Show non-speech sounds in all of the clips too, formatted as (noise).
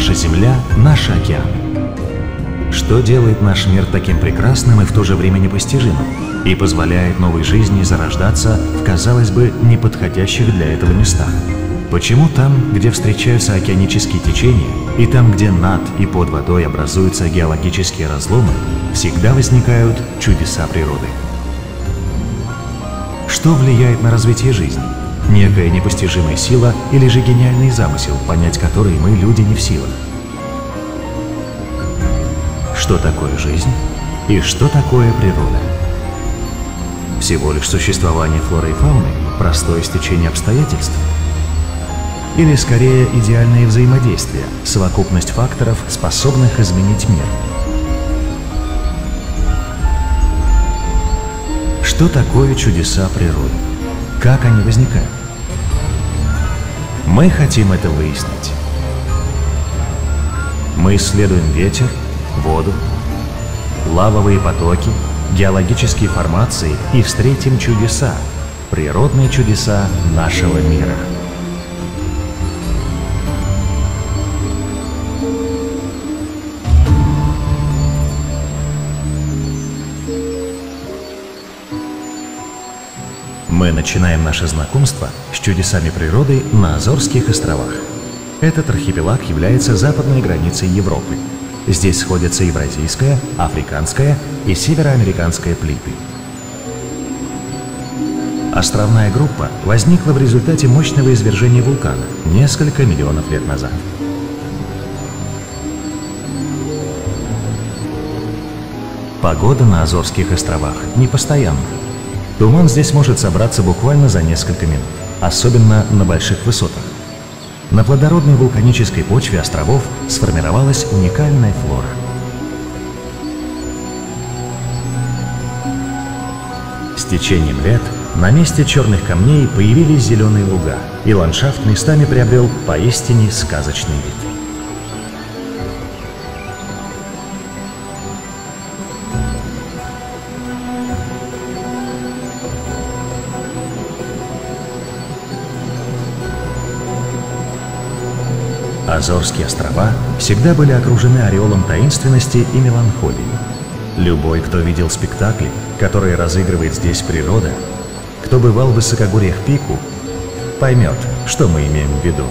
Наша Земля – наш океан. Что делает наш мир таким прекрасным и в то же время непостижимым? И позволяет новой жизни зарождаться в, казалось бы, неподходящих для этого местах? Почему там, где встречаются океанические течения, и там, где над и под водой образуются геологические разломы, всегда возникают чудеса природы? Что влияет на развитие жизни? Некая непостижимая сила или же гениальный замысел, понять который мы, люди, не в силах? Что такое жизнь и что такое природа? Всего лишь существование флоры и фауны, простое стечение обстоятельств? Или скорее идеальное взаимодействие, совокупность факторов, способных изменить мир? Что такое чудеса природы? Как они возникают? Мы хотим это выяснить. Мы исследуем ветер, воду, лавовые потоки, геологические формации и встретим чудеса, природные чудеса нашего мира. Мы начинаем наше знакомство с чудесами природы на Азорских островах. Этот архипелаг является западной границей Европы. Здесь сходятся евразийская, африканская и североамериканская плиты. Островная группа возникла в результате мощного извержения вулкана несколько миллионов лет назад. Погода на Азорских островах непостоянна. Туман здесь может собраться буквально за несколько минут, особенно на больших высотах. На плодородной вулканической почве островов сформировалась уникальная флора. С течением лет на месте черных камней появились зеленые луга, и ландшафт местами приобрел поистине сказочный вид. Азорские острова всегда были окружены ореолом таинственности и меланхолии. Любой, кто видел спектакли, которые разыгрывает здесь природа, кто бывал в высокогорьях Пику, поймет, что мы имеем в виду.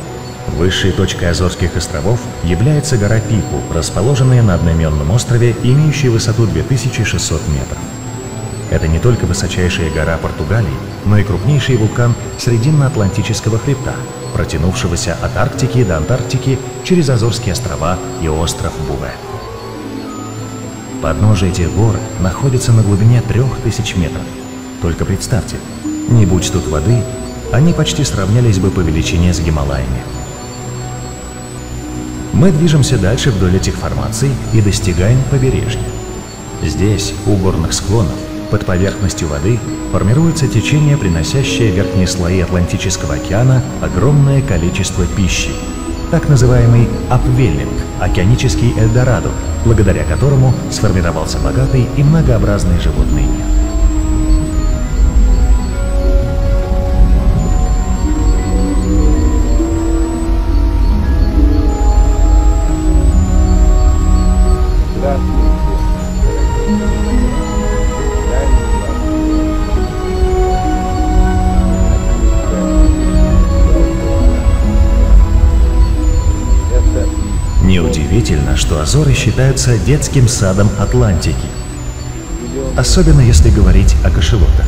Высшей точкой Азорских островов является гора Пику, расположенная на одноименном острове, имеющая высоту 2600 метров. Это не только высочайшая гора Португалии, но и крупнейший вулкан Срединно-Атлантического хребта, протянувшегося от Арктики до Антарктики через Азорские острова и остров Буве. Подножие этих гор находится на глубине 3000 метров. Только представьте, не будь тут воды, они почти сравнялись бы по величине с Гималаями. Мы движемся дальше вдоль этих формаций и достигаем побережья. Здесь, у горных склонов, под поверхностью воды формируется течение, приносящее верхние слои Атлантического океана огромное количество пищи, так называемый апвеллинг, океанический Эльдорадо, благодаря которому сформировался богатый и многообразный животный мир. Неудивительно, что Азоры считаются детским садом Атлантики. Особенно если говорить о кошелотах.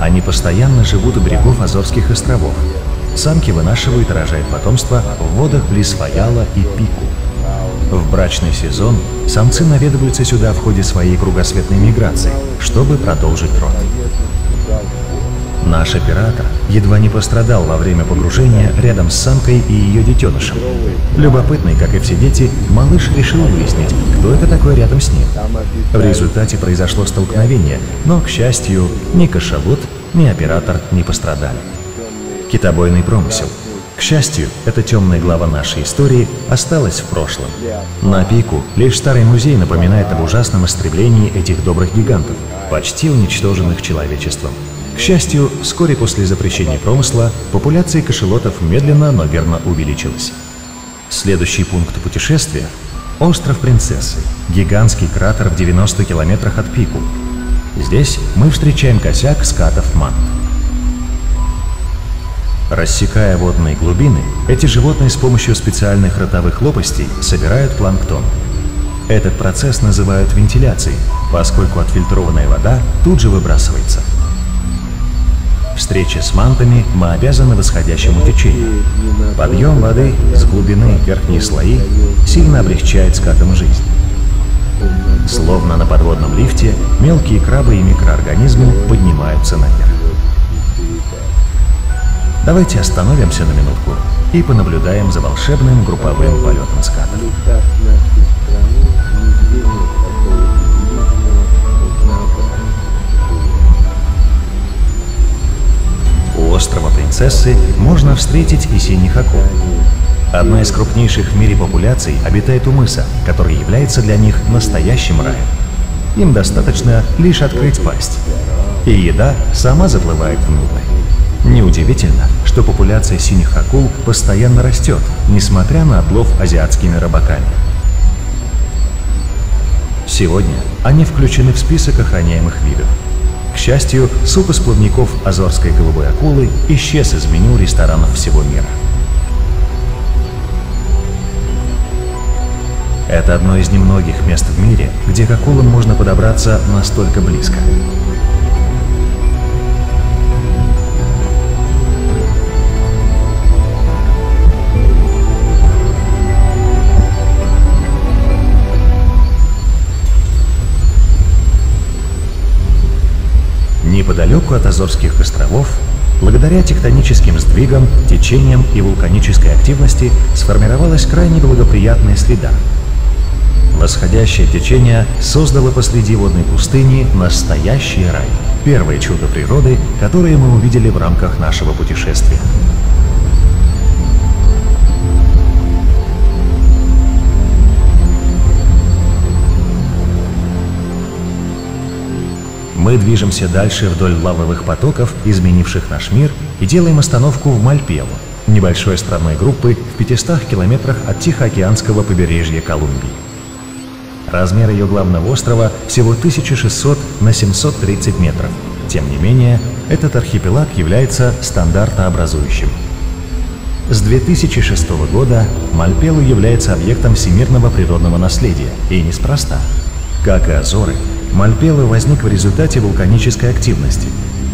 Они постоянно живут у берегов Азорских островов. Самки вынашивают и рожают потомство в водах близ Фаяла и Пику. В брачный сезон самцы наведываются сюда в ходе своей кругосветной миграции, чтобы продолжить род. Наш оператор едва не пострадал во время погружения рядом с самкой и ее детенышем. Любопытный, как и все дети, малыш решил выяснить, кто это такой рядом с ним. В результате произошло столкновение, но, к счастью, ни кашалот, ни оператор не пострадали. Китобойный промысел. К счастью, эта темная глава нашей истории осталась в прошлом. На пику лишь старый музей напоминает об ужасном истреблении этих добрых гигантов, почти уничтоженных человечеством. К счастью, вскоре после запрещения промысла популяция кошелотов медленно, но верно увеличилась. Следующий пункт путешествия – остров Принцессы, гигантский кратер в 90 километрах от Пику. Здесь мы встречаем косяк скатов мант. Рассекая водные глубины, эти животные с помощью специальных ротовых лопастей собирают планктон. Этот процесс называют вентиляцией, поскольку отфильтрованная вода тут же выбрасывается. Встрече с мантами мы обязаны восходящему течению. Подъем воды с глубины верхние слои сильно облегчает скатам жизнь. Словно на подводном лифте, мелкие крабы и микроорганизмы поднимаются наверх. Давайте остановимся на минутку и понаблюдаем за волшебным групповым полетом скатов. Принцессы можно встретить и синих акул. Одна из крупнейших в мире популяций обитает у мыса, который является для них настоящим раем. Им достаточно лишь открыть пасть, и еда сама заплывает внутрь. Неудивительно, что популяция синих акул постоянно растет, несмотря на отлов азиатскими рыбаками. Сегодня они включены в список охраняемых видов. Счастью, суп из плавников азорской голубой акулы исчез из меню ресторанов всего мира. Это одно из немногих мест в мире, где к акулам можно подобраться настолько близко. Неподалеку от Азорских островов, благодаря тектоническим сдвигам, течениям и вулканической активности сформировалась крайне благоприятная среда. Восходящее течение создало посреди водной пустыни настоящий рай. Первое чудо природы, которое мы увидели в рамках нашего путешествия. Мы движемся дальше вдоль лавовых потоков, изменивших наш мир, и делаем остановку в Мальпелу, небольшой островной группы в 500 километрах от Тихоокеанского побережья Колумбии. Размер ее главного острова всего 1600 на 730 метров. Тем не менее, этот архипелаг является стандартообразующим. С 2006 года Мальпелу является объектом всемирного природного наследия, и неспроста. Как и Азоры, Мальпело возник в результате вулканической активности.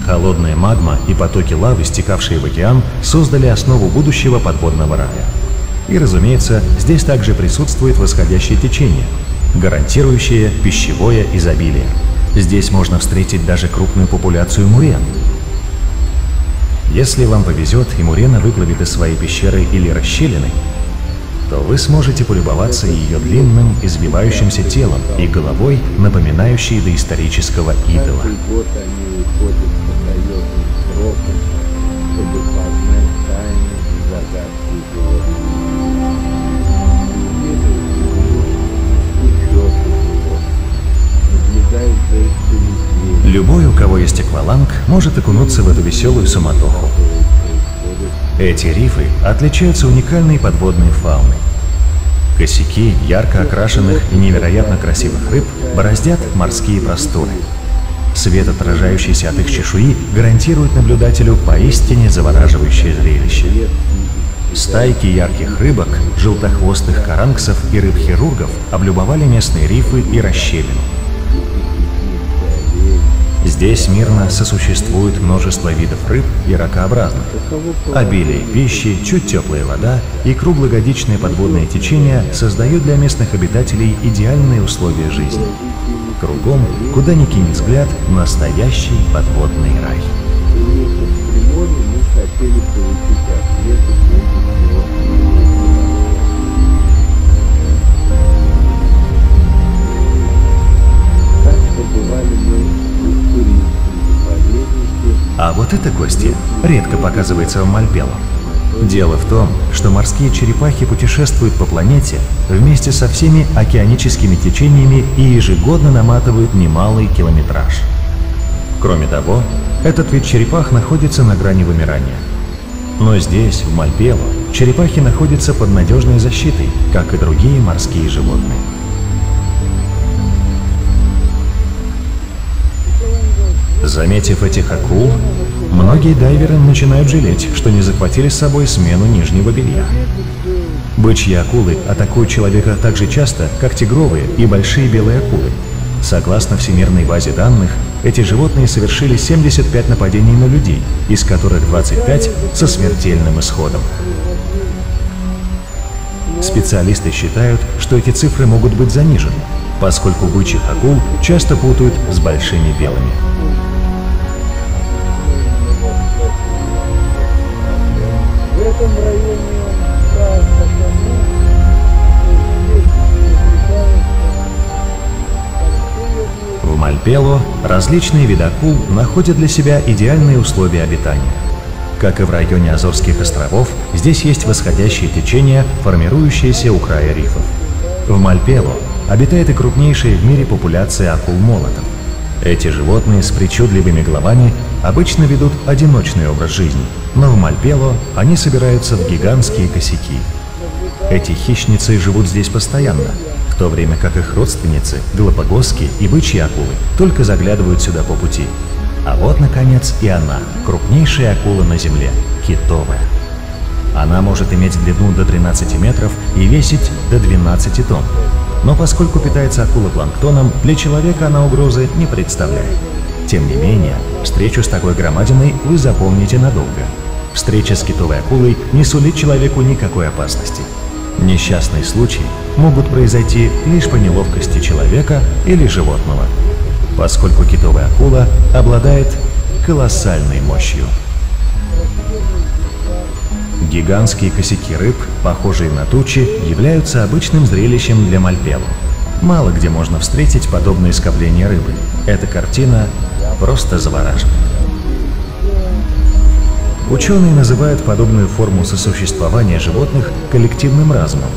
Холодная магма и потоки лавы, стекавшие в океан, создали основу будущего подводного рая. И, разумеется, здесь также присутствует восходящее течение, гарантирующее пищевое изобилие. Здесь можно встретить даже крупную популяцию мурен. Если вам повезет и мурена выплывет из своей пещеры или расщелины, то вы сможете полюбоваться ее длинным, извивающимся телом и головой, напоминающей доисторического идола. Любой, у кого есть акваланг, может окунуться в эту веселую суматоху. Эти рифы отличаются уникальной подводной фауной. Косяки ярко окрашенных и невероятно красивых рыб бороздят морские просторы. Свет, отражающийся от их чешуи, гарантирует наблюдателю поистине завораживающее зрелище. Стайки ярких рыбок, желтохвостых каранксов и рыб-хирургов облюбовали местные рифы и расщелины. Здесь мирно сосуществует множество видов рыб и ракообразных. Обилие пищи, чуть теплая вода и круглогодичное подводное течение создают для местных обитателей идеальные условия жизни. Кругом, куда ни кинь взгляд, настоящий подводный рай. А вот это гостья редко показывается в Мальпело. Дело в том, что морские черепахи путешествуют по планете вместе со всеми океаническими течениями и ежегодно наматывают немалый километраж. Кроме того, этот вид черепах находится на грани вымирания. Но здесь, в Мальпело, черепахи находятся под надежной защитой, как и другие морские животные. Заметив этих акул, многие дайверы начинают жалеть, что не захватили с собой смену нижнего белья. Бычьи акулы атакуют человека так же часто, как тигровые и большие белые акулы. Согласно Всемирной базе данных, эти животные совершили 75 нападений на людей, из которых 25 со смертельным исходом. Специалисты считают, что эти цифры могут быть занижены, поскольку бычьих акул часто путают с большими белыми. Мальпело различные виды акул находят для себя идеальные условия обитания. Как и в районе Азорских островов, здесь есть восходящие течения, формирующиеся у края рифов. В Мальпело обитает и крупнейшая в мире популяция акул-молотов. Эти животные с причудливыми головами обычно ведут одиночный образ жизни, но в Мальпело они собираются в гигантские косяки. Эти хищницы живут здесь постоянно, в то время как их родственницы, галапагосские и бычьи акулы, только заглядывают сюда по пути. А вот, наконец, и она, крупнейшая акула на Земле, китовая. Она может иметь длину до 13 метров и весить до 12 тонн. Но поскольку питается акула планктоном, для человека она угрозы не представляет. Тем не менее, встречу с такой громадиной вы запомните надолго. Встреча с китовой акулой не сулит человеку никакой опасности. Несчастные случаи могут произойти лишь по неловкости человека или животного, поскольку китовая акула обладает колоссальной мощью. Гигантские косяки рыб, похожие на тучи, являются обычным зрелищем для Мальпелу. Мало где можно встретить подобные скопления рыбы. Эта картина просто завораживает. Ученые называют подобную форму сосуществования животных коллективным разумом,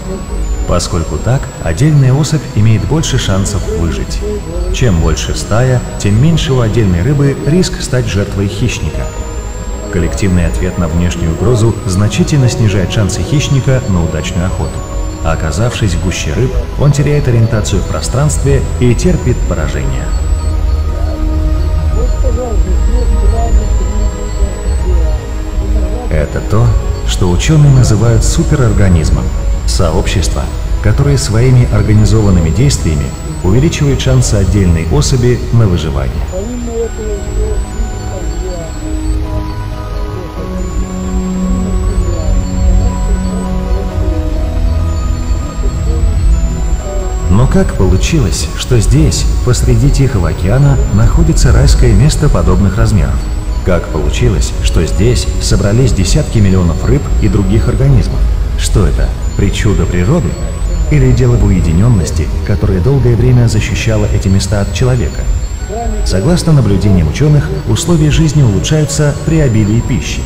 поскольку так отдельная особь имеет больше шансов выжить. Чем больше стая, тем меньше у отдельной рыбы риск стать жертвой хищника. Коллективный ответ на внешнюю угрозу значительно снижает шансы хищника на удачную охоту. Оказавшись в гуще рыб, он теряет ориентацию в пространстве и терпит поражение. Это то, что ученые называют суперорганизмом – сообщество, которое своими организованными действиями увеличивает шансы отдельной особи на выживание. Но как получилось, что здесь, посреди Тихого океана, находится райское место подобных размеров? Как получилось, что здесь собрались десятки миллионов рыб и других организмов? Что это, причуда природы? Или дело в уединенности, которая долгое время защищала эти места от человека? Согласно наблюдениям ученых, условия жизни улучшаются при обилии пищи.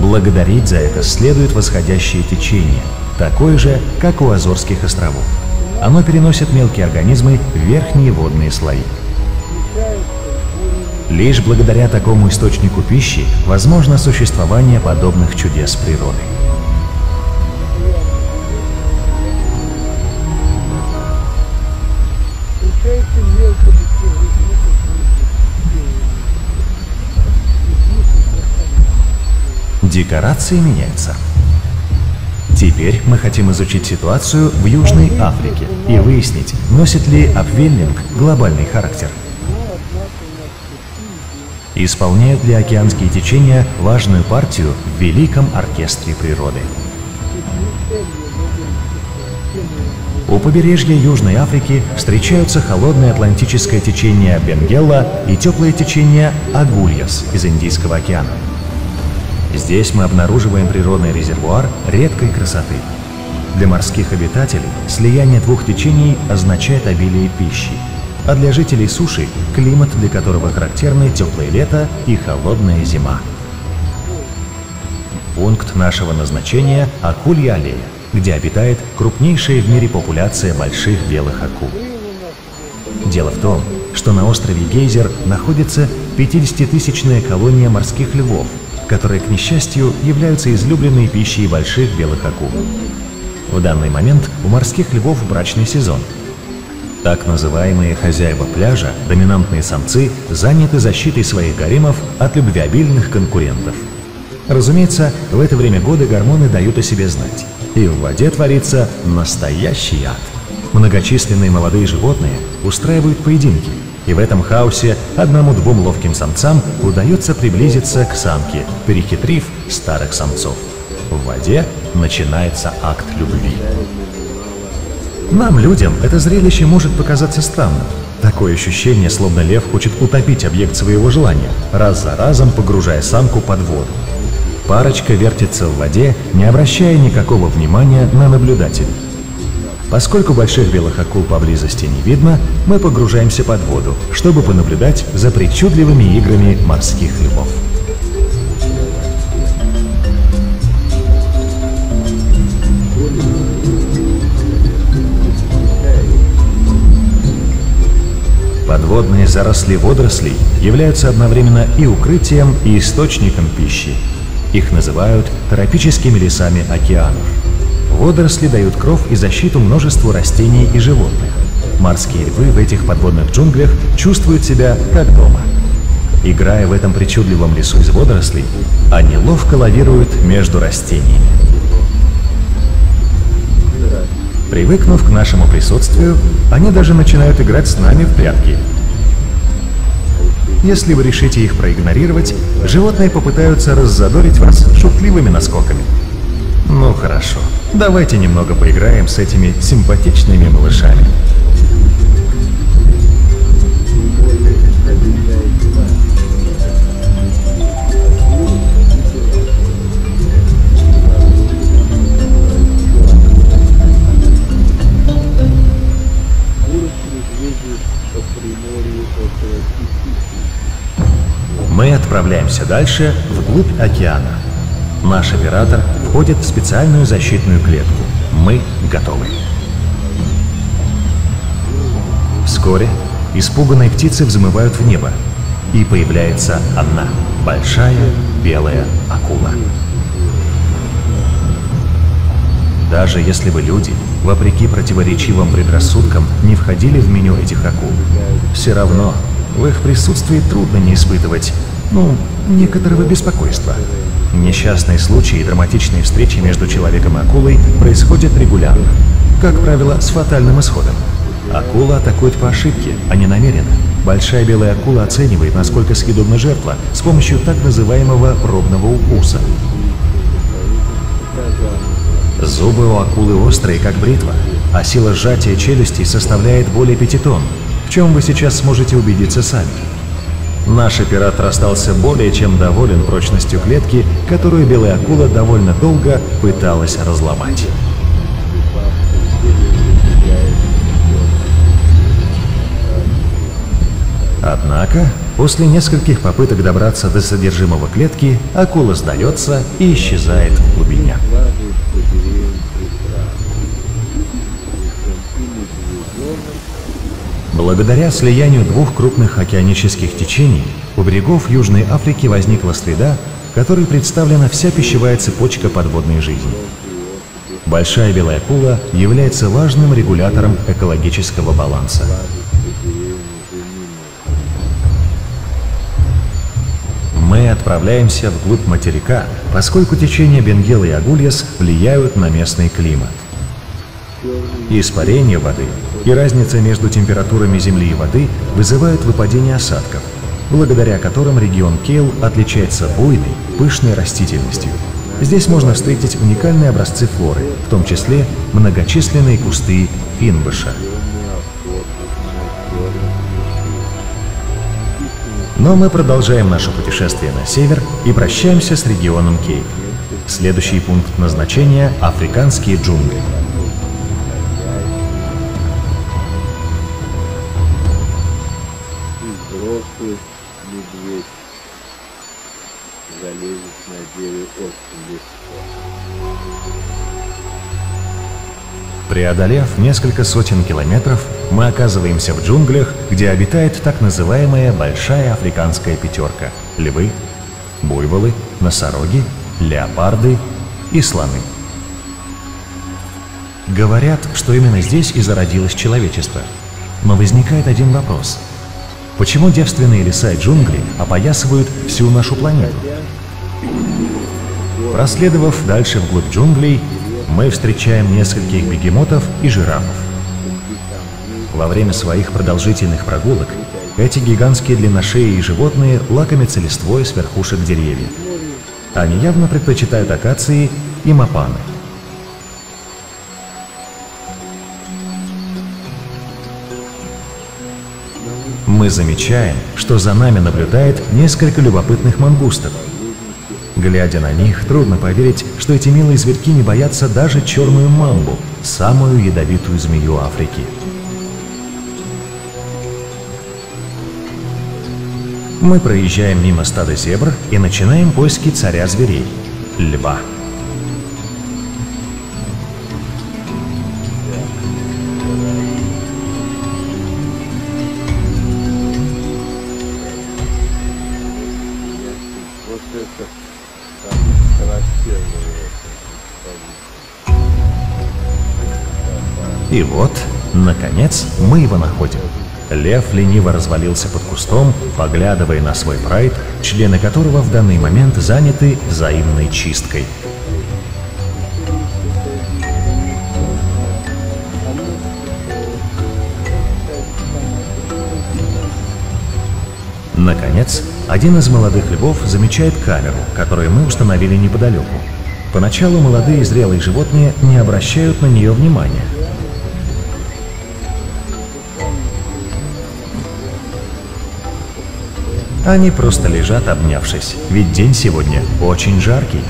Благодарить за это следует восходящее течение, такое же, как у Азорских островов. Оно переносит мелкие организмы в верхние водные слои. Лишь благодаря такому источнику пищи возможно существование подобных чудес природы. Декорации меняются. Теперь мы хотим изучить ситуацию в Южной Африке и выяснить, носит ли апвеллинг глобальный характер. Исполняют ли океанские течения важную партию в великом оркестре природы? У побережья Южной Африки встречаются холодное атлантическое течение Бенгелла и теплое течение Агульяс из Индийского океана. Здесь мы обнаруживаем природный резервуар редкой красоты. Для морских обитателей слияние двух течений означает обилие пищи, а для жителей суши – климат, для которого характерны теплое лето и холодная зима. Пункт нашего назначения – Акулья аллея, где обитает крупнейшая в мире популяция больших белых акул. Дело в том, что на острове Гейзер находится 50-тысячная колония морских львов, которые, к несчастью, являются излюбленной пищей больших белых акул. В данный момент у морских львов брачный сезон. Так называемые хозяева пляжа, доминантные самцы, заняты защитой своих гаремов от любвеобильных конкурентов. Разумеется, в это время года гормоны дают о себе знать, и в воде творится настоящий ад. Многочисленные молодые животные устраивают поединки, и в этом хаосе одному-двум ловким самцам удается приблизиться к самке, перехитрив старых самцов. В воде начинается акт любви. Нам, людям, это зрелище может показаться странным. Такое ощущение, словно лев хочет утопить объект своего желания, раз за разом погружая самку под воду. Парочка вертится в воде, не обращая никакого внимания на наблюдателя. Поскольку больших белых акул поблизости не видно, мы погружаемся под воду, чтобы понаблюдать за причудливыми играми морских львов. Подводные заросли водорослей являются одновременно и укрытием, и источником пищи. Их называют тропическими лесами океанов. Водоросли дают кров и защиту множеству растений и животных. Морские львы в этих подводных джунглях чувствуют себя как дома. Играя в этом причудливом лесу из водорослей, они ловко лавируют между растениями. Привыкнув к нашему присутствию, они даже начинают играть с нами в прятки. Если вы решите их проигнорировать, животные попытаются раззадорить вас шутливыми наскоками. Ну хорошо, давайте немного поиграем с этими симпатичными малышами. Мы отправляемся дальше вглубь океана. Наш оператор входит в специальную защитную клетку. Мы готовы. Вскоре испуганные птицы взмывают в небо, и появляется одна большая белая акула. Даже если бы люди, вопреки противоречивым предрассудкам, не входили в меню этих акул, все равно в их присутствии трудно не испытывать, ну, некоторого беспокойства. Несчастные случаи и драматичные встречи между человеком и акулой происходят регулярно, как правило, с фатальным исходом. Акула атакует по ошибке, а не намеренно. Большая белая акула оценивает, насколько съедобна жертва с помощью так называемого пробного укуса. Зубы у акулы острые, как бритва, а сила сжатия челюстей составляет более 5 тонн, в чем вы сейчас сможете убедиться сами. Наш оператор остался более чем доволен прочностью клетки, которую белая акула довольно долго пыталась разломать. Однако, после нескольких попыток добраться до содержимого клетки, акула сдается и исчезает в глубине. Благодаря слиянию двух крупных океанических течений у берегов Южной Африки возникла среда, которой представлена вся пищевая цепочка подводной жизни. Большая белая акула является важным регулятором экологического баланса. Мы отправляемся вглубь материка, поскольку течения Бенгела и Агульяс влияют на местный климат. Испарение воды и разница между температурами земли и воды вызывают выпадение осадков, благодаря которым регион Кейл отличается буйной, пышной растительностью. Здесь можно встретить уникальные образцы флоры, в том числе многочисленные кусты финбыша. Но мы продолжаем наше путешествие на север и прощаемся с регионом Кейп. Следующий пункт назначения – африканские джунгли. Преодолев несколько сотен километров, мы оказываемся в джунглях, где обитает так называемая Большая Африканская Пятерка – львы, буйволы, носороги, леопарды и слоны. Говорят, что именно здесь и зародилось человечество. Но возникает один вопрос. Почему девственные леса и джунгли опоясывают всю нашу планету? Проследовав дальше вглубь джунглей, мы встречаем нескольких бегемотов и жирафов. Во время своих продолжительных прогулок эти гигантские длинношеи животные лакомятся листвой с верхушек деревьев. Они явно предпочитают акации и мапаны. Мы замечаем, что за нами наблюдает несколько любопытных мангустов. Глядя на них, трудно поверить, что эти милые зверьки не боятся даже черную мамбу, самую ядовитую змею Африки. Мы проезжаем мимо стада зебр и начинаем поиски царя зверей – льва. И вот, наконец, мы его находим. Лев лениво развалился под кустом, поглядывая на свой прайд, члены которого в данный момент заняты взаимной чисткой. Наконец, один из молодых львов замечает камеру, которую мы установили неподалеку. Поначалу молодые зрелые животные не обращают на нее внимания. Они просто лежат, обнявшись, ведь день сегодня очень жаркий.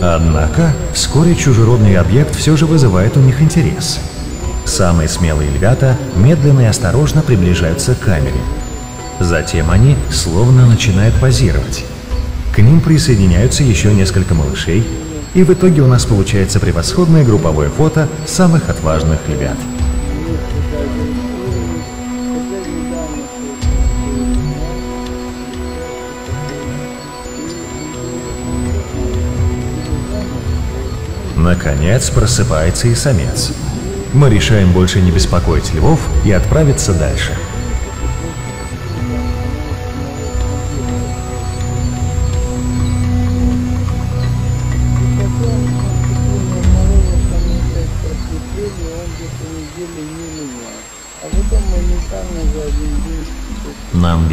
Однако, вскоре чужеродный объект все же вызывает у них интерес. Самые смелые львята медленно и осторожно приближаются к камере. Затем они словно начинают позировать. К ним присоединяются еще несколько малышей, и в итоге у нас получается превосходное групповое фото самых отважных львят. Наконец просыпается и самец. Мы решаем больше не беспокоить львов и отправиться дальше.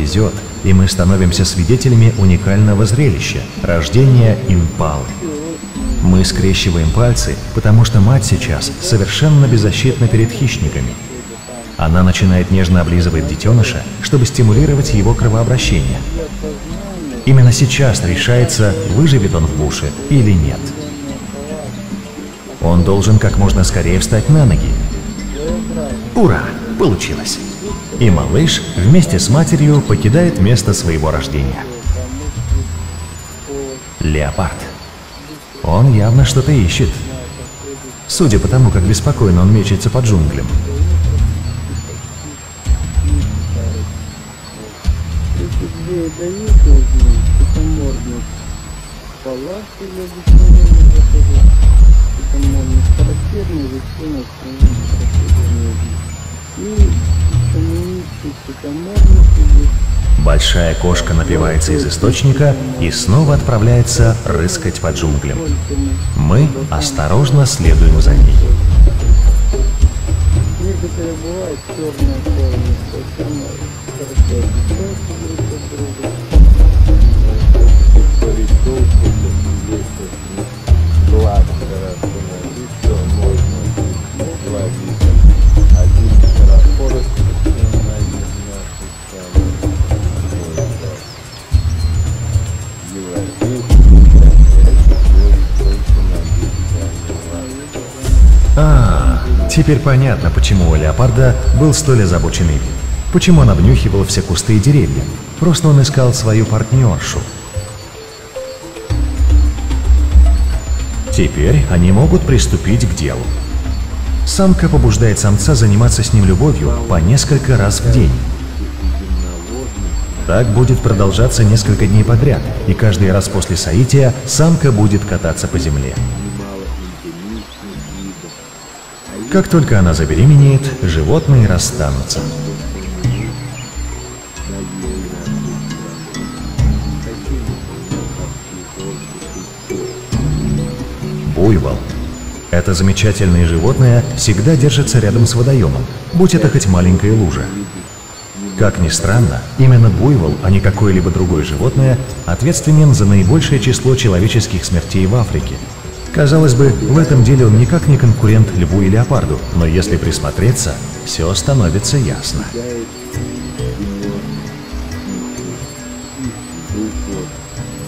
Везет, и мы становимся свидетелями уникального зрелища – рождения импалы. Мы скрещиваем пальцы, потому что мать сейчас совершенно беззащитна перед хищниками. Она начинает нежно облизывать детеныша, чтобы стимулировать его кровообращение. Именно сейчас решается, выживет он в буше или нет. Он должен как можно скорее встать на ноги. Ура! Получилось! И малыш вместе с матерью покидает место своего рождения. Леопард. Он явно что-то ищет. Судя по тому, как беспокойно он мечется по джунглям. И Большая кошка напивается из источника и снова отправляется рыскать по джунглям. Мы осторожно следуем за ней. Некоторые бывают черные формы, теперь понятно, почему у леопарда был столь озабоченный вид. Почему он обнюхивал все кусты и деревья. Просто он искал свою партнершу. Теперь они могут приступить к делу. Самка побуждает самца заниматься с ним любовью по несколько раз в день. Так будет продолжаться несколько дней подряд, и каждый раз после соития самка будет кататься по земле. Как только она забеременеет, животные расстанутся. Буйвол. Это замечательное животное всегда держится рядом с водоемом, будь это хоть маленькая лужа. Как ни странно, именно буйвол, а не какое-либо другое животное, ответственен за наибольшее число человеческих смертей в Африке. Казалось бы, в этом деле он никак не конкурент льву и леопарду, но если присмотреться, все становится ясно.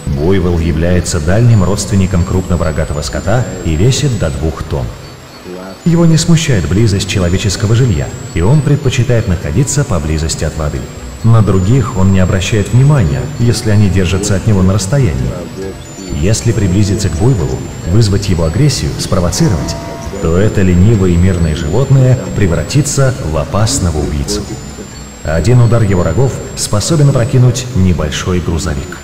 Буйвол является дальним родственником крупного рогатого скота и весит до двух тонн. Его не смущает близость человеческого жилья, и он предпочитает находиться поблизости от воды. На других он не обращает внимания, если они держатся от него на расстоянии. Если приблизиться к буйволу, вызвать его агрессию, спровоцировать, то это ленивое и мирное животное превратится в опасного убийцу. Один удар его рогов способен опрокинуть небольшой грузовик.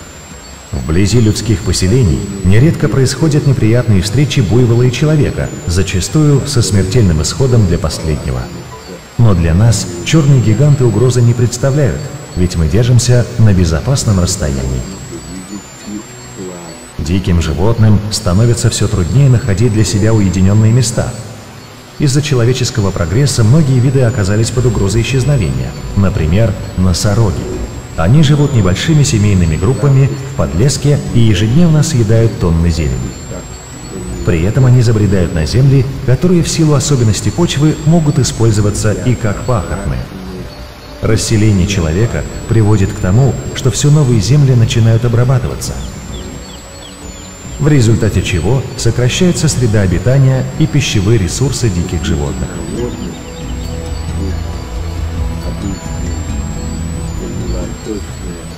Вблизи людских поселений нередко происходят неприятные встречи буйвола и человека, зачастую со смертельным исходом для последнего. Но для нас черные гиганты угрозы не представляют, ведь мы держимся на безопасном расстоянии. Диким животным становится все труднее находить для себя уединенные места. Из-за человеческого прогресса многие виды оказались под угрозой исчезновения, например, носороги. Они живут небольшими семейными группами в подлеске и ежедневно съедают тонны зелени. При этом они забредают на земли, которые в силу особенностей почвы могут использоваться и как пахотные. Расселение человека приводит к тому, что все новые земли начинают обрабатываться, в результате чего сокращается среда обитания и пищевые ресурсы диких животных.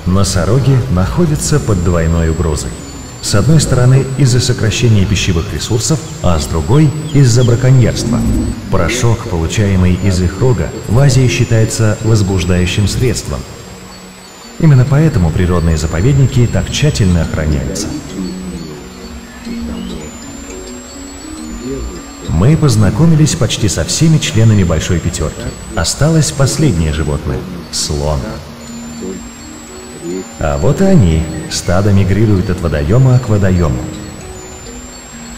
Носороги находятся под двойной угрозой. С одной стороны из-за сокращения пищевых ресурсов, а с другой из-за браконьерства. Порошок, получаемый из их рога, в Азии считается возбуждающим средством. Именно поэтому природные заповедники так тщательно охраняются. Мы познакомились почти со всеми членами Большой Пятерки. Осталось последнее животное – слон. А вот и они. Стадо мигрируют от водоема к водоему.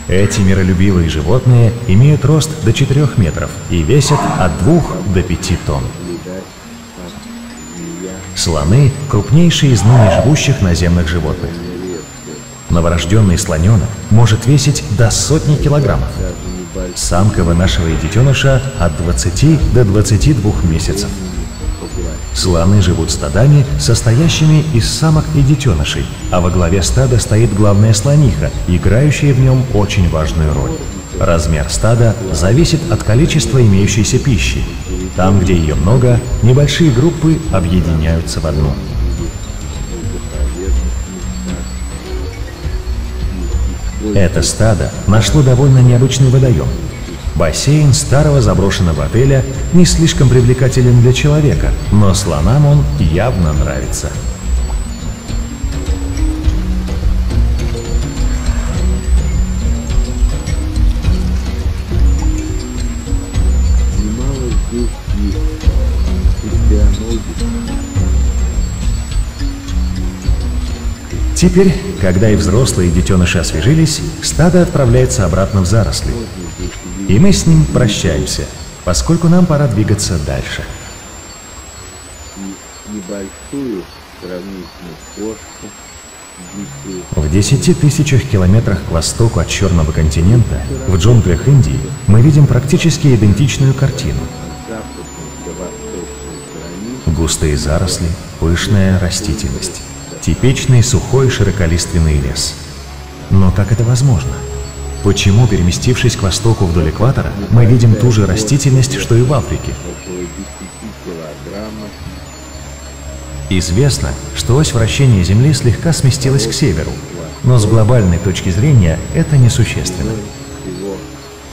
Эти миролюбивые животные имеют рост до 4 метров и весят от 2 до 5 тонн. Слоны – крупнейшие из ныне живущих наземных животных. Новорожденный слоненок может весить до сотни килограммов. Самка вынашивает детеныша от 20 до 22 месяцев. Слоны живут стадами, состоящими из самок и детенышей, а во главе стада стоит главная слониха, играющая в нем очень важную роль. Размер стада зависит от количества имеющейся пищи. Там, где ее много, небольшие группы объединяются в одну. Это стадо нашло довольно необычный водоем. Бассейн старого заброшенного отеля не слишком привлекателен для человека, но слонам он явно нравится. Теперь, когда и взрослые и детеныши освежились, стадо отправляется обратно в заросли. И мы с ним прощаемся, поскольку нам пора двигаться дальше. и небольшую сравнительно кошку, дикую, В 10 тысячах километрах к востоку от Черного континента, в джунглях Индии, мы видим практически идентичную картину. Густые заросли, пышная растительность. Типичный сухой широколиственный лес. Но как это возможно? Почему, переместившись к востоку вдоль экватора, мы видим ту же растительность, что и в Африке? около 10 килограммов, Известно, что ось вращения Земли слегка сместилась к северу. Но с глобальной точки зрения это несущественно.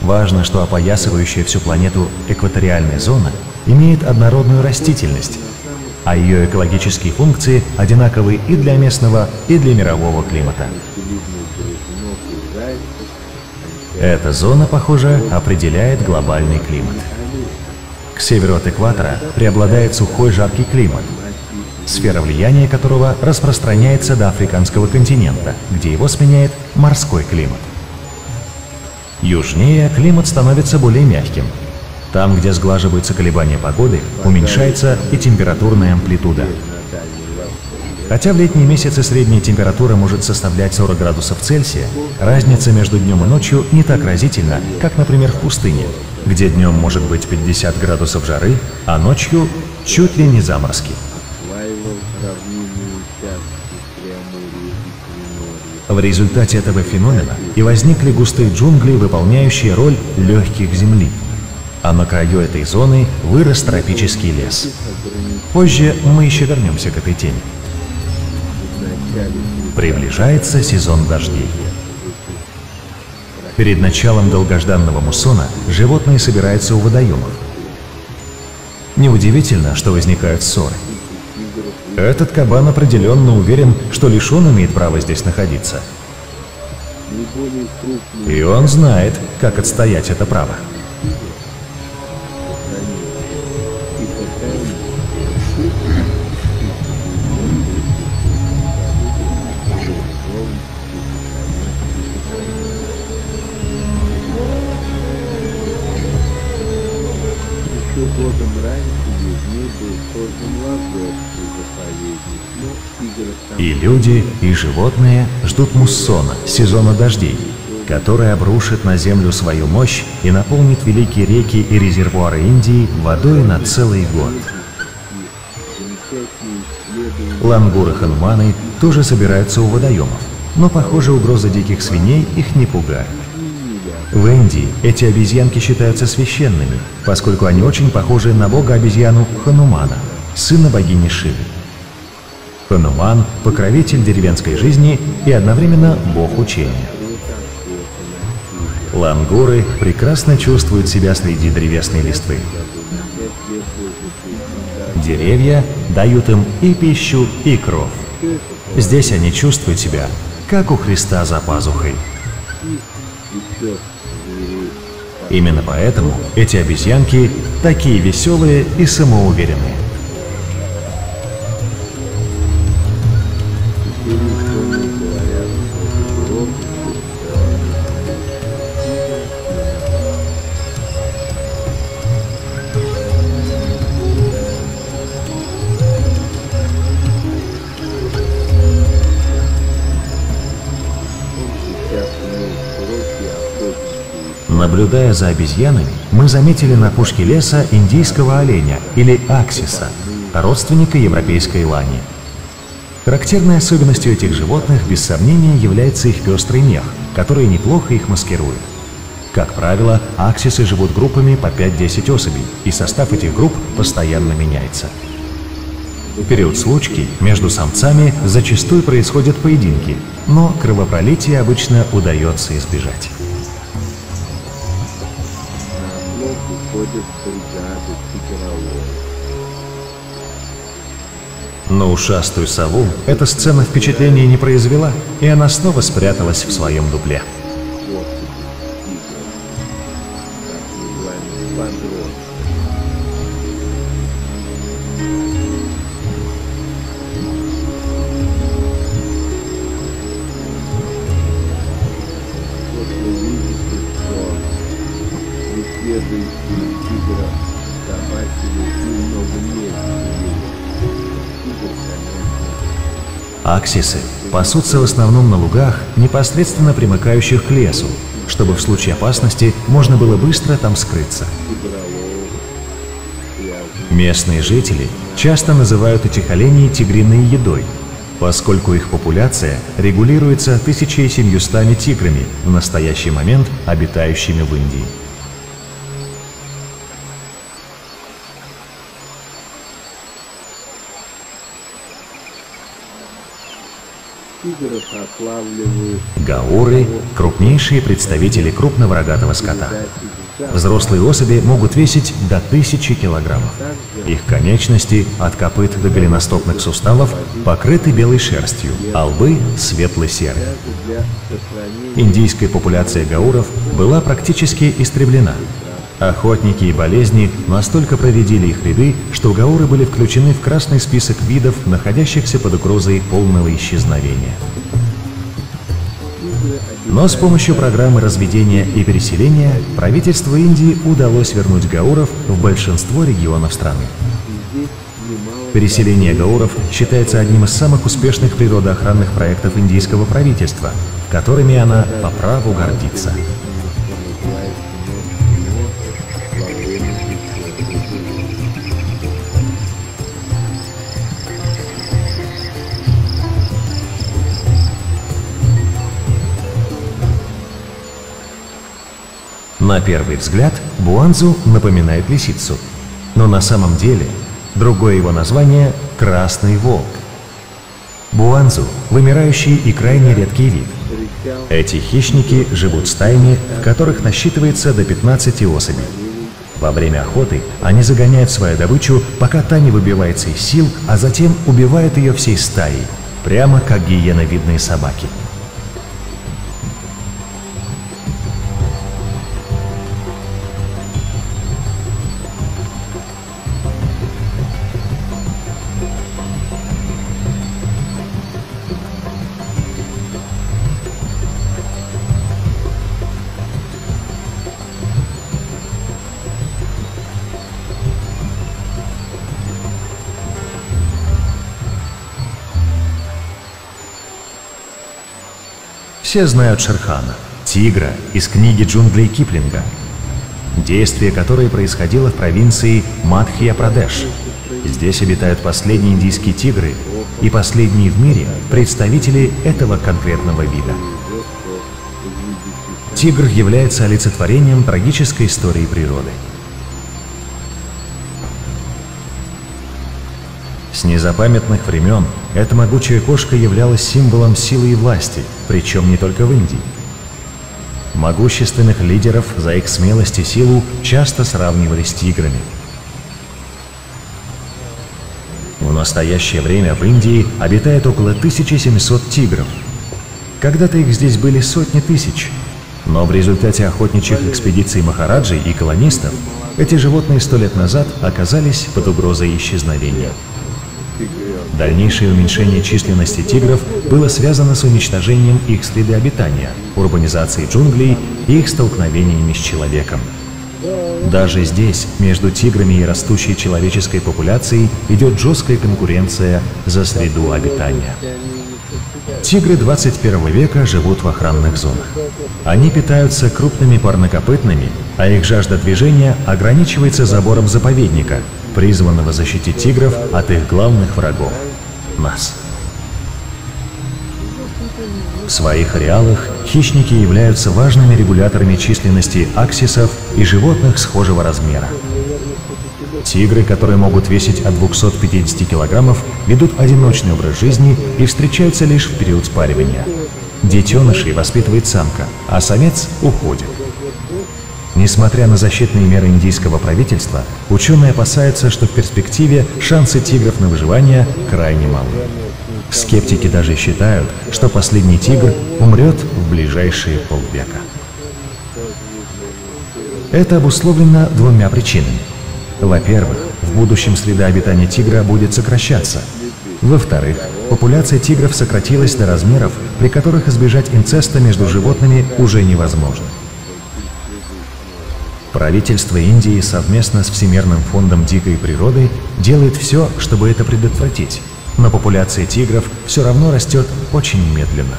Важно, что опоясывающая всю планету экваториальная зона имеет однородную растительность, а ее экологические функции одинаковы и для местного, и для мирового климата. Эта зона, похоже, определяет глобальный климат. К северу от экватора преобладает сухой жаркий климат, сфера влияния которого распространяется до африканского континента, где его сменяет морской климат. Южнее климат становится более мягким. Там, где сглаживаются колебания погоды, уменьшается и температурная амплитуда. Хотя в летние месяцы средняя температура может составлять 40 градусов Цельсия, разница между днем и ночью не так разительна, как, например, в пустыне, где днем может быть 50 градусов жары, а ночью чуть ли не заморозки. В результате этого феномена и возникли густые джунгли, выполняющие роль легких земли. А на краю этой зоны вырос тропический лес. Позже мы еще вернемся к этой теме. Приближается сезон дождей. Перед началом долгожданного муссона животные собираются у водоемов. Неудивительно, что возникают ссоры. Этот кабан определенно уверен, что лишь он имеет право здесь находиться. И он знает, как отстоять это право. И люди, и животные ждут муссона, сезона дождей, который обрушит на землю свою мощь и наполнит великие реки и резервуары Индии водой на целый год. Лангуры хануманы тоже собираются у водоемов, но, похоже, угроза диких свиней их не пугает. В Индии эти обезьянки считаются священными, поскольку они очень похожи на бога-обезьяну Ханумана, сына богини Шивы. Хануман – покровитель деревенской жизни и одновременно бог учения. Лангуры прекрасно чувствуют себя среди древесной листвы. Деревья дают им и пищу, и кров. Здесь они чувствуют себя, как у Христа за пазухой. Именно поэтому эти обезьянки такие веселые и самоуверенные. Наблюдая за обезьянами, мы заметили на пушке леса индийского оленя или аксиса, родственника европейской лани. Характерной особенностью этих животных, без сомнения, является их пестрый мех, который неплохо их маскирует. Как правило, аксисы живут группами по 5-10 особей, и состав этих групп постоянно меняется. В период случки между самцами зачастую происходят поединки, но кровопролитие обычно удается избежать. На ушастую сову эта сцена впечатления не произвела, и она снова спряталась в своем дупле. Аксисы пасутся в основном на лугах, непосредственно примыкающих к лесу, чтобы в случае опасности можно было быстро там скрыться. Местные жители часто называют этих оленей тигриной едой, поскольку их популяция регулируется 1700 тиграми в настоящий момент обитающими в Индии. Гауры – крупнейшие представители крупного рогатого скота. Взрослые особи могут весить до 1000 килограммов. Их конечности от копыт до голеностопных суставов покрыты белой шерстью, а лбы – светло-серые. Индийская популяция гауров была практически истреблена. Охотники и болезни настолько проредили их ряды, что гауры были включены в красный список видов, находящихся под угрозой полного исчезновения. Но с помощью программы разведения и переселения правительству Индии удалось вернуть гауров в большинство регионов страны. Переселение гауров считается одним из самых успешных природоохранных проектов индийского правительства, которыми она по праву гордится. На первый взгляд Буанзу напоминает лисицу, но на самом деле другое его название – красный волк. Буанзу – вымирающий и крайне редкий вид. Эти хищники живут стаями, в которых насчитывается до 15 особей. Во время охоты они загоняют свою добычу, пока та не выбивается из сил, а затем убивают ее всей стаей, прямо как гиеновидные собаки. Все знают Шерхана, тигра из книги джунглей Киплинга, действие которой происходило в провинции Мадхья-Прадеш. Здесь обитают последние индийские тигры и последние в мире представители этого конкретного вида. Тигр является олицетворением трагической истории природы. С незапамятных времен эта могучая кошка являлась символом силы и власти, причем не только в Индии. Могущественных лидеров за их смелость и силу часто сравнивали с тиграми. В настоящее время в Индии обитает около 1700 тигров. Когда-то их здесь были сотни тысяч, но в результате охотничьих экспедиций Махараджи и колонистов эти животные сто лет назад оказались под угрозой исчезновения. Дальнейшее уменьшение численности тигров было связано с уничтожением их среды обитания, урбанизацией джунглей и их столкновениями с человеком. Даже здесь, между тиграми и растущей человеческой популяцией, идет жесткая конкуренция за среду обитания. Тигры 21 века живут в охранных зонах. Они питаются крупными парнокопытными, а их жажда движения ограничивается забором заповедника, призванного защитить тигров от их главных врагов – нас. В своих ареалах хищники являются важными регуляторами численности аксисов и животных схожего размера. Тигры, которые могут весить от 250 килограммов, ведут одиночный образ жизни и встречаются лишь в период спаривания. Детенышей воспитывает самка, а самец уходит. Несмотря на защитные меры индийского правительства, ученые опасаются, что в перспективе шансы тигров на выживание крайне малы. Скептики даже считают, что последний тигр умрет в ближайшие полвека. Это обусловлено двумя причинами. Во-первых, в будущем среда обитания тигра будет сокращаться. Во-вторых, популяция тигров сократилась до размеров, при которых избежать инцеста между животными уже невозможно. Правительство Индии совместно с Всемирным фондом дикой природы делает все, чтобы это предотвратить, но популяция тигров все равно растет очень медленно.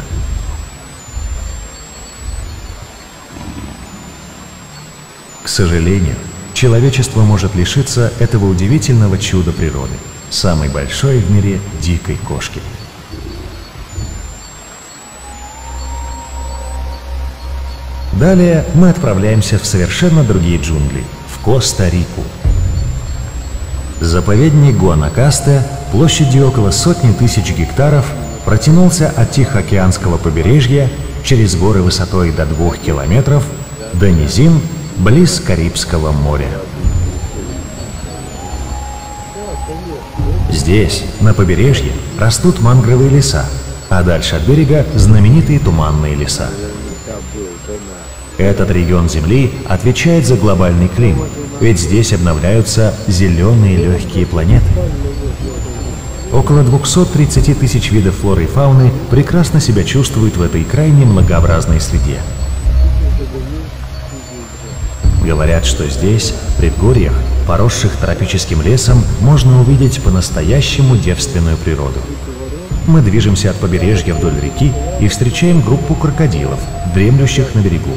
К сожалению, человечество может лишиться этого удивительного чуда природы, самой большой в мире дикой кошки. Далее мы отправляемся в совершенно другие джунгли, в Коста-Рику. Заповедник Гуанакасте площадью около сотни тысяч гектаров протянулся от Тихоокеанского побережья через горы высотой до двух километров до низин близ Карибского моря. Здесь, на побережье, растут мангровые леса, а дальше от берега знаменитые туманные леса. Этот регион Земли отвечает за глобальный климат, ведь здесь обновляются зеленые легкие планеты. Около 230 тысяч видов флоры и фауны прекрасно себя чувствуют в этой крайне многообразной среде. Говорят, что здесь, в предгорьях, поросших тропическим лесом, можно увидеть по-настоящему девственную природу. Мы движемся от побережья вдоль реки и встречаем группу крокодилов, дремлющих на берегу.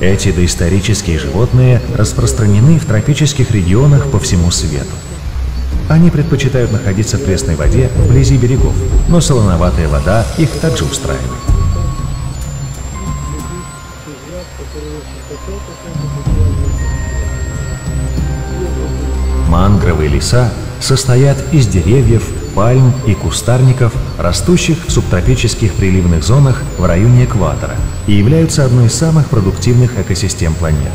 Эти доисторические животные распространены в тропических регионах по всему свету. Они предпочитают находиться в пресной воде вблизи берегов, но солоноватая вода их также устраивает. Леса состоят из деревьев, пальм и кустарников, растущих в субтропических приливных зонах в районе экватора и являются одной из самых продуктивных экосистем планеты.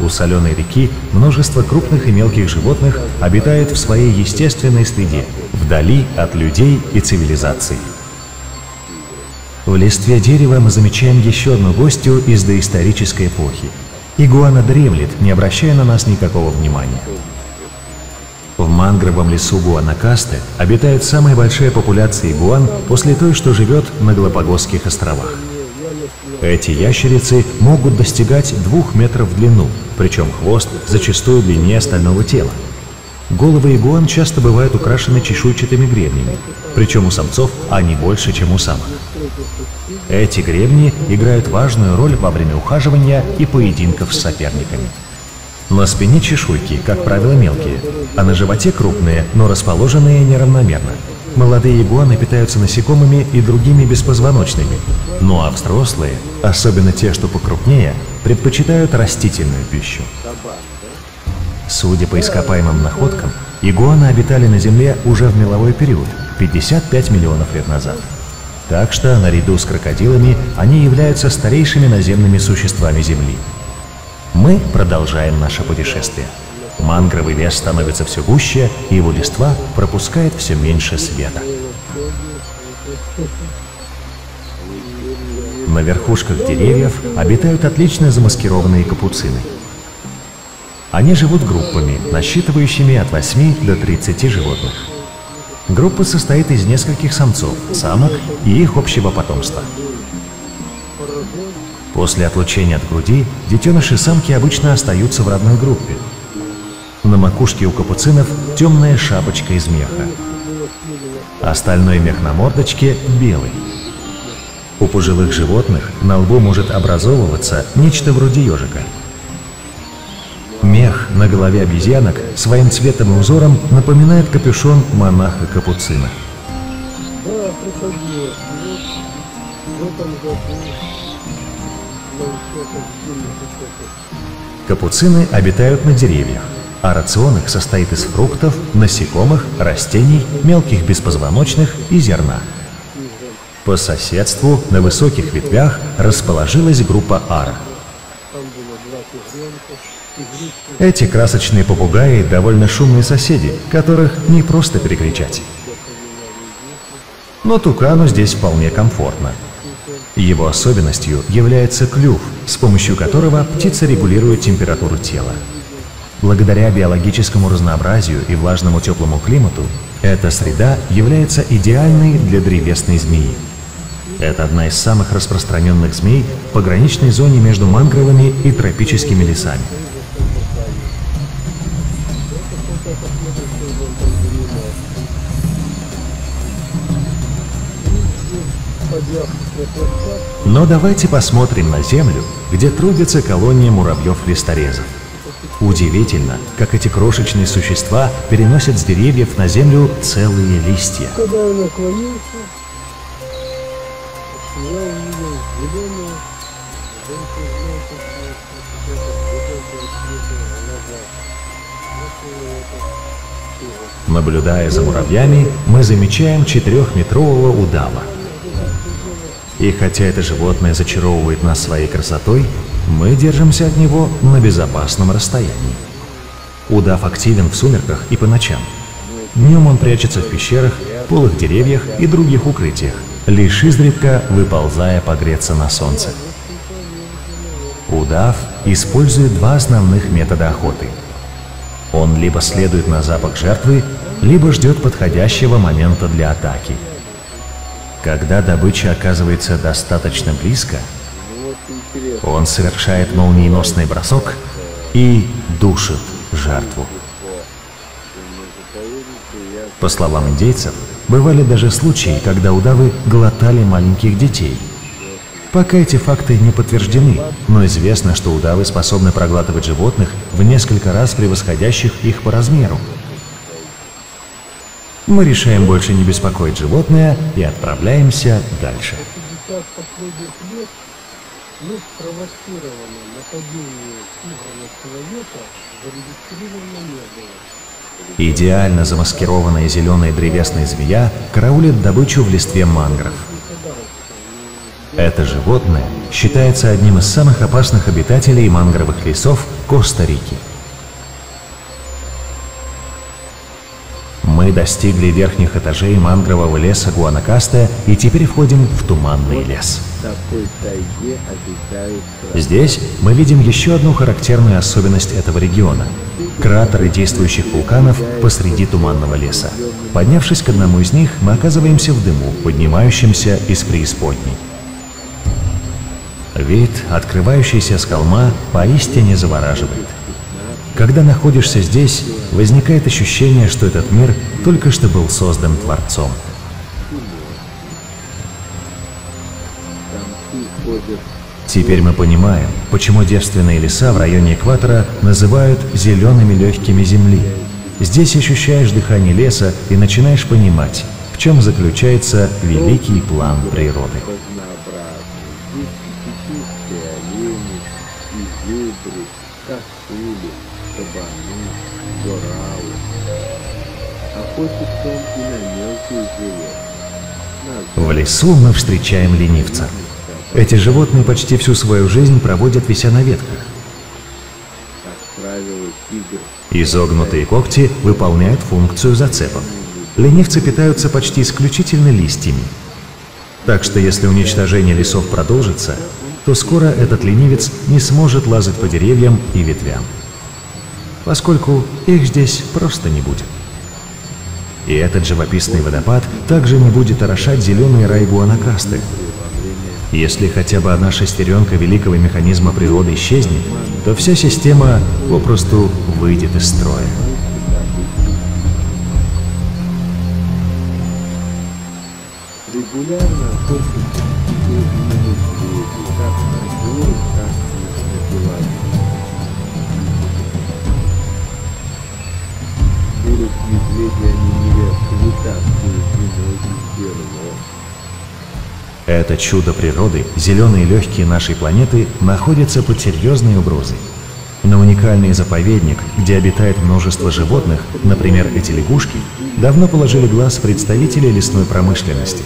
У соленой реки множество крупных и мелких животных обитает в своей естественной среде, вдали от людей и цивилизаций. В листве дерева мы замечаем еще одну гостью из доисторической эпохи. Игуана дремлет, не обращая на нас никакого внимания. В мангровом лесу Гуанакасты обитает самая большая популяция игуан после той, что живет на Галапагосских островах. Эти ящерицы могут достигать двух метров в длину, причем хвост зачастую длиннее остального тела. Головы игуан часто бывают украшены чешуйчатыми гребнями, причем у самцов они больше, чем у самок. Эти гребни играют важную роль во время ухаживания и поединков с соперниками. На спине чешуйки, как правило, мелкие, а на животе крупные, но расположенные неравномерно. Молодые игуаны питаются насекомыми и другими беспозвоночными, ну а взрослые, особенно те, что покрупнее, предпочитают растительную пищу. Судя по ископаемым находкам, игуаны обитали на Земле уже в меловой период, 55 миллионов лет назад. Так что, наряду с крокодилами, они являются старейшими наземными существами Земли. Мы продолжаем наше путешествие. Мангровый лес становится все гуще, и его листва пропускает все меньше света. На верхушках деревьев обитают отлично замаскированные капуцины. Они живут группами, насчитывающими от 8 до 30 животных. Группа состоит из нескольких самцов, самок и их общего потомства. После отлучения от груди детеныши самки обычно остаются в родной группе, на макушке у капуцинов темная шапочка из меха. Остальной мех на мордочке белый. У пожилых животных на лбу может образовываться нечто вроде ежика. Мех на голове обезьянок своим цветом и узором напоминает капюшон монаха капуцина. Капуцины обитают на деревьях, а рацион их состоит из фруктов, насекомых, растений, мелких беспозвоночных и зерна. По соседству на высоких ветвях расположилась группа ара. Эти красочные попугаи – довольно шумные соседи, которых не просто перекричать. Но тукану здесь вполне комфортно. Его особенностью является клюв, с помощью которого птица регулирует температуру тела. Благодаря биологическому разнообразию и влажному теплому климату, эта среда является идеальной для древесной змеи. Это одна из самых распространенных змей в пограничной зоне между мангровыми и тропическими лесами. Но давайте посмотрим на Землю, где трудится колония муравьев-листорезов. Удивительно, как эти крошечные существа переносят с деревьев на землю целые листья. Когда это Наблюдая за муравьями, мы замечаем четырехметрового удава. И хотя это животное зачаровывает нас своей красотой, мы держимся от него на безопасном расстоянии. Удав активен в сумерках и по ночам. Днем он прячется в пещерах, полых деревьях и других укрытиях, лишь изредка выползая погреться на солнце. Удав использует два основных метода охоты. Он либо следует на запах жертвы, либо ждет подходящего момента для атаки. Когда добыча оказывается достаточно близко, он совершает молниеносный бросок и душит жертву. По словам индейцев, бывали даже случаи, когда удавы глотали маленьких детей. Пока эти факты не подтверждены, но известно, что удавы способны проглатывать животных в несколько раз превосходящих их по размеру. Мы решаем больше не беспокоить животное и отправляемся дальше. 50 последних лет мы спровоцировано нападение тигра на человека зарегистрировано не было. Идеально замаскированная зеленая древесная змея караулит добычу в листве мангров. Это животное считается одним из самых опасных обитателей мангровых лесов Коста-Рики. Мы достигли верхних этажей мангрового леса Гуанакаста и теперь входим в туманный лес. Здесь мы видим еще одну характерную особенность этого региона – кратеры действующих вулканов посреди туманного леса. Поднявшись к одному из них, мы оказываемся в дыму, поднимающемся из преисподней. Вид, открывающийся с холма, поистине завораживает. Когда находишься здесь, возникает ощущение, что этот мир только что был создан Творцом. Теперь мы понимаем, почему девственные леса в районе экватора называют зелеными легкими Земли. Здесь ощущаешь дыхание леса и начинаешь понимать, в чем заключается великий план природы. В лесу мы встречаем ленивца. Эти животные почти всю свою жизнь проводят вися на ветках. Изогнутые когти выполняют функцию зацепов. Ленивцы питаются почти исключительно листьями. Так что если уничтожение лесов продолжится, то скоро этот ленивец не сможет лазать по деревьям и ветвям, поскольку их здесь просто не будет. И этот живописный водопад также не будет орошать зеленые рай Гуанакасты. Если хотя бы одна шестеренка великого механизма природы исчезнет, то вся система попросту выйдет из строя. регулярно и медведи, они нередко Это чудо природы, зеленые легкие нашей планеты, находятся под серьезной угрозой. На уникальный заповедник, где обитает множество животных, например, эти лягушки, давно положили глаз представители лесной промышленности.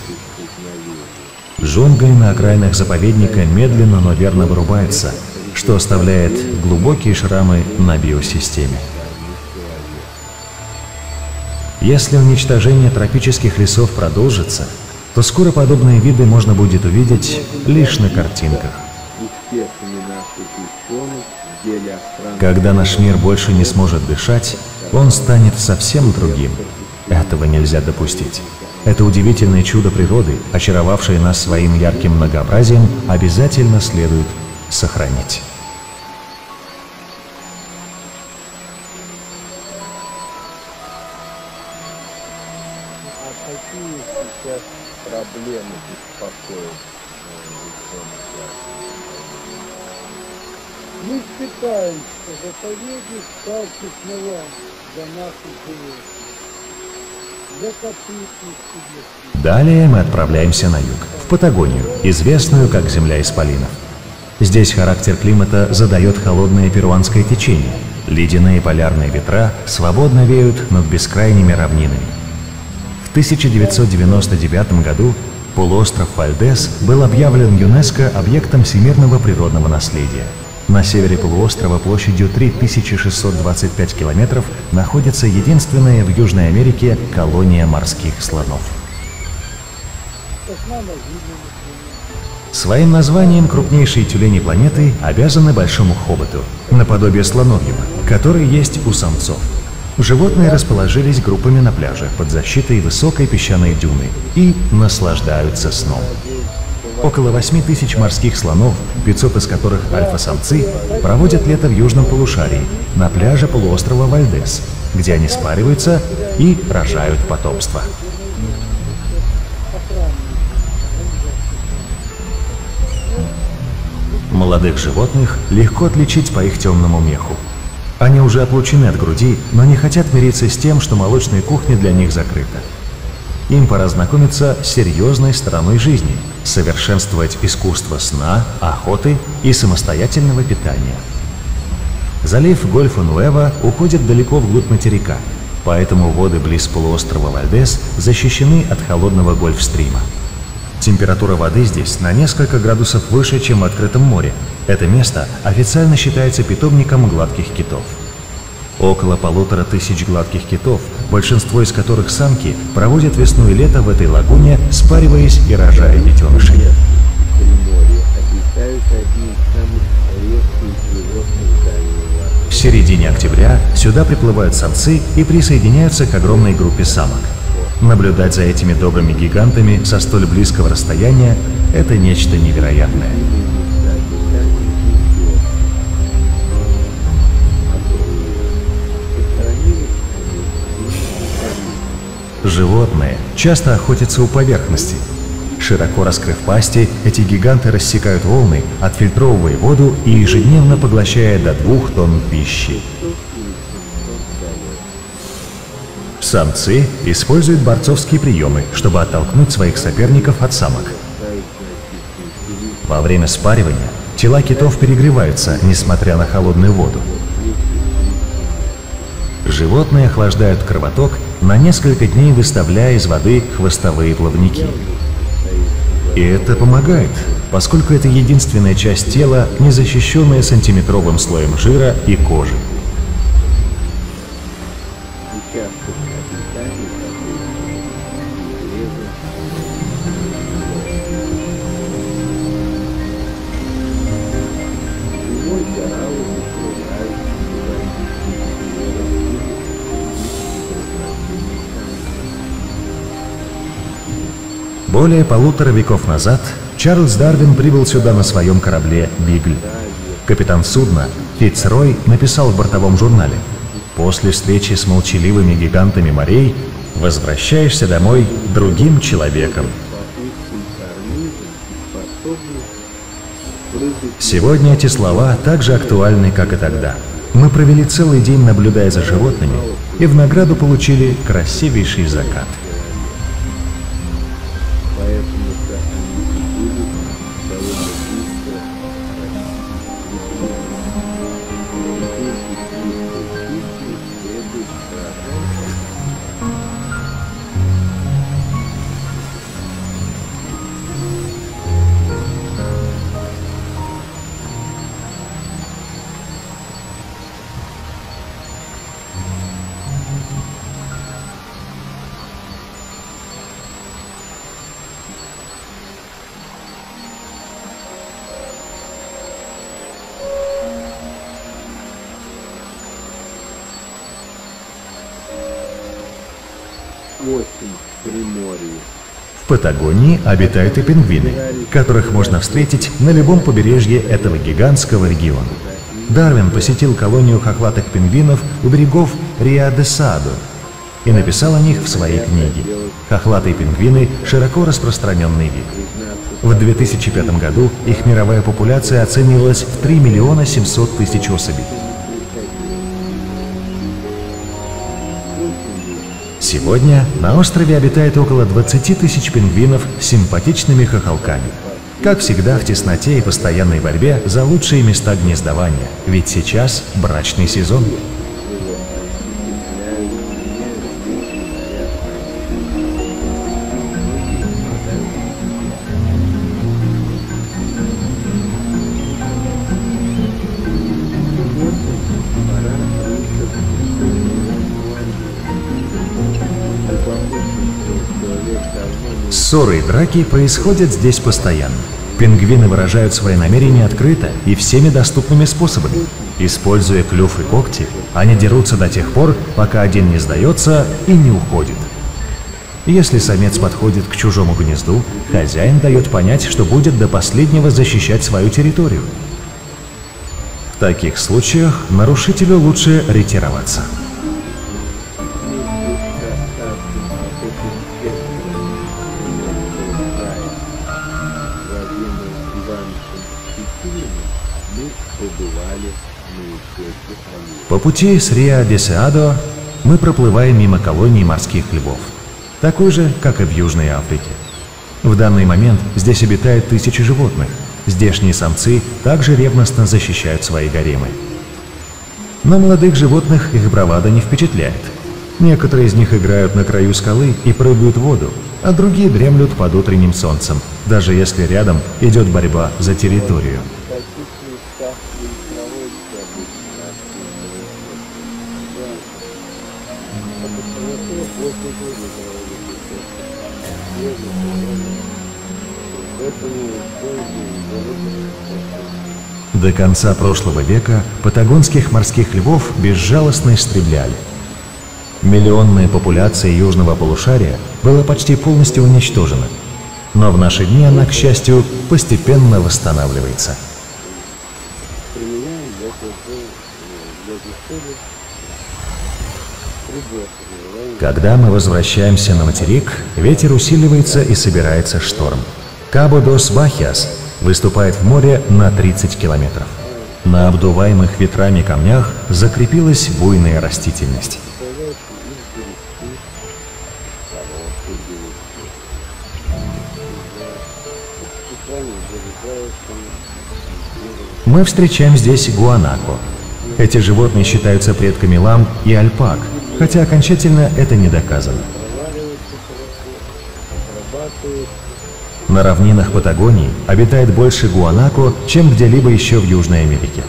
Джунгли на окраинах заповедника медленно, но верно вырубаются, что оставляет глубокие шрамы на биосистеме. Если уничтожение тропических лесов продолжится, то скоро подобные виды можно будет увидеть лишь на картинках. Когда наш мир больше не сможет дышать, он станет совсем другим. Этого нельзя допустить. Это удивительное чудо природы, очаровавшее нас своим ярким многообразием, обязательно следует сохранить. Мы считаем, что заповедник стал технологией для наших животных, Далее мы отправляемся на юг, в Патагонию, известную как земля исполинов. Здесь характер климата задает холодное перуанское течение. Ледяные полярные ветра свободно веют над бескрайними равнинами. В 1999 году полуостров Вальдес был объявлен ЮНЕСКО объектом всемирного природного наследия. На севере полуострова площадью 3625 километров находится единственная в Южной Америке колония морских слонов. Своим названием крупнейшие тюлени планеты обязаны большому хоботу, наподобие слоновьего, который есть у самцов. Животные расположились группами на пляже под защитой высокой песчаной дюны и наслаждаются сном. Около 8 тысяч морских слонов, 500 из которых альфа-самцы, проводят лето в южном полушарии, на пляже полуострова Вальдес, где они спариваются и рожают потомство. Молодых животных легко отличить по их темному меху. Они уже отлучены от груди, но не хотят мириться с тем, что молочная кухня для них закрыта. Им пора знакомиться с серьезной стороной жизни, совершенствовать искусство сна, охоты и самостоятельного питания. Залив Гольфа-Нуэва уходит далеко вглубь материка, поэтому воды близ полуострова Вальдес защищены от холодного гольфстрима. Температура воды здесь на несколько градусов выше, чем в открытом море. Это место официально считается питомником гладких китов. Около полутора тысяч гладких китов, большинство из которых самки, проводят весну и лето в этой лагуне, спариваясь и рожая детенышей. В середине октября сюда приплывают самцы и присоединяются к огромной группе самок. Наблюдать за этими добрыми гигантами со столь близкого расстояния – это нечто невероятное. Животные часто охотятся у поверхности. Широко раскрыв пасти, эти гиганты рассекают волны, отфильтровывая воду и ежедневно поглощая до двух тонн пищи. Самцы используют борцовские приемы, чтобы оттолкнуть своих соперников от самок. Во время спаривания тела китов перегреваются, несмотря на холодную воду. Животные охлаждают кровоток, на несколько дней выставляя из воды хвостовые плавники. И это помогает, поскольку это единственная часть тела, не защищенная сантиметровым слоем жира и кожи. Более полутора веков назад Чарльз Дарвин прибыл сюда на своем корабле «Бигль». Капитан судна Фитцрой написал в бортовом журнале «После встречи с молчаливыми гигантами морей возвращаешься домой другим человеком». Сегодня эти слова так же актуальны, как и тогда. Мы провели целый день, наблюдая за животными, и в награду получили красивейший закат. Патагонии обитают и пингвины, которых можно встретить на любом побережье этого гигантского региона. Дарвин посетил колонию хохлатых пингвинов у берегов Риа-де-Садо и написал о них в своей книге. Хохлатые пингвины – широко распространенный вид. В 2005 году их мировая популяция оценивалась в 3 миллиона 700 тысяч особей. Сегодня на острове обитает около 20 тысяч пингвинов с симпатичными хохолками. Как всегда, в тесноте и постоянной борьбе за лучшие места гнездования, ведь сейчас брачный сезон. Ссоры и драки происходят здесь постоянно. Пингвины выражают свои намерения открыто и всеми доступными способами. Используя клюв и когти, они дерутся до тех пор, пока один не сдается и не уходит. Если самец подходит к чужому гнезду, хозяин дает понять, что будет до последнего защищать свою территорию. В таких случаях нарушителю лучше ретироваться. Пути с Риа-де-Сеадо мы проплываем мимо колонии морских львов, такой же, как и в Южной Африке. В данный момент здесь обитают тысячи животных. Здешние самцы также ревностно защищают свои гаремы. Но молодых животных их бравада не впечатляет. Некоторые из них играют на краю скалы и прыгают в воду, а другие дремлют под утренним солнцем, даже если рядом идет борьба за территорию. До конца прошлого века патагонских морских львов безжалостно истребляли. Миллионная популяция южного полушария была почти полностью уничтожена, но в наши дни она, к счастью, постепенно восстанавливается. Когда мы возвращаемся на материк, ветер усиливается и собирается шторм. Кабо-дос-Бахиас выступает в море на 30 километров. На обдуваемых ветрами камнях закрепилась буйная растительность. Мы встречаем здесь гуанако. Эти животные считаются предками лам и альпак, хотя окончательно это не доказано. На равнинах Патагонии обитает больше гуанако, чем где-либо еще в Южной Америке.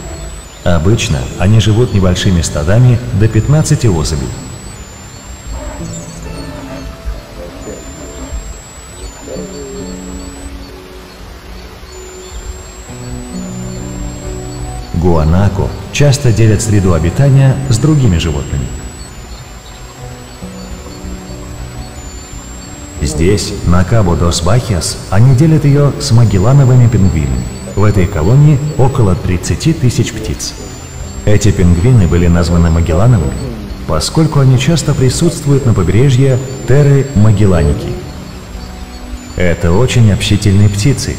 Обычно они живут небольшими стадами до 15 особей. Гуанако часто делят среду обитания с другими животными. Здесь, на Кабо-дос-Бахиас, они делят ее с магеллановыми пингвинами. В этой колонии около 30 тысяч птиц. Эти пингвины были названы магеллановыми, поскольку они часто присутствуют на побережье Терры Магелланики. Это очень общительные птицы.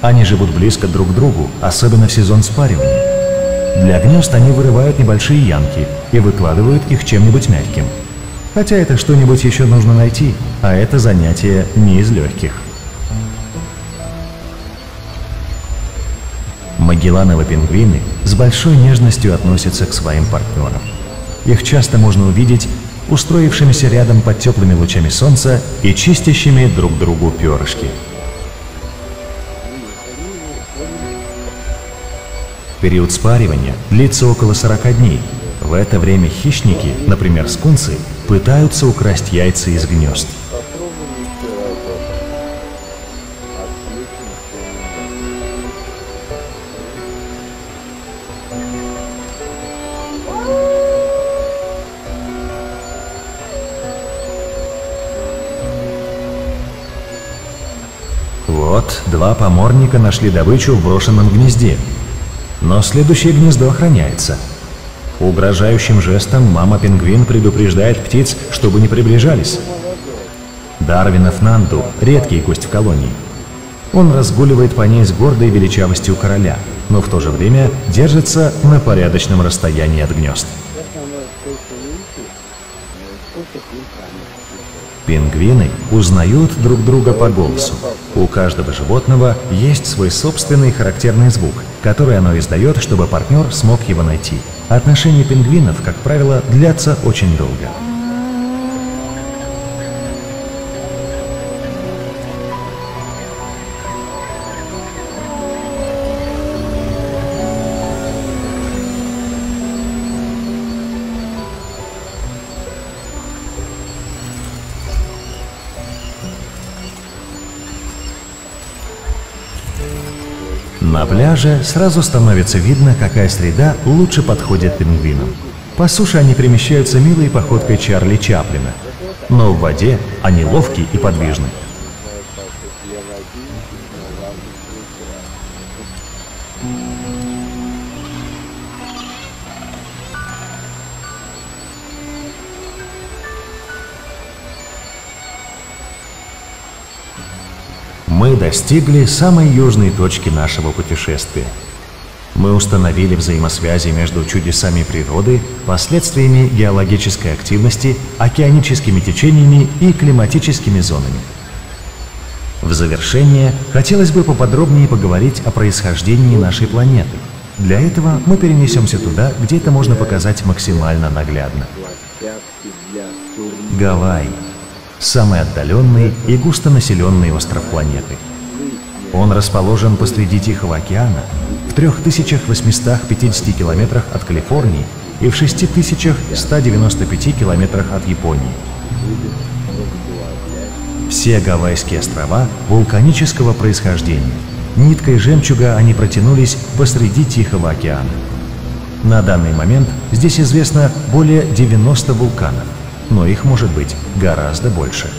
Они живут близко друг к другу, особенно в сезон спаривания. Для гнезд они вырывают небольшие ямки и выкладывают их чем-нибудь мягким – Хотя это что-нибудь еще нужно найти, а это занятие не из легких. Магеллановы пингвины с большой нежностью относятся к своим партнерам. Их часто можно увидеть устроившимися рядом под теплыми лучами солнца и чистящими друг другу перышки. Период спаривания длится около 40 дней. В это время хищники, например, скунсы, пытаются украсть яйца из гнезд. Вот, два поморника нашли добычу в брошенном гнезде. Но следующее гнездо охраняется – Угрожающим жестом мама-пингвин предупреждает птиц, чтобы не приближались. Дарвинов Нанду – редкий гость в колонии. Он разгуливает по ней с гордой величавостью короля, но в то же время держится на порядочном расстоянии от гнезд. Пингвины узнают друг друга по голосу. У каждого животного есть свой собственный характерный звук, который оно издает, чтобы партнер смог его найти. Отношения пингвинов, как правило, длятся очень долго. На пляже сразу становится видно, какая среда лучше подходит пингвинам. По суше они перемещаются милой походкой Чарли Чаплина, но в воде они ловкие и подвижны. Достигли самой южной точки нашего путешествия. Мы установили взаимосвязи между чудесами природы, последствиями геологической активности, океаническими течениями и климатическими зонами. В завершение хотелось бы поподробнее поговорить о происхождении нашей планеты. Для этого мы перенесемся туда, где это можно показать максимально наглядно. Гавайи самый отдаленный и густонаселенный остров планеты. Он расположен посреди Тихого океана, в 3850 километрах от Калифорнии и в 6195 километрах от Японии. Все Гавайские острова вулканического происхождения. Ниткой жемчуга они протянулись посреди Тихого океана. На данный момент здесь известно более 90 вулканов но их может быть гораздо больше.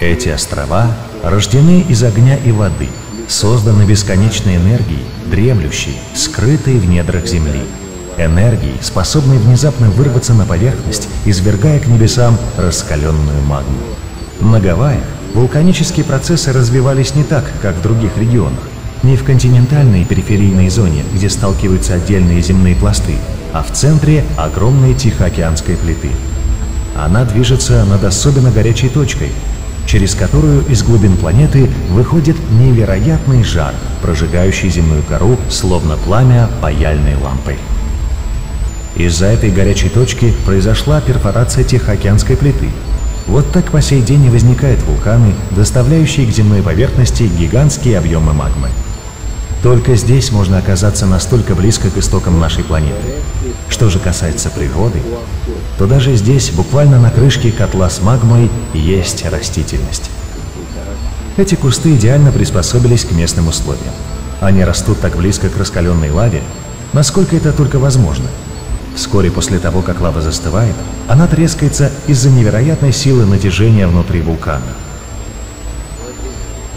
Эти острова рождены из огня и воды, созданы бесконечной энергией, дремлющей, скрытой в недрах Земли. Энергией, способной внезапно вырваться на поверхность, извергая к небесам раскаленную магму. На Гавайях Вулканические процессы развивались не так, как в других регионах. Не в континентальной периферийной зоне, где сталкиваются отдельные земные пласты, а в центре огромной Тихоокеанской плиты. Она движется над особенно горячей точкой, через которую из глубин планеты выходит невероятный жар, прожигающий земную кору, словно пламя паяльной лампы. Из-за этой горячей точки произошла перфорация Тихоокеанской плиты, вот так по сей день и возникают вулканы, доставляющие к земной поверхности гигантские объемы магмы. Только здесь можно оказаться настолько близко к истокам нашей планеты. Что же касается природы, то даже здесь, буквально на крышке котла с магмой, есть растительность. Эти кусты идеально приспособились к местным условиям. Они растут так близко к раскаленной лаве, насколько это только возможно – Вскоре после того, как лава застывает, она трескается из-за невероятной силы натяжения внутри вулкана.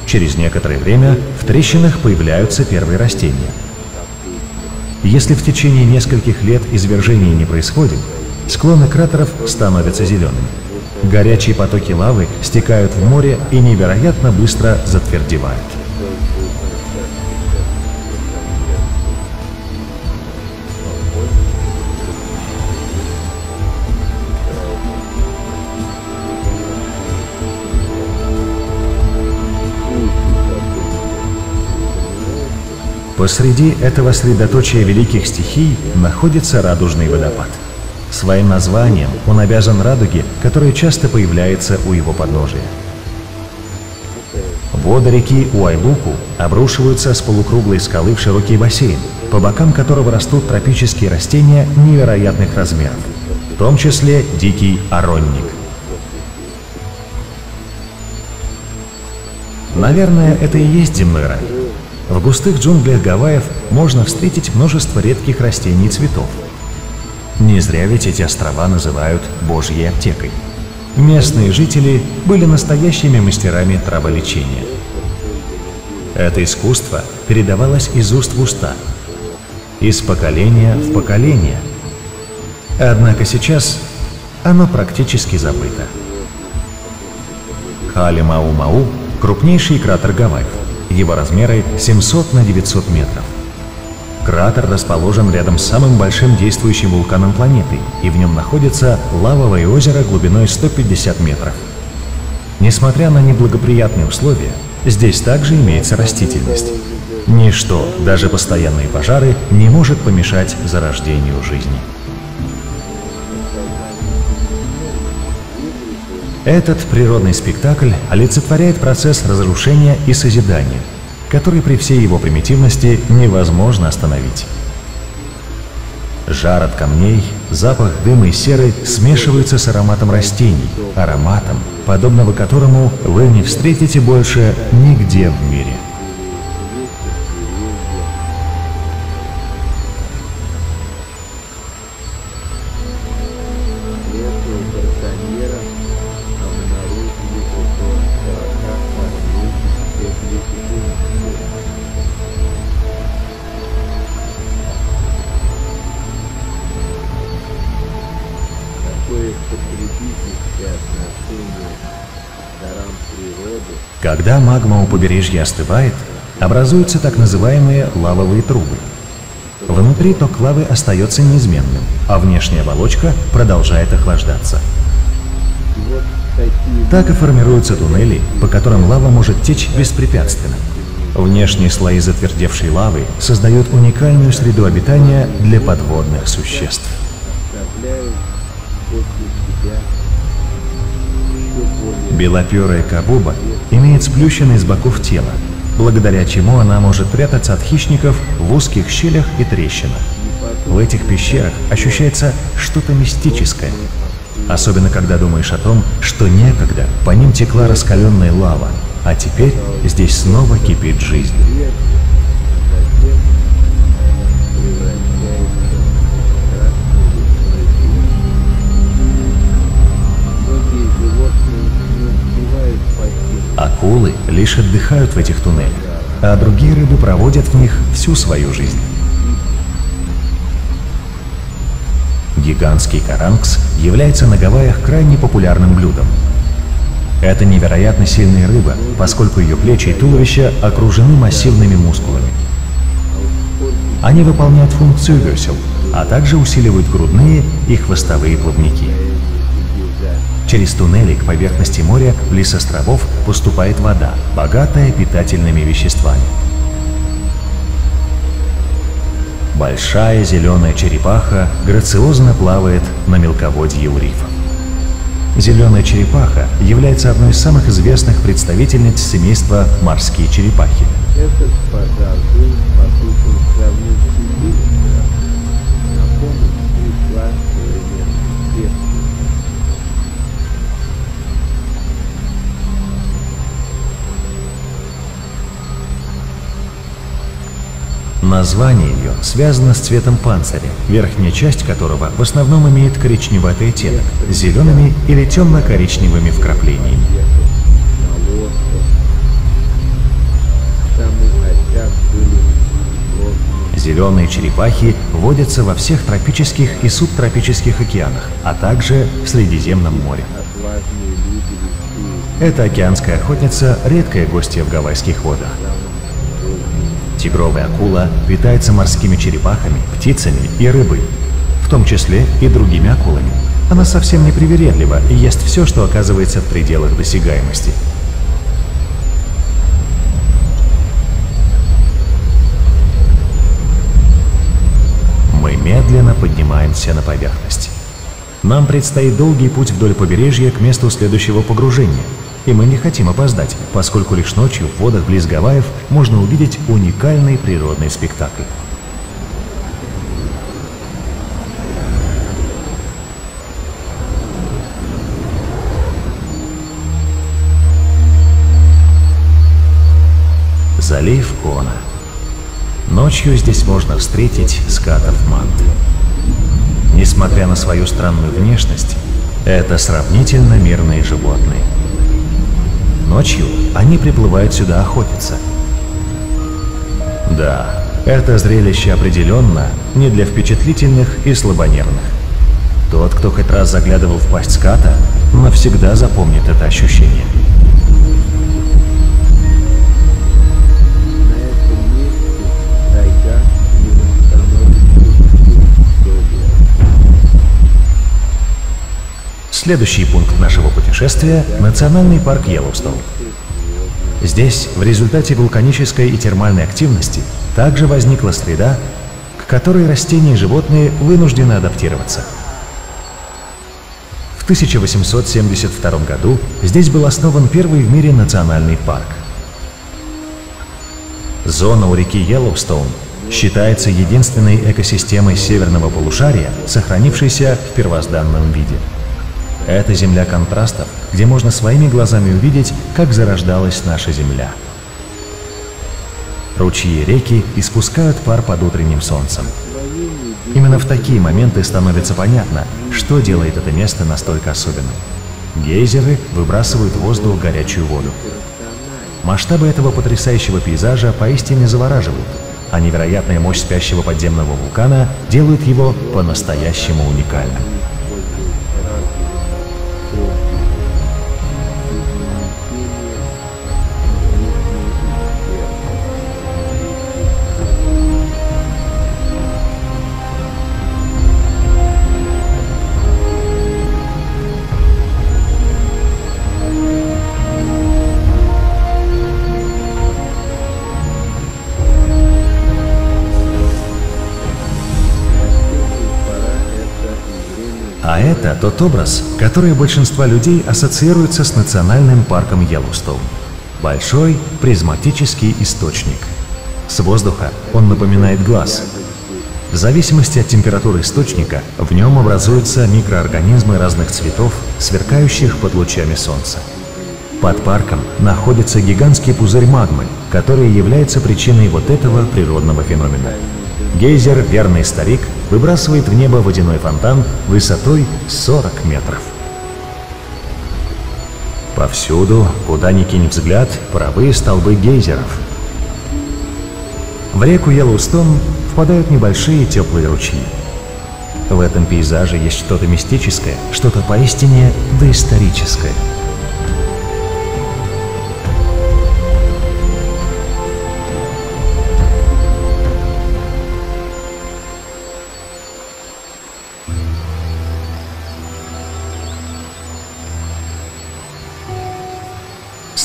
Через некоторое время в трещинах появляются первые растения. Если в течение нескольких лет извержений не происходит, склоны кратеров становятся зелеными. Горячие потоки лавы стекают в море и невероятно быстро затвердевают. Посреди этого средоточия великих стихий находится радужный водопад. Своим названием он обязан радуге, которая часто появляется у его подножия. Воды реки Уайлуку обрушиваются с полукруглой скалы в широкий бассейн, по бокам которого растут тропические растения невероятных размеров, в том числе дикий оронник. Наверное, это и есть земной рай. В густых джунглях Гавайев можно встретить множество редких растений и цветов. Не зря ведь эти острова называют «божьей аптекой». Местные жители были настоящими мастерами траволечения. Это искусство передавалось из уст в уста, из поколения в поколение. Однако сейчас оно практически забыто. Хали-Мау-Мау – крупнейший кратер Гавайев Его размеры 700 на 900 метров. Кратер расположен рядом с самым большим действующим вулканом планеты, и в нем находится лавовое озеро глубиной 150 метров. Несмотря на неблагоприятные условия, здесь также имеется растительность. Ничто, даже постоянные пожары, не может помешать зарождению жизни. Этот природный спектакль олицетворяет процесс разрушения и созидания, который при всей его примитивности невозможно остановить. Жар от камней, запах дыма и серы смешиваются с ароматом растений, ароматом, подобного которому вы не встретите больше нигде в мире. Когда магма у побережья остывает, образуются так называемые лавовые трубы. Внутри ток лавы остается неизменным, а внешняя оболочка продолжает охлаждаться. Так и формируются туннели, по которым лава может течь беспрепятственно. Внешние слои затвердевшей лавы создают уникальную среду обитания для подводных существ. Белоперая кабуба имеет сплющенный с боков тело, благодаря чему она может прятаться от хищников в узких щелях и трещинах. В этих пещерах ощущается что-то мистическое, особенно когда думаешь о том, что некогда по ним текла раскаленная лава, а теперь здесь снова кипит жизнь. Акулы лишь отдыхают в этих туннелях, а другие рыбы проводят в них всю свою жизнь. Гигантский каранкс является на Гавайях крайне популярным блюдом. Это невероятно сильная рыба, поскольку ее плечи и туловище окружены массивными мускулами. Они выполняют функцию весел, а также усиливают грудные и хвостовые плавники. Через туннели к поверхности моря в лес островов поступает вода, богатая питательными веществами. Большая зеленая черепаха грациозно плавает на мелководье у рифа. Зеленая черепаха является одной из самых известных представительниц семейства морские черепахи. Этот был потушен сравнительно Название ее связано с цветом панциря, верхняя часть которого в основном имеет коричневатый оттенок, зелеными или темно-коричневыми вкраплениями. Зеленые черепахи водятся во всех тропических и субтропических океанах, а также в Средиземном море. Эта океанская охотница – редкая гостья в гавайских водах. Тигровая акула питается морскими черепахами, птицами и рыбой, в том числе и другими акулами. Она совсем не привередлива и ест все, что оказывается в пределах досягаемости. Мы медленно поднимаемся на поверхность. Нам предстоит долгий путь вдоль побережья к месту следующего погружения. И мы не хотим опоздать, поскольку лишь ночью в водах близ Гавайев можно увидеть уникальный природный спектакль. Залив Кона. Ночью здесь можно встретить скатов манты. Несмотря на свою странную внешность, это сравнительно мирные животные. Ночью они приплывают сюда охотиться. Да, это зрелище определенно не для впечатлительных и слабонервных. Тот, кто хоть раз заглядывал в пасть ската, навсегда запомнит это ощущение. Следующий пункт нашего путешествия – национальный парк Йеллоустоун. Здесь, в результате вулканической и термальной активности, также возникла среда, к которой растения и животные вынуждены адаптироваться. В 1872 году здесь был основан первый в мире национальный парк. Зона у реки Йеллоустоун считается единственной экосистемой северного полушария, сохранившейся в первозданном виде. Это земля контрастов, где можно своими глазами увидеть, как зарождалась наша Земля. Ручьи и реки испускают пар под утренним солнцем. Именно в такие моменты становится понятно, что делает это место настолько особенным. Гейзеры выбрасывают в воздух горячую воду. Масштабы этого потрясающего пейзажа поистине завораживают, а невероятная мощь спящего подземного вулкана делают его по-настоящему уникальным. А это тот образ, который большинство людей ассоциируется с национальным парком Йеллоустоун. Большой призматический источник. С воздуха он напоминает глаз. В зависимости от температуры источника в нем образуются микроорганизмы разных цветов, сверкающих под лучами солнца. Под парком находится гигантский пузырь магмы, который является причиной вот этого природного феномена. Гейзер «Верный старик» выбрасывает в небо водяной фонтан высотой 40 метров. Повсюду, куда ни кинь взгляд, паровые столбы гейзеров. В реку Йеллоустон впадают небольшие теплые ручьи. В этом пейзаже есть что-то мистическое, что-то поистине доисторическое –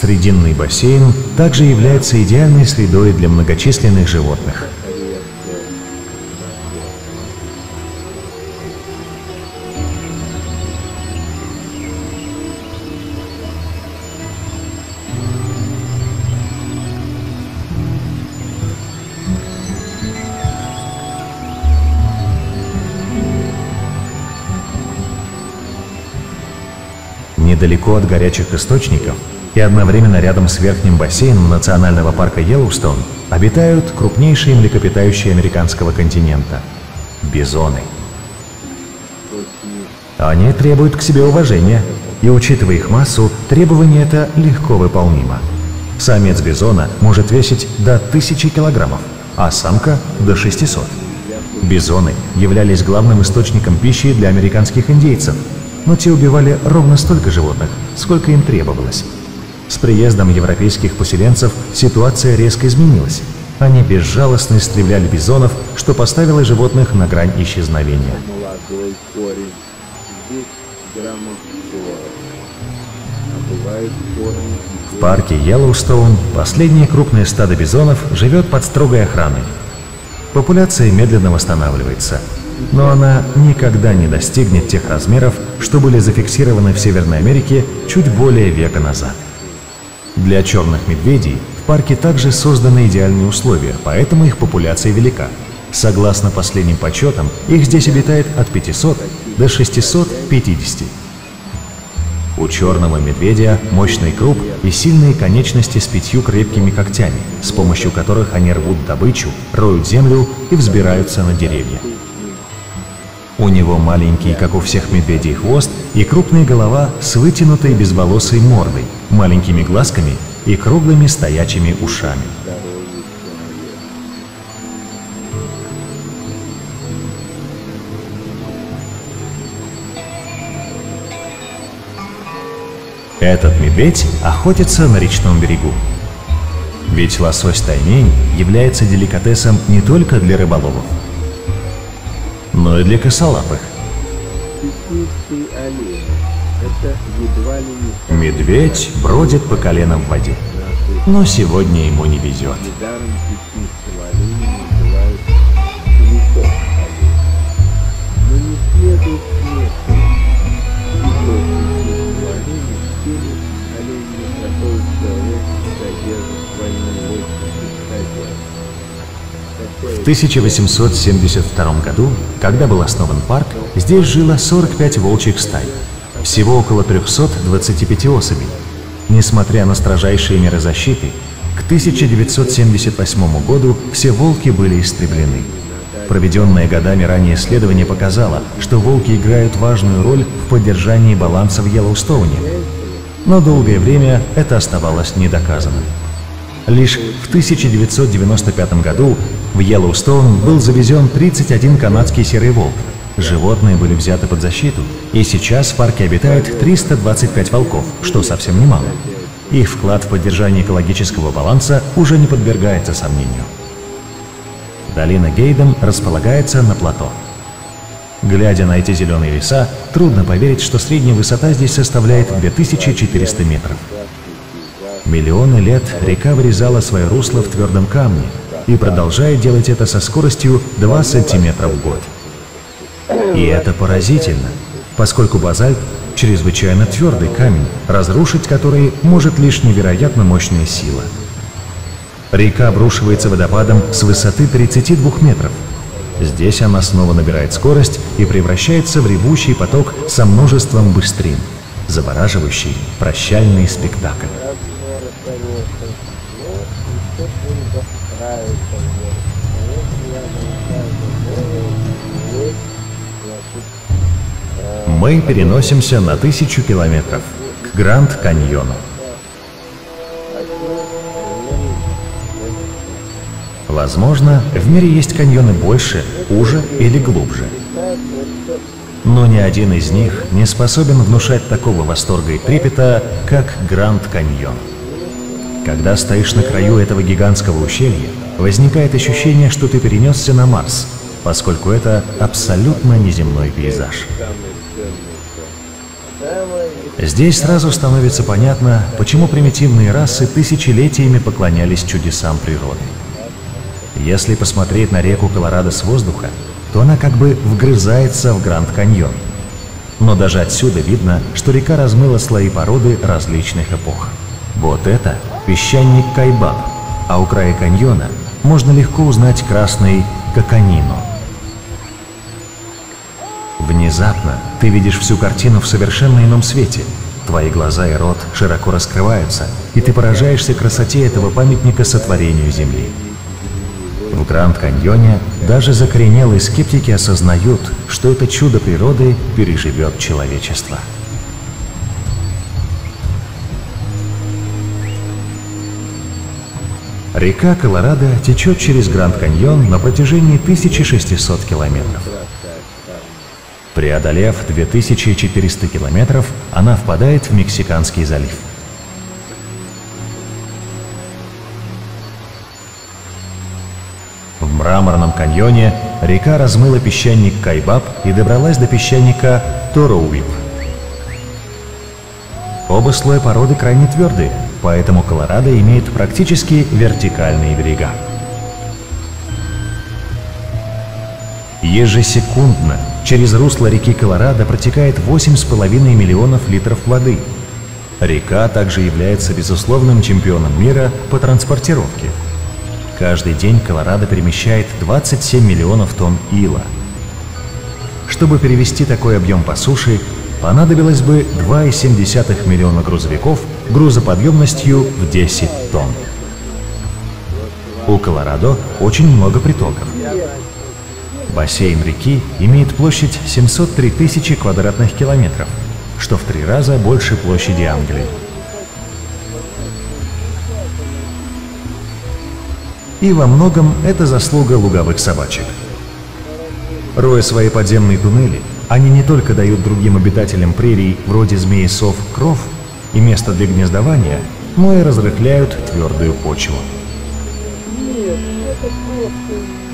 Срединный бассейн также является идеальной средой для многочисленных животных. Недалеко от горячих источников и одновременно рядом с верхним бассейном национального парка Йеллоустон обитают крупнейшие млекопитающие американского континента – бизоны. Они требуют к себе уважения, и, учитывая их массу, требование это легко выполнимо. Самец бизона может весить до 1000 килограммов, а самка – до 600. Бизоны являлись главным источником пищи для американских индейцев, но те убивали ровно столько животных, сколько им требовалось. С приездом европейских поселенцев ситуация резко изменилась. Они безжалостно истребляли бизонов, что поставило животных на грань исчезновения. Молодой корень. Здесь граммов 40. Бывает корни В парке Йеллоустоун последнее крупное стадо бизонов живет под строгой охраной. Популяция медленно восстанавливается, но она никогда не достигнет тех размеров, что были зафиксированы в Северной Америке чуть более века назад. Для черных медведей в парке также созданы идеальные условия, поэтому их популяция велика. Согласно последним подсчетам, их здесь обитает от 500 до 650. У черного медведя мощный круп и сильные конечности с пятью крепкими когтями, с помощью которых они рвут добычу, роют землю и взбираются на деревья. У него маленький, как у всех медведей, хвост и крупная голова с вытянутой безволосой мордой, маленькими глазками и круглыми стоячими ушами. Этот медведь охотится на речном берегу. Ведь лосось таймень является деликатесом не только для рыболовов, но и для косолапых. Медведь бродит по колено в воде. Но сегодня ему не везет. В 1872 году, когда был основан парк, здесь жило 45 волчьих стай. Всего около 325 особей. Несмотря на строжайшие меры защиты, к 1978 году все волки были истреблены. Проведенное годами ранее исследование показало, что волки играют важную роль в поддержании баланса в Йеллоустоуне. Но долгое время это оставалось недоказанным. Лишь в 1995 году в Йеллоустоун был завезен 31 канадский серый волк. Животные были взяты под защиту, и сейчас в парке обитает 325 волков, что совсем немало. Их вклад в поддержание экологического баланса уже не подвергается сомнению. Долина Гейден располагается на плато. Глядя на эти зеленые леса, трудно поверить, что средняя высота здесь составляет 2400 метров. Миллионы лет река вырезала свое русло в твердом камне и продолжает делать это со скоростью 2 сантиметра в год. И это поразительно, поскольку базальт – чрезвычайно твердый камень, разрушить который может лишь невероятно мощная сила. Река обрушивается водопадом с высоты 32 метров. Здесь она снова набирает скорость и превращается в ревущий поток со множеством быстрин, завораживающий прощальный спектакль. Мы переносимся на тысячу километров к Гранд Каньону. Возможно, в мире есть каньоны больше, уже или глубже. Но ни один из них не способен внушать такого восторга и трепета, как Гранд Каньон. Когда стоишь на краю этого гигантского ущелья, возникает ощущение, что ты перенесся на Марс, поскольку это абсолютно неземной пейзаж. Здесь сразу становится понятно, почему примитивные расы тысячелетиями поклонялись чудесам природы. Если посмотреть на реку Колорадо с воздуха, то она как бы вгрызается в Гранд Каньон. Но даже отсюда видно, что река размыла слои породы различных эпох. Вот это песчаник Кайбаб, а у края каньона можно легко узнать красный Коканино. Внезапно ты видишь всю картину в совершенно ином свете. Твои глаза и рот широко раскрываются, и ты поражаешься красоте этого памятника сотворению Земли. В Гранд-Каньоне даже закоренелые скептики осознают, что это чудо природы переживет человечество. Река Колорадо течет через Гранд-Каньон на протяжении 1600 километров. Преодолев 2400 километров, она впадает в Мексиканский залив. В мраморном каньоне река размыла песчаник Кайбаб и добралась до песчаника Тороуип. Оба слоя породы крайне твердые, поэтому Колорадо имеет практически вертикальные берега. Ежесекундно через русло реки Колорадо протекает 8,5 миллионов литров воды. Река также является безусловным чемпионом мира по транспортировке. Каждый день Колорадо перемещает 27 миллионов тонн ила. Чтобы перевести такой объем по суше, понадобилось бы 2,7 миллиона грузовиков грузоподъемностью в 10 тонн. У Колорадо очень много притоков. Бассейн реки имеет площадь 703 тысячи квадратных километров, что в три раза больше площади Англии. И во многом это заслуга луговых собачек. Роя свои подземные туннели, они не только дают другим обитателям прерий, вроде змеи сов, кров и место для гнездования, но и разрыхляют твердую почву. Нет, это просто...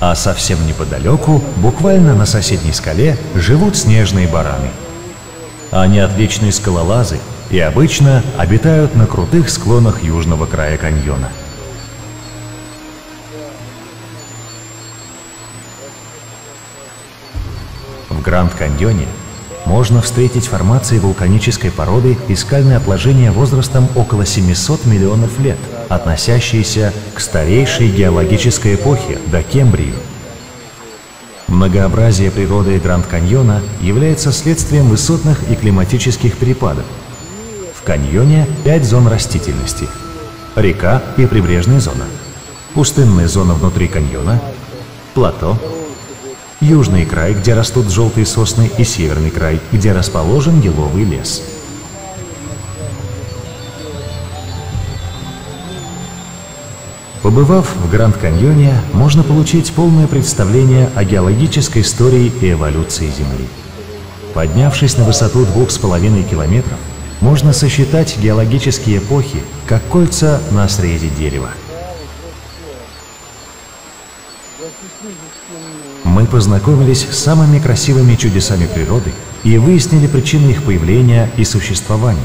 А совсем неподалеку, буквально на соседней скале, живут снежные бараны. Они отличные скалолазы и обычно обитают на крутых склонах южного края каньона. В Гранд-каньоне можно встретить формации вулканической породы и скальные отложения возрастом около 700 миллионов лет, относящиеся к старейшей геологической эпохе, до Кембрию. Многообразие природы Гранд-каньона является следствием высотных и климатических перепадов. В каньоне пять зон растительности – река и прибрежная зона, пустынная зона внутри каньона, плато, южный край, где растут желтые сосны, и северный край, где расположен еловый лес. Побывав в Гранд-Каньоне, можно получить полное представление о геологической истории и эволюции Земли. Поднявшись на высоту двух с половиной километров, можно сосчитать геологические эпохи, как кольца на срезе дерева. Мы познакомились с самыми красивыми чудесами природы и выяснили причины их появления и существования.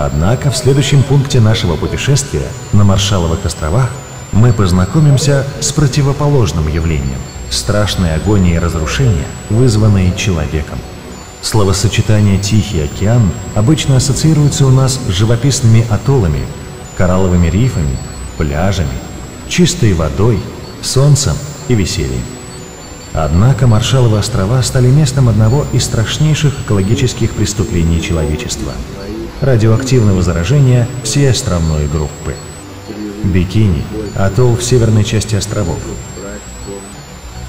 Однако в следующем пункте нашего путешествия на Маршаловых островах мы познакомимся с противоположным явлением – страшной агонией и разрушения, вызванной человеком. Словосочетание «Тихий океан» обычно ассоциируется у нас с живописными атоллами, коралловыми рифами, пляжами, чистой водой, солнцем и весельем. Однако Маршалловы острова стали местом одного из страшнейших экологических преступлений человечества – радиоактивного заражения всей островной группы. Бикини – атолл в северной части островов.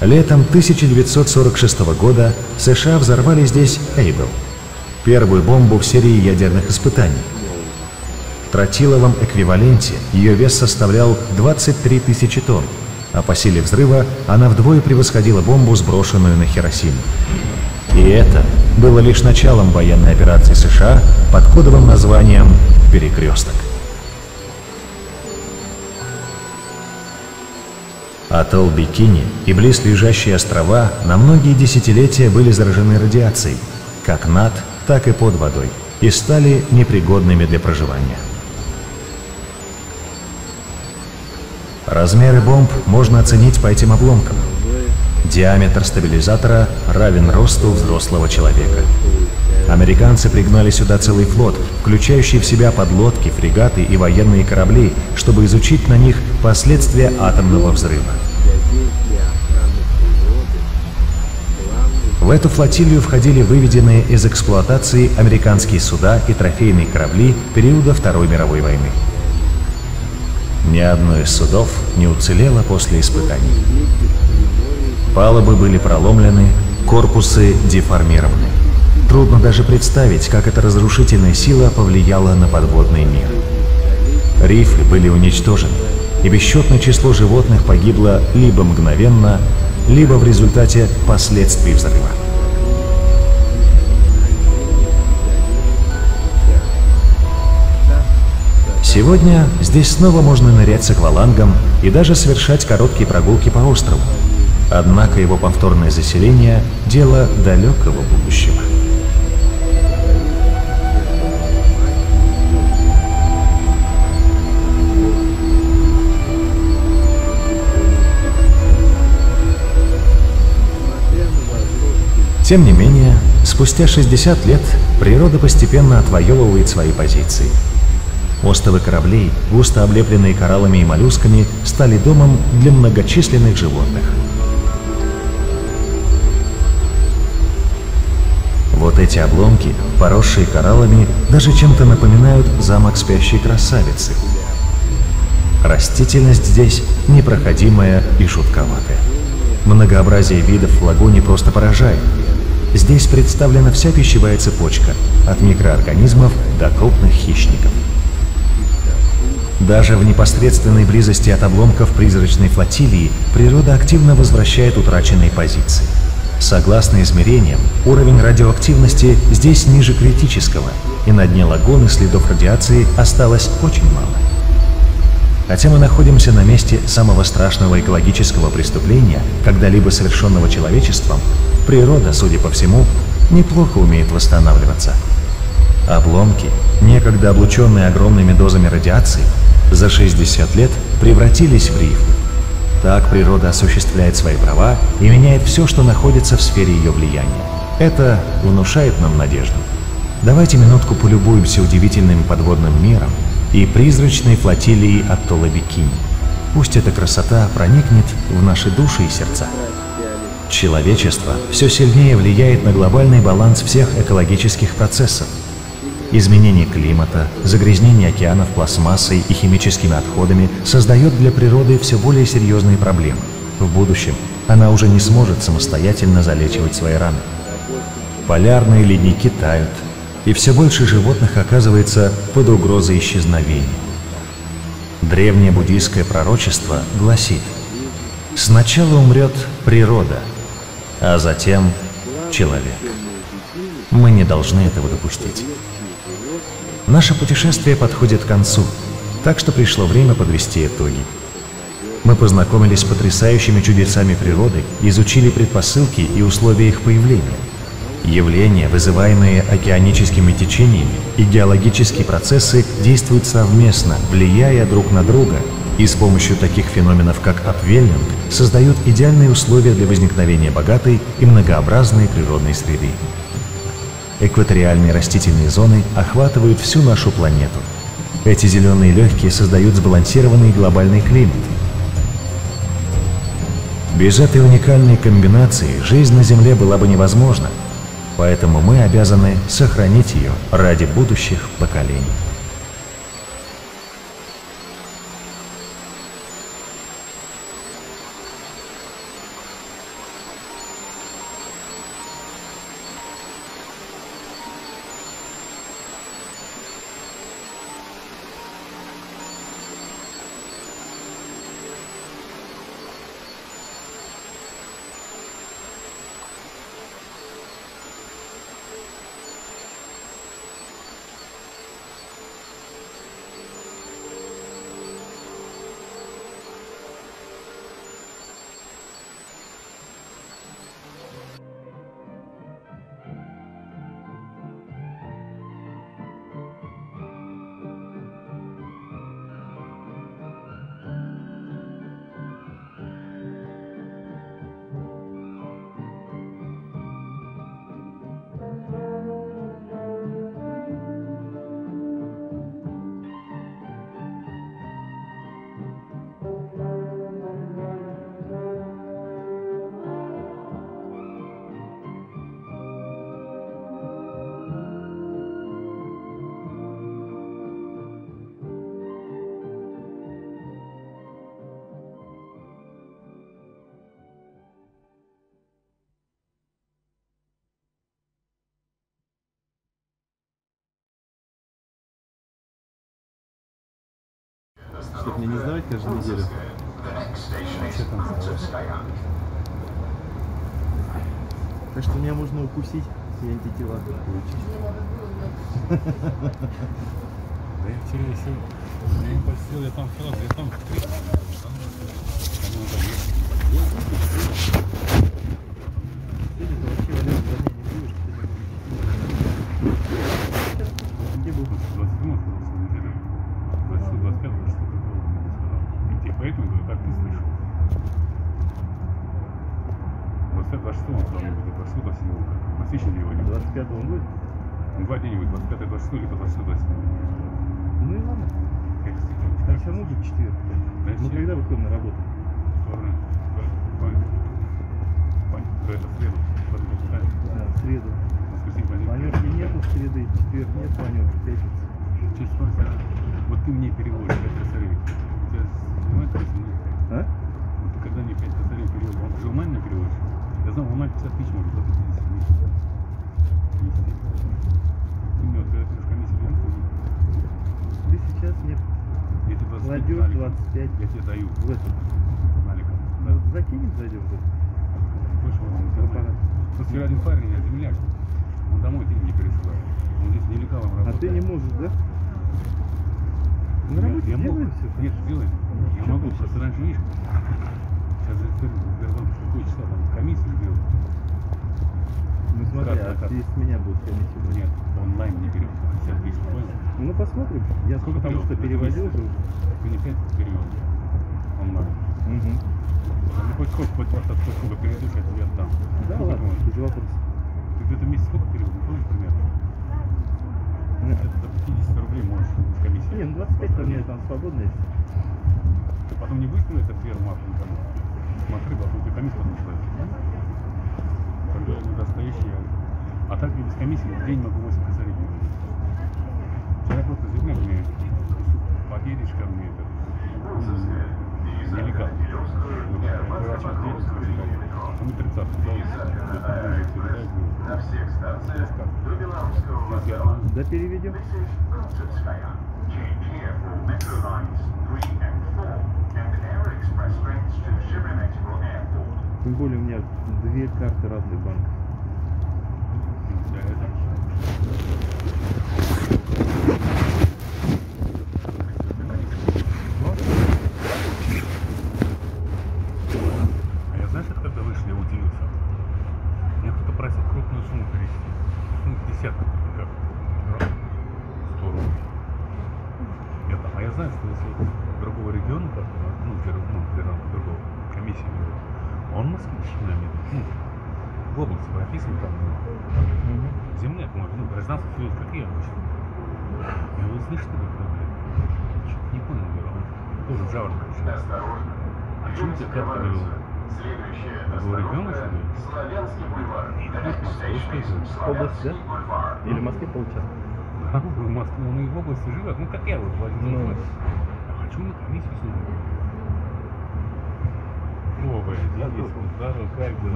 Летом 1946 года США взорвали здесь Эйбл – первую бомбу в серии ядерных испытаний. В тротиловом эквиваленте ее вес составлял 23 тысячи тонн, а по силе взрыва она вдвое превосходила бомбу, сброшенную на Хиросиму. И это было лишь началом военной операции США под кодовым названием «Перекресток». Атолл Бикини и близлежащие острова на многие десятилетия были заражены радиацией, как над, так и под водой, и стали непригодными для проживания. Размеры бомб можно оценить по этим обломкам. Диаметр стабилизатора равен росту взрослого человека. Американцы пригнали сюда целый флот, включающий в себя подлодки, фрегаты и военные корабли, чтобы изучить на них последствия атомного взрыва. В эту флотилию входили выведенные из эксплуатации американские суда и трофейные корабли периода Второй мировой войны. Ни одно из судов не уцелело после испытаний. Палубы были проломлены, корпусы деформированы. Трудно даже представить, как эта разрушительная сила повлияла на подводный мир. Рифы были уничтожены, и бесчетное число животных погибло либо мгновенно, либо в результате последствий взрыва. Сегодня здесь снова можно нырять с аквалангом и даже совершать короткие прогулки по острову. Однако его повторное заселение – дело далекого будущего. Тем не менее, спустя 60 лет природа постепенно отвоевывает свои позиции – Остовы кораблей, густо облепленные кораллами и моллюсками, стали домом для многочисленных животных. Вот эти обломки, поросшие кораллами, даже чем-то напоминают замок спящей красавицы. Растительность здесь непроходимая и шутковатая. Многообразие видов в лагуне просто поражает. Здесь представлена вся пищевая цепочка, от микроорганизмов до крупных хищников. Даже в непосредственной близости от обломков призрачной флотилии природа активно возвращает утраченные позиции. Согласно измерениям, уровень радиоактивности здесь ниже критического, и на дне лагуны следов радиации осталось очень мало. Хотя мы находимся на месте самого страшного экологического преступления, когда-либо совершенного человечеством, природа, судя по всему, неплохо умеет восстанавливаться. Обломки, некогда облученные огромными дозами радиации, за 60 лет превратились в риф. Так природа осуществляет свои права и меняет все, что находится в сфере ее влияния. Это внушает нам надежду. Давайте минутку полюбуемся удивительным подводным миром и призрачной флотилией от Толобикини. Пусть эта красота проникнет в наши души и сердца. Человечество все сильнее влияет на глобальный баланс всех экологических процессов. Изменение климата, загрязнение океанов пластмассой и химическими отходами создает для природы все более серьезные проблемы. В будущем она уже не сможет самостоятельно залечивать свои раны. Полярные ледники тают, и все больше животных оказывается под угрозой исчезновения. Древнее буддийское пророчество гласит «Сначала умрет природа, а затем человек». Мы не должны этого допустить. Наше путешествие подходит к концу, так что пришло время подвести итоги. Мы познакомились с потрясающими чудесами природы, изучили предпосылки и условия их появления. Явления, вызываемые океаническими течениями, и геологические процессы действуют совместно, влияя друг на друга, и с помощью таких феноменов, как апвеллинг, создают идеальные условия для возникновения богатой и многообразной природной среды. Экваториальные растительные зоны охватывают всю нашу планету. Эти зеленые легкие создают сбалансированный глобальный климат. Без этой уникальной комбинации жизнь на Земле была бы невозможна, поэтому мы обязаны сохранить ее ради будущих поколений.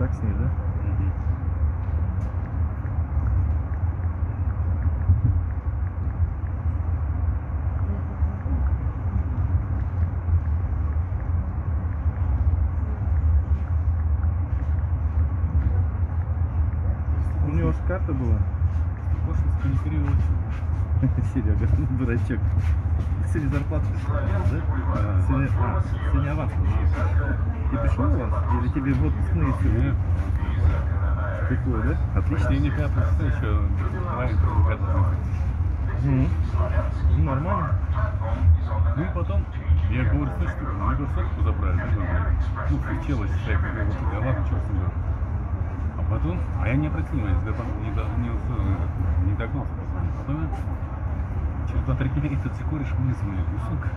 так с ней, да? У него же карта была. (laughs) Серега, дурачок просили зарплату. Да? Синя, синя Ты пришел у вас? Или тебе в отпускные силы? Нет. Тепло, да? Отлично. Не пятый, еще. Угу. Нормально. Ну и потом, я говорю, слышь, ты, мы говорю, сотку забрали, да, ну, случилось, человек, я говорю, я ладно, черт А потом, а я не обратил внимания, не, не, не, не догнался, потом я Через 2-3 дня і тут цикориш мені дзвонив. Ну, сука.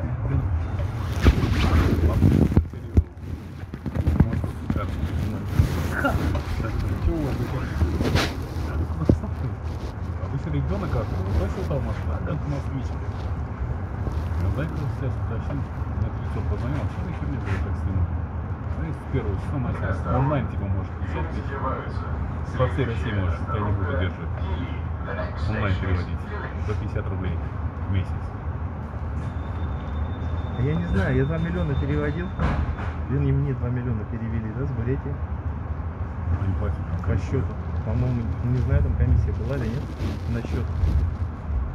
Ребенок что еще не было так сильно? Онлайн типа может. По всей России может, я не буду держать. Онлайн переводить. До 50 рублей месяц? А я не знаю, я 2 миллиона переводил. Вернее, мне 2 миллиона перевели, да, с Бурятии? По счету. По-моему, не знаю, там комиссия была или нет. На счет.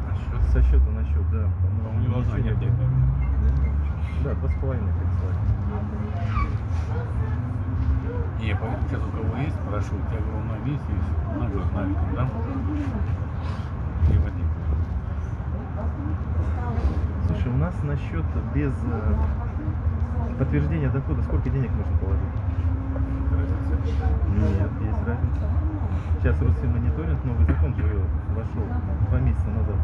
На счет? Со счета на счет, да. По-моему, не должна нет. Да, два с половиной прислали. Не, помню, сейчас у кого есть прошу я говорю, на весь есть, на навиком, да? И в Слушай, у нас на счет без э, подтверждения дохода сколько денег можно положить? Нет, есть разница. Сейчас Росфинмониторинг, новый закон же вошел два месяца назад.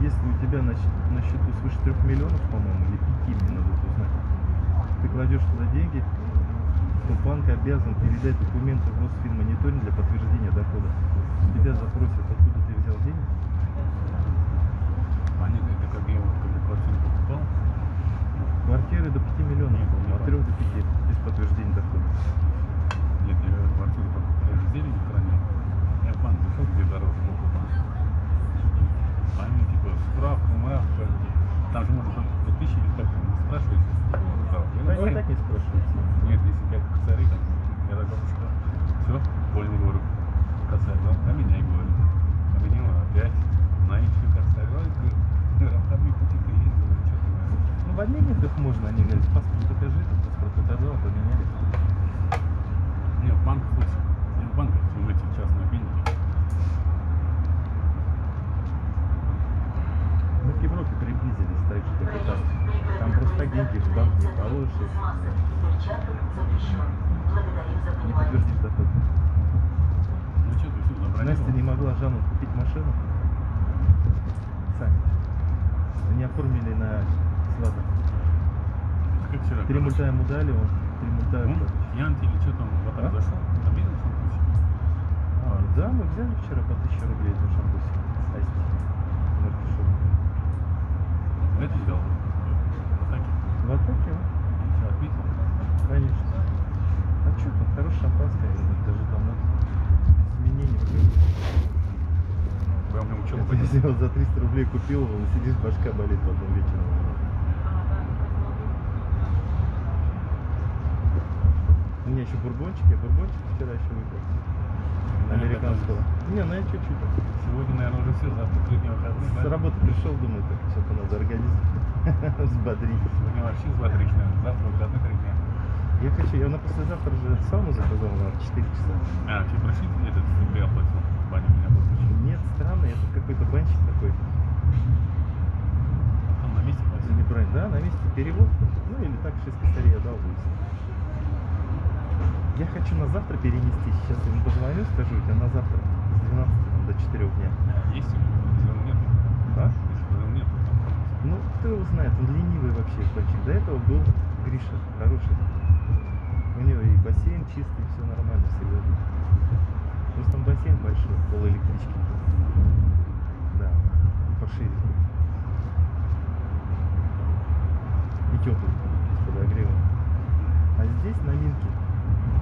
Если у тебя на, на счету свыше 3 миллионов, по-моему, или 5, мне надо узнать, ты кладешь туда деньги, то банк обязан передать документы в Росфинмониторинг для подтверждения дохода. Тебя запросят, откуда ты взял деньги. Понятно, это как я вот когда квартиру покупал, Квартиры до 5 миллионов, Нет, от 3 до 5, без подтверждения дохода. нет, я квартиру покупал, я зелень хранил, я в банк зашел, где дороже, около банка. Они типа справку, мравку, там же можно до тысячи или как не спрашивать, они так не спрашиваются. Нет, если как косари, там, я так бабушка, все, понял, говорю, косарь, да, а меня и говорит, обвинила опять, на еще косарь, ой, говорю, обходные пути ты ездил, что ты говоришь. Ну, в обменниках можно, они говорят, паспорт покажи, паспорт показал, поменяли. Нет, в банках лучше, не в банках, чем в эти частные обменники. Мы к Европе приблизились так же, как и там. Там просто так деньги в банк не положишь, если Массовый перчаток запрещен. Благодарим за не понимание. подтвердишь доход. Ну что, ты все забронировал? Настя не могла Жанну купить машину. Сами. Они оформили на свата. Как вчера, Три мульта ему дали, он три мульта. Он пьянки или что там, вот А? так зашел, обидел что-то. А, да, мы взяли вчера по 1000 рублей за шампусь. Асти. Мартишок. Это. Вот так. В атаке, а? Все отметил. Конечно. А что там, хорошее шампанское, даже там надо изменения Прям мне учил Это я сделал за 300 рублей купил его, сидишь, башка болит в одном вечером. У меня еще бурбончик, я бурбончик вчера еще выпил. Американского. Не, ну я чуть-чуть. Сегодня, наверное, уже все, завтра три дня выходные, С да? работы пришел, думаю, так что-то надо организм (laughs) взбодрить. Сегодня вообще злотричная, завтра выходные три дня. Я хочу, я на послезавтра же сауну заказал на 4 часа. А, тебе прошли этот, ты оплатил? Баня у меня был случай. Нет, странно, это какой-то банчик такой. Там на месте платил. Или бронь, да, на месте перевод. Ну или так 6 косарей я дал, будет. Я хочу на завтра перенести. Сейчас я ему позвоню, скажу, у тебя на завтра с 12 там, до 4 дня. Есть у него, если нет. А? Если он нет, то Ну, кто его знает, он ленивый вообще банчик. До этого был Гриша, хороший. У него и бассейн чистый, все нормально всегда. Просто там бассейн большой, пол электрички. Да, пошире. И теплый, с подогревом. А здесь на Минке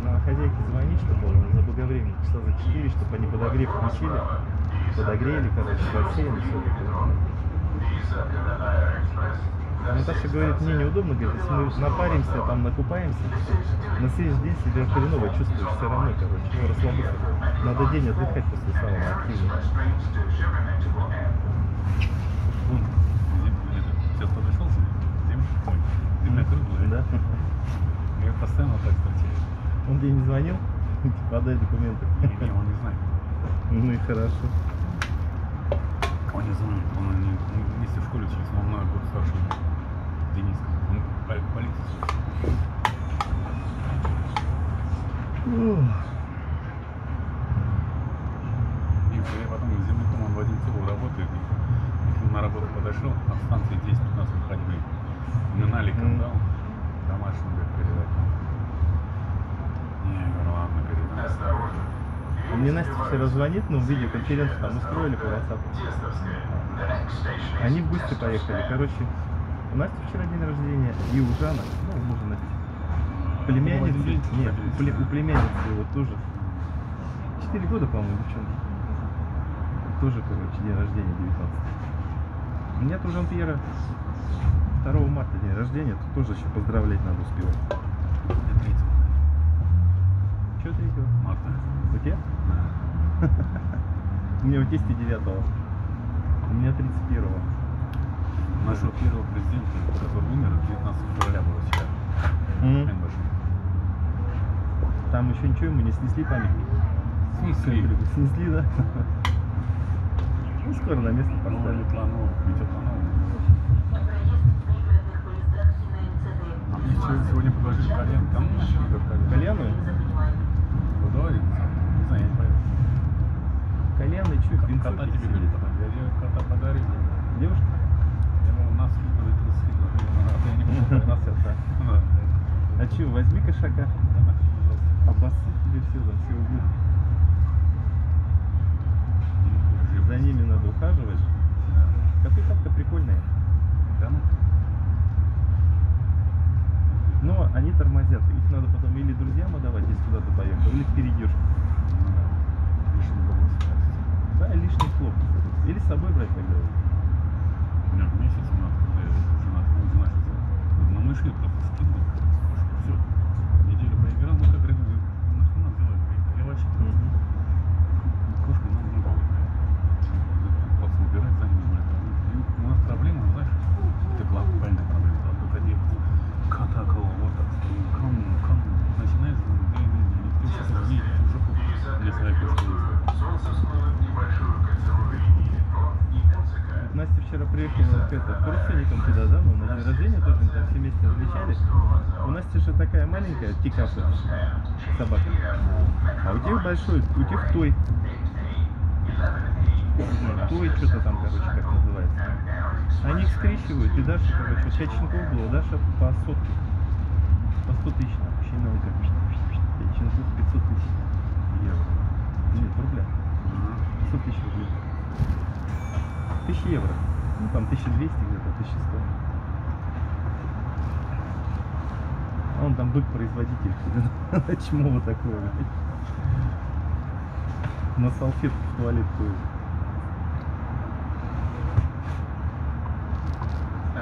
на хозяйке звонить, чтобы заблаговременно, часа за 4, чтобы они подогрев включили, подогрели, короче, бассейн все. Наташа говорит, мне неудобно, говорит, если мы напаримся, там накупаемся, на следующий день себя хреново чувствуешь все равно, короче, ну, расслабиться. Надо день отдыхать после сауны активно. Сейчас подошел ой, дымная круглая. Да? Я постоянно так встречаю. Он тебе не звонил? (laughs) Подай документы. Не, не, он не знает. Ну и хорошо. Он не звонит, он не, не вместе в школе но он на год старше. Дениска. Он по- полиции служит. И я потом земляком он в Одинцово работает. И если на работу подошел, от станции 10-15 выходили. Минали Мгм. дал, домашний говорит, передать. Не, я говорю, ладно, передай. Мне Настя вчера звонит, ну, видеоконференцию там устроили по WhatsApp. Они в гости поехали. Короче, у Насти вчера день рождения, и у Жана, ну, у мужа Насти. Племянницы, нет, у, пле- у племянницы его тоже. Четыре года, по-моему, девчонки. Тоже, короче, день рождения 19 У меня тоже Жан-Пьера 2 марта день рождения, тут тоже еще поздравлять надо успевать. Я третий. Че 23 Марта. У тебя? У меня у тести 9 У меня 31 Нашего первого президента, который умер 19 февраля было вчера. НБШ. Там еще ничего ему не снесли памятник. Снесли. Снесли, да? Ну, скоро на место поставили. Планов, Витя Планов. А мне сегодня, предложили кальян. Там Игорь кальян. Кальяну? Ну, давай, не знаю, я не поеду. Кальяны, Кота винцо тебе говорит, я тебе кота подарю. Девушка? Я ему нас 30 скидываю. А я не могу. Нас это. А что, возьми кошака. Обоссу тебе все за все углы. За ними надо ухаживать. Коты как-то прикольные. Да, ну, Но они тормозят. Надо потом или друзьям отдавать, если куда-то поехал, или впередешь. ну да. Лишний хлоп. Или с собой брать тогда. У меня месяц надо, когда я женат, знаешь, это, на мышке просто скинул. Все. Неделю поиграл, ну как говорю, нахрена взяла? Я вообще кошка нам не было. Просто убирать за ними. это, ну, У нас проблема, знаешь, это глобальная проблема. А тут один кота кого вот так стоит, кому, кому. Начинает ты сейчас не уже для своей кошки есть. Солнце вскроет небольшую кольцевую линию метро и МЦК. Настя вчера приехала к, это, к родственникам туда, да, ну, на день рождения тоже мы там все вместе отмечали. У Насти же такая тикапа собака. А у тех большой, у тех той. Той что-то там, короче, как называется. Они их скрещивают, и Даша, короче, 5 щенков было, Даша по сотке. По 100 тысяч, щенок, как 5 щенков 500 тысяч евро. Нет, в рублях. 500 тысяч рублей. 1000 евро. Ну, там 1200 где-то, 1100. А он там бык-производитель. (laughs) Чмо вот такое. На салфетку в туалет ходит.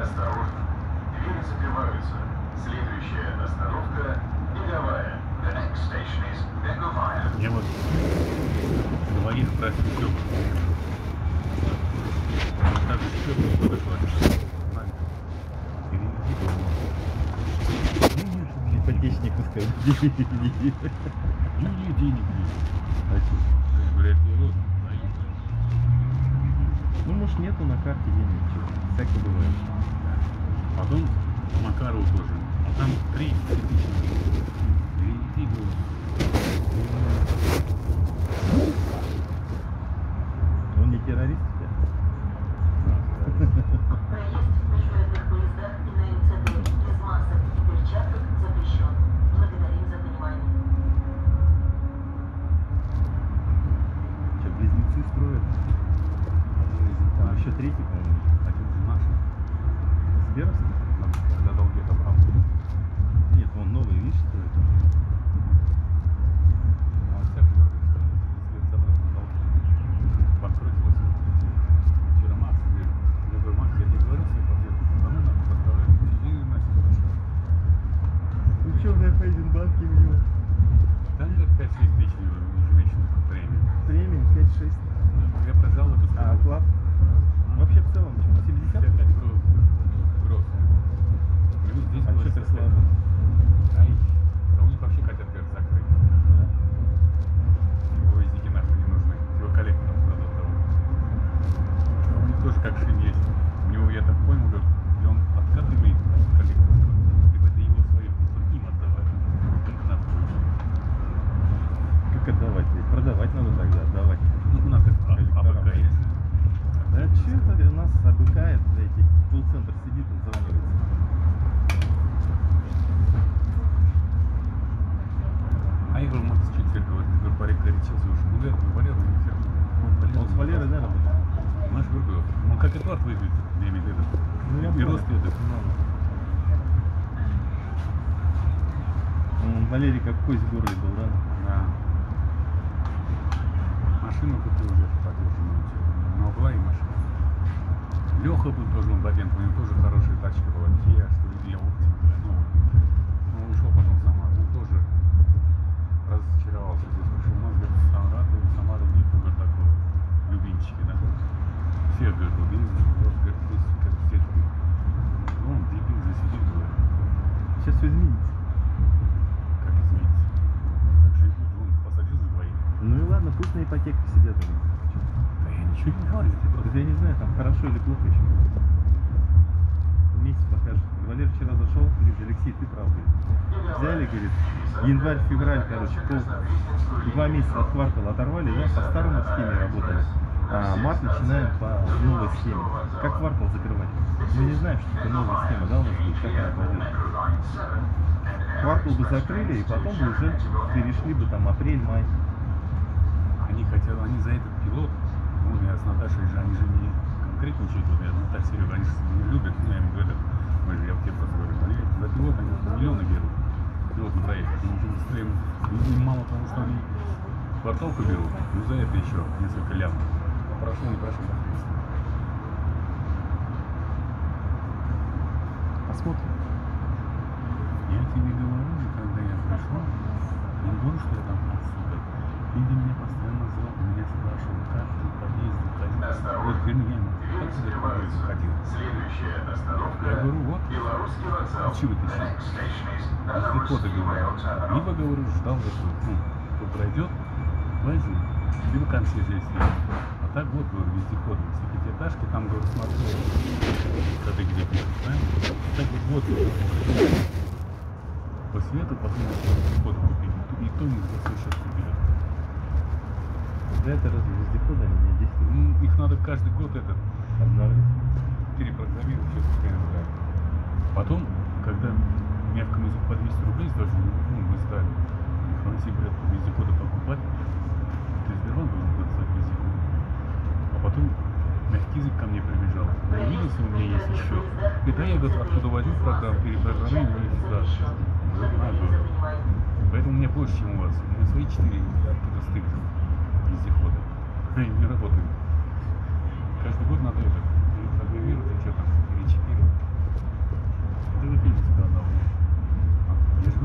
Осторожно. Двери закрываются. Следующая остановка – Беговая. The next station is Беговая. Я вот двоих братьев Степа. Так же Степа подошла. Переведи дома. Ипотечнику мне денег нет. Что? Ну, может, нету на карте денег. Чё, всякое бывает. Потом Макарову тоже. А там три тысячи. Переведи было. Он не террорист январь, февраль, короче, пол, два месяца от квартала оторвали, да, по старому схеме работали. А март начинаем по новой схеме. Как квартал закрывать? Мы не знаем, что это новая схема, да, у нас будет, как она пойдет. Квартал бы закрыли, и потом бы уже перешли бы там апрель, май. Они хотят, они за этот пилот, ну, я с Наташей же, они же не конкретно учитывают, я Наташа, Серега, они же не любят, ну, я им говорю, мы же, я в тебе они за пилот, они миллионы берут, пилотный проект, им мало того, что они кварталку берут, ну, за это еще несколько лямов. Прошло, не прошло. Посмотрим. Я тебе говорю, когда я пришел, я не говорю, что я там отсюда. Люди меня постоянно звал, меня спрашивали, как ты подъезд. Вот как Двери ты в подъезд закрываются. Ходил. Следующая Я говорю, вот, Белорусский вокзал. А чего ты коды Belarusский говорю. Либо говорю, ждал, вот, ну, кто пройдет, возьму. Либо консьерж есть. А так вот, говорю, вездеходы. Все пятиэтажки, там, говорю, смотрю, когда где правильно? Так вот, вот, говорю, по свету, потом вездеходы купили. И то свой счет купили. Да это разве вездеходы, они не действуют? Ну, их надо каждый год этот Обновлять. перепрограммировать, все постоянно, да. Потом, когда меня в Камазу по 200 рублей сдали, ну, мы сдали, Франции говорят, вездеходы покупать, ты Сбербанк должен подписать вездеход. А потом мягкий язык ко мне прибежал. Видите, у меня есть еще. И да, я говорю, оттуда возьму программу, перепрограммирую и говорю. Поэтому у меня больше, чем у вас. У меня свои четыре, оттуда стык вездехода. Они не работают. Каждый год надо это перепрограммировать, и что там, перечипировать. Это в эфире сказал. А, Я же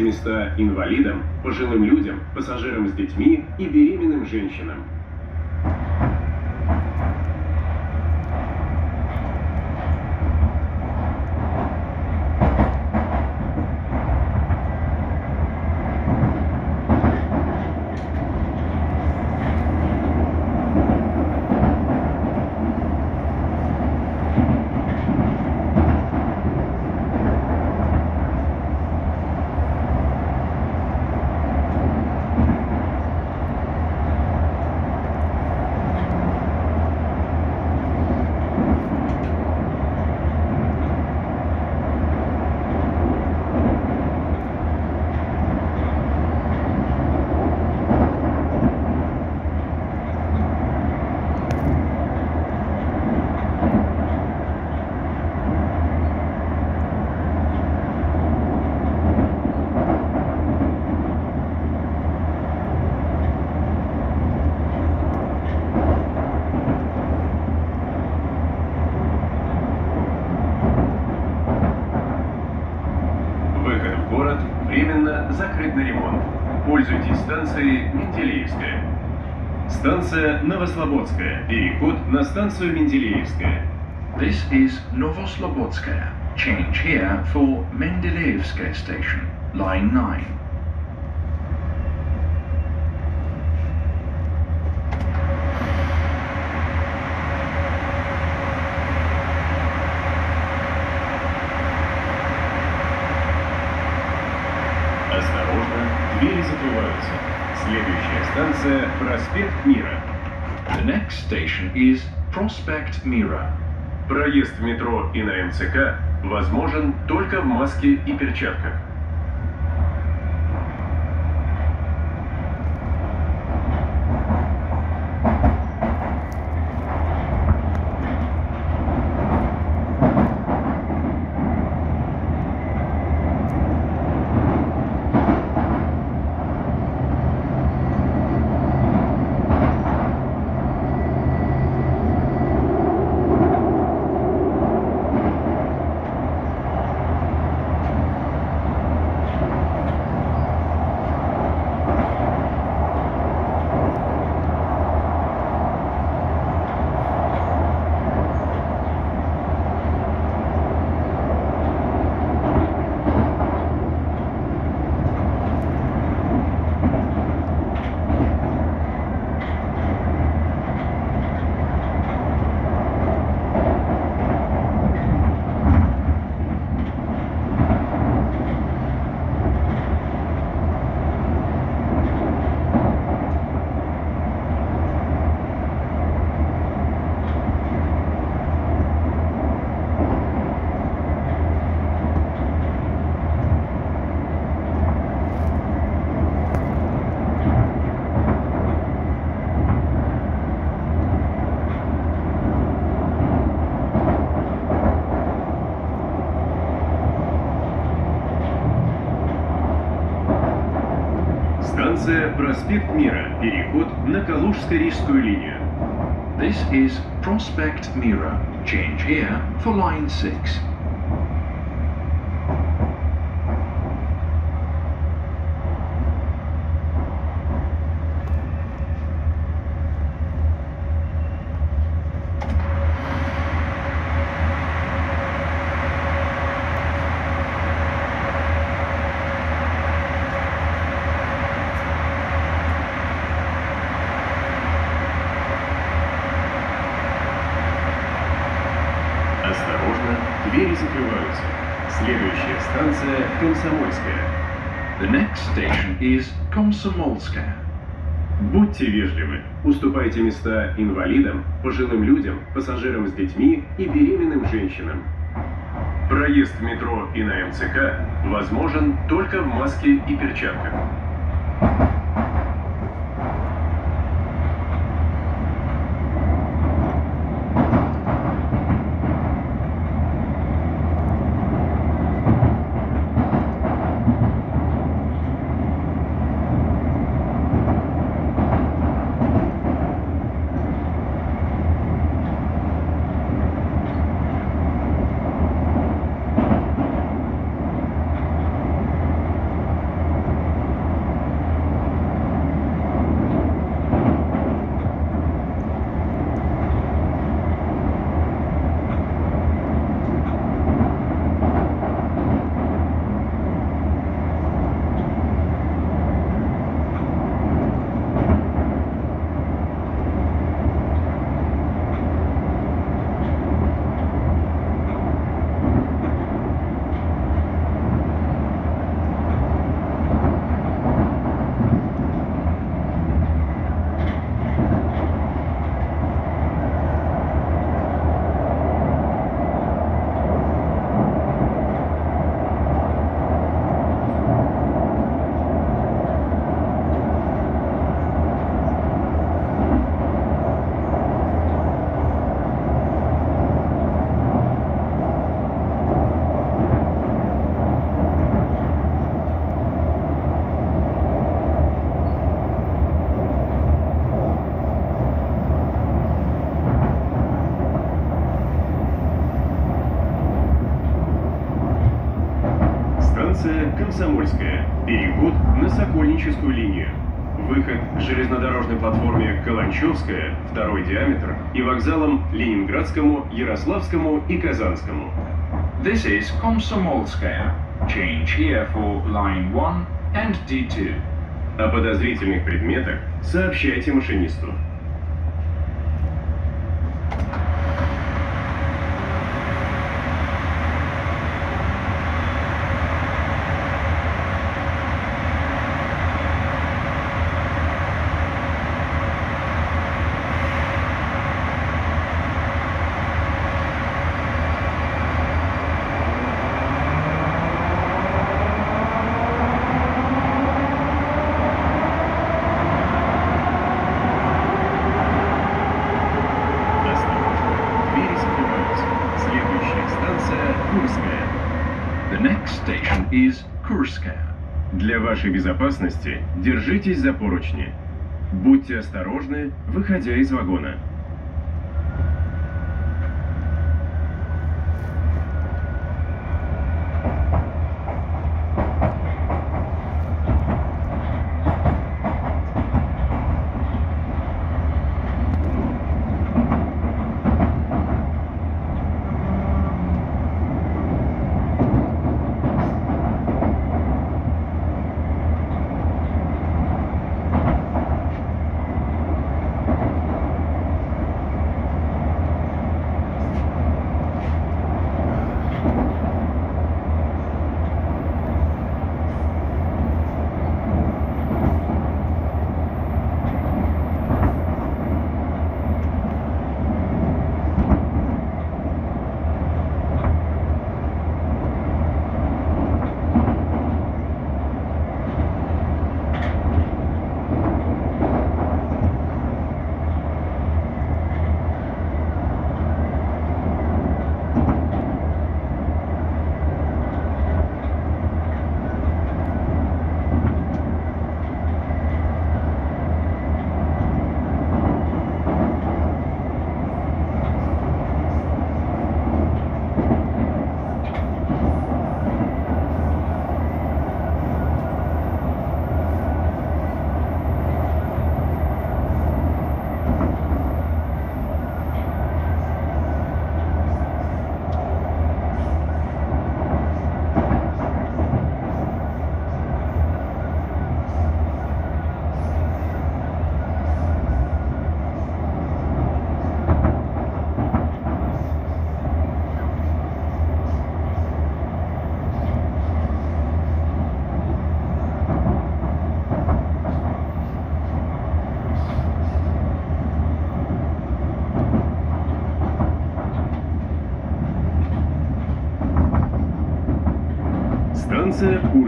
Уступайте места инвалидам, пожилым людям, пассажирам с детьми и беременным женщинам. Выход в город временно закрыт на ремонт. Станцией Менделеевская. Станция Новослободская. Переход на станцию Менделеевская. This is Novoslobodskaya. Change here for Mendeleevskaya station, line 9. Осторожно, двери закрываются. Следующая станция Проспект Мира. The next station is Prospect Mira. Проезд в метро и на МЦК возможен только в маске и перчатках. Станция Проспект Мира. Переход на Калужско-Рижскую линию. This is Prospect Mira. Change here for line 6. Осторожно, двери закрываются. Следующая станция Комсомольская. The next is Komsomolskaya. Будьте вежливы. Уступайте места инвалидам, пожилым людям, пассажирам с детьми и беременным женщинам. Проезд в метро и на МЦК возможен только в маске и перчатках. Каланчевская, второй диаметр, и вокзалам Ленинградскому, Ярославскому и Казанскому. This is Komsomolskaya. Change here for line 1 and D2. О подозрительных предметах сообщайте машинисту. Осторожно, двери закрываются. Следующая станция Курская. The next station is Kurskaya. Для вашей безопасности держитесь за поручни. Будьте осторожны, выходя из вагона.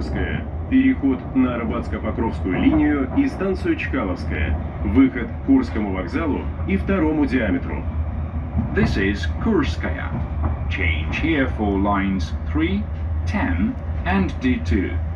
Курская. Переход на Арбатско-Покровскую линию и станцию Чкаловская. Выход к Курскому вокзалу и второму диаметру. This is Kurskaya. Change here for lines 3, 10 and D2.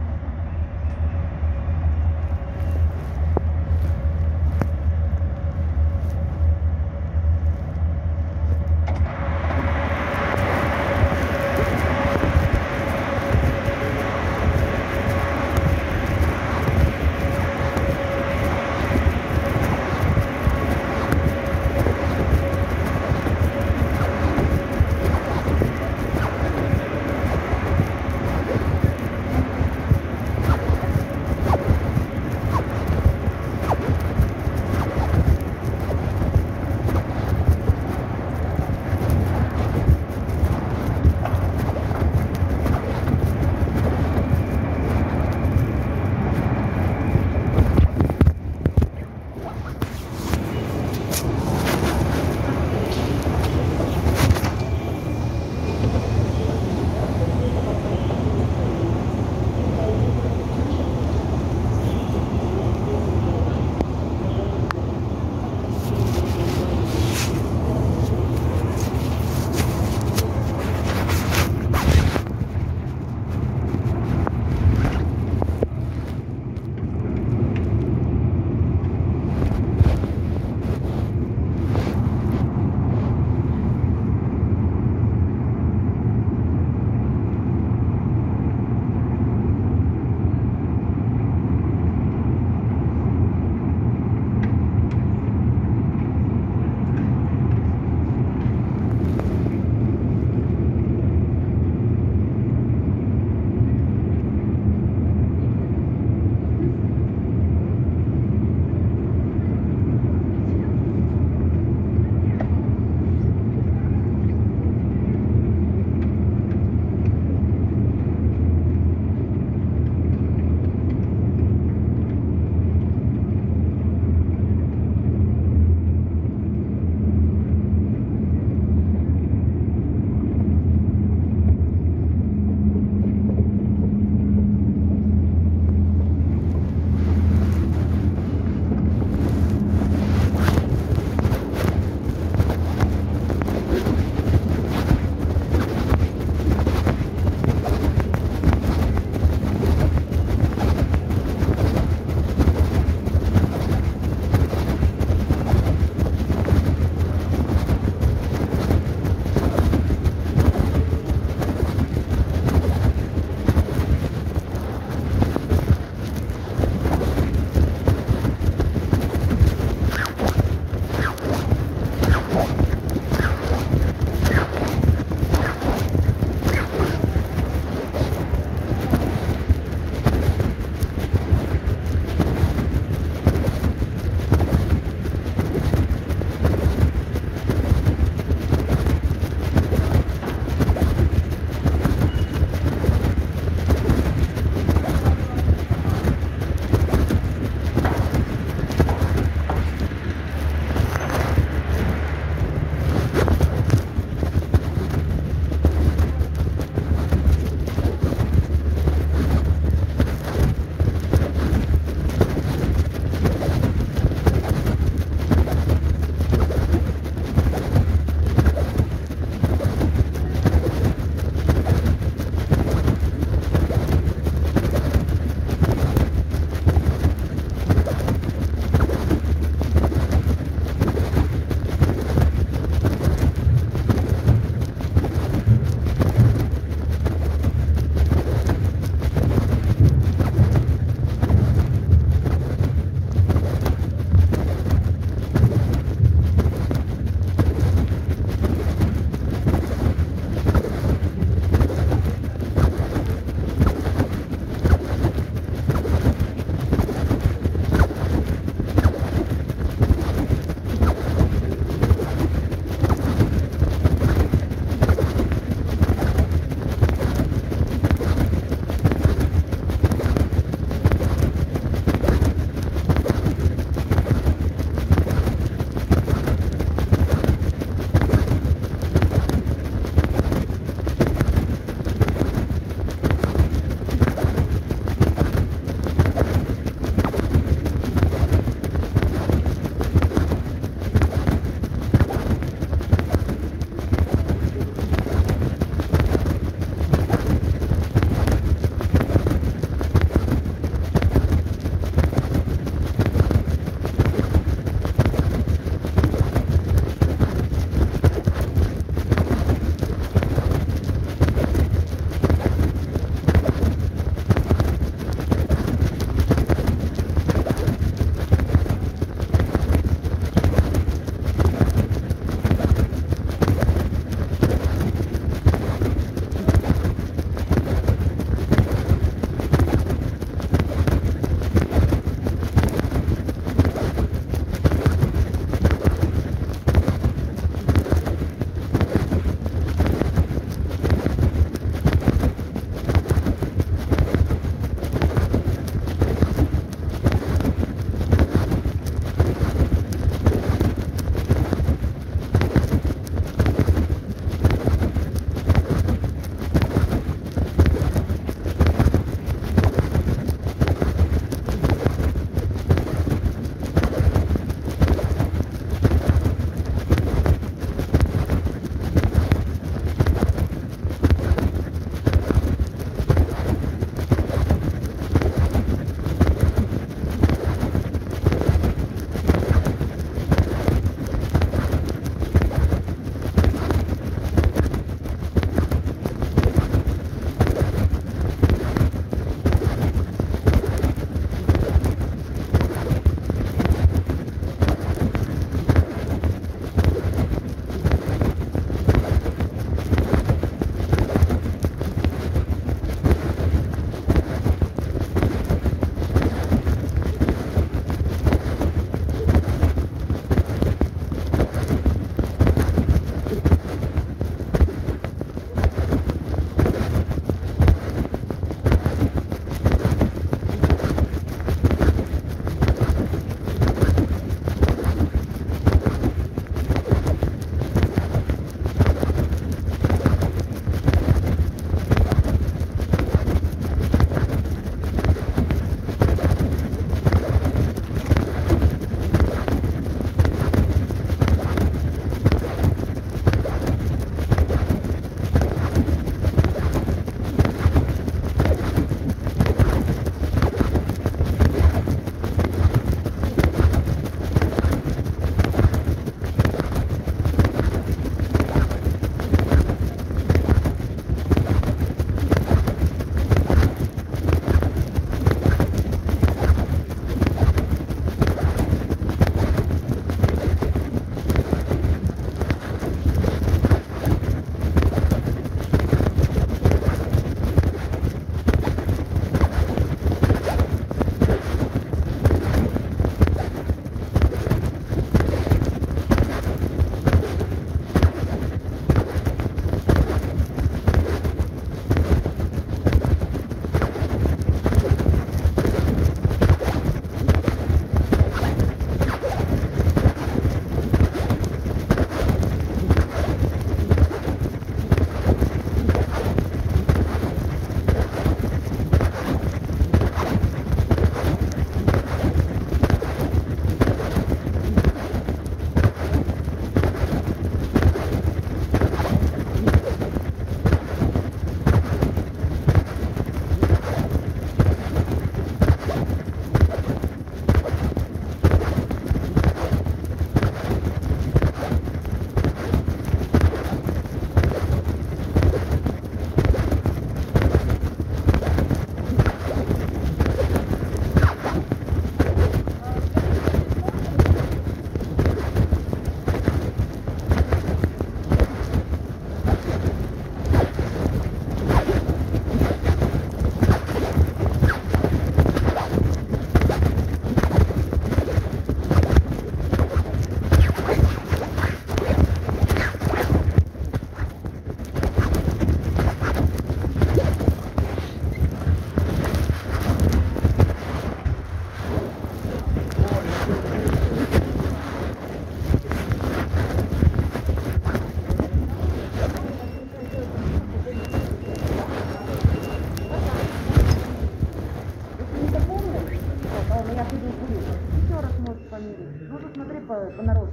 Ну, тут смотри по, по наружу.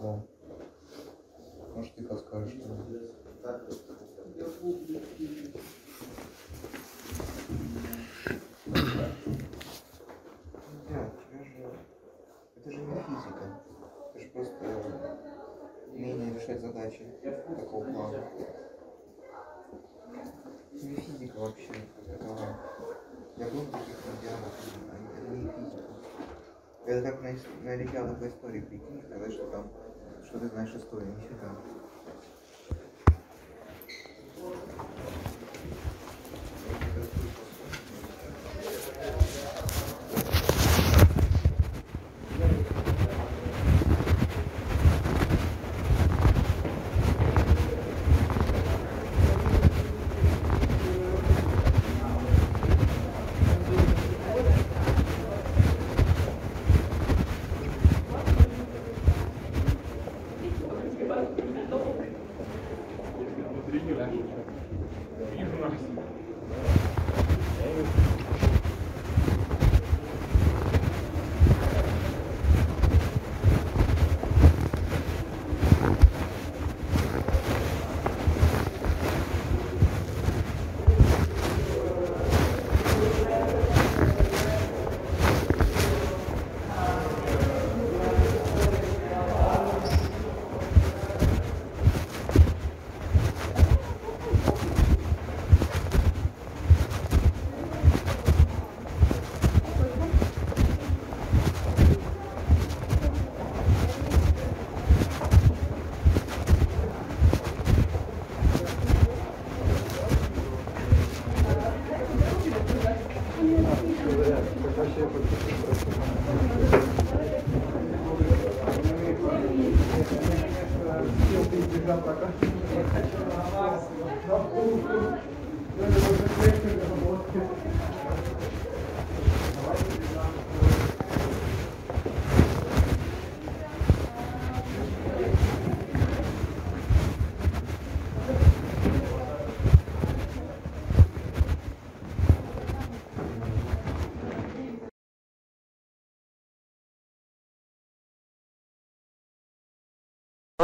Вдвоем. Может, ты подскажешь что-нибудь? Да, же... Это же не физика. Это же просто умение решать задачи такого плана. Не физика вообще. Это я был в таких олимпиадах, а это не физика. Это как на, на олимпиадах по истории прикинь, сказать, что там Что ты знаешь историю? Нифига.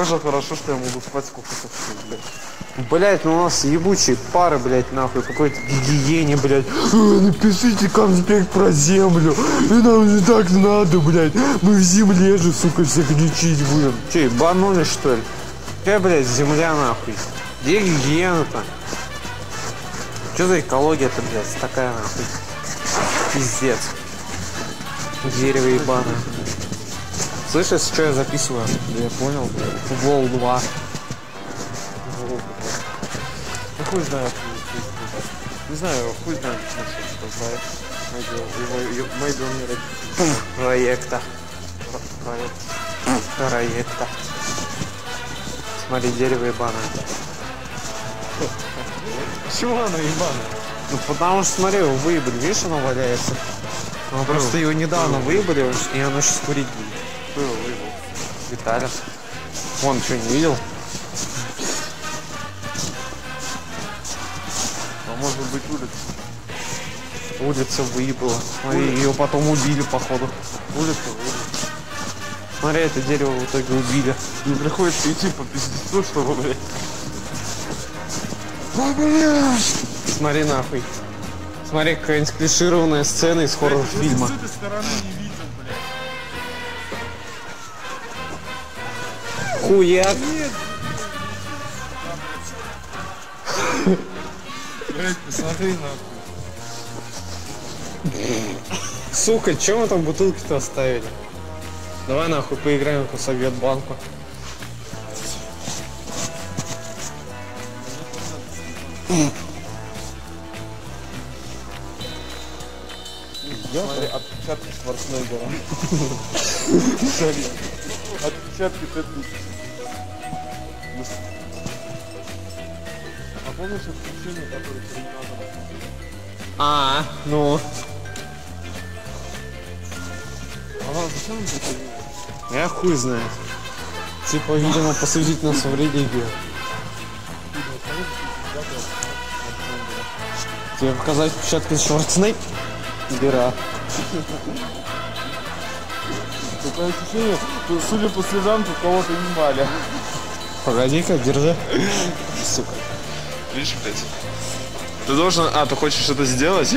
Тоже хорошо, что я могу спать сколько хочу, блядь. Блять, ну у нас ебучие пары, блядь, нахуй, какой-то гигиене, блядь. «Э, Напишите конспект про землю. И нам не так надо, блядь. Мы в земле же, сука, всех лечить будем. Че, ебанули, что ли? Какая, блядь, земля, нахуй? Где гигиена-то? Что за экология-то, блядь, такая, нахуй? Пиздец. Дерево ебаное. Слышишь, что я записываю? Да я понял. Футбол 2. Ну хуй знает. Не знаю, хуй знает, что знает. Maybe, maybe он не. Проекта. Проект. Проекта. Смотри, дерево ебаное. Почему оно ебаное? Ну потому что, смотри, его выебали, видишь, оно валяется. Ну, просто его недавно выебали, и оно сейчас курить будет. Виталий. Он что, не видел? А может быть улица? Улица выебала. Смотри, ее потом убили, походу. Улица, улица. Смотри, это дерево в итоге убили. Не приходится идти по пиздецу, чтобы, блядь. Смотри нахуй. Смотри, какая-нибудь клишированная сцена из хоррор-фильма. Хуяк. Блядь, посмотри нахуй. Сука, чем мы там бутылки-то оставили? Давай нахуй поиграем в совет банку. Смотри, отпечатки Шварценеггера. (laughs) Смотри, Отпечатки Т А помнишь отключение, которое Терминатор? А, ну. А зачем он это? Я хуй знает. Типа, видимо, посвятить нас в религию. Тебе показать отпечатки Шварценеггера? Такое ощущение, что, судя по следам, тут кого-то ебали. Погоди-ка, держи. Сука. Видишь, блядь? Ты должен... А, ты хочешь это сделать?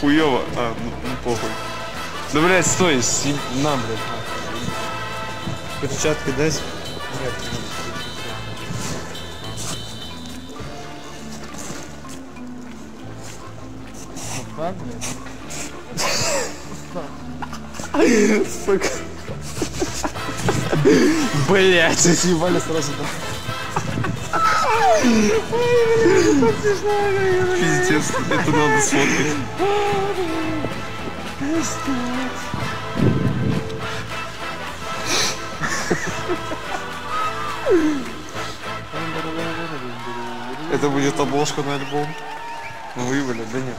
Хуёво. А, ну, ну похуй. Да, блядь, стой, си... на, блядь. Перчатки дай. Сука. Блять. Съебали сразу, да. Пиздец, это надо сфоткать. Это будет обложка на альбом. Вывали, да нет.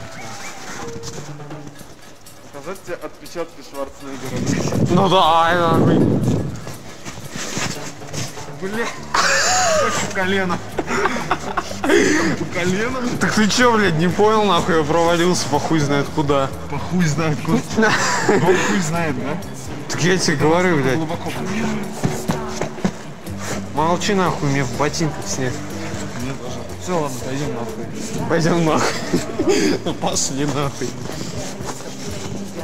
Показать тебе отпечатки Шварценеггера. Ну да, нахуй. Бля, точно колено. Колено? Так ты чё, блядь, не понял, нахуй, я провалился по хуй знает куда. По хуй знает куда. Он хуй знает, да? Так я тебе говорю, блядь. Глубоко Молчи нахуй, мне в ботинках снег. Мне тоже. Все, ладно, пойдем нахуй. Пойдем нахуй. (laughs) Пошли нахуй.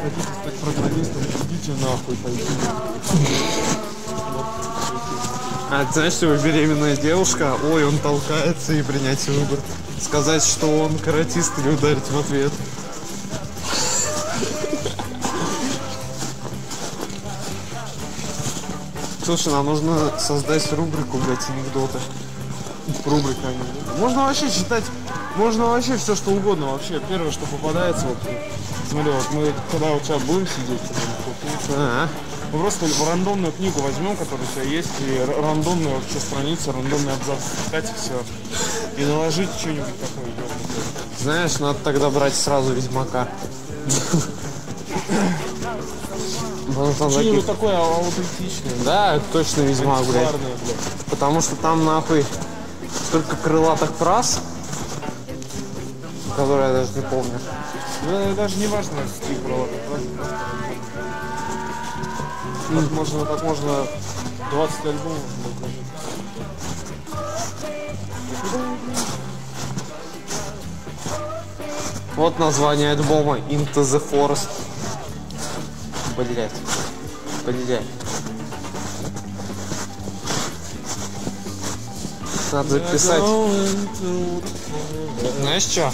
Хотите стать программистом, идите нахуй, пойдите. А знаешь, что беременная девушка, ой, он толкается и принять выбор. Сказать, что он каратист или ударить в ответ. Слушай, нам нужно создать рубрику, блядь, анекдоты. Рубрика. Можно вообще читать, можно вообще все что угодно. Вообще, первое, что попадается, вот, смотри, вот мы когда у тебя будем сидеть, А, мы просто рандомную книгу возьмем, которая у тебя есть, и р- рандомную вообще страницу, рандомный абзац искать и все. И наложить что-нибудь такое знаешь, надо тогда брать сразу Ведьмака. Что-нибудь такое а- аутентичное. Да, точно Ведьмак, блядь. Потому что там нахуй столько крылатых фраз, которые я даже не помню. Да, даже не важно, какие права. Так можно, так можно 20 альбомов. Вот название альбома Into the Forest. Блять. Блять. Надо записать. Знаешь что?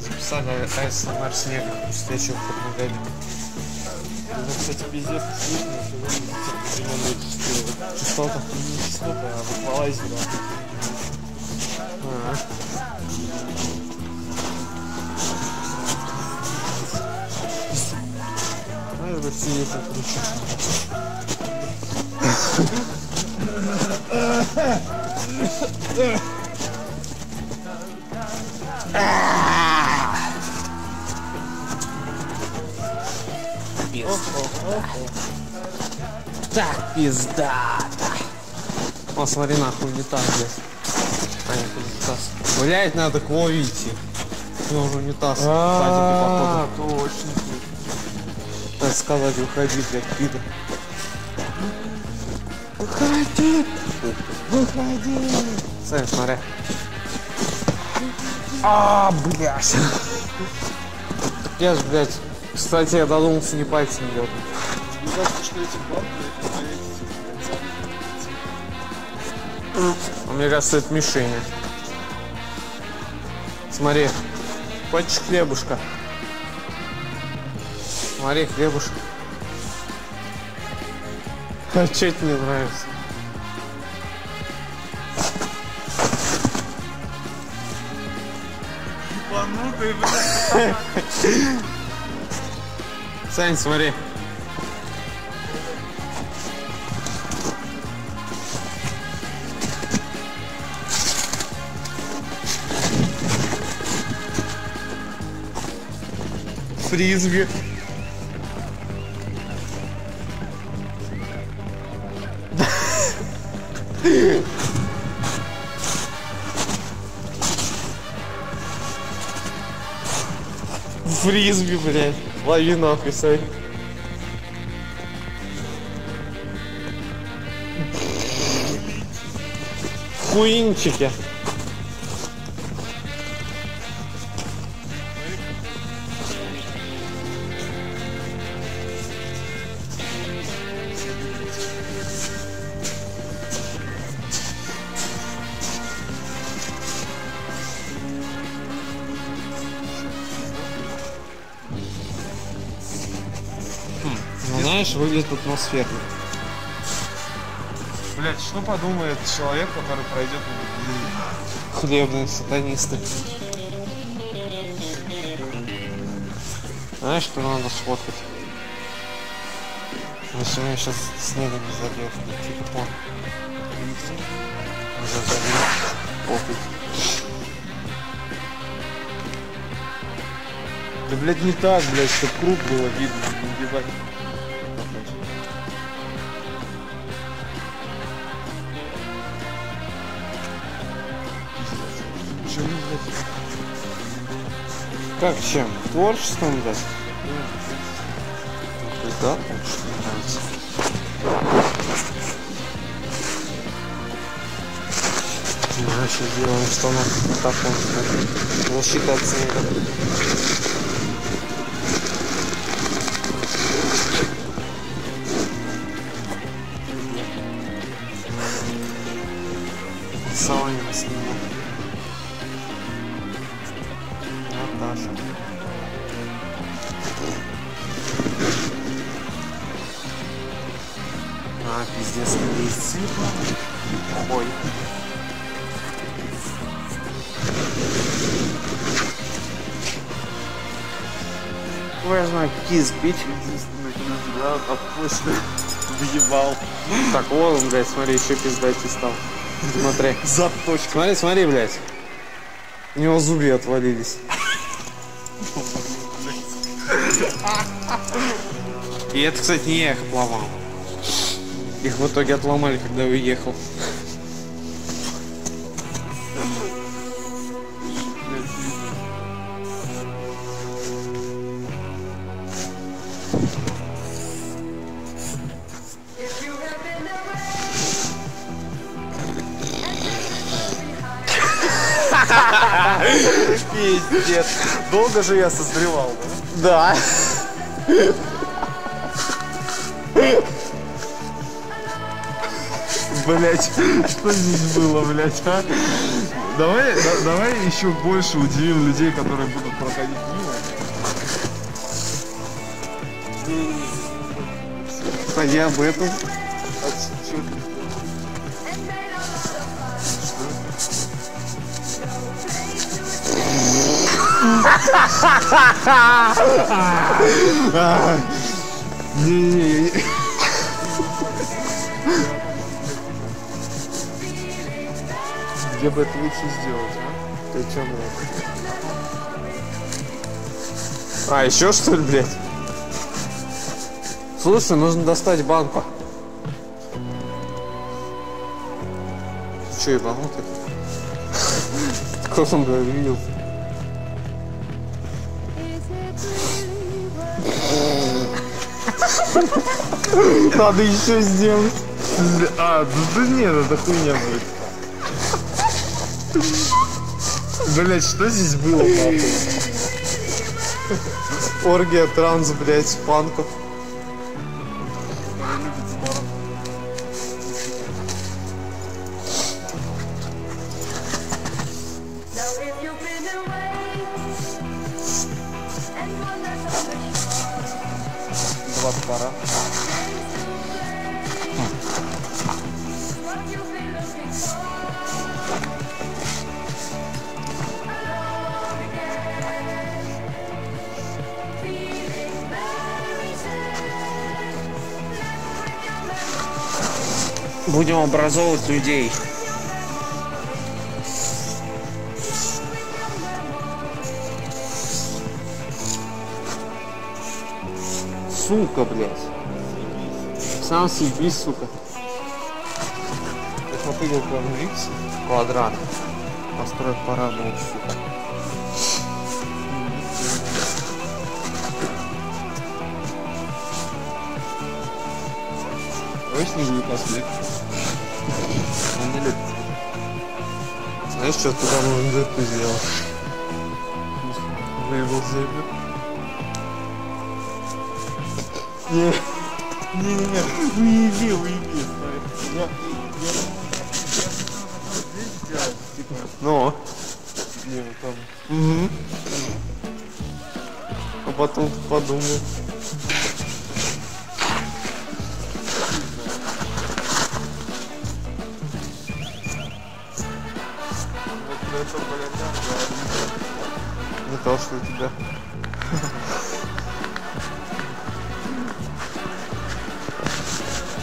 Записали АСМР снега хрустящего под ногами. Ну, кстати, пиздец, слышно, что частоты. Не частоты, а бы сидеть отключить. Так, пизда. О, смотри, нахуй унитаз, блядь. А, нет, унитаз. Блять, надо к Вове идти. У него уже унитаз А, точно. Так сказать, выходи, блядь, пидор. Выходи! Выходи! Сань, смотри. А, блядь. Я ж, блядь, кстати, я додумался не пальцем делать. Мне кажется, что эти банки, А мне кажется, это мишени. Смотри. Хочешь хлебушка? Смотри, хлебушка. (laughs) А что это не нравится? ебанутые, блядь. (laughs) Сань, смотри. Фризби. Фризби, блядь. Лови нахуй, Сань. Хуинчики. Знаешь, выглядит атмосферно. Блять, что подумает человек, который пройдет хлебные сатанисты? Знаешь, что надо сфоткать? Если меня сейчас снега не забьет, типа он. Уже забил. Похуй. Да, блядь, не так, блядь, чтоб круг было видно, не ебать. Как чем? Творчеством? Да, так что мне нравится. Мы сейчас делаем станок так он защита от снега. Смотри, еще пиздатей стал. Смотри. (laughs) Зад точка. Смотри, смотри, блядь. У него зубья отвалились. И это, кстати, не я их отломал. Их в итоге отломали, когда уехал. Долго же я созревал, да? Да. Блять, что здесь было, блять, а? Давай, да- давай еще больше удивим людей, которые будут проходить мимо. А я об этом. Где бы это лучше сделать, а? Ты чё, блядь? А, еще что ли, блядь? Слушай, нужно достать банку. Ты че, ебанутый? (laughs) Кто там блядь, Надо еще сделать. А, да, да нет, это хуйня будет. Блять, что здесь было, нахуй? Оргия, транс, блядь, панков. Образовывать людей. Сука, блядь. Сам съебись, сука. Я попрыгал вам X. Квадрат. Построить параболу, сука. Давай снегу последний. Знаешь, что туда можно дырку сделать? Выебал землю. Не. Не-не-не, уеби, уеби. Я, я, я здесь сделал, типа, Ну. где вот там. Угу. А потом ты подумал. Тебя.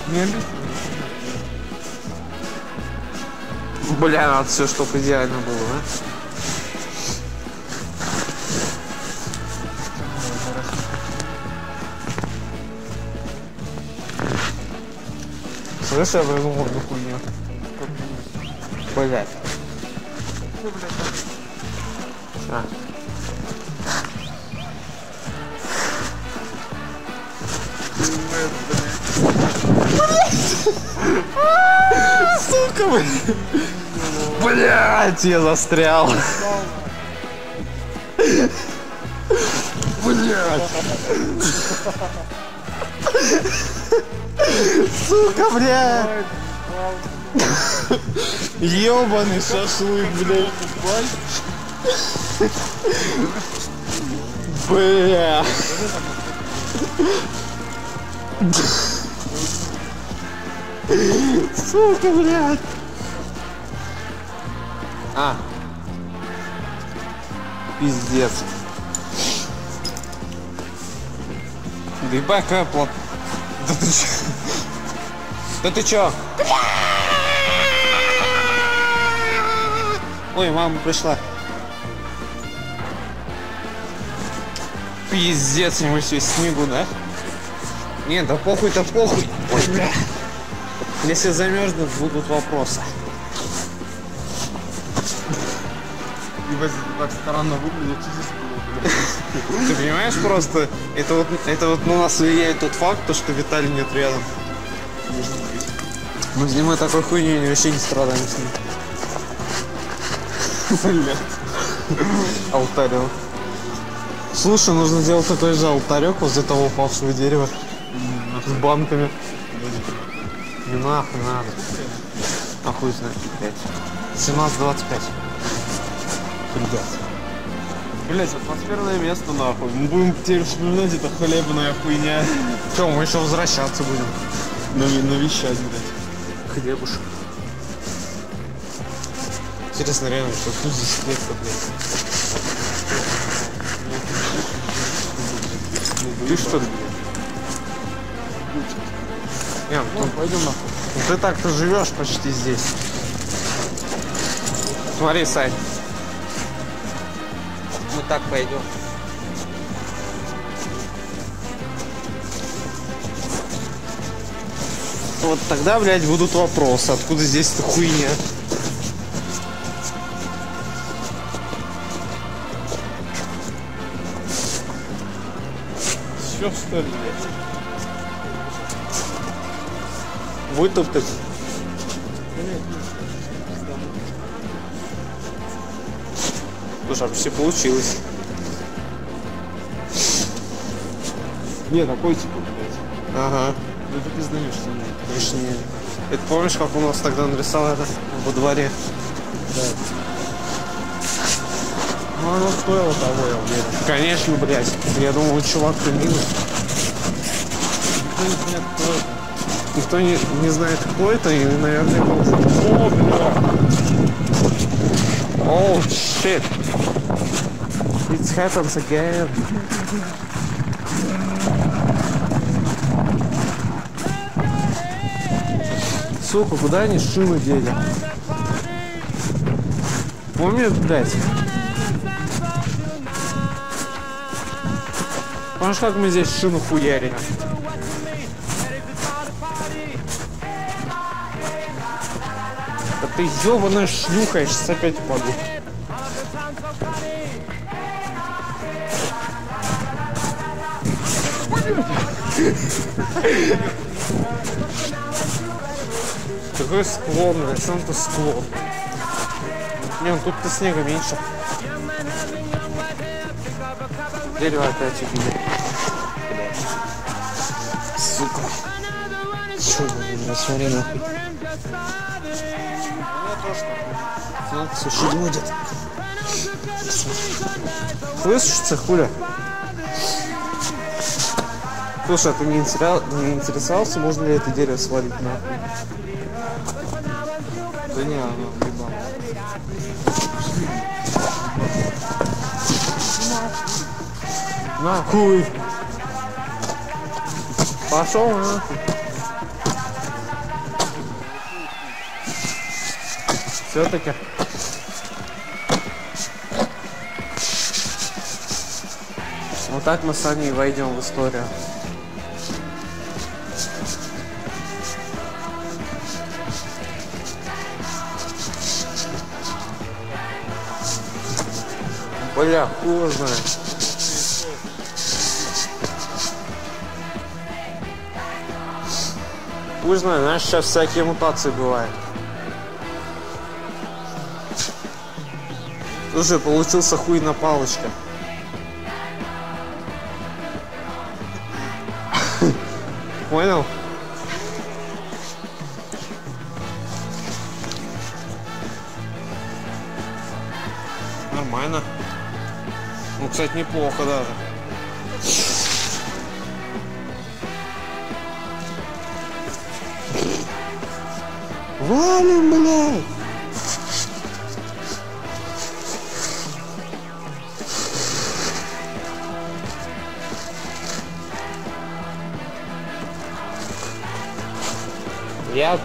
Не. Бля, надо все, чтобы идеально было, а? Слышь, я придумал одну хуйню. Блять. Сука, блядь. Блять, я застрял. Блять. Сука, блядь. Ёбаный шашлык, блядь. Бля. Сука, блядь. А. Пиздец. Да ебать, какая плат... Да ты чё? Да ты чё? Ой, мама пришла. Пиздец, ему все снегу, да? Не, да похуй-то похуй. Ой, бля. Если замерзнут, будут вопросы. Ебать, это так странно выглядит, Ты понимаешь просто, это вот, это вот на нас влияет тот факт, то, что Виталий нет рядом. Мы с ним мы такой хуйней вообще не страдаем с ним. Блядь. Алтарек. Слушай, нужно сделать такой же алтарек возле того упавшего дерева. С банками. Нахуй надо. А хуй знает, блядь. 17.25. Ребят. Блять, атмосферное место нахуй. Мы будем теперь вспоминать это хлебная хуйня. Че, мы еще возвращаться будем. Нави- навещать, блядь. Хлебушек. Интересно, реально, что тут здесь хлеб-то, блядь. Ты что ли? Не, ну, пойдем нахуй. Ну, ты так-то живешь почти здесь. Смотри, Сань. Мы так пойдем. Вот тогда, блядь, будут вопросы, откуда здесь эта хуйня. Все что ли, блядь? Вытоптать. Слушай, а все получилось. Не, такой типа, блядь. Ага. Ну ты пиздаешься, блядь. Не. Это помнишь, как у нас тогда нарисовали это во дворе? Да. Ну оно стоило того, я уверен. Конечно, блядь. Я думал, чувак-то минус. Никто не знает, кто это. Никто не, не знает, кто это, и, наверное, был... О, бля! О, shit. It happens again. Сука, куда они шины дели? Помнишь, блядь? Помнишь, как мы здесь шину хуярили? Ты ебаная шлюха, я сейчас опять упаду. Какой склон, блядь, сам-то склон. Не, ну тут-то снега меньше. Дерево опять убили. Сука. Чё, блин, смотри нахуй. Надо сушить будет. Высушится хуля. Слушай, а ты не, интеря... не интересовался, можно ли это дерево свалить на? Да не, оно ебало. Нахуй! Пошел нахуй! Все-таки. Так мы с Аней войдем в историю. Бля, хуй знает. Хуй знает, знаешь, сейчас всякие мутации бывают. Слушай, получился хуй на палочка. Понял? Нормально. Ну, кстати, неплохо даже. Валим, блядь!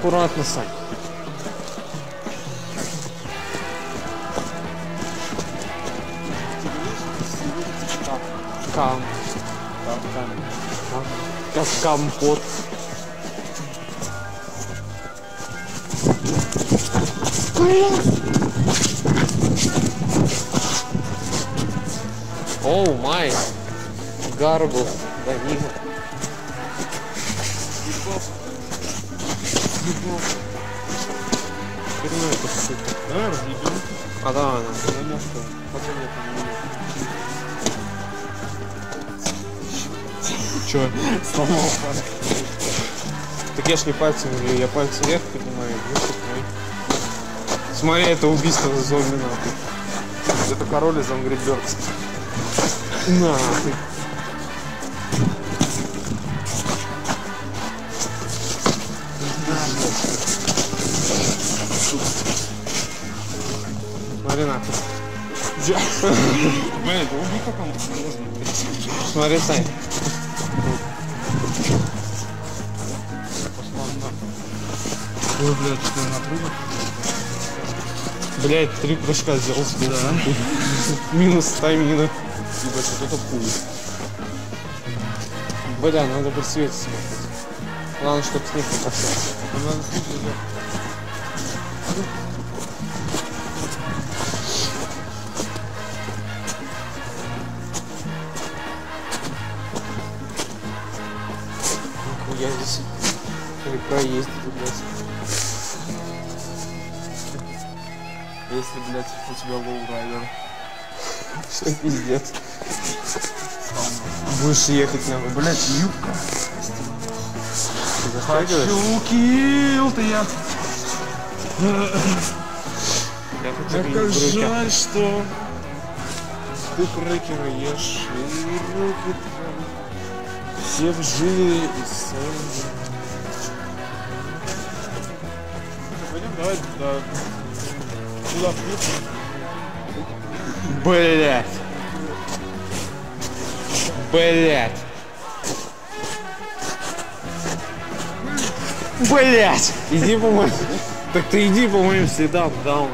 Аккуратно, Сань. Кам. Как компот. Оу май. Гарбл. Данила. А да, она. Что? Потом я Чё? Сломал. Так я ж не пальцем я пальцы вверх поднимаю. Смотри. Смотри, это убийство зомби нахуй. Это король из Angry Birds. Нахуй. Да убей как он можно. Смотри, Сань. Ой, блядь, что я напрыгал? Блять, три прыжка сделал себе. Да. (laughs) Минус стамина. Ебать, вот это пуля. Бля, надо бы свет смотреть. Главное, чтобы снег не касался. Река ездит, блядь. Если, блядь, у тебя лоурайдер. Что пиздец. Будешь ехать на Блядь, юбка. Хочу килл ты я. Я Как жаль, что... Ты крекеры ешь, и руки твои все в жире и солнце. Вниз. Блять. Блять. Блять. Иди по моим... Так ты иди по моим следам, даун.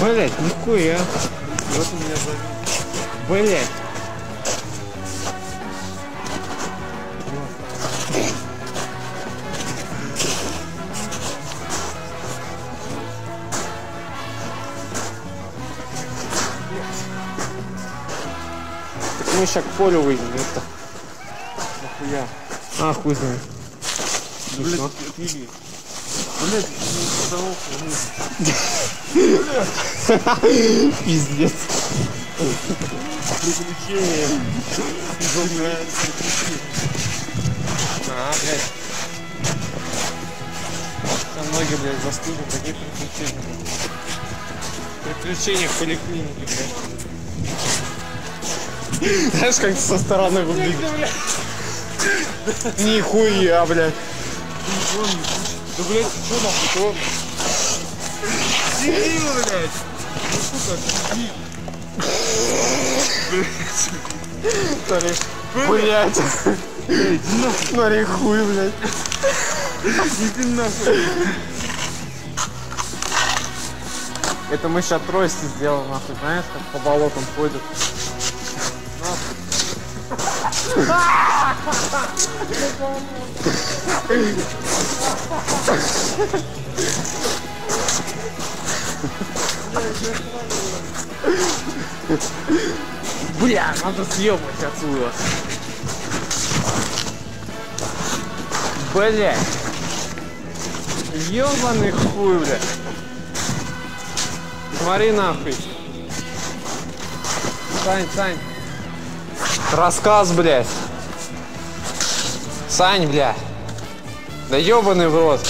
Блять, нихуя. Вот у меня зовут. Блять. Мы сейчас к полю выйдем, это. Нахуя? А, хуй знает. Блядь, Смешно. отъеби. Блядь, не того, (laughs) Пиздец. Приключения. А, блядь. Там ноги, блядь, застыли, такие приключения. Приключения в поликлинике, блядь. Знаешь, как со стороны выглядит? Нихуя, блядь. Да, блядь, что нахуй, что? Сиди, блядь. Смотри. Блять. Смотри, хуй, блядь. Иди нахуй. Это мы сейчас трости сделаем, нахуй, знаешь, как по болотам ходят. Бля, надо съебать отсюда. Блять. Ёбаный хуй, бля. Смотри нахуй. Сань, Сань. Рассказ, блядь. Сань, бля. Да ёбаный в рот.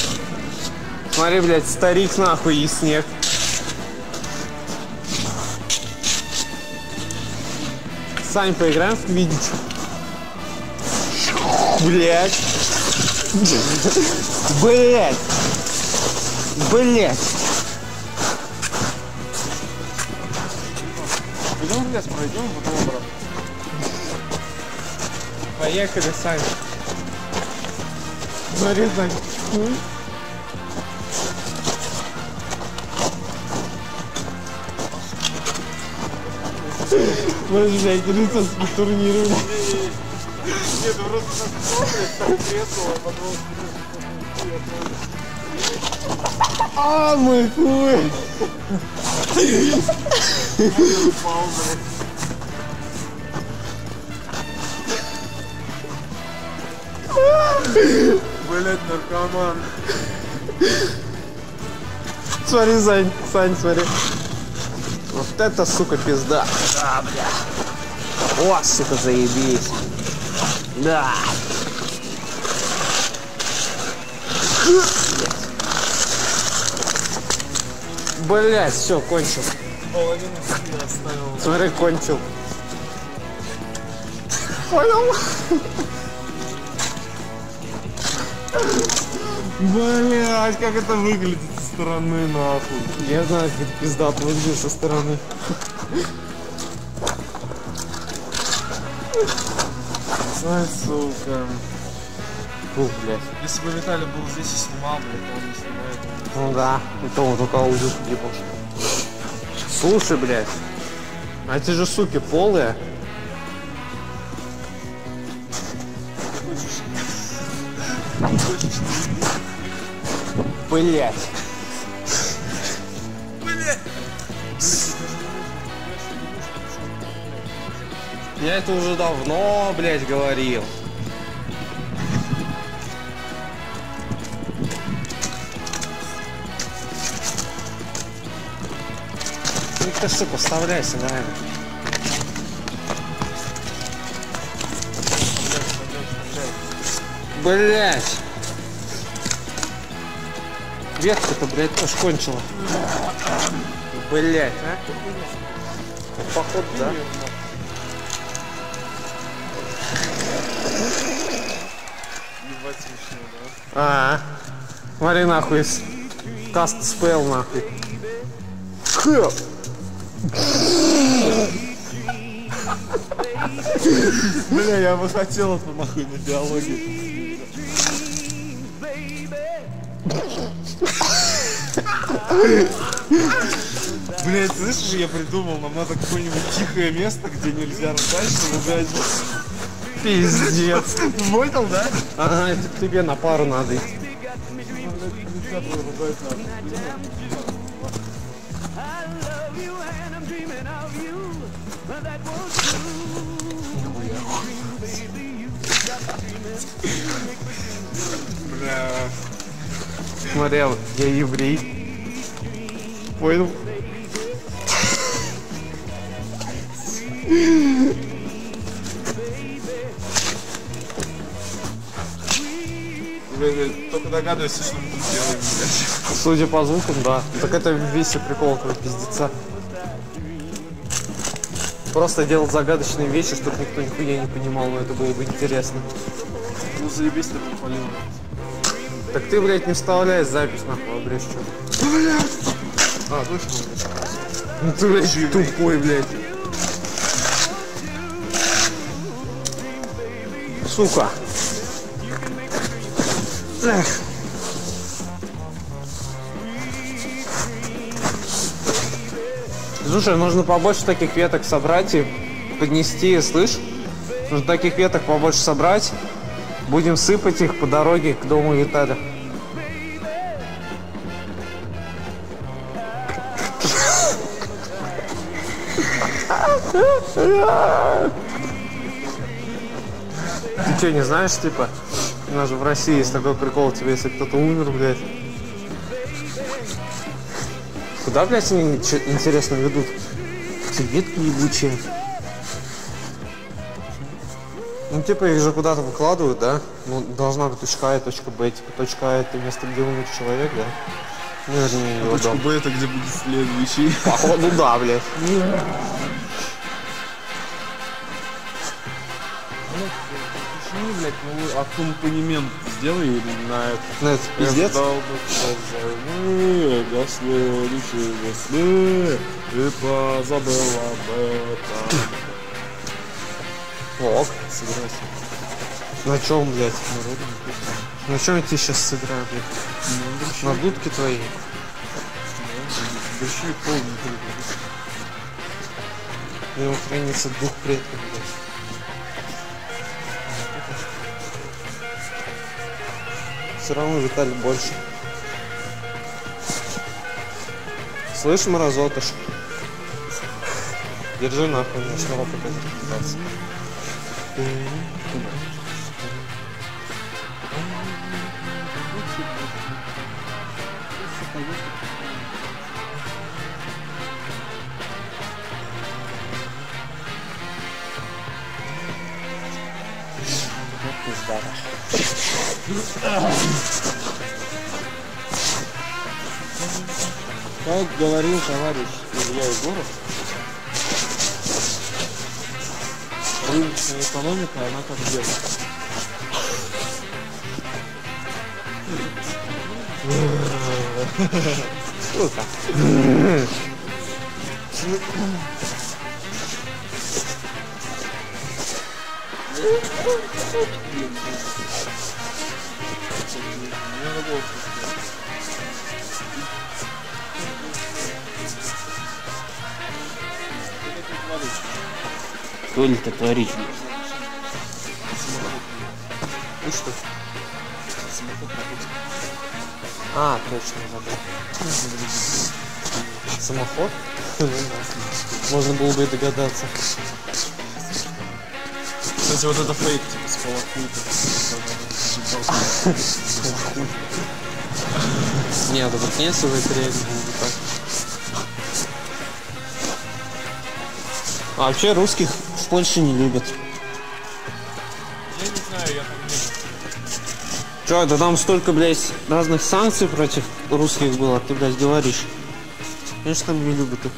Смотри, блядь, старик нахуй и снег. Сань, поиграем в квидич. Блять. Блять. Блять. Пойдем в лес пройдем, потом обратно. Поехали, Сань. Сань. Может, блядь, лицо с турнира. Нет, просто смотришь, так кресло, а потом... А, мой хуй! Упал, (laughs) блядь. Блять, наркоман. Смотри, Сань, Сань, смотри. Вот это, сука, пизда. Да, бля. О, сука, заебись. Да. Блять, все, кончил. Половину себе оставил. Смотри, кончил. Понял? Блять, как это выглядит со стороны, нахуй. Я знаю, как это пиздато выглядит со стороны. Ай, сука. Фу, блядь. Если бы Виталий был здесь и снимал, блядь, то он не снимает. Ну да, это он только аудио ебался. Слушай, блядь. А эти же суки полые. Блять. Я это уже давно, блядь, говорил. Ну ты, сука, вставляйся, давай. Блять. Ветка-то, блядь, тоже кончила. Блять, а? Походу, да? Да? А, смотри нахуй, каст спел нахуй. Хэ. Бля, я бы хотел это нахуй на биологии. Блять, слышишь, я придумал, нам надо какое-нибудь тихое место, где нельзя чтобы, блядь, Пиздец. понял, да? Ага, это тебе на пару надо. Бля. Смотрел, я еврей. Понял? Только догадывайся, что мы тут делаем, блядь. Судя по звукам, да. Так это весь и прикол этого пиздеца. Просто делать загадочные вещи, чтобы никто нихуя не понимал, но это было бы интересно. Ну заебись ты попалил. Так ты, блядь, не вставляй запись, нахуй, обрежь что. А, точно. Ну ты, блядь, тупой, блядь. Сука. Эх. Слушай, нужно побольше таких веток собрать и поднести, слышь? Нужно таких веток побольше собрать. Будем сыпать их по дороге к дому Виталия. Ты что, не знаешь, типа? У нас же в России есть такой прикол, тебе если кто-то умер, блядь. Куда, блядь, они интересно ведут? Эти ветки ебучие. Ну, типа, их же куда-то выкладывают, да? Ну, должна быть точка А и точка Б. Типа, точка А это место, где умер человек, да? Ну, вернее, его Точка. Б это где будет следующий. Походу, да, блядь. Почему, блядь, ну аккомпанемент сделай на это. На это пиздец? Я ждал бы позовы, до следующей весны, и позабыл об этом. Ок. Собирайся. На чем, блядь? На чем я тебе сейчас сыграю, блядь? На дудке твоей. Большой полный В нем хранится дух предков, блядь. Все равно Виталий больше. Слышь, мразотыш? Держи нахуй, снова показать. Как говорил товарищ Илья Егоров, рыночная экономика, она как дело. Сука. Что ли ты творишь? Ну что? А, точно, забыл. Самоход? Можно было бы и догадаться. Кстати, вот это фейк, типа, с полотника. Нет, вот не был бы так. А вообще русских в Польше не любят. Я не знаю, я там не был. Чё, да там столько, блядь, разных санкций против русских было, ты, блядь, говоришь. Конечно, там не любят их.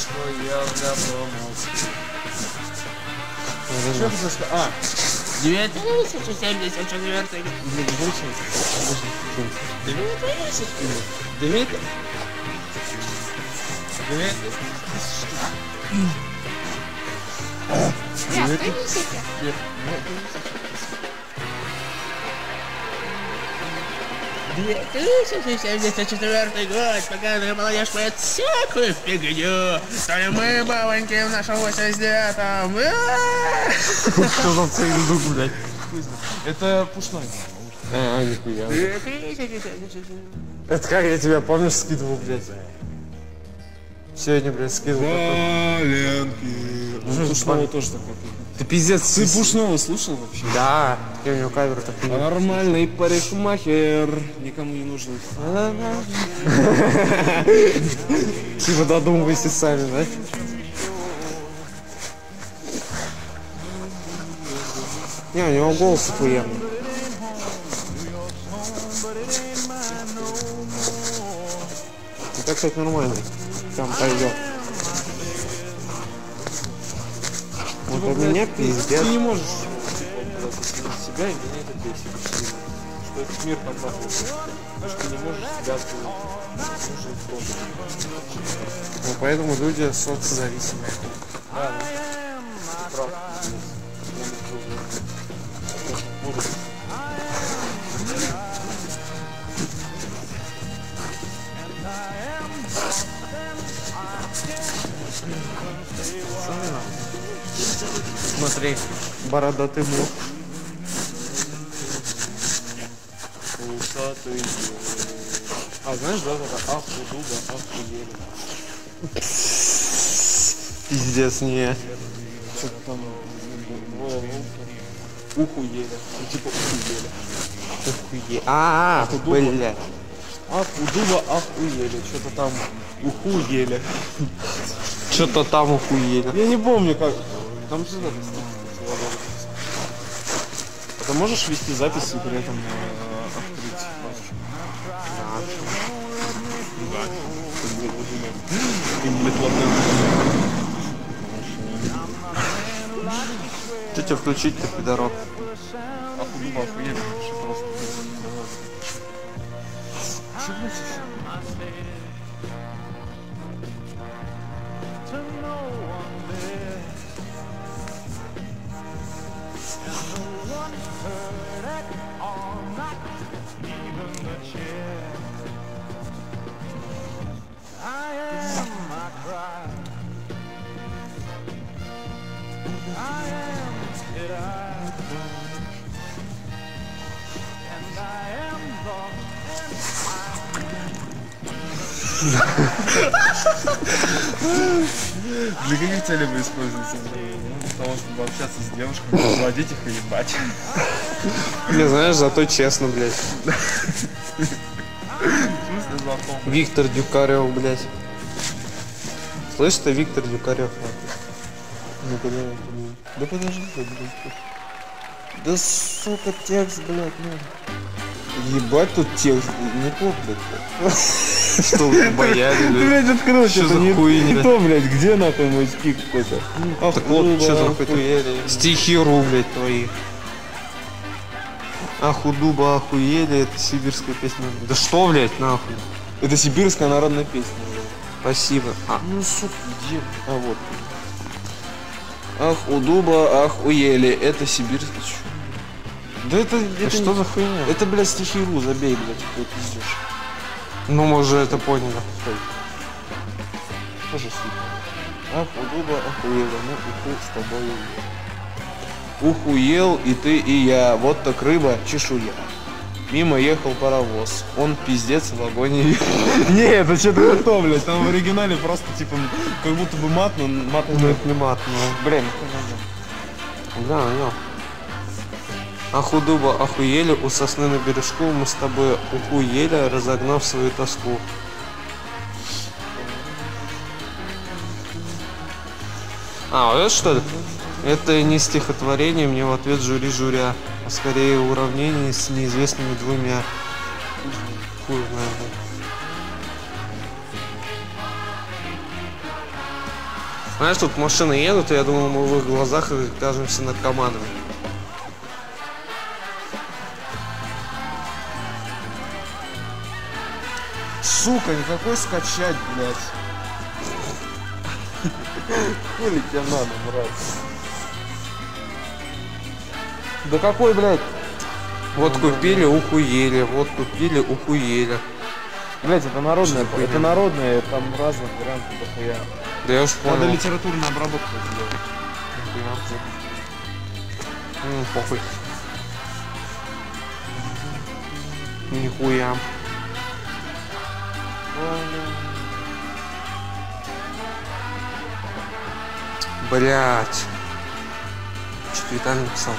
Что я. Что? А, 2074 Блин, больше? Дмитрий? Дмитрий? 2074 год, пока молодежь поет всякую фигню. То ли мы, бабоньки, в нашем 89-м. Что за цейндук, блядь? Это пушной. А, нихуя. Это как я тебя, помнишь, скидывал, блядь? Сегодня, блядь, скидывал. Валенки. Ну, тоже такой. Ты пиздец, Ты Пушного слушал вообще? Да, я у него кавер так Нормальный парикмахер. Никому не нужен. (laughs) Типа додумывайся сами, да? Не, у него голос охуенный. Это, кстати, нормальный. Там пойдет. Вот Типа, у блядь, меня ты- пиздец. Ты не можешь себя, и меня это бесит. Что этот мир так нахуй. Знаешь, ты не можешь себя просто. Ну, поэтому люди соцзависимые. Да, ну, прав. Я не буду. Буду. Смотри, бородатый муж. Усатый. А знаешь, да, это ах, дуба, охуели. Пиздец, не. Что-то там. Ухуели. Ну, типа ухуели. Ухуе- А, Ах, у дуба. блядь. Ах, у дуба охуели. Что-то там ухуели. Что-то там ухуели. Я не помню как. Там же запись. А ты можешь вести запись и при этом э, открыть? Да. Ты, блядь, ладно. Что тебе включить-то, пидорок? У Для каких целей вы используете? Ну, для того, чтобы общаться с девушками, заводить их и ебать. Не знаешь, зато честно, блядь. Виктор Дюкарев, блядь. Слышь ты, Виктор Дюкарев. Ну, подумал. Да подожди, блядь. Да сука, текст, блядь, ну. Ебать тут текст, не то, блядь. Что бояре, блядь? блядь, открыл, Что за не, хуйня? не то, блядь, где нахуй мой спик какой-то? Ах, Так вот, дуба, что охуели. какой-то стихи ру, блядь, твои. Ахудуба охуели, это сибирская песня. Да что, блядь, нахуй? Это сибирская народная песня. Спасибо. А, Ну, сука, где? А, вот. Ах, у дуба, ах, уели. Это сибирский. Да это, это что не- за хуйня? Это, блядь, стихи Ру, забей, блядь, ты пиздешь. Ну, мы уже это поняли. Тоже стих. Ах, у дуба, охуела, ну и хуй с тобой. Ухуел и ты, и я, вот так рыба, чешуя. Мимо ехал паровоз, он пиздец в вагоне. (laughs) Не, это что-то не то, блядь, там в оригинале просто, типа, как будто бы мат, но мат Ну, это не мат, ну. Блин, Да, да. Ахудуба охуели, у сосны на бережку мы с тобой ухуели, разогнав свою тоску. А, вот это что ли? Это не стихотворение, мне в ответ жюри журя, а скорее уравнение с неизвестными двумя. Хуй знает. Знаешь, тут машины едут, и я думал, мы в их глазах кажемся наркоманами. Сука, никакой скачать, блядь. Хули тебе надо, мразь? Да какой, блядь? Вот купили, ухуели, вот купили, ухуели. Блять, это народное, это хуйня? народное, там разных вариантов дохуя. Да я уж Надо понял. литературную обработку сделать. М, похуй. Нихуя. Блять. Что-то Виталий написал.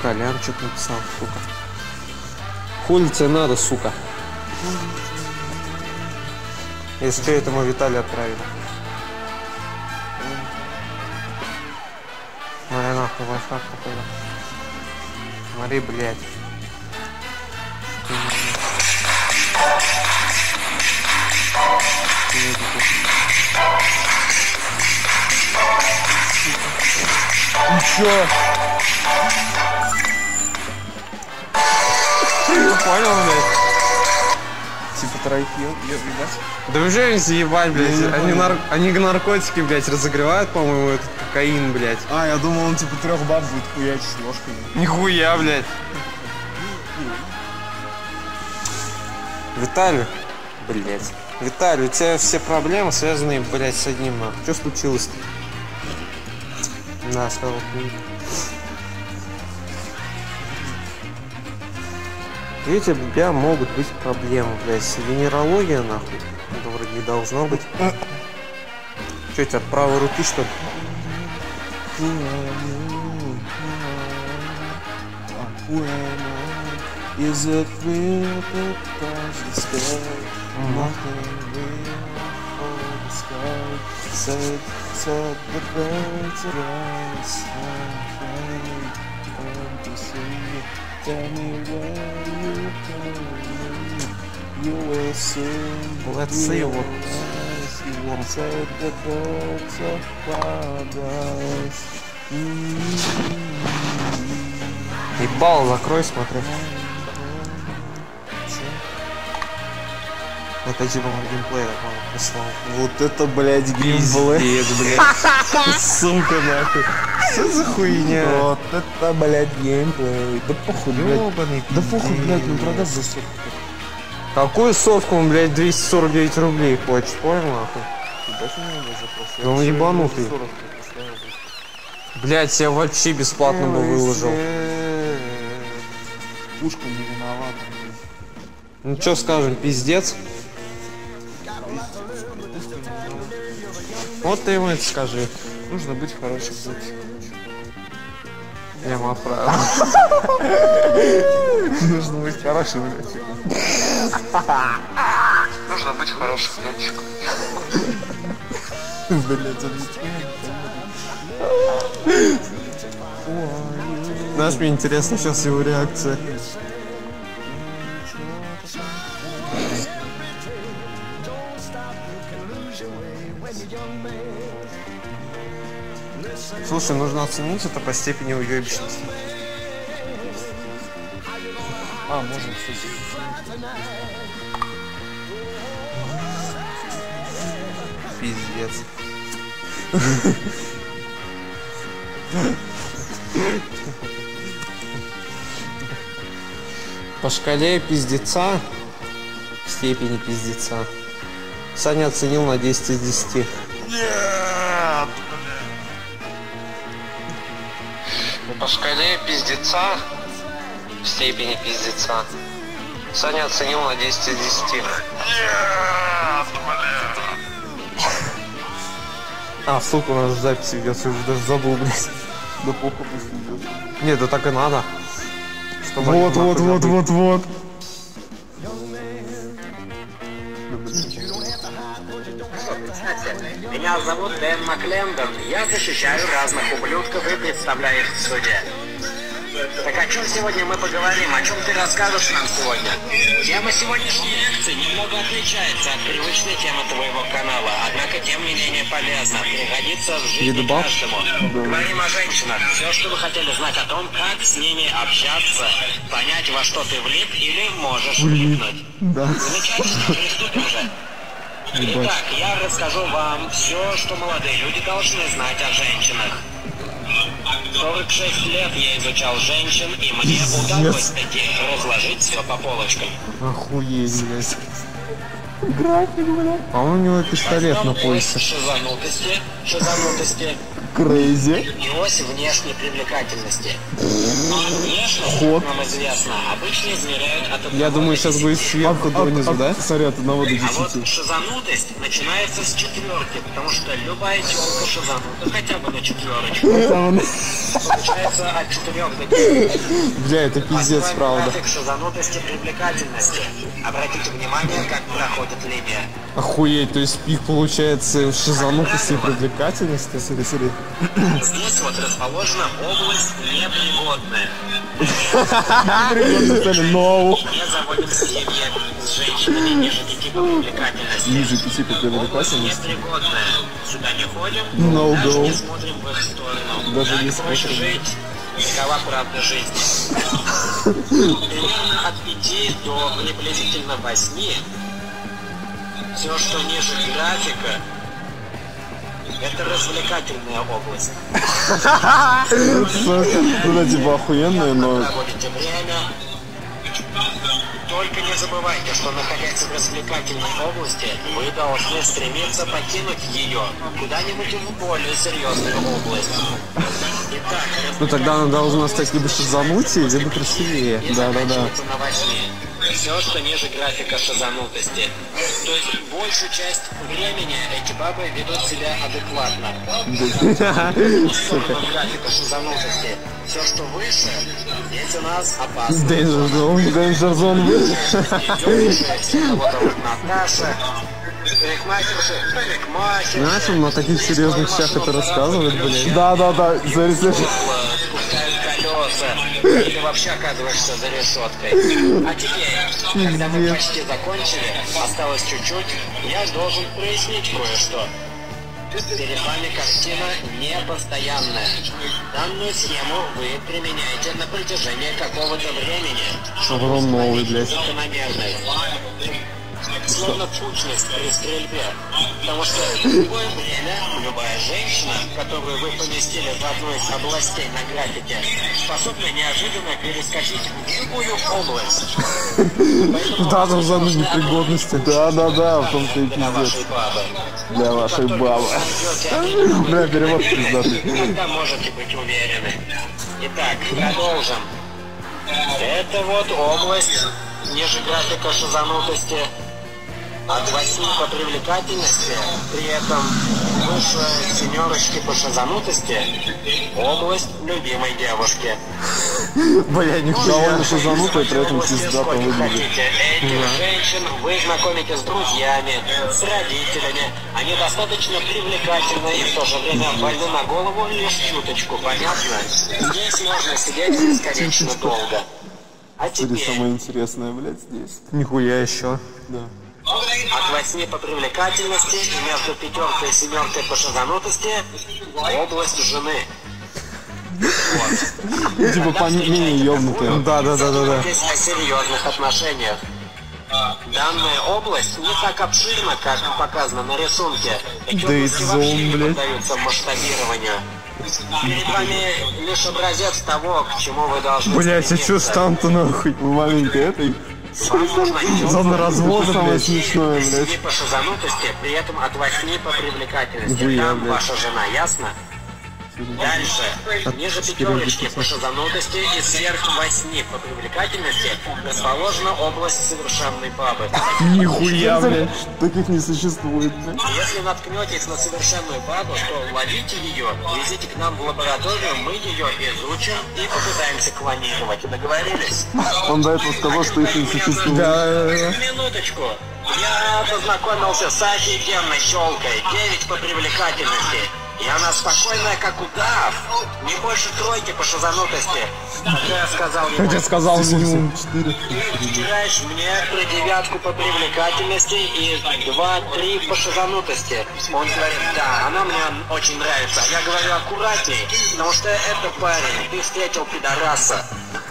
Колян что-то написал, сука. Хули тебе надо, сука? Если что, этому Виталию отправили. Смотри, нахуй, лайфхак такой, да. Смотри, блядь. И чё? Понял, блядь? Типа троих ел, ебать. Да уже заебать, блядь. Я Они, нар- они наркотики, блядь, разогревают, по-моему, этот кокаин, блядь. А, я думал, он типа трех баб будет хуячить ложками. Нихуя, блядь. Виталий, блядь. Виталий, у тебя все проблемы связаны, блядь, с одним. Что случилось? На, сказал хуй. Ведь у тебя могут быть проблемы, блядь. Венерология, нахуй. Это вроде не должно быть. Что, у тебя от правой руки, что ли? Is it real sky Nothing real for the sky Said, said the birds arise and fade Come to see Tell me where you going You will soon Let's see what- said the birds of paradise Ебал, закрой, смотри. Это типа он геймплей такой прислал. Вот это, блядь, геймплей. Пиздец, блядь. (laughs) Сука, нахуй. Что за хуйня? Вот это, блядь, геймплей. Да похуй, блядь. Ёбаный Да похуй, блядь, ну продаст за сотку. Какую сотку он, блядь, 249 рублей хочет, понял, нахуй? Да он ебанутый. 40 поставил, блядь. Блядь, я вообще бесплатно бы выложил. Пушка не виновата. блядь. Ну что скажем, пиздец? Вот ты ему это скажи. Нужно быть хорошим быть. Я ему отправил. Нужно быть хорошим летчиком. Нужно быть хорошим летчиком. Блять, он Знаешь, мне интересно сейчас его реакция. Слушай, нужно оценить это по степени уебищности. А, можно, кстати. Пиздец. По шкале пиздеца, степени пиздеца, Саня оценил на 10 из 10. Нет, По шкале пиздеца, степени пиздеца, Саня оценил на 10 из 10. А, сука, у нас запись ведется, я уже даже забыл, блядь. Да похуй пусть идет. Нет, да так и надо. Чтобы Вот, вот, вот, забыли. вот, вот. Меня зовут Дэн Маклендон. Я защищаю разных ублюдков и представляю их в суде. Так о чем сегодня мы поговорим? О чем ты расскажешь нам сегодня? Тема сегодняшней лекции немного отличается от привычной темы твоего канала, однако тем не менее полезна, пригодится в жизни Едбал? каждому. Говорим о женщинах. Все, что вы хотели знать о том, как с ними общаться, понять, во что ты влип или можешь влипнуть. Да. Замечательно, приступим же. Итак, я расскажу вам все, что молодые люди должны знать о женщинах. 46 лет я изучал женщин, и мне удалось таки разложить все по полочкам. Охуеть, блядь. График, блядь. А у него пистолет на поясе. шизанутости, шизанутости Крейзи. ось внешней привлекательности. Внешне, Ход. как нам известно, обычно измеряют от одного Я думаю, сейчас будет сверху донизу, да? Смотри, от одного до А вот шизанутость начинается с четверки, потому что любая телка шизанута хотя бы на четверочку. Получается от четырех до десяти. Бля, это пиздец, правда. график шизанутости привлекательности. Обратите внимание, как проходит линия. Охуеть, то есть пик получается шизанутости и привлекательности. Смотри, смотри. Здесь вот расположена область непригодная. Не заводим семьи с женщинами ниже пяти по привлекательности. Ниже пяти по привлекательности. непригодная. Сюда не ходим, No даже go. не смотрим в их сторону. Даже Так не проще смотрим. жить. Такова правда жизни. Примерно от 5 до приблизительно 8 все, что ниже графика, это развлекательная область. (laughs) Ну типа охуенная, но... Только не забывайте, что находясь в развлекательной области, вы должны стремиться покинуть ее куда-нибудь в более серьезную область. Итак, Ну тогда она должна стать либо шизанутей, либо красивее. Да, Все, что ниже графика шизанутости. То есть большую часть времени эти бабы ведут себя адекватно. Графика шизанутости. Все, что выше, здесь у нас опасно. Danger Zone. Danger Zone Наташа. Знаешь, он на таких серьезных щах это рассказывает, блядь. Да, да, да, зарезали. И ты вообще оказываешься за решеткой. А теперь, когда мы почти закончили, осталось чуть-чуть, я должен прояснить кое-что. Перед вами картина непостоянная. Данную схему вы применяете на протяжении какого-то времени. Шеврон новый, блядь. Словно точность при стрельбе. Потому что в любое время любая женщина, которую вы поместили в одну из областей на графике, способна неожиданно перескочить в любую область. Да, там зону непригодности. Да, да, да, в том-то и Для пиздец. вашей бабы. Для вашей бабы. (laughs) Бля, перевод пиздатый. Тогда можете быть уверены. Итак, продолжим. Это вот область ниже графика шизанутости. От 8 по привлекательности, при этом выше семерочки по шизанутости, область любимой девушки. Бля, нихуя. Довольно шизанутая, при этом пиздато Сколько выглядит. хотите. Этих женщин вы знакомите с друзьями, с родителями. Они достаточно привлекательны и в то же время больны на голову лишь чуточку, понятно? Здесь можно сидеть бесконечно долго. А теперь самое интересное, блядь, здесь. Нихуя еще. Да. От 8 по привлекательности и между пятеркой и семеркой по шизанутости область жены. Вот. Типа поменее ёбнутая. Да, да, да, да, да. Здесь о серьезных отношениях. Данная область не так обширна, как показано на рисунке. Эти Да и зон, блядь. поддаются масштабированию. Перед вами лишь образец того, к чему вы должны Блять, а чё стремиться. там-то нахуй? Маленькая этой. Зона развода, блядь. смешное, блядь. 7 по шизанутости, при этом от 8 по привлекательности. Там ваша жена, ясно? Дальше. Ниже пятерочки по шизанутости и сверх 8 по привлекательности расположена область совершенной бабы. Нихуя, блядь. Таких не существует, блядь. Если наткнетесь на совершенную бабу, то ловите ее, везите к нам в лабораторию, мы ее изучим и попытаемся клонировать. Договорились? Он до этого сказал, что их не существует. Минуточку. Я познакомился с офигенной щелкой. 9 по привлекательности. И она спокойная, как удав. Не больше тройки по шизанутости. Когда я сказал ему... Хотя сказал минимум 4. Ты втираешь мне про девятку по привлекательности и два-три по шизанутости. Он говорит, да, она мне очень нравится. Я говорю, аккуратней, потому что это парень, ты встретил пидораса.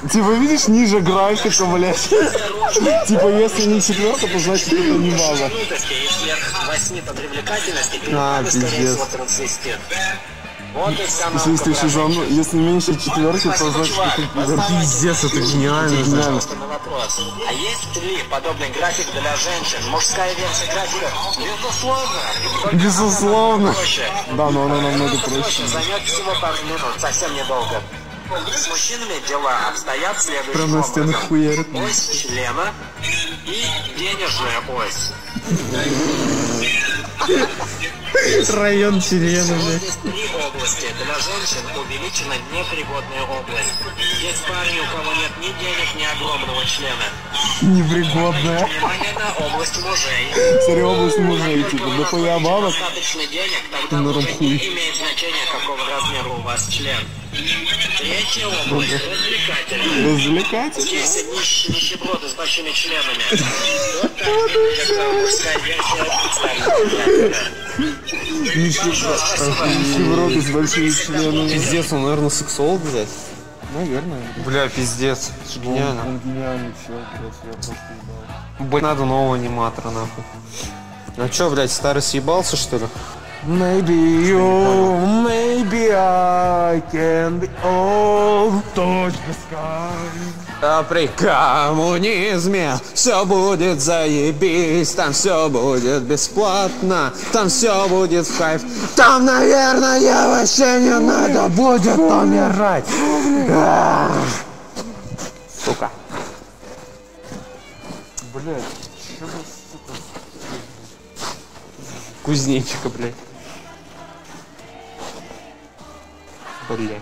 Типа, видишь, ниже графика, блядь. Типа, если не четверка, то значит это не перед А, скорее пиздец. Вот и вся Если наука женщин. если меньше четверки, то значит чувак. это пидор. Пиздец, это гениально. Гениально. На вопрос. А есть ли подобный график для женщин? Мужская версия графика? Безусловно. Безусловно. Да, но она намного Проще. проще. Займет всего пару минут, совсем недолго. С мужчинами дела обстоят следующим образом. хуярит. Ось члена и денежная ось. Район члена, блядь. Есть три области. Для женщин увеличена непригодная область. Есть парни, у кого нет ни денег, ни огромного члена. Непригодная. Внимание на область мужей. Смотри, область мужей, типа, да хуя бабок. Достаточно денег, тогда уже не имеет значения, какого размера у вас член. Третья область. Развлекательная. Развлекательная? Здесь нищ- нищеброды с большими членами. Вот так развлекательная. Нищеброды с большими членами. Пиздец, он, наверное, сексолог, блядь. Наверное. Бля, пиздец. Гениально. Он гениальный чел, блядь, я просто ебал. Блин, надо нового аниматора, нахуй. А чё, блядь, старый съебался, что ли? Maybe you, maybe I can be all touch the sky. А при коммунизме все будет заебись, там все будет бесплатно, там все будет в кайф. Там, наверное, вообще не надо будет умирать. Сука. Блядь, чё за сука? Кузнечика, блядь. Блядь.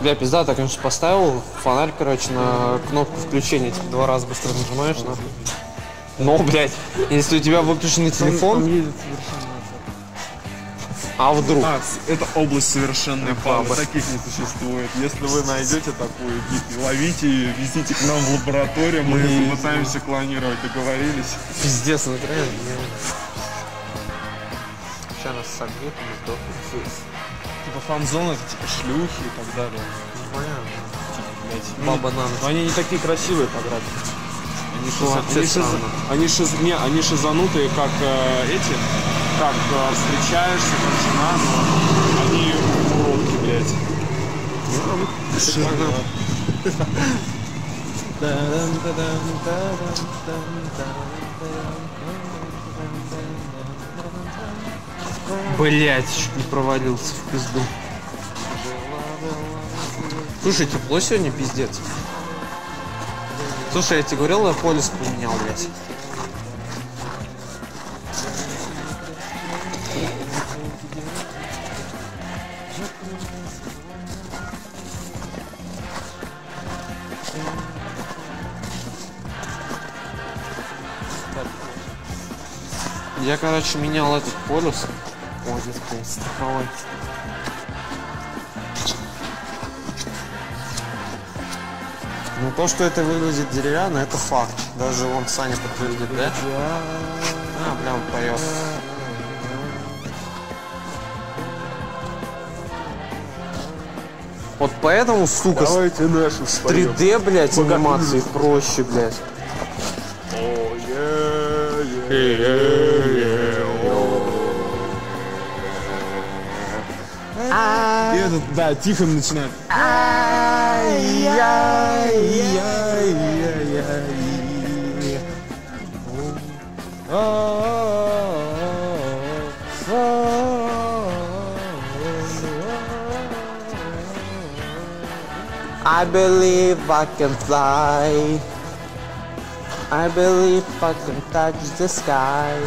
Бля, пизда, так конечно поставил фонарь, короче, на кнопку включения, типа два раза быстро нажимаешь, на. Но, блядь, если у тебя выключенный телефон, Там а вдруг? А, это область совершенной бабы. Таких не существует. Если вы найдете такую, идите, ловите ее, везите к нам в лабораторию, мы пытаемся клонировать, договорились? Пиздец, ну реально, Нас согнет и мы сдохнем. Типа фан-зона, это типа шлюхи и так далее. Понятно. Типа, блядь, ну, Баба на но они не такие красивые по графике. Они, Ну, шиза- они, странно. они, шиз- не, они шизанутые, как э, эти, как э, встречаешься, как жена, но они уродки, блядь. (laughs) Блять, чуть не провалился в пизду. Слушай, тепло сегодня пиздец. Слушай, я тебе говорил, я полис поменял, блядь. Я, короче, менял этот полюс. Здесь, блядь, страховой. Ну, то, что это выглядит деревянно, это факт. Даже вон Саня подтвердит, да? А, бля, он поет. Вот поэтому, сука, с- Давайте нашу с споем. 3D, блядь, анимации проще, блядь. И этот, да, Тихон начинает. I believe I can fly. I believe I can touch the sky.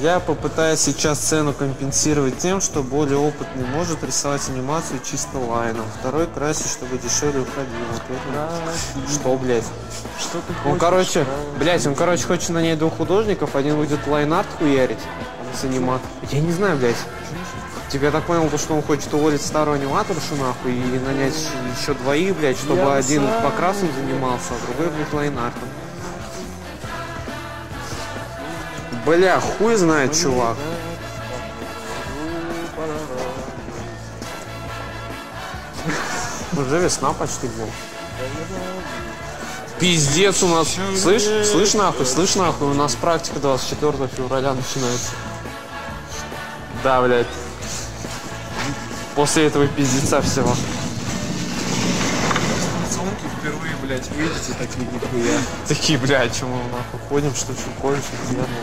Я попытаюсь сейчас сцену компенсировать тем, что более опытный может рисовать анимацию чисто лайном. Второй красит, чтобы дешевле уходило. Что, блядь? Что ты Он, хочешь? короче, блядь, он, короче, хочет нанять двух художников, один будет лайнарт хуярить с анимацией. Я не знаю, блядь. Типа, я так понял, то, что он хочет уволить старую аниматоршу, нахуй, и нанять еще двоих, блядь, чтобы Я один сам. покрасом занимался, а другой, блядь, лайнартом. Бля, хуй знает, чувак. Уже весна почти, блядь. Пиздец у нас. Слышь, слышь нахуй, слышь нахуй, у нас практика 24 февраля начинается. Да, блядь. После этого пиздеца всего. Блядь, видите такие нихуя. Такие, блядь, чем мы нахуй ходим, что что колешь, приятно,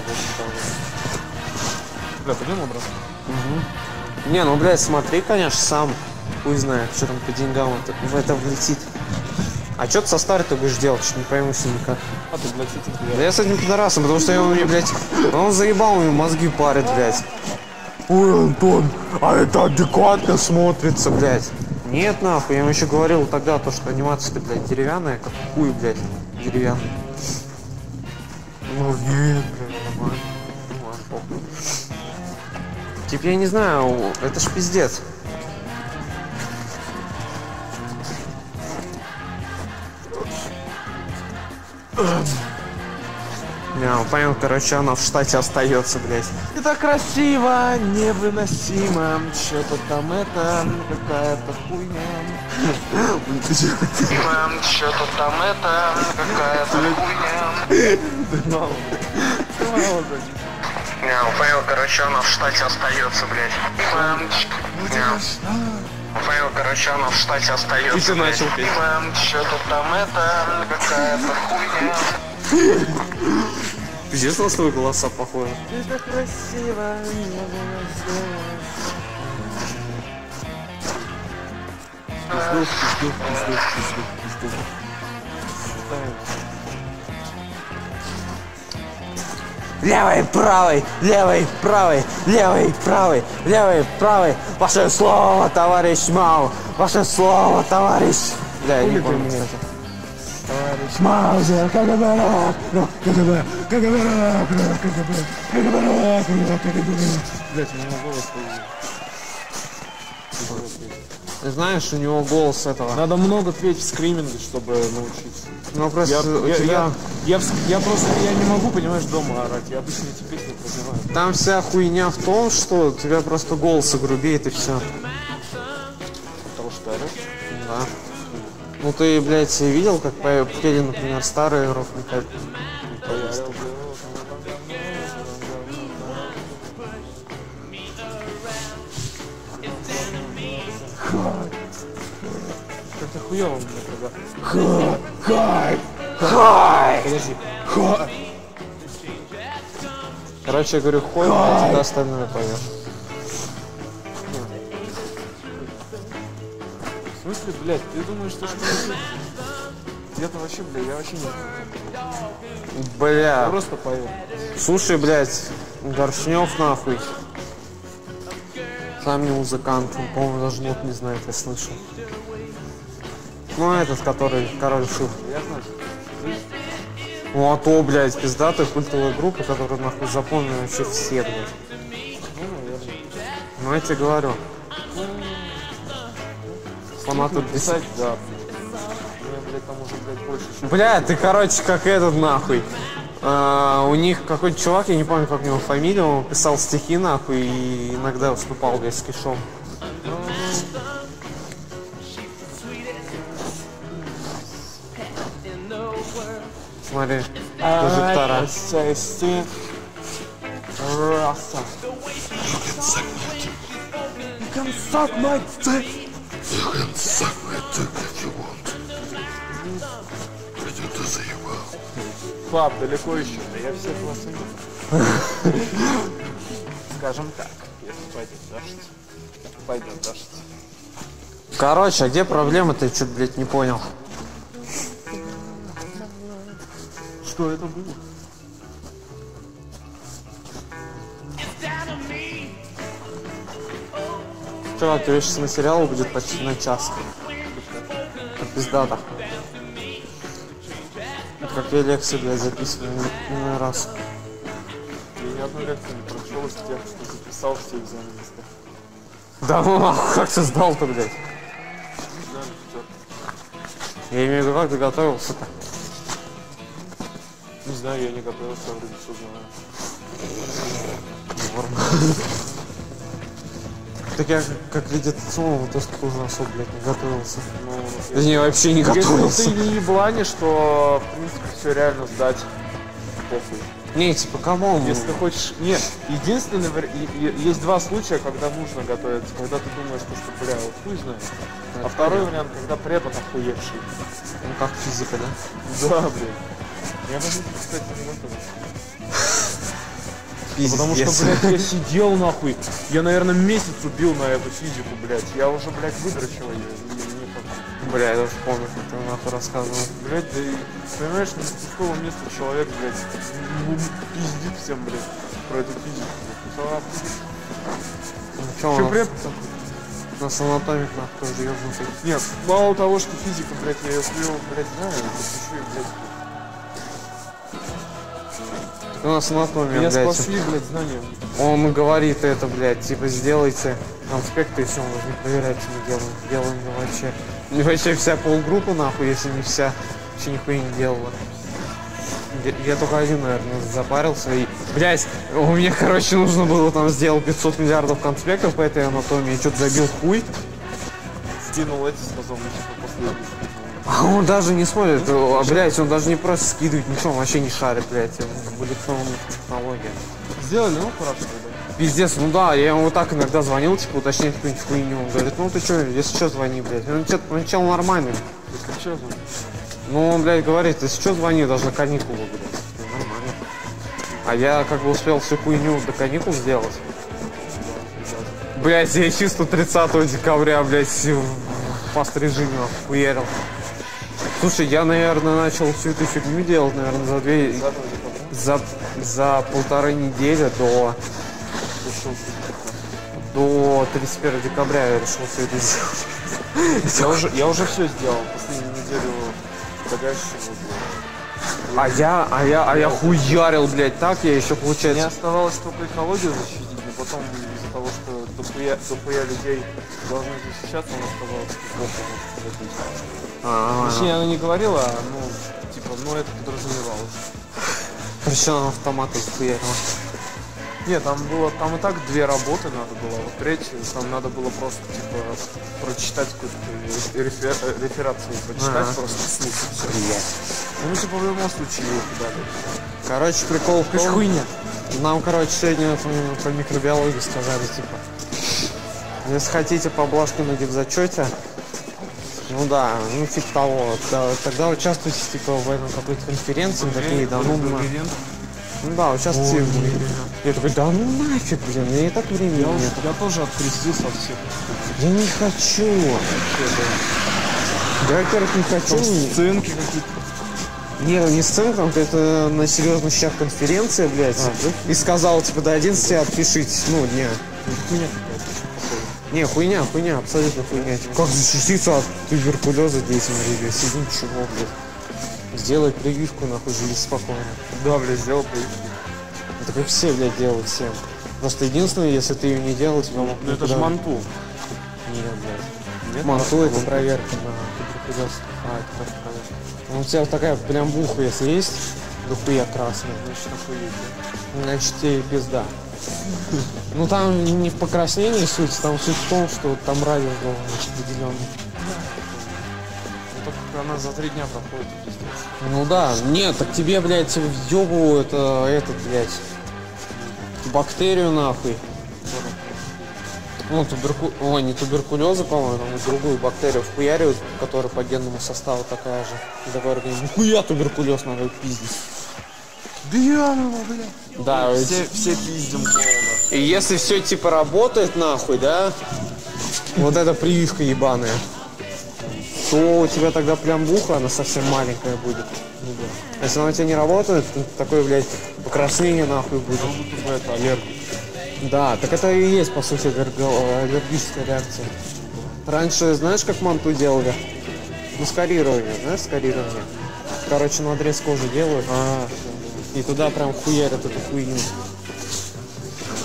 Бля, пойдем обратно. Угу. Не, ну, блядь, смотри, конечно, сам. Хуй знает, что там по деньгам это, в это влетит. А что ты со старой-то будешь делать? Что не пойму себе никак. А ты, блядь, этим Да я с этим пидорасом, потому что я его, блядь, он заебал, мне мозги парит, блядь. Ой, Антон, а это адекватно смотрится, блядь. Нет, нахуй, я ему еще говорил тогда, то, что анимация-то, блядь, деревянная, как хуй, блядь, деревянная. Ну, нет, блядь, нормально. Типа, я не знаю, это ж пиздец. Я понял, короче, она в штате остается, блядь. Это красиво, невыносимо. Что-то там это, какая-то хуйня. Что-то там это, какая-то хуйня. Я понял, короче, она в штате остается, блядь. Понял, короче, она в штате остается. И ты начал петь. Что-то там это, какая-то хуйня. Пиздец, на твои голоса похожи. Это красиво, невыносимо. Пиздух, пиздух, пиздух, пиздух, пиздух. Левый, правый, левый, правый, левый, правый, левый, правый. Ваше слово, товарищ Мау. Ваше слово, товарищ. Бля, я не помню, кстати. Товарищ Маузер, КГБ, ну, КГБ, КГБ, КГБ, КГБ, КГБ. Блядь, у него голос Ты знаешь, у него голос этого. Надо много петь в скриминге, чтобы научиться. Ну, просто я, я, тебя- я, я, я просто я не могу, понимаешь, дома орать. Я обычно эти песни пробиваю. Там вся хуйня в том, что у тебя просто голос огрубеет и все. Ну ты, блядь, видел, как пели, например, старые рок Как-то хуёво мне тогда. Хай! Хай! Подожди. Хай! Короче, я говорю, хуй, а тогда остальное поешь. Смысле, блядь, ты думаешь, что Я-то вообще, блядь, я вообще не Бля. Просто пою. Слушай, блядь, Горшнев нахуй. Сам не музыкант, он, по-моему, даже нот не знает, я слышал. Ну, этот, который король шут. Я знаю. Ну, а то, блядь, пиздатая культовая группа, которую, нахуй, запомнили вообще все, блядь. Ну, наверное. Ну, я тебе говорю. Фанаты писать, да. Ну, блядь, там уже, блядь, больше чем- Бля, ты, короче, как этот, нахуй. А, у них какой-то чувак, я не помню, как у него фамилия, он писал стихи, нахуй, и иногда выступал, блядь, с кишом. Смотри, даже вторая. Раса. You can suck my dick. My dick if you want. Придет ты заебал. Пап, далеко еще, да я всех вас. Скажем так, если пойдет дождь. Пойдет дождь. Короче, а где проблема-то, я что-то, блядь, не понял. Что это было? Сейчас на сериал будет почти на час. Это пиздата. Как я лекции, блядь, записываю не- иной раз. Я ни одной лекции не прошел из тех, что записал все экзамены. Да ну как ты сдал-то, блядь? Не. Я имею в виду, как ты готовился-то? Не знаю, я не готовился, вроде все знаю. Так я, как то что тоже особо, блядь, не готовился. Ну, Точнее, вообще не готовился. Если ты не ебланишь, что, в принципе, все реально сдать. Похуй. Не, типа, кому? Если ты хочешь... Нет, единственный... Есть два случая, когда нужно готовиться. Когда ты думаешь, что, бля, вот хуй знает. А второй вариант, когда препод охуевший. Ну, как физика, да? Да, блин. Я бы, кстати, не готовился. (laughs) Пиздец. Потому что, блядь, я сидел нахуй. Я, наверное, месяц убил на эту физику, блядь. Я уже, блядь, выдрочил ее. Бля, я даже помню, как ты нахуй рассказывал. Блять, да и, понимаешь, ну, с какого места человек, блядь, ну, пиздит всем, блядь, про эту физику. блядь. Ну, чё, Чё у бред у нас анатомик нахуй тоже ёбнутый. Нет, мало того, что физика, блядь, я ее плюю, блядь, знаю, еще и, блядь, у нас анатомия, меня блядь. спасли, блядь, знания. Он говорит это, блядь, типа сделайте конспекты и все, можно не проверять, что мы делаем. Делаем мы вообще. И вообще вся полгруппа, нахуй, если не вся, вообще нихуя не делала. Я, я только один, наверное, запарился и... Блять, у меня, короче, нужно было там сделать 500 миллиардов конспектов по этой анатомии, что-то забил хуй. Скинул эти, сказал, ну, типа, последний. А он даже не смотрит, а, блядь, он даже не просто скидывает ничего, он вообще не шарит, блядь, в эволюционных технологиях. Сделали, ну, хорошо, блядь. Пиздец, ну да, я ему вот так иногда звонил, типа, уточнить какую-нибудь хуйню. Он говорит, ну ты что, если что, звони, блядь. Чё, ну, чел нормальный. Если что, звони. Ну, он, блядь, говорит, если что, звони, даже на каникулы, блядь. Ну, Нормально. А я как бы успел всю хуйню до каникул сделать. Блядь, я чисто 30 декабря, блядь, в фаст режиме хуярил. Слушай, я, наверное, начал всю эту фигню делать, наверное, за две... За, за полторы недели до... До 31 декабря я решил все это сделать. Я уже, я уже все сделал, последнюю неделю догащивал. А я, а я, а я хуярил, блядь, так я еще Мне получается. оставалось только экологию защитить, но потом из-за того, что дохуя, дохуя людей должны защищаться, может быть. А, Точнее, она не говорила, а, ну, типа, ну это подразумевалось. Короче, она автоматы хуярила. Нет, там было, там и так две работы надо было, вот третью, там надо было просто, типа, прочитать какую-то рефер, реферацию, прочитать Ага. просто вслух, и всё. Ну, типа, в любом случае ее дали. Короче, прикол в том- хуйня. Нам, короче, сегодня м, по микробиологии сказали, типа, если хотите поблажки на гипзачете, ну да, ну типа того, да, тогда участвуйте типа в этом какой-то конференции, мы такие, да ну на- Ну да, участвуйте в... Я такой, да ну нафиг, блин, меня и так времени Я, уж- нет. я тоже открестился от всех. Я не хочу. Я, во-первых, не хочу. Там сценки какие-то. Не, не сценка, это на серьезных щах конференция, блядь. и сказал, типа, до 11 отпишитесь. Ну, не. Не, хуйня, хуйня, абсолютно хуйня. Как защититься от туберкулеза детям, ребят? Сиди, ничего, блядь. Сделай прививку, нахуй, живи спокойно. Да, блядь, сделал прививку. Это как все, блядь, делают всем. Просто единственное, если ты ее не делал, тебя могут... Ну это же манту. Нет, блядь. Нет? Манту это проверка на туберкулез. А, это тоже проверка. Ну, у тебя такая прям буха, если есть, дохуя красная, Значит, охуеть, значит тебе пизда. Ну там не в покраснении суть, там суть в том, что там радиус должен быть определенный. Ну как она за три дня проходит, пиздец. Ну да, нет, так тебе, блядь, въебывают э, этот, блядь, бактерию нахуй. Ну, туберку... Ой, не туберкулеза, по-моему, другую бактерию вхуяривают, которая по генному составу такая же. И такой организм, нихуя туберкулез надо пиздить. Да я, ну, блядь. Да, все, все пиздим. И если все типа работает нахуй, да, вот эта прививка ебаная, то у тебя тогда прям буха, она совсем маленькая будет. Ну да. Если она у тебя не работает, то такое, блядь, покраснение нахуй будет. Это аллергия. Да, так это и есть, по сути, аллергическая реакция. Раньше, знаешь, как манту делали? Ну, скорирование, знаешь, скорирование? Короче, на отрез кожи делают. И туда прям хуярят эту хуйню.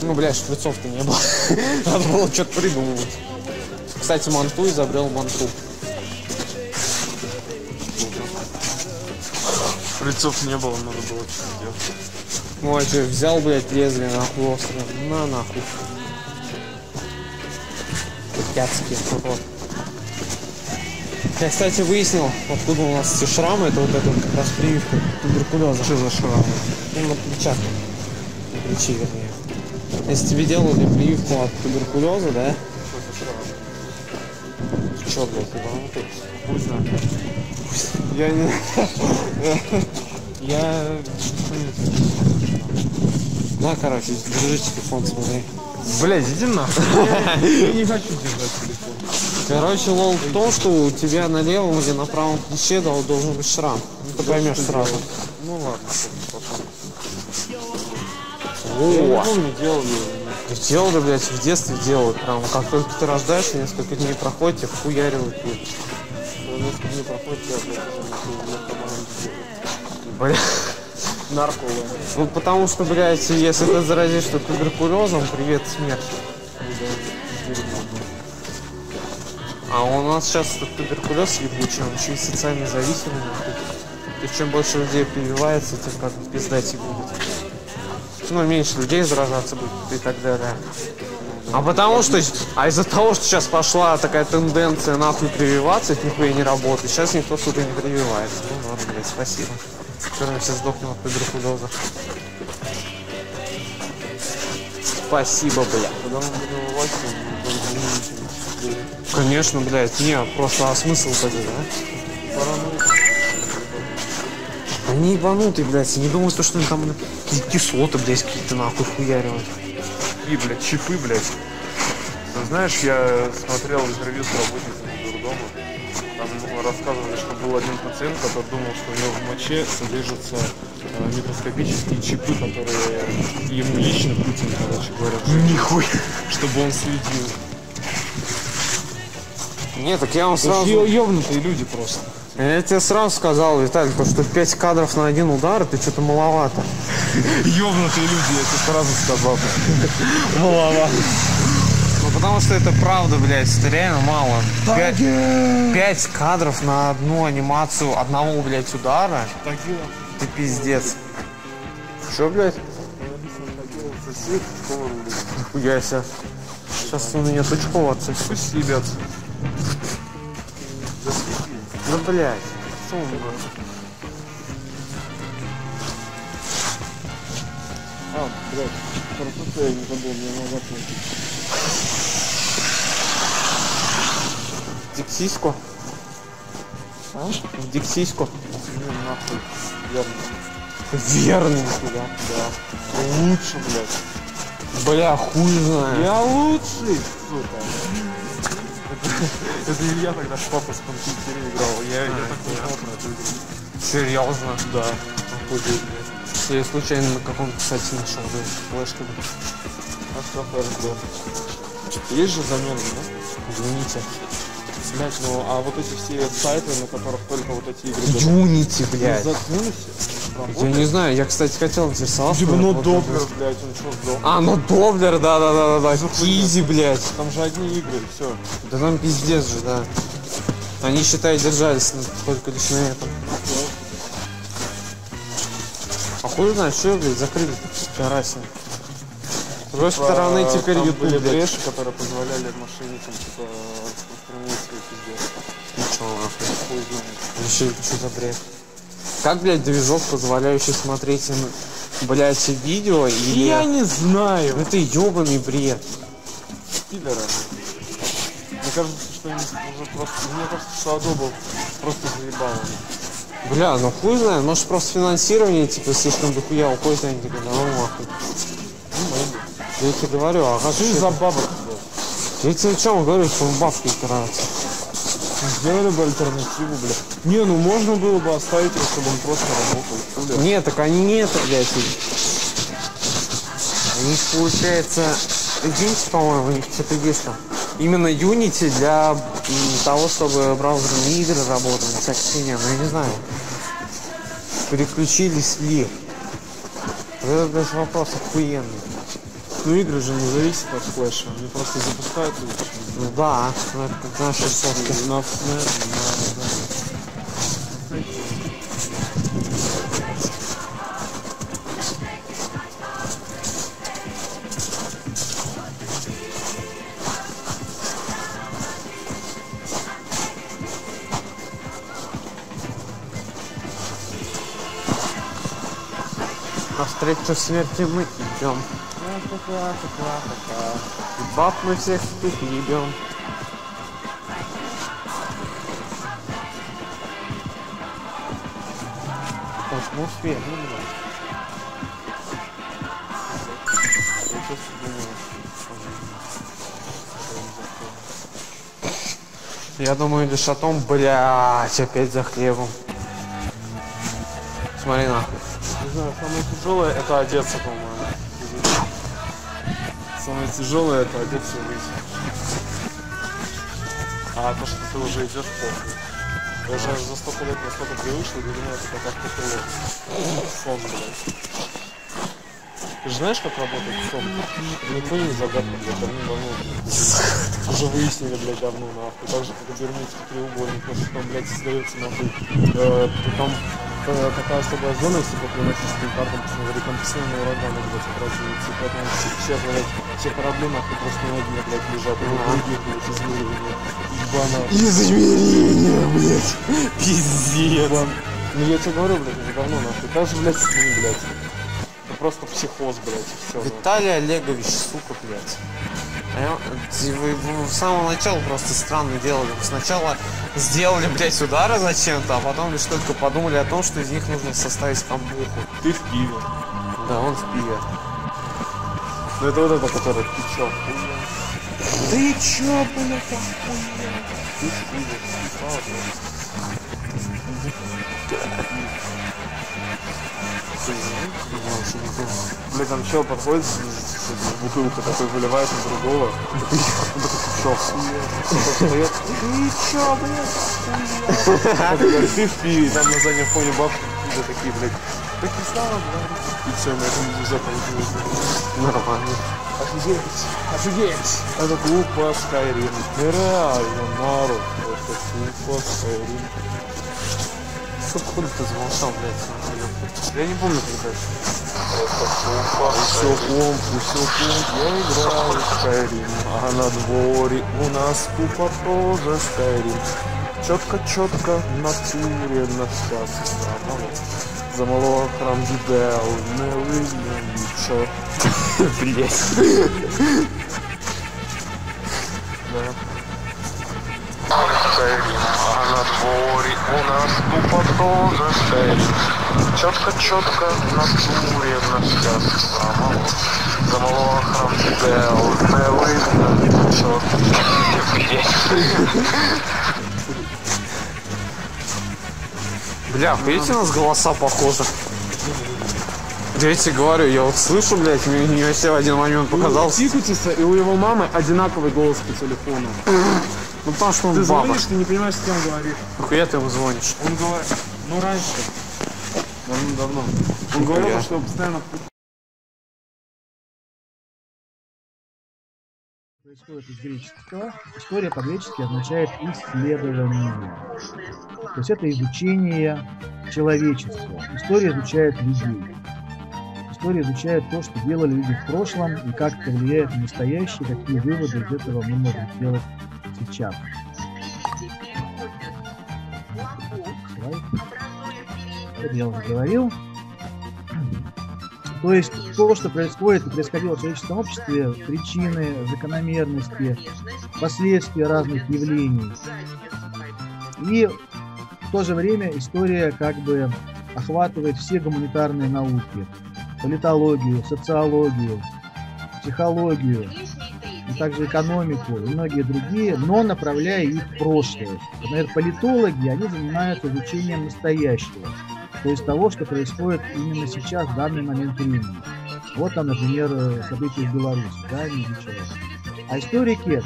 Ну, блядь, шприцов-то не было. (laughs) Надо было что-то придумывать. Кстати, манту изобрел манту. Лицов не было, надо было что-то делать. Ну, а что, взял, блядь, лезвие нахуй острое. На нахуй. Пятский, вот. Я, кстати, выяснил, откуда у нас эти шрамы. Это вот это вот как раз прививка туберкулеза. Что за шрамы? Ну, на плечах. На плече, вернее. Если тебе делали прививку от туберкулеза, да? Что, блядь, ебанутый? Хуй знает. Я не... Я... На, короче, держи телефон, смотри. Блядь, иди нахуй. Я не хочу держать телефон. Короче, лол в том, что у тебя на левом или на правом плече дол- должен быть шрам. Ну, Ты поймешь сразу. Ну ладно. О, Я не помню, делал ли Да блядь, в детстве делают. Прям как только ты рождаешься, несколько дней проходит, тебя вхуяривают пуль. Несколько дней проходит, я, блядь. Бля. Нарколы. Ну потому что, блядь, если ты заразишься туберкулезом, привет, смерть. А у нас сейчас туберкулез ебучий, он еще и социально зависимый. И чем больше людей прививается, тем как пиздать будет. Ну, меньше людей заражаться будет и так далее. А потому что, а из-за того, что сейчас пошла такая тенденция нахуй прививаться, это нихуя не работает. Сейчас никто, сука, не прививается. Ну ладно, блядь, спасибо. Скоро мы все сдохнем от туберкулеза. Спасибо, бля. Когда мы будем власти, мы будем. Конечно, блядь, не, просто а смысл тогда, да? Они ебанутые, блядь, я не думаю, что они там какие-то кислоты, блядь, какие-то нахуй хуяривают. И, блядь, чипы, блядь. Ты знаешь, я смотрел интервью с работницей дурдома. Там ну, рассказывали, что был один пациент, который думал, что у него в моче содержатся э, микроскопические чипы, которые ему лично Путин, короче говоря, Нихуя. чтобы он следил. Не, так я вам Потому сразу... ё- ёбнутые люди просто. Я тебе сразу сказал, Виталий, то, что 5 кадров на один удар, это что-то маловато. Ёбнутые люди, я тебе сразу сказал. (laughs) Маловато. Ну, потому что это правда, блядь, это реально мало. Пять, пять кадров на одну анимацию одного, блядь, удара. Ты пиздец. Что, блядь? Нихуя себе. Сейчас у меня точков отсосет. Пусть съебят. Да, блядь. Блядь? А, блядь, хорошо, что я не забыл, мне назад платить. Диксиську. А? Диксиську. Ну, нахуй, верно. Верненький, да? Да. Лучше, блядь. Бля, хуй знает. Я лучший, сука. Это Илья тогда с папой с компьютере играл. Я, я так не знал про эту игру. Серьезно? Да. Охуеть, блядь. Я случайно на каком-то сайте нашел, блядь, флешками. А что ФРД? Есть же замены, да? Извините. Блять, ну а вот эти все сайты, на которых только вот эти игры... идут, Unity, блядь. Заткнулись? Я не знаю, я, кстати, хотел интересоваться. Типа, но ну Доблер, блядь, он что, сдох? А, ну Доблер, да-да-да-да, Кизи, блядь. Там же одни игры, все. Да там пиздец же, да. Они, считай, держались на- только лишь на этом. А хуй знает, что, блядь, закрыли пиарасин. С другой стороны, теперь YouTube, были блядь. бреши, которые позволяли мошенникам, типа. Ничего, нахуй. Хуй знает. Еще что за бред? Как, блядь, движок, позволяющий смотреть, блядь, видео или... Я не знаю. Ну это ебаный бред. Пидоры. Мне кажется, что они уже просто... Мне кажется, что Adobe просто заебало. Бля, ну хуй знает, может просто финансирование, типа, слишком дохуя уходит, они такие, да ну нахуй. Я тебе говорю, а как Что из-за бабок, блядь? Я тебе о чем говорю, что бабки упираются. Сделали бы альтернативу, блядь. Не, ну можно было бы оставить его, чтобы он просто работал. Блядь? Нет, так они не это, блядь. У них получается, Unity, по-моему, у них что-то есть там. Именно Unity для того, чтобы браузерные игры работали, всякая фигня, но я не знаю. Переключились ли? Это даже вопрос охуенный. Ну игры же не зависят от флеша, они просто запускаются и всё. Ну да, ну это как наши софты. На, на, на- Навстречу смерти мы идем. И баб мы всех тут ебем. Атмосфера, ну, блядь. Я думаю, лишь о том, блядь, опять за хлебом. Смотри нахуй. Не знаю, самое тяжелое это одеться, по-моему. Самое тяжелое это одеться и выйти. А то, что ты уже идешь, похуй. Я уже за столько лет настолько привык, что для меня это как автопилот. Сон, блядь. Ты же знаешь, как работает сон? Никто не загадка, блядь, давно-давно. Уже выяснили, блядь, давно, нахуй. Так же, как и треугольник, потому что там, блядь, создается, нахуй, э, там такая особая зона, если по климатическим картам посмотреть, там постоянно ураганы, блядь, образуются, поэтому все, все, блядь, все корабли, нахуй, просто на дне, блядь, лежат, и других, блядь, измеривания. Ебана. Измерения, блядь. Пиздец. Ну я тебе говорю, блядь, уже давно, нахуй. Так же, блядь, с ним, блядь. Это просто психоз, блядь, и все. Виталий Олегович, сука, блядь. А ты- Вы, вы с самого начала просто странно делали. Сначала сделали, блядь, удары зачем-то, а потом лишь только подумали о том, что из них нужно составить камбуху. Ты в пиве. Да, он в пиве. Ну это вот это, который ты чё, Ты чё, блядь, охуел? Ты в пиве. Блядь. Блядь, там чел подходит бутылкой такой выливает на другого. Он такой, чё, Ты чё, блядь? Ты в там на заднем фоне бабки такие, блядь. Такие слава, блядь. И все, на этом уже получилось. Нормально. Офигеть, офигеть. Это клуб по Skyrim. Нереально, народ. Это клуб по Skyrim. Сука, хули ты замолчал, блядь? Я не помню, когда это. Все комп, я играю в Skyrim, а на дворе у нас купа тоже Skyrim. Четко-четко в натуре на счастье. Замало храм Дидел, не видно ничего. (laughs) Блять. Да. Skyrim, а на дворе у нас купа тоже Skyrim. Четко-четко в натуре на счастье. Замало храм Дидел, не видно ничего. Бля, видите, у нас голоса похожи? Да я тебе говорю, я вот слышу, блядь, мне, мне вообще в один момент показалось. Тикутиса и у его мамы одинаковый голос по телефону. Ну потому что он Ты баба. звонишь, ты не понимаешь, с кем говоришь. Нахуя ты ему звонишь? Он говорит, ну раньше, давно-давно. Он Нихуя. говорил, что постоянно происходит из греческого. История по-гречески означает исследование. То есть это изучение человечества. История изучает людей. История изучает то, что делали люди в прошлом и как это влияет на настоящее, какие выводы из этого мы можем сделать сейчас. Я говорил. То есть то, что происходит и происходило в человеческом обществе, причины, закономерности, последствия разных явлений. И в то же время история как бы охватывает все гуманитарные науки. Политологию, социологию, психологию, и также экономику и многие другие, но направляя их в прошлое. Например, политологи, они занимаются изучением настоящего то есть того, что происходит именно сейчас, в данный момент времени. Вот там, например, э, события в Беларуси, да, они изучают. А историки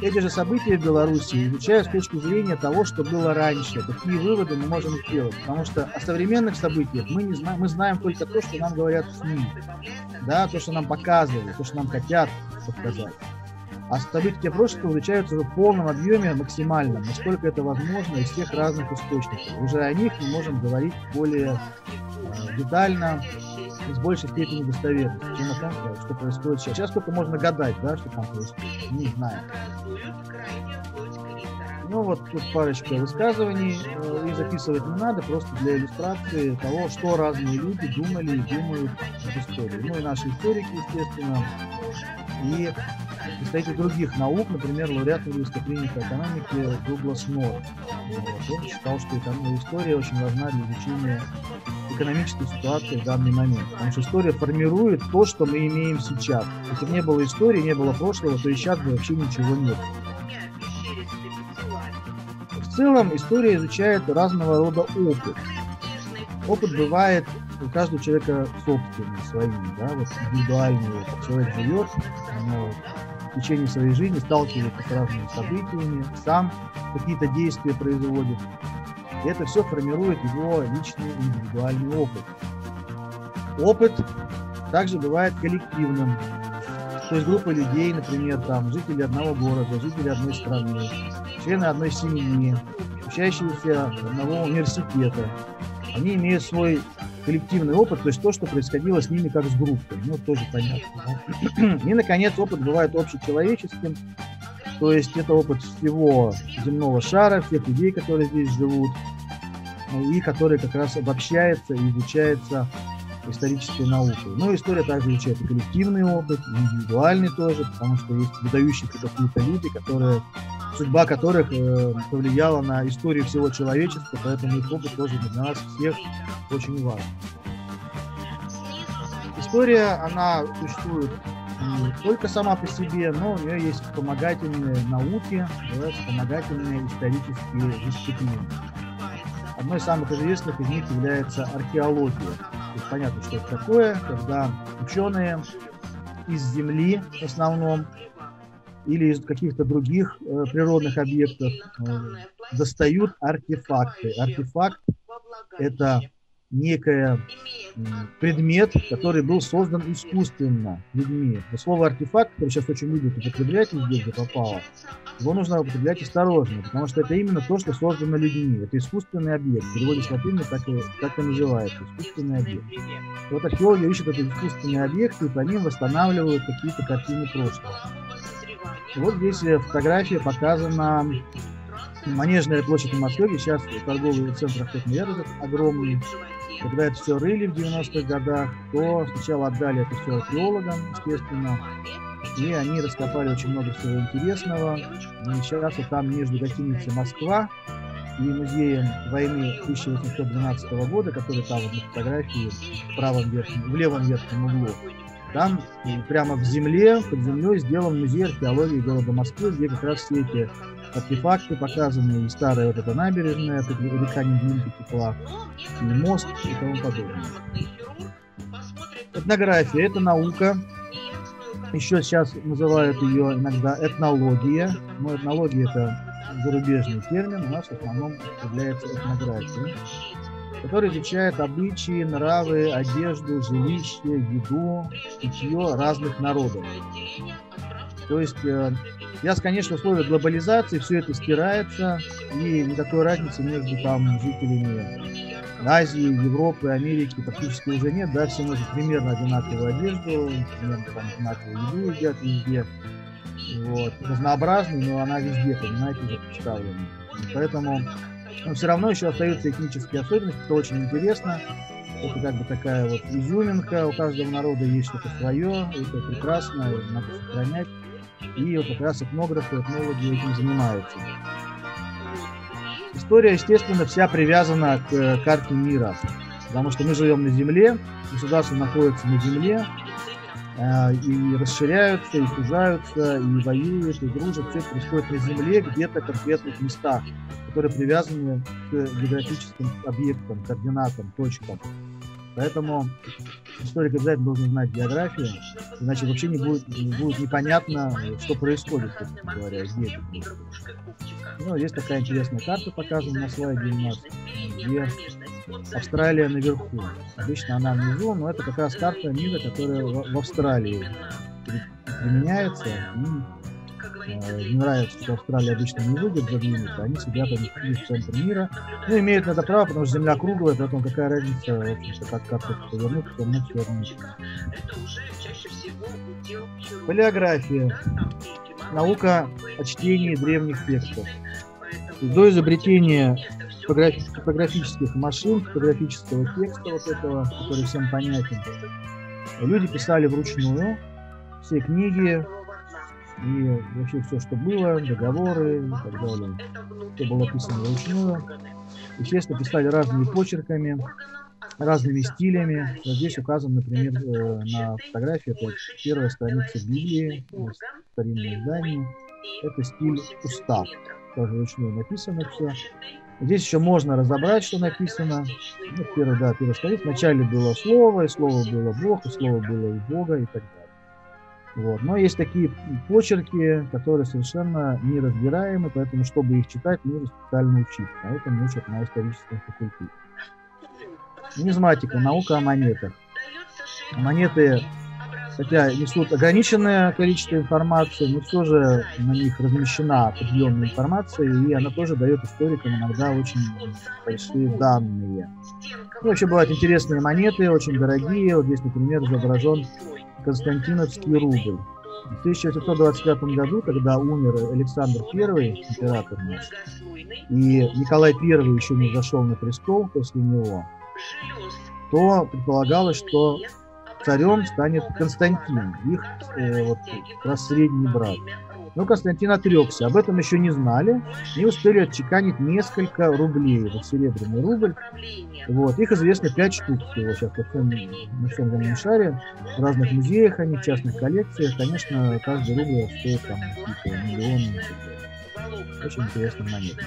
эти же события в Беларуси изучают с точки зрения того, что было раньше, какие выводы мы можем сделать. Потому что о современных событиях мы не знаем, мы знаем только то, что нам говорят в СМИ, да, то, что нам показывают, то, что нам хотят показать. А события прошлого изучаются в полном объеме максимально, насколько это возможно из всех разных источников. Уже о них мы можем говорить более э, детально с большей степенью достоверности, чем о том, что происходит сейчас. Сейчас только можно гадать, да, что там происходит. Не знаю. Ну вот тут парочка высказываний, э, их записывать не надо, просто для иллюстрации того, что разные люди думали и думают об истории. Ну и наши историки, естественно, и представители других наук, например, лауреат Нобелевской премии по экономике Дуглас. Вот, Он считал, что эконом- история очень важна для изучения экономической ситуации в данный момент. Потому что история формирует то, что мы имеем сейчас. Если бы не было истории, не было прошлого, то и сейчас бы вообще ничего нет. В целом история изучает разного рода опыт. Опыт бывает у каждого человека собственный, свои, да, вот индивидуальный опыт. Человек живет, но в течение своей жизни сталкивается с разными событиями, сам какие-то действия производит. И это все формирует его личный индивидуальный опыт. Опыт также бывает коллективным. То есть группа людей, например, там, жители одного города, жители одной страны, члены одной семьи, учащиеся одного университета, они имеют свой коллективный опыт, то есть то, что происходило с ними как с группой. Ну, тоже понятно. да. И, наконец, опыт бывает общечеловеческим, то есть это опыт всего земного шара, всех людей, которые здесь живут, ну, и который как раз обобщается и изучается исторической наукой. Но история также изучает и коллективный опыт, и индивидуальный тоже, потому что есть выдающиеся какие-то люди, которые, судьба которых э, повлияла на историю всего человечества, поэтому их опыт тоже для нас всех очень важен. История, она существует не только сама по себе, но у нее есть вспомогательные науки, бывают вспомогательные исторические дисциплины. Одной из самых известных из них является археология. Есть понятно, что это такое, когда ученые из Земли в основном или из каких-то других э, природных объектов э, достают артефакты. Артефакт – это некое м, предмет, который был создан искусственно людьми. Но слово артефакт, которое сейчас очень любят употреблять везде, где попало, его нужно употреблять осторожно, потому что это именно то, что создано людьми. Это искусственный объект. В переводе с латыни так и, так и называется. Искусственный объект. Вот археологи ищут этот искусственный объект и по ним восстанавливают какие-то картины прошлого. Вот здесь э, фотография показана Манежная площадь в Москве, сейчас торговый центр ярмарок огромный. Когда это все рыли в 90-х годах, то сначала отдали это все археологам, естественно, и они раскопали очень много всего интересного. И сейчас вот там между гостиницей «Москва» и музеем войны 1812 года, который там вот на фотографии в, правом верхнем, в левом верхнем углу, там прямо в земле, под землей сделан музей археологии города Москвы, где как раз все эти артефакты показаны, старая вот эта набережная, тут река Недвинка текла, и мост и тому подобное. Этнография – это наука, еще сейчас называют ее иногда этнология, но этнология – это зарубежный термин, у нас в основном является этнографией который изучает обычаи, нравы, одежду, жилище, еду, питье разных народов. То есть э, сейчас, конечно, в условиях глобализации все это стирается, и никакой разницы между там жителями Азии, Европы, Америки практически уже нет, да, все носят примерно одинаковую одежду, примерно там одинаковую еду едят везде, вот, разнообразную, но она везде, понимаете, уже представлена. Поэтому но все равно еще остаются этнические особенности, это очень интересно. Это как бы такая вот изюминка, у каждого народа есть что-то свое, это прекрасно, надо сохранять. И вот как раз этнографы, этнологи этим занимаются. История, естественно, вся привязана к э, карте мира, потому что мы живем на Земле, государства находятся на Земле, э, и расширяются, и сужаются, и воюют, и дружат. Все это происходит на Земле, где-то в конкретных местах которые привязаны к географическим объектам, координатам, точкам. Поэтому историк обязательно должен знать географию, иначе вообще не будет, будет непонятно, что происходит, собственно говоря, где это. Ну, здесь такая интересная карта показана на слайде у нас, где Австралия наверху. Обычно она внизу, но это как раз карта мира, которая в Австралии применяется. Э, не нравится, что Австралия обычно не выйдет задвинута, они сидят они в центре мира. Ну, имеют на это право, потому что Земля круглая, поэтому какая разница, в общем-то, как как-то повернуть, повернуть, повернуть. Палеография. Наука о чтении древних текстов. До изобретения фотографи- фотографических машин, фотографического текста вот этого, который всем понятен, люди писали вручную все книги, и вообще все, что было, договоры и так далее. Все было написано вручную. Естественно, писали разными почерками, разными стилями. Вот здесь указан, например, э, на фотографии, это первая страница Библии, старинное издание. Это стиль устав. тоже вручную написано все. Здесь еще можно разобрать, что написано. Ну, первый, да, первый страниц. Вначале было слово, и слово было Бог, и слово было и Бога, и так далее. Вот. Но есть такие почерки, которые совершенно неразбираемы, поэтому, чтобы их читать, нужно специально учиться. А это учат на историческом факультете. Нумизматика, наука о монетах. Монеты, хотя несут ограниченное количество информации, но все же на них размещена определенная информация, и она тоже дает историкам иногда очень большие данные. Ну, вообще бывают интересные монеты, очень дорогие. Вот здесь, например, изображен Константиновский рубль. В 1825 году, когда умер Александр I, император наш, и Николай I еще не зашел на престол после него, то предполагалось, что царем станет Константин, их э, вот, как средний брат. Но Константин отрекся. Об этом еще не знали. Не успели отчеканить несколько рублей. Вот серебряный рубль. Вот. Их известно пять штук всего сейчас по всем, на всем земном шаре. В разных музеях они, в частных коллекциях. Конечно, каждый рубль стоит там какие-то миллионы. Очень интересная монета.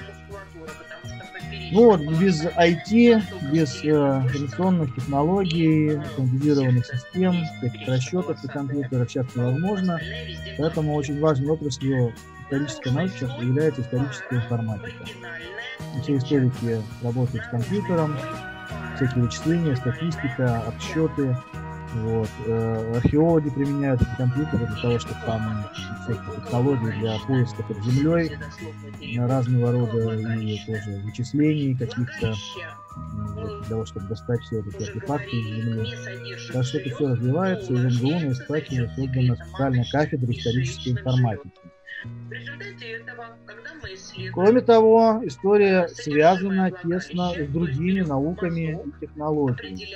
Ну вот, без IT, без э, информационных технологий, автоматизированных систем, таких расчетов и компьютеров сейчас невозможно. Поэтому очень важной отраслью исторической науки является историческая информатика. Все историки работают с компьютером, всякие вычисления, статистика, отсчеты. Вот. Э, археологи применяют эти компьютеры для того, чтобы там всякие технологии для поиска под землей разного рода и тоже вычислений каких-то вот, для того, чтобы достать все эти артефакты из земли. Так что это все развивается, и в МГУ на Исхватине создана специальная кафедра исторической информатики. Кроме того, история связана тесно с другими науками и технологиями.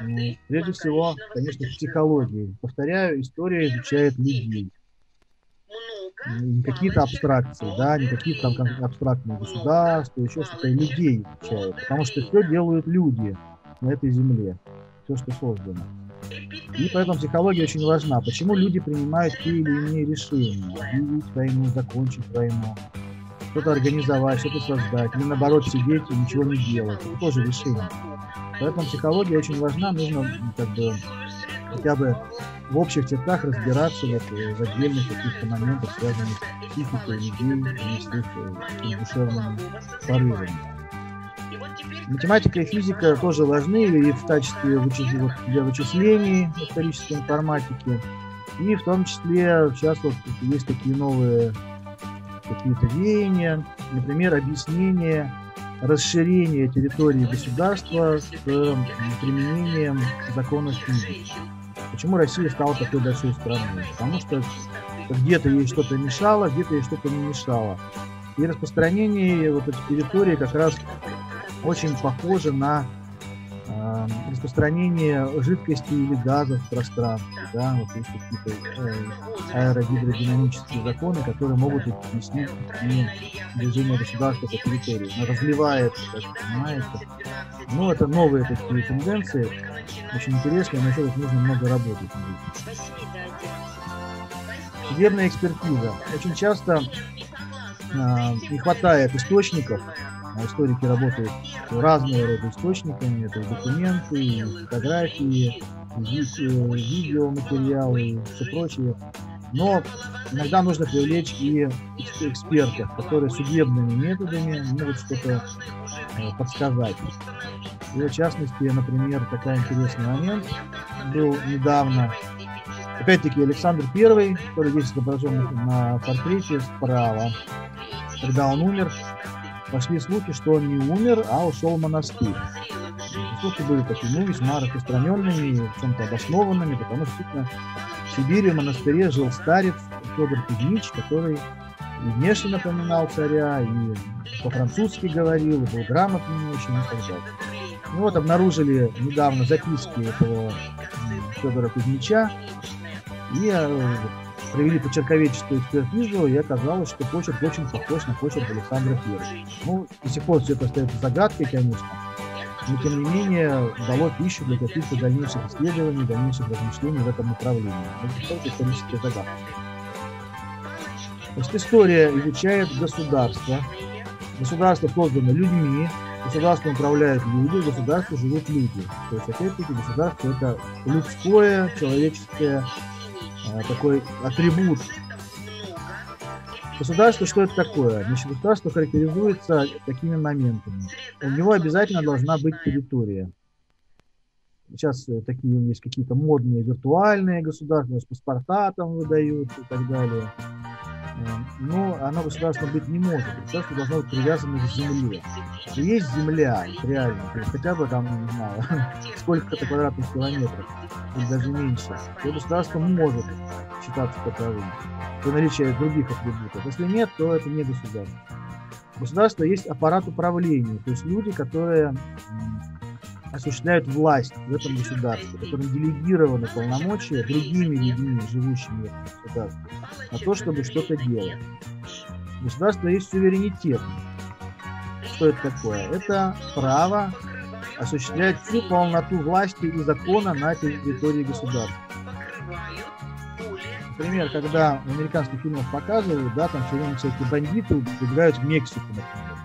Ну, прежде всего, конечно, с психологией. Повторяю, история изучает людей. Не какие-то абстракции, да, не какие-то там абстрактные государства, еще что-то, людей изучают. Потому что все делают люди на этой земле. Все, что создано. И поэтому психология очень важна. Почему люди принимают те или иные решения? Объявить войну, закончить войну, что-то организовать, что-то создать, или наоборот сидеть и ничего не делать. Это тоже решение. Поэтому психология очень важна, нужно как бы хотя бы в общих чертах разбираться вот, э, в отдельных каких-то моментах, связанных с психикой людей и с их э, душевными порывами. Математика и физика тоже важны и в качестве вычис- вот, для вычислений исторической информатики. И в том числе сейчас вот есть такие новые какие-то веяния, например, объяснение расширения территории государства с э, применением законов физики. Почему Россия стала такой большой страной? Потому что где-то ей что-то мешало, где-то ей что-то не мешало. И распространение вот этой территории как раз очень похоже на э, распространение жидкости или газов в пространстве. Да? Вот есть какие-то э, аэрогидродинамические законы, которые могут объяснить движение государства по территории. Оно разливается, как вы понимаете. Ну, это новые такие тенденции, очень интересные, но еще тут нужно много работать. Судебная экспертиза. Очень часто а, не хватает источников. А Историки работают с разного рода источниками. Это документы, и фотографии, ви- э, видеоматериалы и все прочее. Но иногда нужно привлечь и экс- экспертов, которые судебными методами могут что-то э, подсказать. И в частности, например, такой интересный момент был недавно. Опять-таки Александр I, который здесь изображен на портрете справа, когда он умер, пошли слухи, что он не умер, а ушел в монастырь. Слухи были такие, ну, весьма распространенными, в чем-то обоснованными, потому что действительно в Сибири в монастыре жил старец Федор Кузьмич, который и внешне напоминал царя, и по-французски говорил, и был грамотным очень и так далее. Ну вот обнаружили недавно записки этого Федора Кузьмича и провели почерковедческую экспертизу, и оказалось, что почерк очень похож на почерк Александра I. Ну, до сих пор все это остается загадкой, конечно, но тем не менее дало пищу для каких-то дальнейших исследований, дальнейших размышлений в этом направлении. Это только историческая загадка. Значит, история изучает государство. Государство создано людьми, государством управляют люди, в государстве живут люди. То есть, опять-таки, государство это людское, человеческое такой атрибут. Государство, что это такое? Значит, государство характеризуется такими моментами. У него обязательно должна быть территория. Сейчас э, такие есть какие-то модные виртуальные государства, с паспорта там выдают и так далее. Э, Но оно государством быть не может. Государство должно быть привязано к земле. Если есть земля, реально, то есть хотя бы там, не знаю, (laughs) сколько-то квадратных километров, или даже меньше, то государство может считаться таковым при наличии других атрибутов. Если нет, то это не государство. Государство есть аппарат управления, то есть люди, которые осуществляют власть в этом государстве, которым делегированы полномочия другими людьми, живущими в этом государстве, на то, чтобы что-то делать. Государство есть суверенитет. Что это такое? Это право осуществлять всю полноту власти и закона на территории государства. Например, когда в американских фильмах показывают, да, там все время всякие бандиты убегают в Мексику, например.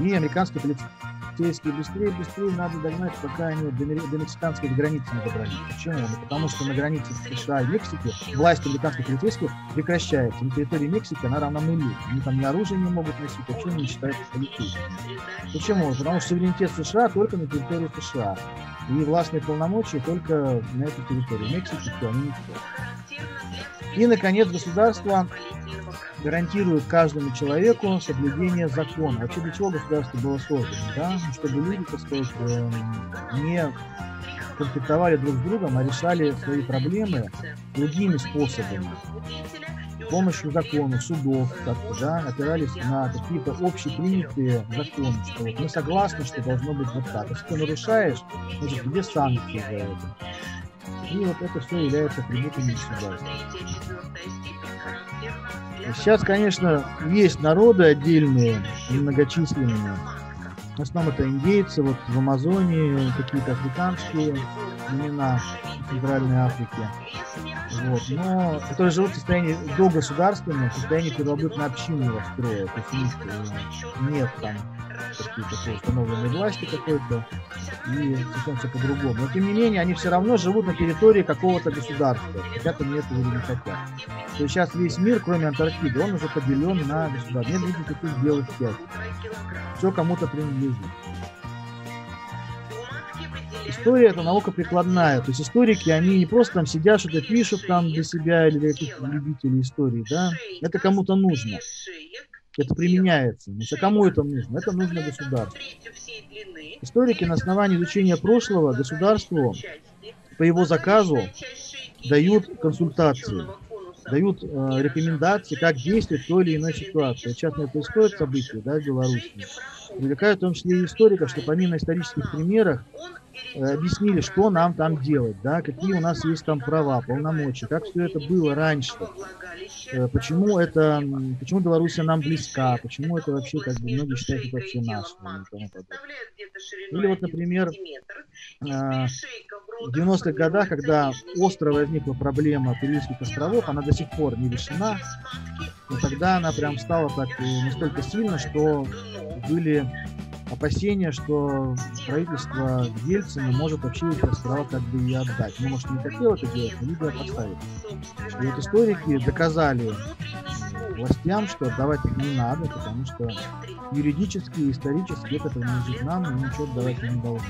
И американские полицейские быстрее, быстрее надо догнать, пока они до, до мексиканской границы не добрались. Почему? Ну, потому что на границе США и Мексики власть американских полицейских прекращается. На территории Мексики она равна нулю. Они там ни оружие не могут носить, вообще не считаются полицейскими. Почему? Потому что суверенитет США только на территории США. И властные полномочия только на этой территории. Мексики все, они никто. И, наконец, государство гарантирует каждому человеку соблюдение закона. Вообще для чего государство было создано? Да? Ну, чтобы люди, так сказать, эм, не конфликтовали друг с другом, а решали свои проблемы другими способами. С помощью законов, судов, как-то, да, опирались на какие-то общепринятые законы, что вот мы согласны, что должно быть вот так. Если ты нарушаешь, значит, где санкции за это? И вот это все является атрибутами государства. Сейчас, конечно, есть народы отдельные, многочисленные. В основном это индейцы, вот в Амазонии какие-то африканские племена Центральной Африке. Вот. Но которые живут в состоянии до государственного, в состоянии первобытно-общинного строя. То есть э, нет там какой-то такой установленной власти какой-то, и совсем все по-другому. Но тем не менее, они все равно живут на территории какого-то государства, хотят они этого или не хотят. То есть сейчас весь мир, кроме Антарктиды, он уже поделен на государства. Нет никаких белых пять. Все кому-то принадлежит. История это наука прикладная. То есть историки, они не просто там сидят, что-то пишут там для себя или для каких-то любителей истории, да. Это кому-то нужно. Это применяется. Значит, а кому это нужно? Это нужно государству. Историки на основании изучения прошлого государству по его заказу дают консультации, дают э, рекомендации, как действовать в той или иной ситуации. Сейчас на происходит событие да, в Беларуси. Привлекают в том числе и историков, что помимо исторических примеров э, объяснили, что нам там делать, да, какие у нас есть там права, полномочия, как все это было раньше, э, почему это, почему Беларусь нам близка, почему это вообще, как бы, многие считают это вообще наше. ну, и. Или вот, например, э, в 90-х годах, когда остро возникла проблема Курильских островов, она до сих пор не решена, но тогда она прям стала так э, настолько сильно, что были опасения, что правительство Ельцина может вообще эти острова как бы и отдать. Ну, может, не хотел это делать, но либо поставить. И вот историки доказали властям, что отдавать их не надо, потому что юридически и исторически это принадлежит нам, и ничего отдавать не должны.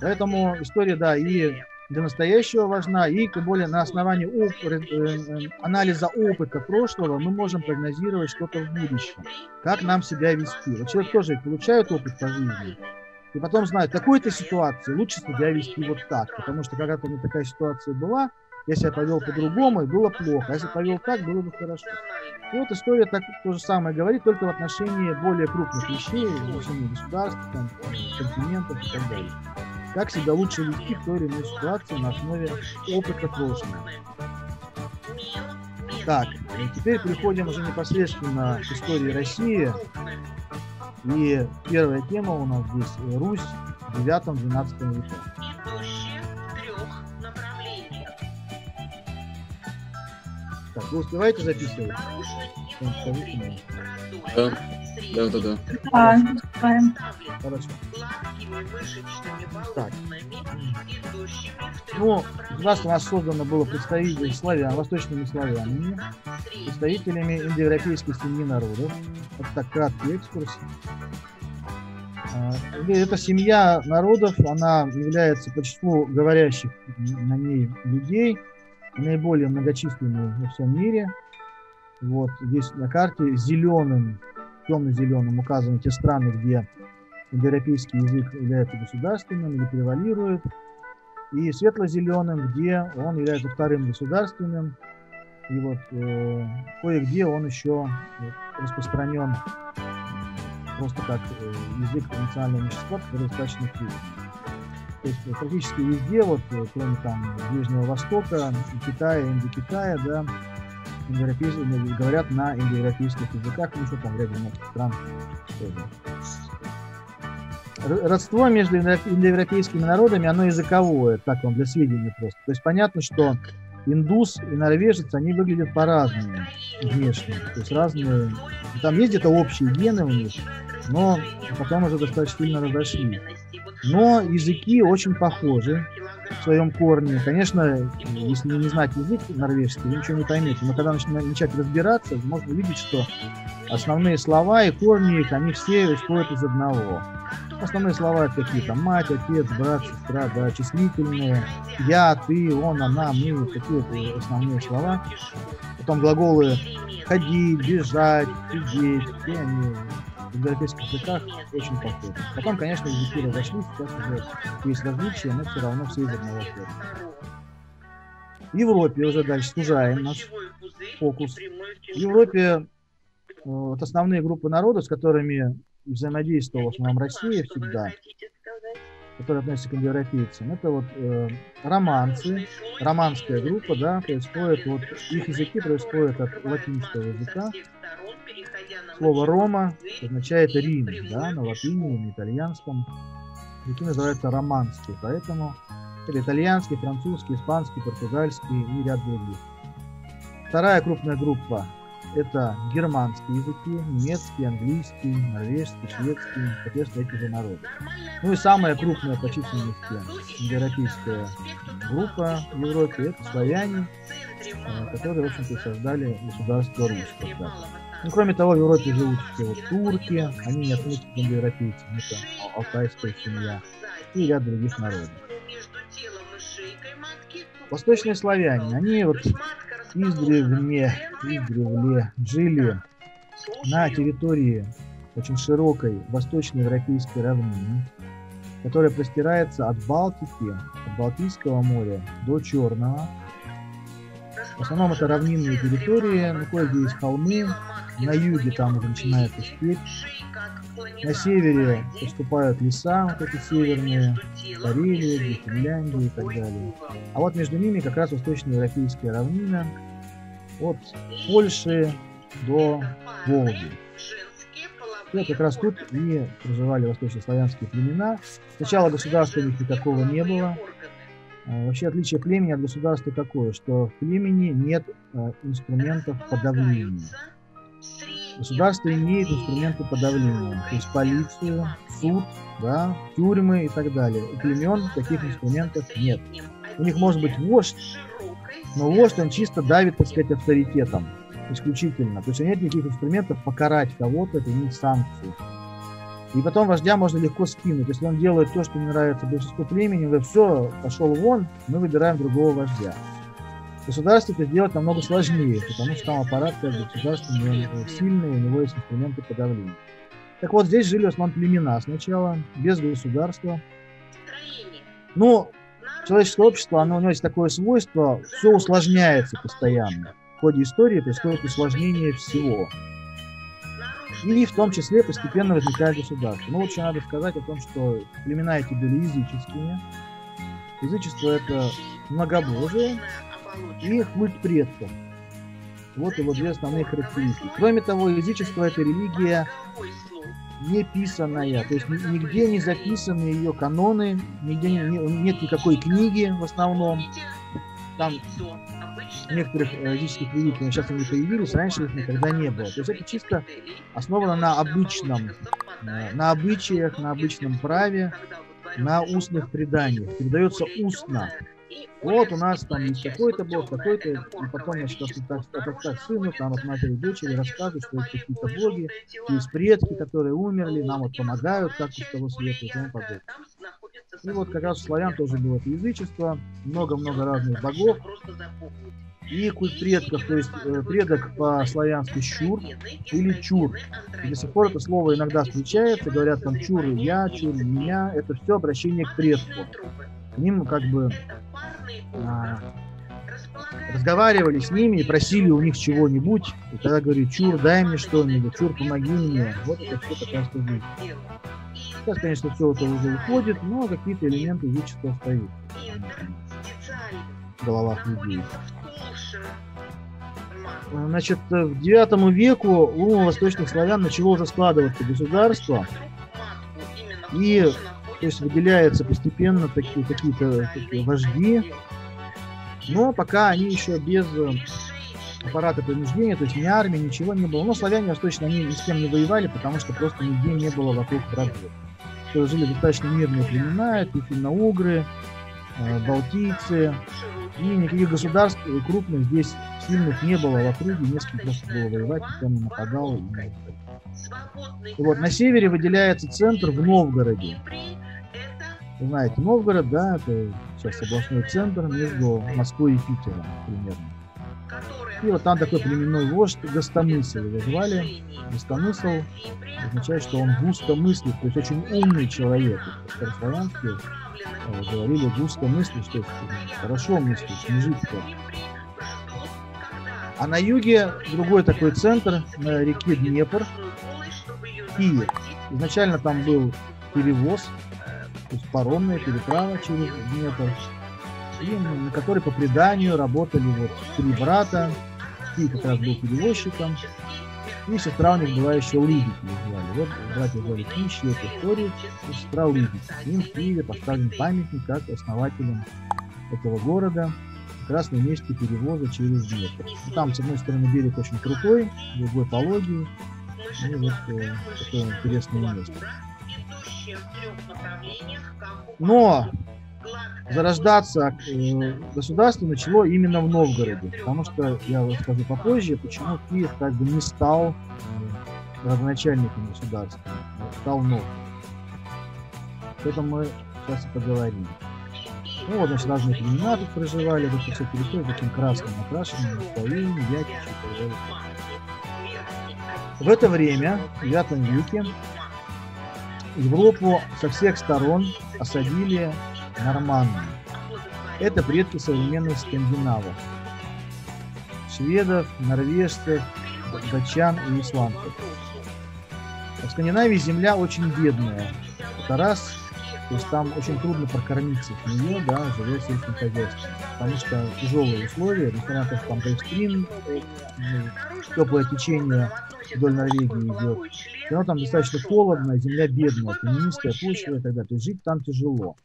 Поэтому история, да, и для настоящего важна, и тем более на основании оп- э, э, анализа опыта прошлого мы можем прогнозировать что-то в будущем, как нам себя вести. Вот человек тоже получает опыт по жизни, и потом знает, в такой-то ситуации лучше себя вести вот так, потому что когда-то у меня такая ситуация была, я себя повел по-другому, и было плохо. А если повел так, было бы хорошо. И вот история так то же самое говорит, только в отношении более крупных вещей, в отношении государств, там, континентов и так далее. Как себя лучше вести в той или иной ситуации на основе опыта прошлого. Так, теперь переходим уже непосредственно к истории России. И первая тема у нас здесь Русь в 9-12 веках. Так, вы успеваете записывать? Да, да, да, да. А. Хорошо. Так. Ну, государство у нас создано было представителями славян, восточными славянами, представителями индоевропейской семьи народов. Это так краткий экскурс. А, Эта семья народов, она является по числу говорящих на ней людей наиболее многочисленной во всем мире. Вот здесь на карте зеленым, темно-зеленым указаны те страны, где индоевропейский язык является государственным или превалирует, и светло-зеленым, где он является вторым государственным, и вот э, кое-где он еще распространен просто как э, язык национального меньшинства, который достаточно крит. То есть э, практически везде, вот, э, кроме там Ближнего Востока, Китая, Индокитая, да, индоевропейские, говорят на индоевропейских языках, ну еще там ряде многих стран. Р- Родство между индо- индоевропейскими народами, оно языковое, так вам для сведения просто. То есть понятно, что индус и норвежец, они выглядят по-разному внешне. То есть разные... Там есть где-то общие гены у них, но потом уже достаточно сильно разошли. Но языки очень похожи в своем корне. Конечно, если не знать язык норвежский, вы ничего не поймете. Но когда начать разбираться, можно увидеть, что основные слова и корни их, они все исходят из одного. Основные слова это какие там мать, отец, брат, сестра, да, числительные, я, ты, он, она, мы, вот такие вот основные слова. Потом глаголы ходить, бежать, сидеть, все они в европейских языках очень похожи. Потом, конечно, языки разошлись, сейчас уже есть различия, но все равно все из одного корня. В Европе уже дальше сужаем наш фокус. В Европе э, вот основные группы народов, с которыми взаимодействовала в основном Россия всегда, которые относятся к индоевропейцам, это вот э, романцы, романская группа, да, происходит, вот их языки происходят от латинского языка. Слово «рома» означает «Рим», да, на латыни, на итальянском. Языки называются романские, поэтому это итальянский, французский, испанский, португальский и ряд других. Вторая крупная группа – это германские языки, немецкий, английский, норвежский, шведский, соответственно, эти же народы. Ну и самая крупная по численности индоевропейская группа в Европе – это славяне, э, которые, в общем-то, создали государство русское. да. Ну, кроме того, в Европе живут все вот турки, они не относятся к индоевропейцам, это алтайская семья, и ряд других народов. Восточные славяне, они вот издревле, издревле жили на территории очень широкой восточноевропейской равнины, которая простирается от Балтики, от Балтийского моря до Черного. В основном это равнинные территории, ну кое-где есть холмы, на юге там уже начинается степь, на севере поступают леса, вот эти северные, Карелия, Финляндия и так далее. А вот между ними как раз восточноевропейская равнина, от Польши до Волги. И как раз тут и проживали восточнославянские племена. Сначала государства у них никакого не было. А, Вообще отличие племени от государства такое, что в племени нет а, инструментов подавления. Государство имеет инструменты подавления, то есть полицию, суд, да, тюрьмы и так далее. У племен таких инструментов нет. У них может быть вождь, но вождь он чисто давит, так сказать, авторитетом исключительно. То есть нет никаких инструментов покарать кого-то, применить санкции. И потом вождя можно легко скинуть. Если он делает то, что не нравится большинству племени, говорит, все, пошел вон, мы выбираем другого вождя. В государстве это сделать намного сложнее, потому что там аппарат как государственный, он сильный, у него есть инструменты подавления. Так вот, здесь жили основном племена сначала, без государства. Ну, человеческое общество, оно, у него есть такое свойство, все усложняется постоянно. В ходе истории происходит усложнение всего. И в том числе постепенно возникает государство. Ну еще надо сказать о том, что племена эти были языческими. Язычество это многобожие и культ предков. Вот его две основные характеристики. Кроме того, язычество это религия не писанная, то есть ни- нигде не записаны ее каноны, нигде не- не- нет никакой книги в основном. Там некоторых э, языческих религий, сейчас они появились, раньше их никогда не было. То есть это чисто основано на обычном, э, на обычаях, на обычном праве, на устных преданиях. Передается устно. Вот у нас там есть такой-то бог, такой-то, и потом, значит, от так, от отца к сыну, там от матери дочери рассказывают, что это какие-то боги, есть предки, которые умерли, нам вот помогают как-то с того света и тому подобное. И вот как раз у славян тоже было это язычество, много-много разных богов. И культ предков, то есть э, предок по-славянски щур или чур. И до сих пор это слово иногда встречается, говорят там чур я, чур меня, это все обращение к предку. К ним как бы а, разговаривали с ними и просили у них чего-нибудь. И тогда говорю, чур, дай мне что-нибудь, чур, помоги мне. Вот это все как раз тоже. Сейчас, конечно, все это уже уходит, но какие-то элементы язычества остаются в головах людей. Значит, в девятому веку у восточных славян начало уже складываться государство, и то есть выделяются постепенно такие какие-то такие вожди, но пока они еще без э, аппарата принуждения, то есть ни армии, ничего не было. Но славяне восточно они ни с кем не воевали, потому что просто нигде не было вокруг врагов. То жили достаточно мирные племена, это финно-угры, э, балтийцы, и никаких государств крупных здесь сильных не было в округе, не с кем просто было воевать, никто не нападал. И, вот на севере выделяется центр в Новгороде. Вы знаете, Новгород, да, это сейчас областной центр между Москвой и Питером примерно. И вот там такой племенной вождь Гостомысл его звали. Гостомысл означает, что он густо мыслит, то есть очень умный человек. Старославянский э, говорили густо мыслит, что хорошо мыслит, не жидко. А на юге другой такой центр на реке Днепр, Киев. Изначально там был перевоз, то есть паромная переправа через Днепр, и на которой по преданию работали вот три брата, Киев как раз был перевозчиком, и сестра у них была еще Лыбедь, ее звали. Вот братья звали Кищи, это история, и сестра Лыбедь. Им в Киеве поставлен памятник как основателям этого города, как раз на месте перевоза через Днепр. И там, с одной стороны, берег очень крутой, другой пологий, и вот э, такое интересное место. Но зарождаться э, государство начало именно в Новгороде, потому что, я расскажу попозже, почему Киев как бы не стал э, родоначальником государства, а стал Новгород. Об этом мы сейчас и поговорим. Ну вот, значит, разные племена тут проживали, вот все территории таким красным окрашенным, Украине, Якичи и так далее. В это время, в V веке, Европу со всех сторон осадили норманны. Это предки современных скандинавов. Шведов, норвежцев, датчан и исландцев. В Скандинавии земля очень бедная. Это раз, то есть там очень трудно прокормиться в нее, да, живя сельским хозяйством. Потому что тяжелые условия, несмотря на то, что там Гольфстрим, теплое течение вдоль Норвегии идет, все равно там достаточно холодно, земля бедная, каменистая почва и так далее. То есть жить там тяжело.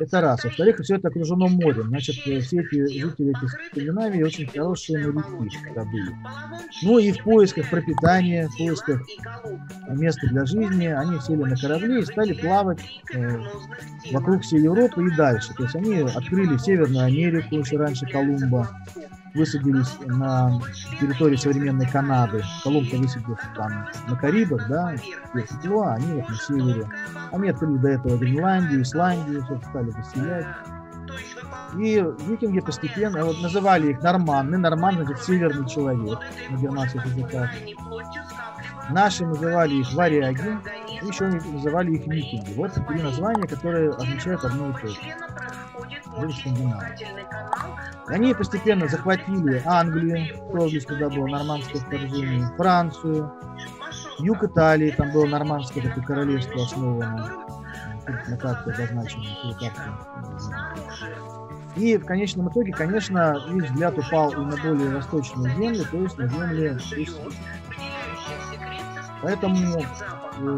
Это раз. Во-вторых, все это окружено морем. Значит, э, все эти жители этих Скандинавии очень хорошие моряки всегда были. Ну и в поисках пропитания, в поисках места для жизни, они сели на корабли и стали плавать э, вокруг всей Европы и дальше. То есть они открыли Северную Америку еще раньше Колумба, высадились на территории современной Канады. Колумб высадился там на Карибах, да, где тепло, а они вот на севере. Они открыли до этого Гренландию, Исландию, все стали заселять. И викинги постепенно, вот называли их норманны, норман значит северный человек на германских языках. Наши называли их варяги, еще называли их викинги. Вот три названия, которые означают одно и то же. Были скандинавы. Они постепенно захватили Англию, тоже туда было нормандское вторжение, Францию, юг Италии, там было нормандское такое королевство основано, на карте обозначено, и в конечном итоге, конечно, их взгляд упал и на более восточные земли, то есть на земли Руси. Поэтому э,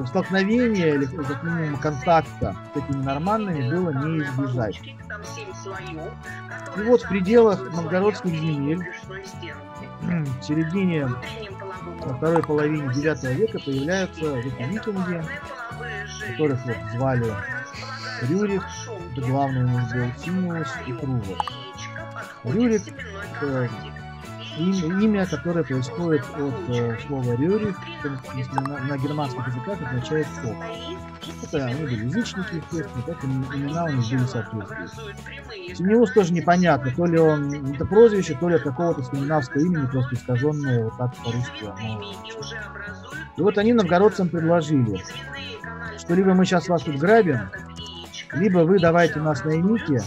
столкновения или как минимум контакта с этими нормальными было не избежать. И вот в пределах новгородских земель в середине во второй половине 9 века появляются викинги, которых вот звали Рюрик, это главный них был Симеус и Трувор. Рюрик это им- имя, которое происходит от э, слова Рюрик, что на, на германских языках означает «коп». Это они были язычники, естественно, поэтому имена у них были соответствующие. Симеус тоже непонятно, то ли он это прозвище, то ли от какого-то скандинавского имени, просто искаженное вот так по-русски. оно И вот они новгородцам предложили, что либо мы сейчас вас тут грабим, либо вы давайте нас наймите,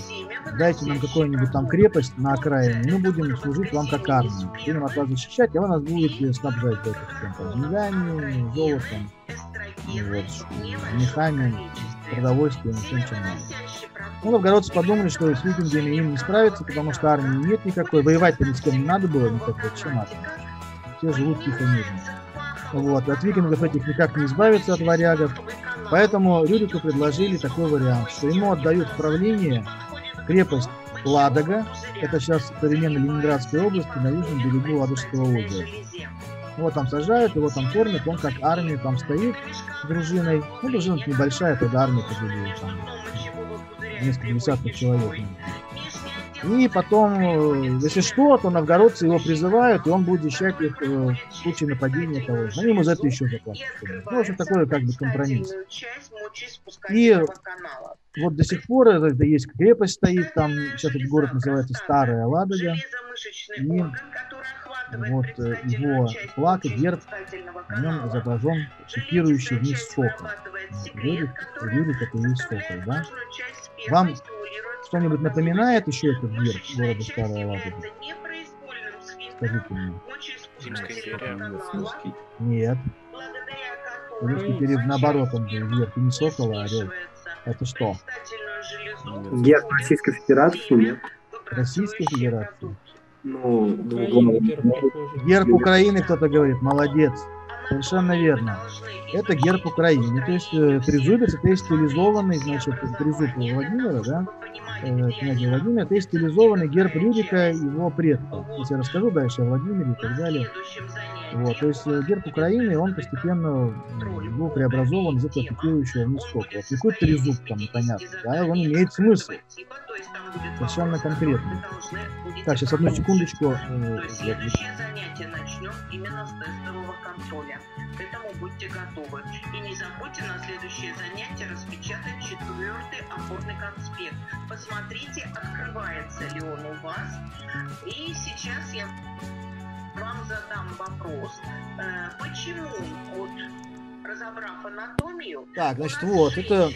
дайте нам какую-нибудь там крепость на окраине, мы будем служить вам как армия. Будем от вас защищать, а вы нас будете снабжать этим всем, там, деньгами, золотом, вот, мехами, продовольствием, всем, чем надо. Ну, новгородцы подумали, что с викингами им не справиться, потому что армии нет никакой, воевать-то ни с кем не надо было никакой, чем армия? Все живут тихо мирно. Вот. От викингов этих никак не избавиться от варягов. Поэтому Рюрику предложили такой вариант, что ему отдают правление крепость Ладога, это сейчас современная Ленинградская область, на южном берегу Ладожского озера. Его там сажают, его там кормят, он как армия там стоит с дружиной. Ну, дружина небольшая, тогда армия была там несколько десятков человек. И потом, э, если что, то новгородцы его призывают, и он будет защищать их э, в случае нападения кого Они ему за это еще заплатят. Ну, в общем, такой как бы компромисс. И вот до сих пор это, есть крепость стоит, там сейчас этот город называется Старая Ладога. И вот э, его флаг и герб, на нем изображен шокирующий вниз сокол. Вот, Рюрик, Рюрик это сокол, да? Вам что-нибудь напоминает еще этот герб города Старая Ладога? Скажите мне. Нет. Русский перед наоборот, он же вверх, и не сокол, а орел. Это что? Герб Российской Федерации, нет? Российской Федерации? Ну, Герб Украины, кто-то говорит, молодец. Совершенно верно. Это герб Украины. То есть э, трезубец это и стилизованный, значит, трезуб Владимира, да, э, князя Владимира, это стилизованный герб Рюрика его предков. Если я расскажу дальше о Владимире и так далее. Вот, то есть э, герб Украины, он постепенно был преобразован из этого пикирующего вниз сокола. Вот Какой трезуб там, непонятно, да, он имеет смысл. Совершенно конкретный. Так, сейчас одну секундочку. э, я отвлеку. занятие начнем именно с тестового контроля. К этому будьте готовы. И не забудьте на следующее занятие распечатать четвертый опорный конспект. Посмотрите, открывается ли он у вас. И сейчас я вам задам вопрос. Э, Почему, вот, разобрав анатомию, Так, значит, вот, это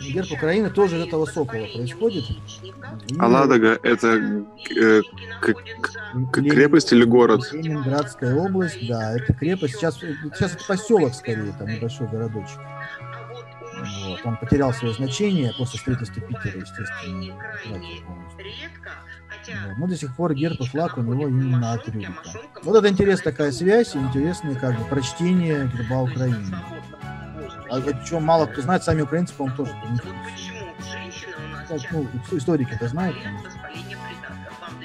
герб Украины тоже из этого сокола происходит. А Ладога это э, к- к- к- крепость или город? Ленинградская область, да, это крепость. Сейчас, сейчас это поселок скорее, там небольшой городочек. Вот, он потерял свое значение после строительства Питера, естественно. утратил Вот, Но до сих пор герб и флаг у него именно от Рюрика. Вот это интересная такая связь и интересное как бы прочтение герба Украины. А о чем мало кто знает, сами украинцы, по-моему, тоже не. Так, ну, историки это знают, конечно.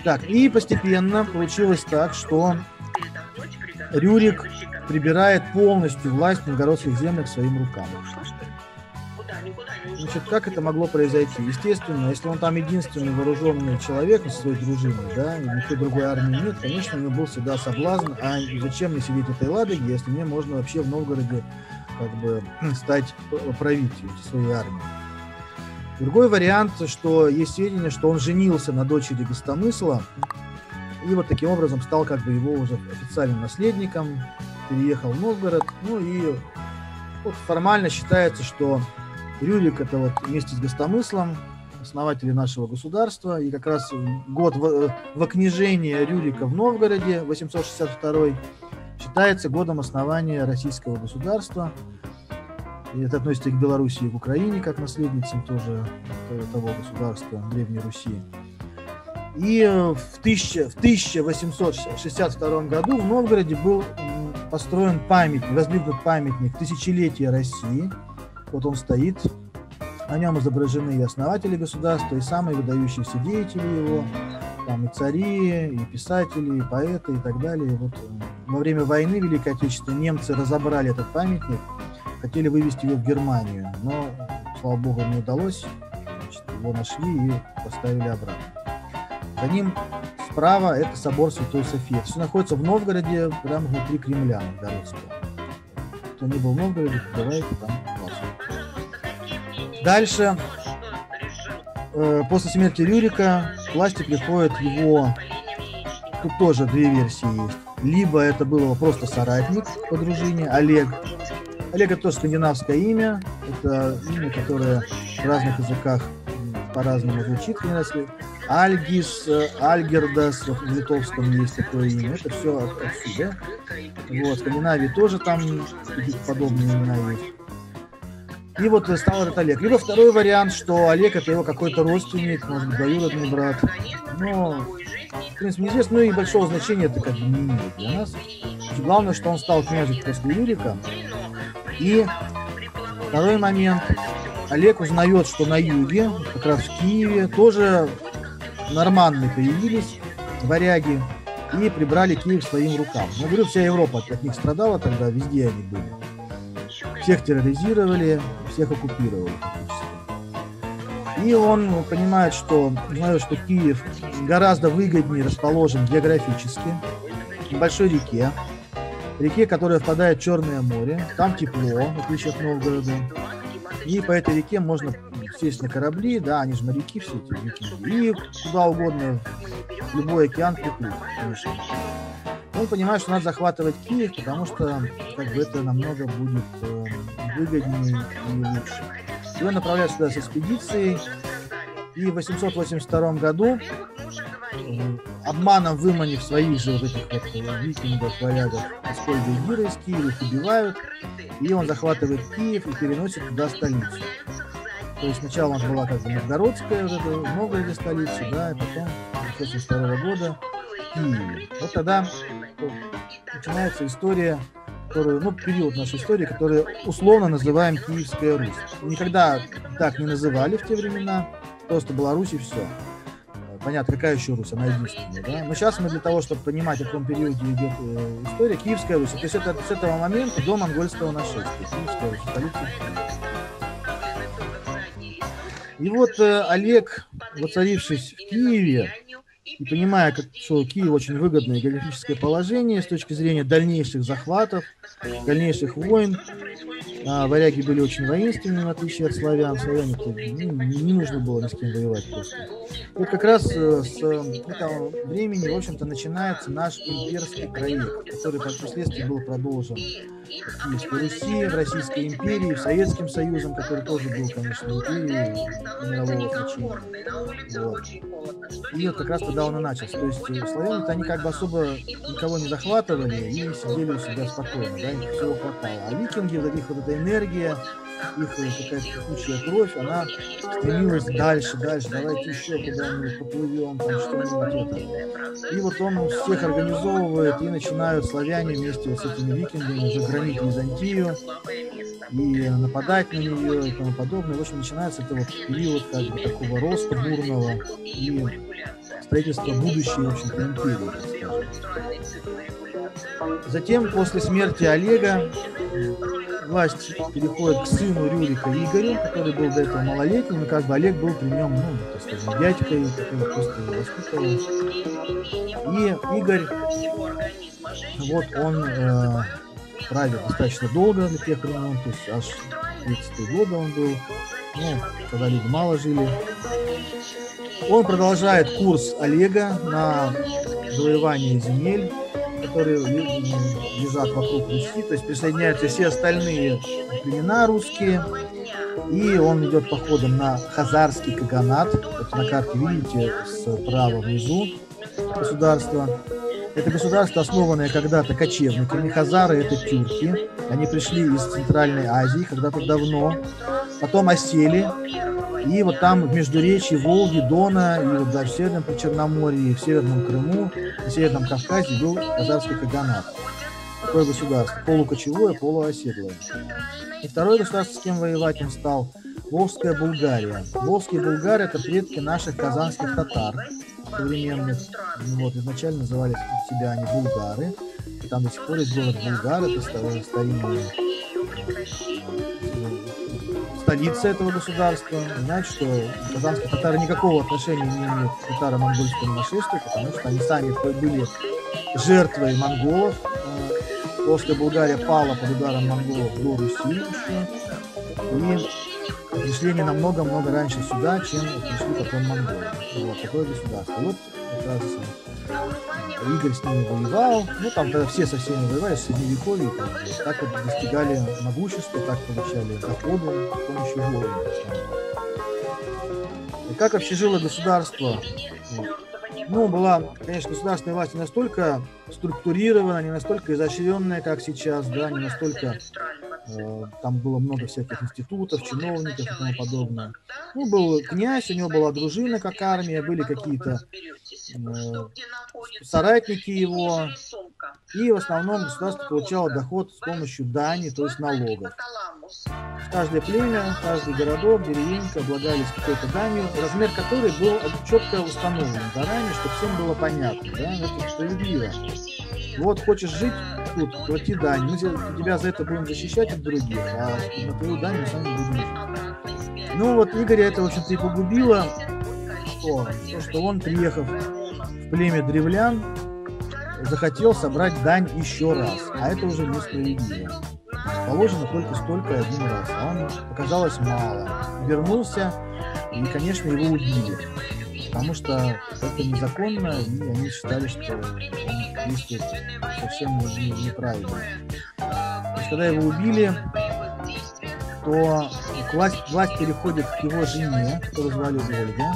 Так, и постепенно получилось так, что Рюрик прибирает полностью власть в новгородских землях своим рукам. Значит, как это могло произойти? Естественно, если он там единственный вооруженный человек со своей дружиной, да, и никакой другой армии нет, конечно, у него был всегда соблазн, а зачем мне сидеть в этой Ладоге, если мне можно вообще в Новгороде как бы (clears throat) стать правителем своей армии. Другой вариант, что есть сведения, что он женился на дочери Гостомысла, и вот таким образом стал как бы его уже официальным наследником, переехал в Новгород, ну и вот формально считается, что Рюрик это вот вместе с Гостомыслом основатели нашего государства, и как раз год в- вокнижения Рюрика в Новгороде, 862 считается годом основания российского государства. И это относится и к Белоруссии, и к Украине, как наследницам тоже того государства Древней Руси. И э, в, 1000 в 1862 году в Новгороде был построен памятник, воздвигнут памятник тысячелетия России. Вот он стоит. На нем изображены и основатели государства, и самые выдающиеся деятели его, там и цари, и писатели, и поэты, и так далее. Вот э, во время войны Великой Отечественной немцы разобрали этот памятник, хотели вывести его в Германию, но, слава богу, не удалось. Значит, его нашли и поставили обратно. За ним справа это собор Святой Софии. Все находится в Новгороде, прямо внутри Кремля новгородского. Кто не был в Новгороде, давайте там классно. Дальше, э, после смерти Рюрика, к власти приходит его... Тут тоже две версии есть. Либо это был его просто соратник по дружине, Олег. Олег это тоже скандинавское имя. Это имя, которое в разных языках по-разному звучит. Альгис, э, Альгердас, в литовском есть такое имя. Это все отсюда. Вот, в Скандинавии тоже там подобные имена есть. И вот э, стал этот Олег. Либо второй вариант, что Олег это его какой-то родственник, может быть, двоюродный брат. Но, в принципе, неизвестно, ну и большого значения это как бы не имеет для нас. Главное, что он стал княжить после Юрика. И второй момент. Олег узнает, что на юге, как раз в Киеве, тоже норманны появились, варяги, и прибрали Киев своим рукам. Я говорю, вся Европа от них страдала тогда, везде они были. Всех терроризировали, всех оккупировали. И он понимает, что, знает, что Киев гораздо выгоднее расположен географически, в большой реке, реке, которая впадает в Черное море. Там тепло, в отличие от Новгорода. И по этой реке можно на корабли, да, они же моряки все эти реки, и куда угодно, любой океан конечно. Он понимает, что надо захватывать Киев, потому что как бы это намного будет э, выгоднее и лучше. И он направляется сюда с экспедицией, и в 882 году, э, обманом выманив своих же вот этих вот э, викингов, варягов, Аскольда и из Киева, их убивают, и он захватывает Киев и переносит туда столицу. То есть сначала была как бы Новгородская, вот эта, Новгороде столица, да, и потом, с 82 года, в Киеве. Вот тогда начинается история, которую, ну, период нашей истории, который условно называем Киевская Русь. Никогда так не называли в те времена, просто была Русь и все. Понятно, какая еще Русь, она единственная, да? Но сейчас мы для того, чтобы понимать, о каком периоде идет э, история, Киевская Русь, то есть это с этого момента до монгольского нашествия, Киевская Русь, столица. И вот э, Олег, воцарившись в Киеве, и понимая, как, что Киев очень выгодное географическое положение с точки зрения дальнейших захватов, дальнейших войн, а, варяги были очень воинственны, в отличие от славян. Славяне ну, не, нужно было ни с кем воевать просто. Вот как раз э, с э, этого времени, в общем-то, начинается наш имперский проект, который впоследствии был продолжен в Киевской Руси, в Российской империи, в Советским Союзом, который тоже был, конечно, империей мирового значения. Вот. И вот как раз тогда он и начался. То есть э, славяне-то они как бы особо никого не захватывали и сидели у себя спокойно, да, им всего хватало. А викинги, вот их вот эта энергия, их какая-то текучая кровь, она стремилась дальше, дальше, давайте еще куда-нибудь поплывем, там что-нибудь это. И вот он всех организовывает, и начинают славяне вместе с этими викингами уже громить Византию, и нападать на нее и тому подобное. В общем, начинается это вот период как бы такого роста бурного и строительства будущей, в общем-то, империи. Затем, после смерти Олега, власть переходит к сыну Рюрика Игорю, который был до этого малолетним, и как бы Олег был при нем, ну, так скажем, дядькой, вот просто его воспитывал. И Игорь, вот он э, правил достаточно долго для тех времен, то есть аж 33 года он был, ну, когда люди мало жили. Он продолжает курс Олега на завоевание земель, которые ле- лежат вокруг Руси, то есть присоединяются все остальные племена русские, и он идет походом на Хазарский Каганат, вот на карте видите справа внизу государство. Это государство, основанное когда-то кочевниками. Хазары это тюрки. Они пришли из Центральной Азии когда-то давно. Потом осели. И вот там в междуречии Волги, Дона, и вот даже в Северном Причерноморье, и в Северном Крыму, на Северном Кавказе был Хазарский Каганат. такое государство. Полукочевое, полуоседлое. И второе государство, с кем воевать он стал, Волжская Булгария. Волжские Булгары – это предки наших казанских татар современных. Ну Вот, изначально называли себя они булгары. И там до сих пор есть город Булгар, это ста- столица этого государства. Значит, что казанские татары никакого отношения не имеют к татаро-монгольскому нашествию, потому что они сами были жертвой монголов. Э, После Булгария пала под ударом монголов до Руси еще. И пришли они намного-много раньше сюда, чем пришли потом монголы. Вот такое государство. Вот как раз э, Игорь с ними воевал. Ну, там тогда все со всеми воевали, с средневековья. Там, так вот достигали могущества, так получали доходы с помощью войн. И как вообще жило государство? Ну, была, конечно, государственная власть не настолько структурированная, не настолько изощренная, как сейчас, да, не настолько э, там было много всяких институтов, чиновников и тому подобное. Ну, был князь, у него была дружина, как армия, были какие-то э, соратники его, и в основном государство получало доход с помощью дани, то есть налогов. Каждое племя, каждый городок, деревенька облагались какой-то данью, размер которой был четко установлен заранее, чтобы всем было понятно, да, это справедливо. Вот хочешь жить тут, плати дань, мы тебя за это будем защищать от других, а на твою дань мы сами будем. Ну вот Игоря это, в общем-то, и погубило, что, то, что он, приехав племя древлян, захотел собрать дань еще раз, а это уже несправедливо. Положено только столько один раз, а он показалось мало. Вернулся, и, конечно, его убили. Потому что это незаконно, и они считали, что он действует не- неправильно. То есть, когда его убили, то власть, власть переходит к его жене, которую звали Ольга,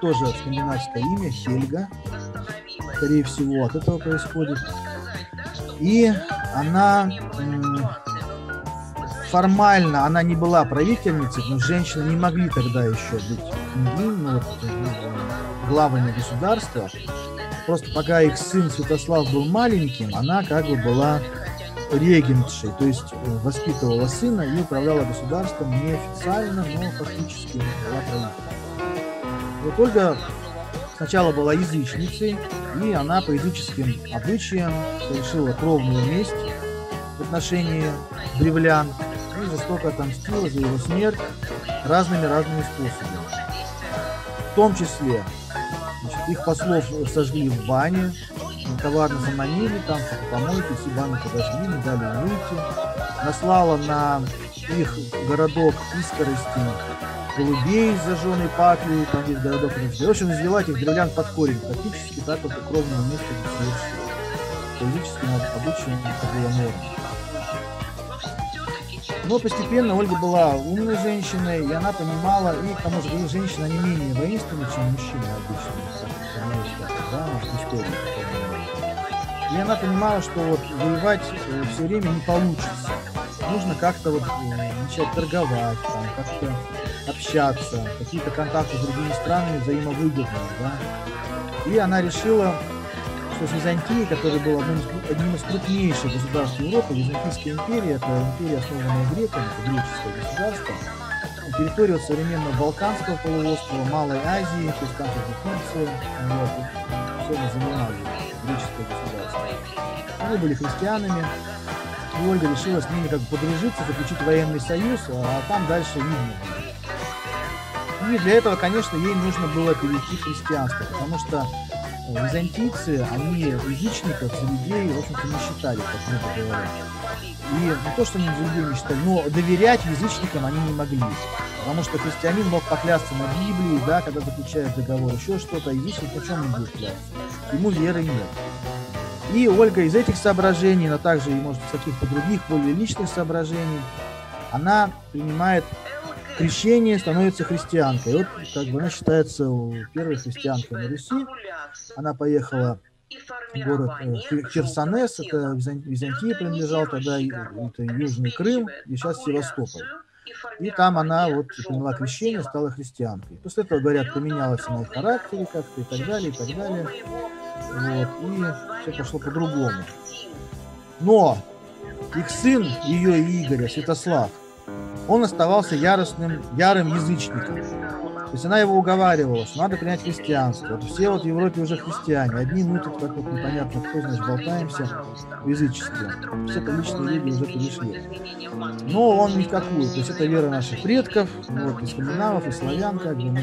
тоже скандинавское имя, Хельга, скорее всего, от этого происходит. И она формально, она не была правительницей, но женщины не могли тогда еще быть княгинь, ну, вот, э, главами государства. Просто пока их сын Святослав был маленьким, она как бы была регентшей, то есть э, воспитывала сына и управляла государством неофициально, но фактически была. Вот Ольга сначала была язычницей, и она по языческим обычаям совершила кровную месть в отношении древлян и жестоко отомстила за его смерть разными-разными способами. В том числе значит, их послов сожгли в бане, коварно заманили, там по помойке, все баны подожгли, не дали выйти. Наслала на их городок искорости голубей зажженной паклей, там весь городок. В общем, извела этих древлян под корень. Практически так вот кровное место совершило. По языческим об- обычаям это было нормой. Но постепенно Ольга была умной женщиной, и она понимала, и к тому же женщины, они менее воинственны, чем мужчины обычно, да, в. И она понимала, что вот воевать все время не получится. Нужно как-то вот э, начать торговать, там, как-то общаться, какие-то контакты с другими странами взаимовыгодные, да. И она решила, что с Византией, которая была одним из, одним из крупнейших государств Европы, Византийская империя, это империя, основанная греками, это греческое государство, территория вот современного Балканского полуострова, Малой Азии, то есть там мы занимали греческое государство. Они были христианами, и Ольга решила с ними как бы подружиться, заключить военный союз, а там дальше видно будет. И для этого, конечно, ей нужно было перейти в христианство, потому что э, византийцы, они язычников людей, в общем-то, не считали, как много говорят. И не то, что они не считали, но доверять язычникам они не могли. Потому что христианин мог поклясться на Библии, да, когда заключает договор, еще что-то, а язычник на чем он будет клясться? Ему веры нет. И Ольга из этих соображений, но также и, может, из каких-то других, более личных соображений, она принимает крещение, становится христианкой. И вот как бы она считается первой христианкой на Руси. Она поехала город э, Хер- Херсонес, это Визан- Византии принадлежал тогда, это Южный Крым, и сейчас Севастополь. И там она вот приняла крещение, стала христианкой. После этого, говорят, поменялась она и в характере как-то, и так далее, и так далее. Вот, и все пошло по-другому. Но их сын, ее и Игоря, Святослав, он оставался яростным, ярым язычником. Есть она его уговаривала, что надо принять христианство. Вот все вот в Европе уже христиане. Одни мы как вот непонятно кто, значит, болтаемся в язычестве. Все это личные люди уже перешли. Но он никакую. То есть это вера наших предков, вот, и скандинавов, и славян, как бы мы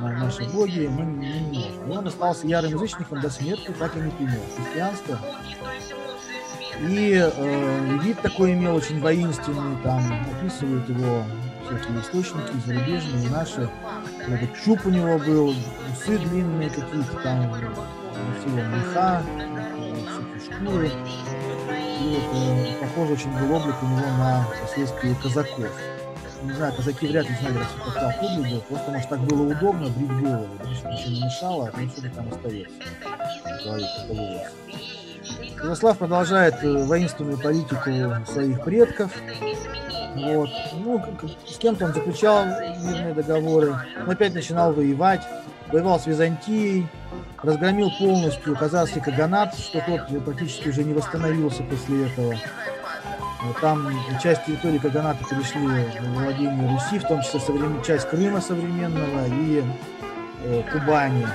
на- наши боги, мы не можем. И он остался ярым язычником до смерти, так и не принял христианство. И э, вид такой имел очень воинственный, там описывают его всякие источники зарубежные, наши. Этот чуб у него был, усы длинные какие-то там, всего меха, всякие шкуры. И вот, э, похоже очень был облик у него на впоследствии казаков. Не знаю, казаки вряд ли знали, как так выглядел, просто, может, так было удобно брить голову, потому что ничего не мешало, а там что-то там остается. волос. Ярослав продолжает э, воинственную политику своих предков. Вот. Ну, с кем-то он заключал мирные договоры, он опять начинал воевать, воевал с Византией, разгромил полностью казахский каганат, что тот практически уже не восстановился после этого. Там часть территории Каганата перешли в владение Руси, в том числе современ- часть Крыма современного и э, Кубани,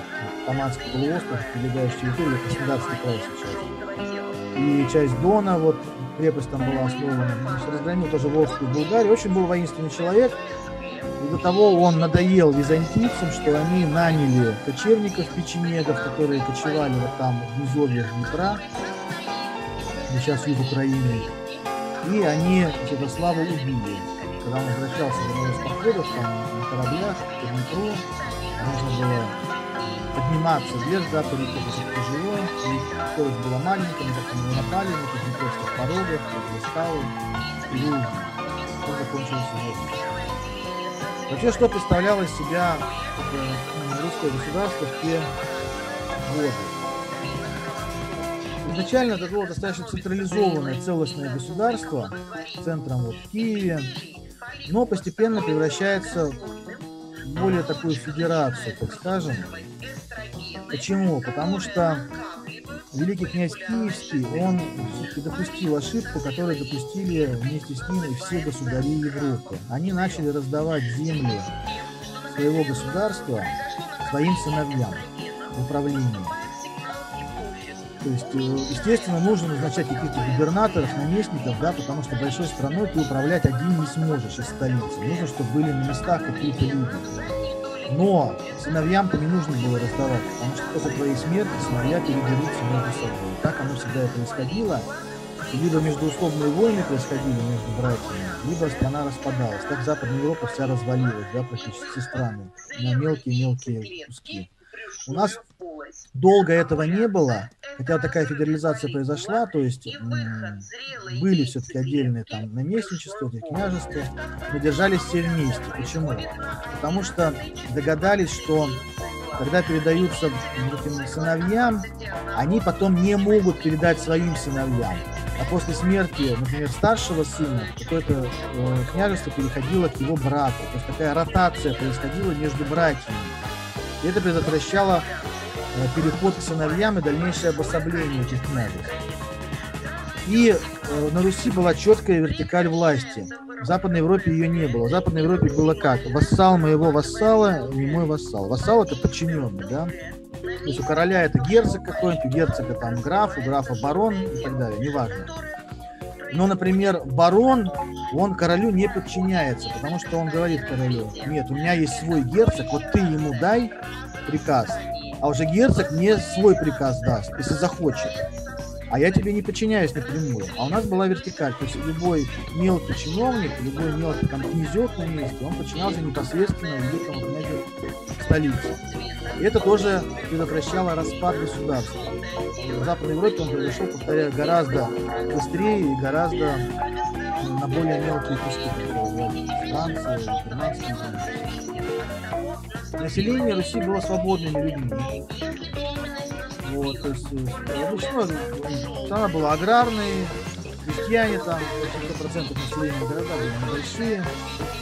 Таманский полуостров, прилегающая территория, Краснодарский край сейчас. И часть Дона, вот крепость там была основана. Значит, Разгромил тоже Волжскую Булгарию. Очень был воинственный человек. И до того он надоел византийцам, что они наняли кочевников, печенегов, которые кочевали вот там в низовьях Днепра, сейчас юг Украины. И они Святослава убили. Когда он возвращался в одного из походов, там на кораблях, по Днепру, нужно было подниматься вверх, да, по реке тяжело, и скорость была маленькая, мы как-то не напали, на этих днепровских порогах, возле скалы, и. Он закончился жизнь. Вообще, что представляло из себя это, м, русское государство в те годы? Изначально это было достаточно централизованное целостное государство, центром вот в Киеве, но постепенно превращается в более такую федерацию, так скажем. Почему? Потому что великий князь Киевский, он допустил ошибку, которую допустили вместе с ним и все государи Европы. Они начали раздавать земли своего государства своим сыновьям в управлении. То есть, э, естественно, нужно назначать каких-то губернаторов, наместников, да, потому что большой страной ты управлять один не сможешь из столицы. Нужно, чтобы были на местах какие-то люди. Но сыновьям-то не нужно было раздавать, потому что после твоей смерти сыновья передерутся между собой. Так оно всегда и происходило. Либо междуусобные войны происходили между братьями, либо страна распадалась. Так Западная Европа вся развалилась, да, практически все страны, на мелкие-мелкие куски. У нас долго этого не было, хотя такая федерализация произошла, то есть были все-таки отдельные там наместничества, княжества, но держались все вместе. Почему? Потому что догадались, что когда передаются этим сыновьям, они потом не могут передать своим сыновьям. А после смерти, например, старшего сына, какое-то э, княжество переходило к его брату. То есть такая ротация происходила между братьями. И это предотвращало э, переход к сыновьям и дальнейшее обособление этих княжеств. И э, на Руси была четкая вертикаль власти. В Западной Европе ее не было. В Западной Европе было как? Вассал моего вассала, не мой вассал. Вассал это подчиненный, да? То есть у короля это герцог какой-нибудь, у герцога там граф, у графа барон и так далее, неважно. Но, например, барон, он королю не подчиняется, потому что он говорит королю, нет, у меня есть свой герцог, вот ты ему дай приказ, а уже герцог мне свой приказ даст, если захочет. А я тебе не подчиняюсь напрямую. А у нас была вертикаль. То есть любой мелкий чиновник, любой мелкий там князек на месте, он подчинялся непосредственно великому князю столицы. И это тоже предотвращало распад государства. В Западной Европе он произошел, повторяю, гораздо быстрее и гораздо на более мелкие куски. Франция. Население Руси было свободными людьми. Вот, то есть, э, обычно ну, страна была аграрной, крестьяне там, почти 100% населения города были небольшие.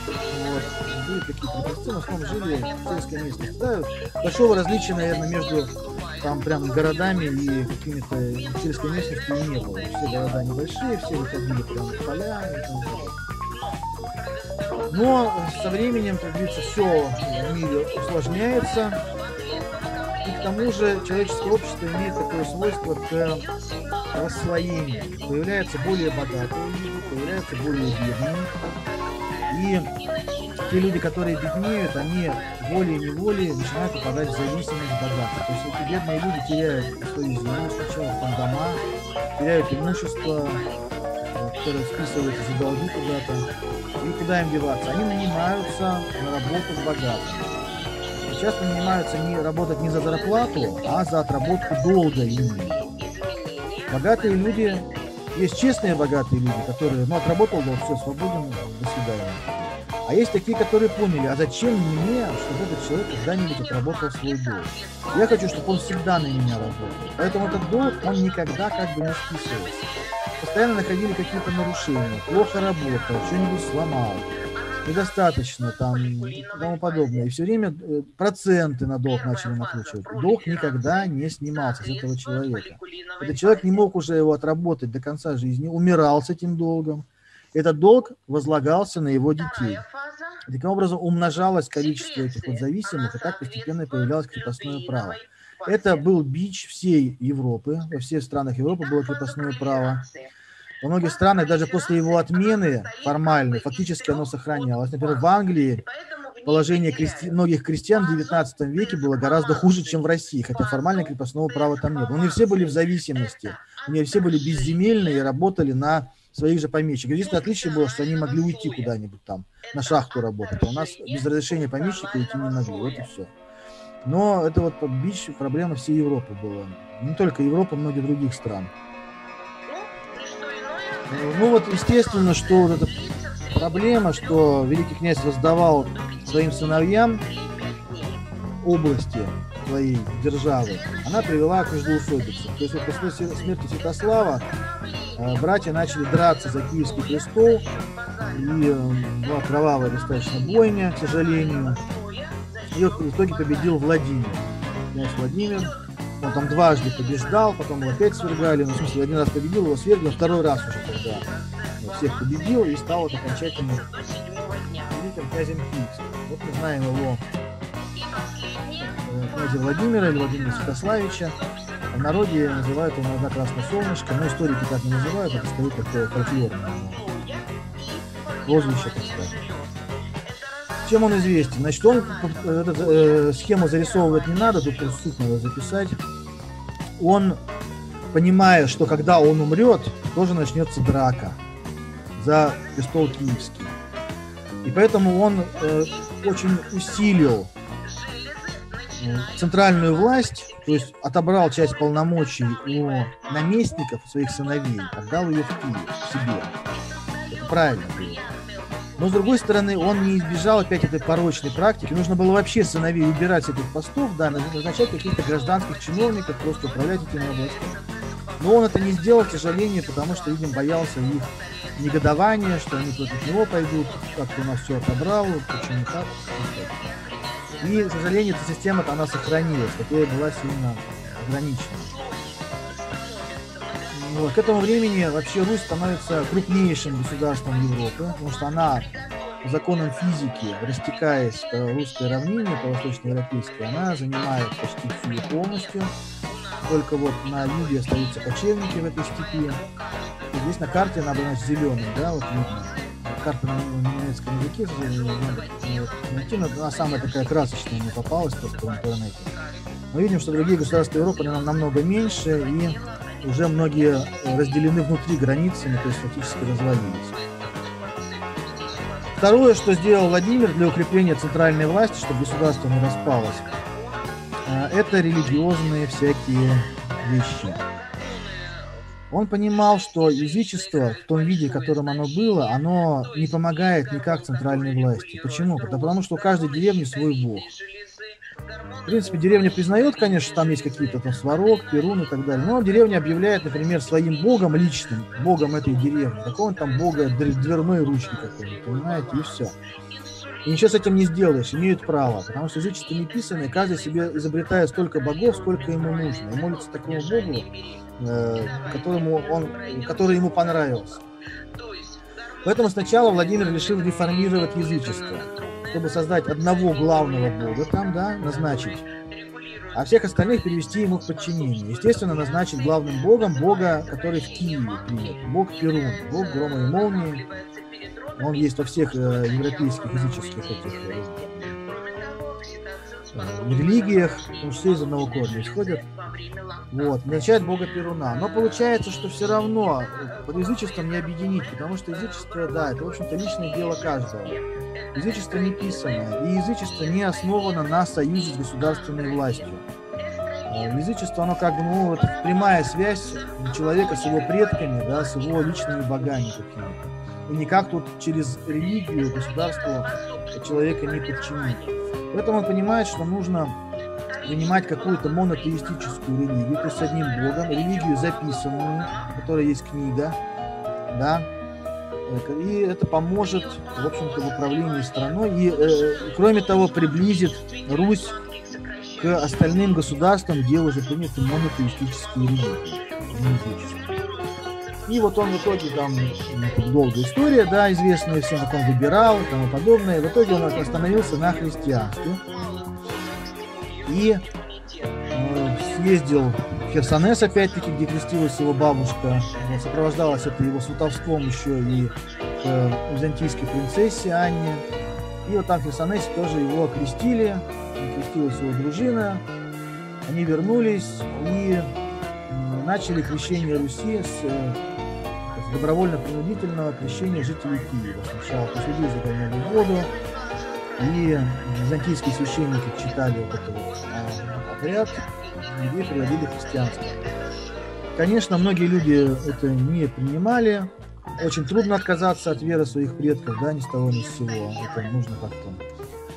Вот. Были такие крепости, в основном жили в сельской местности. Да, большого различия, наверное, между там прям городами и какими-то сельской местностью не было. Все города небольшие, все выходили прям в поля. но со временем, как говорится, все в мире усложняется. И к тому же человеческое общество имеет такое свойство к расслоению. Появляются более богатые люди, появляются более бедные. И те люди, которые беднеют, они волей-неволей начинают попадать в зависимость богатых. То есть эти бедные люди теряют свою землю сначала, там дома, теряют имущество, которое списывается за долги куда-то. И куда им деваться? Они нанимаются на работу к богатым. Часто нанимаются не работать не за зарплату, а за отработку долга ими. Богатые люди, есть честные богатые люди, которые, ну, отработал долг, все, свободен, до свидания. А есть такие, которые поняли, а зачем мне, чтобы этот человек когда-нибудь отработал свой долг? Я хочу, чтобы он всегда на меня работал. Поэтому этот долг, он никогда как бы не списывается. Постоянно находили какие-то нарушения, плохо работал, что-нибудь сломал, недостаточно там и тому подобное. И все время э, проценты на долг начали накручивать. Долг никогда не снимался с этого человека. Этот человек не мог уже его отработать до конца жизни, умирал с этим долгом. Этот долг возлагался на его детей. И таким образом умножалось количество этих вот зависимых, и так постепенно появлялось крепостное право. Это был бич всей Европы. Во всех странах Европы было крепостное право. Во многих странах даже после его отмены формальной фактически оно сохранялось. Например, в Англии положение крести... многих крестьян в 19 веке было гораздо хуже, чем в России, хотя формально крепостного права там нет. Но не все были в зависимости, не все были безземельные и работали на своих же помещиков. Единственное отличие было, что они могли уйти куда-нибудь там, на шахту работать. А у нас без разрешения помещика уйти не могли. Вот и все. Но это вот бич, проблема всей Европы была. Не только Европы, многих других стран. Ну вот, естественно, что вот эта проблема, что великий князь раздавал своим сыновьям области своей державы, она привела к междоусобице. То есть вот после смерти Святослава э, братья начали драться за Киевский престол, и э, была кровавая достаточно бойня, к сожалению. И вот в итоге победил Владимир. Князь Владимир. Он там дважды побеждал, потом его опять свергали. Ну, в смысле, один раз победил, его свергли, второй раз уже тогда всех победил и стал вот окончательно великим князем Киевским. Вот мы знаем его э, князя Владимира или Владимира Святославича. В народе называют его иногда Красное Солнышко, но историки так не называют, это скорее такое фольклорное прозвище, так сказать. Чем он известен? Значит, он э, эту, э, схему зарисовывать не надо, тут просто суть надо записать. Он, понимая, что когда он умрет, тоже начнется драка за престол киевский. И поэтому он э, очень усилил э, центральную власть, то есть отобрал часть полномочий у наместников своих сыновей, отдал ее в Киев, себе. Это правильно было. Но, с другой стороны, он не избежал опять этой порочной практики. Нужно было вообще сыновей убирать с этих постов, да, назначать каких-то гражданских чиновников, просто управлять этими областями. Но он это не сделал, к сожалению, потому что, видимо, боялся их негодования, что они против него пойдут, как у нас все отобрал, почему так. И, к сожалению, эта система она сохранилась, и была сильно ограничена. Вот. К этому времени вообще Русь становится крупнейшим государством Европы, потому что она законом физики, растекаясь по русской равнине, по восточноевропейской, она занимает почти всю полностью. Только вот на юге остаются кочевники в этой степи. И здесь на карте она была зеленым, да, вот видно. Карта на, немецком языке, к найти, но она самая такая красочная не попалась просто в интернете. Мы видим, что другие государства Европы нам намного меньше, и уже многие разделены внутри границами, то есть фактически развалились. Второе, что сделал Владимир для укрепления центральной власти, чтобы государство не распалось, э, это религиозные всякие вещи. Он понимал, что язычество в том виде, в котором оно было, оно не помогает никак центральной власти. Почему? Потому что у каждой деревни свой бог. В принципе, деревня признает, конечно, там есть какие-то там сварог, перун и так далее. Но деревня объявляет, например, своим богом личным, богом этой деревни. Какого там бога дверной ручки какой-нибудь, понимаете, и все. И ничего с этим не сделаешь, имеют право, потому что язычество не писанное, каждый себе изобретает столько богов, сколько ему нужно. И молится такому богу, э, которому он, который ему понравился. Поэтому сначала Владимир решил реформировать язычество, чтобы создать одного главного бога там, да, назначить, а всех остальных перевести ему в подчинение. Естественно, назначить главным богом бога, который в Киеве принят, бог Перун, бог грома и молнии. Он есть во всех э, европейских языческих этих э, э, религиях, все из одного корня исходят. Вот, назначает бога Перуна. Но получается, что все равно э, под язычеством не объединить, потому что язычество, да, это, в общем-то, личное дело каждого. Язычество не писанное, и язычество не основано на союзе с государственной властью. А Язычество, оно как бы, ну, вот прямая связь человека с его предками, да, с его личными богами какими-то. И никак тут через религию государству человека не подчинить. Поэтому он понимает, что нужно принимать какую-то монотеистическую религию, то есть одним богом, религию записанную, в которой есть книга, да, и это поможет, в общем-то, в управлении страной. И, э, кроме того, приблизит Русь к остальным государствам, где уже приняты монотеистические религии. И вот он в итоге там долгая история, да, известная всем, как он выбирал и тому подобное. В итоге он остановился на христианстве и э, съездил в Херсонес, опять-таки, где крестилась его бабушка. Вот, Сопровождалось это его сватовством еще и э, византийской принцессе Анне. И вот там в Херсонесе тоже его окрестили, крестилась его дружина. Они вернулись и м, начали крещение Руси с э, добровольно-принудительного крещения жителей Киева. Сначала посудили загоняли в воду, и византийские священники читали вот этот вот, а, обряд, и приводили христианство. Конечно, многие люди это не принимали. Очень трудно отказаться от веры своих предков, да, ни с того, ни с сего. Это нужно как-то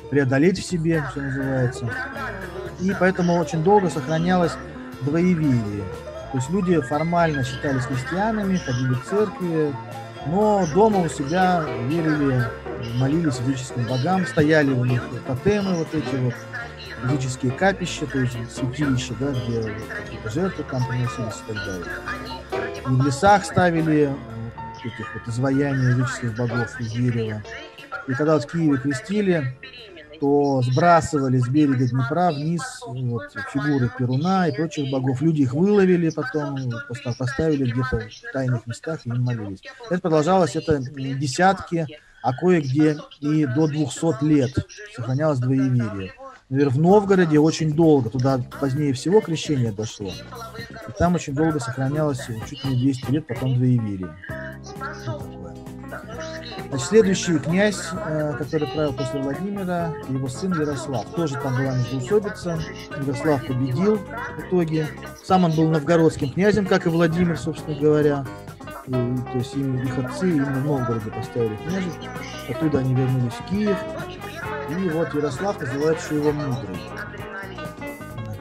преодолеть в себе, что называется. И поэтому очень долго сохранялось двоеверие. То есть люди формально считались христианами, ходили в церкви, но дома у себя верили, молились языческим богам, стояли у них тотемы вот эти вот, языческие капища, то есть святилища, да, где какие-то жертвы там приносились и так далее. И в лесах ставили этих вот изваяний языческих богов из дерева. И когда вот в Киеве крестили, то сбрасывали с берега Днепра вниз вот, фигуры Перуна и прочих богов. Люди их выловили, потом поста- поставили где-то в тайных местах и им молились. Это продолжалось это десятки, а кое-где и до 200 лет сохранялось двоеверие. Например, в Новгороде очень долго, туда позднее всего крещение дошло. И там очень долго сохранялось, чуть не 200 лет, потом двоеверие. Значит, следующий князь, э, который правил после Владимира, его сын Ярослав. Тоже там была междоусобица. Ярослав победил в итоге. Сам он был новгородским князем, как и Владимир, собственно говоря. И, то есть им, их отцы именно в Новгороде поставили княжить. Оттуда они вернулись в Киев. И вот Ярослав называют его мудрый.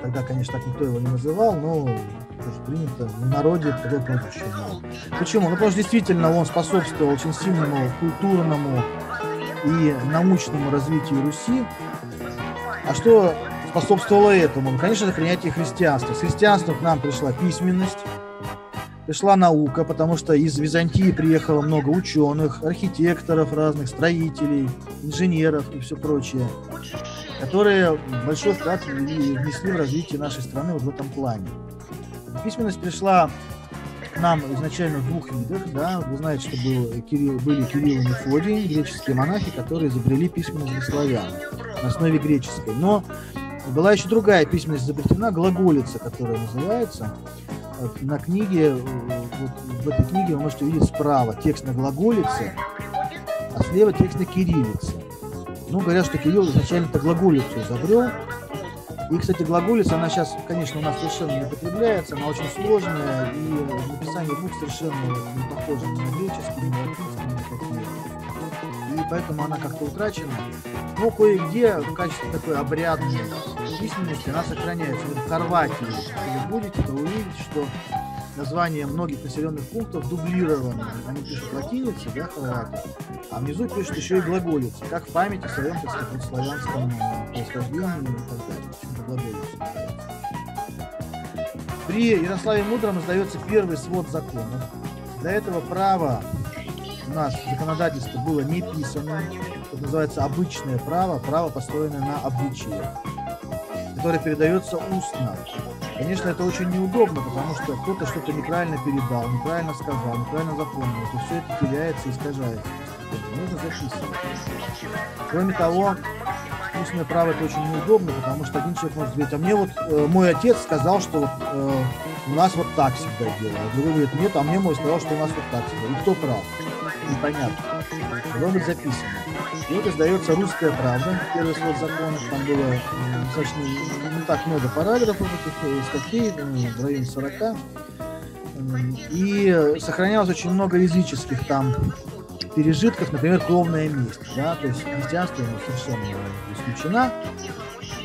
Тогда, конечно, так никто его не называл, но тоже принято в народе такое было. Почему? Ну, потому что действительно он способствовал очень сильному культурному и научному развитию Руси. А что способствовало этому? Ну, конечно, это принятие христианства. С христианством к нам пришла письменность, пришла наука, потому что из Византии приехало много ученых, архитекторов разных, строителей, инженеров и все прочее, которые большой вклад внесли в развитие нашей страны вот в этом плане. Письменность пришла нам изначально в двух видах, да, вы знаете, что был Кирилл, были Кирилл и Мефодий, греческие монахи, которые изобрели письменность для славян на основе греческой. Но была еще другая письменность изобретена, глаголица, которая называется. На книге, э, вот в этой книге вы можете увидеть справа текст на глаголице, а слева текст на кириллице. Ну, говорят, что Кирилл изначально это глаголицу изобрел, И, кстати, глаголица, она сейчас, конечно, у нас совершенно не употребляется, она очень сложная, и написание букв совершенно не похоже ни на греческий, ни на латинский, ни на. И поэтому она как-то утрачена. Но кое-где в качестве такой обрядной письменности она сохраняется. Вот в Хорватии, если будете, то увидите, что названия многих населенных пунктов дублированы. Они пишут латиницы, да, хорваты, а внизу пишут еще и глаголицы, как в памяти о своем, так сказать, славянском э, происхождении и так далее. Почему-то. При Ярославе Мудром издается первый свод законов. До этого право у нас законодательство было не писанное, это называется обычное право, право, построенное на обычае, которое передается устно. Конечно, это очень неудобно, потому что кто-то что-то неправильно передал, неправильно сказал, неправильно запомнил, и все это теряется и искажается. Нужно записывать. Кроме того, устное право это очень неудобно, потому что один человек может говорить, а мне вот э, мой отец сказал, что вот, э, у нас вот так всегда делают. А другой говорит, нет, а мне мой сказал, что у нас вот так всегда. И кто прав? Непонятно. Должно быть записано. И вот издается «Русская правда», первый свод законов, там было достаточно не так много параграфов, э, статей, ну, в районе 40. М, И сохранялось очень много языческих там пережитков, например, кровная месть, да, то есть христианство оно совершенно исключена,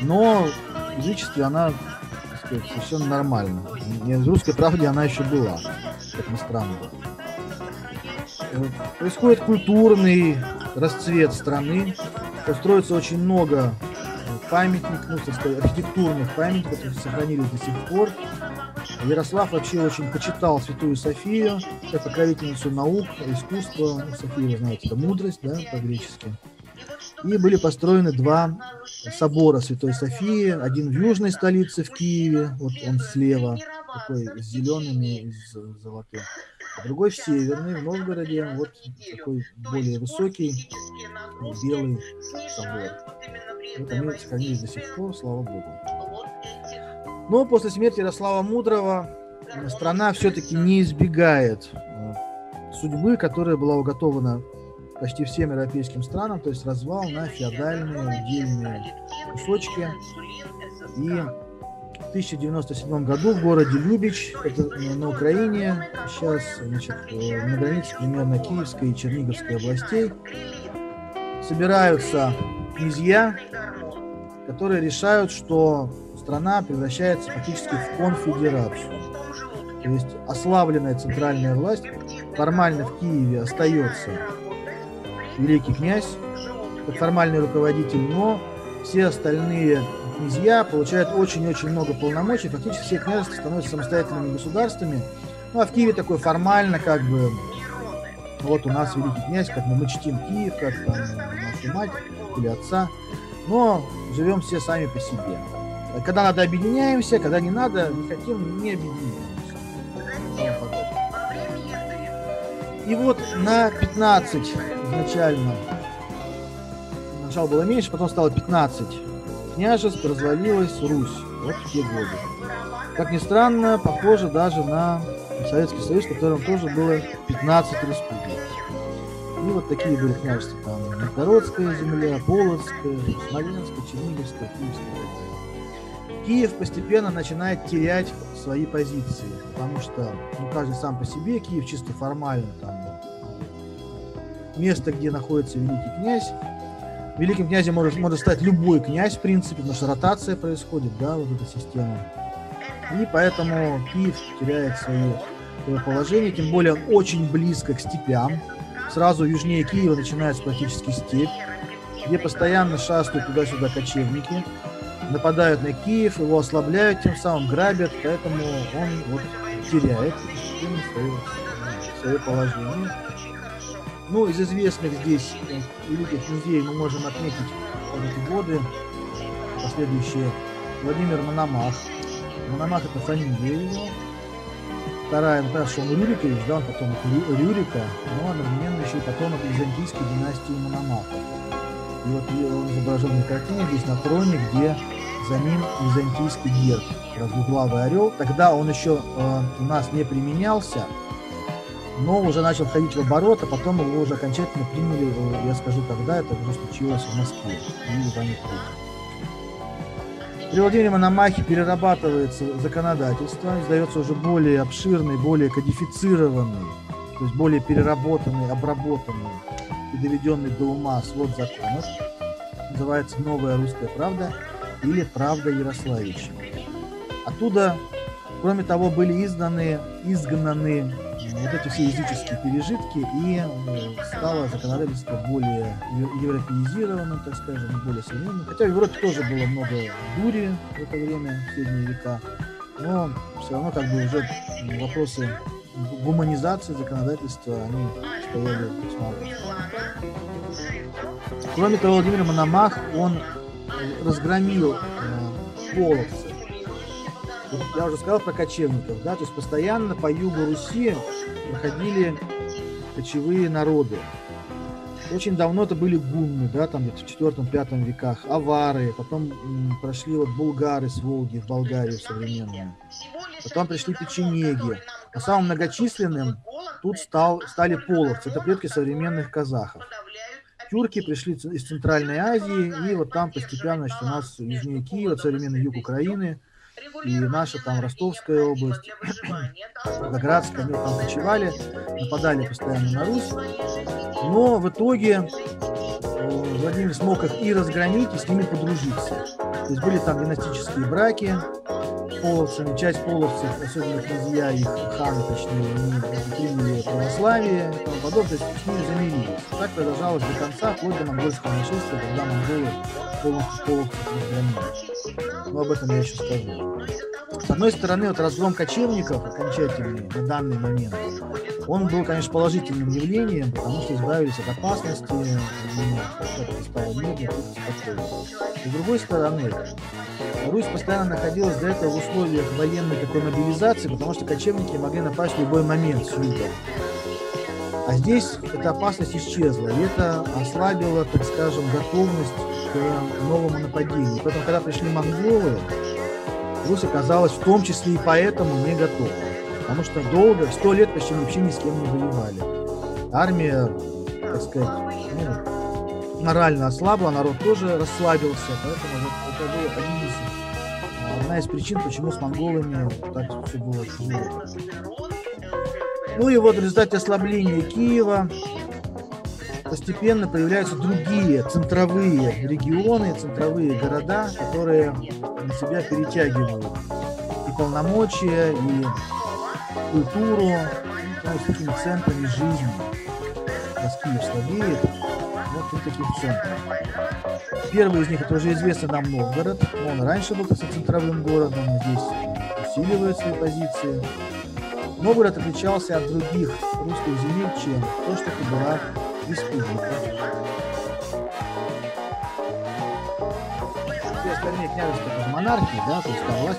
но в язычестве она, сказать, совершенно нормально. И в русской правде она еще была, как ни странно. Происходит культурный расцвет страны, строится очень много э, памятников, ну, так сказать, архитектурных памятников, которые сохранились до сих пор. Ярослав вообще очень почитал Святую Софию, как покровительницу наук, искусства. Ну, София, вы знаете, это мудрость, да, по-гречески. И были построены два собора Святой Софии. Один в южной столице, в Киеве, вот он слева, такой с зелеными и золотым. А другой в северной, в Новгороде, вот такой более высокий, белый собор. Вот они сохранились до сих пор, слава Богу. Но после смерти Ярослава Мудрого страна все-таки не избегает э, судьбы, которая была уготована почти всем европейским странам, то есть развал на феодальные удельные кусочки. И 1097 году в городе Любич, это на Украине, сейчас значит, э, на границе примерно Киевской и Черниговской областей, собираются князья, которые решают, что страна превращается фактически в конфедерацию. То есть ослабленная центральная власть формально в Киеве остается великий князь, формальный руководитель, но все остальные князья получают очень-очень много полномочий, фактически все княжества становятся самостоятельными государствами. Ну а в Киеве такой формально как бы вот у нас великий князь, как мы, мы чтим Киев, как там нашу мать или отца, но живем все сами по себе. Когда надо, объединяемся, когда не надо, не хотим, не объединяемся. И вот на 15 изначально, сначала было меньше, потом стало 15 княжеств, развалилась Русь. Вот в те годы. Как ни странно, похоже даже на Советский Союз, в котором тоже было 15 республик. И вот такие были княжества, там Новгородская земля, Полоцкая, Смоленская, Черниговская, Киевская. Киев постепенно начинает терять свои позиции, потому что ну, каждый сам по себе, Киев чисто формально там место, где находится великий князь. Великим князем может, может стать любой князь, в принципе, потому что ротация происходит, да, вот эта система. И поэтому Киев теряет свое, свое положение, тем более он очень близко к степям. Сразу южнее Киева начинается практически степь, где постоянно шастают туда-сюда кочевники, нападают на Киев, его ослабляют, тем самым грабят, поэтому он вот теряет свое, свое положение. Ну, из известных здесь великих князей мы можем отметить эти годы последующие Владимир Мономах. Мономах это фамилия. Вторая, ну, понятно, что он Рюрикович, да, он потомок Рю- Рюрика, но одновременно еще и потомок византийской династии Мономахов. И вот он изображен на картине здесь на троне, где за ним византийский герб, разглавый орел. Тогда он еще э, у нас не применялся, но уже начал входить в оборот, а потом его уже окончательно приняли, я скажу, когда это уже случилось в Москве и в Иване При Владимире Мономахе перерабатывается законодательство, издается уже более обширный, более кодифицированный, то есть более переработанный, обработанный и доведенный до ума свод законов. Называется «Новая русская правда» или «Правда Ярославича». Оттуда, кроме того, были изданы, изгнаны вот эти все языческие пережитки, и э, стало законодательство более ев- европеизированным, так скажем, более современным. Хотя в Европе тоже было много дури в это время, в средние века, но все равно как бы уже вопросы гуманизации законодательства, они стояли весьма. Кроме того, Владимир Мономах, он разгромил э, половцев. Я уже сказал про кочевников, да, то есть постоянно по югу Руси проходили кочевые народы. Очень давно это были гунны, да, там где-то в четвертом-пятом веках, авары, потом м, прошли вот булгары с Волги в Болгарию современную, потом пришли печенеги, а самым многочисленным тут стал, стали половцы, это предки современных казахов. Тюрки пришли из Центральной Азии, и вот там постепенно, значит, у нас южнее Киева, современный юг Украины, и наша там Ростовская область, Волгоградская, вот там кочевали, нападали постоянно на Русь. Но в итоге э, Владимир смог их и разгромить, и с ними подружиться. То есть были там династические браки половцами, часть половцев, особенно князья их, ханы точнее, они приняли православие и тому подобное, то есть с ними замирились. Так продолжалось до конца, вплоть до монгольского нашествия, когда монголы полностью половцев разгромили. Но об этом я еще скажу. С одной стороны, вот разгром кочевников окончательный на данный момент, он был, конечно, положительным явлением, потому что избавились от опасности, стало мирно. С другой стороны, Русь постоянно находилась до этого в условиях военной такой мобилизации, потому что кочевники могли напасть в любой момент с юга. А здесь эта опасность исчезла, и это ослабило, так скажем, готовность к новому нападению. Поэтому, когда пришли монголы, Русь оказалась в том числе и поэтому не готова. Потому что долго, сто лет почти вообще ни с кем не воевали. Армия, так сказать, ну, морально ослабла, народ тоже расслабился, поэтому вот это был один из, одна из причин, почему с монголами так все было тяжело. Ну и вот в результате ослабления Киева постепенно появляются другие центровые регионы, центровые города, которые на себя перетягивают и полномочия, и культуру, и становятся такими центрами жизни. Раз Киев слабеет, вот три таких центра. Первый из них, это уже известно нам Новгород. Он раньше был, кстати, центровым городом, здесь усиливает свои позиции. Новгород отличался от других русских земель, чем то, что это была республика. Все остальные княжества это монархии, да, то есть там власть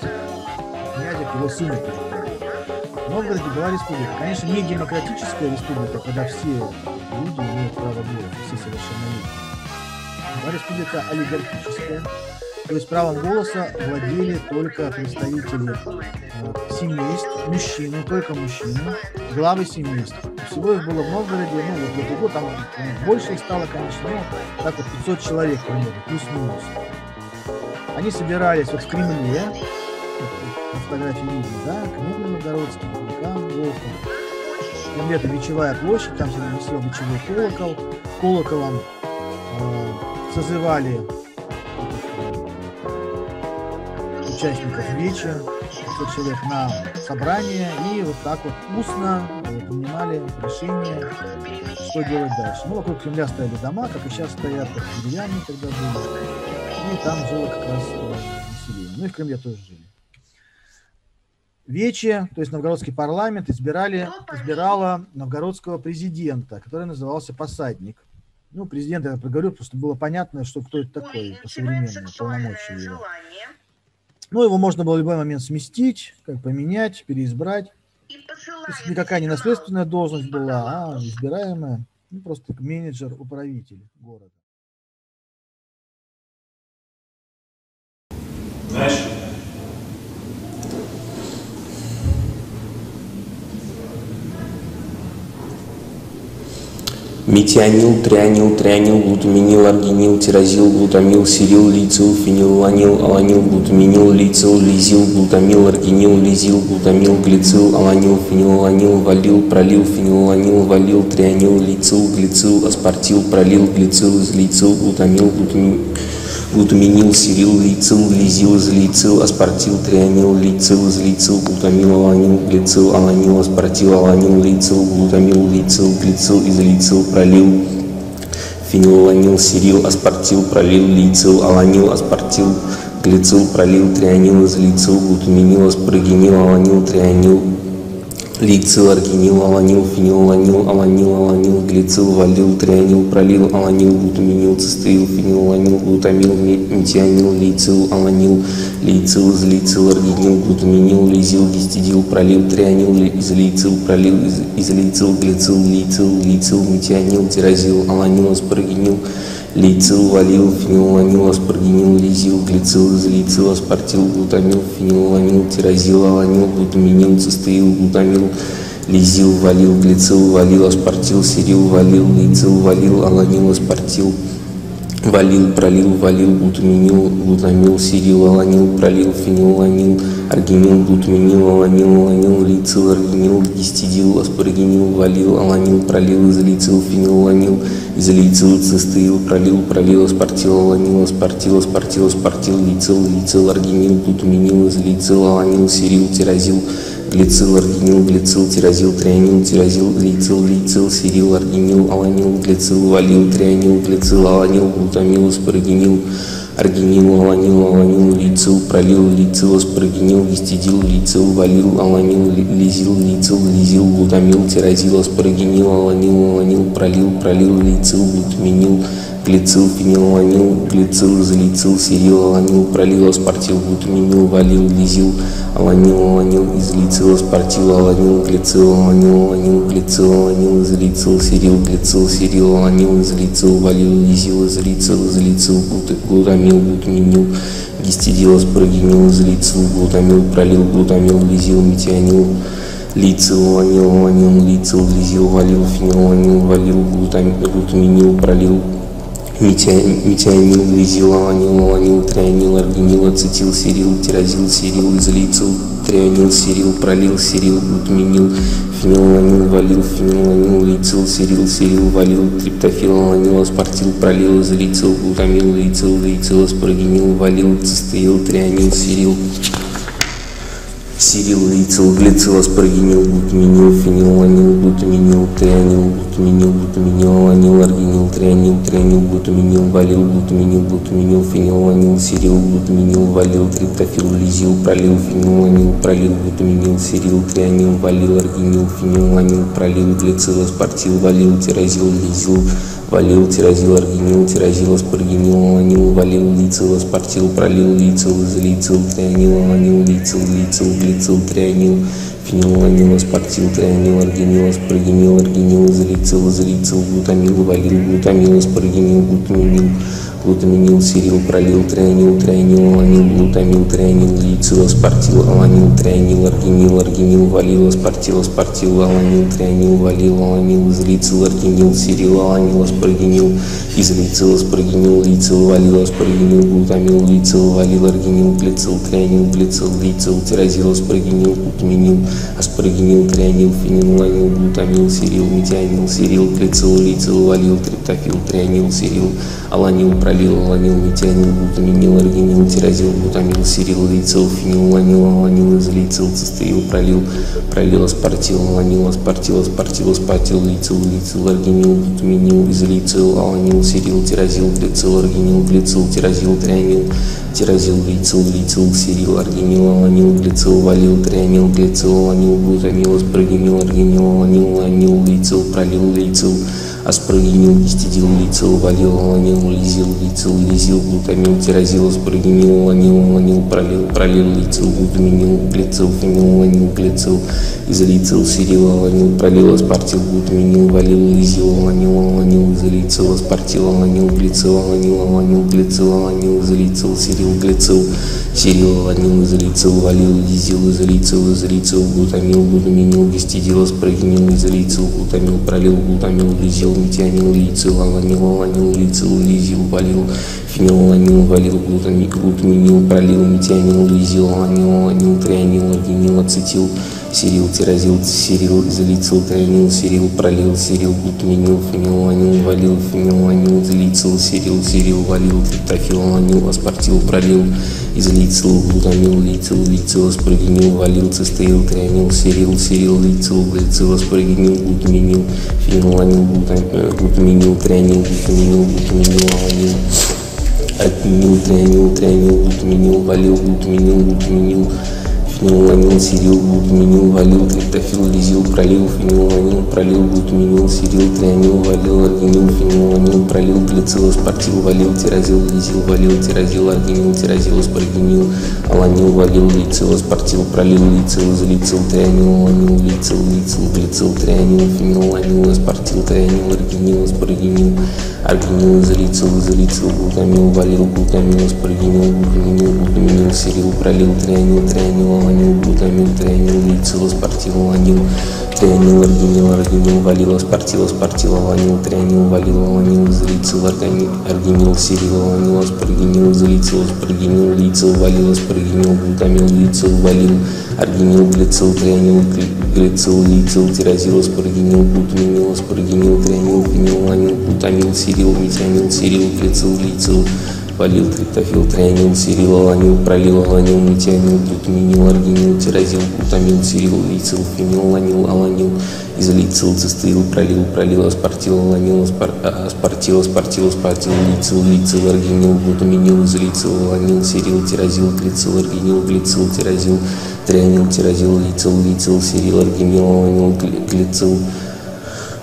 князя его передали. В Новгороде была республика. Конечно, не демократическая республика, когда все люди имеют право голоса, все совершеннолетние. Была республика олигархическая, то есть правом голоса владели только представители э, семейств, мужчины, только мужчины, главы семейств. Всего их было в Новгороде, ну вот в там ну, больше их стало, конечно, ну, так вот 500 человек примерно, плюс-минус. Они собирались вот в Кремле, вот на фотографии видно, да, Кремль Новгородский, Великан, Волков. В Кремле это Бичевая площадь, там всегда висел бичевой колокол. Колоколом э, созывали участников веча, 500 человек на собрание, и вот так вот устно э, принимали решение, что делать дальше. Ну, вокруг Кремля стояли дома, как и сейчас стоят, как деревянные тогда были, и там жило как раз э, население. Ну и в Кремле тоже жили. Вече, то есть новгородский парламент, избирали, избирала новгородского президента, который назывался посадник. Ну, президент я проговорю, просто было понятно, что кто это такой, по современному, полномочия его. Ну, его можно было в любой момент сместить, как поменять, переизбрать. То есть никакая не наследственная должность была, а избираемая, ну, просто менеджер, управитель города. Знаешь, Метионил, трианил, трианил, глутаминил, аргинил, тирозил, глутамил, сирил, лицил, фенилаланил, аланил, глутаминил, лицил, лизил, глутамил, аргинил, лизил, глутамил, глицил, аланил, фенилаланил, валил, пролил, фенилаланил, валил, трианил, лицил, глицил, аспартил, пролил, глицил, излицил, глутамил, глутамил, глутаминил, сирил, лицил, лизил, излицил, аспартил, трианил, лицил, излицил, глутамил, аланил, глицил, аланил, аспартил, аланил, лицил, глутамил, лицил, глицил, излицил, пролил, фенилаланил, сирил, аспартил, пролил, лицил, аланил, аспартил, глицил, пролил, трианил, излицил, глутаминил, аспаргинил, аланил, трианил, лицил, аргинил, аланил, фенилаланил, аланил, аланил, глицил, валил, трианил, пролил, аланил, глутаминил, цистеил, фенилаланил, глутамил, метионил, лицил, аланил, лицил, излицил, аргинил, глутаминил, лизил, гистидил, пролил, трианил, излицил, пролил, излицил, глицил, лицил, лицил, метионил, тирозил, аланил, аспаргинил, лицил, валил, фенилаланил, аспаргинил, лизил, глицил, излицил, аспартил, глутамил, фенилаланил, тирозил, аланил, глутаминил, цистеил, глутамил, лизил, валил, глицил, валил, аспартил, сирил, валил, лицил, валил, аланил, аспартил, валил, пролил, валил, глутаминил, глутамил, сирил, аланил, пролил, фенилаланил, аргинил, глутаминил, аланил, аланил, лицил, аргинил, гистидил, аспаргинил, валил, аланил, пролил, излицил, фенилаланил, излицил, цистеил, пролил, пролил, аспартил, аланил, аспартил, аспартил, аспартил, лицил, лицил, аргинил, глутаминил, излицил, аланил, сирил, тирозил, глицил, аргинил, глицил, тирозил, трианил, тирозил, лицил, лицил, сирил, аргинил, аланил, глицил, валил, трианил, глицил, аланил, глутамил, аспаргинил, аргинил, аланил, аланил, лицил, пролил, лицил, аспаргинил, гистидил, лицил, валил, аланил, лизил, лицил, лизил, глутамил, тирозил, аспаргинил, аланил, аланил, пролил, пролил, лицил, глутаминил, глицил, фенилаланил, глицил, излицил, сирил, аланил, пролил, аспартил, глутаминил, валил, лизил, аланил, аланил, излицил, аспартил, аланил, глицил, аланил, аланил, глицил, аланил, излицил, сирил, глицил, сирил, аланил, излицил, валил, лизил, излицил, излицил, глутамил, глутаминил, гистидил, аспаргинил, излицил, глутамил, пролил, глутамил, лизил, метионил, лицил, аланил, аланил, лицил, лизил, валил, фенилаланил, валил, глутаминил, пролил, метионил, лизил, аланил, аланил, трианил, аргинил, ацетил, сирил, тирозил, сирил, излицил, трианил, сирил, пролил, сирил, глутаминил, фенилаланил, валил, фенилаланил, лицил, сирил, сирил, валил, триптофил, аланил, аспартил, пролил, излицил, глутамил, лицил, лицил, аспаргинил, валил, цистеил, трианил, сирил, Сирил, лицил, глицил, аспаргинил, глутаминил, фенилаланил, глутаминил, трианил, глутаминил, глутаминил, аланил, аргинил, трианил, трианил, глутаминил, валил, глутаминил, глутаминил, фенилаланил, сирил, глутаминил, валил, триптофил, лизил, пролил, фенилаланил, пролил, глутаминил, сирил, трианил, валил, аргинил, фенилаланил, пролил, глицил, аспартил, валил, тирозил, лизил, валил, тирозил, аргинил, тирозил, аспаргинил, аланил, валил, лицил, аспартил, пролил, лицил, излицил, трианил, аланил, лицил, лицил, глицил, трианил, фенилаланил, аспартил, трианил, аргинил, аспаргинил, аргинил, излицил, излицил, глутамил, валил, глутамил, аспаргинил, глутаминил, глутаминил, сирил, пролил, трианил, трианил, аланил, глутамил, трианил, лицил, аспартил, аланил, трианил, аргинил, аргинил, валил, аспартил, аспартил, аланил, трианил, валил, аланил, излицил, аргинил, сирил, аланил, аспаргинил, излицил, аспаргинил, лицил, валил, аспаргинил, глутамил, лицил, валил, аргинил, глицил, трианил, глицил, лицил, тирозил, аспаргинил, глутаминил, аспаргинил, трианил, фенилаланил, глутамил, сирил, метионил, сирил, глицил, лицил, валил, триптофил, трианил, сирил, аланил, пролил, аланил, метионил, глутаминил, аргинил, тирозил, глутамил, сирил, лицил, фенилаланил, аланил, излицил, цистеил, пролил, пролил, аспартил, аланил, аспартил, аспартил, аспартил, лицил, лицил, аргинил, глутаминил, излицил, аланил, сирил, тирозил, глицил, аргинил, глицил, тирозил, трианил, тирозил, лицил, лицил, сирил, аргинил, аланил, глицил, валил, трианил, глицил, аланил, глутамил, аспаргинил, аргинил, аланил, аланил, лицил, пролил, лицил, аспаргинил, гистидил, лицил, валил, аланил, лизил, лицил, лизил, глутамил, тирозил, аспаргинил, аланил, аланил, пролил, пролил, лицил, глутаминил, глицил, фенилаланил, глицил, излицил, сирил, аланил, пролил, аспартил, глутаминил, валил, лизил, аланил, аланил, излицил, аспартил, аланил, глицил, аланил, аланил, глицил, аланил, излицил, сирил, глицил, сирил, аланил, излицил, валил, лизил, излицил, излицил, глутамил, глутаминил, гистидил, аспаргинил, излицил, глутамил, пролил, глутамил, лизил, метионил, лицил, аланил, аланил, лицил, лизил, валил, фенилаланил, валил, глутами, глутаминил, пролил, метионил, лизил, аланил, аланил, трианил, аргинил, ацетил, сирил, тиразил, сирил, изолицил, трианил, сирил, пролил, сирил, глутаминил, фенилаланил, валил, фенилаланил, изолицил, сирил, сирил, валил, триптофил, аланил, аспартил, пролил, изолицил, глутамил, лицил, лицил, аспаргинил, валил, цистеил, трианил, сирил, сирил, лицил, глицил, аспаргинил, глутаминил, фенилаланил, глутам- глутаминил, трианил, глутаминил, глутаминил, аланил, Админил, трианил, трианил, глутаминил, валил, глутаминил, глутаминил, фенилаланил, сирил, глутаминил, валил, триптофил, лизил, пролил, фенилаланил, пролил, глутаминил, сирил, трианил, валил, аргинил, фенилаланил, пролил, глицил, аспартил, валил, тиразил, лизил, валил, тиразил, аргинил, тиразил, аспаргинил, аланил, валил, лицил, аспартил, пролил, лицил, изолицил, трианил, аланил, лицил, лицил, глицил, трианил, фенилаланил, аспартил, трианил, аргинил, аспаргинил, аргинил, изолицил, изолицил, глутамил, валил, глутамил, аспаргинил, глутаминил, глутаминил, сирил, пролил, трианил, трианил, аланил, глутамил, трианил, лицил, аспартил, аланил, трианил, аргинил, аргинил, валил, аспартил, аспартил, аланил, трианил, валил, аланил, изолицил, аргинил, сирил, аланил, аспаргинил, изолицил, аспаргинил, лицил, валил, аспаргинил, глутамил, лицил, валил, аргинил, глицил, трианил, гли- глицил, лицил, тиразил, аспаргинил, глутаминил, аспаргинил, трианил, фенилаланил, глутамил, сирил, метионил, сирил, глицил, лицил, валил, триптофил, трианил, сирил, аланил, пролил, аланил, метионил, глутаминил, аргинил, тиразил, глутамил, сирил, лицил, фенилаланил, аланил, изолицил, цистеил, пролил, пролил, аспартил, аланил, аспар- а, аспартил, аспартил, аспартил, лицил, лицил, аргинил, глутаминил, изолицил, аланил, сирил, тиразил, глицил, аргинил, глицил, тиразил, трианил, тиразил, лицил, лицил, сирил, аргинил, аланил, гли- глицил,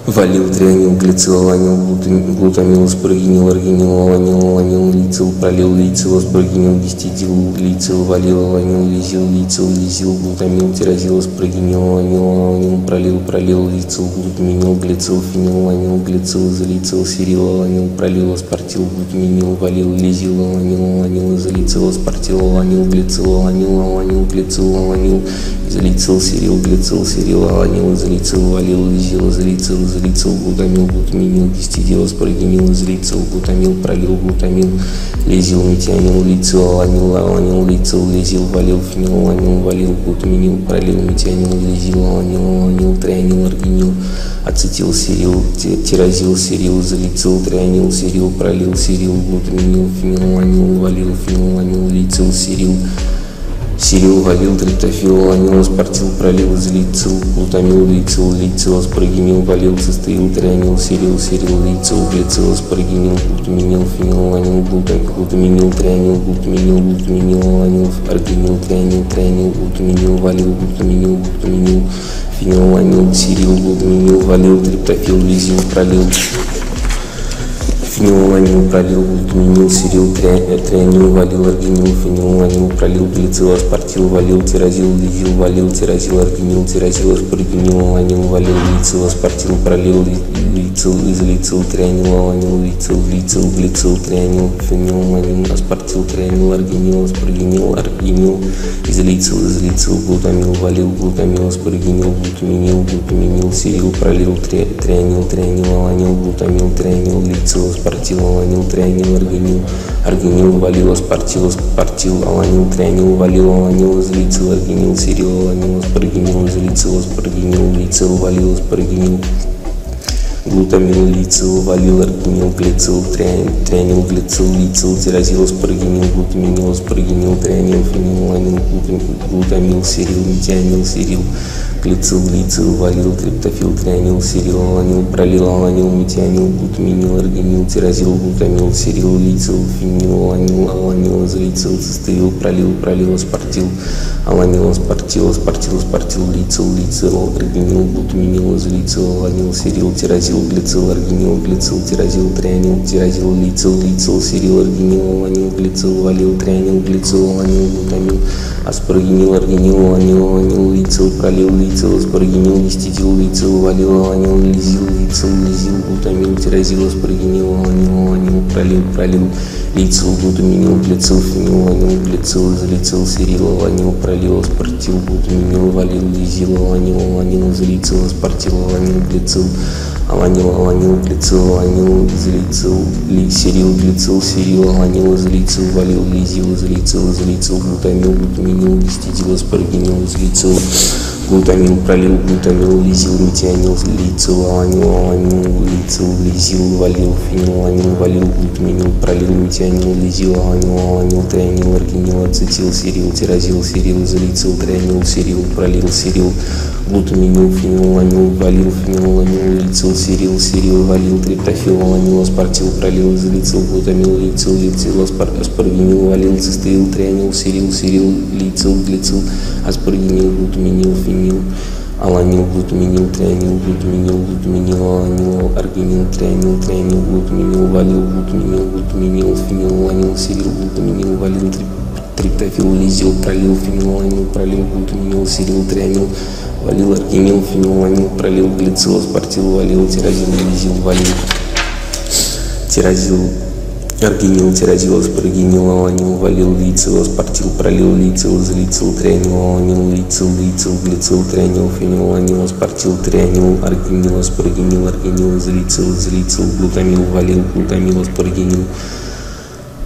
Валил, трианил, глицил, глутами- глутамил, аспаргинил, аргинил, аланил, аланил, лицил, пролил, лицил, аспаргинил, гистидил, лицил, валил, аланил, лизил, лицил, лизил, глутамил, тиразил, аспаргинил, аланил, аланил, пролил, пролил, лицил, глутаминил, глицил, фенил, аланил, глицил, изолицил, сирил, аланил, пролил, аспартил, глутаминил, валил, лизил, аланил, аланил, изолицил, аспартил, аланил, глицил, аланил, аланил, глицил, аланил, изолицил, сирил, глицил, сирил, аланил, изолицил, валил, лизил, изолицил, изолицил, глутамил, глутаминил, гистидил, аспаргинил, изолицил, глутамил, пролил, глутамил, лизил, метионил, лицил, аланил, аланил, лицил, лизил, валил, фенил, аланил, валил, глутаминил, пролил, метионил, лизил, аланил, аланил, трианил, аргинил, ацетил, сирил, ти- тиразил, сирил, изолицил, трианил, сирил, пролил, сирил, глутаминил, фенил, аланил, валил, фенил, аланил, лицил, сирил, Сирил, валил, триптофил, ланил, аспартил, пролил, излицил, глутамил, лицил, лицил, аспаргинил, валил, цистеил, трианил, сирил, сирил, лицил, глицил, аспаргинил, глутаминил, фенил, ланил, глутаминил, трианил, глутаминил, глутаминил, ланил, аргинил, трианил, трианил, глутаминил, валил, глутаминил, глутаминил, фенил, ланил, сирил, глутаминил, валил, триптофил, лизил, пролил, фенилаланил, пролил, глутаминил, триа- трианил, валил, аргинил, фенилаланил, пролил, глицил, аспартил, валил, тиразил, лизил, валил, тиразил, аргинил, тиразил, аспаргинил, аланил, валил, лицил, аспартил, пролил, ли- лицил, излицил, трианил, аланил, лицил, лицил, глицил, трианил, фенилаланил, аспартил, трианил, аргинил, аспаргинил, аргинил, излицил, излицил, глутамил, валил, глутамил, аспаргинил, глутаминил, глутаминил, сирил, пролил, три- трианил, трианил, аланил, глутамил, трианил, лицил, аспартил, аланил, трианил, аргинил, аргинил, валил, аспартил, аспартил, аланил, трианил, валил, аланил, излицил, аргинил, сирил, аланил, аспаргинил, излицил, аспаргинил, лицил, валил, аспаргинил, глутамил, лицил, валил, аргинил, глицил, трианил, глицил, лицил, тиразил, аспаргинил, глутаминил, аспаргинил, трианил, фенилаланил, глутамил, глутамил, сирил, метионил, сирил, глицил, лицил, валил, триптофил, трианил, сирил, аланил, пролил, аланил, метионил, глутаминил, аргинил, тиразил, глутамил, сирил, лицил, фенил, аланил, аланил, излицил, цистеил, пролил, пролил, аспартил, аланил, аспартил, аспартил, аспартил, лицил, лицил, аргинил, глутаминил, излицил, аланил, сирил, тиразил, глицил, аргинил, глицил, тиразил, трианил, тиразил, лицил, лицил, сирил, аргинил, аланил, глицил, валил, трианил, глицил, аланил, глутамил, аспаргинил, аргинил, аланил, аланил, лицил, пролил, лицил, аспаргинил, гистидил, лицил, валил, аланил, лизил, лицил, лизил, глутамил, тирозил, аспаргинил, аланил, аланил, пролил, пролил, лицил, глутаминил, глицил, фенил, аланил, глицил, излицил, серил, аланил, пролил, аспартил, глутаминил, валил, лизил, аланил, аланил, излицил, аспартил, аланил, глицил, аланил, аланил, глицил, аланил, излицил, ли, серил, глицил, серил, аланил, излицил, валил, лизил, излицил, излицил, глутамил, глутаминил, гистидил, аспаргинил, излицил, глутамил, пролил, глутамил, лизил, метионил, лицил, аланил, аланил, лицил, лизил, валил, фенил, аланил, валил, глутаминил, пролил, метионил, лизил, аланил, аланил, трианил, аргинил, ацетил, серил, тирозил, серил, залицил, трианил, серил, пролил, серил, глутаминил, фенил, аланил, валил, фенил, аланил, лицил, серил, серил, валил, триптофил, аланил, аспартил, пролил, залицил, глутамил, лицил, лицил, аспар- аспаргинил, валил, цистеил, трианил, серил, серил, лицил, глицил, аспаргинил, глутаминил, фенил, аланил, глутаминил, трианил, глутаминил, глутаминил, аланил, аргинил, трианил, трианил, глутаминил, валил, глутаминил, глутаминил, фенил, аланил, серил, глутаминил, валил, трип- триптофил, лизил, пролил, фенил, аланил, пролил, глутаминил, серил, трианил, валил, аргинил, фенил, аланил, пролил, глицил, аспартил, валил, тирозил, лизил, валил, тирозил, Аргинил, тирозил, аспаргинил, аланил, валил, лицил, аспартил, пролил, лицил, излицил, трианил, аланил, лицил, лицил, глицил, трианил, фенил, аланил, аспартил, трианил, аргинил, аспаргинил, аргинил, излицил, излицил, глутамил, валил, глутамил, аспаргинил,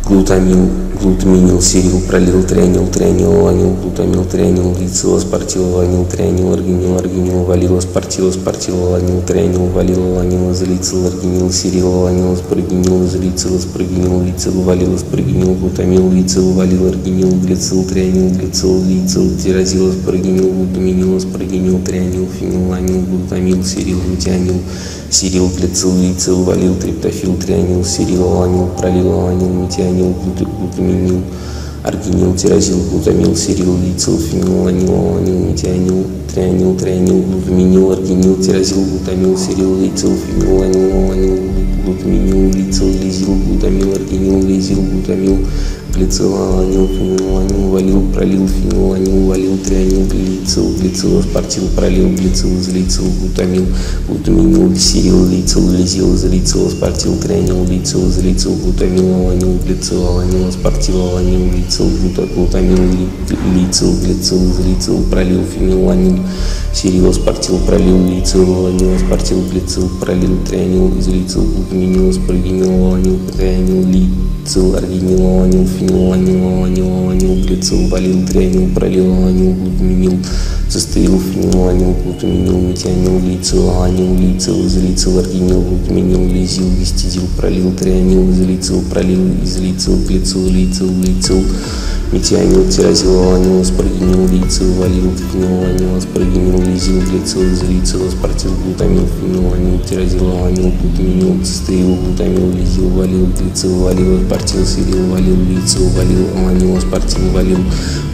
глутамил, глутаминил, серил, пролил, трианил, трианил, аланил, глутамил, трианил, лицил, аспартил, аланил, трианил, аргинил, аргинил, валил, аспартил, аспартил, аланил, трианил, валил, аланил, излицил, аргинил, серил, аланил, аспаргинил, излицил, аспаргинил, лицил, валил, аспаргинил, глутамил, лицил, валил, аргинил, глицил, трианил, глицил, лицил, тирозил, аспаргинил, глутаминил, аспаргинил, трианил, фенил, аланил, глутамил, серил, метионил, Сирил, глицил, лицил, валил, триптофил, трианил, сирил, аланил, пролил, аланил, метионил, глут- глутаминил, аргинил, тирозил, глутамил, сирил, лицил, фенил, аланил, аланил, метионил, трианил, трианил, глутаминил, аргинил, тирозил, глутамил, сирил, лицил, фенил, аланил, аланил, глутаминил, лицил, лизил, глутамил, аргинил, лизил, глутамил, глицил, аланил, фенил, аланил, валил, пролил, фенил, аланил, валил, трианил, глицил, глицил, аспартил, пролил, глицил, излицил, глутамил, глутаминил, сирил, лицил, лизил, излицил, аспартил, трианил, лицил, излицил, глутамил, аланил, глицил, аланил, аспартил, аланил, лицил, глута- глутамил, ли- лицил, глицил, излицил, пролил, фенил, аланил, сирил, аспартил, пролил, лицил, аланил, аспартил, глицил, пролил, трианил, излицил, глутаминил, аспаргинил, аланил, трианил, лицил, аргинил, аланил, фенил, аланил, аланил, аланил, глицил, валил, трианил, пролил, аланил, глутаминил, состоял, фенил, аланил, глутаминил, метионил, лицил, аланил, лицил, излицил, аргинил, глутаминил, лизил, гистидил, пролил, трианил, излицил, пролил, излицил, глицил, лицил, лицил, метионил, тирозил, аланил, аспаргинил, лицил, валил, фенил, аланил, аспаргинил, лизил, глицил, излицил, аспартил, глутамил, фенил, аланил, тирозил, аланил, глутаминил, состоял, глутамил, лизил, валил, глицил, валил, аспартил, сирил, валил, лицил, валил, аланил, аспартил, валил,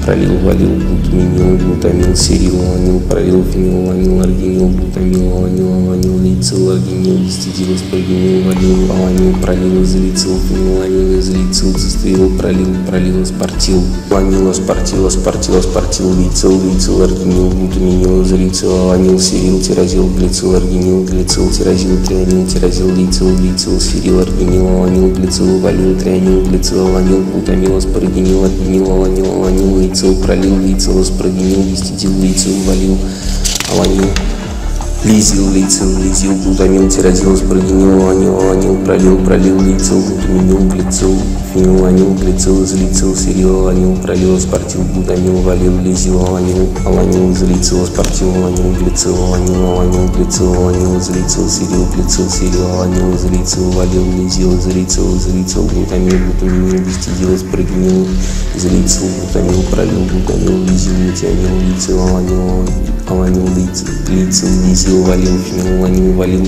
пролил, валил, глутаминил, глутамил, сирил, аланил, пролил, фенил, аланил, аргинил, глутамил, аланил, аланил, лицил, аргинил, гистидил, аспаргинил, валил, аланил, пролил, излицил, фенил, аланил, излицил, состоял, пролил, пролил, аспартил, аланил, аспартил, аспартил, аспартил, лицил, лицил, аргинил, глутаминил, излицил, аланил, сирил, тирозил, глицил, аргинил, глицил, тирозил, трианил, тирозил, лицил, лицил, сирил, аргинил, аланил, глицил, валил, трианил, глицил, аланил, глутамил, аспаргинил, аргинил, аланил, аланил, лицил, пролил, лицил, аспаргинил, гистидил, лицил, валил, аланил, Лизил, лицил, лизил, глутамил, тирозил, аспаргинил, аланил, аланил, пролил, пролил, лицил, глутаминил, глицил, фенил, аланил, глицил, излицил, сирил, аланил, пролил, аспартил, глутамил, валил, лизил, аланил, аланил, излицил, аспартил, аланил, глицил, аланил, аланил, глицил, аланил, излицил, сирил, глицил, сирил, аланил, излицил, валил, лизил, излицил, излицил, глутамил, глутаминил, гистидил, аспаргинил, излицил, глутамил, пролил, глутамил, лизил, метионил, лицил, аланил, аланил, лицил, лицил, лизил, валил, фенил, аланил, валил,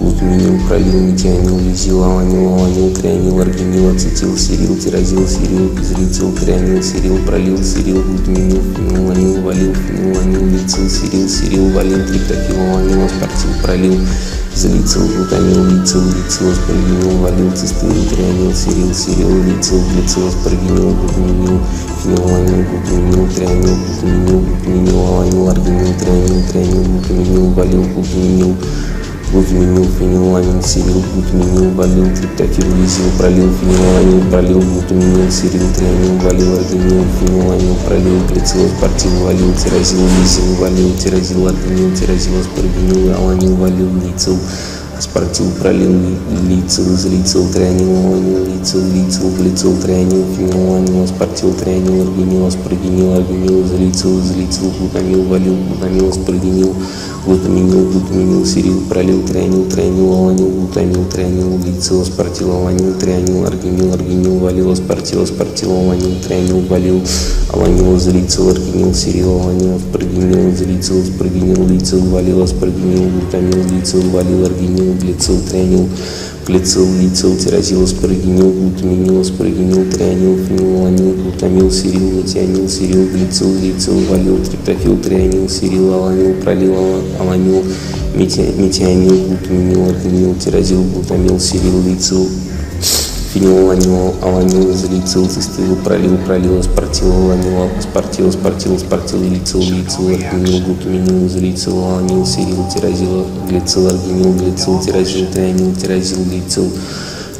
глутаминил, пролил, метионил, лизил, аланил, аланил, трианил, аргинил, ацетил, сирил, тирозил, сирил, излицил, трианил, сирил, пролил, сирил, глутаминил, фенил, аланил, валил, фенил, аланил, лицил, сирил, сирил, валил, триптофил, аланил, аспартил, пролил, Залицил, глутамил, лицил, лицил, аспаргинил, валил, цистеил, трианил, сирил, сирил, лицил, глицил, аспаргинил, глутаминил, фенилаланил, глутаминил, трианил, глутаминил, глутаминил, аланил, аргинил, трианил, трианил, глутаминил, валил, глутаминил, глутаминил, фениламин, сирил, глутаминил, валил, триптофил, лизил, пролил, фениламин, пролил, глутаминил, сирил, триамил, валил, аргинил, фениламин, пролил, глицил, спортил, валил, тирозил, лизил, валил, тирозил, аргинил, тирозил, аспаргинил, аланил, валил, лицил, Спортил, пролил, лицил, излицил, трианил, аланил, лицил, лицил, глицил, трианил, фениланил, спортил, трианил, аргинил, аспаргинил, аргинил, излицил, излицил, глутамил, валил, глутамил, аспаргинил, глутаминил, глутаминил, сирил, пролил, трианил, трианил, аланил, глутамил, трианил, лицил, аспартил, аланил, трианил, аргинил, аргинил, валил, аспартил, аспартил, аланил, трианил, валил, аланил, излицил, аргинил, сирил, аланил, аспаргинил, излицил, аспаргинил, лицил, валил, аспаргинил, глутамил, лицил, валил, аргинил, глицил, трианил, глицил, лицил, тирозил, аспаргинил, глутаминил, аспаргинил, трианил, фениланил, глутамил, сирил, метионил, сирил, глицил, лицил, валил, триптофил, трианил, сирил, аланил, пролил, аланил, метионил, глутаминил, аргинил, тирозил, глутамил, сирил, фенилаланил, аланил, излицил, цистеил, пролил, пролил, аспартил, аланил, аспартил, аспартил, аспартил, лицил, лицил, аргинил, глутаминил, излицил, аланил, сирил, тирозил, глицил, аргинил, глицил, тирозил, трианил, тирозил, лицил,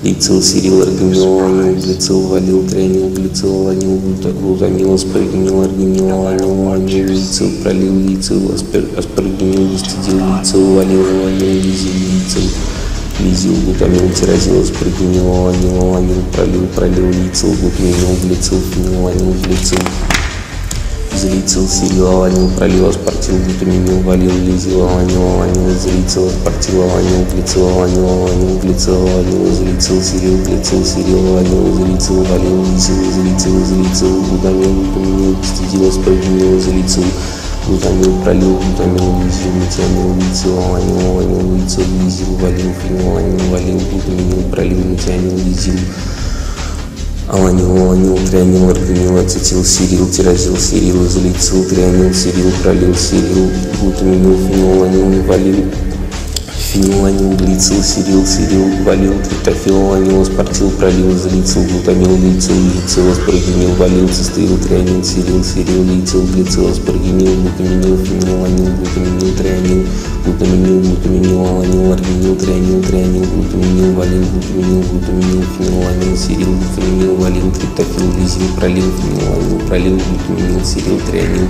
лицил, сирил, аргинил, аланил, глицил, валил, трианил, глицил, аланил, глутамил, аспаргинил, аргинил, аланил, аланил, лицил, пролил, лицил, аспаргинил, гистидил, лицил, валил, аланил, лизил, лицил, лизил, глутамил, тирозил, аспаргинил, аланил, аланил, пролил, пролил, лицил, глутаминил, глицил, фениланил, глицил, излицил, сирил, аланил, пролил, аспартил, глутаминил, валил, лизил, аланил, аланил, излицил, аспартил, аланил, глицил, аланил, аланил, глицил, аланил, излицил, сирил, глицил, сирил, аланил, излицил, валил, лизил, излицил, излицил, глутамил, глутаминил, гистидил, аспаргинил, излицил, глутамил, пролил, глутамил, лизил, метионил, лицил, аланил, аланил, лицил, лизил, валил, фениланил, валил, глутаминил, пролил, метионил, лизил, аланил, аланил, трианил, аргинил, ацетил, сирил, тирозил, сирил, излицил, трианил, сирил, пролил, сирил, глутаминил, фениланил, валил, фениланил, глицил, сирил, сирил, валил, триптофил, аланил, аспартил, пролил, излицил, глутамил, лицил, лицил, аспаргинил, валил, цистеил, трианил, сирил, сирил, лицил, глицил, аспаргинил, глутаминил, фениланил, глутаминил, трианил, глутаминил, глутаминил, аланил, аргинил, трианил, трианил, глутаминил, валил, глутаминил, глутаминил, фениланил, сирил, глутаминил, валил, триптофил, лизил, пролил, фениланил, пролил, глутаминил, сирил, трианил,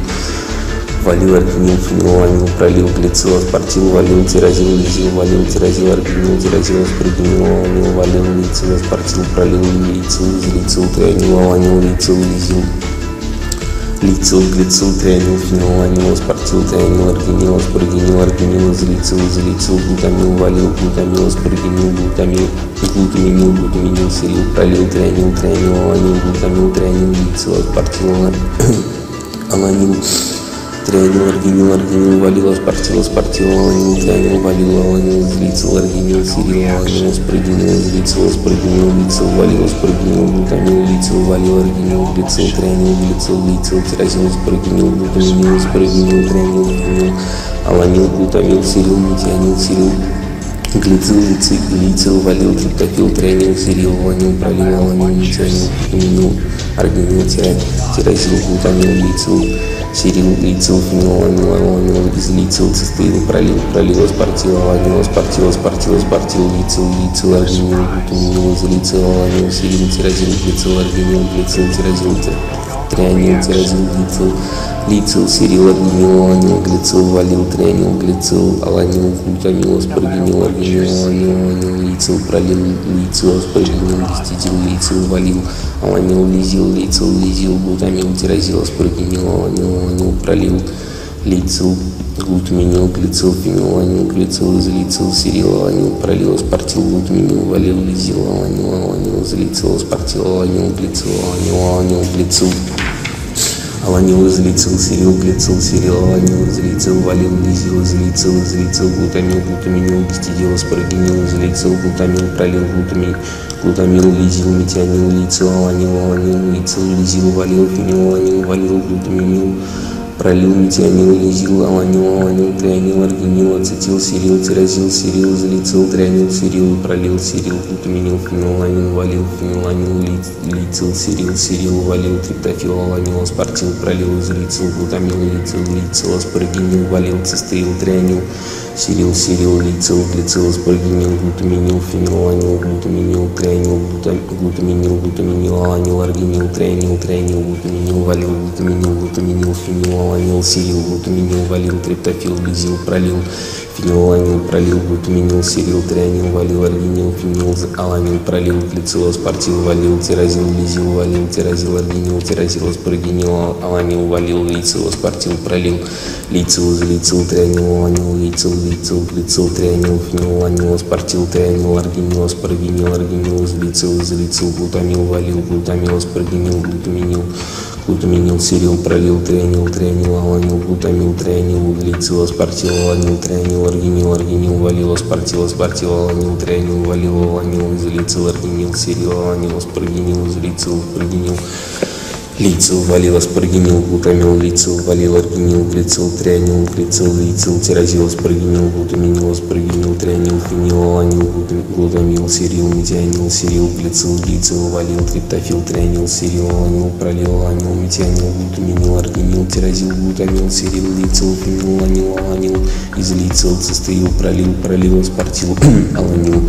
валил, аргинил, фениланил, пролил, глицил, аспартил, валил, тирозил, лизил, валил, тирозил, аргинил, тирозил, аспаргинил, аланил, валил, лицил, аспартил, пролил, лицил, излицил, трианил, аланил, лицил, лизил, лицил, глицил, трианил, фениланил, аспартил, трианил, аргинил, аспаргинил, аргинил, излицил, излицил, глутамил, валил, глутамил, аспаргинил, глутамил, глутаминил, глутаминил, сирил, пролил, трианил, трианил, аланил, глутамил, трианил, лицил, аспартил, аланил, (clears throat) трианил, аргинил, аргинил, валил, аспартил, аспартил, аланил, трианил, валил, аланил, излицил, аргинил, сирил, аланил, аспаргинил, излицил, аспаргинил, лицил, валил, аспаргинил, глутамил, лицил, валил, аргинил, глицил, трианил, глицил, лицил, тирозил, аспаргинил, глутаминил, аспаргинил, трианил, фенил, аланил, глутамил, сирил, метионил, сирил, глицил, лицил, лицил, валил, триптофил, трианил, сирил, аланил, пролил, аланил, глутаминил, аргинил, тирозил, глутамил, лицил, сирил, лицил, фениланил, аланил, излицил, цистеил, пролил, пролил, аспартил, аланил, аспартил, аспартил, аспартил, лицил, лицил, аргинил, глутаминил, излицил, аланил, сирил, тирозил, глицил, аргинил, глицил, тирозил, трианил, тирозил, глицил, лицил, сирил, аргинил, аланил, глицил, валил, трианил, глицил, аланил, глутамил, аспаргинил, аргинил, аланил, аланил, лицил, пролил, лицил, аспаргинил, гистидил, лицил, валил, аланил, лизил, лицил, лизил, глутамил, тирозил, аспаргинил, аланил, аланил, пролил, лицил, глутаминил, глицил, фениланил, глицил, излицил, сирил, аланил, пролил, аспартил, глутаминил, валил, лизил, аланил, аланил, излицил, аспартил, аланил, глицил, аланил, аланил, глицил, аланил, излицил, сирил, глицил, сирил, аланил, излицил, валил, лизил, излицил, излицил, глутамил, глутаминил, гистидил, аспаргинил, излицил, глутамил, пролил, глутамил, глутамил, лизил, метионил, лицил, аланил, аланил, лицил, лизил, валил, фениланил, валил, глутаминил, пролил, метионил, лизил, аланил, аланил, трианил, аргинил, ацетил, сирил, тирозил, сирил, излицил, трианил, сирил, пролил, сирил, глутаминил, фениланил, валил, фениланил, лицил, сирил, сирил, валил, триптофил, аланил, аспартил, пролил, излицил, глутамил, лицил, лицил, аспаргинил, валил, цистеил, трианил, Сирил, сирил, лицил, глицил, аспаргинил, глутаминил, фениланил, глутаминил, трианил, глута- глутаминил, глутаминил, аланил, аргинил, трианил, трианил, глутаминил, валил, глутаминил, глутаминил, фенил, аланил, сирил, глутаминил, валил, триптофил, лизил, пролил, фенилаланил, пролил, глутаминил, сирил, трианил, валил, аргинил, фенил, аланил, пролил, глицил, аспартил, валил, тиразил, лизил, валил, тиразил, аргинил, тиразил, аспаргинил, аланил, валил, лицил, аспартил, пролил, лицил, излицил, трианил, аланил, лицил, лицил, глицил, трианил, фенилаланил, аспартил, трианил, аргинил, аспаргинил, аргинил, излицил, излицил, глутамил, валил, глутамил, аспаргинил, глутаминил, глутаминил, сирил, пролил, трианил, трианил, аланил, глутамил, трианил, углицил, аспартил, аланил, трианил, аргинил, аргинил, валил, аспартил, аспартил, аланил, трианил, валил, аланил, излицил, аргинил, сирил, аланил, аспаргинил, излицил, аргинил, Лицил, валил, аспаргинил, глутамил, лицил, валил, аргинил, глицил, трианил, глицил, лицил, тиразил, аспаргинил, глутаминил, аспаргинил, трианил, фенил, аланил, глутам- глутамил, сирил, метианил, сирил, глицил, лицил, валил, триптофил, трианил, сирил, аланил, пролил, аланил, метианил, глутаминил, аргинил, тиразил, глутамил, сирил, лицил, фенил, аланил, аланил, излицил, цистеил, пролил, пролил, аспартил, (clears throat) аланил,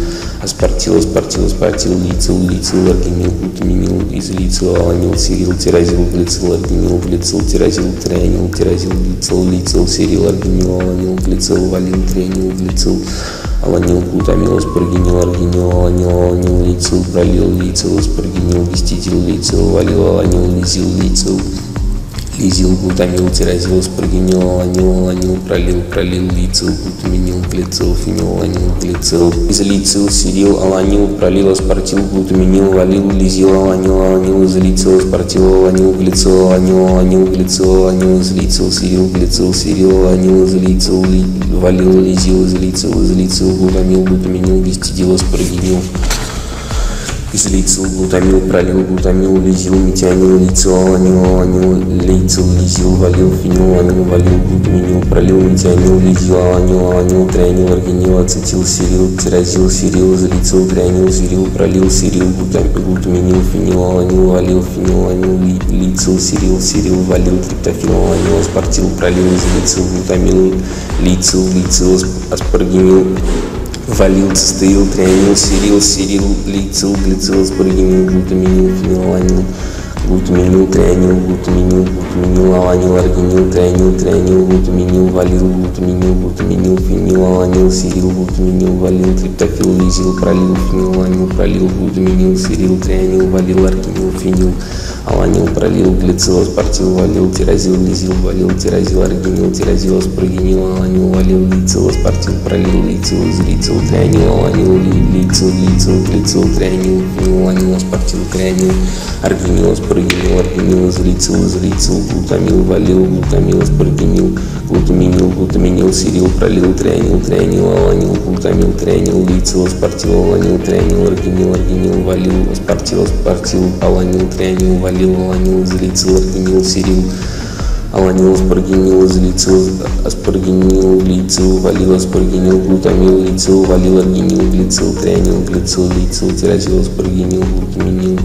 аспартил, аспартил, аспартил, лицил, лицил, аргинил, глутаминил, излицил, аланил, сирил, тиразил, глицил, аргинил, глицил, тиразил, трианил, тиразил, глицил, лицил, сирил, аргинил, аланил, глицил, валил, трианил, глицил, аланил, глутамил, аспаргинил, аргинил, аланил, аланил, лицил, пролил, лицил, аспаргинил, гиститил, лицил, валил, аланил, лизил, лицил, лизил, глутамил, тиразил, аспаргинил, аланил, аланил, пролил, пролил, лицил, глутаминил, глицил, фенил, аланил, глицил, излицил, сирил, аланил, пролил, аспартил, глутаминил, валил, лизил, аланил, аланил, излицил, аспартил, аланил, глицил, аланил, аланил, глицил, аланил, излицил, сирил, глицил, сирил, аланил, излицил, ли- валил, лизил, излицил, излицил, глутамил, глутаминил, гистидил, аспаргинил, излицил, глутамил, пролил, глутамил, лизил, метианил, лицил, аланил, аланил, лейцил, лизил, валил, фенил, аланил, валил, глутаминил, пролил, метианил, лизил, аланил, аланил, трианил, аргинил, ацетил, сирил, тиразил, сирил, излицил, трианил, сирил, пролил, сирил, глутам- глутаминил, фенил, аланил, валил, фенил, аланил, ли- лицил, сирил, сирил, валил, триптофил, аланил, аспартил, пролил, излицил, глутамил, лицил, лицил, асп- аспаргинил, Валил, цистеил, трианил, сирил, сирил, лицил, глицил, аспаргинил, глутаминил, фенилаланил, глутаминил, трианил, глутаминил, глутаминил, аланил, аргинил, трианил, трианил, глутаминил, валил, глутаминил, глутаминил, фенил, аланил, сирил, глутаминил, валил, триптофил, лизил, пролил, фенилаланил, пролил, глутаминил, сирил, трианил, валил, аргинил, фенил, аланил, пролил, глицил, аспартил, валил, тиразил, лизил, валил, тиразил, аргинил, тиразил, аспаргинил, аланил, валил, лицил, аспартил, пролил, лицил, излицил, трианил, аланил, ли- лицил, лицил, глицил, трианил, фенил, аланил, аспартил, трианил, аргинил, аспаргинил, аргинил, излицил, излицил, глутамил, валил, глутамил, аспаргинил, глутаминил, глутаминил, сирил, пролил, трианил, трианил, аланил, глутамил, трианил, лицил, аспартил, аланил, трианил, аргинил, аргинил, валил, аспартил, аспартил, аланил, трианил, валил, аланил, излицил, аргинил, сирил, Аланил, аспаргинил, излицил, аспаргинил, лицил, валил, аспаргинил, глутамил, лицил, валил, аргинил, глицил, трианил, глицил, лицил, тиразил, аспаргинил, глутаминил,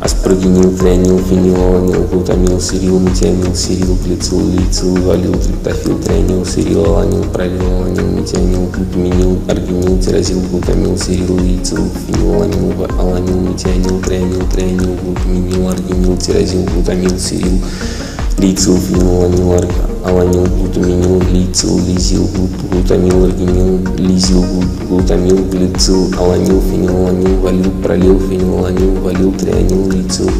аспаргинил, трианил, фенил, аланил, глутамил, сирил, метианил, сирил, глицил, лицил, валил, триптофил, трианил, сирил, аланил, пролил, аланил, метианил, глутаминил, аргинил, тиразил, глутамил, сирил, лицил, фенил, аланил, аланил, трианил, трианил, глутаминил, аргинил, тиразил, глутамил, сирил, лицил, фенил, арг- аланил, глутаминил, лицил, лизил, глут- глутамил, аргинил, лизил, глут- глутамил, глицил, аланил, фенил, аланил, валил, пролил, фенил, аланил, валил, трианил, лицил,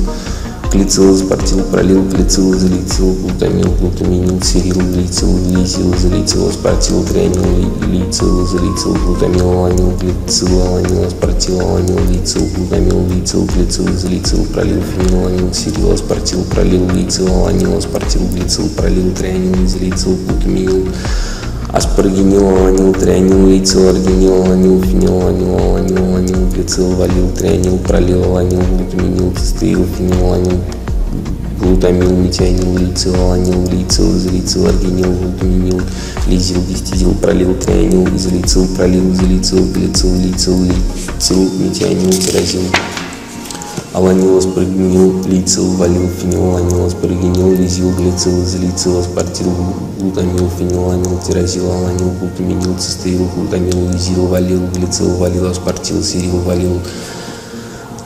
глицил, аспартил, пролил, глицил, излицил, глутамил, глутаминил, сирил, глицил, лизил, излицил, аспартил, трианил, ли- лицил, излицил, глутамил, аланил, глицил, аланил, аспартил, аланил, лицил, глутамил, лицил, глицил, излицил, пролил, фенил, аланил, сирил, аспартил, пролил, лицил, аланил, аспартил, глицил, пролил, трианил, излицил, глутаминил, аспаргинил, аланил, трианил, лицил, аргинил, аланил, фенил, аланил, аланил, аланил, глицил, валил, трианил, пролил, аланил, глутаминил, цистеил, фенил, аланил, глутамил, метианил, лицил, аланил, лицил, излицил, аргинил, глутаминил, лизил, гистидил, пролил, трианил, излицил, пролил, излицил, глицил, лицил, лицил, метианил, тиразил, аланил, аспаргинил, лицил, валил, фенилаланил, аспаргинил, лизил, глицил, излицил, аспартил, глутамил, фенилаланил, тирозил, аланил, глутаминил, цистеил, глутамил, лизил, валил, глицил, валил, аспартил, сирил, валил,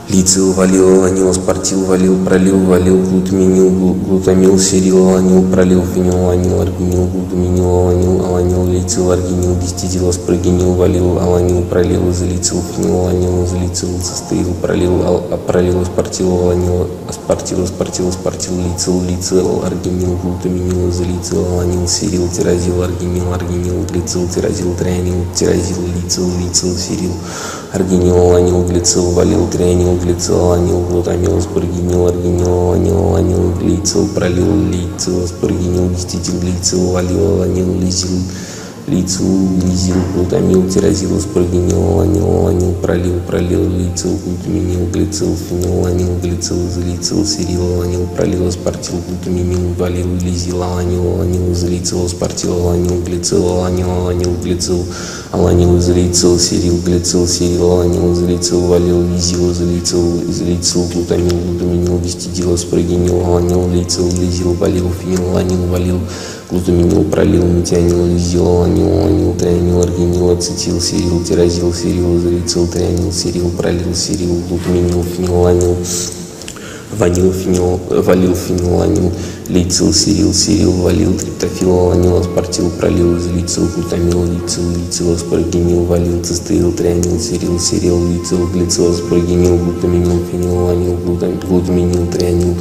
Лицил, валил, аланил, аспартил, валил, пролил, валил, глутаминил, глу- глутамил, серил, аланил, пролил, фенил, аланил, аргинил, глутаминил, аланил, аланил, лицил, аргинил, дистидил, аспаргинил, валил, аланил, пролил, излицил, фенил, аланил, излицил, цистеил, пролил, ал- а- пролил, аспартил, аланил, аспартил, аспартил, аспартил, лицил, лицил, аргинил, глутаминил, излицил, аланил, серил, тирозил, аргинил, аргинил, глицил, тирозил, трианил, тирозил, лицил, лицил, серил, аргинил, аланил, глицил, валил, трианил, глицил, аланил, глутамил, аспаргинил, аргинил, аланил, аланил, глицил, пролил, лицил, аспаргинил, диститил, глицил, валил, аланил, лизил, лицил, лизил, глутамил, тирозил, аспаргинил, аланил, аланил, пролил, пролил, лицил, глутаминил, глицил, фенилаланил, глицил, излицил, серил, аланил, пролил, аспартил, глутаминил, валил, лизил, аланил, аланил, излицил, аспартил, аланил, глицил, аланил, аланил, глицил, аланил, излицил, серил, глицил, серил, аланил, излицил, валил, лизил, излицил, излицил, глутамил, глутаминил, вестидил, аспаргинил, аланил, лицил, лизил, валил, фенилаланил, валил, глутаминил, пролил, метионил, лизил, аланил, аланил, трианил, аргинил, ацетил, серил, тирозил, серил, излицил, трианил, серил, пролил, серил, глутаминил, фенилаланил, ванил, фенил, валил, фенилаланил, лицил, серил, серил, валил, триптофил, аланил, аспартил, пролил, излицил, глутамил, лицил, лицил, аспаргинил, валил, цистеил, трианил, серил, серил, лицил, глицил, аспаргинил, глутаминил, фенилаланил, глутам- глутаминил, трианил,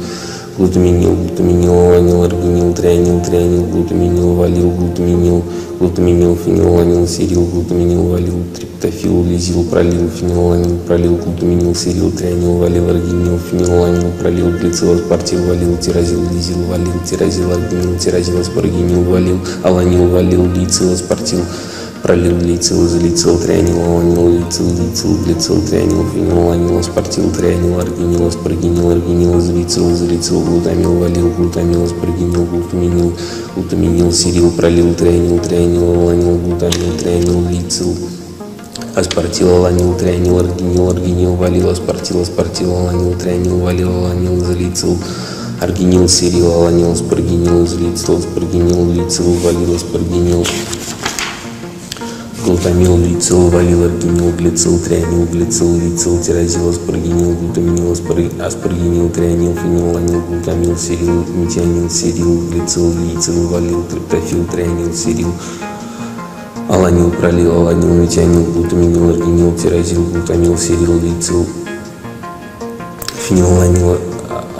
глутаминил, глутаминил, аланил, аргинил, трианил, трианил, глутаминил, валил, глутаминил, глутаминил, фенилаланил, серил, глутаминил, валил, триптофил, лизил, пролил, фенилаланил, пролил, глутаминил, серил, трианил, валил, аргинил, фенилаланил, пролил, глицил, аспартил, валил, тирозил, лизил, валил, тирозил, аргинил, тирозил, аспаргинил, валил, аланил, валил, лицил, аспартил, пролил, лицил, излицил, трианил, аланил, лицил, лицил, глицил, трианил, фенилаланил, аспартил, трианил, аргинил, аспаргинил, аргинил, излицил, излицил, глутамил, валил, глутамил, аспаргинил, глутаминил, глутаминил, серил, пролил, трианил, трианил, аланил, глутамил, трианил, лицил, аспартил, аланил, трианил, аргинил, аргинил, валил, аспартил, аспартил, аланил, трианил, валил, аланил, излицил, аргинил, серил, аланил, аспаргинил, излицил, аспаргинил, лицил, валил, аспаргинил, глутамил, лицил, валил, аргинил, глицил, трианил, глицил, лицил, тирозил, аспаргинил, глутаминил, аспар- аспаргинил, трианил, фенилаланил, глутамил, серил, метионил, серил, глицил, лицил, валил, триптофил, трианил, серил, аланил, пролил, аланил, метионил, глутаминил, аргинил, тирозил, глутамил, серил, лицил, фенилаланил, а-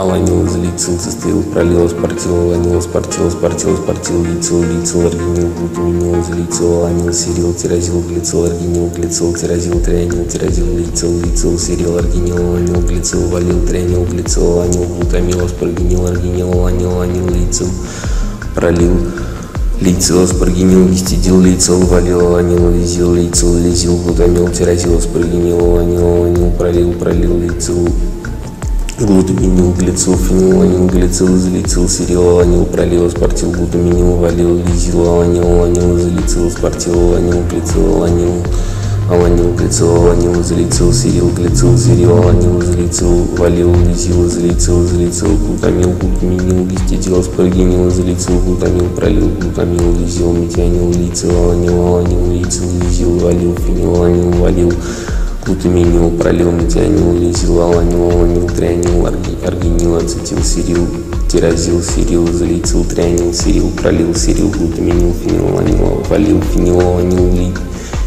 аланил, излицил, цистеил, пролил, аспартил, аланил, аспартил, аспартил, аспартил, лицил, лицил, аргинил, глутаминил, излицил, аланил, серил, тирозил, глицил, аргинил, глицил, тирозил, трианил, тирозил, лицил, лицил, серил, аргинил, аланил, глицил, валил, трианил, глицил, аланил, глутамил, аспаргинил, аргинил, аланил, аланил, лицил, пролил, Лицил, аспаргинил, гистидил, лицил, валил, аланил, лизил, лицил, лизил, глутамил, тирозил, аспаргинил, аланил, аланил, пролил, пролил, лицил, глутаминил, глицил, фенилаланил, глицил, излицил, серил, аланил, пролил, аспартил, глутаминил, валил, лизил, аланил, аланил, излицил, аспартил, аланил, глицил, аланил, аланил, глицил, аланил, излицил, серил, глицил, серил, аланил, излицил, валил, лизил, излицил, излицил, глутамил, глутаминил, гистидил, аспаргинил, излицил, глутамил, пролил, глутамил, лизил, метионил, лицил, аланил, аланил, лицил, лизил, валил, фенилаланил, валил, глутаминил, пролил, метионил, лизил, аланил, аланил, трианил, арги- аргинил, ацетил, серил, тирозил, серил, излицил, трианил, серил, пролил, серил, глутаминил, фенилаланил, валил, фенилаланил, ли-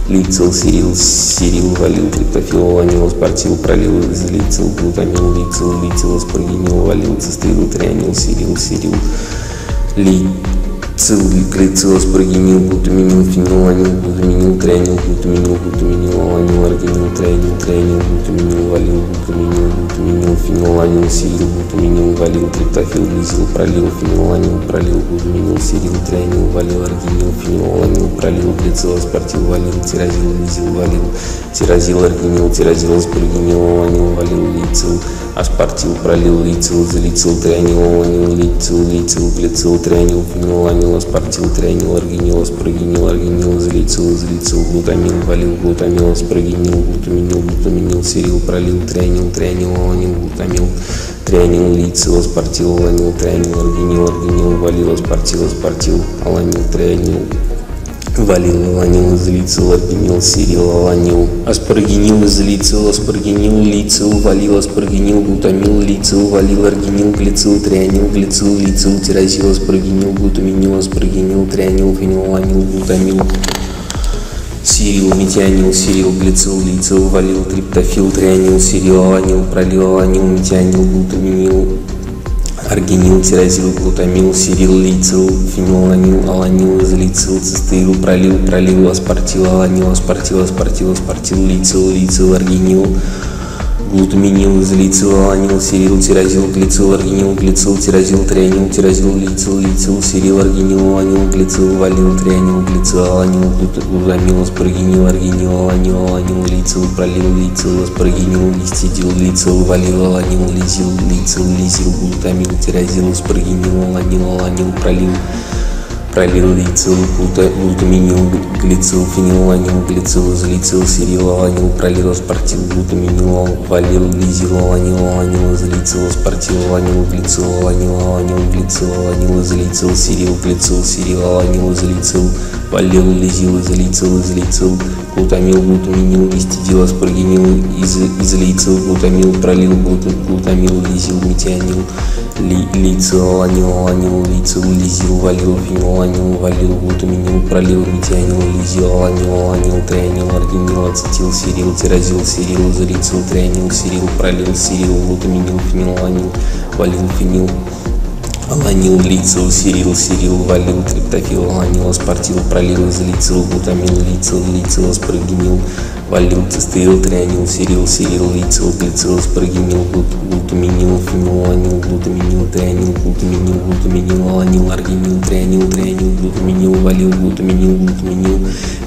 лицил, серил, серил, валил, триптофил, аланил, аспартил, пролил, излицил, глутамил, лицил, лицил, аспаргинил, валил, цистеил, трианил, серил, серил, лицил, глицил, аспаргинил, глутаминил, фенилаланил, глутаминил, трианил, глутаминил, глутаминил, аланил, аргинил, трианил, трианил, глутаминил, валил, глутаминил, глутаминил, фенилаланил, серил, глутаминил, валил, триптофил, лизил, пролил, фенилаланил, пролил, глутаминил, серил, трианил, валил, аргинил, фенилаланил, пролил, глицил, аспартил, валил, тирозил, лизил, валил, тирозил, аргинил, тирозил, аспаргинил, аланил, валил, лицил, аспартил, пролил, лицил, залицил, трианил, аланил, лицил, лицил, глицил, трианил, фенилаланил, аспартил, трианил, аргинил, аспаргинил, аргинил, залицил, залицил, глутамил, валил, глутамил, аспаргинил, глутаминил, глутаминил, сирил, пролил, трианил, трианил, аланил, глутамил, трианил, лицил, спортил, аланил, трианил, аргинил, аргинил, валил, спортил, спортил, аланил, трианил, Валил, аланил, излицил, аргинил, сирил, аланил, аспаргинил, излицил, аспаргинил, лицил, валил, аспаргинил, глутамил, лицил, валил, аргинил, глицил, трианил, глицил, лицил, тирозил, аспаргинил, глутаминил, аспаргинил, трианил, фенилаланил, глутамил, Сирил, метионил, сирил, глицил, лицил, валил, триптофил, трианил, сирил, аланил, пролил, аланил, метионил, глутаминил, аргинил, тирозил, глутамил, сирил, лицил, фенилаланил, аланил, излицил, цистеил, пролил, пролил, аспартил, аланил, аспартил, аспартил, аспартил, лицил, лицил, аргинил, глутаминил, излицил, аланил, сирил, тирозил, глицил, аргинил, глицил, тирозил, трианил, тирозил, лицил, лицил, сирил, аргинил, аланил, глицил, валил, трианил, глицил, аланил, глут- глутамил, аспаргинил, аргинил, аланил, аланил, лицил, пролил, лицил, аспаргинил, листидил, лицил, валил, аланил, лизил, лицил, лизил, глутамил, тирозил, аспаргинил, аланил, аланил, пролил, пролил лицил, глута- глутаминил, глицил, фенилаланил, глицил, излицил, сирил, аланил, пролил, аспартил, глутаминил, валил, лизил, аланил, аланил, излицил, аспартил, аланил, глицил, аланил, аланил, глицил, аланил, излицил, сирил, глицил, сирил, аланил, излицил, валил, лизил, излицил, излицил, глутамил, глутаминил, листидил, аспаргинил, из, излицил, глутамил, пролил, глут- глутамил, лизил, метионил, ли, лицил, аланил, аланил, лицил, лизил, валил, фенилаланил, валил, глутаминил, пролил, метионил, лизил, аланил, аланил, трианил, аргинил, ацетил, сирил, тирозил, сирил, излицил, трианил, сирил, пролил, сирил, глутаминил, фенилаланил, валил, фенил, Аланил, лицил, сирил, сирил, валил, триптофил, аланил, аспартил, пролил, излицил, глутамил, лицил, лицил, аспаргинил, валил, цистеил, трианил, сирил, сирил, лицил, глицил, аспаргинил, глут, глутаминил, фенилаланил, глутаминил, трианил, глутаминил, глутаминил, аланил, аргинил, трианил, трианил, глутаминил, валил, глутаминил, глутаминил,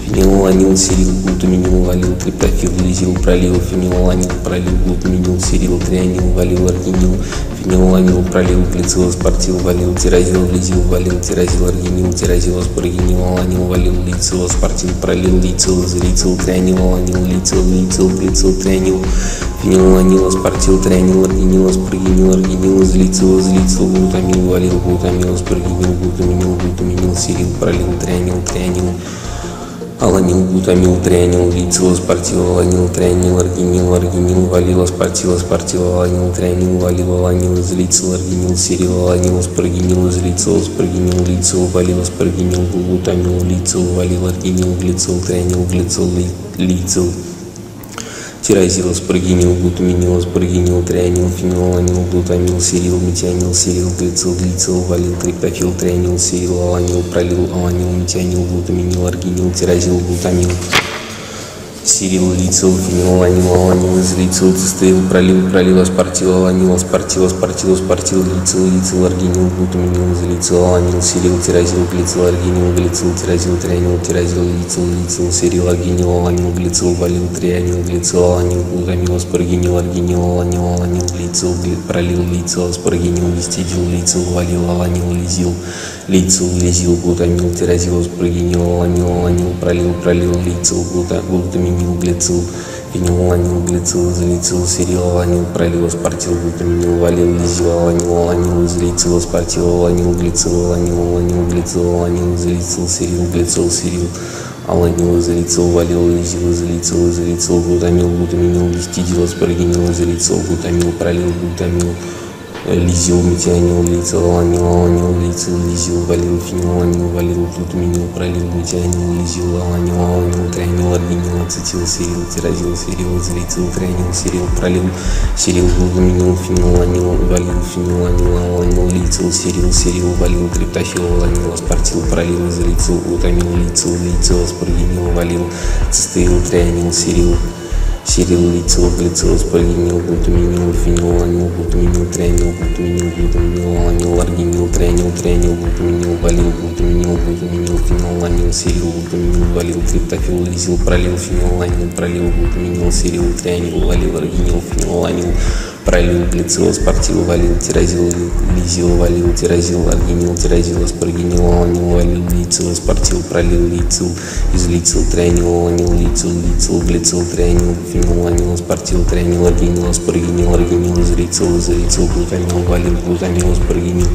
фенилаланил, сирил, глутаминил, валил, триптофил, лизил, пролил, фенилаланил, пролил, глутаминил, сирил, трианил, валил, аргинил, фенилаланил, пролил, глицил, аспартил, валил, тирозил, лизил, валил, тирозил, аргинил, тирозил, аспаргинил, аланил, валил, лицил, аспартил, пролил, лицил, излицил, трианил, аланил, лицил, лицил, глицил, трианил, фенилаланил, аспартил, трианил, аргинил, аспаргинил, аргинил, излицил, излицил, глутамил, валил, глутамил, аспаргинил, глутаминил, глутаминил, сирил, пролил, трианил, трианил, Аланил, глутамил, трианил, лицил, аспартил, аланил, трианил, аргинил, аргинил, валил, аспартил, аспартил, аланил, трианил, валил, аланил, излицил, аргинил, сирил, аланил, аспаргинил, излицил, аспаргинил, лицил, валил, аспаргинил, глутамил, лицил, валил, аргинил, глицил, трианил, глицил, ли- лицил, тирозил, аспаргинил, глутаминил, аспаргинил, трианил, фенилаланил, глутамил, сирил, метионил, сирил, глицил, глицил, валил, триптофил, трианил, сирил, аланил, пролил, аланил, метионил, глутаминил, аргинил, тирозил, глутамил. Сирил, лицил, фенилаланил, аланил, излицил, цистеил, пролил, пролил, аспартил, аланил, аспартил, аспартил, аспартил, лицил, лицил, аргинил, глутаминил, излицил, аланил, сирил, тирозил, глицил, аргинил, глицил, тирозил, трианил, тирозил, лицил, лицил, сирил, аргинил, аланил, глицил, валил, трианил, глицил, аланил, глутамил, аспаргинил, аргинил, аланил, глицил, гли- пролил, лицил, аспаргинил, листидил, лицил, валил, аланил, лизил, лицил, лизил, глутамил, тирозил, аспаргинил, аланил, аланил, пролил, пролил, лицил, глута- глутаминил, глицил, фенилаланил, глицил, излицил, сирил, аланил, пролил, аспартил, глутаминил, валил, лизил, аланил, аланил, излицил, аспартил, аланил, глицил, аланил, аланил, глицил, аланил, излицил, сирил, глицил, сирил, аланил, излицил, валил, лизил, излицил, излицил, глутамил, глутаминил, листидил, аспаргинил, излицил, глутамил, пролил, глутамил, лизил, метионил, лицил, аланил, аланил, лицил, лизил, валил, фенилаланил, валил, глутаминил, пролил, метионил, лизил, аланил, аланил, трианил, аргинил, ацетил, сирил, тирозил, сирил, излицил, трианил, сирил, пролил, сирил, глутаминил, фенилаланил, валил, фенилаланил, аланил, лицил, сирил, сирил, валил, триптофил, аланил, аспартил, пролил, излицил, глутамил, лицил, лицил, аспаргинил, валил, цистеил, трианил, сирил, Сирил, лицил, глицил, аспаргинил, глутаминил, фенилаланил, глутаминил, трианил, глутаминил, глутаминил, аланил, аргинил, трианил, трианил, глутаминил, валил, глутаминил, глутаминил, фенилаланил, сирил, глутаминил, валил, триптофил, лизил, пролил, фенилаланил, пролил, глутаминил, сирил, трианил, валил, аргинил, фенилаланил, пролил, глицил, аспартил, валил, тирозил, лизил, валил, тирозил, аргинил, тирозил, аспаргинил, аланил, валил, лицил, аспартил, пролил, лицил, излицил, трианил, аланил, лицил, лицил, глицил, трианил, фенил, аланил, аспартил, трианил, аргинил, аспаргинил, аргинил, излицил, излицил, глутамил, валил, глутамил, аспаргинил,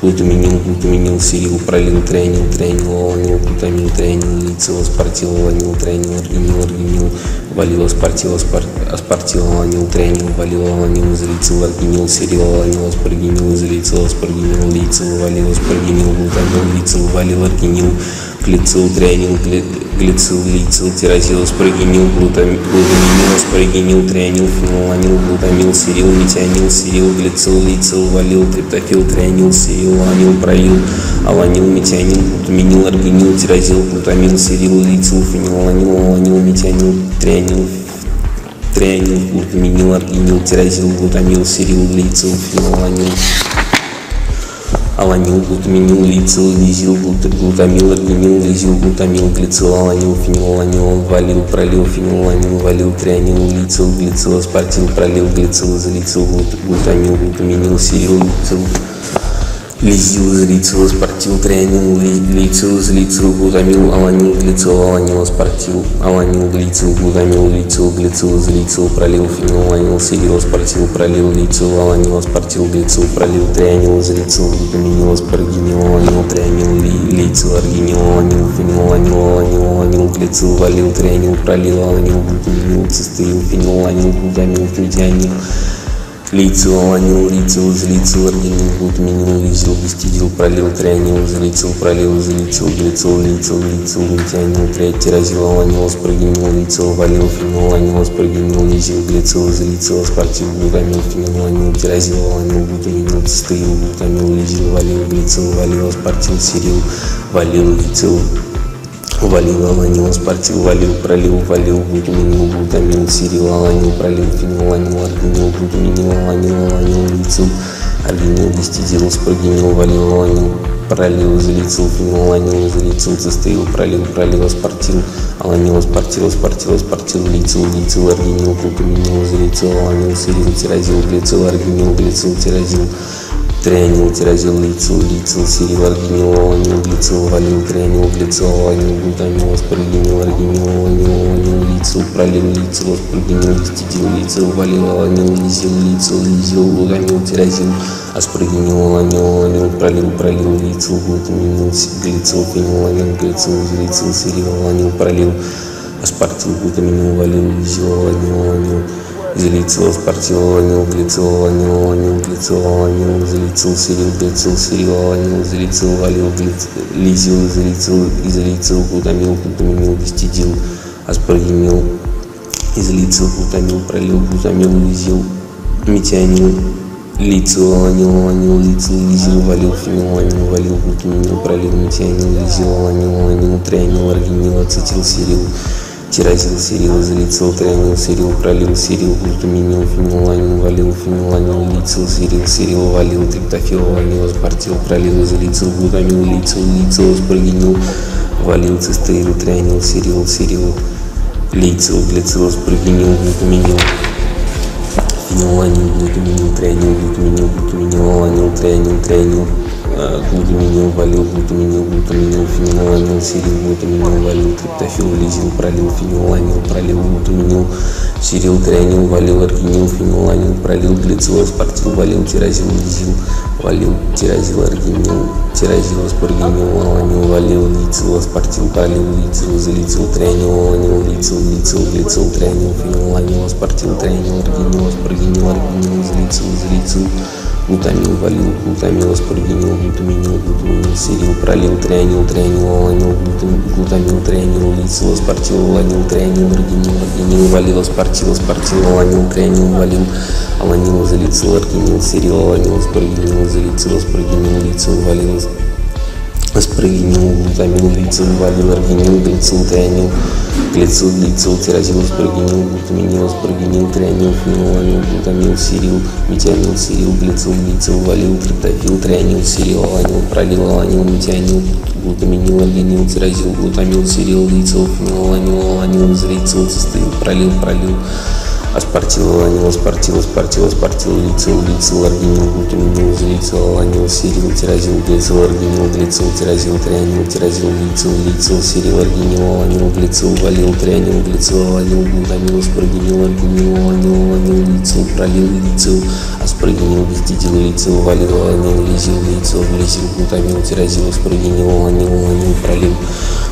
глутаминил, глутаминил, сирил, пролил, трианил, трианил, аланил, глутамил, трианил, лицил, аспартил, аланил, трианил, аргинил, аргинил, валил, аспартил, аспар- аспартил, аланил, трианил, валил, аланил, излицил, аргинил, сирил, аланил, аспаргинил, излицил, аспаргинил, лицил, валил, аспаргинил, глутамил, лицил, валил, аргинил, глицил, трианил, гли- глицил, лицил, тирозил, аспаргинил, глутам- глутаминил, аспаргинил, трианил, феноланил, глутамил, сирил, метионил, сирил, глицил, лицил, валил, триптофил, трианил, сирил, аланил, пролил, аланил, метионил, глутаминил, аргинил, тирозил, глутамил, сирил, лицил, фенилаланил, аланил, метионил, трианил, трианил, глутаминил, аргинил, тирозил, глутамил, сирил, лицил, фенилаланил, аланил, глутаминил, лицил, лизил, глут- глутамил, аргинил, лизил, глутамил, глицил, аланил, фенилаланил, валил, пролил, фенилаланил, валил, трианил, лицил, глицил, аспартил, пролил, глицил, глут- глутамил, глутаминил, сирил, лицил, лизил, излицил, аспартил, трианил, ли- лицил, излицил, глутамил, аланил, глицил, аланил, аспартил, аланил, глицил, глутамил, лицил, глицил, излицил, пролил, фенилаланил, сирил, аспартил, пролил, лицил, аланил, аспартил, глицил, пролил, трианил, излицил, глутаминил, аспаргинил, аланил, трианил, ли- лицил, аргинил, аланил, фенилаланил, аланил, аланил, глицил, валил, трианил, пролил, аланил, глутаминил, цистеил, фенилаланил, глутамил, флюдианил, Лицил, аланил, лицил, излицил, аргинил, глутаминил, лизил, гистидил, пролил, трианил, излицил, пролил, излицил, глицил, лицил, лицил, метионил, триат, тирозил, аланил, аспаргинил, лицил, валил, фенилаланил, аспаргинил, лизил, глицил, излицил, аспартил, глутамил, фенилаланил, тирозил, аланил, глутаминил, цистеил, глутамил, лизил, валил, глицил, валил, аспартил, сирил, валил, лицил, Валил, аланил, аспартил, валил, пролил, валил, глутаминил, глутамил, сирил, аланил, пролил, фенилаланил, аргинил, глутаминил, аланил, аланил, лицил, аргинил, гистидил, аспаргинил, валил, аланил, пролил, излицил, фенилаланил, излицил, цистеил, пролил, пролил, аспартил, аланил, аспартил, аспартил, аспартил, лицил, лицил, аргинил, глутаминил, излицил, аланил, сирил, тирозил, глицил, аргинил, глицил, тирозил, Трианил, тирозил, лицил, лицил, сирил, аргинил, аланил, глицил, валил, трианил, глицил, аланил, глутамил, аспаргинил, аргинил, аланил, аланил, лицил, пролил, лицил, аспаргинил, гистидил, лицил, валил, аланил, лизил, лицил, лизил, глутамил, тирозил, аспаргинил, аланил, аланил, пролил, пролил, лицил, глутаминил, глицил, фенилаланил, глицил, глицил, сирил, аланил, пролил, аспартил, глутаминил, валил, лизил, аланил, аланил, излицил, аспартил, аланил, глицил, аланил, аланил, глицил, аланил, излицил, сирил, глицил, сирил, аланил, излицил, валил, лизил, излицил, излицил, глутамил, глутаминил, гистидил, аспаргинил, излицил, глутамил, пролил, глутамил, лизил, метионил, лицил, аланил, аланил, лицил, лизил, валил, фенилаланил, валил, глутаминил, пролил, метионил, лизил, аланил, аланил, трианил, аргинил, ацетил, сирил, тирозил, сирил, излицил, трианил, сирил, пролил, сирил, глутаминил, фенилаланил, валил, фенилаланил, лицил, сирил, сирил, валил, триптофил, валил, аспартил, пролил, излицил, глутамил, лицил, лицил, аспаргинил, валил, цистеил, трианил, сирил, сирил, лицил, глицил, аспаргинил, глутаминил, фенилаланил, глутаминил, трианил, глутаминил, глутаминил, аланил, трианил, трианил, э, глутаминил, валил, глутаминил, глутаминил, фенилаланил, сирил, глутаминил, валил, триптофил, лизил, пролил, фенилаланил, пролил, глутаминил, сирил, трианил, валил, аргинил, фенилаланил, пролил, глицил, аспартил, валил, тирозил, лизил, валил, тирозил, аргинил, тирозил, аспаргинил, аланил, валил, лицил, аспартил, пролил, лицил, излицил, трианил, аланил, лицил, лицил, глицил, трианил, фенилаланил, аспартил, трианил, аргинил, аспаргинил, аргинил, излицил, излицил, глутамил, валил, глутамил, аспаргинил, глутаминил, глутаминил, сирил, пролил, трианил, трианил, аланил, глутам- глутамил, трианил, лицил, аспартил, аланил, трианил, аргинил, аргинил, валил, аспартил, аспартил, аланил, трианил, валил, аланил, залицил, аргинил, сирил, аланил, аспаргинил, залицил, аспаргинил, лицил, валил, аспаргинил, глутамил, лицил, валил, аргинил, глицил, трианил, глицил, глицил, тирозил, аспаргинил, глутаминил, аспаргинил, трианил, фенилаланил, глутамил, сирил, метионил, сирил, глицил, глицил, валил, триптофил, трианил, сирил, аланил, пролил, аланил, метионил, глутаминил, аргинил, тирозил, глутамил, сирил, лицил, фенилаланил, аланил, излицил, цистеил, пролил, пролил, аспартил, аланил, аспартил, аспартил, аспартил, лицил, лицил, аргинил, глутаминил, излицил, аланил, сирил, тиразил, глицил, аргинил, глицил, тиразил, трианил, тиразил, лицил, лицил, сирил, аргинил, аланил, глицил, валил, трианил, глицил, аланил, глутамил, аспаргинил, аргинил, аланил, аланил, лицил, пролил, лицил, аспаргинил, гистидил, лицил, валил, аланил, лизил, лицил, глизил, глутамил, тиразил, аспаргинил, аланил, аланил, пролил,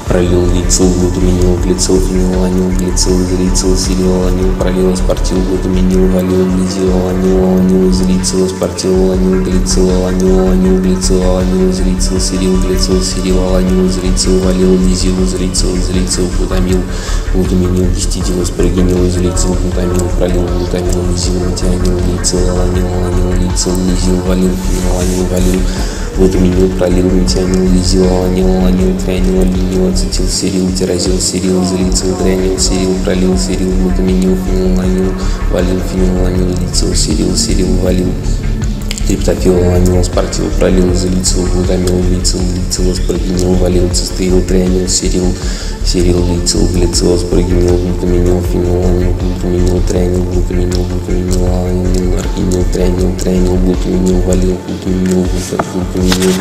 пролил, лицил, глутаминил, глицил, фенил, аланил, глицил, излицил, сирил, аланил, пролил, аспартил, глутаминил, валил, глизил, аланил, аланил, излицил, аспартил, аланил, глицил, аланил, аланил, глицил, аланил, излицил, сирил, глицил, сирил, аланил, излицил, валил, лизил, излицил, излицил, глутамил, глутаминил, гистидил, аспаргинил, излицил, глутамил, пролил, глутамил, лизил, метионил, лицил, аланил, аланил, лицил, лизил, валил, аланил, валил, глутаминил, пролил, метионил, лизил, аланил, аланил, трианил, алинил, ацетил, сирил, тиразил, сирил, излицил, трианил, сирил, пролил, сирил, глутаминил, фенил, аланил, валил, фенил, аланил, лицил, сирил, сирил, валил, триптофил, аланил, спортил, пролил, залицил, глутамил, лицил, лицил, аспаргинил, валил, цистеил, трианил, сирил, сирил, лицил, глицил, аспаргинил, глутаминил, фенил, аланил, глутаминил, трианил, глутаминил, глутаминил, аланил, аргинил, трианил, трианил, глутаминил, валил, глутаминил, глутаминил,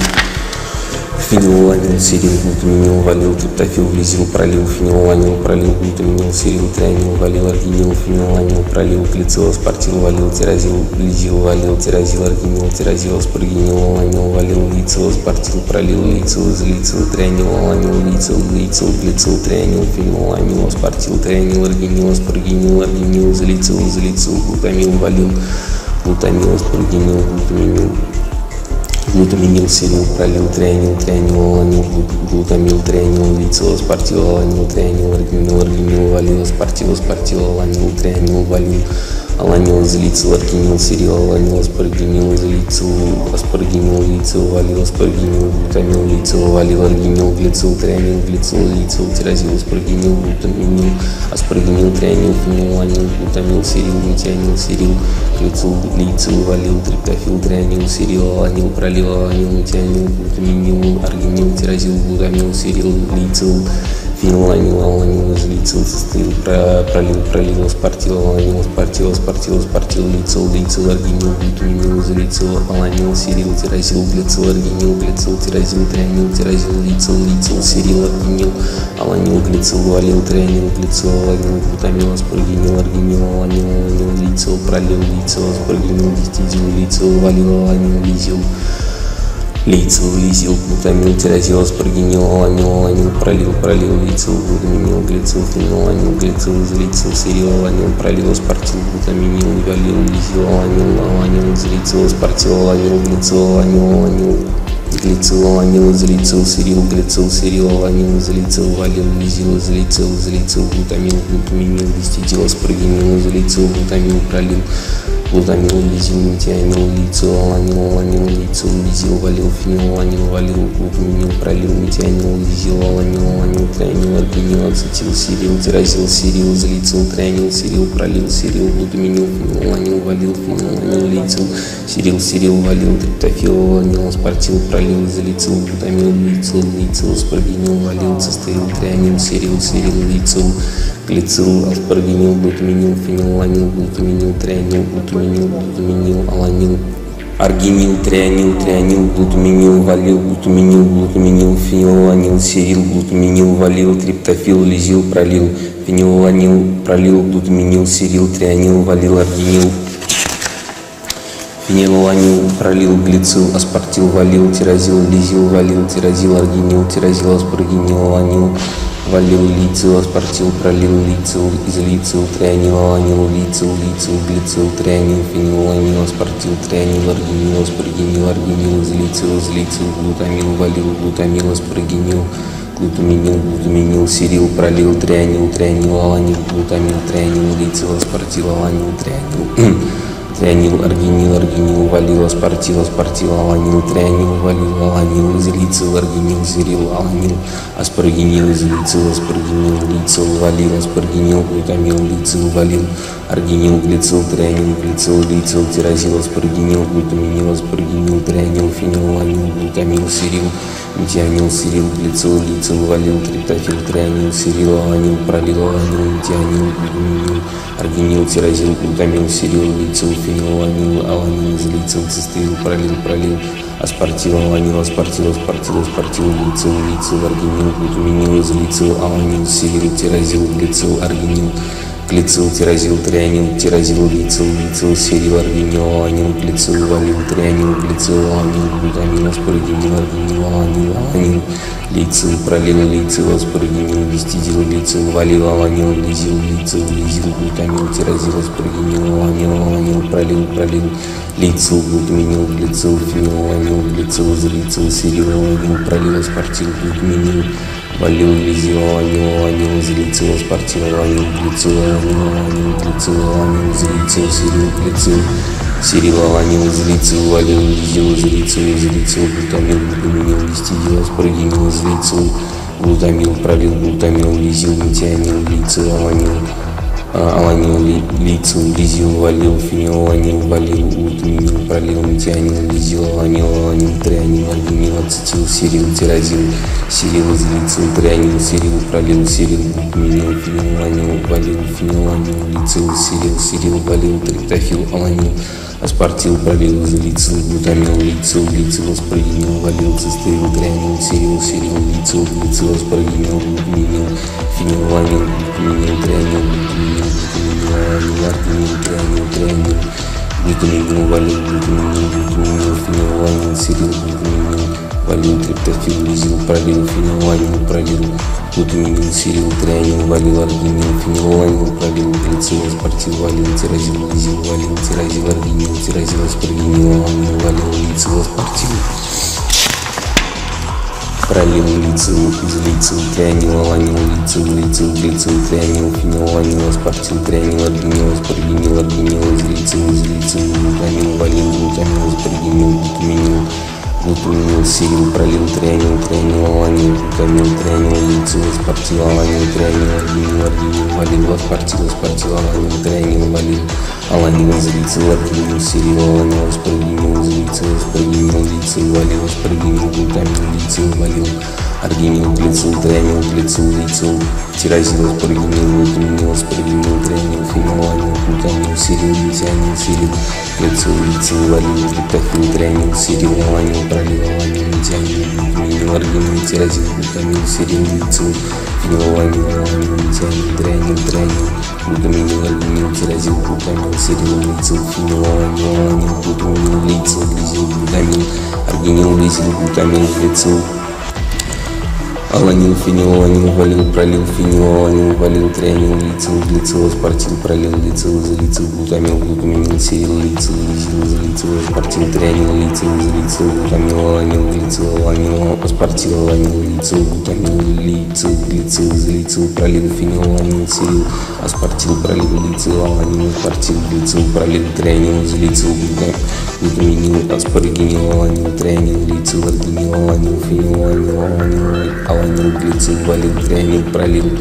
фенилаланил, сирил, глутаминил, валил, триптофил, лизил, пролил, фенилаланил, пролил, глутаминил, сирил, трианил, валил, аргинил, фенилаланил, пролил, глицил, аспартил, валил, тиразил, лизил, валил, тиразил, аргинил, тиразил, аспаргинил, аланил, валил, лицил, аспартил, пролил, лицил, излицил, трианил, аланил, лицил, лицил, глицил, трианил, фенилаланил, аспартил, трианил, аргинил, аспаргинил, аргинил, излицил, излицил, глутамил, валил, глутамил, аспаргинил, глутаминил, глутаминил, сирил, пролил, трианил, трианил, аланил, глут- глутамил, трианил, лицил, аспартил, аланил, трианил, аргинил, аргинил, валил, аспартил, аспартил, аланил, трианил, валил, аланил, излицил, аргинил, сирил, аланил, аспаргинил, излицил, аспаргинил, лицил, валил, аспаргинил, глутамил, лицил, валил, аргинил, глицил, трианил, глицил, лицил, тиразил, аспаргинил, глутаминил, аспаргинил, трианил, фениланил, глутамил, сирил, метионил, сирил, глицил, лицил, валил, триптофил, трианил, сирил, аланил, пролил, аланил, метионил, глутаминил, аргинил, тиразил, глутамил, сирил, лицил, фениланил, аланил, излицил, цистил, про- пролил, пролил, аспартил, аланил, аспартил, аспартил, аспартил, лицил, лицил, аргинил, глутаминил, излицил, аланил, сирил, тиразил, глицил, аргинил, глицил, тиразил, трианил, тиразил, лицил, лицил, сирил, аргинил, аланил, глицил, валил, трианил, глицил, аланил, глутамил, аспаргинил, аргинил, аланил, аланил, лицил, пролил, лицил, аспаргинил, гистидил, лицил, валил, аланил, лизил, лицил, лизил, глутамил, тиразил, аспаргинил, аламил, аламил, пролил, пролил, лицил, глутаминил, глицил, фенил, аламил, глицил, излицил, сирил, аламил, пролил, аспартил, глутаминил, валил, лизил, аламил, аламил, излицил, аспартил, аламил, глицил, аламил, аламил, глицил, аламил, излицил, сирил, глицил, сирил, аламил, излицил, валил, лизил, излицил, излицил, глутамил, глутаминил, гистидил, аспаргинил, излицил, глутамил, пролил, глутамил, лизил, метионил, лицил, аланил, аланил, лицил, лизил, валил, фенил, аланил, валил, глутаминил, пролил, метионил, лизил, аланил, аланил, трианил, аргинил, ацетил, сирил, тиразил, сирил, злицил, трианил, сирил, пролил, сирил, глутаминил, фенил, аланил, валил, фенил, аланил, лицил, сирил, сирил, валил, триптофил, аланил, аспартил, пролил, злицил, глутамил, лицил, лицил, аспаргинил, валил, цистеил, трианил, сирил, сирил, лицил, глицил, аспаргинил, глутаминил, фенилаланил, глутаминил, трианил, глутаминил, глутаминил, аланил, аргинил, трианил, трианил, глутаминил, валил, глутаминил, глутаминил, фенилаланил, сирил, глутаминил, валил, триптофил, лизил, пролил, фенилаланил, пролил, глутаминил, сирил, трианил, валил, аргинил, фенилаланил, пролил, глицил, аспартил, валил, тиразил, лизил, валил, тиразил, аргинил, тиразил, аспаргинил, аланил, валил, лицил, аспартил, пролил, лицил, излицил, трианил, аланил, лицил, лицил, глицил, трианил, фенилаланил, аспартил, трианил, аргинил, аспаргинил, аргинил, излицил, излицил, глутамил, валил, глутамил, аспаргинил, глутаминил, глутаминил, сирил, пролил, трианил, трианил, аланил, глутамил, трианил, лицил, аспартил, аланил, трианил, (clears throat) Трианил, аргинил, аргинил, валил, аспартил, аспартил, аланил, трианил, валил, аланил, излицил, аргинил, зерил, аланил, аспаргинил, излицил, аспаргинил, лицил, валил, аспаргинил, глутамил, лицил, валил, аргинил, глицил, трианил, глицил, лицил, тиразил, аспаргинил, глутаминил, аспаргинил, трианил, фенил, валил, глутамил, сирил, метионил, сирил, глицил, лицил, валил, триптофил, трианил, сирил, аланил, пролил, аланил, метионил, глутаминил, аргинил, тирозил, глутамил, сирил, лицил, фенил, аланил, аланил, излицил, цистеил, пролил, пролил, аспартил, аланил, аспартил, аспартил, аспартил, лицил, лицил, аргинил, глутаминил, излицил, аланил, сирил, тирозил, глицил, аргинил, глицил, тирозил, трианил, тирозил, лицил, лицил, сирил, аргинил, аланил, глицил, валил, трианил, глицил, аланил, глутамил, аспаргинил, аргинил, аланил, аланил, лицил, пролил, лицил, аспаргинил, вестидил, лицил, валил, аланил, лизил, лицил, лизил, глутамил, тирозил, аспаргинил, аланил, аланил, пролил, пролил, лицил, глутаминил, глицил, фенил, аланил, глицил, излицил, сирил, аланил, пролил, аспартил, глутаминил, Валил, лизил, аланил, аланил, излицил, аспартил, аланил, глицил, аланил, аланил, глицил, аланил, излицил, сирил, глицил, сирил, аланил, излицил, валил, лизил, излицил, излицил, глутамил, глутаминил, вестидил, аспаргинил, излицил, глутамил, пролил, глутамил, лизил, метионил, лицил, аланил, а, аланил, ли- лицил, лизил, валил, фенил, аланил, валил, глутаминил, пролил, метионил, лизил, аланил, аланил, трианил, аргинил, ацетил, сирил, тирозил, сирил, излицил, трианил, сирил, пролил, сирил, глутаминил, фенил, аланил, валил, фенил, аланил, лицил, сирил, сирил, валил, триптофил, аланил, аспартил, пролил, излицил, глутамил, лицил, лицил, аспаргинил, валил, цистеил, трианил, сирил, сирил, лицил, глицил, аспаргинил, глутаминил, фенил, аланил, глутаминил, трианил, глутаминил, глутаминил, аланил, аргинил, трианил, трианил, глутаминил, валил, глутаминил, глутаминил, фенил, аланил, сирил, глутаминил, валил, триптофил, лизил, пролил, фенил, аланил, пролил, глутаминил, сирил, трианил, валил, аргинил, фенил, аланил, пролил, глицил, аспартил, валил, тирозил, лизил, валил, тирозил, аргинил, тирозил, аспаргинил, аланил, валил, лицил, аспартил, пролил, лицил, излицил, трианил, аланил, лицил, лицил, глицил, трианил, фенил, аланил, аспартил, трианил, аргинил, аспаргинил, аргинил, излицил, излицил, глутамил, валил, глутамил, аспаргинил, глутаминил, глутаминил, сирил, пролил, трианил, трианил, аланил, глутамил, трианил, лицил, аспартил, аланил, трианил, аргинил, аргинил, валил, аспартил, аспартил, аланил, трианил, валил, аланил, излицил, аргинил, сирил, аланил, аспаргинил, излицил, аспаргинил, лицил, валил, аспаргинил, глутамил, лицил, валил, аргинил, глицил, трианил, глицил, лицил, тирозил, аспаргинил, глутаминил, аспаргинил, трианил, фенил, аланил, глутамил, сирил, метионил, сирил, глицил, лицил, валил, триптофил, трианил, сирил, аланил, пролил, аланил, метионил, глутаминил, аргинил, тирозил, глутамил, сирил, лицил, фенил, аланил, метионил, трианил, трианил, глутаминил, аргинил, тирозил, глутамил, сирил, лицил, фенил, аланил, аланил, глутаминил, лицил, глизил, глутамил, аргинил, лизил, глутамил, глицил, Аланил, фенил, аланил, валил, пролил, фенил, аланил, валил, трианил, лицил, глицил, аспартил, пролил, лицил, излицил, глутамил, глутаминил, сирил, лицил, лизил, излицил, аспартил, трианил, лицил, излицил, глутамил, аланил, глицил, аланил, аспартил, аланил, лицил, глутамил, лицил, глицил, излицил, пролил, фенил, аланил, сирил, аспартил, пролил, лицил, аланил, аспартил, глицил, пролил, трианил, излицил, глутаминил, аспаргинил, аланил, трианил, лицил, аргинил, аланил, фенил, аланил, аланил, аланил, глицил, валил, трианил, пролил,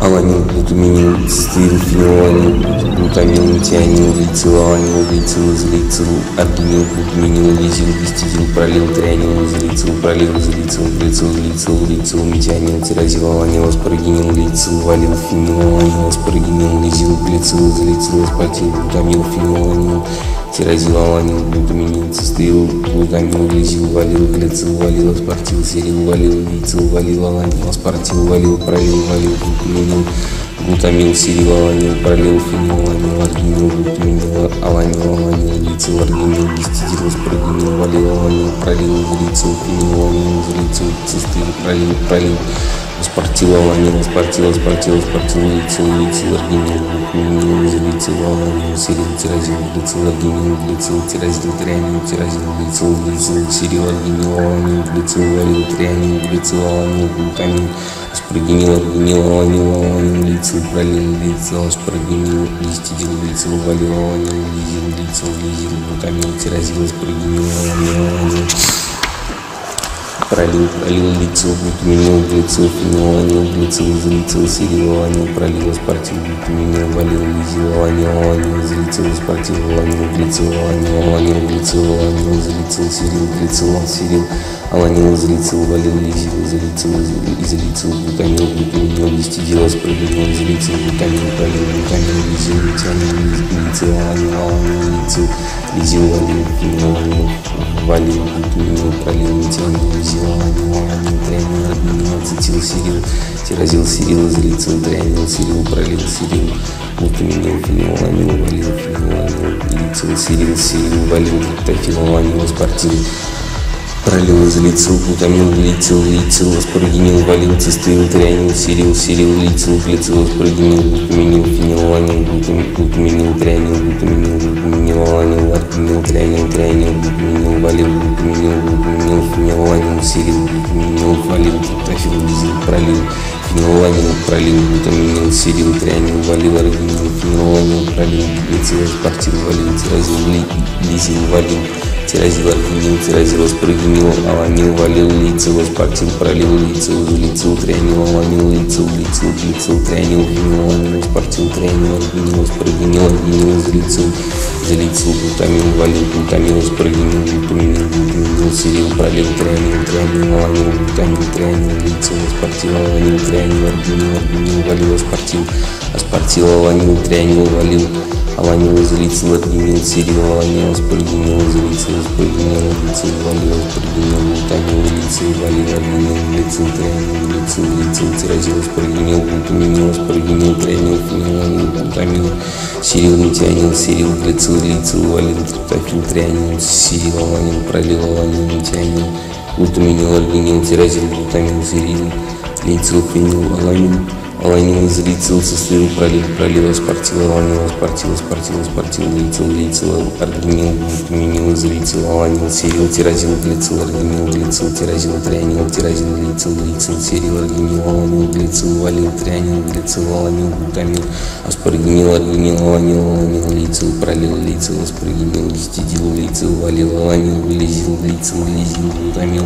аланил, глутаминил, цистеил, фенилаланил, глутамил, метионил, лицил, лицил, излицил, аргинил, глутаминил, лизил, вестидил, пролил, трианил, излицил, пролил, излицил, глицил, лицил, лицил, метионил, тирозил, аланил, аспаргинил, лицил, валил, фенил, аланил, аспаргинил, лизил, глицил, излицил, аспартил, глутамил, фенил, аланил, тирозил, аланил, глутаминил, цистеил, глутамил, лизил, валил, глицил, валил, аспартил, серил, валил, лицил, валил, аланил, аспартил, валил, пролил, валил, глутаминил, глутамил, сирил, аланил, пролил, фенил, аланил, аргинил, глутаминил, аланил, аланил, лицил, аргинил, вестидил, аспаргинил, валил, аланил, пролил, глицил, фенил, аланил, глицил, цистеил, пролил, пролил, Аспартил, аланил, аспартил, аспартил, аспартил, лицил, лицил, аргинил, глутаминил, излицил, аланил, сирил, тирозил, глицил, аргинил, глицил, тирозил, трианил, тирозил, глицил, глицил, сирил, аргинил, аланил, глицил, валил, трианил, глицил, аланил, глутамил, аспаргинил, аргинил, аланил, аланил, лицил, пролил, лицил, аспаргинил, листидил, лицил, валил, аланил, лизил, лицил, лизил, глутамил, тирозил, аспаргинил, аланил, аланил. Пролил, пролил, лицил, глутаминил, глицил, фенилаланил, глицил, излицил, сирил, аланил, пролил, аспартил, глутаминил, валил, лизил, аланил, аланил, излицил, аспартил, аланил, глицил, аланил, аланил, глицил, аланил, излицил, сирил, глицил, сирил, аланил, излицил, валил, лизил, излицил, излицил, глутамил, глутаминил, листидил, аспаргинил, излицил, глутамил, пролил, глутамил, лизил, метианил, глицил, аланил, аланил, лицил, лизил, валил, фенилаланил, валил, глутаминил, пролил, метианил, лизил, трианил, аргинил, ацетил, сирил, тиразил, сирил, излицил, трианил, сирил, пролил, сирил, глутаминил, фенилаланил, валил, фенилаланил, лицил, сирил, сирил, валил, триптофенилаланил, аспартил, Пролил, излицил, глутамил, глицил, лицил, аспаргинил, валил, цистеил, трианил, сирил, сирил, лицил, глицил, аспаргинил, глутаминил, фенилаланил, глутаминил, глутаминил, трианил, глутаминил, глутаминил, аланил, аргинил, трианил, трианил, глутаминил, валил, глутаминил, глутаминил, фенилаланил, сирил, глутаминил, валил, лизил, пролил, фенилаланил, пролил, глутаминил, сирил, трианил, валил, аргинил, фенилаланил, пролил, глицил, аспартил, валил, тиразил, лизил, валил, тиразил, аргинил, тиразил, аспаргинил, аланил, валил, лицил, аспартил, пролил, лицил, лицил, трианил, аланил, лицил, лицил, лицил, трианил, фенилаланил, аспартил, трианил, аргинил, аспаргинил, аргинил, излицил, залицил, глутамил, валил, глутамил, аспаргинил, глутаминил, глутаминил, сирил, пролил, трианил, трианил, аланил, глутамил, трианил, лицил, аспартил, аланил, трианил, аргинил, аргинил, валил, аспартил, аспартил, аланил, трианил, валил, аланил, излицил, аргинил, сирил, аланил, аспаргинил, излицил, аспаргинил, лицил, валил, аспаргинил, глутамил, лицил, валил, аргинил, лицил, трианил, лицил, лицил, тиразил, аспаргинил, глутаминил, аспаргинил, трианил, фениланил, глутамил, сирил, метианил, сирил, глицил, лицил, валил, триптофил, трианил, сирил, аланил, пролил, аланил, метианил, глутаминил, аргинил, тиразил, глутамил, сирил, лицил, фенил, аланил, аланил, излицил, цистеил, пролил, пролил, аспартил, аланил, аспартил, аспартил, аспартил, лицил, лицил, аргинил, глутаминил, излицил, аланил, сирил, тиразил, глицил, аргинил, глицил, тиразил, трианил, тиразил, лицил, лицил, сирил, аргинил, аланил, глицил, валил, трианил, глицил, аланил, глутамил, аспаргинил, аргинил, аланил, аланил, лицил, пролил, лицил, аспаргинил, гистидил, лицил, валил, аланил, лизил, лицил, лизил, глутамил,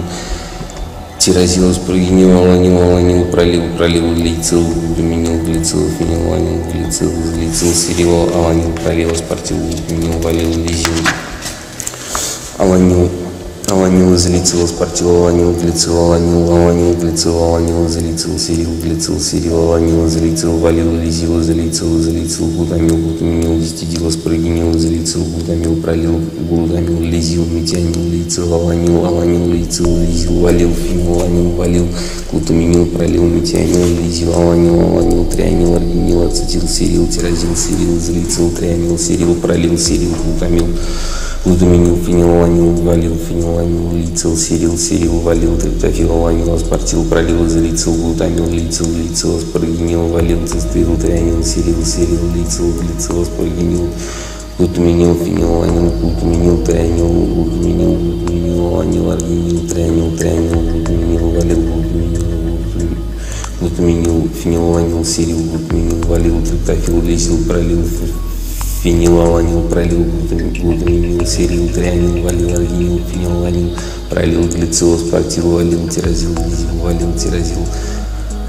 тиразил, аспаргинил, аланил, аланил, пролил, пролил, лицил, глюминил, глицил, фениланил, глицил, глицил, сирил, аланил, пролил, аспартил, глюминил, валил, лизил, аланил, аланил, излицил, аспартил, аланил, глицил, аланил, аланил, глицил, аланил, излицил, сирил, глицил, сирил, аланил, излицил, валил, лизил, излицил, излицил, глутамил, глутаминил, дистидил, аспаргинил, излицил, глутамил, пролил, глутамил, лизил, метианил, лицил, аланил, аланил, лицил, лизил, валил, фениланил, валил, глутаминил, пролил, метианил, лизил, аланил, аланил, трианил, аргинил, ацетил, сирил, тиразил, сирил, излицил, трианил, сирил, пролил, сирил, глутамил, глутаминил, фенилаланил, валил, фенилаланил, лицил, сирил, сирил, валил, триптофил, аланил, аспартил, пролил, излицил, глутамил, лицил, лицил, аспаргинил, валил, цистеил, трианил, сирил, сирил, лицил, глицил, аспаргинил, глутаминил, фенилаланил, глутаминил, трианил, глутаминил, глутаминил, аланил, аргинил, трианил, трианил, глутаминил, валил, глутаминил, глутаминил, фенилаланил, сирил, глутаминил, валил, триптофил, лизил, пролил, фенилаланил, пролил, глутаминил, серил, трианил, валил, аргинил, фенилаланил, пролил, глицил, аспартил, валил, тиразил, валил, тиразил,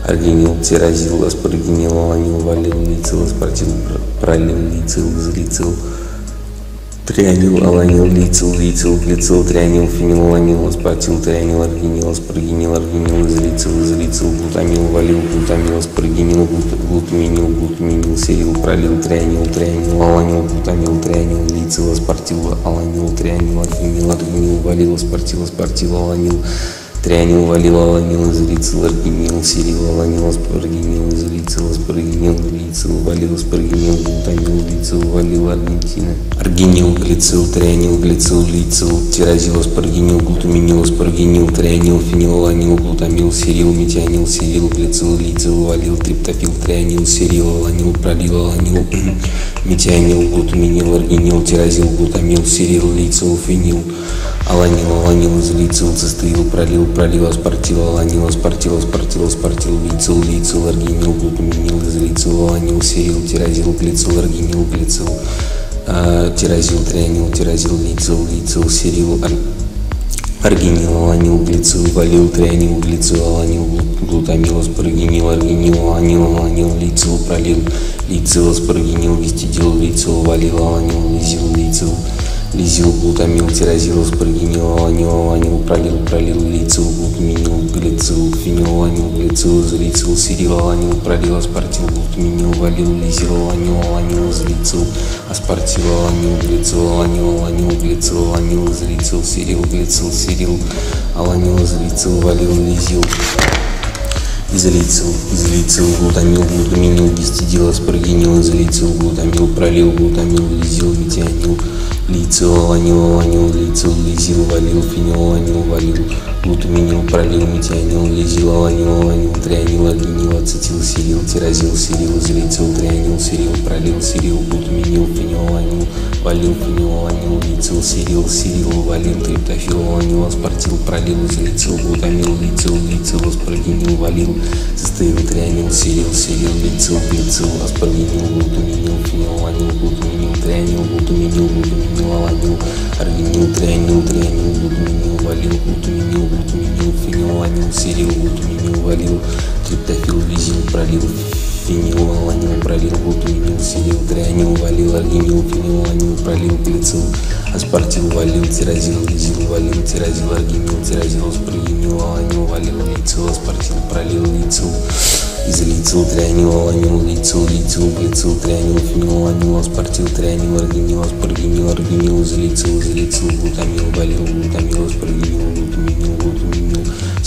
аргинил, тиразил, аспаргинил, аланил, валил, лицил, аспартил, пролил, лицил, излицил, трианил, аланил, лицил, лицил, глицил, трианил, фенилаланил, аспартил, трианил, аргинил, аспаргинил, аргинил, излицил, излицил, глутамил, валил, глутамил, аспаргинил, глутаминил, глутаминил, серил, пролил, трианил, трианил, аланил, глутамил, трианил, лицил, аспартил, аланил, трианил, аргинил, аргинил, валил, аспартил, аспартил, аланил, трианил, валил, аланил, излицил, аргинил, серил, аланил, аспаргинил, излицил, аспаргинил, глицил, валил, аспаргинил, глутамил, глицил, валил, аргентина, аргинил, глицил, трианил, глицил, лицил, тиразил, аспаргинил, глутаминил, аспаргинил, трианил, фенилаланил, глутамил, серил, метианил, серил, глицил, лицил, валил, триптофил, трианил, серил, аланил, пролил, аланил, (clears throat) метианил, глутаминил, аргинил, тиразил, глутамил, серил, лицил, фенил, аланил, аланил, излицил, цистеил, пролил, пролил, аспартил, аланил, аспартил, аспартил, аспартил, лицил, лицил, аргинил, глутаминил, излицил, аланил, серил, тиразил, глицил, аргинил, глицил, тиразил, трианил, тиразил, лицил, лицил, серил, аргинил, аланил, глицил, валил, трианил, глицил, аланил, глу- глутамил, аспаргинил, аргинил, аланил, аланил, лицил, пролил, лицил, аспаргинил, вестидил, лицил, валил, аланил, лизил, лицил, лизил, глутамил, тирозил, аспаргинил, аланил, аланил, пролил, пролил, лицил, глутаминил, глицил, фенил, аланил, глицил, залицил, сирил, аланил, пролил, аспартил, глутаминил, валил, лизил, аланил, аланил, залицил, аспартил, аланил, глицил, аланил, аланил, глицил, аланил, залицил, сирил, глицил, сирил, аланил, залицил, валил, лизил, изолицил, изолицил, глутамил, глутаминил, гистидил, аспаргинил, изолицил, глутамил, пролил, глутамил, лизил, метионил, лицил, аланил, аланил, лицил, лизил, валил, фенил, аланил, валил, глутаминил, пролил, метионил, лизил, аланил, аланил, трианил, аргинил, ацетил, сирил, тирозил, сирил, изолицил, трианил, сирил, пролил, сирил, глутаминил, фенил, аланил, валил, фенил, аланил, лицил, сирил, сирил, валил, триптофил, аланил, аспартил, пролил, изолицил, глутамил, лицил, лицил, аспаргинил, валил, состоял, трианил, сирил, сирил, лицил, глицил, аспаргинил, глутаминил, фенил, аланил, глутаминил, трианил, глутаминил, глутаминил, аланил, аргинил, трианил, трианил, глутаминил, валил, глутаминил, глутаминил, фенил, аланил, сирил, глутаминил, валил, триптофил, лизил, пролил, фенил, аланил, пролил, глутаминил, сирил, трианил, валил, аргинил, фенил, аланил, пролил, глицил, аспартил, валил, тирозил, лизил, валил, тирозил, аргинил, тирозил, аспаргинил, аланил, валил, лицил, аспартил, пролил, лицил, излицил, трианил, аланил, лицил, лицил, глицил, трианил, фенил, аланил, аспартил, трианил, аргинил, аспаргинил, аргинил, излицил, излицил, глутамил, валил, глутамил, аспаргинил,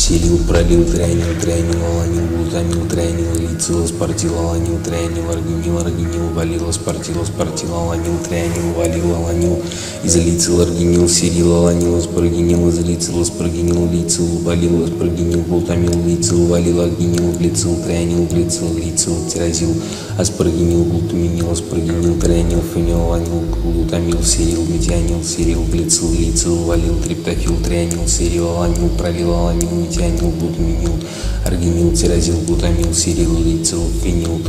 силил, пролил, трианил, трианил, аланил, глутамил, трианил, лицил, аспартил, аланил, трианил, аргинил, аргинил, валил, аспартил, аспартил, аланил, трианил, валил, аланил, излицил, аргинил, сирил, аланил, аспаргинил, излицил, аспаргинил, лицил, валил, аспаргинил, глутамил, лицил, валил, аргинил, глицил, трианил, глицил, лицил, тирозил, аспаргинил, глутаминил, аспаргинил, трианил, фенил, аланил, глутамил, сирил, метионил, сирил, глицил, лицил, валил, триптофил, трианил, сирил, аланил, пролил, аланил, метионил, глутаминил, аргинил, тирозил, глутамил, сирил, лицил, фенил,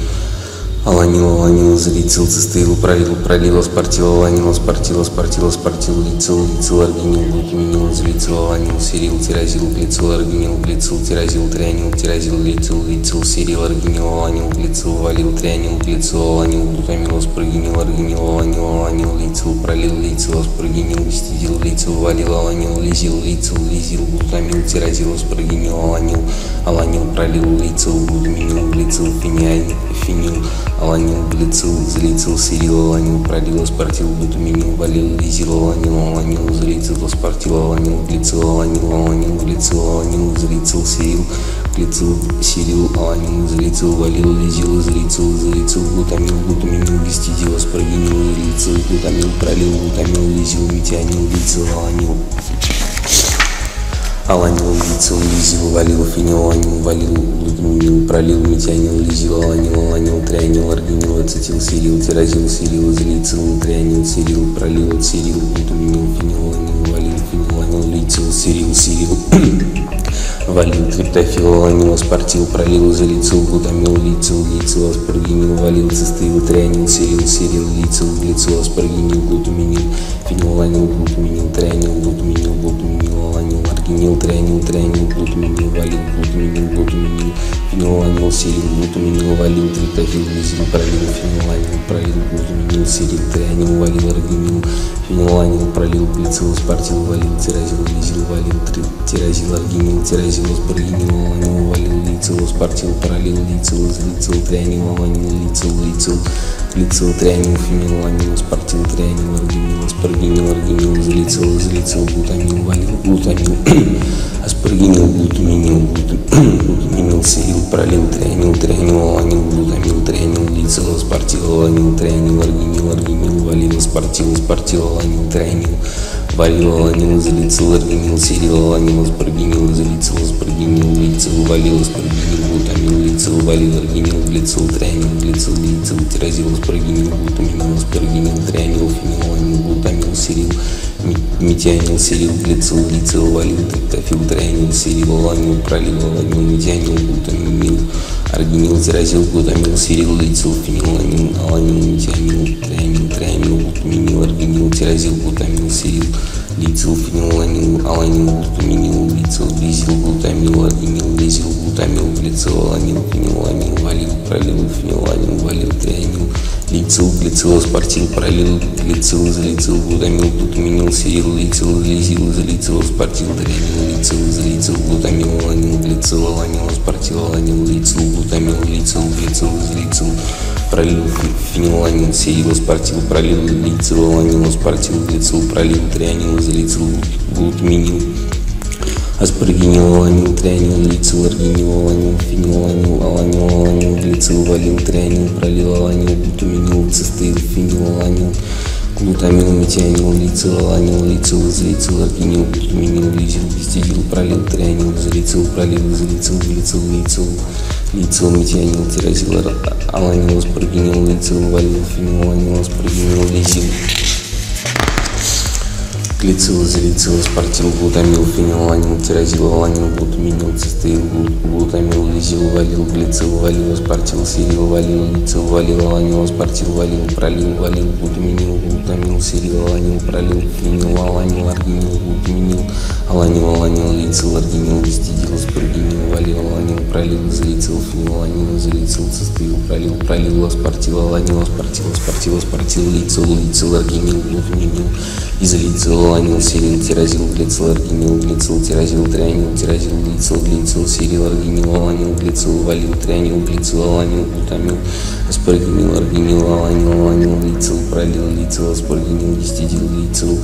Аланил, аланил, залицил, цистеил, пролил, пролил, аспартил, аланил, аспартил, аспартил, аспартил, лицил, лицил, аргинил, глутаминил, залицил, аланил, сирил, тирозил, глицил, аргинил, глицил, тирозил, трианил, тирозил, лицил, лицил, сирил, аргинил, аланил, глицил, валил, трианил, глицил, аланил, глутамил, аспаргинил, аргинил, аланил, аланил, лицил, пролил, лицил, аспаргинил, вестидил, лицил, валил, аланил, лизил, лицил, лизил, глутамил, тирозил, аспаргинил, аланил, аланил, пролил, лицил, глутаминил, глицил, фенил, фенил, аланил, глицил, залицил, сирил, аланил, пролил, аспартил, глутаминил, валил, лизил, аланил, аланил, залицил, аспартил, аланил, глицил, аланил, аланил, глицил, аланил, залицил, сирил, глицил, сирил, аланил, залицил, валил, лизил, залицил, залицил, глутамил, глутаминил, вестидил, аспаргинил, лицил, глутамил, пролил, глутамил, лизил, метионил, лицил, аланил. Аланил, лицил, лизил, валил, фенил, аланил, валил, глутаминил, пролил, метионил, лизил, аланил, аланил, трианил, аргинил, ацетил, сирил, тирозил, сирил, излицил, трианил, сирил, пролил, сирил, глутаминил, фенил, аланил, валил, фенил, аланил, лицил, сирил, сирил, (clears throat) валил, триптофил, аланил, аспартил, пролил, залицил, глутамил, лицил, лицил, аспаргинил, валил, цистеил, трианил, сирил, сирил, лицил, глицил, аспаргинил, глутаминил, фенил, аланил, глутаминил, трианил, глутаминил, глутаминил, аланил, аргинил, трианил, трианил, глутаминил, валил, глутаминил, глутаминил, фенил, аланил, сирил, глутаминил, валил, триптофил, лизил, пролил, фенил, аланил, пролил, глутаминил, сирил, трианил, валил, аргинил, фенил, аланил, пролил, глицил, аспартил, валил, тирозил, лизил, валил, тирозил, аргинил, тирозил, аспаргинил, аланил, валил, лицил, аспартил, пролил, лицил, излицил, трианил, аланил, лицил, лицил, глицил, трианил, фенил, аланил, аспартил, трианил, аргинил, аспаргинил, аргинил, излицил, излицил, глутамил, валил, глутамил, аспаргинил, глутаминил, глутам- глутаминил, сирил, пролил, трианил, трианил, аланил, глутамил, трианил, лицил, аспартил, аланил, трианил, аргинил, аргинил, валил, аспартил, аспартил, аланил, трианил, валил, аланил, излицил, аргинил, сирил, аланил, аспаргинил, излицил, аспаргинил, лицил, валил, аспаргинил, глутамил, лицил, валил, аргинил, глицил, трианил, глицил, лицил, тирозил, аспаргинил, глутаминил, аспаргинил, трианил, фенил, аланил, глутамил, сирил, ми- метионил, сирил, глицил, лицил, валил, триптофил, трианил, сирил, аланил, пролил, аланил, метионил, глутаминил, аргинил, тирозил, глутамил, сирил, лицил, фенил, аланил, аланил, метионил, трианил, трианил, глутаминил, аргинил, тирозил, глутамил, сирил, лицил, фенилаланил, аланил, глутаминил, лицил, глизил, глутамил, аргинил, лизил, глутамил, глицил, аланил, фениламил, валил, пролил, фениланил, валил, трианил, лицил, глицил, спортил, пролил, глицил, залицил, глутамил, глутаминил, сирил, лицил, лизил, залицил, спортил, трианил, лицил, залицил, глутамил, аланил, глицил, аланил, спортил, аланил, лицил, глутамил, лицил, глицил, залицил, пролил, фениланил, сирил, спортил, пролил, лицил, аланил, спортил, глицил, пролил, трианил, залицил, глутаминил, аспаргинил, аланил, трианил, лицил, аргинил, аланил, фенил, аланил, аланил, глицил, валил, трианил, пролил, аланил, глутаминил, цистеил, фенил, аланил, глутамил, метианил, лицил, аланил, лицил, залицил, аргинил, глутаминил, лизил, гистидил, пролил, трианил, залицил, пролил, залицил, глицил, лицил, лицил, метианил, тирозил, аланил, аспаргинил, лицил, валил, фенил, аланил, аспаргинил, лизил, глицил, залицил, спортил, глутамил, фениланил, тирозил, аланил, глутаминил, цистеил, глутамил, лизил, валил, глицил, валил, спортил, сирил, валил, лицил, валил, аланил, спортил, валил, пролил, валил, глутаминил, глутамил, сирил, аланил, пролил, фенил, аланил, аргинил, глутаминил, аланил, аланил, лицил, аргинил, гистидил, споргинил, валил, аланил, пролил, залицил, фенил, аланил, залицил, цистеил, пролил, пролил, спортил, аланил, спортил, спортил, спортил, лицил, лицил, аргинил, глутаминил, изолицил, аланил, сирил, тирозил, глицил, аргинил, глицил, тирозил, трианил, тирозил, глицил, глицил, сирил, аргинил, аланил, глицил, валил, трианил, глицил, аланил, глутамил, аспаргинил, аргинил, аланил, аланил, лицил, пролил, лицил, аспаргинил, гистидил, глицил,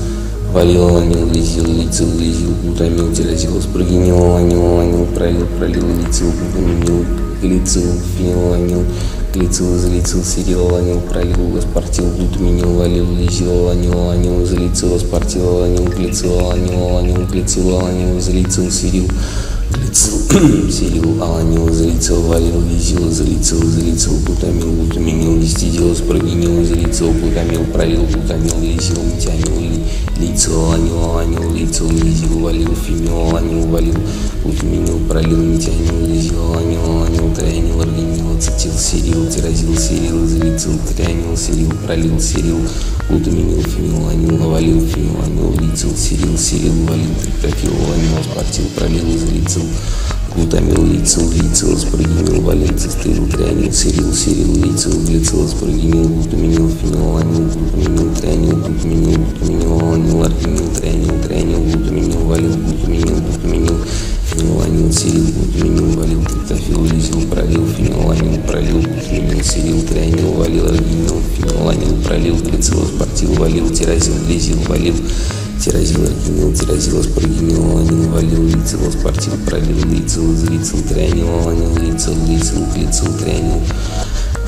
валил, аланил, лизил, лицил, лизил, глутамил, тирозил, аспаргинил, аланил, аланил, пролил, пролил, лицил, глутаминил, глицил, фениланил, глицил, изолицил, сирил, аланил, пролил, аспартил, глутаминил, валил, лизил, аланил, аланил, изолицил, аспартил, аланил, глицил, аланил, аланил, глицил, аланил, изолицил, сирил, глицил, (clears throat) сирил, аланил, изолицил, валил, лизил, изолицил, изолицил, глутамил, глутаминил, гистидил, аспаргинил, изолицил, глутамил, пролил, глутамил, лизил, метианил, лицил, аланил, аланил, лицил, лизил, валил, фенил, аланил, валил, глутаминил, пролил, метианил, лизил, аланил, аланил, трианил, аргинил, ацетил, сирил, тирозил, сирил, изолицил, трианил, сирил, пролил, сирил, глутаминил, фенил, аланил, навалил, фенил, аланил, лицил, сирил, сирил, валил, триптофил, аланил, аспартил, пролил, изолицил, глутамил, лицил, лицил, аспаргинил, валил, цистеил, трианил, сирил, сирил, лицил, глицил, аспаргинил, глутаминил, фенил, аланил, глутаминил, трианил, глутаминил, глутаминил, аланил, аргинил, трианил, трианил, глутаминил, валил, глутаминил, глутаминил, фениланил, сирил, глутаминил, валил, триптофил, лизил, пролил, фениланил, пролил, глутаминил, сирил, трианил, валил, аргинил, фениланил, пролил, глицил, аспартил, валил, тирозил, лизил, валил, тирозил, аргинил, тирозил, аспаргинил, аланил, валил, лицил, аспартил, пролил, лицил, излицил, трианил, аланил, лицил, лицил, глицил, трианил,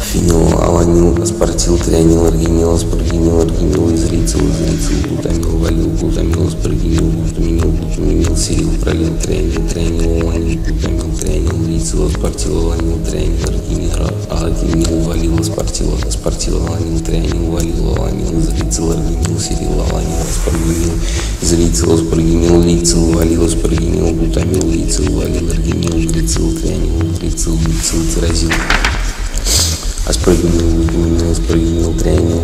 фенил, аланил, аспартил, трианил, аргинил, аспаргинил, аргинил, излицил, излицил, глутамил, валил, глутамил, аспаргинил, глутаминил, глутаминил, сирил, пролил, трианил, трианил, аланил, глутамил, трианил, лицил, аспартил, аланил, трианил, аргинил, аргинил, валил, аспартил, аспартил, аланил, трианил, валил, аланил, излицил, аргинил, сирил, аланил, аспаргинил, излицил, аспаргинил, лицил, валил, аспаргинил, глутамил, лицил, валил, аргинил, глицил, трианил, глицил, лицил, тирозил, аспаргинил, глутаминил, аспаргинил,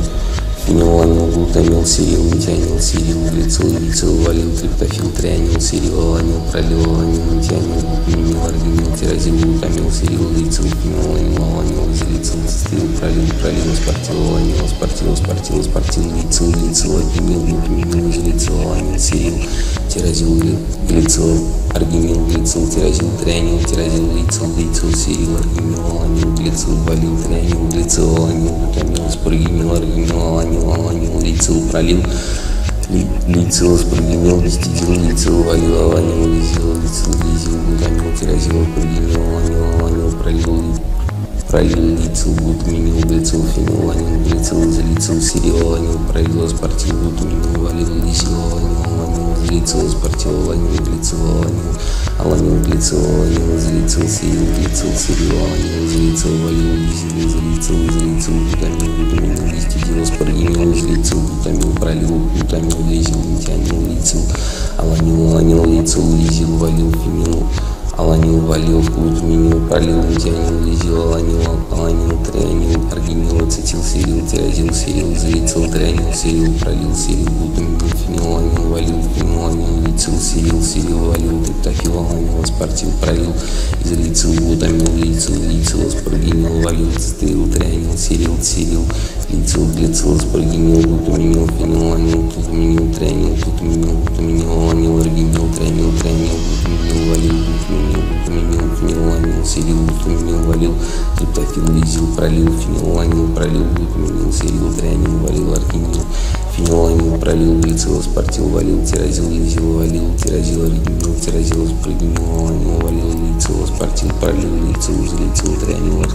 трианил, фениланил, глутамил, сирил, метианил, сирил, глицил, лицил, валил, триптофил, трианил, сирил, аланил, пролил, аланил, метианил, глутаминил, аргинил, тирозил, глутамил, сирил, лицил, фениланил, аланил, излицил, цистил, пролил, пролил, аспартил, аланил, аспартил, аспартил, аспартил, лицил, лицил, аргинил, глутаминил, излицил, аланил, сирил, тирозил, глицил, аргинил, глицил, тирозил, трианил, тирозил, лицил, лицил, сирил, аргинил, аланил, глицил, валил, трианил, глицил, аланил, глутамил, аспаргинил, аргинил, аланил, аланил, лицил, пролил, лицил, аспаргинил, гистидил, лицил, валил, аланил, лизил, лицил, лизил, глутамил, тирозил, аспаргинил, аланил, аланил, пролил, пролил, лицил, глутаминил, глицил, фенил, аланил, глицил, изолицил, сирил, аланил, пролил, аспартил, глутаминил, валил, лизил, аланил, аланил, изолицил, аспартил, аланил, глицил, аланил, аланил, глицил, аланил, изолицил, сирил, глицил, сирил, аланил, изолицил, валил, лизил, изолицил, изолицил, глутамил, глутаминил, гистидил, аспаргинил, изолицил, глутамил, пролил, глутамил, лизил, метианил, лицил, аланил, аланил, лицил, лизил, валил, фенил, аланил, валил, глутаминил, пролил, метианил, лизил, аланил, аланил, трианил, аргинил, ацетил, сирил, тирозил, сирил, изолицил, трианил, серил, пролил, серил, глутаминил, фенилаланил, валил, фенилаланил, лицил, серил, серил, валил, триптофил, аланил, аспартил, пролил, изолицил, глутамил, лицил, лицил, аспаргинил, валил, цистеил, трианил, серил, серил, лицил, глицил, аспаргинил, глутаминил, фенилаланил, глутаминил, трианил, глутаминил, глутаминил, аланил, аргинил, трианил, трианил, глутаминил, валил, глутаминил, глутаминил, фенилаланил, серил, глутаминил, валил, триптофил, лизил, пролил, фенилаланил, пролил, глутаминил, серил, трианил, валил, аргинил, фенилаланил, пролил, глицил, аспартил, валил, тирозил, лизил, валил, тирозил, аргинил, тирозил, аспаргинил, аланил, валил, лицил, аспартил, пролил, лицил, излицил, трианил,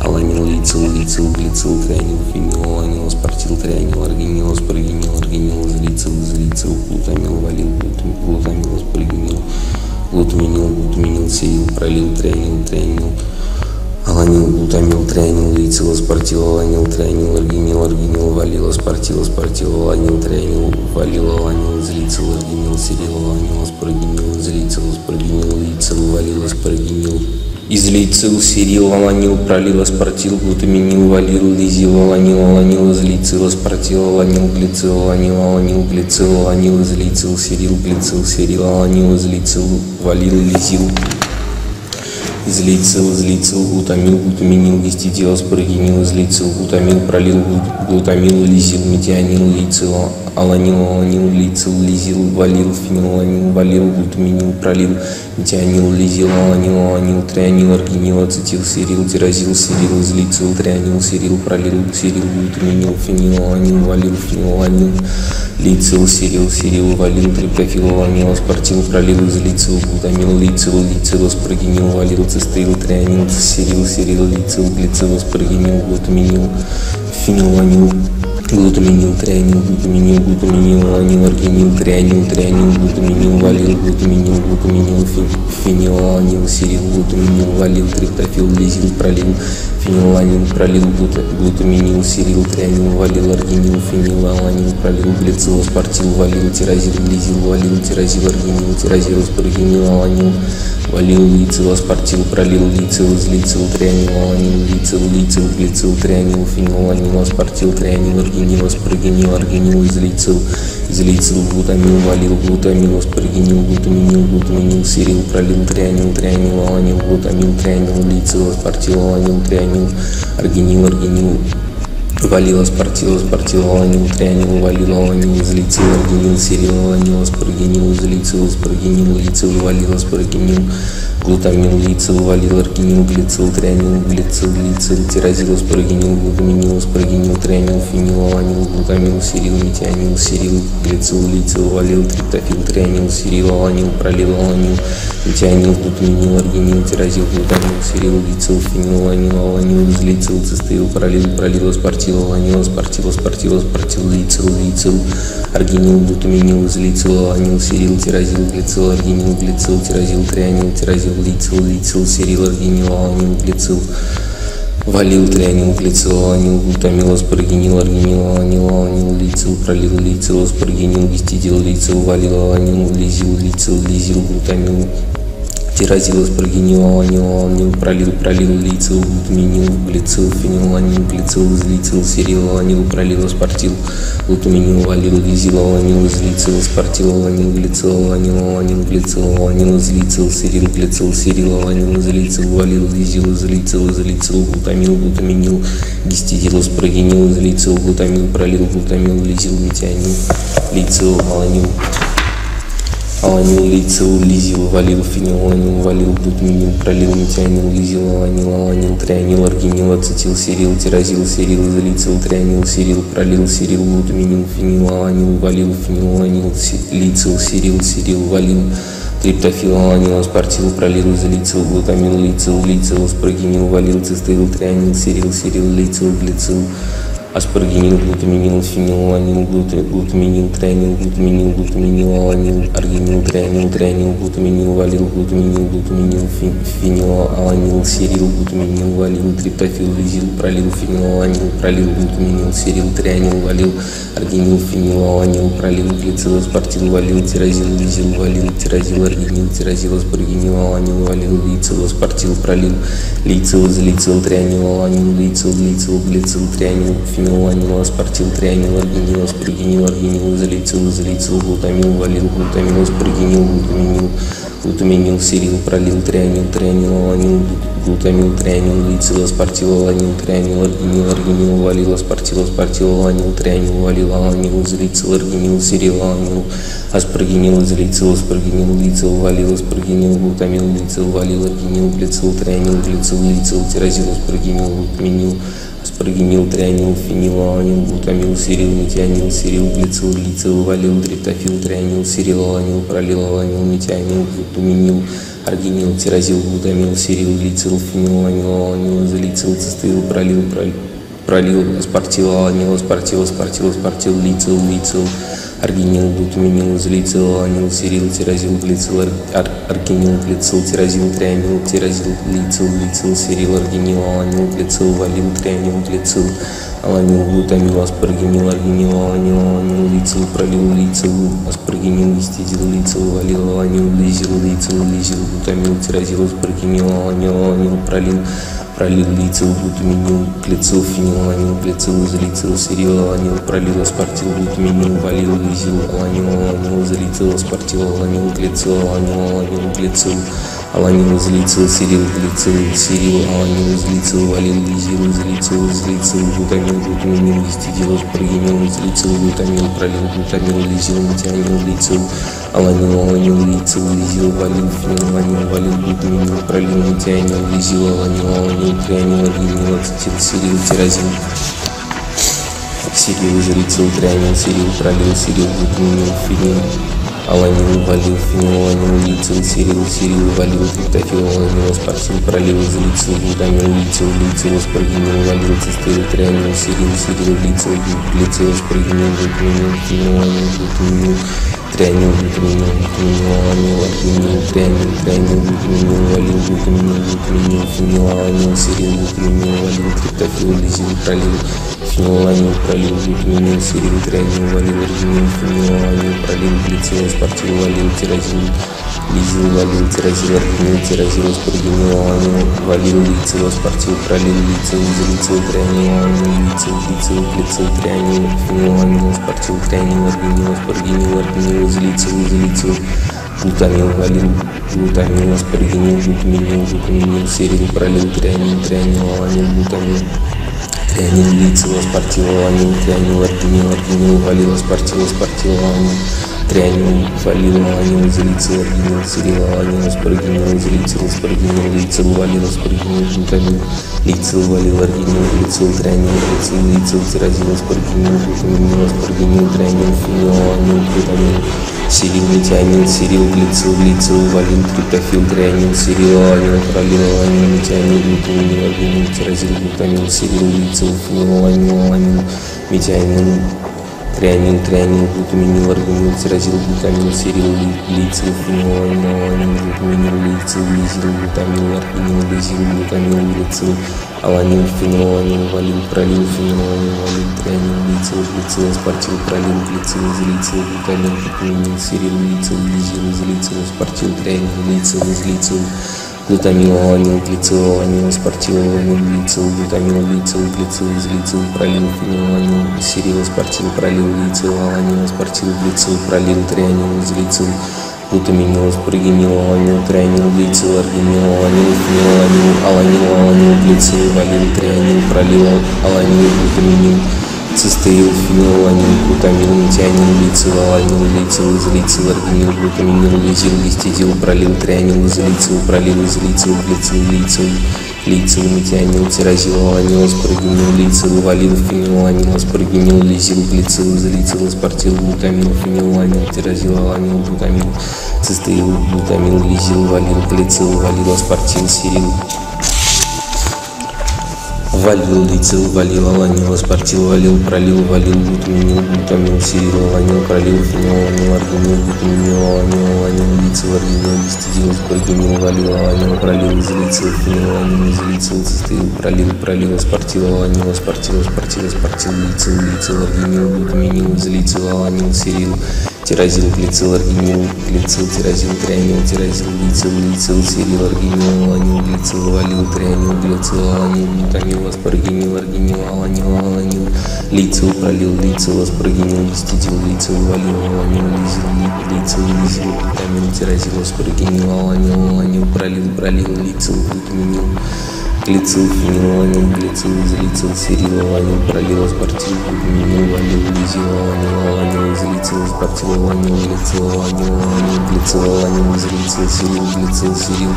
аланил, лицил, лицил, глицил, трианил, фенилаланил, аспартил, трианил, аргинил, аспаргинил, аргинил, излицил, излицил, глутамил, валил, глутамил, аспаргинил, глутаминил, глутаминил, серил, пролил, трианил, трианил, Аланил, глутамил, трианил, лицил, аспартил, аланил, трианил, аргинил, аргинил, валил, аспартил, аспартил, аланил, трианил, валил, аланил, излицил, аргинил, серил, аланил, аспаргинил, излицил, аспаргинил, лицил, валил, аспаргинил, излицил, серил, аланил, пролил, аспартил, глутаминил, валил, лизил, аланил, аланил, излицил, аспартил, аланил, глицил, аланил, аланил, глицил, аланил, излицил, серил, глицил, серил, аланил, излицил, валил, лизил, излицил, излицил, глутамил, глутаминил, гистидил, аспаргинил, излицил, глутамил, пролил, глут- глутамил, лизил, метионил, лицил, аланил, аланил, лицил, лизил, валил, фенилаланил, валил, глутаминил, пролил, метионил, лизил, аланил, аланил, трианил, аргинил, ацетил, серил, тирозил, серил, излицил, трианил, серил, пролил, серил, глутаминил, фенилаланил, валил, фенилаланил, лицил, серил, серил, валил, триптофил, аланил, аспартил, пролил, излицил, глутамил, лицил, лицил, аспаргинил, валил, цистеил, трианил, серил, серил, лицил, глицил, аспаргинил, глутаминил, фенилаланил, глутаминил, трианил, глутаминил, глутаминил, аланил, аргинил, трианил, трианил, глутаминил, валил, глутаминил, глутаминил, фен- фенилаланил, серил, глутаминил, валил, триптофил, лизил, пролил, фенилаланил, пролил, глута- глутаминил, серил, трианил, валил, аргинил, фенилаланил, пролил, глицил, аспартил, валил, тирозил, лизил, валил, тирозил, аргинил, тирозил, аспаргинил, аланил, валил, лицил, аспартил, пролил, лицил, излицил, трианил, аланил, лицил, лицил, глицил, трианил, фенилаланил, аспартил, трианил, аргинил, аспаргинил, аргинил, излицил, излицил, глутамил, валил, глутамил, аспаргинил, глутаминил, глутаминил, серил, пролил, трианил, трианил, аланил, глутамил, трианил, лицил, аспартил, аланил, трианил, аргинил, аргинил, Валил, аспартил, аспартил, аланил, трианил, валил, аланил, излицил, аргинил, серил, аланил, аспаргинил, излицил, аспаргинил, лицил, валил, аспаргинил, глутамил, лицил, валил, аргинил, глицил, трианил, глицил, лицил, тирозил, аспаргинил, глутаминил, аспаргинил, трианил, фенил, аланил, глутамил, серил, метионил, серил, глицил, лицил, валил, триптофил, трианил, серил, аланил, пролил, аланил, метионил, глутаминил, аргинил, тирозил, глутамил, серил, лицил, фенил, аланил, аланил, излицил, цистеил, пролил, пролил, аспартил, аланил, аспартил, аспартил, аспартил, лицил, лицил, аргинил, глутаминил, излицил, аланил, серил, тирозил, глицил, аргинил, глицил, тирозил, трианил, тирозил, лицил, лицил, серил, аргинил, аланил, глицил, Валил, трианил, глицил, аланил, глутамил, аспаргинил, аргинил, аланил, аланил, лицил, пролил, лицил, аспаргинил, гистидил, лицил, валил, аланил, лизил, лицил, лизил, глутамил, тирозил, аспаргинил, аланил, аланил, пролил, пролил, лицил, глутаминил, глицил, фенилаланил, глицил, излицил, серил, аланил, пролил, аспартил, глутаминил, валил, лизил, аланил, излицил, аспартил, аланил, глицил, аланил, аланил, глицил, аланил, излицил, серил, глицил, серил, аланил, излицил, валил, лизил, излицил, излицил, глутамил, глутаминил, гистидил, аспаргинил, излицил, глутамил, пролил, глутамил, лизил, метионил, лицил, аланил, Аланил, лицил, лизил, валил, фенилаланил, валил, глутаминил, пролил, метионил, лизил, аланил, аланил, трианил, аргинил, ацетил, серил, тирозил, серил, излицил, трианил, серил, пролил, серил, глутаминил, фенилаланил, валил, фенилаланил, се- лицил, серил, серил, валил, триптофил, аланил, аспартил, пролил, излицил, глутамил, лицил, лицил, аспаргинил, валил, цистеил, трианил, серил, серил, лицил, глицил, аспаргинил, глутаминил, фенилаланил, глута- глутаминил, трианил, глутаминил, глутаминил, аланил, аргинил, трианил, трианил, глутаминил, валил, глутаминил, глутаминил, фен- фенилаланил, серил, глутаминил, валил, триптофил, лизил, пролил, фенилаланил, пролил, глутаминил, серил, трианил, валил, аргинил, фенилаланил, пролил, глицил, аспартил, валил, тирозил, лизил, валил, тирозил, аргинил, тирозил, аспаргинил, аланил, валил, лицил, аспартил, пролил, лицил, излицил, трианил, аланил, лицил, лицил, глицил, трианил, фенилаланил, глутамил, анил, аспартил, трианил, аргинил, аспаргинил, аргинил, изолицил, изолицил, глутамил, валил, глутамил, аспаргинил, глутаминил, глутаминил, сирил, пролил, трианил, трианил, аланил, глутамил, трианил, лицил, аспартил, аланил, трианил, аргинил, аргинил, валил, аспартил, аспартил, аланил, трианил, валил, аланил, изолицил, аргинил, сирил, аланил, аспаргинил, изолицил, аспаргинил, лицил, валил, аспаргинил, глутамил, лицил, валил, аргинил, глицил, трианил, глицил, лицил, тирозил, аспаргинил, глутаминил, аспаргинил, трианил, фенил, аланил, глутамил, сирил, метианил, сирил, глицил, лицил, валил, триптофил, трианил, сирил, аланил, пролил, аланил, метианил, глутаминил, аргинил, тирозил, глутамил, сирил, лицил, фенил, аланил, аланил, залицил, цистеил, пролил, пролил, пролил, аспартил, аланил, аспартил, аспартил, аспартил, лицил, лицил, аргинил, глутаминил, излицил, аланил, сирил, тирозил, глицил, ар, ар, аргинил, глицил, тирозил, трианил, тирозил, лицил, лицил, сирил, аргинил, аланил, глицил, валил, трианил, глицил, аланил, глутамил, аспаргинил, аргинил, аланил, аланил, лицил, пролил, лицил, аспаргинил, гистидил, лицил, валил, аланил, лизил, лицил, лизил, глутамил, тирозил, аспаргинил, аланил, аланил, пролил, пролил, лицил, глутаминил, глицил, фенил, аланил, глицил, изолицил, сирил, аланил, пролил, аспартил, глутаминил, валил, лизил, аланил, аланил, изолицил, аспартил, аланил, глицил, аланил, аланил, глицил, аланил, изолицил, сирил, глицил, сирил, аланил, изолицил, валил, лизил, изолицил, изолицил, глутамил, глутаминил, гистидил, аспаргинил, изолицил, глутамил, пролил, глутамил, лизил, метианил, лицил, аланил, аланил, лицил, лизил, валил, фенил, аланил, валил, глутаминил, пролил, метианил, лизил, аланил, аланил, трианил, аргинил, ацетил, сирил, тирозил, сирил, изолицил, трианил, сирил, пролил, сирил, глутаминил, фенил, аланил, валил, фенил, аланил, лицил, сирил, сирил, валил, триптофил, аланил, аспартил, пролил, изолицил, глутамил, лицил, лицил, аспаргинил, валил, цистеил, трианил, сирил, сирил, лицил, глицил, аспаргинил, глутаминил, фенил, аланил, глутаминил, трианил, глутаминил, глутаминил, аланил, аргинил, трианил, трианил, глутаминил, валил, глутаминил, глутаминил, фенил, аланил, сирил, глутаминил, валил, триптофил, лизил, пролил, фенил, аланил, пролил, глутаминил, сирил, трианил, валил, аргинил, фенил, аланил, пролил, глицил, аспартил, валил, тирозил, лизил, валил, тирозил, аргинил, тирозил, аспаргинил, аланил, валил, лицил, аспартил, пролил, лицил, изолицил, трианил, аланил, лицил, лицил, глицил, трианил, фенил, аланил, аспартил, трианил, аргинил, аспаргинил, аргинил, изолицил, изолицил, глутамил, валил, глутамил, аспаргинил, глутаминил, глутаминил, серил, пролил, трианил, трианил, аланил, глутамил, трианил, лицил, аспартил, аланил, трианил, аргинил, аргинил, валил, аспартил, аспартил, аланил, трианил, валил, аланил, изолицил, аргинил, серил, аланил, аспаргинил, изолицил, аспаргинил, лицил, валил, аспаргинил, глутамил, лицил, валил, аргинил, глицил, трианил, глицил, лицил, тирозил, аспаргинил, глутаминил, аспаргинил, трианил, фенил, аланил, глутамил, Сирил, метианил, сирил, глицил, глицил, валил, триптофил, трианил, сирил, аланил, пролил, аланил, метианил, глутаминил, аргинил, тирозил, глутамил, сирил, глицил, фенил, аланил, аланил, метианил, трианил, трианил, глутаминил, аргинил, тирозил, глутамил, сирил, лицил, фенил, аланил, аланил, глутаминил, лицил, лизил, глутамил, аргинил, лизил, глутамил, глицил, аланил, фенил, аланил, валил, пролил, фенил, аланил, валил, трианил, лицил, глицил, аспартил, пролил, глицил, излицил, глутамил, глутаминил, сирил, лицил, лизил, излицил, аспартил, трианил, лицил, излицил, глутамил, аланил, глицил, аланил, аспартил, аланил, лицил, глутамил, лицил, глицил, излицил, пролил, фенил, аланил, сирил, аспартил, пролил, лицил, аланил, аспартил, глицил, пролил, трианил, излицил, глутаминил, аспаргинил, аланил, трианил, глицил, аргинил, аланил, фенил, аланил, аланил, аланил, глицил, валил, трианил, пролил, аланил, глутаминил, цистеил, фенил, аланил, глутамил, метианил, лицил, аланил, лицил, излицил, аргинил, глутаминил, лизил, гистидил, пролил, трианил, излицил, пролил, излицил, глицил, лицил, лицил, метианил, тирозил, аланил, аспаргинил, лицил, валил, фенил, аланил, аспаргинил, лизил, глицил, излицил, аспартил, глутамил, фенил, аланил, тирозил, аланил, глутамил, цистеил, глутамил, лизил, валил, глицил, валил, аспартил, сирил, Валил, лицил, валил, аланил, аспартил, валил, пролил, валил, глутаминил, глутамил, сирил, аланил, пролил, фенил, аланил, аргинил, глутаминил, аланил, аланил, лицил, аргинил, гистидил, аспаргинил, валил, аланил, пролил, излицил, фенил, аланил, излицил, цистеил, пролил, пролил, аспартил, аланил, аспартил, аспартил, аспартил, лицил, лицил, аргинил, глутаминил, излицил, аланил, сирил, тиразил, глицил, аргинил, глицил, тиразил, трианил, тиразил, лицил, лицил, сирил, аргинил, аланил, глицил, валил, трианил, глицил, аланил, глутамил, аспаргинил, аргинил, аланил, аланил, лицил, пролил, лицил, аспаргинил, гистидил, лицил, валил, аланил, лизил, ли- лицил, лизил, глутамил, тиразил, аспаргинил, аланил, аланил, пролил, пролил, лицил, глутаминил, Глицил, фенилаланил, глицил, излицил, сирил, аланил, пролил, аспартил, глутаминил, валил, лизил, аланил, аланил, излицил, аспартил, аланил, глицил, аланил, аланил, глицил, аланил, излицил, сирил, глицил, сирил,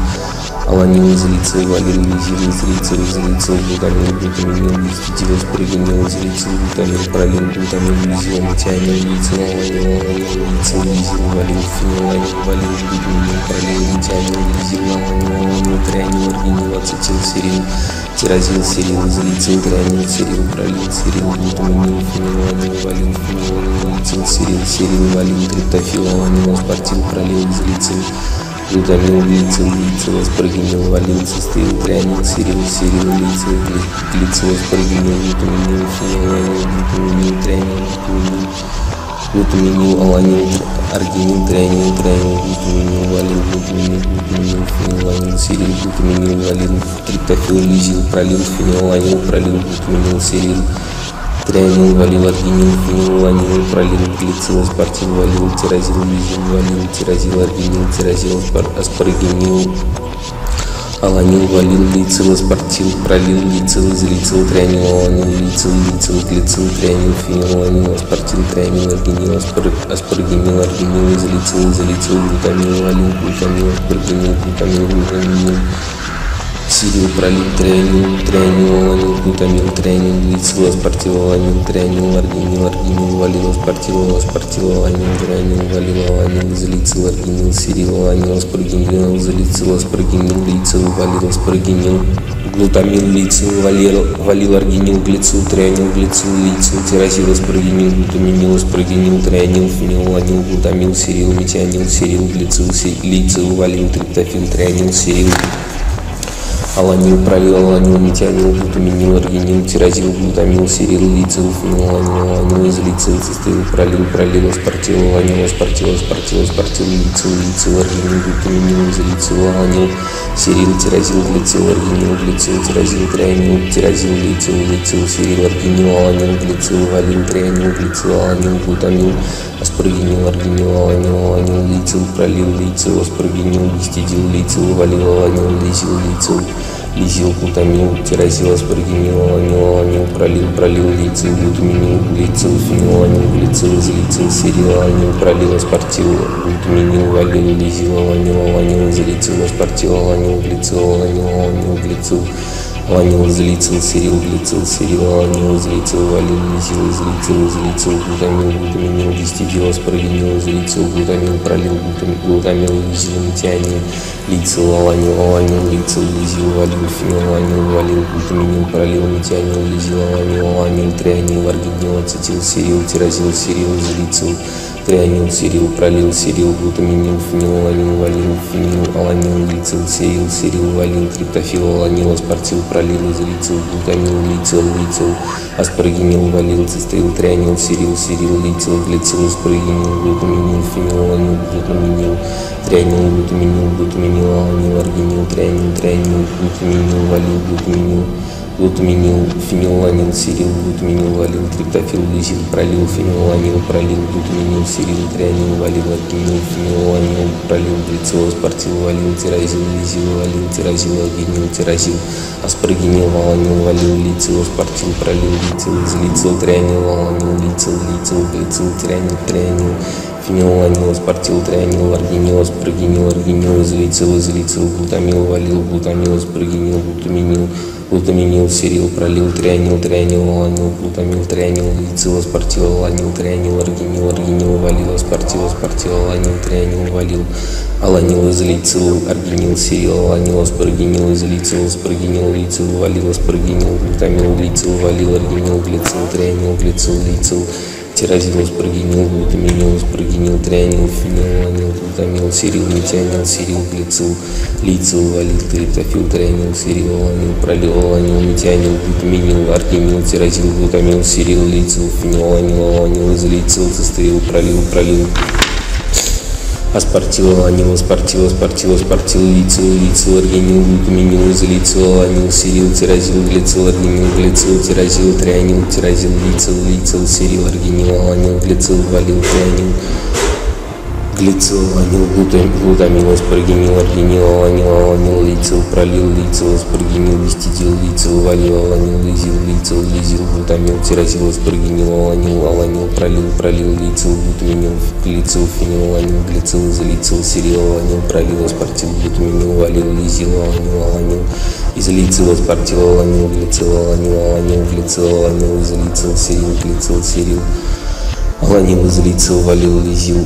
аланил, излицил, валил, лизил, излицил, излицил, глутамил, глутаминил, гиститил, аспаргинил, излицил, глутамил, пролил, глутамил, лизил, метианил, лицил, аланил, аланил, лицил, лизил, валил, фенилаланил, валил, глутаминил, пролил, метианил, лизил, аланил, аланил, трианил, аргинил, ацетил, сирил, тиразил, сирил, излицил, трианил, сирил, пролил, сирил, глутаминил, фенилаланил, валил, фенилаланил, лицил, сирил, сирил, валил, триптофил, аланил, аспартил, пролил, излицил, глутамил, лицил, лицил, аспаргинил, валил, цистеил, трианил, сирил, сирил, гли- глицил, аспаргинил, глутаминил, фенилаланил, глутаминил, трианил, глутаминил, глутаминил, аланил, аргинил, трианил, трианил, глутаминил, валил, глутаминил, глутаминил, фенилаланил, сирил, глутаминил, валил, триптофил, лизил, пролил, фенилаланил, пролил, глутаминил, сирил, трианил, валил, аргинил, фенилаланил, пролил, глицил, аспартил, валил, тиразил, лизил, валил, тиразил, аргинил, тиразил, аспар- аспаргинил, Аланил, валил, лицил, аспартил, пролил, лицил, излицил, трианил, аланил, лицил, лицил, глицил, трианил, фенил, аланил, аспартил, трианил, аргинил, аспар, аспаргинил, аргинил, излицил, излицил, глутамил, валил, глутамил, аспаргинил, глутамил, глутамил, Сирил, пролил, трианил, трианил, аланил, глутамил, трианил, глицил, аспартил, аланил, трианил, аргинил, аргинил, валил, аспартил, аспартил, аланил, трианил, валил, аланил, излицил, аргинил, сирил, аланил, аспаргинил, излицил, аспаргинил, лицил, валил, аспаргинил, глутамил, лицил, валил, валил, аргинил, глицил, трианил, глицил, лицил, тиразил, аспаргинил, глутаминил, аспаргинил, трианил, фенил, аланил, глутамил, сирил, метианил, сирил, глицил, лицил, валил, триптофил, трианил, сирил, Аланил, пролил, аланил, метианил, глутаминил, аргинил, тиразил, глутамил, сирил, лицил, фенилаланил, аланил, излицил, цистил, пролил, пролил, аспартил, аланил, аспартил, аспартил, аспартил, лицил, лицил, аргинил, глутаминил, излицил, аланил, сирил, тиразил, глицил, аргинил, глицил, тиразил, трианил, тиразил, лицил, лицил, сирил, аргинил, аланил, глицил, валил, трианил, глицил, аланил, глутамил, аспаргинил, аргинил, аланил, аланил, лицил, пролил, лицил, аспаргинил, гистидил, лицил, валил, аланил, лизил, лицил, лизил, глутамил, тиразил, аспаргинил, аланил, аланил, пролил, пролил, лицил, глутаминил, глицил, фенилаланил, глицил, излицил, сирил, аланил, пролил, аспартил, глутаминил, валил, лизил, аланил, аланил, излицил, аспартил, аланил, глицил, аланил, аланил, глицил, Аланил излицил, сирил, глицил, сирил, аланил излицил, валил, лизил, излицил, излицил, глутамил, глутаминил, гистидил, аспаргинил, излицил, глутамил, пролил, глутамил, лизил, метианил, лицил, аланил, аланил, лицил, лизил, валил, фенил, аланил, валил, глутаминил, пролил, метианил, лизил, аланил, аланил, трианил, аргинил, ацетил, сирил, тиразил, сирил, излицил, трианил, сирил, пролил, сирил, глутаминил, фенил, аланил, валил, фенил, аланил, лицил, сирил, сирил, валил, триптофил, аланил, аспартил, пролил, излицил, глутамил, лицил, лицил, аспаргинил, валил, цистеил, трианил, сирил, сирил, лицил, глицил, аспаргинил, глутаминил, фенил, аланил, глутаминил, трианил, глутаминил, глутаминил, аланил, аргинил, трианил, трианил, глутаминил, валил, глутаминил, глутаминил, фенилаланил, сирил, глутаминил, валил, триптофил, лизил, пролил, фенилаланил, пролил, глутаминил, сирил, трианил, валил, аргинил, фенилаланил, пролил, глицил, аспартил, валил, тиразил, лизил, валил, тиразил, аргинил, тиразил, аспаргинил, валанил, валил, лицил, аспартил, пролил, лицил, излицил, трианил, валанил, лицил, лицил, глицил, трианил, трианил, фенилаланил, аспартил, трианил, аргинил, аспаргинил, аргинил, излицил, излицил, глутамил, валил, глутамил, аспаргинил, глутаминил, глутаминил, сирил, пролил, трианил, трианил, аланил, глутамил, трианил, лицил, аспартил, аланил, трианил, аргинил, аргинил, валил, аспартил, аспартил, аланил, трианил, валил, аланил, излицил, аргинил, сирил, аланил, аспаргинил, излицил, аспаргинил, лицил, валил, аспаргинил, глутамил, лицил, валил, аргинил, глицил, трианил, глицил, лицил, тиразил, аспаргинил, глутаминил, аспаргинил, трианил, фенилаланил, глутамил, сирил, метианил, сирил, глицил, лицил, валил, триптофил, трианил, сирил, аланил, пролил, аланил, метианил, глутаминил, аргинил, тиразил, глутамил, сирил, лицил, фенилаланил, аланил, излицил, цистеил, пролил, пролил, аспартил, аланил, аспартил, аспартил, аспартил, лицил, лицил, аргинил, глутаминил, изолицил, аланил, сирил, тиразил, глицил, аргинил, глицил, тиразил, трианил, тиразил, лицил, лицил, сирил, аргинил, аланил, глицил, валил, трианил, глицил, глутам- глутамил, аспаргинил, аргинил, аланил, аланил, лицил, пролил, лицил, аспаргинил, вестидил, лицил, валил, аланил, лизил, лицил, лизил, глутамил, тиразил, аспаргинил, аланил, аланил, пролил, пролил, лицил, глутаминил, глицил, фенил, аланил, глицил, изолицил, сирил, аланил, пролил, аспартил, глутаминил, валил, лизил, аланил, аланил, изолицил, аспартил, аланил, глицил, аланил, аланил, глицил, аланил, изолицил, сирил, глицил, сирил, аланил, изолицил, валил, лизил,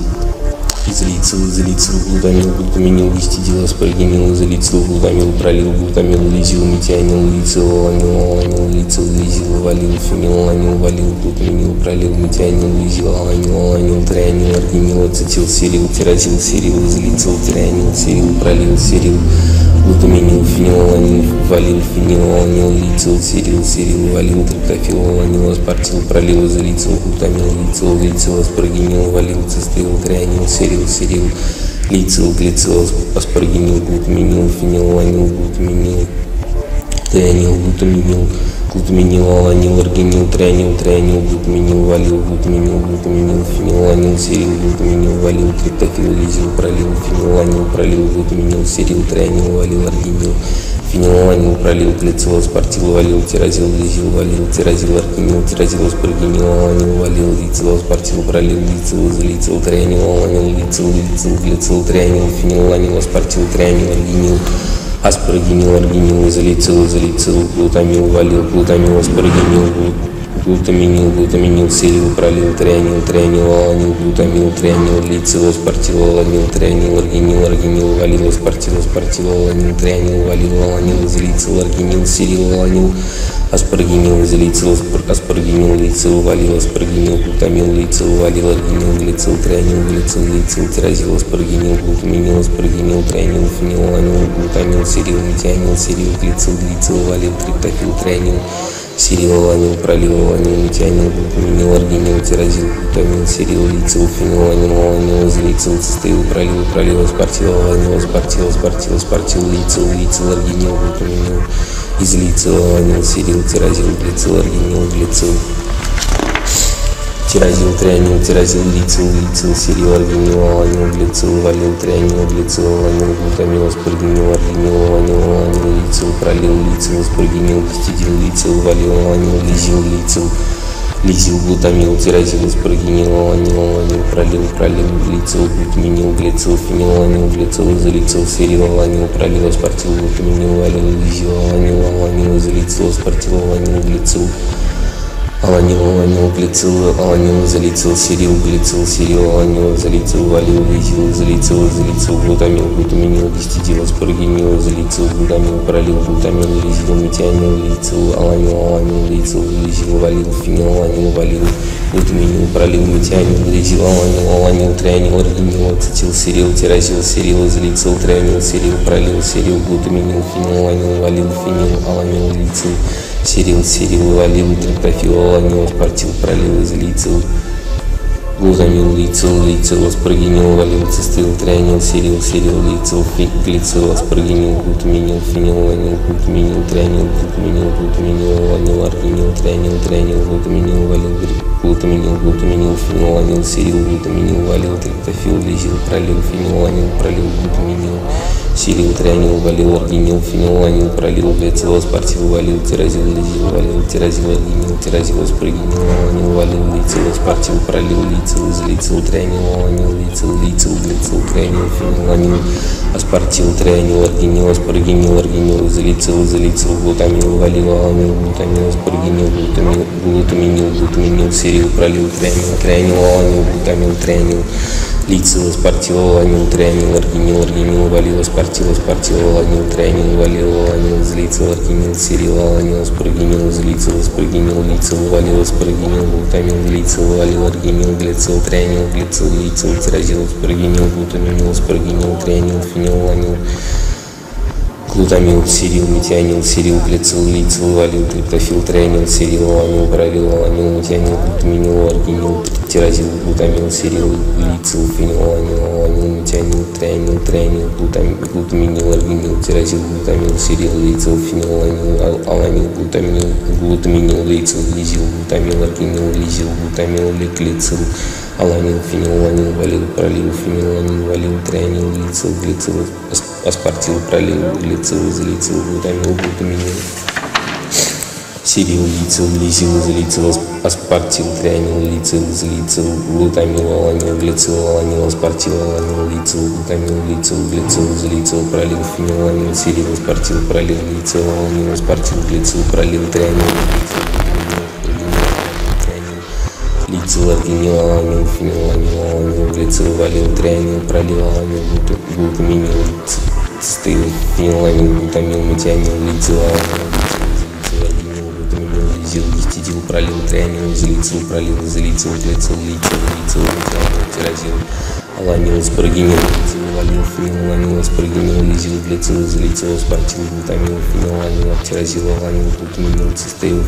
изолицил, изолицил, глутамил, глутаминил, гистидил, аспаргинил, изолицил, глутамил, пролил, глутамил, лизил, метионил, лицил, аланил, аланил, лицил, лизил, валил, фенил, аланил, валил, глутаминил, пролил, метионил, лизил, аланил, аланил, трианил, аргинил, ацетил, сирил, тиразил, сирил, изолицил, трианил, сирил, пролил, сирил, глутаминил, фенил, аланил, валил, фенил, аланил, лицил, сирил, сирил, валил, триптофил, аланил, аспартил, пролил, изолицил, глутамил, лицил, лицил, аспаргинил, валил, цистил, трианил, сирил, сирил, лицил, глицил, аспаргинил, глутаминил, фенил, аланил, глутаминил, трианил, глутаминил, глутаминил, аланил, аргинил, трианил, трианил, глутаминил, валил, глутаминил, глутаминил, фениланил, сирил, глутаминил, валил, триптофил, лизил, пролил, фениланил, пролил, глутаминил, сирил, трианил, валил, аргинил, фениланил, пролил, глицил, аспартил, валил, тиразил, лизил, валил, тиразил, аргинил, тиразил, аспаргинил, аланил, валил, лицил, аспартил, пролил, лицил, изолицил, трианил, аланил, лицил, лицил, глицил, трианил, фениланил, аспартил, трианил, аргинил, аспаргинил, аргинил, изолицил, изолицил, глутамил, валил, глутамил, аспаргинил, глут- глутаминил, глутаминил, сирил, пролил, трианил, трианил, аланил, глутамил, трианил, лицил, аспартил, аланил, трианил, аргинил, аргинил, валил, аспартил, аспартил, аланил, трианил, валил, аланил, изолицил, аргинил, сирил, аланил, аспаргинил, изолицил, аспар- аспаргинил, лицил, валил, аспаргинил, глутамил, лицил, валил, аргинил, глицил, трианил, глицил, лицил, тиразил, аспаргинил, глутаминил, аспаргинил, трианил, фенил, аланил, глутамил, сирил, метионил, сирил, глицил, глицил, валил, триптофил, трианил, сирил, аланил, пролил, аланил, метионил, глутаминил, аргинил, тиразил, глутамил, сирил, лицил, фенил, аланил, аланил, излицил, цистеил, пролил, пролил, аспартил, аланил, аспартил, аспартил, аспартил, лицил, лицил, аргинил, глутаминил, излицил, аланил, сирил, тиразил, глицил, аргинил, глицил, тиразил, трианил, тиразил, лицил, лицил, сирил, аргинил, аланил, глицил, валил, трианил, глицил, аланил, глутамил, аспаргинил, аргинил, аланил, аланил, лицил, пролил, лицил, аспаргинил, гистидил, лицил, валил, аланил, лизил, лицил, лизил, глутамил, тиразил, аспаргинил, аланил, аланил, пролил, пролил, глицил, глутаминил, глицил, фенил, аланил, глицил, изолицил, сирил, аланил, пролил, аспартил, глутаминил, валил, лизил, аланил, аланил, изолицил, аспартил, аланил, глицил, Аланил, аланил, глицил, аланил, залицил, сирил, глицил, сирил, аланил, залицил, валил, лизил, залицил, залицил, глутамил, глутаминил, гистидил, аспаргинил, залицил, глутамил, пролил, глутамил, лизил, метионил, лицил, аланил, аланил, лицил, лизил, валил, фенил, аланил, валил, глутаминил, пролил, метионил, лизил, аланил, аланил, трианил, аргинил, ацетил, сирил, тиразил, сирил, залицил, трианил, сирил, пролил, сирил, глутаминил, фенил, аланил, валил, фенил, аланил, лицил, Сирил, Сирил, валил, триптофил, аланил, аспартил, пролил, излицил, глузамил, лицил, лицил, аспаргинил, валил, цистил, трианил, сирил, сирил, лицил, глицил, аспаргинил, глутаминил, фенил, ланил, глутаминил, трианил, глутаминил, глутаминил, ланил, аргинил, трианил, трианил, глутаминил, валил, глутаминил, глутаминил, фенил, ланил, сирил, глутаминил, валил, триптофил, лизил, пролил, фенил, ланил, пролил, глутаминил, Сирил, трианил, валил, аргинил, фенил, ланил, пролил, глицил, аспартил, валил, тиразил, лизил, валил, тиразил, аргинил, тиразил, аспаргинил, ланил, валил, лицил, аспартил, пролил, лицил, излицил, трианил, ланил, лицил, лицил, глицил, трианил, фенил, ланил, аспартил, трианил, аргинил, аспаргинил, аргинил, излицил, излицил, глутамил, валил, ланил, глутамил, аспаргинил, глутамил, глутаминил, глутаминил, сирил, пролил, трианил, трианил, ланил, глутамил, трианил, лицил, аспартил, ланил, трианил, аргинил, аргинил, валил, аспартил, аспартил, ланил, трианил, валил, ланил, злицил, аргинил, сирил, ланил, аспаргинил, злицил, аспаргинил, лицил, валил, аспаргинил, глутамил, глицил, валил, аргинил, глицил, трианил, глицил, лицил, тиразил, аспаргинил, глутаминил, аспаргинил, трианил, фенил, ланил, глутамил, сирил, метионил, сирил, глицил, лицил, валил, триптофил, трианил, сирил, ланил, пролил, ланил, метионил, глутаминил, аргинил, тиразил, глутамил, серил, лицил, фенилаланил, аланил, метионил, трианил, трианил, глутамил, глутаминил, аргинил, тиразил, глутамил, серил, лицил, фенилаланил, ал- аланил, глутаминил, глутаминил, лицил, лизил, глутамил, аргинил, лизил, глутамил, ликлицил, аланил, фенилаланил, валил, пролил, фенилаланил, валил, трианил, лицил, глицил, ас- аспартил, пролил, глицил, излицил, глутамил, глутаминил. Сирил, лицил, лизил, излицил, ас- аспартил, трианил, лицил, излицил, глутамил, аланил, глицил, аланил, аспартил, аланил, лицил, глутамил, лицил, глицил, излицил, пролил, фенилаланил, сирил, аспартил, пролил, лицил, аланил, аспартил, глицил, пролил, трианил, лицил, аргинил, аланил, фенилаланил, аланил, глицил, валил, трианил, пролил, аланил, глутаминил, ц- цистеил, фенилаланил, глутамил, метионил, лицил, аланил, лизил, гистидил, пролил, трианил, излицил, пролил, излицил, глицил, лицил, лицил, метионил, тиразил, аланил, спаргинил, лицил, валил, фенилаланил, аспаргинил, лизил, глицил, излицил, аспартил, глутамил, фенилаланил, аптиразил, аланил, глутаминил, цистеил,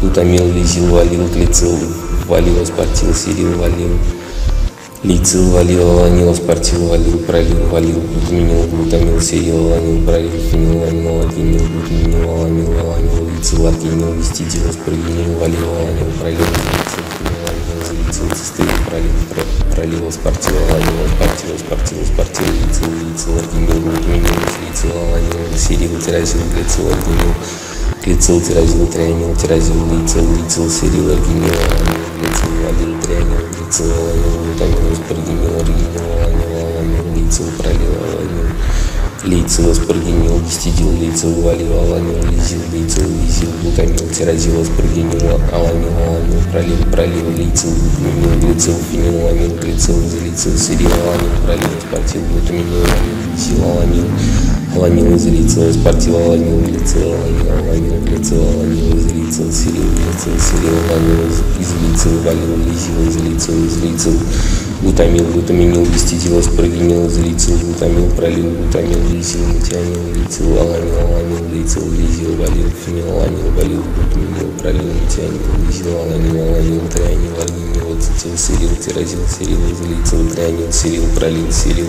глутамил, лизил, валил, глицил, валил, аспартил, сирил, валил, лицил, валил, аланил, аспартил, валил, пролил, валил, глутаминил, глутамил, сирил, аланил, пролил, фенилаланил, алагинил, глутаминил, аланил, аланил, лицил, аргинил, вестидил, аспаргинил, валил, аланил, пролил, лицил, фенилаланил, залицил, цистеил, пролил, про- пролил, аспартил, аланил, аспартил, аспартил, аспартил, лицил, лицил, аргинил, глутаминил, лицил, аланил, сирил, тиразил, глицил, аргинил, глицил, тиразил, трианил, тиразил, лицил, лицил, сирил, аргинил, глицил, валил, трианил, глицил, аланил, глутамил, аспаргинил, аргинил, аланил, аланил, лицил, пролил, аланил, лицил, аспаргинил, гистидил, лицил, валил, аланил, лизил, лицил, лизил, глутамил, тиразил, аспаргинил, аланил, аланил, пролил, пролил, лицил, глутаминил, глицил, фенилаламил, глицил, излицил, сирил, аланил, пролил, аспартил, глутаминил, аланил, лизил, аланил, аланил, излицил, аспартил, аланил, глицил, аланил, аланил, глицил, аланил, излицил, сирил, глицил, сирил, аланил, излицил, валил, лизил, излицил, излицил, глутамил, глутаминил, гистидил, аспаргинил, излицил, глутамил, пролил, глутамил, лизил, метионил, лицил, аланил, аланил, лицил, лизил, валил, фенилаланил, валил, глутаминил, пролил, метионил, лизил, аланил, аланил, трианил, аргинил, ацетил, сирил, тиразил, сирил, излицил, трианил, сирил, пролил, сирил,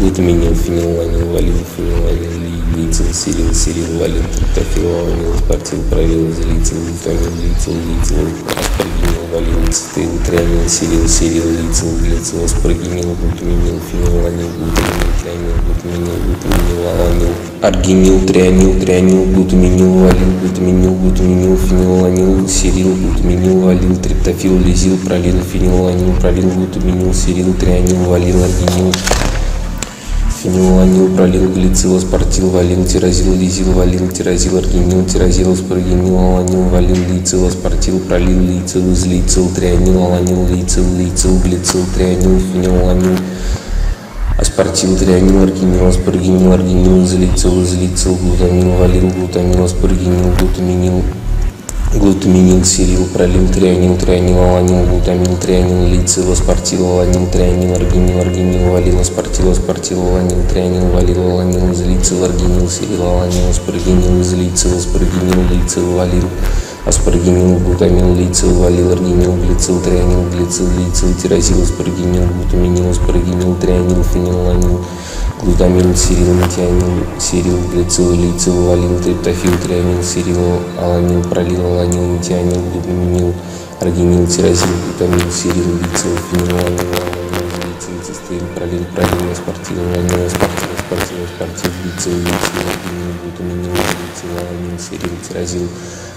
глутаминил, фенилаланил, валил, фенилаланил, ли- лицил, сирил, сирил, валил, триптофил, аланил, спортил, пролил, излицил, глутамил, лицил, лицил, аспаргинил, валил, цитил, трианил, сирил, сирил, лицил, глицил, аспаргинил, глутаминил, фенилаланил, глутаминил, трианил, глутаминил, глутаминил, аланил, аргинил, трианил, трианил, глутаминил, валил, глутаминил, глутаминил, фенилаланил, сирил, глутаминил, валил, триптофил, лизил, пролил, фенилаланил, пролил, глутаминил, сирил, трианил, валил, аргинил, Фенилаланил, пролил, глицил, аспартил, валил, тиразил, лизил, валил, тиразил, аргинил, тиразил, аспаргинил, аланил, валил, лицил, аспартил, пролил, лицил, излицил, трианил, аланил, лицил, лицил, глицил, трианил, фенилаланил, аспартил, трианил, аргинил, аспаргинил, аргинил, излицил, излицил, глутамил, валил, глутамил, аспаргинил, глутаминил, глутаминил, сирил, пролил, трианил, трианил, аланил, глутамил, трианил, лицил, аспартил, аланил, трианил, аргинил, аргинил, валил, аспартил, аспартил, аланил, трианил, валил, аланил, излицил, аргинил, сирил, аланил, аспаргинил, излицил, аспаргинил, лицил, валил, аспаргинил, глутамил, лицил, валил, аргинил, глицил, трианил, глицил, лицил, тиразил, аспаргинил, глутаминил, аспаргинил, трианил, фенилаланил, глутамил, сирил, метионил, сирил, глицил, лицил, валил, триптофил, триамил, сирил, аланил, пролил, аланил, метионил, глутаминил, аргинил, тиразил, глутамил, сирил, лицил, фенилаланил, аланил, лицил, цистеил, пролил, пролил, аспартил, аланил, аспартил, аспартил, аспартил, лицил, лицил, аргинил, глутаминил, лицил, аланил, сирил, тиразил,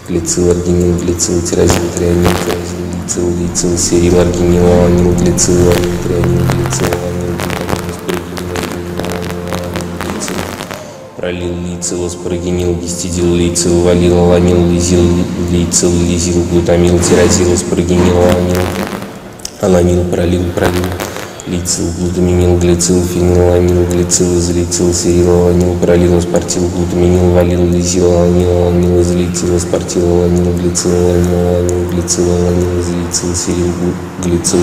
глицил, аргинил, глицил, тиразил, трианил, тиразил, лицил, лицил, сирил, аргинил, аланил, глицил, аланил, трианил, глицил, аланил, пролил, лицил, аспаргинил, гистидил, лицил, валил, аланил, лизил, лицил, лизил, глутамил, тиразил, аспаргинил, аланил, аланил, пролил, пролил, лицил, глутаминил, глицил, фениламил, глицил, излицил, сирил, аланил, пролил, аспартил, глутаминил, валил, лизил, аланил, аланил, излицил, аспартил, аланил, глицил, аланил, аланил, глицил, аланил, излицил, сирил, глицил,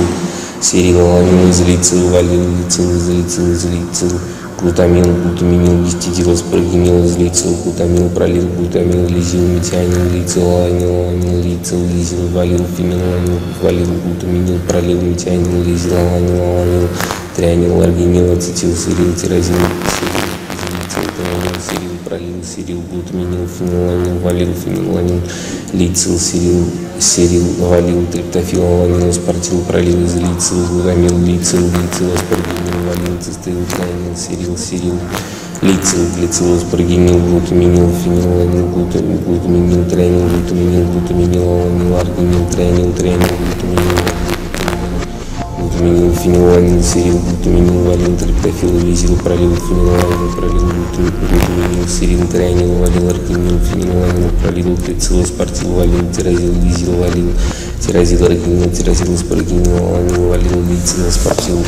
сирил, аланил, излицил, валил, лицил, излицил, излицил, глутамил, глутаминил, гистидил, аспаргинил, излицил, глутамил, пролил, глутамил, лизил, метионил, лицил, аланил, аланил, лицил, лизил, валил, фенил, аланил, валил, глутаминил, пролил, метионил, лизил, аланил, аланил, трианил, аргинил, ацетил, сирил, тирозил, сирил, пролил, сирил, глутаминил, фениланил, валил, фениланил, лицил, сирил, серил, валил, триптофил, аланил, аспартил, пролил, излицил, глутамил, лицил, лицил, аспаргинил, валил, цистеил, трианил, сирил, сирил, лицил, глицил, аспаргинил, глутаминил, фениланил, глутаминил, трианил, глутаминил, глутаминил, аланил, аргинил, трианил, трианил, глутаминил, глутаминил, фениланил, сирил, глутаминил, валил, триптофил, лизил, пролил, фениланил, пролил, глутаминил, сирил, трианил, валил, аргинил, фениланил, пролил, глицил, аспартил, валил, тирозил, лизил, валил, тирозил, аргинил, тирозил, аспаргинил, аланил, валил, лицил, аспартил,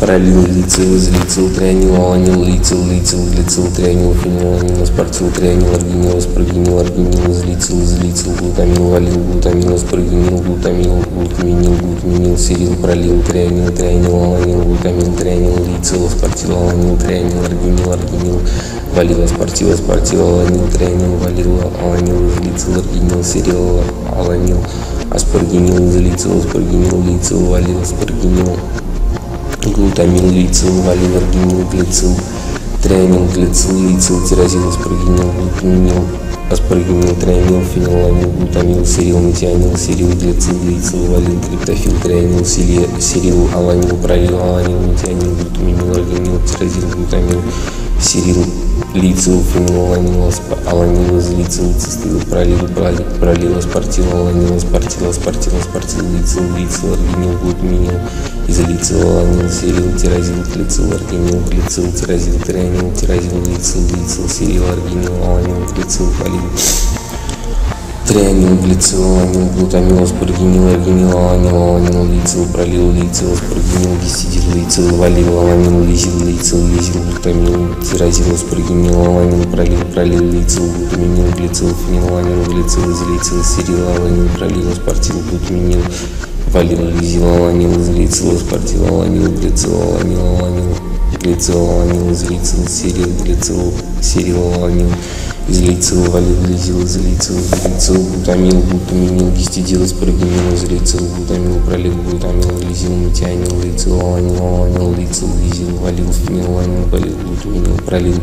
Параллел, лицил, излицил, трианил, аланил, лицил, лицил, глицил, трианил, фениланил, аспартил, трианил, аргинил, аспаргинил, аргинил, излицил, излицил, глутамил, валил, глутамил, аспаргинил, глутамил, глутаминил, глутаминил, сирил, пролил, трианил, трианил, аланил, глутамил, трианил, лицил, аспартил, аланил, трианил, аргинил, аргинил, валил, аспартил, аспартил, аланил, трианил, валил, аланил, излицил, аргинил, сирил, аланил, аспаргинил, излицил, аспаргинил, лицил, валил, аспаргинил, глутамил, лицил, валил, аргинил, глицил, трианил, глицил, лицил, тирозил, аспаргинил, глутаминил, аспаргинил, трианил, фениланил, глутамил, сирил, метионил, сирил, глицил, глицил, валил, криптофил, трианил, сирил, аланил, пролил, аланил, метионил, глутаминил, аргинил, тирозил, глутамил, сирил, лицил, фениланил, аланил, излицил, цистил, пролил, пролил, пролил, аспартил, аланил, аспартил, аспартил, аспартил, лицил, лицил, аргинил, глутаминил, излицил, аланил, сирил, тирозил, глицил, аргинил, глицил, тирозил, трианил, тирозил, лицил, лицил, сирил, аргинил, аланил, глицил, полил, трианил, глицил, аланил, глутамил, аспаргинил, аргинил, аланил, аланил, лицил, пролил, лицил, аспаргинил, гистидил, лицил, валил, аланил, лизил, лицил, лизил, глутамил, тирозил, аспаргинил, аланил, пролил, пролил, лицил, глутаминил, глицил, фениланил, глицил, излицил, сирил, аланил, пролил, аспартил, глутаминил, валил, лизил, аланил, излицил, аспартил, аланил, глицил, аланил, аланил, глицил, аланил, излицил, сирил, глицил, сирил, аланил, излицил, валил, лизил, излицил, излицил, глутамил, глутаминил, гистидил, аспаргинил, излицил, глутамил, пролил, глутамил, лизил, метионил, лицил, аланил, аланил, лицил, лизил, валил, фениланил, валил, глутаминил, пролил,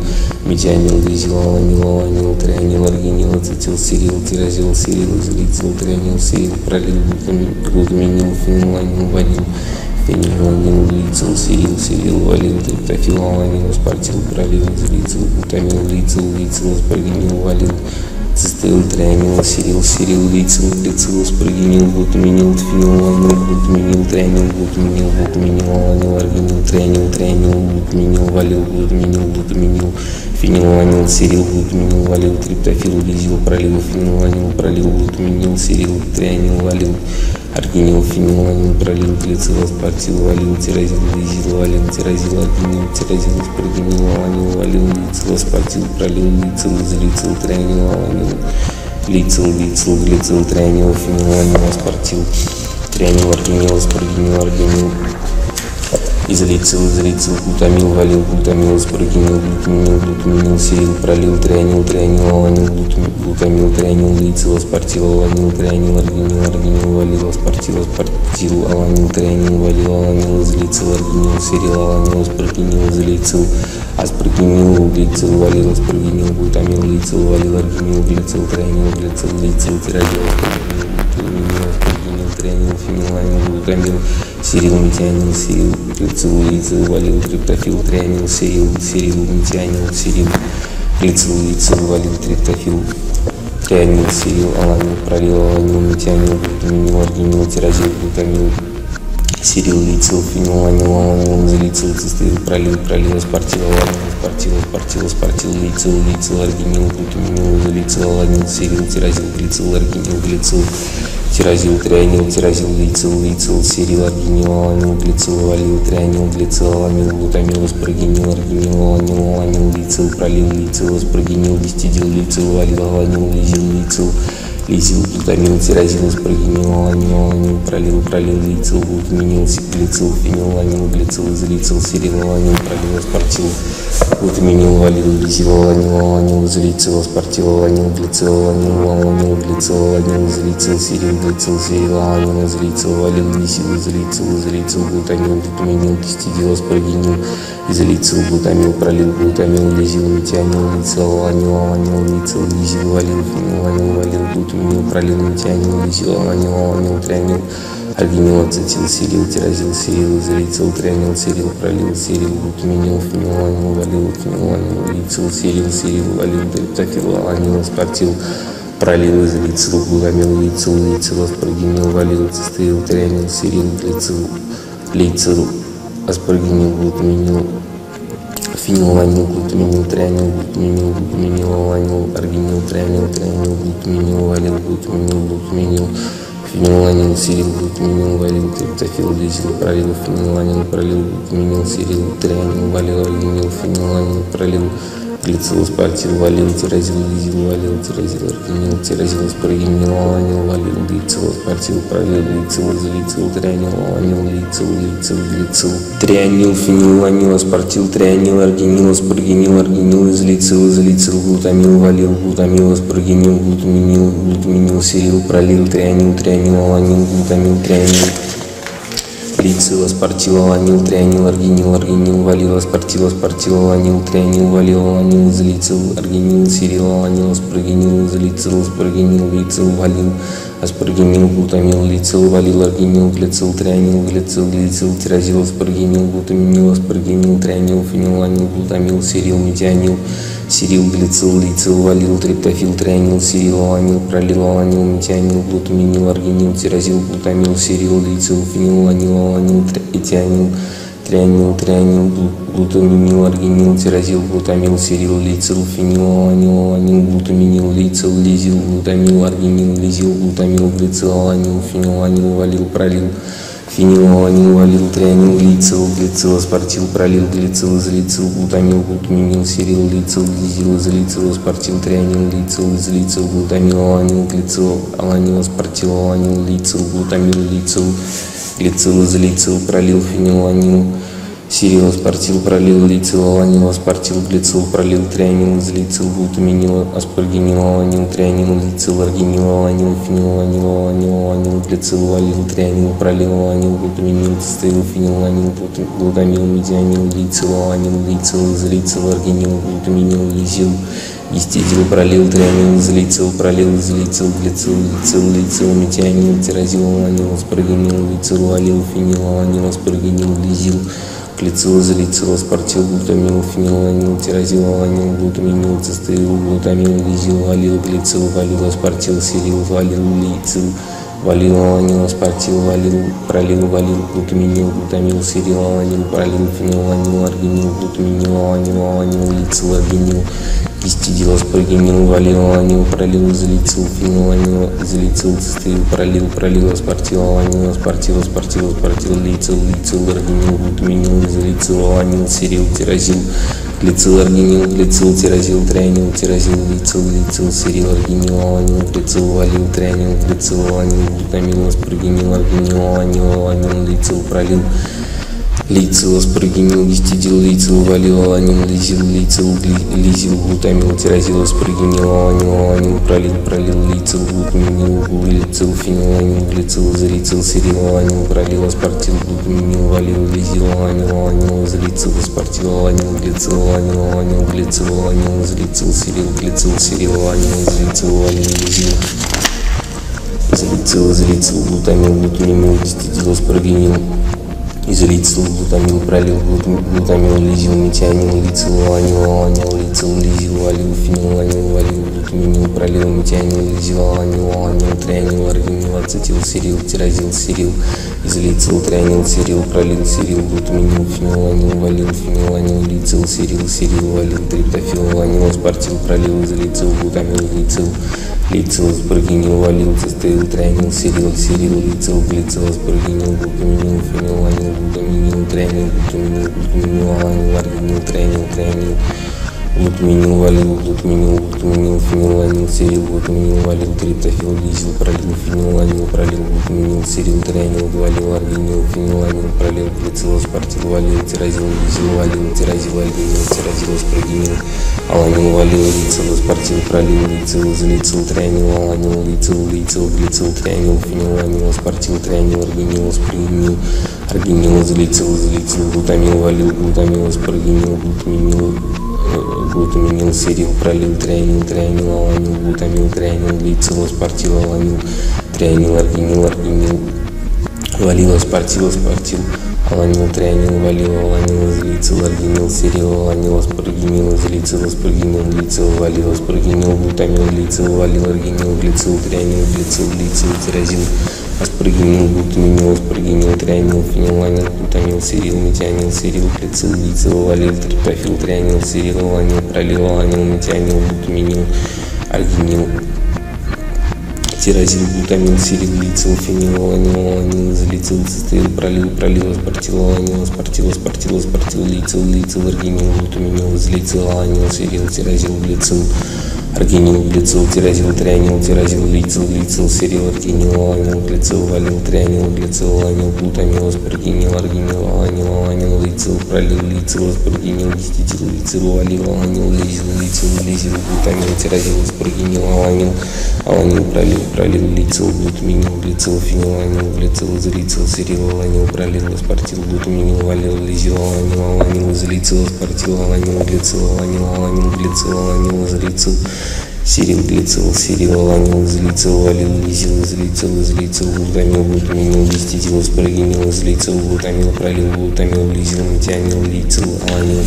метионил, лизил, аланил, аланил, трианил, аргинил, ацетил, сирил, тирозил, сирил, излицил, трианил, сирил, пролил, глутамин, глутаминил, фениланил, валил, фениланил, лицил, сирил, сирил, валил, триптофил, аланил, аспартил, пролил, излицил, глутамил, лицил, лицил, аспаргинил, валил, цистеил, трианил, сирил, сирил, лицил, глицил, аспаргинил, глутаминил, фениланил, глутаминил, трианил, глутаминил, глутаминил, аланил, аргинил, трианил, трианил, глутаминил, валил, глутаминил, глутаминил, фениланил, сирил, глутаминил, валил, триптофил, лизил, пролил, фениланил, пролил, глутаминил, сирил, трианил, валил, аргинил, фениланил, пролил, глицил, аспартил, валил, тирозил, лизил, валил, тирозил, аргинил, тирозил, аспаргинил, аланил, валил, лицил, аспартил, пролил, лицил, излицил, трианил, аланил, лицил, лицил, глицил, трианил, фениланил, аспартил, трианил, аргинил, аспаргинил, аргинил, излицил, излицил, глутамил, валил, глутамил, аспаргинил, глутаминил, глутаминил, сирил, пролил, трианил, трианил, аланил, глутамил, глутамил, трианил, лицил, аспартил, аланил, трианил, аргинил, аргинил, валил, аспартил, аспартил, аланил, трианил, валил, аланил, излицил, аргинил, сирил, аланил, аспаргинил, излицил, аспаргинил, глицил, валил, аспаргинил, глутамил, лицил, валил, аргинил, глицил, трианил, глицил, лицил, тирозил, глутаминил, аспаргинил, трианил, фениланил, глутамил, сирил, метионил, сирил, глицил, лицил, валил, триптофил, трианил, сирил, сирил, метионил, сирил, глицил, лицил, валил, триптофил, трианил, сирил, аланил, пролил, аланил, метионил, глутаминил, аргинил, тирозил, глутамил, сирил, лицил, фениланил, аланил, излицил, цистеил, пролил, пролил, аспартил, аланил, аспартил, аспартил, аспартил, лицил, лицил, аргинил, глутаминил, излицил, аланил, сирил, тирозил, глицил, аргинил, глицил, тирозил, трианил, тирозил, лицил, лицил, сирил, аргинил, аланил, глицил, валил, трианил, глицил, аламил, глутамил, аспаргинил, аргинил, аланил, аланил, лицил, пролил, лицил, аспаргинил, гистидил, лицил, валил, аланил, лизил, лицил, лизил, глутамил, тирозил, аспаргинил, аланил, аланил, пролил, пролил, лицил, глутаминил, глицил, фенил, аланил, глицил, излицил, сирил, аланил, пролил, аспартил, глутаминил, валил, лизил, аланил, аланил, излицил, аспартил, аланил, глицил, аланил, аланил, глицил, аланил, излицил, сирил, глицил, сирил, аланил, излицил, валил, лизил, излицил, излицил, глутамил, глутаминил, гистидил, аспаргинил, излицил, глутамил, пролил, глутамил, лизил, метианил, лицил, аланил, аланил, лицил, лизил, валил, фенил, аланил, валил, глутаминил, пролил, метианил, лизил, аланил, аланил, трианил, Аргинил, ацетил, сирил, тирозил, сирил, изолицил, трианил, сирил, пролил, сирил, глутаминил, фениланил, валил, фениланил, лицил, сирил, сирил, валил, триптофил, аланил, аспартил, пролил, изолицил, глутамил, лицил, лицил, аспаргинил, валил, цистеил, трианил, сирил, глицил, лицил, аспаргинил, глутаминил, фениланил, глутаминил, трианил, глутаминил, глутаминил, аланил, аргинил, трианил, трианил, глутаминил, валил, глутаминил, глутаминил, фениланил, сирил, глутаминил, валил, триптофил, лизил, пролил, фениланил, пролил, глутаминил, сирил, трианил, валил, аргинил, фениланил, пролил, глицил, спартил, валил, тирозил, лизил, валил, тирозил, аргинил, тирозил, спаргинил, аланил, валил, глицил, спартил, пролил, глицил, излицил, трианил, аланил, лицил, лицил, глицил, трианил, фениланил, спартил, трианил, аргинил, спаргинил, аргинил, излицил, излицил, глутамил, валил, глутамил, спаргинил, глутаминил, глутаминил, сирил, пролил, трианил, трианил, аланил, глутамил, трианил, лицил, аспартил, аланил, трианил, аргинил, аргинил, валил, аспартил, аспартил, аланил, трианил, валил, аланил, излицил, аргинил, сирил, аланил, аспаргинил, излицил, аспаргинил, лицил, валил, аспаргинил, глутамил, лицил, валил, аргинил, глицил, трианил, глицил, глицил, тирозил, аспаргинил, глутаминил, аспаргинил, трианил, фениланил, глутамил, сирил, метианил, сирил, глицил, лицил, валил, триптофил, трианил, сирил, аланил, пролил, аланил, метианил, глутаминил, аргинил, тирозил, глутамил, сирил, лицил, фениланил, аланил, этианил, трианил, трианил, глутаминил, аргинил, тирозил, глутамил, сирил, лицил, фенил, аланил, аланил, глутаминил, лицил, лизил, глутамил, аргинил, лизил, глутамил, глицил, аланил, фениланил, валил, пролил, фенил, аланил, валил, трианил, лицил, глицил, аспартил, пролил, глицил, излицил, глутамил, глутаминил, сирил, лицил, лизил, излицил, аспартил, трианил, лицил, излицил, глутамил, аланил, глицил, аланил, аспартил, аланил, лицил, глутамил, лицил, глицил, излицил, пролил, фениланил, сирил, аспартил, пролил, лицил, аланил, аспартил, глицил, пролил, трианил, излицил, глутаминил, аспаргинил, аланил, трианил, лицил, аргинил, аланил, фениланил, аланил, аланил, глицил, валил, трианил, пролил, аланил, глутаминил, цистеил, фениланил, глутамил, медианил, лицил, аланил, лицил, излицил, аргинил, глутаминил, лизил, Истидил, пролил, трианил, излицил, пролил, излицил, глицил, лицил, лицил, метианил, тирозил, аланил, аспаргинил, лицил, валил, фенил, аланил, аспаргинил, лизил, глицил, излицил, аспартил, глутамил, фенил, аланил, тирозил, аланил, глутаминил, цистеил, глутамил, лизил, валил, глицил, валил, аспартил, сирил, валил, лицил, валил, аланил, аспартил, валил, пролил, валил, глутаминил, глутамил, сирил, аланил, пролил, фенил, аланил, аргинил, глутаминил, аланил, аланил, лицил, аргинил, Истидил, аспаргинил, валил, аланил, пролил, излицил, фениланил, излицил, цистеил, пролил, пролил, аспартил, аланил, аспартил, аспартил, аспартил, лицил, лицил, аргинил, глутаминил, излицил, аланил, сирил, тирозил, глицил, аргинил, глицил, тирозил, трианил, тирозил, лицил, лицил, сирил, аргинил, аланил, глицил, валил, трианил, глицил, аланил, глутамил, аспаргинил, аргинил, аланил, аланил, лицил, пролил, Лицил, аспаргинил, гистидил, лицил, валил, аланил, лизил, гли- лизил, глутамил, тирозил, аспаргинил, аланил, аланил, пролил, пролил, лицил, глутаминил, глицил, фениланил, глицил, излицил, сирил, аланил, пролил, аспартил, глутаминил, валил, лизил, аланил, аланил, излицил, аспартил, аланил, глицил, аланил, аланил, глицил, аланил, излицил, сирил, глицил, сирил, аланил, излицил, валил, лизил. Излицил, излицил, глутамил, глутаминил, гистидил, аспаргинил, излицил, глутамил, пролил, глут- глутамил, лизил, метианил, лицил, аланил, аланил, лицил, лизил, валил, фениланил, валил, глутаминил, пролил, метианил, лизил, аланил, аланил, трианил, аргинил, ацетил, сирил, тирозил, сирил, излицил, трианил, сирил, пролил, сирил, глутаминил, фениланил, валил, фениланил, лицил, сирил, сирил, валил, триптофил, ванил, аспартил, пролил, излицил, глутамил, лицил, лицил, аспаргинил, валил, цистеил, трианил, сирил, сирил, лицил, глицил, аспаргинил, глутаминил, domínio, treino, domingo, domínio, domínio, domingo, domínio, domínio, domingo, domínio, domínio, глутаминил, валил, глутаминил, глутаминил, фениланил, серил, глутаминил, валил, триптофил, лизил, пролил, фениланил, пролил, глутаминил, серил, трианил, валил, аргинил, фениланил, пролил, глицил, спортил, валил, тиразил, лизил, валил, тиразил, аргинил, тиразил, спрагинил, аланил, валил, лицил, спортил, пролил, лицил, залицил, трианил, аланил, лицил, лицил, глицил, трианил, фениланил, спортил, трианил, аргинил, спрагинил, аргинил, залицил, залицил, глутамил, валил, глутамил, спрагинил, глутаминил, глутаминил, серил, пролил, трианил, трианил, аланил, глутамил, трианил, лицил, спортил, аланил, трианил, аргинил, аргинил, валил, спортил, спортил, аланил, трианил, валил, аланил, излицил, аргинил, серил, аланил, аспаргинил, излицил, аспаргинил, лицил, валил, аспаргинил, глутамил, лицил, валил, аргинил, глицил, трианил, глицил, лицил, тиразил, аспаргинил, глутаминил, аспаргинил, трианил, фениланил, глутамил, серил, метианил, серил, глицил, лицил, валил, триптофил, трианил, серил, аланил, пролил, аланил, метианил, глутаминил, аргинил, тиразил, глутамил, серил, лицил, фенил, аланил, аланил, излицил, цистеил, пролил, пролил, аспартил, аланил, аспартил, аспартил, аспартил, лицил, лицил, аргинил, глутаминил, излицил, аланил, серил, тиразил, глицил, аргинил, глицил, тиразил, трианил, тиразил, лицил, лицил, серил, аргинил, аланил, глицил, валил, трианил, глицил, аланил, глутамил, аспаргинил, аргинил, аланил, аланил, лицил, пролил, лицил, аспаргинил, гиститил, лицил, валил, аланил, лизил, лицил, лизил, глутамил, тиразил, аспаргинил, аланил, аланил, пролил, пролил, лицил, глутаминил, глицил, фениланил, глицил, излицил, серил, аланил, пролил, аспартил, глутаминил, валил, лизил, аланил, аланил, излицил, аспартил, аланил, глицил, аланил, аланил, глицил, аланил, излицил, Сирил, глицил, сирил, аланил, излицил, валил, лизил, излицил, излицил, глутамил, глутаминил, гиститил, аспаргинил, излицил, глутамил, пролил, глутамил, лизил, метианил, лицил, аланил.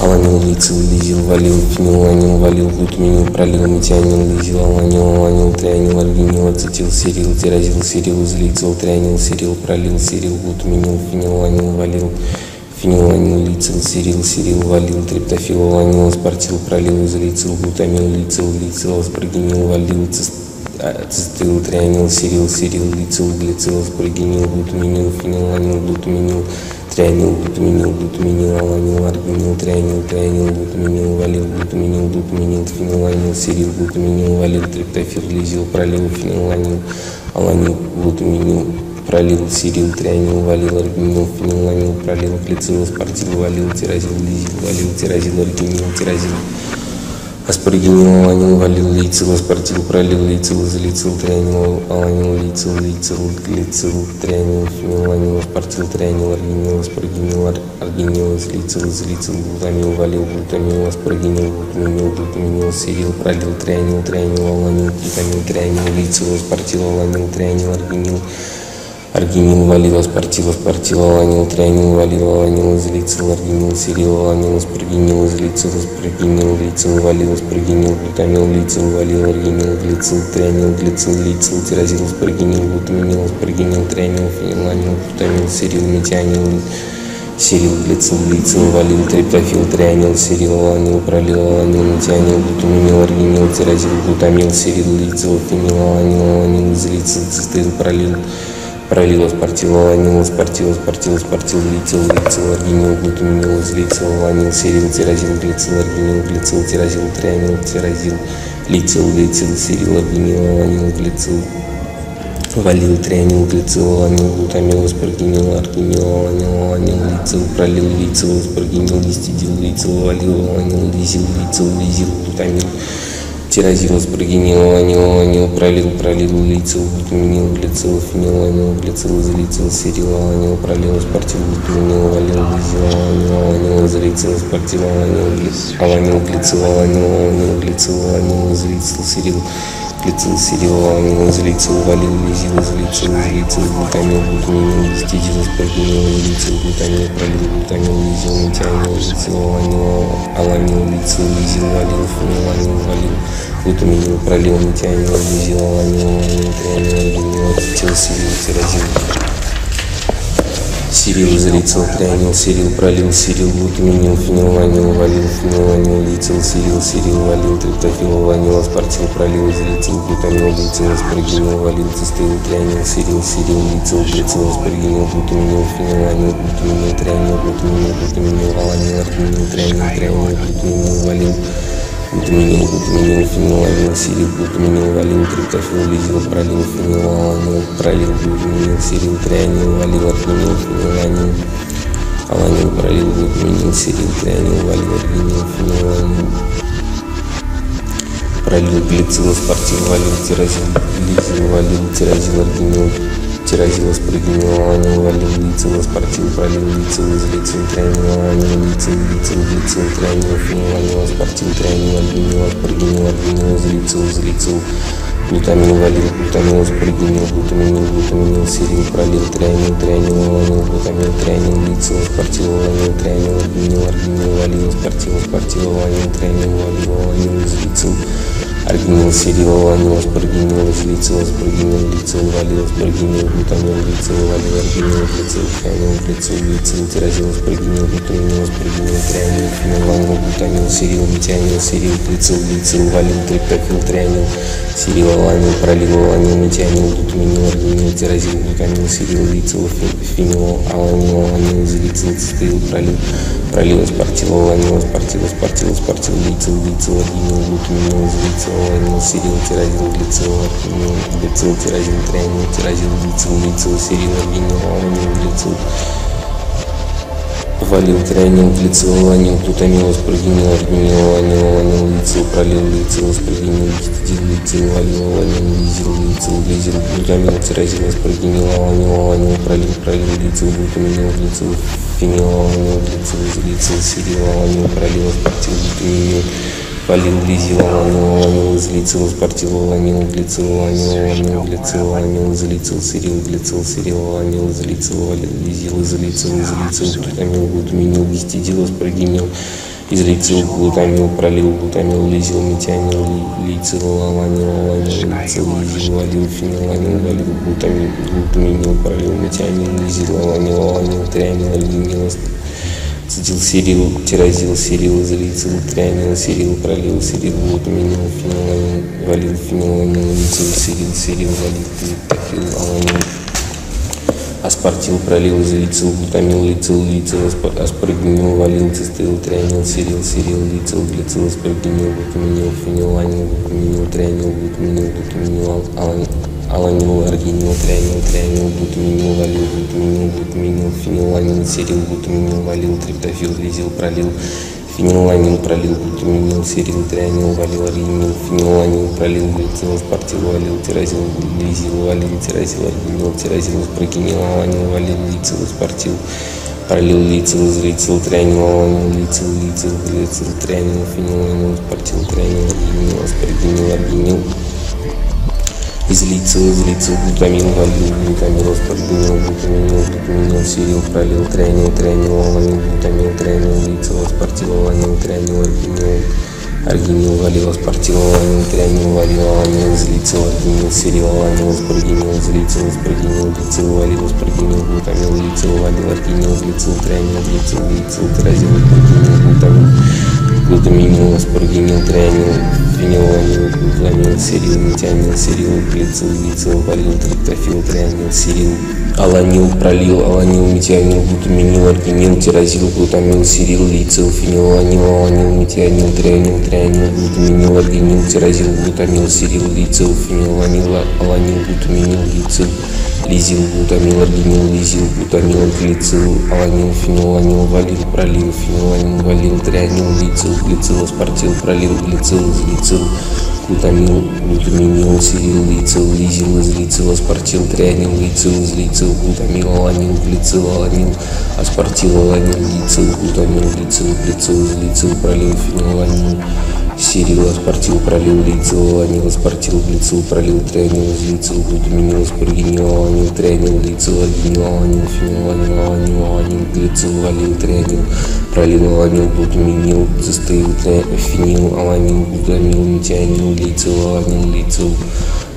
Аланил, лицил, лизил, валил, фениланил, валил, глутаминил, пролил, метианил, лизил, аланил, аланил, трианил, аргинил, ацетил, сирил, тиразил, сирил, излицил, трианил, сирил, пролил, сирил, глутаминил, фениланил, валил, фениланил, сирил, сирил, валил, триптофил, аланил, аспартил, пролил, излицил, глутамил, лицил, лицил, аспаргинил, валил, цистил, трианил, сирил, сирил, лицил, глицил, аспаргинил, глутаминил, фениланил, глутаминил, трианил, глутаминил, глутаминил, аланил, аргинил, трианил, трианил, глутаминил, валил, глутаминил, глутаминил, фениланил, сирил, глутаминил, валил, триптофил, лизил, пролил, фениланил, аланил, глутаминил, пролил, сирил, трианил, валил, аргинил, фениланил, пролил, глицил, аспартил, валил, тиразил, лизил, валил, тиразил, аргинил, тиразил, аспаргинил, аланил, валил, лицил, аспартил, пролил, лицил, излицил, трианил, аланил, лицил, лицил, глицил, трианил, фениланил, аспартил, трианил, аргинил, аспаргинил, аргинил, излицил, излицил, глутамил, валил, глутамил, аспаргинил, глутаминил, глутаминил, сирил, пролил, трианил, трианил, аланил, глутамил, трианил, лицил, аспартил, аланил, трианил, аргинил, Аргинил, валил, аспартил, аспартил, аланил, трианил, валил, аланил, излицил, аргинил, сирил, аланил, аспаргинил, излицил, аспаргинил, лицил, валил, аспаргинил, глутамил, лицил, валил, аргинил, глицил, трианил, глицил, лицил, тиразил, аспаргинил, глутаминил, аспаргинил, трианил, фениланил, глутамил, сирил, метианил, Сирил, глицил, лицил, валил, триптофил, трианил, сирил, аланил, пролил, аланил, метианил, глутаминил, аргинил, тиразил, глутамил, сирил, лицил, фенил, аланил, аланил, излицил, цистил, пролил, пролил, аспартил, аланил, аспартил, аспартил, аспартил, лицил, лицил, аргинил, глутаминил, излицил, аланил, сирил, тиразил, глицил, аргинил, глицил, тиразил, трианил, тиразил, лицил, лицил, сирил, аргинил, аланил, глицил, валил, трианил, глицил, аланил, глутамил, аспаргинил, аргинил, аланил, аланил, лицил, пролил, лицил, аспаргинил, гистидил, лицил, валил, аланил, лизил, лицил, лизил, глутамил, тиразил, аспаргинил, аланил, аланил, пролил, пролил, лицил, глутаминил, глицил, фениланил, глицил, излицил, сирил, аланил, пролил, аспартил, глутаминил, валил, лизил, аланил, аланил, излицил, аспартил, аланил, аланил, глицил, аланил, аланил, глицил, аланил, излицил, сирил, глицил, сирил, аланил, излицил, валил, лизил, излицил, излицил, глутамил, глутаминил, гистидил, аспаргинил, излицил, глутамил, пролил, глутамил, лизил, метианил, глицил, аланил, аланил, лицил, лизил, валил, фениланил, валил, глутаминил, пролил, метианил, лизил, аланил, аланил, трианил, аргинил, ацетил, сирил, тиразил. Сирил излицил, трианил, сирил, пролил, сирил, глутаминил, фенилванил, валил, фенилванил, лицил, сирил, сирил, валил, триптофил, ванил, аспартил, пролил, излицил, глутамил, лицил, аспаргинил, валил, цистеил, трианил, сирил, сирил, лицил, глицил, аспаргинил, глутаминил, фенилванил, глутаминил, трианил, глутаминил, глутаминил, валанил, аргинил, трианил, трианил, глутаминил, валил, глутаминил, глутаминил, фенилванил, сирил, глутаминил, валил, триптофил, лизил, пролил, фенилванил, пролил, глутаминил, сирил, трианил, валил, аргинил, фенилванил, аланил, пролил, глутаминил, сирил, трианил, валил, аргинил, фенилванил, пролил, глицил, аспартил, валил, тиразил, лизил, валил, тиразил, аргинил, аланил, валил, лицил, аспартил, пролил, лицил, излицил, трианил, аланил, лицил, лицил, глицил, трианил, фенилванил, аспартил, трианил, аргинил, аспаргинил, аргинил, излицил, излицил, глутамил, валил, глутамил, аспаргинил, глутаминил, глутаминил, сирил, пролил, трианил, трианил, аланил, глутамил, трианил, лицил, аспартил, аланил, трианил, аргинил, аргинил, валил, аспартил, аспартил, аланил, трианил, валил, аланил, излицил, аргинил, сирил, аланил, аспаргинил, излицил, аспаргинил, лицил, валил, аспаргинил, глутамил, лицил, валил, аргинил, лицил, трианил, лицил, лицил, тиразил, аспаргинил, глутаминил, аспаргинил, трианил, фенилванил, глутамил, сирил, метианил, сирил, лицил, лицил, валил, триптофил, трианил, сирил, аланил, пролил, аланил, метианил, глутаминил, аргинил, тиразил, глутамил, сирил, лицил, фенил, аланил, аланил, излицил, цистеил, пролил, пролил, аспартил, аланил, аспартил, аспартил, аспартил, лицил, лицил, аргинил, глутаминил, излицил, аланил, сирил, тиразил, глицил, аргинил, глицил, тиразил, трианил, тиразил, лицил, лицил, сирил, аргинил, аланил, глицил, валил, трианил, глицил, аланил, глутамил, аспаргинил, аргинил, аланил, аланил, лицил, пролил, лицил, аспаргинил, гистидил, лицил, валил, аланил, лизил, лицил, лизил, глутамил, тиразил, аспаргинил, аланил, аланил, пролил, пролил, глицил, фенил, аланил, глицил, излицил, сирил, аланил, пролил, аспартил, глутаминил, Полил, лизил, аланил, аланил, излицил, аспартил, аланил, глицил, аланил, аланил, глицил, аланил, излицил, сирил, глицил, сирил, аланил, излицил, валил, лизил, излицил, излицил, глутамил, глутаминил, гистидил, аспаргинил, излицил, глутамил, пролил, глутамил, лизил, метианил, лицил, аланил, аланил, лицил, лизил, валил, фениланил, валил, глутамил, глутаминил, пролил, метианил, лизил, аланил, аланил, трианил, альгинил, цитил, сирил, тиразил, сирил, излицил, трианил, сирил, пролил, сирил, глутаминил, фениланил, валил, фениланил, лицил, сирил, сирил, валил, тахил, аланил, аспартил, пролил, излицил, глутамил, лицил, лицил, аспа- аспаргинил, валил, цистеил, трианил, сирил, сирил, лицил, глицил, аспаргинил, глутаминил, фениланил, глутаминил, трианил, глутаминил, глутаминил, ал- аланил, аргинил, трианил, трианил, глутаминил, валил, глутаминил, глутаминил, фениланил, сирил, глутаминил, валил, триптофил, лизил, пролил, фениланил, пролил, глутаминил, сирил, трианил, валил, аргинил, фениланил, пролил, глицил, аспартил, валил, тиразил, лизил, валил, тиразил, аргинил, тиразил, аспаргинил, аланил, валил, лицил, аспартил, пролил, лицил, излицил, трианил, аланил, лицил, лицил, глицил, трианил, фениланил, аспартил, трианил, аргинил, аспаргинил, аргинил, излицил, излицил, глутамин, валил, глутамил, аспаргинил, глутаминил, глутаминил, сирил, пролил, трианил, трианил, аланил, глутамил, трианил, лицил, аспартил, аланил, трианил, аргинил, аргинил, валил, аспартил, аланил, трианил, валил, аланил, излицил, аргинил, сирил, аланил, аспаргинил, излицил, аспаргинил, глицил, валил, аспаргинил, глутамил, лицил, валил, аргинил, глицил, трианил, глицил, лицил, тиразил, аргинил, глутамил, глутаминил, аспаргинил, трианил, фениланил, глутамил, сирил, метианил, сирил, глицил, глицил, валил, триптофил, трианил, сирил, аланил, пролил, аланил, метианил, глутаминил, аргинил, тиразил, глутамил, сирил, лицил, фениланил, аланил, метианил, трианил, трианил, глутаминил, аргинил, тиразил, глутамил, сирил, лицил, фениланил, аланил, глутаминил, лицил, лизил, глутамил, аргинил, лизил, глутамил, глицил, аланил, фениланил, валил, пролил, фениланил, валил, трианил, лицил, глицил, аспартил, пролил, глицил, излицил, глутамил, глутаминил, сирил, лицил, лизил, излицил, аспартил, трианил, лицил, излицил, глутамил, аланил, глицил, аланил, аспартил, аланил, лицил, глутамил, глицил, глицил, излицил, пролил, фениланил, сирил, аспартил, пролил, лицил, аланил, аспартил, глицил, пролил, трианил, излицил, глутаминил, аспаргинил, аланил, трианил, лицил, аргинил, аланил, фениланил, аланил, аланил, глицил, валил, трианил, пролил, аланил, глутаминил, цистеил, фенил, аланил, глутамил, метианил, лицил, аланил, лицил,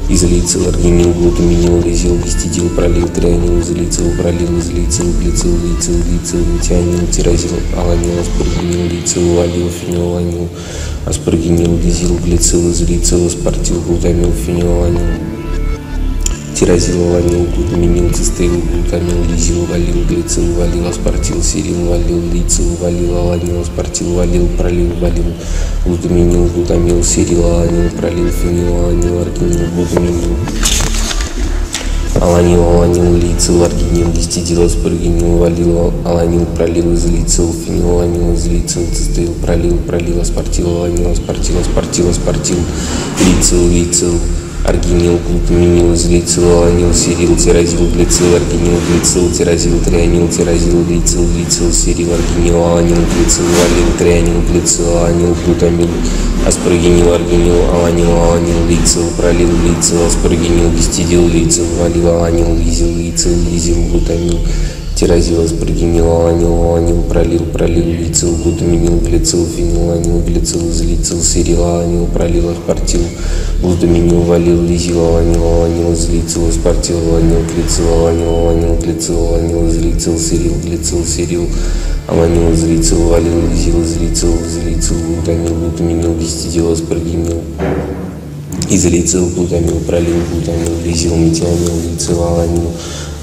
изолицил, аргинил, глутаминил, лизил, гистидил, пролил, трианил, изолицил, пролил, изолицил, глицил, лицил, лицил, метианил, тиразил, аланил, аспаргинил, лицил, валил, фенилаланил, аспаргинил, лизил, глицил, изолицил, аспартил, глутамил, фенилаланил, тиразил, аланил, глутаминил, цистеил, глутамил, лизил, валил, глицил, валил, аспартил, сирил, валил, лицил, валил, аланил, аспартил, валил, пролил, валил, глутаминил, глутамил, сирил, аланил, пролил, фенил, аланил, аргинил, глутаминил, аланил, аланил, лицил, аргинил, гистидил, аспаргинил, валил, аланил, пролил, излицил, фенил, аланил, излицил, цистеил, пролил, пролил, аспартил, аланил, аспартил, аспартил, аспартил, лицил, лицил, аргинил, глутаминил, излицил, аланил, сирил, тиразил, глицил, аргинил, глицил, тиразил, трианил, тиразил, глицил, глицил, сирил, аргинил, аланил, глицил, валил, трианил, глицил, аланил, глутамил, аспаргинил, аргинил, аланил, аланил, лицил, пролил, лицил, аспаргинил, гистидил, лицил, валил, аланил, лизил, лицил, лизил, глутамил, тиразил, аспаргинил, аланил, аланил, пролил, пролил, лицил, глутаминил, глицил, фенил, аланил, глицил, излицил, сирил, аланил, пролил, аспартил, глутаминил, валил, лизил, аланил, аланил, излицил, аспартил, аланил, глицил, аланил, аланил, глицил, аланил, излицил, сирил, глицил, сирил, аланил, излицил, валил, лизил, излицил, излицил, глутамил, глутаминил, гистидил, аспаргинил, излицил, глутамил, пролил, глутамил, лизил, метионил, лицил, аланил,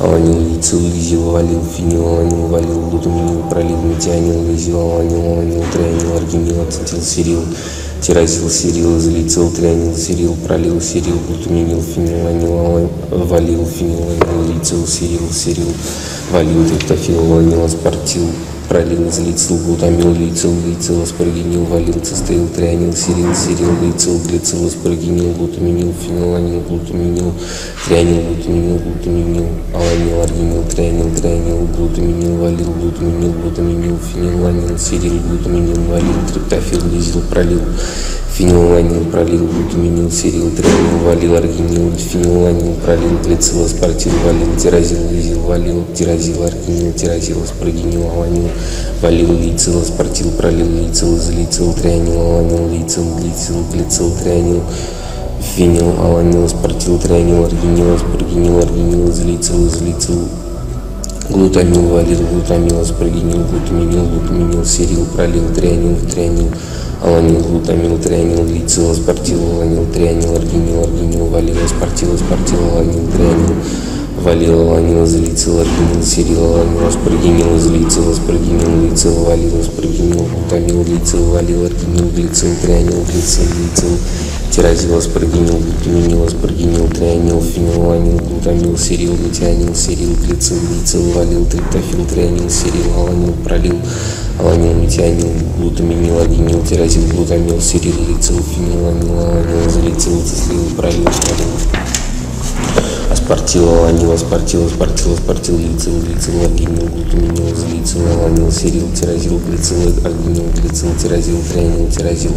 аланил, лицил, лизил, валил, фенил, аланил, валил, глутаминил, пролил, метионил, лизил, аланил, аланил, трианил, аргинил, ацетил, сирил, тиразил, сирил, излицил, трианил, сирил, пролил, сирил, глутаминил, фенил, аланил, валил, фенил, аланил, лицил, сирил, сирил, валил, триптофил, аланил, аспартил, пролил, излицил, глутамил, лицил, лицил, аспаргинил, валил, цистеил, трианил, сирил, сирил, лицил, глицил, аспаргинил, глутаминил, фениланил, глутаминил, трианил, глутаминил, глутаминил, аланил, аргинил, трианил, трианил, глутаминил, валил, глутаминил, глутаминил, фениланил, сирил, глутаминил, валил, триптофил, лизил, пролил, фениланил, пролил, глутаминил, сирил, трианил, валил, аргинил, фениланил, пролил, глицил, аспартил, валил, тиразил, лизил, валил, тиразил, аргинил, тиразил, аспаргинил, аланил, валил, лицил, аспартил, пролил, лицил, излицил, трианил, аланил, лицил, глицил, глицил, трианил, фенил, аланил, аспартил, трианил, аргинил, аспаргинил, аргинил, излицил, излицил, глутамил, валил, глутамил, аспаргинил, глутаминил, глутаминил, сирил, пролил, трианил, трианил, аланил, глутамил, трианил, лицил, аспартил, аланил, трианил, аргинил, аргинил, валил, аспартил, аспартил, аланил, трианил, валил, аланил, излицил, аргинил, сирил, аланил, аспаргинил, излицил, аспаргинил, лицил, валил, аспаргинил, глутамил, лицил, валил, аргинил, глицил, трианил, глицил, лицил, тиразил, аспаргинил, глутаминил, аспаргинил, трианил, фениланил, глутамил, сирил, метианил, сирил, глицил, лицил, валил, триптофил, трианил, сирил, аланил, пролил, аланил, метианил, глутаминил, аргинил, тиразил, глутамил, сирил, лицил, фениланил, аланил, излицил, цислил, пролил, пролил. Аспартил, аланил, аспартил, аспартил, аспартил, лицил, глицил, аргинил, глутаминил, злицил, аланил, сирил, тиразил, глицил, аргинил, глицил, тиразил, трианил, тиразил,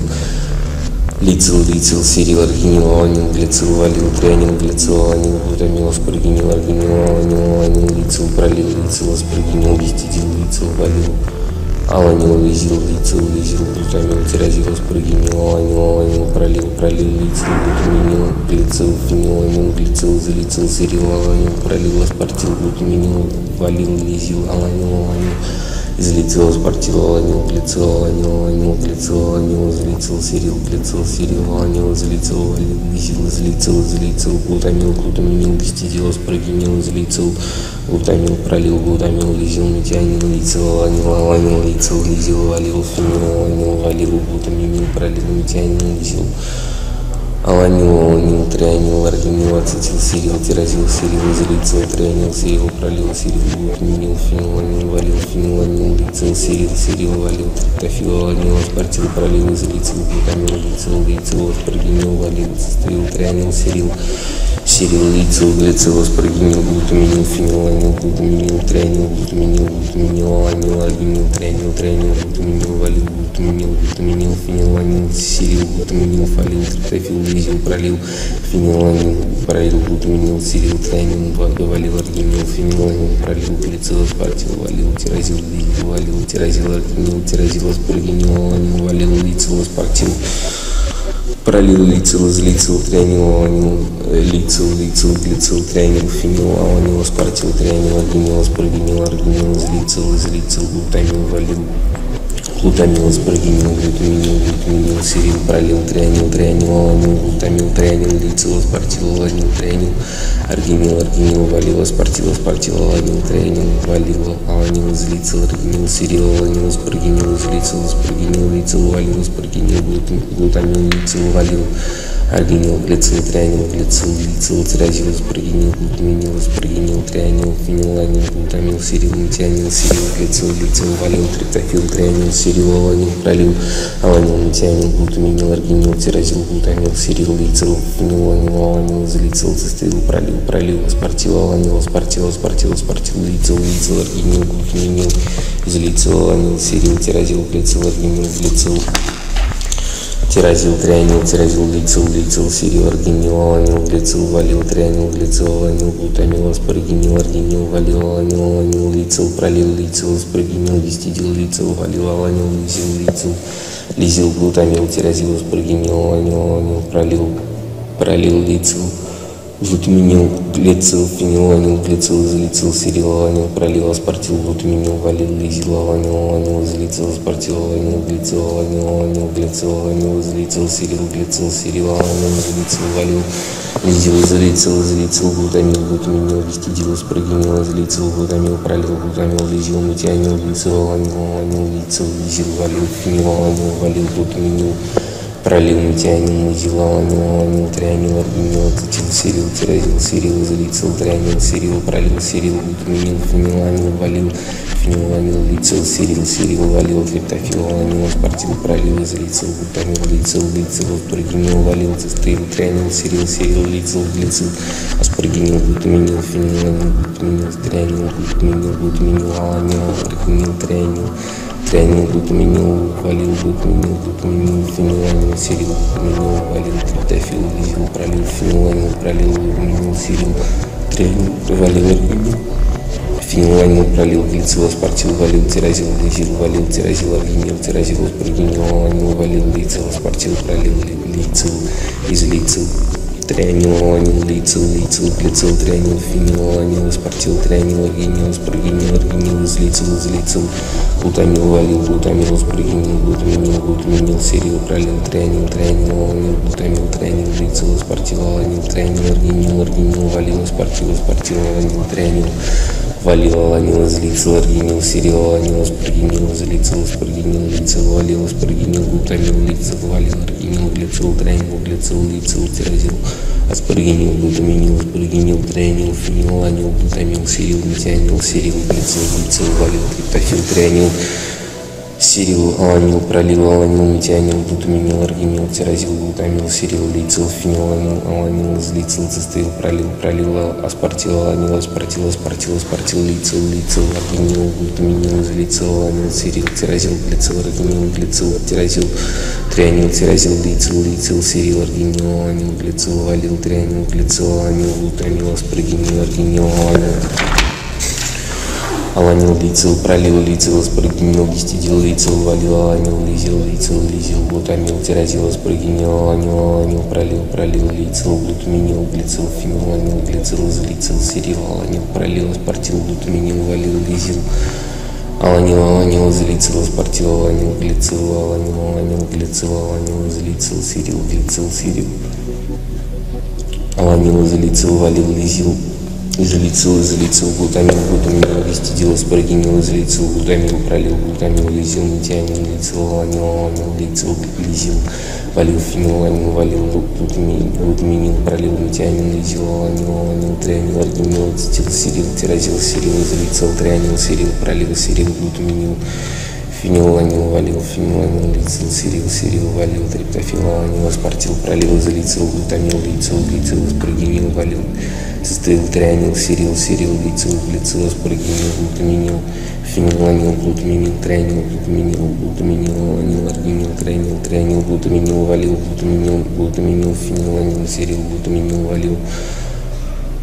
лицил, лицил, сирил, аргинил, аланил, глицил, валил, трианил, глицил, аланил, глутамил, аспаргинил, аргинил, аланил, аланил, лицил, пролил, лицил, аспаргинил, гистидил, лицил, валил, аланил, лизил, лицил, лизил, глутамил, тиразил, аспаргинил, аланил, аланил, пролил, пролил, лицил, глутаминил, глицил, фениланил, глицил, залицил, сирил, аланил, пролил, аспартил, глутаминил, валил, лизил, аланил, аланил, излицил, аспартил, аланил, глицил, аланил, аланил, глицил, аланил, излицил, сирил, глицил, сирил, аланил, излицил, валил, лизил, излицил, излицил, глутамил, глутаминил, гистидил, аспаргинил, излицил, глутамил, пролил, глутамил, лизил, метианил, лицил, аланил, аланил, лицил, лизил, валил, фенил, аланил, валил, глутаминил, пролил, метианил, лизил, аланил, аланил, трианил, аргинил, ацетил, сирил, тиразил, сирил, излицил, трианил, сирил, пролил, сирил, глутаминил, фениланил, валил, фениланил, лицил, сирил, сирил, валил, триптофил, аланил, аспартил, пролил, излицил, глутамил, лицил, лицил, аспаргинил, валил, цистрил, трианил, сирил, сирил, лицил, глицил, аспаргинил, глутаминил, фениланил, глутаминил, трианил, глутаминил, глутаминил, аланил, аргинил, трианил, трианил, глутаминил, валил, глутаминил, глутаминил, фениланил, сирил, глутаминил, фалил, триптофил, лизил, пролил, фениланил, пролил, глутаминил, сирил, трианил, валил, аргинил, фениланил, пролил, глицил, аспартил, валил, тиразил, валил, тиразил, аргинил, тиразил, аспаргинил, аланил, валил, лицил, аспартил, пролил, лицил, излицил, трианил, аланил, лицил, лицил, глицил, трианил, фенил, аланил, аспартил, трианил, аргинил, аспаргинил, аргинил, излицил, излицил, глутамил, валил, глутамил, аспаргинил, глутаминил, глутаминил, сирил, пролил, трианил, трианил, аланил, глутамил, трианил, лицил, аспартил, аланил, трианил, аргинил, аргинил, валил, аспартил, аспартил, аланил, трианил, валил, аланил, излицил, аргинил, сирил, аланил, аспаргинил, излицил, аспаргинил, лицил, валил, аспаргинил, глутам- глутамил, лицил, валил, аргинил, глицил, трианил, глицил, лицил, тиразил, аспаргинил, глутаминил, аспаргинил, трианил, фениланил, глутамил, сирил, метианил, сирил, глицил, лицил, валил, триптофил, трианил, сирил, аланил, пролил, аланил, метианил, глутаминил, аргинил, тиразил, глутамил, сирил, лицил, фениланил, аланил, излицил, цистеил, пролил, пролил, аспартил, аланил, аспартил, аспартил, аспартил, лицил, лицил, аргинил, глутаминил, излицил, аланил, сирил, тиразил, глицил, аргинил, глицил, Тиразил, трианил, тиразил, лицил, лицил, сирил, аргинил, аланил, глицил, валил, трианил, глицил, аланил, глутамил, аспаргинил, аргинил, валил, аланил, аланил, лицил, пролил, лицил, аспаргинил, вестидил, лицил, валил, аланил, лизил, лицил, лизил, глутамил, тиразил, аспаргинил, аланил, аланил, пролил, пролил, лицил, глутаминил, глицил, фениланил, глицил, излицил, сирил, аланил, пролил, аспартил, глутаминил, валил, лизил, аланил, аланил, излицил, аспартил, аланил, глицил, аланил, аланил, глицил, аланил, излицил, сирил, глицил, сирил, аланил, излицил, валил, лизил, излицил, излицил, глутамил, глутаминил, вестидил, аспаргинил, излицил, глутамил, пролил, глутамил, лизил, метианил, глицил, аланил, аланил, лицил, лизил, валил, фенил, аланил, валил, глутаминил, Пролил, метианил, низил, аланил, аланил, трианил, аргинил, ацетил, сирил, тиразил, сирил, изолицил, трианил, сирил, пролил, сирил, глутаминил, фениланил, валил, фениланил, лицил, сирил, сирил, валил, триптофил, аланил, аспартил, пролил, изолицил, глутамил, лицил, лицил, аспаргинил, валил, цистрил, трианил, сирил, сирил, лицил, глицил, аспаргинил, глутаминил, фениланил, глутаминил, трианил, глутаминил, глутаминил, аланил, аргинил, трианил, трианил, глутаминил, валил, глутаминил, глутаминил, фениланил, сирил, глутаминил, валил, триптофил, лизил, пролил, фениланил, пролил, глутаминил, сирил, трианил, валил, аргинил, фениланил, пролил, глицил, аспартил, валил, тиразил, лизил, валил, тиразил, аргинил, тиразил, аспаргинил, аланил, валил, лицил, аспартил, пролил, ли- лицил, излицил, трианил, аланил, лицил, лицил, глицил, трианил, фенил, аланил, аспартил, трианил, аргинил, аспаргинил, аргинил, излицил, излицил, глутамил, валил, глутамил, аспаргинил, глутаминил, глутаминил, сирил, пролил, трианил, трианил, аланил, глутамил, трианил, лицил, аспартил, аланил, трианил, аргинил, аргинил, валил, аспартил, аспартил, аланил, трианил, валил, аланил, излицил, аргинил, сирил, аланил, аспаргинил, излицил, аспаргинил, лицил, валил, аспаргинил, глутамил, лицил, валил, аргинил, глицил, трианил, глицил, лицил, тиразил, аспаргинил, глутаминил, аспаргинил, трианил, фениланил, глутамил, сирил, метианил, сирил, глицил, глицил, валил, триптофил, трианил, Сирил, аланил, пролил, аланил, метианил, глутаминил, аргинил, тиразил, глутамил, сирил, лицил, фениланил, аланил, излицил, цистеил, пролил, пролил, аспартил, аланил, аспартил, аспартил, аспартил, лицил, лицил, аргинил, глутаминил, излицил, аланил, сирил, тиразил, глицил, аргинил, глицил, тиразил, трианил, тиразил, лицил, лицил, сирил, аргинил, аланил, глицил, валил, трианил, глицил, аланил, глутамил, аспаргинил, аргинил, аланил. Аланил, лицил, пролил, лицил, аспаргинил, гистидил, лицил, валил, аланил, лизил, лицил, лизил, глутамил, тиразил, аспаргинил, аланил, аланил, пролил, пролил, лицил, глутаминил, глицил, фениланил, глицил, излицил, сирил, аланил, пролил, аспартил, глутаминил, валил, лизил, Аланил, аланил, излицил, аспартил, аланил, глицил, аланил, аланил, глицил, аланил, излицил, сирил, глицил, сирил. Аланил, излицил, валил, лизил, излицил, излицил, глутамил, глутамил, вестидил, аспаргинил, излицил, глутамил, пролил, глутамил, лизил, метианил, лицил, аланил, аланил, лицил, лизил, валил, фениланил, валил, глутамил, глутаминил, пролил, метианил, лизил, аланил, аланил, трианил, аргинил, ацетил, сирил, тиразил, сирил, излицил, трианил, сирил, пролил, сирил, глутаминил, фениланил, валил, фениланил, лицил, сирил, сирил, валил, триптофил, аланил, аспартил, пролил, излицил, глутамил, лицил, лицил, аспаргинил, валил, цистеил, трианил, сирил, сирил, лицил, глицил, аспаргинил, глутаминил, фениланил, глутаминил, трианил, глутаминил, глутаминил, аланил, аргинил, трианил, трианил, глутаминил, валил, глутаминил, глутаминил, фениланил, сирил, глутаминил, валил,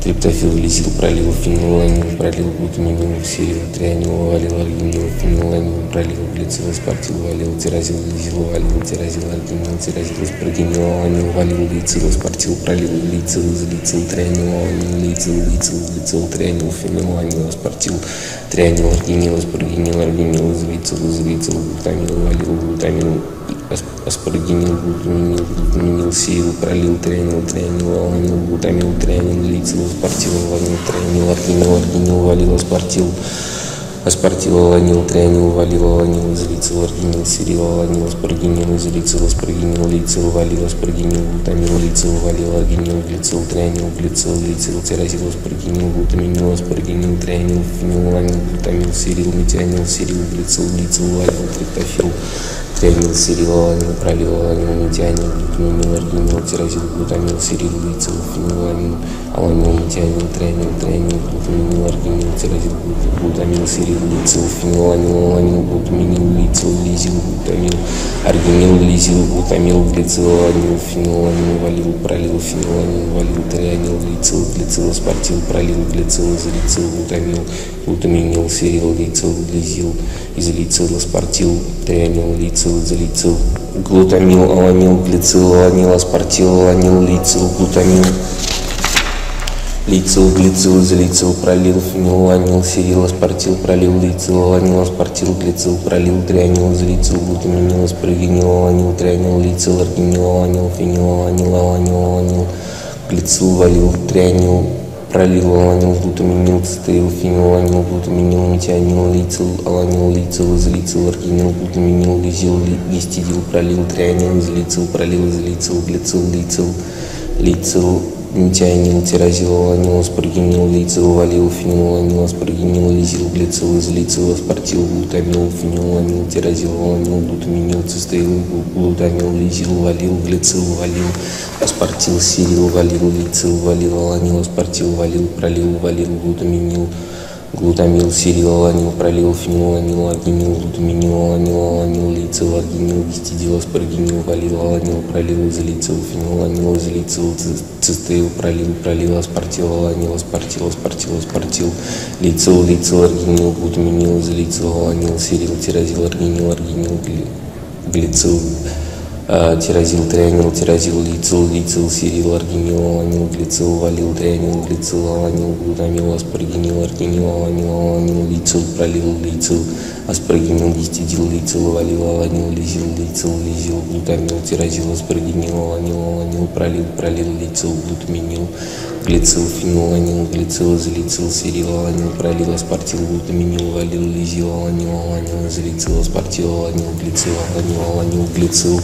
Триптофил, лизил, пролил, фенилаланил, пролил, глутаминил, серил, трианил, валил, аргинил, фенилаланил, пролил, глицил, аспартил, валил, тиразил, лизил, валил, тиразил, аргинил, тиразил, аспаргинил, аланил, валил, лицил, аспартил, пролил, лицил, излицил, трианил, аланил, лицил, лицил, глицил, трианил, фенилаланил, аспартил, трианил, аргинил, аспаргинил, аргинил, излицил, излицил, глутамил, валил, глутамил, аспаргинил, глутаминил, глутаминил, сеял, пролил, трианил, трианил, аланил, глутамил, трианил, лицил, аспартил, аланил, трианил, аргинил, аргинил, валил, аспартил, аспартил, аланил, трианил, валил, аланил, излицил, аргинил, серил, аланил, аспаргинил, излицил, аспаргинил, лицил, валил, аспаргинил, глутамил, лицил, валил, аргинил, глицил, трианил, глицил, лицил, тиразил, аспаргинил, глутаминил, аспаргинил, трианил, фенилаланил, глутамил, серил, метионил, серил, глицил, лицил, валил, триптофил, трианил, серил, аланил, пролил, аланил, метионил, глутаминил, аргинил, тиразил, глутамил, серил, лицил, фенилаланил, аланил, метионил, трианил, трианил, глутаминил, аргинил, тиразил, глутамил, серил, лицил, фенилаланил, аланил, глутаминил, лицил, лизил, глутамил, аргинил, лизил, глутамил, глицил, аланил, фенилаланил, валил, пролил, фенилаланил, валил, трианил, лицил, глицил, аспартил, пролил, глицил, излицил, глутамил, глутаминил, серил, лицил, лизил, излицил, аспартил, трианил, лицил, излицил, глутамил, аланил, глицил, аланил, аспартил, аланил, лицил, глутамил, лицил, глицил, излицил, пролил, фенилаланил, серил, аспартил, пролил, лицил, аланил, аспартил, глицил, пролил, трианил, излицил, глутаминил, аспаргинил, аланил, трианил, лицил, аргинил, аланил, фенилаланил, аланил, аланил, глицил, валил, трианил, пролил, аланил, глутаминил, цистеил, фенилаланил, глутаминил, метионил, лицил, аланил, лицил, излицил, аргинил, глутаминил, лизил, ли- гистидил, пролил, трианил, излицил, пролил, излицил, глицил, лицил, лицил, метионил, тиразил, аланил, аспаргинил, лицил, валил, фенилаланил, аспаргинил, лизил, глицил, излицил, аспартил, глутамил, фенилаланил, тиразил, аланил, глутаминил, цистеил, глутамил, лизил, валил, глицил, валил, аспартил, сирил, валил, лицил, валил, аланил, аспартил, валил, пролил, валил, глутаминил, глутамил, сирил, аланил, пролил, фенилаланил, аргинил, глутаминил, аланил, аланил, лицил, аргинил, гистидил, аспаргинил, валил, аланил, пролил, излицил, фенилаланил, излицил, ци- цистеил, пролил, пролил, аспартил, аланил, аспартил, аспартил, аспартил, лицил, лицил, аргинил, глутаминил, излицил, аланил, сирил, тиразил, аргинил, аргинил, гли- глицил, а, тиразил, трианил, тиразил, лицил, лицил, сирил, аргинил, аланил, глицил, валил, трианил, глицил, аланил, глутамил, аспаргинил, аргинил, аланил, аланил, лицил, пролил, лицил, аспаргинил, гистидил, лицил, валил, аланил, лизил, лицил, лизил, глутамил, тиразил, аспаргинил, аланил, аланил, пролил, пролил, лицил, глутаминил, глицил, фенилаланил, глицил, излицил, сирил, аланил, пролил, аспартил, глутаминил, валил, лизил, аланил, аланил, излицил, аспартил, аланил, глицил, аланил, аланил, глицил,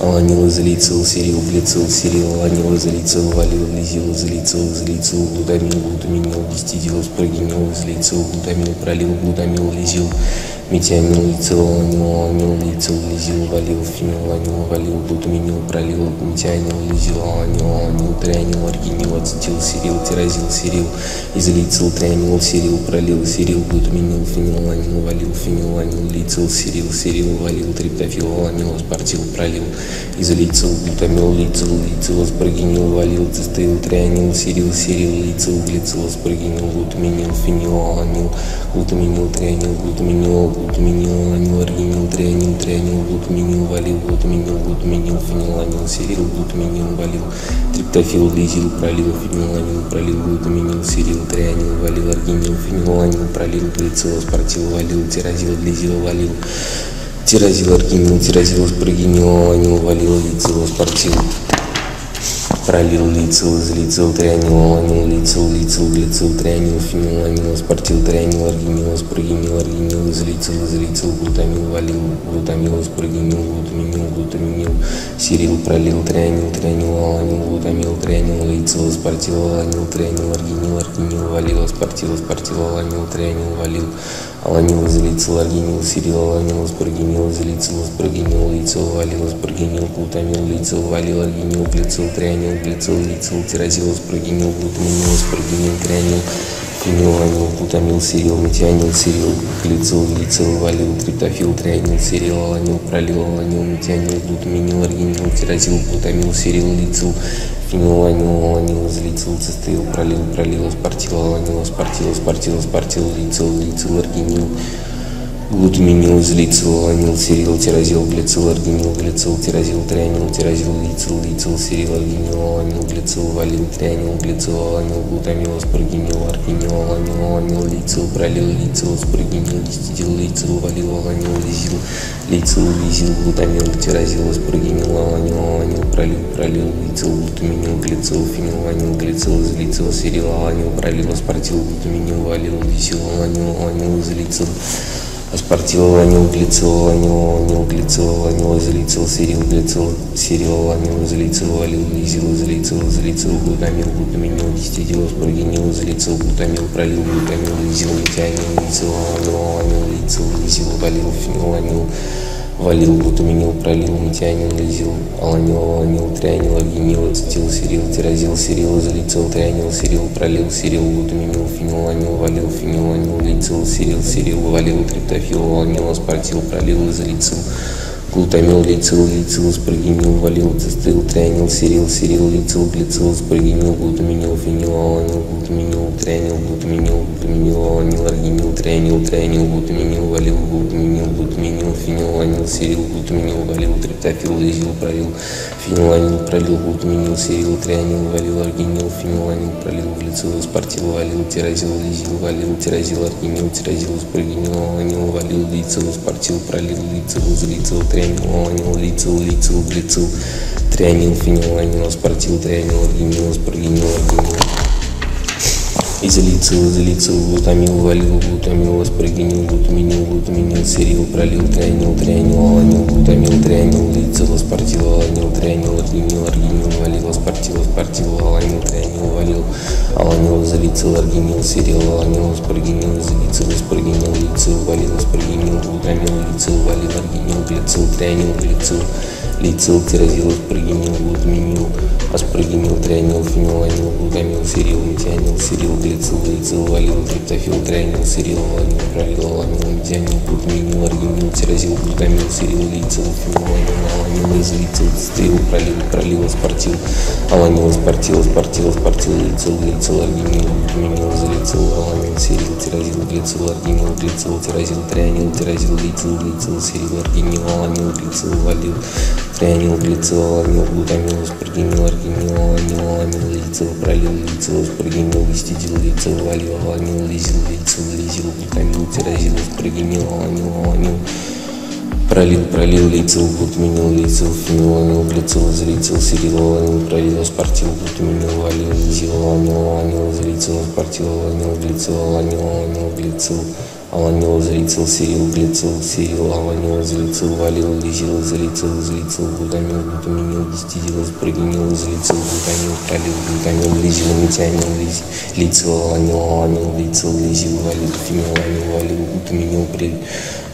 аланил, излицил, сирил, глицил, сирил, аланил, излицил, валил, лизил, излицил, излицил, глутамил, глутаминил, гистидил, аспаргинил, излицил, глутамил, пролил, глутамил, лизил, метионил, лицил, аланил, аланил, лицил, лизил, валил, фенилаланил, валил, глутаминил, пролил, метионил, лизил, аланил, аланил, трианил, аргинил, ацетил, сирил, тиразил, сирил, излицил, трианил, сирил, пролил, сирил, глутаминил, фенилаланил, валил, фенилаланил, лицил, сирил, сирил, валил, триптофил, аланил, аспартил, пролил, излицил, глутамил, лицил, лицил, аспаргинил, валил, цистеил, трианил, сирил, сирил, лицил, глицил, аспаргинил, глутаминил, фенилаланил, глутаминил, трианил, глутаминил, глутаминил, аланил, аргинил, трианил, трианил, глутаминил, валил, глутаминил, глутаминил, фенилаланил, сирил, глутаминил, валил, триптофил, лизил, пролил, фенилаланил, пролил, глутаминил, сирил, трианил, валил, аргинил, фенилаланил, пролил, глицил, аспартил, валил, тиразил, лизил, валил, тиразил, аргинил, тиразил, аспаргинил, аланил, валил, лицил, аспартил, пролил, лицил, излицил, трианил, аланил, лицил, лицил, глицил, трианил, фенилаланил, аспартил, трианил, аргинил, аспаргинил, аргинил, излицил, излицил, глутамил, валил, глутамил, аспаргинил, глутаминил, глутаминил, сирил, пролил, трианил, трианил, аланил, глутамил, трианил, лицил, аспартил, аланил, трианил, аргинил, аргинил, валил, аспартил, аспартил, аланил, трианил, валил, аланил, излицил, аргинил, сирил, аланил, аспаргинил, излицил, аспаргинил, лицил, валил, аспаргинил, глутамил, лицил, валил, аргинил, глицил, трианил, глицил, лицил, тиразил, аспаргинил, глутаминил, аспаргинил, трианил, фенилаланил, глутамил, сирил, метионил, сирил, глицил, лицил, валил, триптофил, трианил, сирил, аланил, пролил, аланил, метионил, глутаминил, аргинил, тиразил, глутамил, сирил, лицил, фениланил, аланил, излицил, цистеил, пролил, пролил, спортил, аланил, спортил, спортил, спортил, лицил, лицил, аргинил, глутаминил, излицил, аланил, серил, тирозил, глицил, аргинил, глицил, тирозил, трианил, тирозил, лицил, лицил, серил, аргинил, аланил, глицил, валил, трианил, глицил, аланил, глутамил, аспаргинил, аргинил, аланил, аланил, лицил, пролил, лицил, аспаргинил, дистидил, лицил, валил, аланил, лизил, лицил, лизил, глутамил, тирозил, аспаргинил, аланил, аланил, пролил, пролил, лицил, глутаминил, глицил, фениланил, глицил, излицил, серил, аланил, пролил, аспартил, глутаминил, валил, лизил, аланил, аланил, излицил, аспартил, ланил, глицил, ланил, ланил, глицил, ланил, излицил, серил, глицил, серил, ланил, излицил, валил, лизил, излицил, излицил, глутамил, глутаминил, дистидил, аспаргинил, излицил, глутамил, пролил, глутамил, лизил, метианил, лицил, ланил, ланил, лицил, лизил, валил, фениланил, валил, глутаминил, пролил, метианил, лизил, аланил, аланил, трианил, аргинил, ацетил, серил, тирозил, серил, излицил, трианил, серил, пролил, серил, глутаминил, фениланил, валил, фениланил, лицил, серил, серил, валил, триптофил, аланил, аспартил, пролил, излицил, глутамил, лицил, лицил, спрыгинил, валил, цистил, трианил, серил, серил, лицил, глицил, спрыгинил, глутаминил, фенил, аланил, глутаминил, трианил, глутаминил, глутаминил, аланил, аргинил, трианил, трианил, глутаминил, валил, глутаминил, глутаминил, фенил, аланил, серил, глутаминил, валил, триптофил, лизил, пролил, фениланил, пролил, глутаминил, серил, трианил, валил, аргинил, фениланил, пролил, глицил, спортил, валил, тирозил, лизил, валил, тирозил, аргинил, тирозил, спрыгинил, аланил, валил, лицил, спортил, пролил, лицил, излицил, трианил, аланил, лицил, лицил, глицил, трианил, фениланил, спортил, трианил, аргинил, спрыгинил, аргинил. Изолицил, изолицил, глутамил, валил, глутамил, аспаргинил, глутаминил, глутаминил, серил, пролил, трианил, трианил, аланил, глутамил, трианил, лицил, аспартил, аланил, трианил, аргинил, аргинил, валил, аспартил, аспартил, аланил, трианил, валил, аланил, изолицил, аргинил, серил, аланил, аспаргинил, изолицил, аспаргинил, лицил, валил, аспаргинил, глутамил, лицил, валил, аргинил, глицил, трианил, глицил, лицил, тирозил, аспаргинил, глутаминил, аспаргинил, трианил, фениланил, глутамил, серил, метианил, серил, глицил, лицил, валил, триптофил, трианил, серил, аланил, пролил, аланил, метианил, глутаминил, аргинил, тирозил, глутамил, серил, лицил, фениланил, аланил, излицил, стрил, пролил, пролил, аспартил, аланил, аспартил, аспартил, аспартил, лицил, глицил, аргинил, глутаминил, излицил, аланил, серил, тирозил, глицил, аргинил, глицил, тирозил, трианил, тирозил, лицил, глицил, серил, аргинил, аланил, глицил, валил, трианил, глицил, аланил, глутамил, аспаргинил, аргинил, аланил, аланил, лицил, пролил, лицил, аспаргинил, гистидил, лицил, валил, аланил, лизил, лицил, лизил, глутамил, тирозил, аспаргинил, аланил, аланил, Пролил, пролил, лицил, глутаминил, лицил, фениланил, глицил, излицил, серил, аланил, пролил, аспартил, глутаминил, валил, лизил, аланил, аланил, излицил, аспартил, аланил, глицил, аланил, аланил, глицил, аланил, излицил, серил, глицил, серил, аланил, излицил, валил, лизил, излицил, излицил, глутамил, глутаминил, гистидил, аспаргинил, излицил, глутамил, пролил, глутамил, лизил, метианил, лиз, лицил, аланил, аланил, лицил, лизил, валил, фениланил, валил, глутаминил,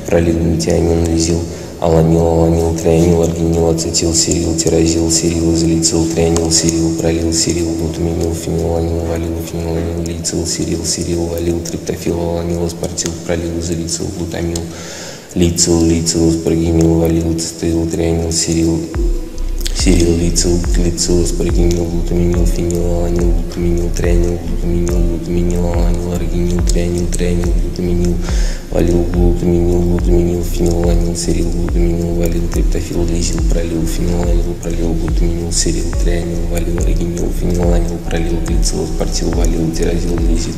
пролил, метианин, лизил, аланил, аланил, трианил, аргинил, ацетил, серил, тирозил, серил, излицил, трианил, серил, пролил, серил, глутаминил, фениланил, валил, фениланил, лицил, серил, серил, валил, триптофил, аланил, аспартил, пролил, излицил, глутамил, лицил, лицил, аспаргинил, валил, цистеил, трианил, серил, серил, лицил, глицил, аспаргинил, глутаминил, фенил, аланил, глутаминил, трианил, глутаминил, глутаминил, аланил, аргинил, трианил, трианил, глутаминил, валил, глутаминил, глутаминил, фениланил, серил, глутаминил, валил, триптофил, лизил, пролил, фениланил, пролил, глутаминил, серил, трианил, валил, аргинил, фениланил, пролил, глицил, аспартил, валил, тирозил, лизил,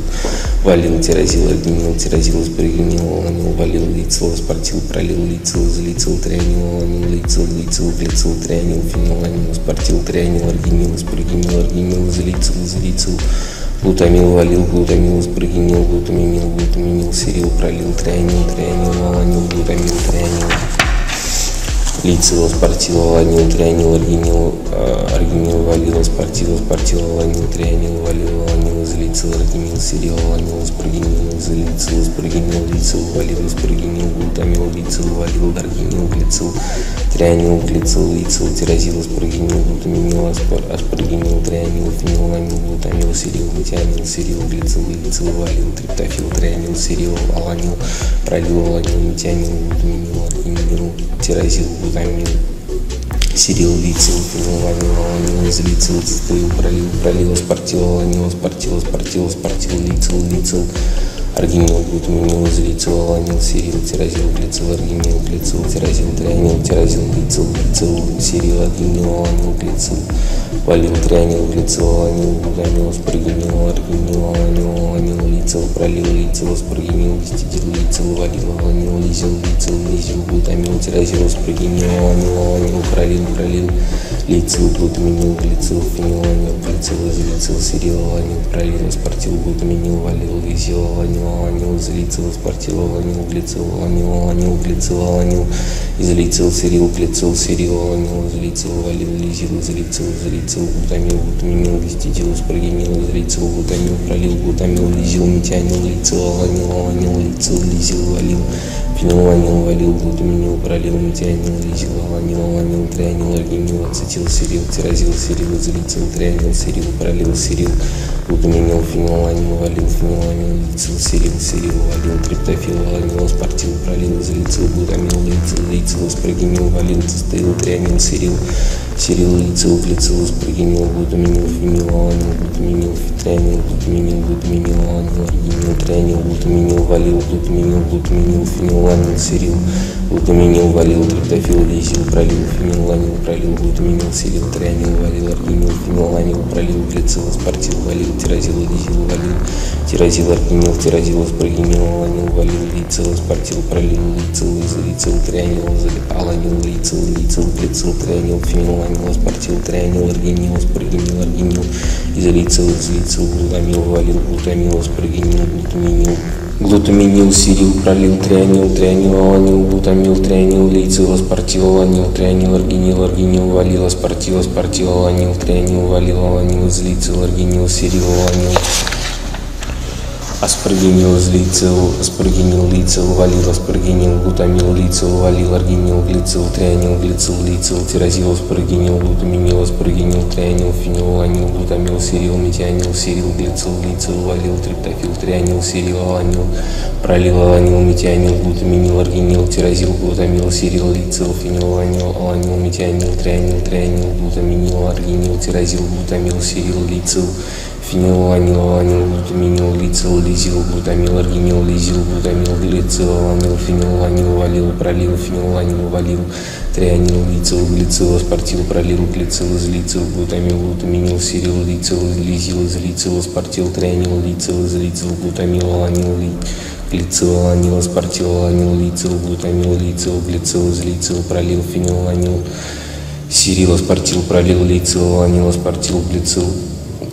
валил, тирозил, аргинил, тирозил, аспаргинил, аланил, валил, лицил, аспартил, пролил, лицил, излицил, трианил, аланил, лицил, лицил, глицил, трианил, фениланил, аспартил, трианил, аргинил, аспаргинил, аргинил, излицил, излицил, глутамил, валил, глутамил, аспаргинил, глутаминил, глутаминил, серил, пролил, трианил, трианил, аланил, глутамил, трианил, лицил, аспартил, аланил, трианил, аргинил, э, аргинил, валил, аспартил, аспартил, аланил, трианил, валил, аланил, излицил, аргинил, серил, аланил, аспаргинил, излицил, аспаргинил, лицил, валил, аспаргинил, глутамил, лицил, валил, аргинил, глицил, трианил, глицил, лицил, тирозил, аспаргинил, глутаминил, аспар, аспаргинил, трианил, фениланил, глутамил, серил, метианил, серил, глицил, лицил, валил, триптофил, трианил, серил, аланил, пролил, аланил, метианил, глутаминил, аргинил, тирозил, глутамил, Сирил, лицил, фенил, ванил, аланил, излицил, цистеил, пролил, пролил, спортил, аланил, спортил, спортил, спортил, лицил, лицил, аргинил, глутаминил, излицил, аланил, сирил, тиразил, глицил, аргинил, глицил, тиразил, трианил, тиразил, лицил, лицил, сирил, аргинил, аланил, глицил, валил, трианил, глицил, аланил, глутамил, спаргинил, аргинил, аланил, аланил, лицил, пролил, лицил, спаргинил, гистидил, лицил, валил, аланил, лизил, лицил, лизил, глутамил, тиразил, спаргинил, аланил, аланил, пролил, пролил, лицил, глутаминил, глицил, фениланил, глицил, излицил, сирил, аланил, пролил, спортил, глутаминил, валил, лизил, аланил, аланил, излицил, спортил, аланил, глицил, аланил, аланил, глицил, аланил, излицил, сирил, глицил, сирил, аланил, излицил, валил, лизил, излицил, излицил, глутамил, глутаминил, гистидил, спаргинил, излицил, глутамил, пролил, глутамил, лизил, метианил, лицил, аланил, аланил, лицил, лизил, валил, фениланил, валил, глутаминил, пролил, метианил, лизил, аланил, аланил, трианил, аргинил, ацетил, сирил, тиразил, сирил, излицил, трианил, сирил, пролил, сирил, глутаминил, фениланил, валил, фениланил, лицил, сирил, сирил, валил, триптофил, аланил, спортил, пролил, излицил, глутамил, лицил, лицил, спрыгинил, валил, цистеил, трианил, сирил, сирил, лицил, глицил, спрыгинил, глутаминил, фенил, аланил, глутаминил, фитрианил, глутаминил, глутаминил, аланил, аргинил, трианил, глутаминил, валил, глутаминил, глутаминил, фениланил, сирил, глутаминил, валил, триптофил, лизил, пролил, фениланил, пролил, глутаминил, сирил, трианил, валил, аргинил, фениланил, пролил, глицил, спортил, валил, тиразил, лизил, валил, тиразил, аргинил, тиразил, спрыгинил, аланил, валил, лицил, спортил, пролил, лицил, излицил, трианил, аланил, лицил, лицил, глицил, трианил, фениланил, спортил, трианил, аргинил, спрыгинил, аргинил, излицил, излицил, глутамил, валил, глутамил, спрыгинил, глутаминил, глутаминил, сирил, пролил, трианил, трианил, аланил, глутамил, трианил, лицил, спортил, аланил, трианил, аргинил, аргинил, валил, спортил, спортил, аланил, трианил, валил, аланил, излицил, аргинил, сирил, аланил, аспаргинил, излицил, аспаргинил, лицил, валил, аспаргинил, глутамил, лицил, валил, аргинил, глицил, трианил, глицил, лицил, тиразил, аспаргинил, глутаминил, аспаргинил, трианил, фенил, аланил, глутамил, сирил, метианил, сирил, глицил, лицил, валил, триптофил, трианил, сирил, аланил, пролил, аланил, метианил, глутаминил, аргинил, тиразил, глутамил, сирил, лицил, фенил, аланил, аланил, метианил, трианил, трианил, глутаминил, аргинил, тиразил, глутамил, сирил, лицил, фенил, аланил, аланил, глутаминил, лицил, лизил, глутамил, аргинил, лизил, глутамил, глицил, аланил, фенил, аланил, валил, пролил, фенил, аланил, валил, трианил, лицил, глицил, спортил, пролил, глицил, излицил, глутамил, глутаминил, сирил, лицил, лизил, излицил, спортил, трианил, лицил, излицил, глутамил, аланил, ли глицил, аланил, спортил, аланил, лицил, глутамил, лицил, глицил, излицил, пролил, фенил, аланил, сирил, спортил, пролил, лицил, аланил, спортил, глицил,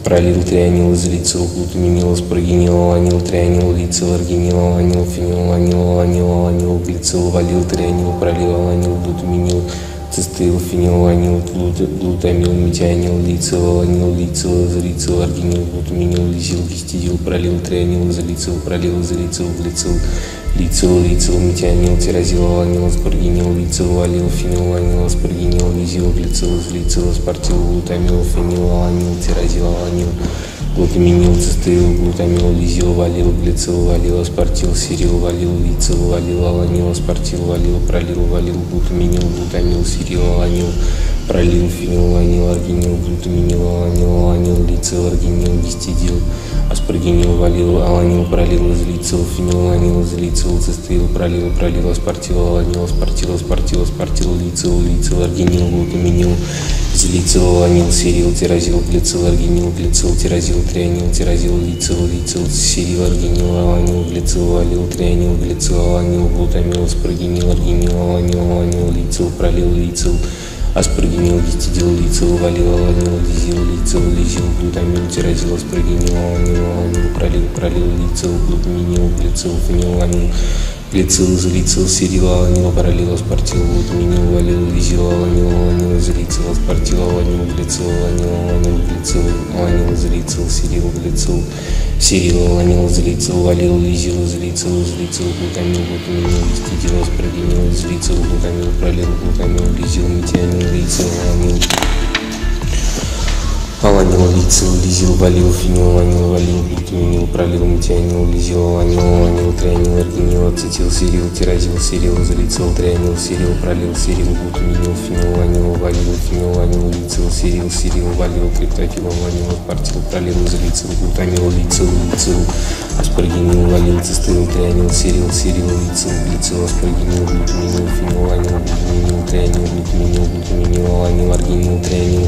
пролил, трианил, излицил, глутаминил, аспаргинил, аланил, трианил, лицил, аргинил, аланил, фенил, аланил, аланил, аланил, глицил, валил, трианил, пролил, аланил, глутаминил, цистеил, фенил, аланил, глутамил, метианил, лицил, аланил, лицил, излицил, аргинил, глутаминил, лизил, гистидил, пролил, трианил, излицил, пролил, излицил, глицил, лицил, лицил, метианил, тиразил, аланил, аспаргинил, лицил, валил, фенил, аланил, аспаргинил, лизил, глицил, излицил, аспартил, глутамил, фенил, аланил, тиразил, аланил, глутаминил, цистеил, глутамил, лизил, валил, глицил, валил, аспартил, сирил, валил, лицил, валил, аланил, аспартил, валил, пролил, валил, глутаминил, глутамил, сирил, аланил, пролил, фенил, аланил, аргинил, глутаминил, аланил, аланил, лицил, аргинил, гистидил, аспаргинил, валил, аланил, пролил, излицил, фенил, аланил, излицил, цистеил, пролил, пролил, аспартил, аланил, аспартил, аспартил, аспартил, лицил, лицил, аргинил, глутаминил, излицил, аланил, сирил, тиразил, глицил, аргинил, глицил, тиразил, трианил, тиразил, лицил, лицил, сирил, аргинил, аланил, глицил, валил, трианил, глицил, аланил, глутамил, аспаргинил, аргинил, аланил, аланил, лицил, пролил, лицил, аспаргинил, гистидил, лицил, валил, аланил, лизил, лицил, лизил, глутамил, тиразил, аспаргинил, аланил, аланил, пролил, пролил, лицил, глутаминил, глицил, фенил, аланил, глицил, излицил, сирил, аланил, паралил, аспартил, глутаминил, валил, лизил, аланил, аланил, излицил, аспартил, аланил, глицил, аланил, аланил, глицил, аланил, излицил, сирил, глицил, сирил, аланил, излицил, валил, лизил, излицил, излицил, глутамил, глутаминил, гистидил, аспаргинил, излицил, глутамил, пролил, глутамил, лизил, метианил, лицил, аланил, аланил, лицил, лизил, валил, фенил, аланил, валил, глутаминил, пролил, метионил, лизил, аланил, аланил, трианил, аргинил, ацетил, сирил, тиразил, сирил, залицил, трианил, сирил, пролил, сирил, глутаминил, фенил, аланил, валил, фенил, аланил, лицил, сирил, сирил, валил, криптофил, аланил, аспартил, пролил, залицил, глутамил, лицил, лицил, аспаргинил, валил, цистеил, трианил, сирил, сирил, лицил, лицил, аспаргинил, глутаминил, фенил, аланил, глутаминил, трианил, глутаминил, глутаминил, аланил, аргинил, трианил,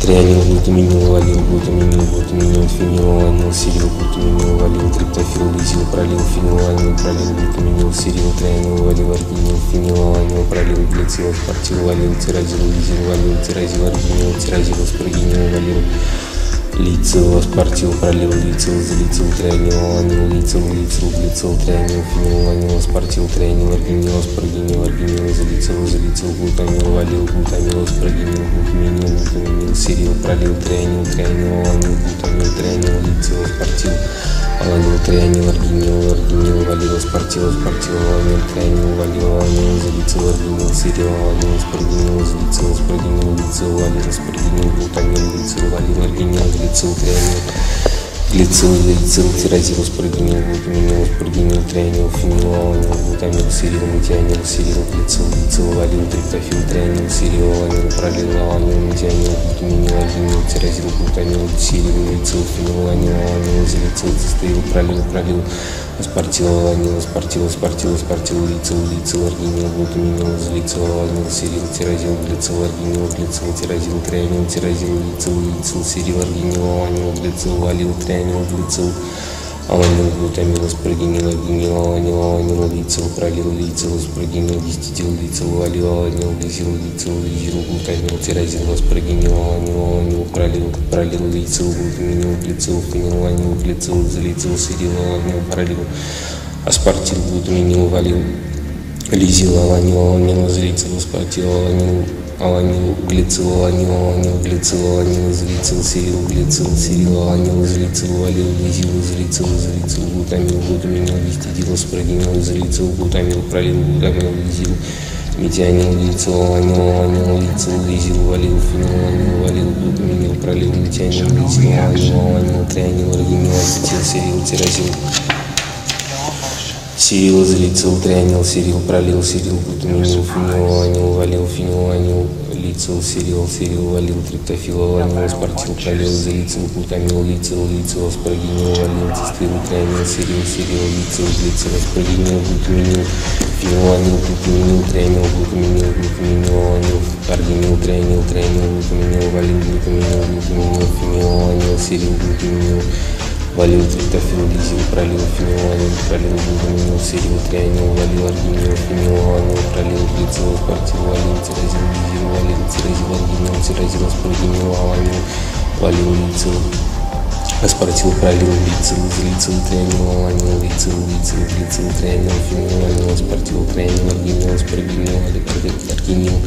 Трианил, глутаминил, валил, глутаминил, глутаминил, фенил, аланил, сирил, глутаминил, валил, триптофил, лизил, пролил, фенил, аланил, пролил, глутаминил, сирил, трианил, валил, аргинил, фенил, аланил, пролил, глицил, аспартил, валил, тиразил, лизил, валил, тиразил, аргинил, тиразил, аспаргинил, валил, лицил, аспартил, пролил, лицил, залицил, трианил, аланил, лицил, лицил, глицил, трианил, фенил, аланил, аспартил, трианил, аргинил, аспаргинил, аргинил, залицил, залицил, глутамил, валил, глутамил, аспаргинил, глутаминил, глутаминил, сирил, пролил, трианил, трианил, аланил, глутамил, трианил, лицил, аспартил, аланил, трианил, аргинил, аргинил, валил, аспартил, аспартил, аланил, трианил, валил, аланил, залицил, аргинил, сирил, аланил, аспаргинил, залицил, аспаргинил, лицил, валил, аспаргинил, глутамил, лицил, валил, аргинил, глицил, трианил, глицил, глицил, тиразил, аспаргинил, глутаминил, аспаргинил, трианил, фенил, аланил, глутамил, сирил, метионил, сирил, глицил, глицил, валил, триптофил, трианил, сирил, аланил, пролил, аланил, метионил, глутаминил, аргинил, тиразил, глутамил, сирил, глицил, фенил, аланил, аланил, залицил, цистеил, пролил, пролил, аспартил, аланил, аспартил, аспартил, аспартил, лицил, лицил, аргинил, глутаминил, залицил, аланил, сирил, тиразил, глицил, аргинил, глицил, тиразил, трианил, тиразил, лицил, лицил, сирил, аргинил, аланил, глицил, валил, трианил, глицил, аланил, глутамил, аспаргинил, аргинил, аланил, аланил, лицил, пролил, лицил, аспаргинил, диститил, лицил, валил, аланил, лизил, лицил, лизил, глутамил, тиразил, аспаргинил, аланил, аланил, пролил, пролил, лицил, глутаминил, глицил, фенил, аланил, глицил, залицил, сирил, аланил, пролил, аспартил, глутаминил, валил, лизил, аланил, аланил, залицил, аспартил, аланил, аланил, глицил, аланил, аланил, глицил, аланил, излицил, сирил, глицил, сирил, аланил, излицил, валил, лизил, излицил, излицил, глутамил, глутаминил, гистидил, аспаргинил, излицил, глутамил, пролил, глутамил, лизил, метионил, глицил, аланил, аланил, лицил, лизил, валил, фенил, аланил, валил, глутаминил, пролил, метионил, лизил, аланил, аланил, трианил, аргинил, ацетил, сирил, тиразил, Сирил, залицил, трианил, сирил, пролил, сирил, глутаминил, фенил, аланил, валил, фенил, аланил, лицил, сирил, сирил, валил, триптофил, аланил, аспартил, пролил, залицил, глутамил, лицил, лицил, аспаргинил, валил, цистил, трианил, сирил, сирил, лицил, глицил, аспаргинил, глутаминил, фенил, аланил, глутаминил, трианил, глутаминил, глутаминил, аланил, аргинил, трианил, трианил, глутаминил, валил, глутаминил, глутаминил, фенил, аланил, сирил, глутаминил, валил, триптофил, лизил, пролил, фенил, аланил, пролил, глутаминил, сирил, трианил, валил, аргинил, фенил, аланил, пролил, глицил, аспартил, валил, тиразил, лизил, валил, тиразил, аргинил, тиразил, аспаргинил, аланил, валил, лицил, аспартил, пролил, лицил, излицил, трианил, аланил, лицил, лицил, глицил, трианил, фенил, аланил, аспартил, трианил, аргинил, аспаргинил, аргинил,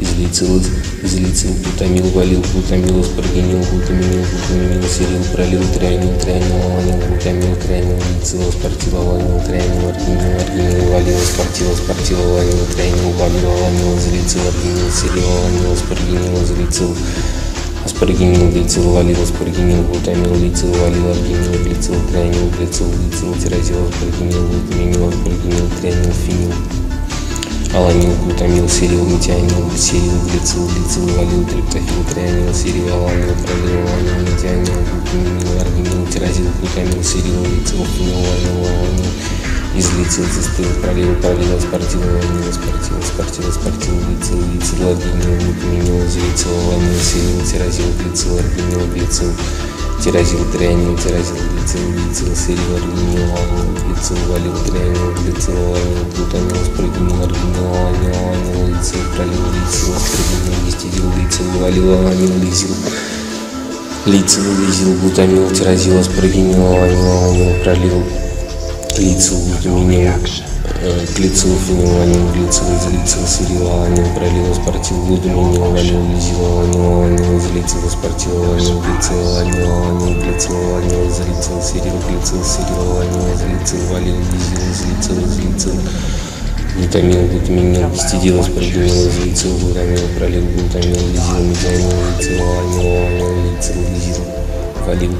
излицил, излицил, глутамил, валил, глутамил, аспаргинил, глутаминил, глутаминил, сирил, пролил, трианил, трианил, аланил, глутамил, трианил, лицил, аспартил, аланил, трианил, аргинил, аргинил, валил, аспартил, аспартил, аланил, трианил, валил, аланил, излицил, аргинил, сирил, аланил, аспаргинил, излицил, аспаргинил, глицил, валил, аспаргинил, глутамил, лицил, валил, аргинил, глицил, трианил, глицил, лицил, тиразил, аспаргинил, глутаминил, аспаргинил, трианил, фенил, аланил, глутамил, сирил, метионил, сирил, глицил, глицил, валил, триптофил, трианил, сирил, аланил, пролил, аланил, метионил, глутаминил, аргинил, тиразил, глутамил, сирил, лицил, фенил, аланил, аланил, излицил, цистил, пролил, пролил, аспартил, аланил, аспартил, аспартил, аспартил, лицил, лицил, аргинил, глутаминил, излицил, аланил, сирил, тиразил, глицил, аргинил, глицил, тиразил, трианил, тиразил, глицил, глицил, сирил, аргинил, аланил, глицил, валил, трианил, глицил, аланил, глутамил, аспаргинил, аргинил, аланил, аланил, лицил, пролил, лицил, аспаргинил, гистидил, глицил, валил, аланил, лизил, лицил, лизил, глутамил, тиразил, аспаргинил, аланил, аланил, пролил, лицил, глутаминил, глицил, фенил, аланил, глицил, излицил, сирил, аланил, пролил, аспартил, глутаминил, валил, лизил, аланил, аланил, излицил, аспартил, аланил, глицил, аланил, аланил, глицил, аланил, излицил, сирил, глицил, сирил, аланил, излицил, валил, лизил, излицил, излицил, глутамил, глутаминил, гистидил, аспаргинил, излицил, глутамил, пролил, глутамил, лизил, метиланил, лицил, аланил, аланил, лицил, лизил, валил,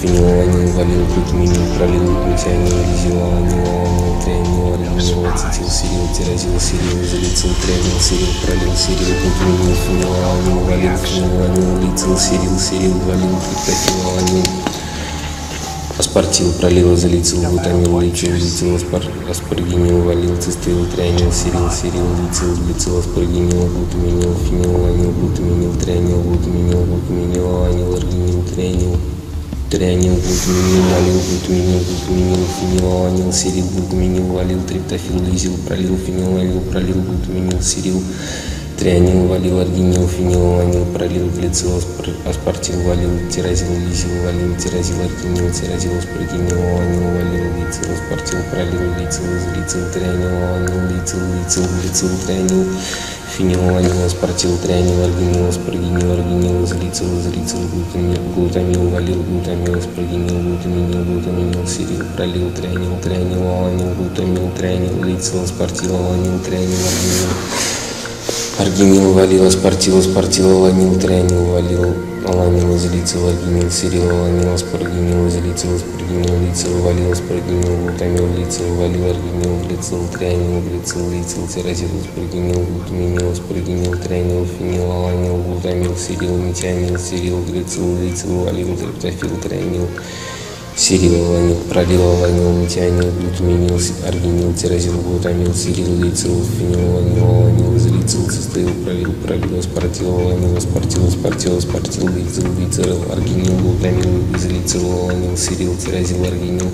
фенилаланил, валил, глутаминил, пролил, метианил, лизил, аланил, аланил, трианил, аргинил, ацетил, сирил, тиразил, сирил, излицил, трианил, сирил, пролил, сирил, глутаминил, фенилаланил, валил, фенилаланил, лицил, сирил, сирил, валил, триптофил, аланил, Аспартил пролил, залицил, глутамил, лечил, летил, аспар, аспаргинил, валил, цистеил, трианил, сирил, сирил, лицил, глицил, аспаргинил, глутаминил, фенил, ланил, глутаминил, трианил, глутаминил, глутаминил, ланил, аргинил, трианил, трианил, глутаминил, валил, глутаминил, глутаминил, фенил, ланил, сирил, глутаминил, валил, триптофил, лизил, пролил, фенил, ланил, пролил, глутаминил, сирил, Трианил, валил, аргинил, фенил, ланил, пролил, глицил, аспар- аспартил, валил, тиразил, лизил, валил, тиразил, аргинил, тиразил, аспаргинил, ланил, валил, лицил, аспартил, пролил, лицил, излицил, трианил, ланил, лицил, лицил, глицил, трианил, фенил, ланил, аспартил, трианил, аргинил, аспаргинил, аргинил, излицил, излицил, глутамил, глутамил, валил, глутамил, аспаргинил, глутаминил, глутаминил, сирил, пролил, трианил, трианил, ланил, глутамил, трианил, лицил, аспартил, ланил, трианил, аргинил, Аргинил валил, аспартил, аспартил, аланил, трианил валил, аланил, излицил, аргинил, сирил, аланил, аспаргинил, излицил, аспаргинил, лицил, валил, аспаргинил, глутамил, лицил, валил, аргинил, глицил, трианил, глицил, лицил, тиразил, аспаргинил, глутаминил, аспаргинил, трианил, фенил, аланил, глутамил, сирил, метианил, сирил, глицил, лицил, валил, триптофил, трианил, Сирил, аланил, пролил, аланил, метианил, глутаминил, аргинил, тиразил, глутамил, сирил, лицил, фенил, аланил, аланил, излицил, цистеил, пролил, пролил, аспартил, аланил, аспартил, аспартил, аспартил, лицил, лицил, аргинил, глутамил, излицил, аланил, сирил, тиразил, аргинил,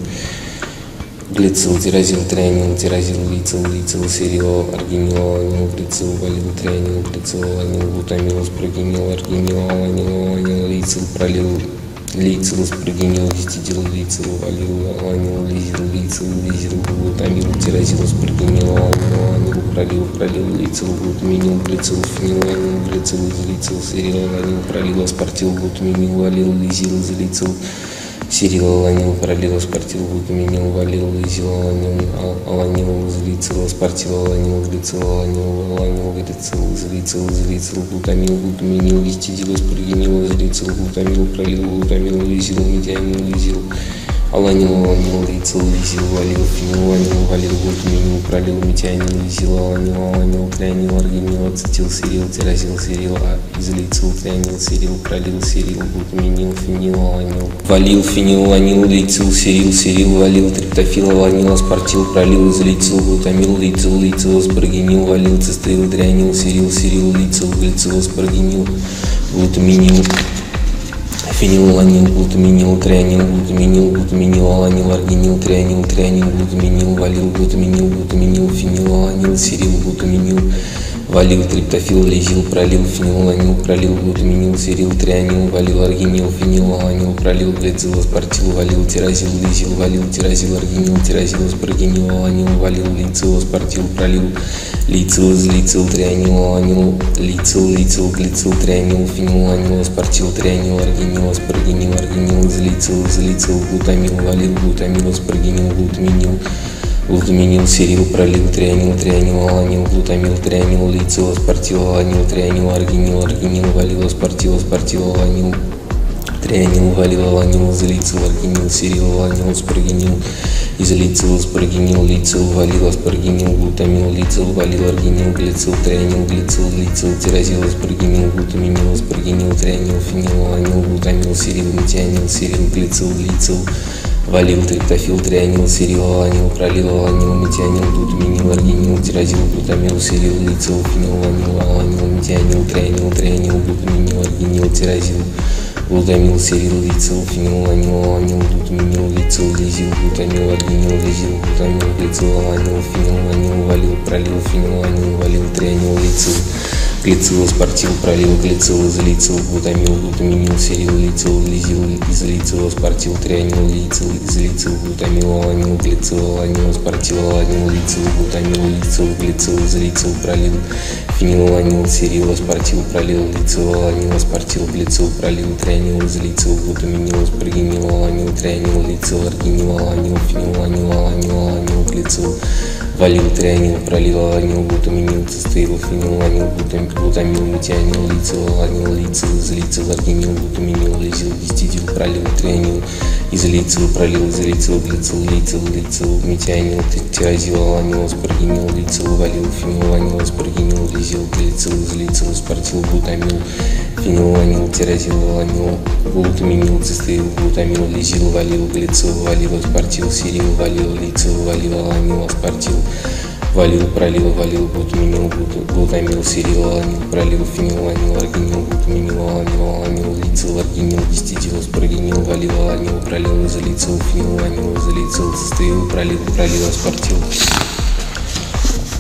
глицил, тиразил, трианил, тиразил, лицил, лицил, сирил, аргинил, аланил, глицил, валил, трианил, глицил, аланил, глутамил, аспаргинил, аргинил, аланил, аланил, лицил, пролил, лицил, аспаргинил, гистидил, лицил, валил, аланил, лизил, лицил, лизил, глутамил, тиразил, аспаргинил, аланил, аланил, пролил, пролил, лицил, глутаминил, глицил, фенил, аланил, глицил, излицил, сирил, аланил, пролил, аспартил, глутаминил, валил, лизил, излицил, Сирил, аланил, пролил, аспартил, глутаминил, валил, лизил, аланил, аланил, излицил, аспартил, аланил, глицил, аланил, аланил, глицил, излицил, излицил, глутамил, глутаминил, гистидил, аспаргинил, излицил, глутамил, пролил, глутамил, лизил, метианил, лизил, аланил, аланил, лицил, лизил, валил, фенил, аланил, валил, глутаминил, пролил, метианил, лизил, аланил, аланил, трианил, аргинил, ацетил, сирил, тиразил, сирил, а излицил, трианил, сирил, пролил, сирил, глутаминил, фенил, аланил, валил, фенил, аланил, лицил, сирил, сирил, валил, триптофил, аланил, аспартил, пролил, излицил, глутамил, лицил, лицил, аспаргинил, валил, цистеил, трианил, сирил, сирил, лицил, глицил, аспаргинил, глутаминил, фенил, аланил, глутаминил, трианил, глутаминил, глутаминил, аланил, аргинил, трианил, трианил, глутаминил, валил, глутаминил, глутаминил, фенил, аланил, сирил, глутаминил, валил, триптофил, лизил, пролил, фенил, аланил, пролил, глутаминил, сирил, трианил, валил, аргинил, фенил, аланил, пролил, глицил, аспартил, валил, тиразил, лизил, валил, тиразил, аргинил, тиразил, аспаргинил, аланил, валил, лицил, аспартил, пролил, лицил, излицил, трианил, аланил, лицил, лицил, глицил, трианил, фенил, аланил, аспартил, трианил, аргинил, аспаргинил, аргинил, излицил, излицил, глутамил, валил, глутамил, аспаргинил, глутаминил, глутаминил, сирил, пролил, трианил, трианил, аланил, глутамил, трианил, лицил, аспартил, аланил, трианил, аргинил, аргинил, валил, аспартил, аспартил, аланил, трианил, валил, аланил, излицил, аргинил, сирил, аланил, аспаргинил, излицил, аспаргинил, лицил, валил, аспаргинил, глутамил, лицил, валил, аргинил, глицил, трианил, глицил, лицил, тиразил, аспаргинил, глутаминил, аспаргинил, трианил, фенил, аланил, глутамил, сирил, метианил, сирил, глицил, лицил, Валил, триптофил, трианил, сирил, аланил, пролил, аланил, метианил, глутаминил, аргинил, тиразил, глутамил, сирил, лицил, фенил, аланил, аланил, метианил, трианил, трианил, глутаминил, аргинил, тиразил, глутамил, сирил, лицил, фенил, аланил, аланил, глутаминил, лицил, лизил, глутамил, аргинил, лизил, глутамил, лицил, аланил, фенил, аланил, валил, пролил, фенил, аланил, валил, трианил, лицил, глицил, аспартил, пролил, глицил, излицил, глутамил, глутаминил, сирил, лицил, лизил, излицил, аспартил, трианил, лицил, излицил, глутамил, аланил, глицил, аланил, аспартил, аланил, лицил, глутамил, лицил, глицил, излицил, пролил, фенил, аланил, сирил, аспартил, пролил, лицил, аланил, аспартил, глицил, пролил, трианил, излицил, глутаминил, аспаргинил, аланил, трианил, лицил, аргинил, аланил, фенил, аланил, аланил, аланил, глицил, валил, трианил, пролил, аланил, глутаминил, цистеил, фениланил, глутам- глутамил, метионил, лицил, аланил, лицил, излицил, аргинил, глутаминил, лизил, гистидил, пролил, трианил, излицил, пролил, излицил, глицил, лицил, лицил, метионил, тиразил, аланил, аспаргинил, лицил, валил, фениланил, аспаргинил, лизил, глицил, излицил, спортил, глутамил, фениланил, тиразил, аланил, глутаминил, цистеил, глутамил, лизил, валил, глицил, валил, аспартил, сирил, валил, лицил, валил, аланил, аспартил, валил, пролил, валил, глутаминил, глут- глутамил, сирил, аланил, пролил, фениланил, аргинил, глутаминил, аланил, аланил, лицил, аргинил, гистидил, аспаргинил, валил, аланил, пролил, изолицил, фениланил, изолицил, цистеил, пролил, пролил, аспартил,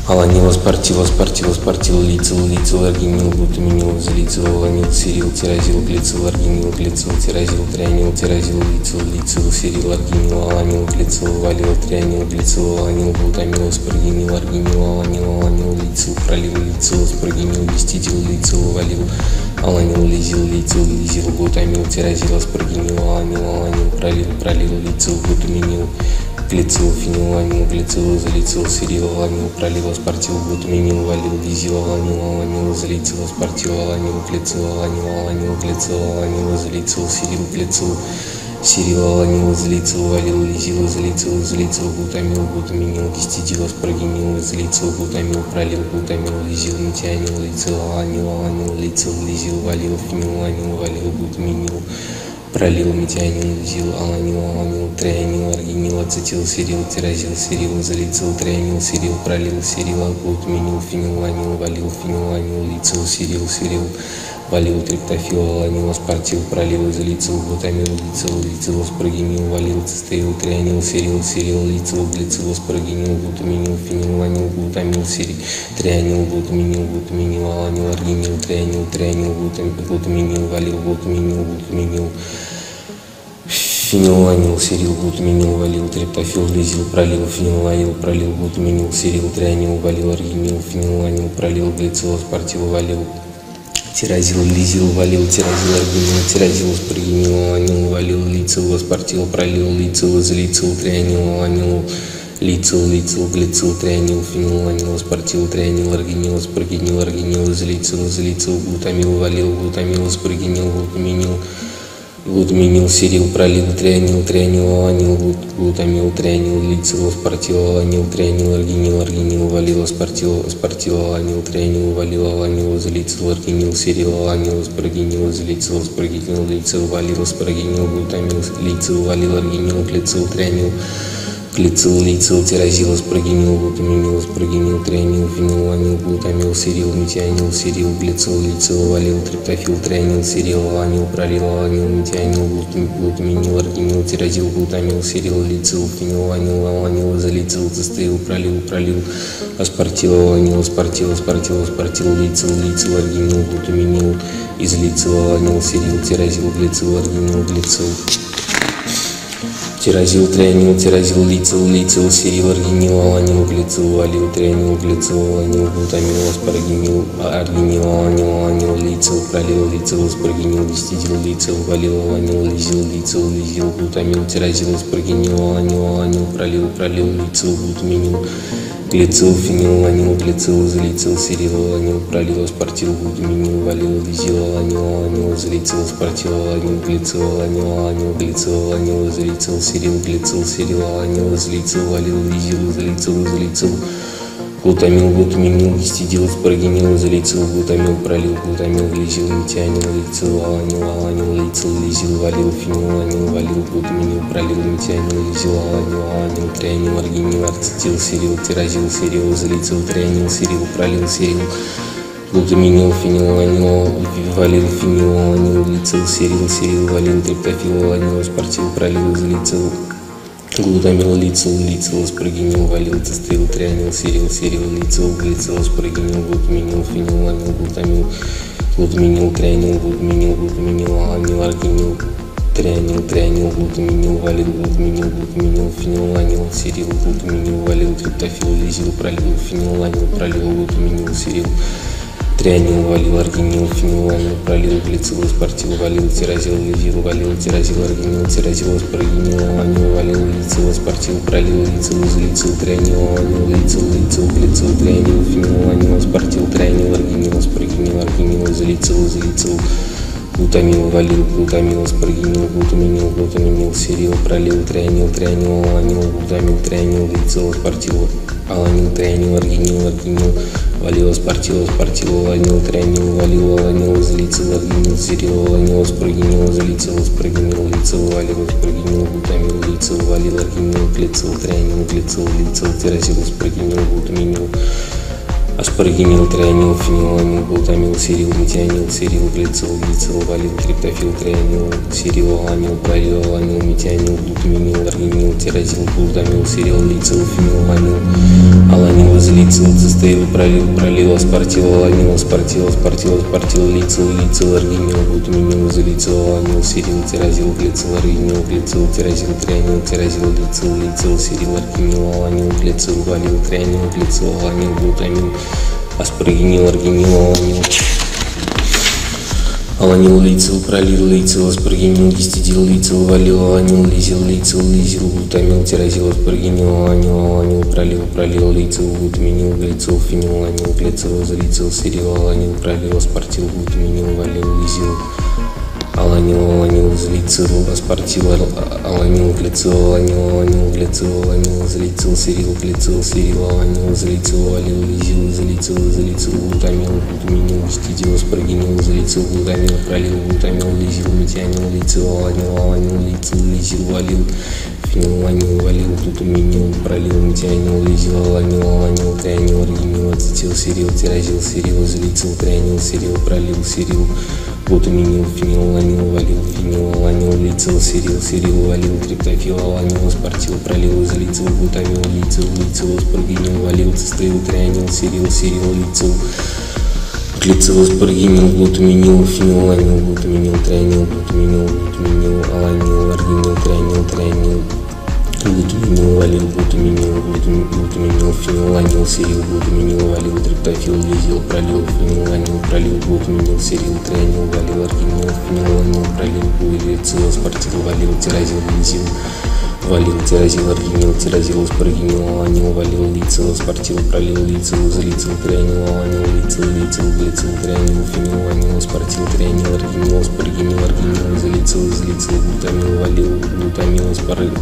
Аланил, аспартил, аспартил, аспартил, лицил, лицил, аргинил, глутаминил, изолицил, аланил, сирил, тиразил, глицил, аргинил, глицил, тиразил, трианил, тиразил, лицил, лицил, сирил, аргинил, аланил, глицил, валил, трианил, глицил, аланил, глутамил, аспаргинил, аргинил, аланил, аланил, лицил, пролил, лицил, аспаргинил, гистидил, лицил, валил, аланил, лизил, лицил, лизил, глутамил, тиразил, аспаргинил, аланил, аланил, пролил, пролил, лицил, глутаминил, глицил, фениланил, глицил, изолицил, сирил, аланил, пролил, аспартил, глутаминил, валил, визил, аланил, аланил, изолицил, аспартил, аланил, глицил, аланил, аланил, глицил, аланил, изолицил, сирил, глицил, сирил, аланил, изолицил, валил, лизил, изолицил, изолицил, глутамил, глутаминил, гистидил, аспаргинил, изолицил, глутамил, пролил, глутамил, лизил, метионил, лицил, аланил, аланил, лицил, лизил, валил, фениланил, валил, глутаминил, пролил, метионил, лизил, аланил, аланил, трианил, аргинил, ацетил, сирил, тиразил, сирил, изолицил, трианил, сирил, пролил, сирил, глутаминил, фениланил, валил, фениланил, лицил, сирил, сирил, валил, триптофил, аланил, аспартил, пролил, изолицил, глутамил, лицил, лицил, аспаргинил, валил, цистеил, трианил, сирил, сирил, лицил, глицил, аспаргинил, глутаминил, фениланил, глутамил, сирил, трианил, глутаминил, глутаминил, аланил, аргинил, трианил, трианил, глутам- глутаминил, валил, глутаминил, глутаминил, фениланил, сирил, глутаминил, валил, триптофил, лизил, пролил, фениланил, пролил, глутаминил, сирил, трианил, валил, аргинил, фениланил, пролил, глицил, аспартил, валил, тиразил, лизил, валил, тиразил, аргинил, тиразил, аспаргинил, аланил, валил, лицил, аспартил, пролил, лицил, излицил, трианил, аланил, лицил, лицил, глицил, трианил, фениланил, аспартил, трианил, аргинил, аспаргинил, аргинил, излицил, излицил, глутамил, валил, глутамил, аспаргинил, глутаминил, глутаминил, сирил, пролил, трианил, трианил, аланил, глут- глутамил, трианил, лицил, аспартил, аланил, трианил, аргинил, аргинил, валил, аспартил, аспартил, аланил, трианил, валил, аланил, излицил, аргинил, сирил, аланил, аспаргинил, излицил, аспаргинил, лицил, валил, аспаргинил, глутамил, лицил, валил, аргинил, глицил, трианил, глицил, лицил, тиразил, аспаргинил, глутаминил, аспаргинил, трианил, фениланил, глутамил, сирил, метионил, сирил, глицил, лицил, валил, триптофил, трианил, сирил, аланил, пролил, аланил, метионил, глутам- глутаминил, аргинил, тиразил, глутамил, сирил, лицил, фениланил, аланил, изолицил, цистеил, пролил, пролил, аспартил, аланил, аспартил, аспартил, аспартил, лицил, лицил, аргинил, глутаминил, излицил, аланил, сирил, тиразил, глицил, аргинил, глицил. Тиразил, трианил, тиразил, лицил, лицил, сирил, аргинил, аланил, глицил, валил, трианил, глицил, аланил, глутамил, аспаргинил, аргинил, аланил, аланил, лицил, пролил, лицил, аспаргинил, гистидил, лицил, валил, аланил, лизил, лицил, лизил, глутамил, тиразил, аспаргинил, аланил, аланил, пролил, пролил, лицил, глутаминил, глицил, фениланил, глицил, излицил, сирил, аланил, пролил, аспартил, глутаминил, валил, лизил, аланил, аланил, излицил, аспартил, аланил, глицил, аланил, аланил, глицил, аланил, излицил, сирил, глицил, сирил, аланил, излицил, валил, лизил, излицил, излицил, глутамил, глутаминил, гистидил, аспаргинил, излицил, глутамил, пролил, глутамил, глизил, метионил, лицил, аланил, аланил, лицил, лизил, валил, фениланил, валил, глутаминил, пролил, метионил, лизил, аланил, аланил, трианил, аргинил, ацетил, сирил, тиразил, сирил, излицил, трианил, сирил, пролил, сирил, глутаминил, фениланил, валил, фениланил, лицил, сирил, сирил, валил, триптофил, аланил, аспартил, пролил, излицил, глутамил, лицил, лицил, аспаргинил, валил, цистеил, трианил, сирил, сирил, лицил, глицил, аспаргинил, глутаминил, фениланил, глутамил, глутаминил, трианил, глутаминил, глутаминил, аланил, аргинил, трианил, трианил, глутаминил, валил, глутаминил, глутаминил, фениланил, сирил, глутаминил, валил, триптофил, лизил, пролил, фениланил, пролил, глутаминил, сирил, Трианил, валил, аргинил, фениланил, пролил, глицил, спортил, валил, тирозил, лизил, валил, тирозил, аргинил, тирозил, споргинил, ванил, валил, лицил, спортил, пролил, лицил, излицил, трианил, ванил, лицил, лицил, глицил, трианил, фениланил, спортил, трианил, аргинил, споргинил, аргинил, излицил, излицил, глутамил, валил, глутамил, споргинил, глутаминил, глутаминил, серил, пролил, трианил, трианил, аланил, глутамил, трианил, лицил, спортил, аланил, трианил, аргинил, аргинил, валил, спортил, спортил, аланил, трианил, валил, аланил, излицил, аргинил, серил, аланил, споргинил, излицил, споргинил, лицил, валил, споргинил, глутамил, лицил, валил, аргинил, глицил, трианил, глицил, лицил, тирозил, споргинил, глутаминил, аспаргинил, трианил, фениланил, глутамил, серил, метионил, серил, глицил, глицил, валил, триптофил, трианил, серил, аланил, пролил, аланил, метионил, глутаминил, аргинил, тирозил, глутамил, серил, лицил, фениланил, аланил, излицил, цистеил, пролил, пролил, аспартил, аланил, аспартил, аспартил, аспартил, лицил, лицил, аргинил, глутаминил, излицил, аланил, серил, тирозил, глицил, аргинил, глицил, тирозил, трианил, тирозил, лицил, лицил, серил, аргинил, аланил, глицил, валил, трианил, глицил, аланил, глутамил, аспаргинил, аргинил, аланил, аланил, лицил, пролил, лицил, аспаргинил, гистидил, лицил, валил, аланил, лизил, лицил, лизил, глутамил, тирозил, аспаргинил, аланил, аланил, пролил, пролил, лицил, глутаминил, глицил, фенил, аланил, глицил, излицил, серил, аланил, пролил, аспартил, глутаминил, валил, лизил, аланил, аланил, излицил, аспартил, аланил, глицил, аланил, аланил, глицил, аланил, излицил, серил, глицил, серил, аланил, излицил, валил, лизил, излицил, излицил, глутамил, глутаминил, гистидил, аспаргинил, излицил, глутамил, пролил, глутамил, лизил, метионил, лицил, аланил, аланил, лицил, лизил, валил, фениланил, валил, глутаминил, пролил, метионил, лизил, аланил, аланил, трианил, аргинил, ацетил, серил, тирозил, серил, излицил, трианил, серил, пролил, серил, глутаминил, фенилаланил, валил, фенилаланил, лицил, серил, серил, валил, триптофил, аланил, спортил, пролил, излицил, глутамил, лицил, лицил, споргинил, валил, цистеил, трианил, серил, серил, лицил, глицил, споргинил, глутаминил, фенилаланил, глутаминил, трианил, глутаминил, глутаминил, аланил, аргинил, трианил, трианил, глутаминил, валил, глутаминил, глутаминил, фенилаланил, серил, глутаминил, валил, триптофил, лизил, пролил, фенилаланил, пролил, глутаминил, серил, трианил, валил, аргинил, фенилаланил, пролил, глицил, спортил, валил, тирозил, лизил, валил, тирозил, аргинил, тирозил, споргинил, аланил, валил, лицил, спортил, пролил, лицил, залицил, трианил, аланил, лицил, лицил, глицил, трианил, фенилаланил, спортил, трианил, аргинил, споргинил, аргинил, залицил, излицил, глутамил, валил, глутамил,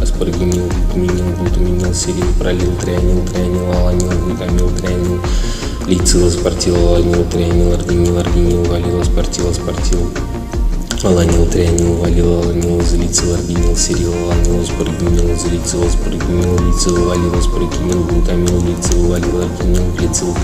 аспаргинил, глутаминил, глутаминил, серил, пролил, трианил, трианил, аланил, глутамил, трианил, лицил, спортил, аланил, трианил, аргинил, аргинил, валил, спортил, спортил, аланил, трианил, валил, аланил, излицил, аргинил, серил, аланил, аспаргинил, излицил, аспаргинил, лицил, валил, аспаргинил, глутамил, лицил, валил, аргинил, глицил,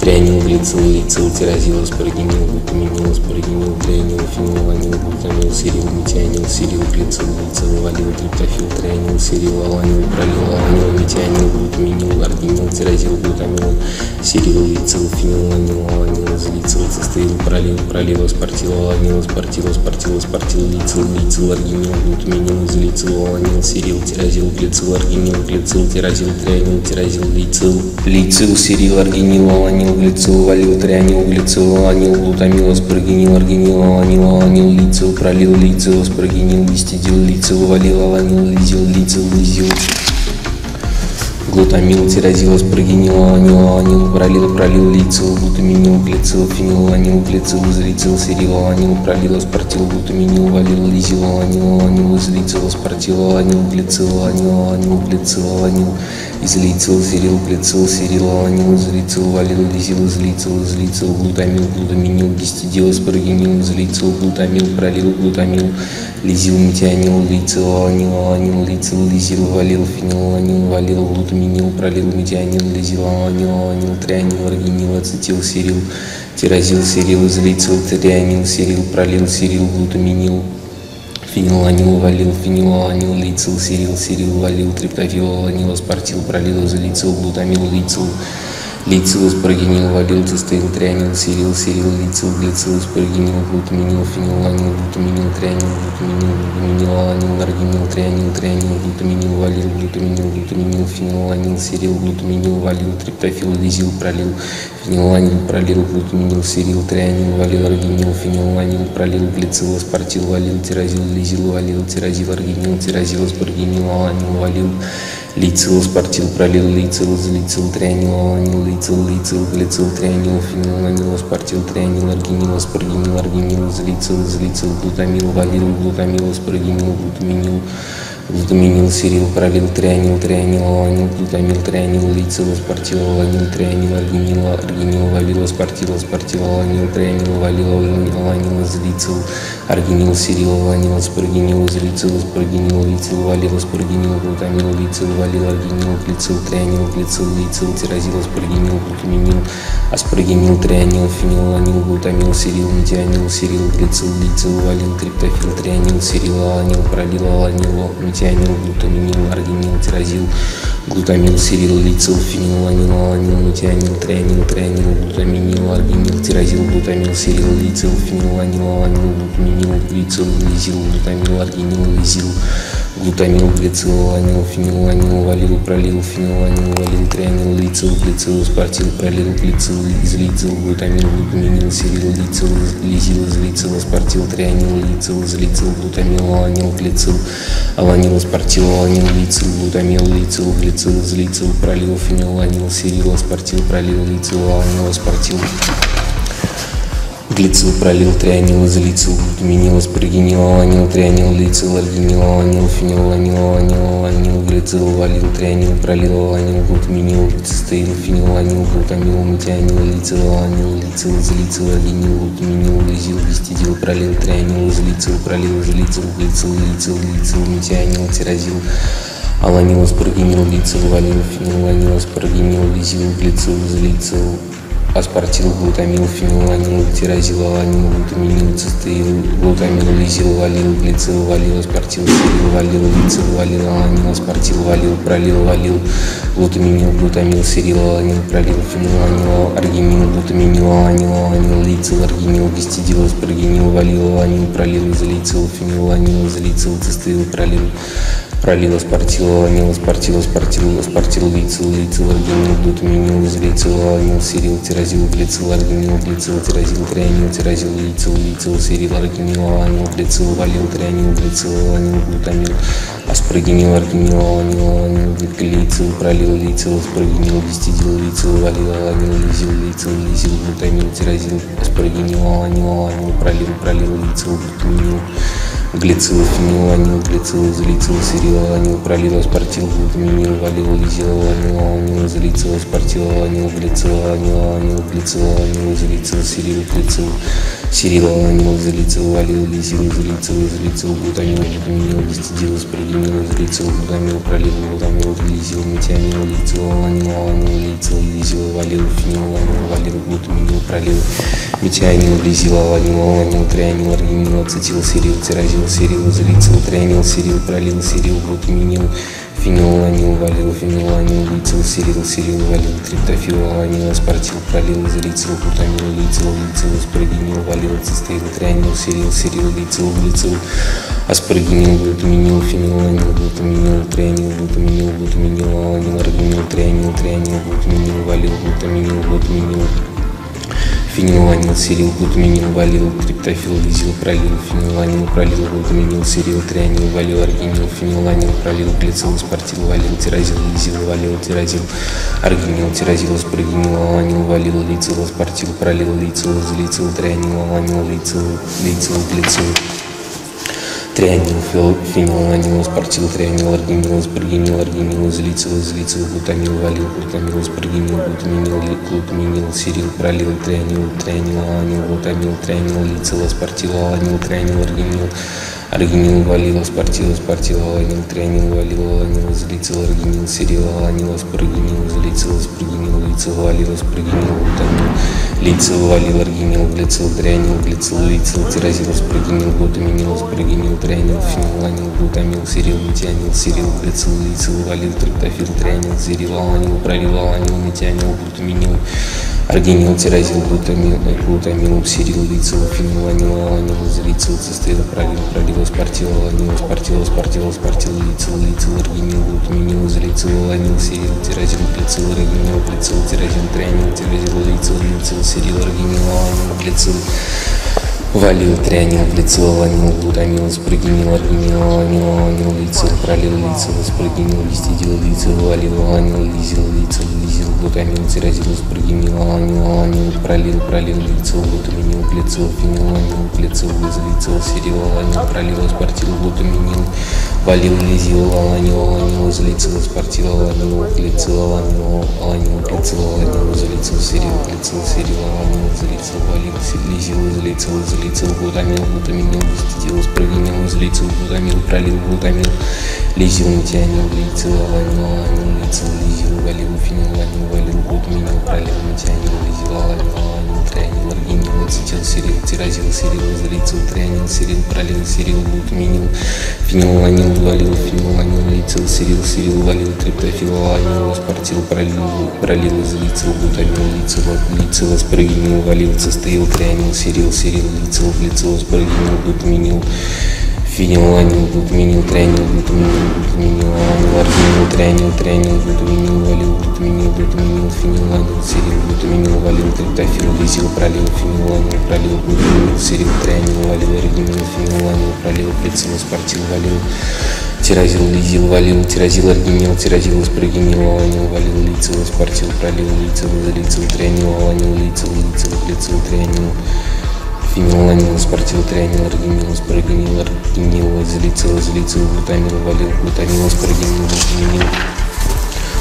трианил, глицил, лицил, тирозил, аспаргинил, глутаминил, аспаргинил, трианил, фениланил, глутамил, серил, метионил, серил, глицил, лицил, валил, триптофил, трианил, серил, аланил, пролил, аланил, метионил, глутаминил, аргинил, тирозил, глутамил, серил, лицил, фениланил, аланил, излицил, цистеил, пролил, пролил, аспартил, аланил, аспартил, аспартил, аспартил, лицил, лицил, аргинил, глутаминил, излицил, аланил, серил, тирозил, глицил, аргинил, глицил, тирозил, трианил, тирозил, лицил, лицил, серил, аргинил, аланил, глицил, валил, трианил, глицил, аланил, глутамил, аспаргинил, аргинил, аланил, аланил, лицил, пролил, лицил, аспаргинил, гистидил, лицил, валил, аланил, лизил, лицил, лизил, глутамил, тирозил, аспаргинил, аланил, аланил, пролил, пролил, лицил, глутаминил, глицил, фенилаланил, глицил, излицил, серил, аланил, пролил, аспартил, глутаминил, валил, лизил, аланил, аланил, излицил, аспартил, аланил, глицил, аланил, аланил, глицил, аланил, излицил, серил, глицил, серил, аланил, излицил, валил, лизил, излицил, излицил, глутамил, глутаминил, гистидил, аспаргинил, излицил, глутамил, пролил, глутамил, лизил, метионил, лицил, аланил, аланил, лицил, лизил, валил, фенилаланил, валил, глутаминил, пролил, метионил, лизил, аланил, аланил, трианил, аргинил, ацетил, серил, тирозил, серил, излицил, трианил, серил, пролил, серил, глутаминил, фенилаланил, валил, фенилаланил, лицил, серил, серил, валил, триптофил, аланил, аспартил, пролил, излицил, глутамил, лицил, Лицил, аспаргинил, валил, цистеил, трианил, сирил, сирил, лицил, глицил, аспаргинил, глутаминил, фениланил, глутаминил, трианил, глутаминил, глутаминил, аланил, наргинил, трианил, трианил, глутаминил, валил, глутаминил, глутаминил, фениланил, сирил, глутаминил, валил, триптофил, лизил, пролил, фениланил, пролил, глутаминил, сирил, трианил, валил, аргинил, фениланил, пролил, глицил, аспартил, валил, тиразил, лизил, валил, тиразил, аргинил, тиразил, аспаргинил, аланил, валил, лицил, аспартил, пролил, лицил, излицил, трианил, аланил, лицил, лицил, глицил, трианил, фениланил, аспартил, трианил, аргинил, аспаргинил, аргинил, излицил, излицил, глутамил, валил, глутамил, аспаргинил, глутаминил, глутаминил, сирил, пролил, трианил, трианил, аланил, глутамил, трианил, лицил, аспартил, аланил, трианил, аргинил, аргинил, валил, аспартил, аспартил, аланил, трианил, валил, аланил, излицил, аргинил, сирил, аланил, аспаргинил, излицил, аспаргинил, лицил, валил, аспаргинил, глутамил, лицил, валил, аргинил, глицил, трианил, глицил, лицил, тиразил, аспаргинил, глутаминил, аспаргинил, трианил, фениланил, глутамил, сирил, метионил, сирил, глицил, лицил, валил, триптофил, трианил, сирил, аланил, пролил, аланил, метионил, глутаминил, аргинил, тиразил, глутамил, сирил, лицил, фениланил, аланил, метионил, трианил, трианил, глутаминил, аргинил, тиразил, глутамил, сирил, лицил, фениланил, аланил, глутаминил, глицил, лизил, глутамил, аргинил, лизил, глутамил, глицил, аланил, фениланил, валил, пролил, фениланил, валил, трианил, лицил, глицил, спортил, пролил, глицил, излицил, глутамил, глутаминил, сирил, лицил, лизил, излицил, спортил, трианил, лицил, излицил, глутамил, аланил, глицил, аланил, спортил, аланил, лицил, глутамил, лицил, глицил, излицил, пролил, фениланил, сирил, спортил, пролил, лицил, аланил, спортил, Глицил, пролил, трианил, излицил, глутаминил, аспаргинил, аланил, трианил, лицил, аргинил, аланил, фенил, аланил, аланил, аланил, глицил, валил, трианил, пролил, аланил, глутаминил, цистеил, фенил, аланил, глутамил, метионил, лицил, аланил, лицил, излицил, аргинил, глутаминил, лизил, гистидил, пролил, трианил, излицил, пролил, излицил, глицил, лицил, лицил, метионил, тиразил, аланил, аспаргинил, лицил, валил, фенил, аланил, аспаргинил, лизил, глицил, излицил, аспартил, глутамил, фениланил, тиразил, аланил, глутаминил, цистеил, глутамил, лизил, валил, глицил, валил, аспартил, сирил, валил, лицил, валил, аланил, аспартил, валил, пролил, валил, глутаминил, глутамил, сирил, аланил, пролил, фениланил, аргинил, глутаминил, аланил, аланил, лицил, аргинил, гистидил, аспаргинил, валил, аланил, пролил, излицил, фениланил, излицил, цистеил, пролил, пролил, аспартил, аланил, аспартил, аспартил, аспартил, лицил, лицил, аргинил, глутаминил, излицил, аланил, сирил, тиразил, глицил, аргинил, глицил, тиразил, трианил, тиразил, лицил, лицил, сирил, аргинил, аланил, глицил, валил, трианил, глицил, аланил, глутамил, аспаргинил, аргинил, аланил, аланил, глицил, пролил, лицил, аспаргинил, гистидил, лицил, валил, аланил, лизил, лицил, лизил, глутамил, тиразил, аспаргинил, аланил, аланил, пролил, пролил, лицил, глутаминил, глицил, фениланил, глицил, излицил, сирил, аланил, пролил, аспартил, глутаминил, валил, лизил, аланил, аланил, излицил, аспартил, аланил, глицил, аланил, аланил, глицил, аланил, излицил, сирил, глицил, сирил, аланил, излицил, валил, лизил, излицил, излицил, глутамил, глутаминил, гистидил, аспаргинил, излицил, глутамил, пролил, глутамил, лизил, метионил, лицил, аланил, аланил, лицил, лизил, валил, фениланил, валил, глутаминил, пролил, метионил, лизил, аланил, аланил, трианил, аргинил, ацетил, сирил, тиразил, сирил, излицил, трианил, сирил, пролил, сирил, глутаминил, фениланил, валил, фениланил, лицил, сирил, сирил, валил, триптофил, аланил, аспартил, пролил, излицил, глутамил, лицил, лицил, аспаргинил, валил, цистеил, трианил, сирил, сирил, лицил, глицил, аспаргинил, глутаминил, фениланил, глутаминил, трианил, глутаминил, глутаминил, аланил, аргинил, трианил, трианил, глутаминил, валил, глутаминил, глутаминил, фениланил, сирил, глутаминил, валил, криптофил, лизил, пролил, фениланил, пролил, глутаминил, сирил, трианил, валил, аргинил, фениланил, пролил, глицил, спортил, валил, тиразил, лизил, валил, тиразил, аргинил, тиразил, аспаргинил, аланил, валил, лицил, спортил, пролил, лицил, излицил, трианил, аланил, лицил, лицил, глицил, трианил, фениланил, аспартил, трианил, аргинил, аспаргинил, аргинил, излицил, излицил, глутамил, валил, глутамил, аспаргинил, глутаминил, глутаминил, сирил, пролил, трианил, трианил, аланил, глутамил, трианил, лицил, аспартил, аланил, трианил, аргинил, аргинил, валил, аспартил, аспартил, аланил, трианил, валил, аланил, излицил, аргинил, сирил, аланил, аспаргинил, излицил, аспаргинил, лицил, валил, аспаргинил, глутамил, лицил, валил, аргинил, глицил, трианил, глицил, лицил, тирозил, аспаргинил, глутаминил, аспаргинил, трианил, фениланил, глутамил, серил, метианил, серил, глицил, лицил, валил, триптофил, трианил, серил, аланил, пролил, аланил, метианил, глутаминил, Аргинил, тирозил, глутамил, глутамил, сирил, лицил, фениланил, аланил, зрицил, цистрил, пролил, пролил, спортил, аланил, спортил, спортил, спортил, лицил, лицил, аргинил, глутаминил, зрицил, аланил, сирил, тирозил, глицил, аргинил, глицил, тирозил, трианил, тирозил, лицил, лицил, сирил, аргинил, аланил, глицил, Валил, трианил, глицил, аланил, глутамил, спрыгинил, аргинил, аланил, аланил, лицил, пролил, лицил, спрыгинил, гистидил, лицил, валил, аланил, лизил, лицил, лизил, глутамил, тирозил, спрыгинил, аланил, аланил, пролил, пролил, лицил, глутаминил, глицил, фениланил, глицил, излицил, сирил, аланил, пролил, спортил, глутаминил, валил, лизил, аланил, аланил, излицил, спортил, аланил, глицил, аланил, аланил, глицил, аланил, излицил, сирил, глицил, сирил, аланил, излицил, валил, лизил, излицил, излицил, глутамил, глутаминил, гистидил, спрыгинил, излицил, глутамил, пролил, глутамил, лизил, метианил, глицил, аланил, аланил, лицил, лизил, валил, фениланил, валил, глутаминил, пролил, метианил, лизил, аланил, аланил, трианил, аргинил, ацетил, сирил, тирозил, сирил, излицил, трианил, сирил, пролил, сирил, глутаминил, фениланил, валил, фениланил, лицил, сирил, сирил, валил, триптофил, аланил, спортил, пролил, пролил, излицил, глутамил, лицил, лицил, аспаргинил, валил, цистеил, трианил, сирил, сирил, лицил, глицил, аспаргинил, глутаминил, фениланил, глутаминил, трианил, глутаминил, глутаминил, аланил, аргинил, трианил, трианил, глутаминил, валил, глутаминил, глутаминил, фениланил, сирил, глутаминил, валил, триптофил, лизил, пролил, фениланил, пролил, глутаминил, сирил, трианил, валил, аргинил, фениланил, пролил, глицил, спортил, валил, тирозил, лизил, валил, тирозил, аргинил, тирозил, аспаргинил, аланил, валил, лицил, спортил, пролил, лицил, излицил, трианил, аланил, лицил, лицил, глицил, трианил, фениланил, спортил, трианил, аргинил, аспаргинил, аргинил, излицил, излицил, глутамил, валил, глутамил, аспаргинил,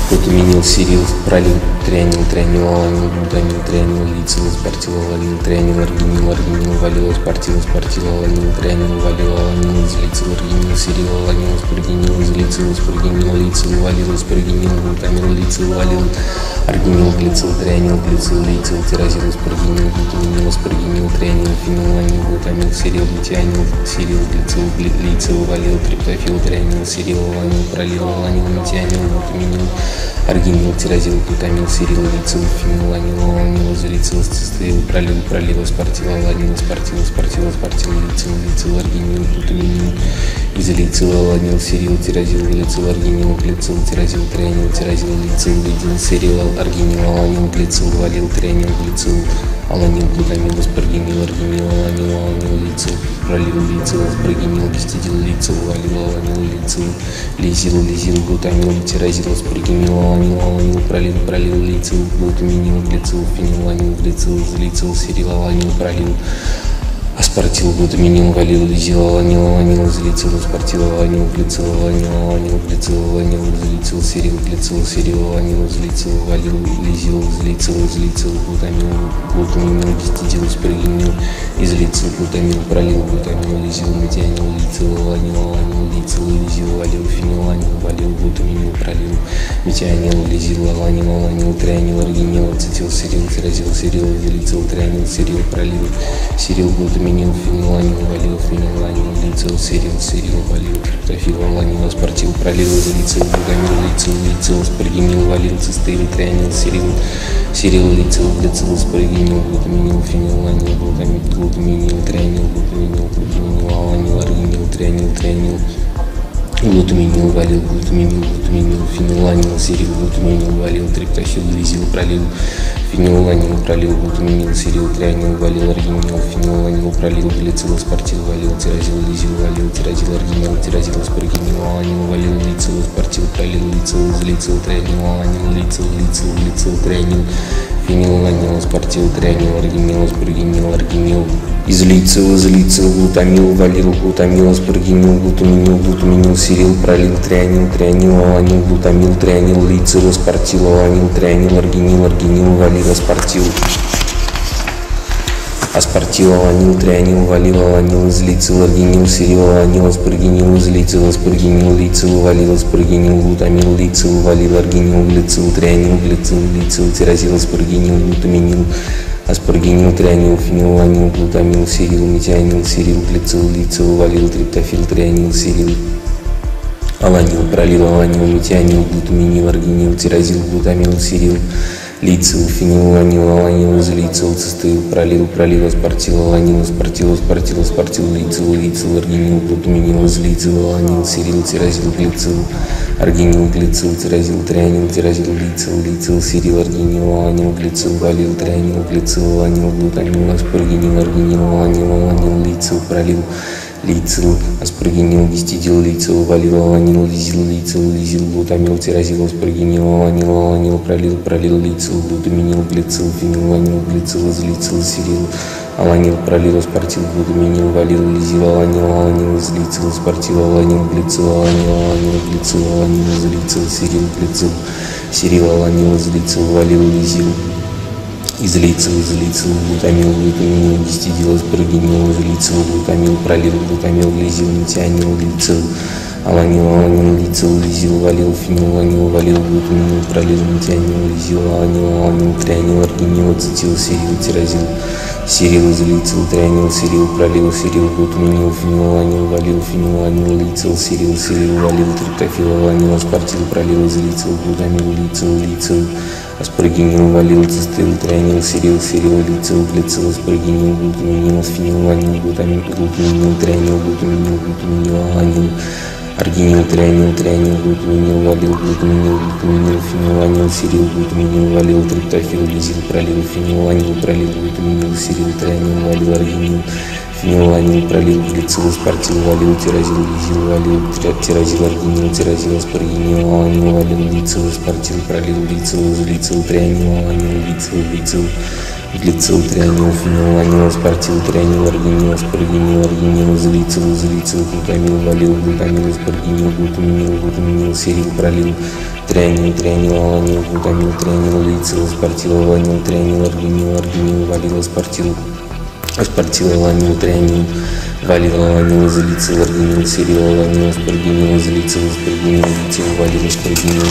глутаминил, глутаминил, сирил, пролил, трианил, трианил, аланил, глутамил, трианил, лицил, спортил, аланил, трианил, аргинил, аргинил, валил, спортил, спортил, аланил, трианил, валил, аланил, излицил, аргинил, сирил, аланил, аспаргинил, излицил, аспаргинил, лицил, валил, аспаргинил, глутамил, лицил, валил, аргинил, глицил, трианил, глицил, лицил, тирозил, аспаргинил, глутаминил, аспаргинил, трианил, фениланил, глутамил, сирил, метианил, сирил, глицил, гли- лицил, валил, триптофил, трианил, сирил, аланил, пролил, аланил, метианил, глутаминил, аргинил, тирозил, глутамил, сирил, лицил, фениланил, аланил, излицил, цистеил, пролил, пролил, аспартил, аланил, аспартил, аспартил, аспартил, лицил, лицил, аргинил, глутаминил, излицил, аланил, сирил, тирозил, лицил, аргинил, глицил, тирозил, трианил, тирозил, лицил, лидил, сирил, аргинил, аланил, глицил, валил, трианил, глицил, аланил, глутамил, аспаргинил, аргинил, аланил, аланил, лицил, пролил, лицил, аспаргинил, гистидил, лицил, валил, аланил, лицил, лизил, лизил, глутамил, тирозил, аспаргинил, аланил, аланил, пролил, пролил, лицил, глутаминил, глицил, фениланил, глицил, злицил, сирил, аланил, пролил, Аспартил, глутаминил, валил, лизил, аланил, аланил, злицил, аспартил, аланил, глицил, аланил, аланил, глицил, аланил, злицил, сирил, глицил, сирил, аланил, злицил, валил, лизил, злицил, злицил, глутамил, глутаминил, гистидил, аспаргинил, излицил, глутамил, пролил, глутамил, лизил, метианил, лицил, аланил, аланил, лицил, лизил, валил, фениланил, валил, глутаминил, пролил, метианил, лизил, аланил, аланил, трианил, аргинил, ацетил, сирил, тирозил, сирил, излицил, трианил, сирил, пролил, сирил, глутаминил, фениланил, валил, фениланил, лицил, сирил, сирил, валил, триптофил, аланил, аспартил, пролил, излицил, глутамил, лицил, лицил, аспаргинил, валил, цистеил, трианил, сирил, сирил, лицил, глицил, аспаргинил, глутаминил, фениланил, глутамил, глутаминил, трианил, глутаминил, глутаминил, аланил, аргинил, трианил, трианил, глутаминил, валил, глутаминил, глутаминил, фениланил, сирил, глутаминил, валил, триптофил, лизил, пролил, фениланил, пролил, глутаминил, сирил, трианил, валил, аргинил, фениланил, пролил, глицил, спортил, валил, тирозил, лизил, валил, тирозил, аргинил, тирозил, аспаргинил, аланил, валил, лицил, спортил, пролил, лицил, излицил, трианил, аланил, лицил, лицил, лицил, трианил, фениланил, спортил, трианил, аргинил, аспаргинил, аргинил, излицил, излицил, глутамил, валил, глутамил, аспаргинил, глутаминил, глутаминил, сирил, пролил, трианил, трианил, аланил, глутамил, трианил, лицил, аспартил, аланил, трианил, аргинил, аргинил, валил, аспартил. аспартил, аланил, трианил, валил, аланил, излицил, аргинил, сирил, аланил, аспаргинил, излицил, аспаргинил, лицил, валил, аспаргинил, глутамил, лицил, валил, аргинил, глицил, трианил, глицил, лицил, тиразил, аспаргинил, глутаминил, аспаргинил, трианил, фенил, анил, глутамил, сирил, метианил, сирил, глицил, лицил, валил, триптофил, трианил, сирил, аланил, пролил, аланил, метианил, глутаминил, аргинил, тиразил, глутамил, сирил, лицил, фенил, анил, аланил, излицил, цистил, пролил, пролил, аспартил, аланил, аспартил, аспартил, аспартил, лицил, лицил, аргинил, глутаминил, излицил, аланил, сирил, тиразил, глицил, аргинил, глицил, тиразил, трианил, тиразил, лицил, лицил, сирил, аргинил, аланил, глицил, валил, трианил, глицил, аланил, глутамил, аспаргинил, аргинил, аланил, аланил, лицил, пролил, лицил, аспаргинил, гистидил, лицил, валил, аланил, лизил, лицил, лизил, глутамил, тиразил, аспаргинил, аланил, аланил, пролил, пролил, лицил, глутаминил, глицил, фенил, аланил, глицил, излицил, сирил, аланил, пролил, аспартил, глутаминил, валил, лизил, аланил, аланил, излицил, аспартил, аланил, глицил, аланил, аланил, глицил, аланил, излицил, сирил, глицил, сирил, аланил, излицил, валил, лизил, излицил, излицил, глутамил, глутаминил, гистидил, аспаргинил, излицил, глутамил, пролил, глутамил, лизил, метианил, глицил, аланил, аланил, лицил, лизил, валил, фенил, аланил, валил, глутаминил, пролил, метианил, лизил, аланил, аланил, трианил, аргинил, ацетил, сирил, тиразил, сирил, излицил, трианил, сирил, пролил, сирил, глутаминил, фенил, аланил, валил, фенил, аланил, лицил, сирил, сирил, валил, триптофил, аланил, аспартил, пролил, излицил, глутамил, лицил, лицил, аспаргинил, валил, цистил, трианил, сирил, сирил, лицил, глицил, аспаргинил, глутаминил, фенил, аланил, глутамил, глутаминил, трианил, глутаминил, глутаминил, аланил, аргинил, трианил, трианил, глутаминил, валил, глутаминил, глутаминил, фенил, аланил, сирил, глутаминил, валил, триптофил, лизил, пролил, фенил, аланил, пролил, глутаминил, сирил, трианил, валил, аргинил, фенил, аланил, пролил, глицил, аспартил, валил, тиразил, лизил, валил, тиразил, аргинил, тиразил, аспаргинил, аланил, валил, лицил, аспартил, пролил, лицил, излицил, трианил, аланил, лицил, лицил, глицил, трианил, фенил, аланил, аспартил, трианил, аргинил, аспаргинил, аргинил, излицил, излицил, глутамил, валил, глутамил, аспаргинил, глутаминил, глутаминил, сирил, пролил, трианил, трианил, аланил, глутамил, трианил, лицил, аспартил, аланил, трианил, аргинил, аргинил, валил, аспартил, аспартил, аланил, трианил, валил, аланил, излицил, аргинил, сирил, аланил, аспаргинил, излицил, аспаргинил, лицил, валил, аспаргинил,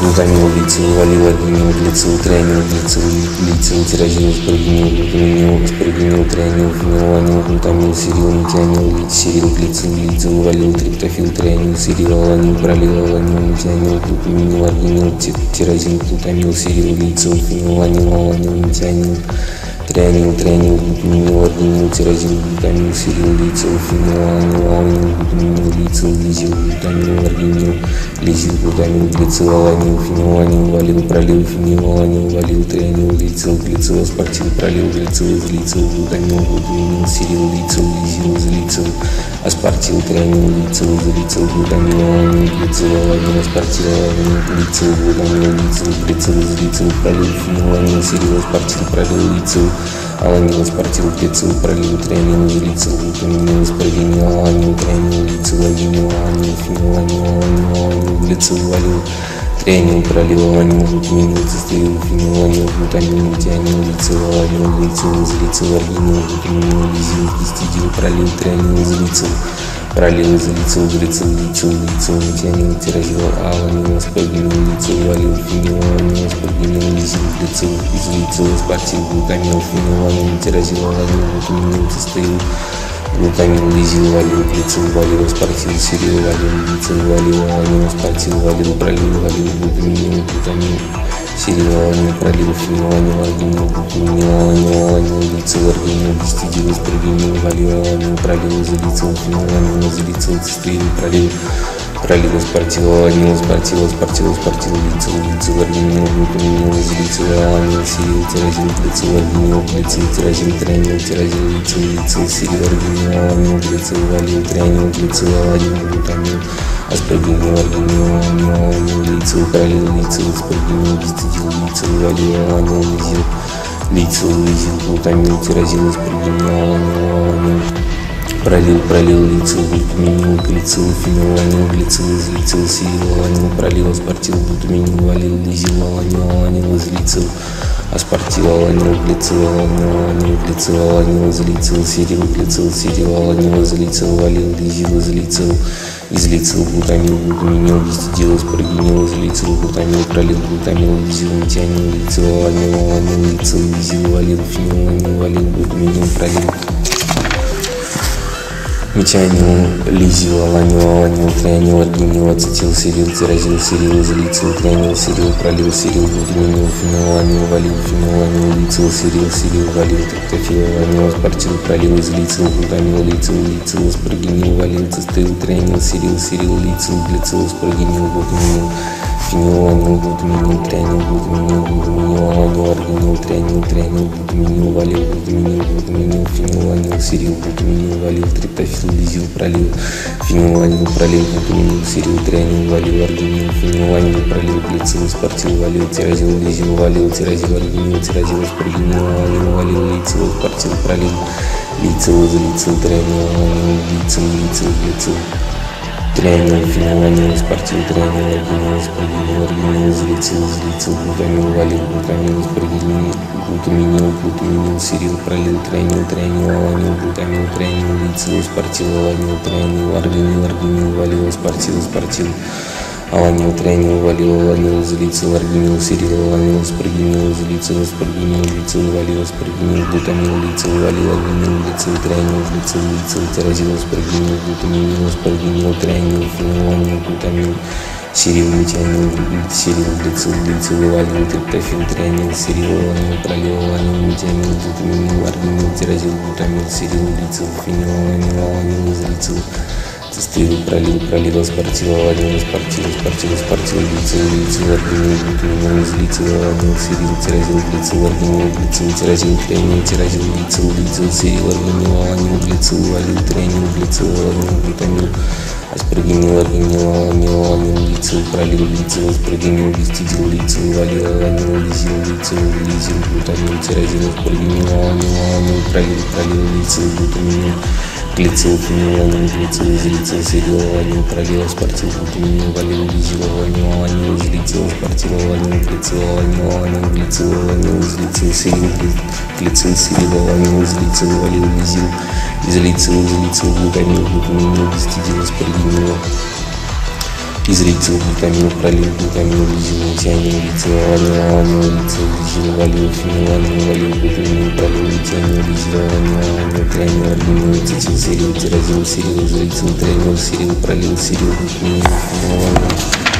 глутамил, лицил, валил, аргинил, глицил, трианил, глицил, лицил, тиразил, аспаргинил, глутаминил, аспаргинил, трианил, фенил, аланил, глутамил, сирил, метианил, лиц, сирил, глицил, лицил, валил, триптофил, трианил, сирил, аланил, пролил, аланил, метианил, глутаминил, аргинил, ти- тиразил, глутамил, сирил, лицил, фенил, аланил, аланил, метианил, трианил, трианил, глутаминил, аргинил, тиразил, глутамил, сирил, лицил, фенил, аланил, аланил, глутаминил, лицил, лизил, глутамил, аргинил, лизил, глутамил, глицил, аланил, фенил, аланил, валил, пролил, фенил, аланил, валил, трианил, лицил, глицил, аспартил, пролил, глицил, излицил, глутамил, глутаминил, сирил, лицил, лизил, излицил, аспартил, трианил, лицил, излицил, глутамил, аланил, глицил, аланил, аспартил, аланил, глицил, глутамил, лицил, глицил, излицил, пролил, фенил, аланил, сирил, аспартил, пролил, лицил, аланил, аспартил, глицил, пролил, трианил, излицил, глутаминил, аспаргинил, аланил, трианил, лицил, агинил, аланил, фенил, аланил, аланил, аланил, глицил, валил, трианил, пролил, аланил, глутаминил, цистеил, фенил, аланил, глутамил, метианил, лицил, аланил, лицил, излицил, аргинил, глутаминил, лизил, гистидил, пролил, трианил, излицил, пролил, излицил, глицил, личил, лицил, метианил, тиразил, аланил, аспаргинил, лицил, валил, фенил, аланил, аспаргинил, лизил, глицил, излицил, аспартил, глутамил, фенил, аланил, тиразил, аланил, глутаминил, цистеил, глутамил, лизил, валил, глицил, валил, аспартил, сирил, валил, лицил, валил, аланил, аспартил, валил, пролил, валил, глутаминил, глутамил, сирил, аланил, пролил, фенил, аланил, аргинил, глутаминил, аланил, аланил, лицил, аргинил, гистидил, аспаргинил, валил, пролил, излицил, фенил, аланил, излицил, цистеил, пролил, пролил, аспартил, аланил, аспартил, аспартил, аспартил, лицил, лицил, аргинил, глутаминил, излицил, аланил, сирил, тиразил, глицил, аргинил, глицил, тиразил, трианил, тиразил, лицил, лицил, сирил, аргинил, аланил, глицил, валил, трианил, глицил, аланил, глутамил, аспаргинил, аргинил, аланил, аланил, лицил, пролил, лицил, аспаргинил, гистидил, лицил, валил, аланил, лизил, лицил, лизил, глутамил, тиразил, аспаргинил, аланил, аланил, пролил, пролил, лицил, глутаминил, глицил, фенил, аланил, глицил, излицил, сирил, аланил, пролил, аспартил, глутаминил, валил, лизил, аланил, аланил, излицил, аспартил, аланил, глицил, аланил, аланил, глицил, аланил, излицил, сирил, глицил, сирил, аланил, излицил, валил, лизил, излицил, излицил, глутамил, глутаминил, гистидил, аспаргинил, излицил, глутамил, пролил, глутамил, лизил, метианил, лицил, аланил, аланил, лицил, лизил, валил, фенил, аланил, валил, глутаминил, пролил, Метианил, лизил, аланил, аланил, трианил, аргинил, ацетил, сирил, тирозил, сирил, излицил, трианил, сирил, пролил, сирил, глутаминил, фенил, аланил, валил, фенил, аланил, лицил, сирил, сирил, валил, триптофил, аланил, аспартил, пролил, излицил, глутамил, лицил, лицил, аспаргинил, валил, цистил, трианил, сирил, сирил, лицил, глицил, аспаргинил, глутаминил, глутаминил, трианил, глутаминил, глутаминил, аланил, аргинил, трианил, трианил, глутаминил, валил, глутаминил, глутаминил, фенил, аланил, сирил, глутаминил, валил, триптофил, лизил, пролил, фениланил, пролил, глутаминил, сирил, трианил, валил, аргинил, фениланил, пролил, глицил, спортил, валил, тирозил, лизил, валил, тирозил, аргинил, тирозил, спаргинил, валил, валил, лицил, спортил, пролил, лицил, излицил, трианил, валил, лицил, лицил, Трианил, фениланил, спортил, трианил, аргинил, спаргинил, аргинил, излицил, излицил, глутамил, валил, глутамил, спаргинил, глутаминил, глутаминил, сирил, пролил, трианил, трианил, аланил, глутамил, трианил, лицил, спортил, аланил, трианил, аргинил, аргинил, валил, спортил, спортил, аланил, трианил, валил, аланил, излицил, аргинил, сирил, аланил, спаргинил, излицил, спаргинил, лицил, валил, спаргинил, глутамил, лицил, валил, аргинил, лицил, трианил, лицил, лицил, тирозил, спаргинил, глутаминил, спаргинил, трианил, фениланил, глутамил, Сирил, метианил, сирил, глицил, глицил, валил, триптофил, трианил, сирил, аланил, пролил, аланил, метианил, глутаминил, аргинил, тирозил, глутамил, сирил, глицил, фенил, аланил, аланил, излицил, цистрил, пролил, пролил, аспартил, аланил, аспартил, аспартил, аспартил, глицил, глицил, аргинил, глутаминил, излицил, аланил, сирил, тирозил, глицил, аргинил, глицил, тирозил, трианил, тирозил, глицил, глицил, сирил, аргинил, аланил, глицил, валил, трианил, глицил, аланил, глутамил, аспаргинил, аргинил, аланил, аланил, лицил, пролил, лицил, аспаргинил, гистидил, лицил, валил, аланил, лизил, лицил, лизил, глутамил, тирозил, аспаргинил, аланил, аланил, пролил, пролил, глицил, фениланил, сирил, аланил, пролил, аспартил, глутаминил, валил, лизил, аланил, аланил, излицил, аспартил, аланил, глицил, аланил, аланил, глицил, аланил, излицил, сирил, глицил, сирил, аланил, излицил, валил, аспаргинил, излицил, глутамил, пролил, глутамил, лизил, тянил, лицил, аланил, аланил, лицил, лизил, валил, фениланил, валил, глутамил, пролил, тянил, лизил, аланил, аланил, трианил, аргинил, цитил, сирил, тирозил, сирил, излицил, трианил, сирил, пролил, сирил, глутамил, фениланил, валил,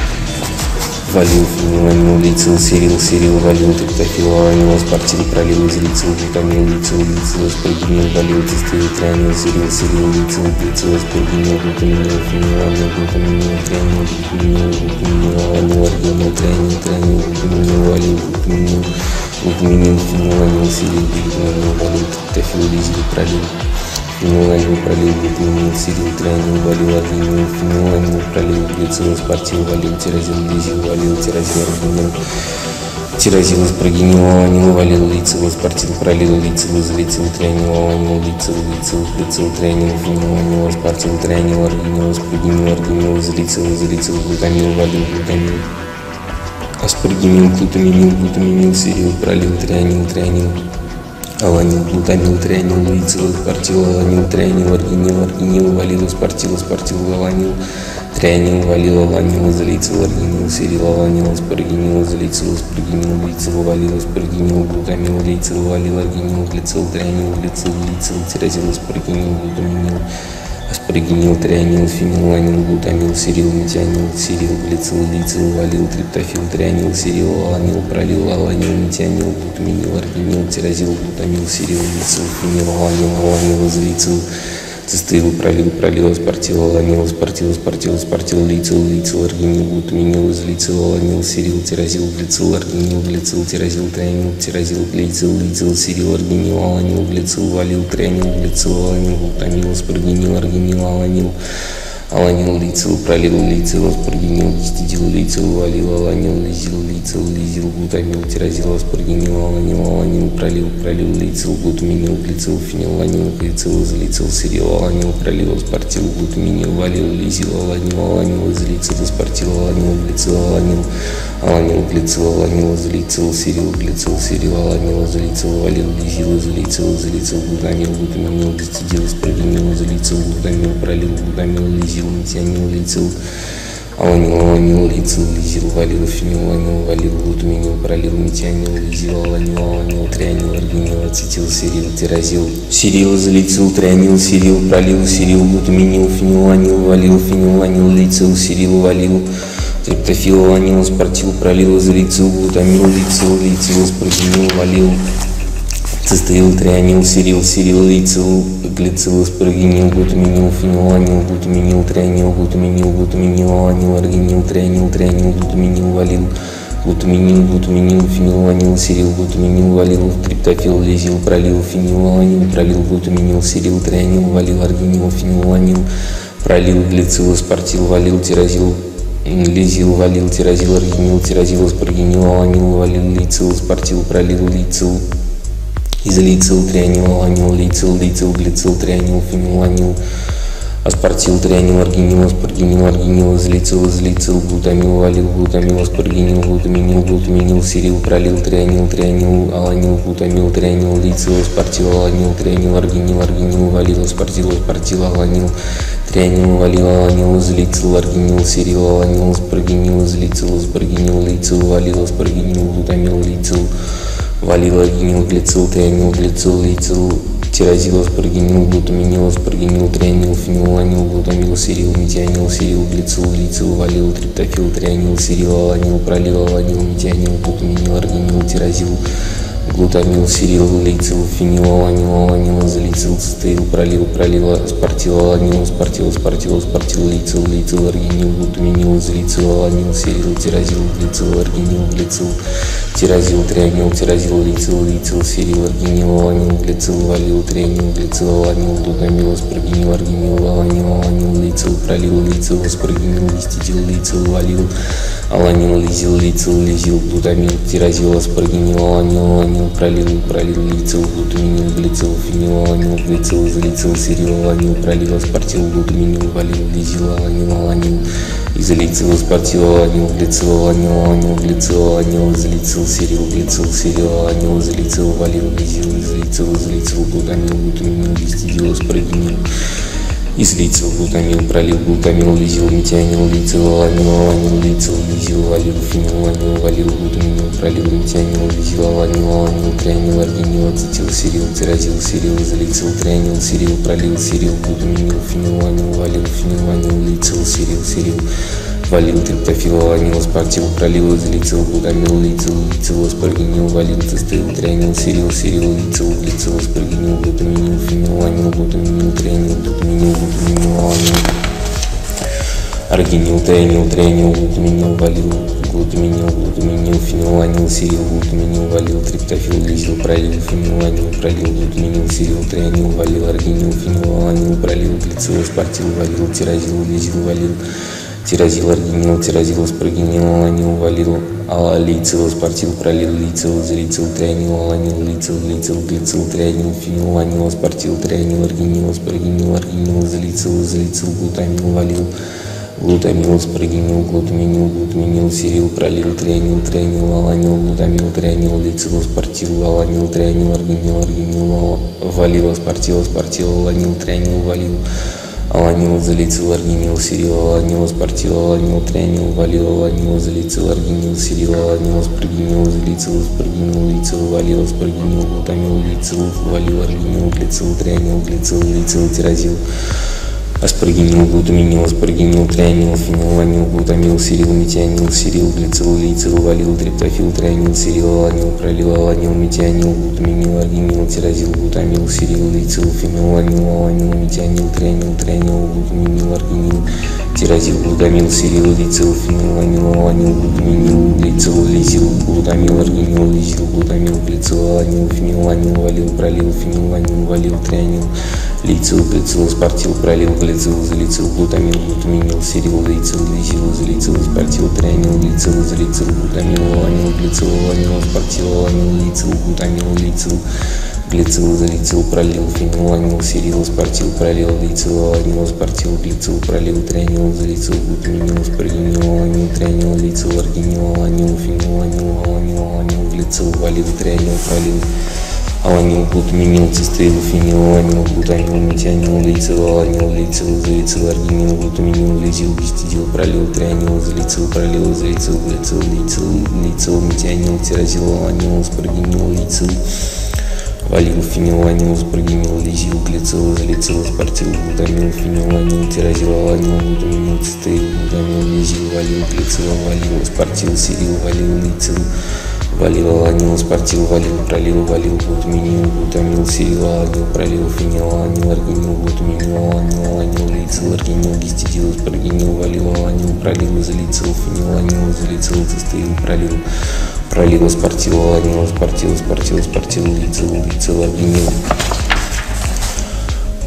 фениланил, лицил, сирил, сирил, валил, триптофил, аланил, аспартил, пролил, излицил, глутамил, лицил, лицил, аспаргинил, валил, цистил, сирил, сирил, лицил, лицил, аспаргинил, глутаминил, фениланил, глутаминил, трианил, глутаминил, глутаминил, аланил, аргинил, трианил, трианил, глутаминил, валил, глутаминил, глутаминил, фениланил, сирил, глутаминил, валил, триптофил, лизил, пролил, фениланил, пролил, глутаминил, сирил, трианил, валил, аргинил, фениланил, пролил, глицил, аспартил, валил, тирозил, лизил, валил, тирозил, аргинил, тирозил, аспаргинил, аланил, валил, лицил, аспартил, пролил, лицил, излицил, трианил, аланил, лицил, лицил, глицил, трианил, фениланил, аспартил, трианил, аргинил, аспаргинил, аргинил, излицил, излицил, глутамил, валил, глутамил, аспаргинил, глутаминил, глутаминил, сирил, пролил, трианил, трианил, аланил, глутамил, трианил, лицил, аспартил, аланил, трианил, аргинил, аргинил, валил, аспартил, аспартил, аланил, трианил, валил, аланил, излицил, аргинил, сирил, аланил, аспаргинил, излицил, аспаргинил, лицил, валил, аспаргинил, глутамил, лицил, валил, аргинил, глицил, трианил, глицил, лицил, тирозил, аспаргинил, глутаминил, аспаргинил, трианил, фениланил, глутамил, сирил, метианил, сирил, глицил, лицил, валил, триптофил, трианил, сирил, аланил, пролил, аланил, метианил, глутаминил, аргинил, тирозил, глутамил, сирил, лицил, фенил, аланил, аланил, излицил, цистил, пролил, пролил, аспартил, аланил, аспартил, аспартил, аспартил, лицил, лицил, аргинил, глутаминил, излицил, аланил, сирил, тирозил, глицил, аргинил, глицил, тирозил, трианил, тирозил, глицил, лицил, сирил, аргинил, аланил, глицил, валил, трианил, глицил, аланил, глутамил, аспаргинил, аргинил, аланил, аланил, лицил, пролил, лицил, аспаргинил, гистидил, лицил, валил, аланил, лизил, лицил, лизил, глутамил, тирозил, аспаргинил, аланил, аланил, пролил, пролил, лицил, глутаминил, глицил, фенил, аланил, глицил, излицил, сирил, аланил, пролил, аспартил, глутаминил, валил, лизил, аланил, аланил, излицил, аспартил, аланил, глицил, аланил, аланил, глицил, аланил, излицил, сирил, глицил, сирил, аланил, излицил, валил, лизил, излицил, излицил, глутамил, глутаминил, гистидил, аспаргинил, излицил, глутамил, пролил, глутамил, лизил, метионил, лицил, аланил, аланил, лицил, лизил, валил, фенил, аланил, валил, глутаминил, пролил, метионил, лизил, аланил, аланил, трианил, аргинил, ацетил, сирил, тирозил, сирил, излицил, трианил, сирил, пролил, сирил, глутаминил, фениланил, валил, фениланил, лицил, сирил, валил, триптофил, аланил, спортил, пролил, излицил, глутамил, лицил, лицил, спортил, валил, цистеил, трианил, сирил, сирил, лицил, глицил, аспаргинил, глутаминил, фениланил, глутаминил, трианил, глутаминил, глутаминил, аланил, аргинил, трианил, трианил, глутаминил, валил, глутаминил, глутаминил, фениланил, сирил, глутаминил, валил, триптофил, лизил, пролил, фениланил, пролил, глутаминил, сирил, трианил, валил, аргинил, фениланил, пролил, глицил, аспартил, валил, тирозил, лизил, валил, тирозил, аргинил, тирозил, аспаргинил, аланил, валил, лицил, спортил, пролил, лицил, излицил, трианил, аланил, лицил, лицил, глицил, трианил, фениланил, аспартил, трианил, аргинил, аспаргинил, аргинил, излицил, излицил, глутамил, валил, глутамил, аспаргинил, глутаминил, глутаминил, сирил, пролил, трианил, трианил, аланил, глутамил, трианил, лицил, аспартил, аланил, трианил, аргинил, аргинил, валил, аспартил, аспартил, аланил, трианил, валил, аланил, излицил, аргинил, сирил, аланил, аспаргинил, излицил, аспаргинил, лицил, валил, аспаргинил, глутамил, лицил, валил, аргинил, глицил, трианил, глицил, лицил, тирозил, аспаргинил, глутаминил, аспаргинил, трианил, фениланил, глутамил, сирил, метионил, сирил, глицил, лицил, валил, триптофил, трианил, сирил, аланил, пролил, аланил, метионил, глутаминил, аргинил, тирозил, глутамил, сирил, лицил, фенил, аланил, аланил, излицил, цистеил, пролил, пролил, аспартил, аланил, аспартил, аспартил, аспартил, лицил, лицил, аргинил, глутаминил, излицил, аланил, сирил, тирозил, глицил, аргинил, глицил, тирозил, трианил, тирозил, лицил, лицил, сирил, аргинил, аланил, глицил, валил, трианил, глицил, аланил, глутамил, аспаргинил, аргинил, аланил, аланил, лицил, пролил, лицил, аспаргинил, листитил, лицил, валил, аланил, лизил, лицил, лизил, глутамил, тирозил, аспаргинил, аланил, аланил, пролил, пролил, лицил, глутаминил, глицил, фенил, аланил, глицил, излицил, сирил, аланил, пролил, аспартил, глутаминил, валил, лизил, аланил, аланил, излицил, аспартил, аланил, глицил, аланил, аланил, глицил, аланил, излицил, сирил, глицил, сирил, аланил, излицил, валил, лизил, излицил, излицил, глутамил, глутаминил, гистидил, аспаргинил, излицил, глутамил, пролил, глутамил, лизил, метионил, лицил, аланил, аланил, лицил, лизил, валил, фенил, аланил, валил, глутаминил, пролил, метионил, лизил, аланил, аланил, трианил, аргинил, ацетил, сирил, тирозил, сирил, излицил, трианил, сирил, пролил, сирил, глутаминил, фенил, аланил, валил, фенил, аланил, лицил, сирил, сирил, валил, триптофил, аланил, аспартил, пролил, излицил, глутамил, лицил, лицил, аспаргинил, валил, цистеил, трианил, сирил, сирил, лицил, глицил, аспаргинил, глутаминил, фенил, аланил, глутаминил, трианил, глутаминил, глутаминил, аланил, аргинил, трианил, трианил, глутаминил, валил, глутаминил, глутаминил, фениланил, сирил, глутаминил, валил, триптофил, лизил, пролил, фениланил, пролил, глутаминил, сирил, трианил, валил, аргинил, фениланил, пролил, глицил, аспартил, валил, тирозил, лизил, валил, тирозил, аргинил, тирозил, аспаргинил, аланил, валил, ала, лицил, аспартил, пролил, лицил, излицил, трианил, аланил, лицил, лицил, глицил, трианил, фениланил, аспартил, трианил, аргинил, аспаргинил, аргинил, излицил, излицил, глутамил, валил, глутамил, аспаргинил, глутаминил, глутаминил, сирил, пролил, трианил, трианил, аланил, глутамил, трианил, лицил, аспартил, аланил, трианил, аргинил, аргинил, валил, аспартил, аспартил, аланил, трианил, валил, аланил, залицил, аргинил, сирил, аланил, аспартил, аланил, трианил, валил, аланил, залицил, аргинил, сирил, аланил, аспаргинил, залицил, аспаргинил, лицил, валил, аспаргинил, глутамил, лицил, валил, аргинил, глицил, трианил, глицил, лицил, тирозил, аспаргинил, глутаминил, аспаргинил, трианил, фениланил, глутамил, сирил, метионил, сирил, глицил, лицил, валил, триптофил, трианил, сирил, аланил, пролил, аланил, метионил, глутаминил, аргинил, тирозил, глутамил, сирил, лицил, фениланил, аланил, метионил, трианил, трианил, глутаминил, аргинил, тирозил, глутамил, сирил, лицил, фениланил, аланил, глутаминил, лицил, лизил, глутамил, аргинил, лизил, глутамил, глицил, аланил, фениланил, валил, пролил, фениланил, валил, трианил, Лицил, глицил, спортил, пролил, глицил, залицил, глутамил, глутаминил, серил, лицил, лизил, залицил, спортил, трианил, лицил, залицил, глутамил, ланил, глицил, ланил, спортил, ланил, лицил, глутамил, лицил, глицил, залицил, пролил, фенил, ланил, серил, спортил, пролил, лицил, ланил, спортил, глицил, пролил, трианил, залицил, глутаминил, споргинил, ланил, трианил, лицил, аргинил, ланил, фенил, ланил, ланил, ланил, глицил, валил, трианил, пролил, аланил, глутаминил, цистрил, фенил, аланил, глутамил, метионил, лейцил, аланил, лейцил, залицил, аргинил, глутаминил, лизил, гистидил, пролил, трианил, залицил, пролил, залицил, глицил, лейцил, лейцил, метионил, тиразил, аланил, спаргинил, лейцил, валил, фенил, аланил, спаргинил, лизил, глицил, залицил, спортил, глутамил, фенил, аланил, тиразил, аланил, глутаминил, цистрил, глутамил, лизил, валил, глицил, валил, спортил, сирил, валил, лейцил, Валил, аланил, спортил, валил, пролил, валил, глутаминил, глутамил, сирил, аланил, пролил, фенил, аланил, аргинил, глутаминил, аланил, аланил, лейцил, аргинил, гистидил, спаргинил, валил, аланил, пролил, залицил, фенил, аланил, залицил, цистеил, пролил, пролил, спортил, аланил, спортил, спортил, спортил, лейцил, лейцил, аргинил.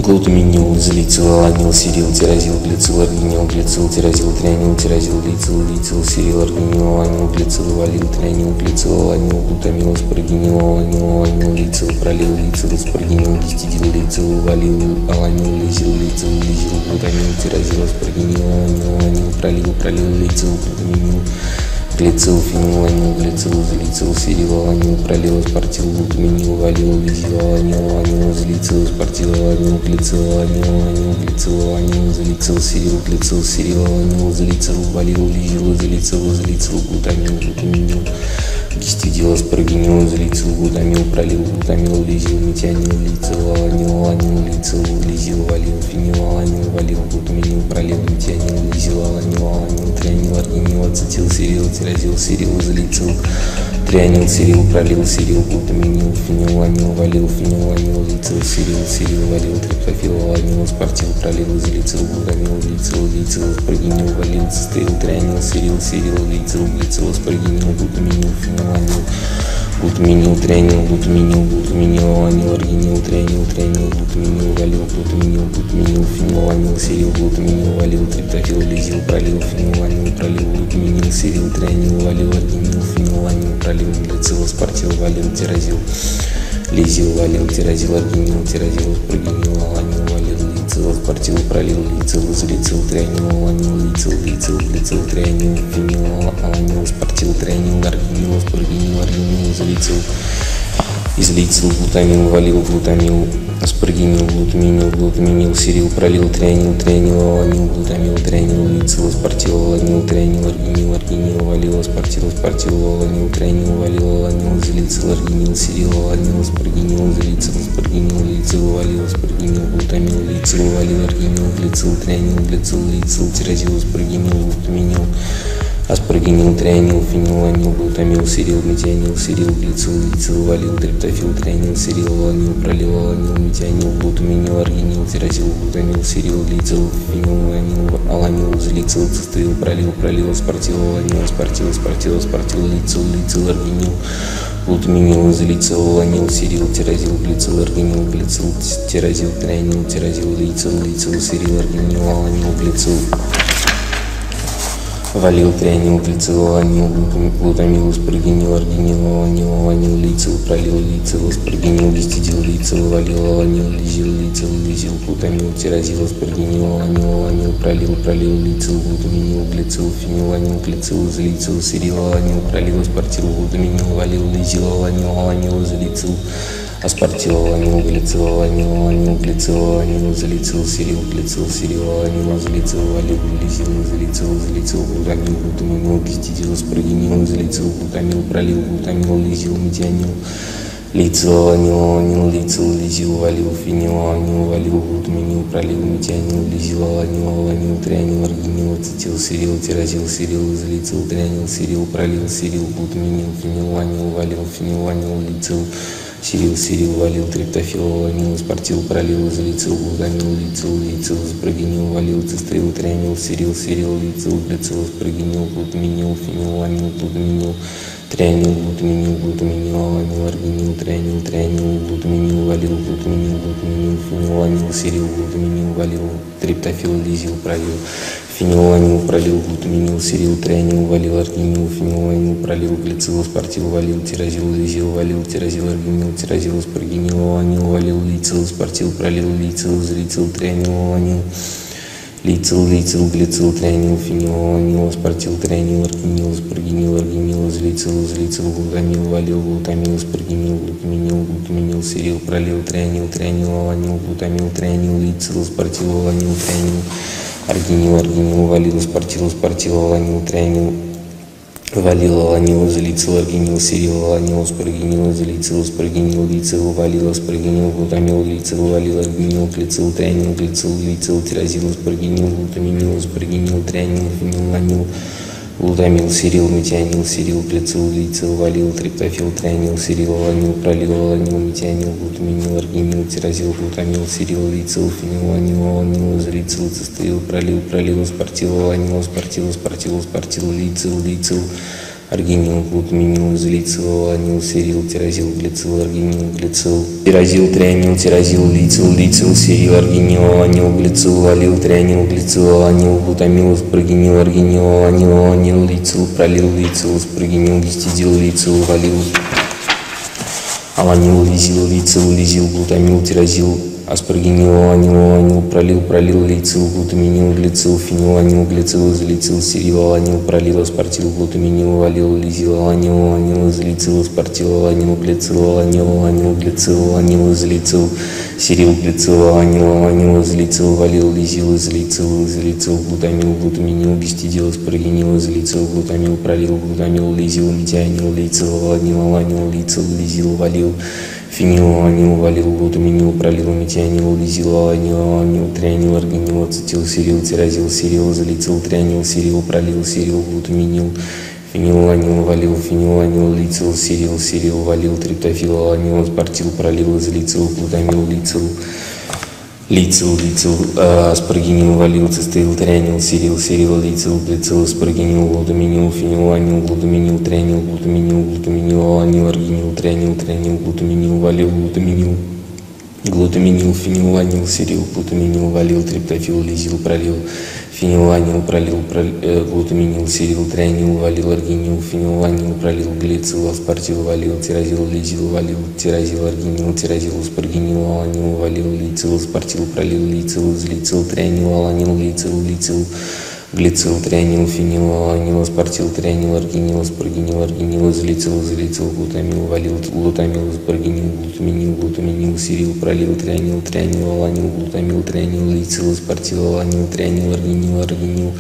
Глутаминил, злицил, аланил, сирил, тиразил, глицил, аргинил, глицил, тиразил, трианил, тиразил, лицил, лицил, сирил, аргинил, аланил, глицил, валил, трианил, глицил, аланил, глутамил, спаргинил, аланил, аланил, лицил, пролил, лицил, спаргинил, гистидил, лицил, валил, аланил, лизил, лицил, лизил, глутамил, тиразил, спаргинил, аланил, аланил, пролил, пролил, лицил, глутаминил, Глицил, фенил, анил, глицил, залицил, сирил, аланил, пролил, спортил, глутаминил, валил, лизил, аланил, аланил, залицил, спортил, аланил, глицил, аланил, аланил, глицил, аланил, залицил, сирил, глицил, сирил, аланил, залицил, валил, лизил, залицил, залицил, глутамил, глутаминил, гистидил, аспаргинил, залицил, глутамил, пролил, глутамил, лизил, метионил, лицил, аланил, аланил, лицил, лизил, валил, фенил, аланил, валил, глутаминил, пролил, метионил, лизил, аланил, аланил, трианил, аргинил, ацетил, сирил, тиразил, сирил, залицил, трианил, сирил, пролил, сирил, глутаминил, фенил, ланил, валил, фенил, ланил, лицил, сирил, сирил, валил, триптофил, ланил, спортил, пролил, залицил, глутамил, лицил, лицил, спрыгинил, валил, цистрил, трианил, сирил, сирил, лицил, лицил, спрыгинил, глутаминил, фенил, ланил, глутаминил, трианил, глутаминил, глутаминил, ланил, аргинил, трианил, трианил, глутаминил, валил, глутаминил, глутаминил, фенил, ланил, сирил, глутаминил, валил, триптофил, лизил, пролил, фенил, ланил, пролил, глутаминил, сирил, трианил, валил, аргинил, фенил, ланил, пролил, глицил, спортил, валил, тиразил, лизил, валил, тиразил, аргинил, тиразил, прогинил, аланил, лицил, спортил, пролил, лицил, залицил, трианил, аланил, лицил, лицил, глицил, трианил, фенил, аланил, спортил, трианил, аргинил, прогинил, аргинил, залицил, излицил, глутамил, валил, глутамил, аспаргинил, глутаминил, глутаминил, сирил, пролил, трианил, трианил, аланил, глутамил, трианил, лицил, аспартил, аланил, трианил, аргинил, аргинил, валил, аспартил, аспартил, аланил, трианил, валил, аланил, залицил, аргинил, сирил, аланил, аспаргинил, залицил, аспаргинил, лицил, валил, аспаргинил, глутамил, лицил, валил, аргинил, глицил, трианил, глицил, лицил, тиразил, аспаргинил, глутаминил, аспаргинил, трианил, фениланил, глутамил, сирил, метионил, сирил, глицил, лицил, валил, триптофил, трианил, сирил, аланил, пролил, аланил, метионил, глутаминил, аргинил, тирозил, глутамил, сирил, лицил, фениланил, аланил, залицил, цистрил, пролил, пролил, спортил, аланил, спортил, спортил, спортил, лицил, лицил, аргинил, глутаминил, залицил, аланил, сирил, тирозил, глицил, аргинил, глицил, тирозил, трианил, тирозил, лицил, лицил, сирил, аргинил, аланил, глицил, Валил, трианил, глицил, аланил, глутамил, аспаргинил, аргинил, аланил, аланил, лицил, пролил, лицил, аспаргинил, гистидил, лицил, валил, аланил, лизил, лицил, лизил, глутамил, тиразил, аспаргинил, аланил, аланил, пролил, пролил, лицил, глутаминил, глицил, фениланил, глицил, излицил, сирил, аланил, пролил, аспартил, глутаминил, валил, лизил, аланил, аланил, излицил, аспартил, аланил, глицил, аланил, аланил, глицил, аланил, залицил, сирил, глицил, сирил, аланил, залицил, валил, лизил, залицил, залицил, глутамил, глутаминил, гистидил, аспаргинил, залицил, глутамил, пролил, глутамил, лизил, метионил, лицил, аланил, аланил, лицил, лизил, валил, фенил, аланил, валил, глутаминил, пролил, метионил, лизил, аланил, аланил, трианил, аргинил, ацетил, сирил, тиразил, сирил, залицил, трианил, сирил, пролил, сирил, глутаминил, фенил, аланил, валил, фенил, аланил, лицил, Сирил, сирил, валил, триптофил, ланил, спортил, пролил, залицил, глутамил, лицил, лицил, спрогинил, валил, цистрил, трианил, сирил, сирил, лицил, глицил, спрогинил, глутаминил, фенил, ланил, глутаминил, трианил, глутаминил, глутаминил, аланил, аргинил, трианил, трианил, глутаминил, валил, глутаминил, глутаминил, фениланил, серил, глутаминил, валил, триптофил, лизил, пролил, фениланил, пролил, глутаминил, серил, трианил, валил, аргинил, фениланил, пролил, глицил, спортил, валил, тиразил, лизил, валил, тиразил, аргинил, тиразил, спаргинил, аланил, валил, лицил, спортил, пролил, лицил, зрицил, трианил, аланил, лицил, лицил, глицил, трианил, фенил, аланил, спортил, трианил, аргинил, спаргинил, аргинил, злицил, злицил, глутамил, валил, глутамил, спаргинил, глутаминил, глутаминил, серил, пролил, трианил, трианил, аланил, глутамил, трианил, лицил, спортил, аланил, трианил, аргинил, аргинил, валил, спортил, спортил, аланил, трианил, валил, аланил, злицил, аргинил, серил, аланил, спаргинил, злицил, спаргинил, лицил, валил, спаргинил, глутамил, лицил, валил, аргинил, клицил, трианил, клицил, лицил, тиразил, спаргинил, глутаминил, спаргинил, трианил, фениланил, глутамил, серил, метионил, серил, клицил, лицил, валил, триптофил, трианил, серил, аланил, пролил, аланил, метионил, глутаминил, аргинил, тиразил, глутамил, серил, лицил, фениланил, аланил, зрицил, цистерил, пролил, пролил, спортил, аланил, спортил, спортил, спортил, лицил, лицил, аргинил, глутаминил, излицил, аланил, серил, тиразил, глицил, аргинил, глицил, тиразил, трианил, тиразил, лицил, лицил, серил, аргинил, аланил, глицил, валил, трианил, глицил, аланил, глутамил, спрыгинил, аргинил, аланил, аланил, лицил, пролил, лицил, спрыгинил, гистидил, лицил, валил, аланил, лизил, лицил, лизил, глутамил, тиразил, аспаргинил, аланил, аланил, пролил, пролил, лицил, глутаминил, глицил, фениланил, глицил, излицил, серил, аланил, пролил, аспартил, глутаминил, валил, лизил, аланил, аланил, излицил, аспартил, аланил, глицил, аланил, аланил, глицил, аланил, излицил, серил, глицил, аланил, аланил, излицил, валил, лизил, излицил, излицил, глутамил, глутаминил, гистидил, аспаргинил, излицил, глутамил, пролил, глутамил, лизил, метионил, лицил, аланил, аланил, лицил, лизил, валил, фенил, аланил, валил, глутаминил, пролил, метионил, лизил, аланил, аланил, трианил, аргинил, ацетил, серил, тиразил, серил, залицил, трианил, серил, пролил, серил, глутаминил, фениланил, валил, фениланил, лицил, серил, серил, валил, триптофил, аланил, спортил, пролил, излицил, глутамил, лицил, лицил, лицил, э, аспаргинил, валил, цистеил, трианил, серил, серил, лицил, глицил, аспаргинил, глутаминил, фениланил, глутаминил, трианил, глутаминил, глутаминил, аланил, аргинил, трианил, трианил, глутаминил, валил, глутаминил, глутаминил, фениланил, серил, глутаминил, валил, триптофил, лизил, пролил, фениланил, пролил, пролил э, глутаминил, серил, трианил, валил, аргинил, фениланил, пролил, глицил, аспартил, валил, тиразил, лизил, валил, тиразил, аргинил, тиразил, аспаргинил, аланил, валил, лицил, аспартил, пролил, лицил, излицил, трианил, аланил, лицил, лицил, глицил, трианил, фенил, аланил, аспартил, трианил, аргинил, аспаргинил, аргинил, излицил, излицил, глутамил, валил, глутамил, аспаргинил, глутаминил, глутаминил, серил, пролил, трианил, трианил, аланил, глутамил, трианил, лицил, аспартил, аланил, трианил, аргинил, аргинил,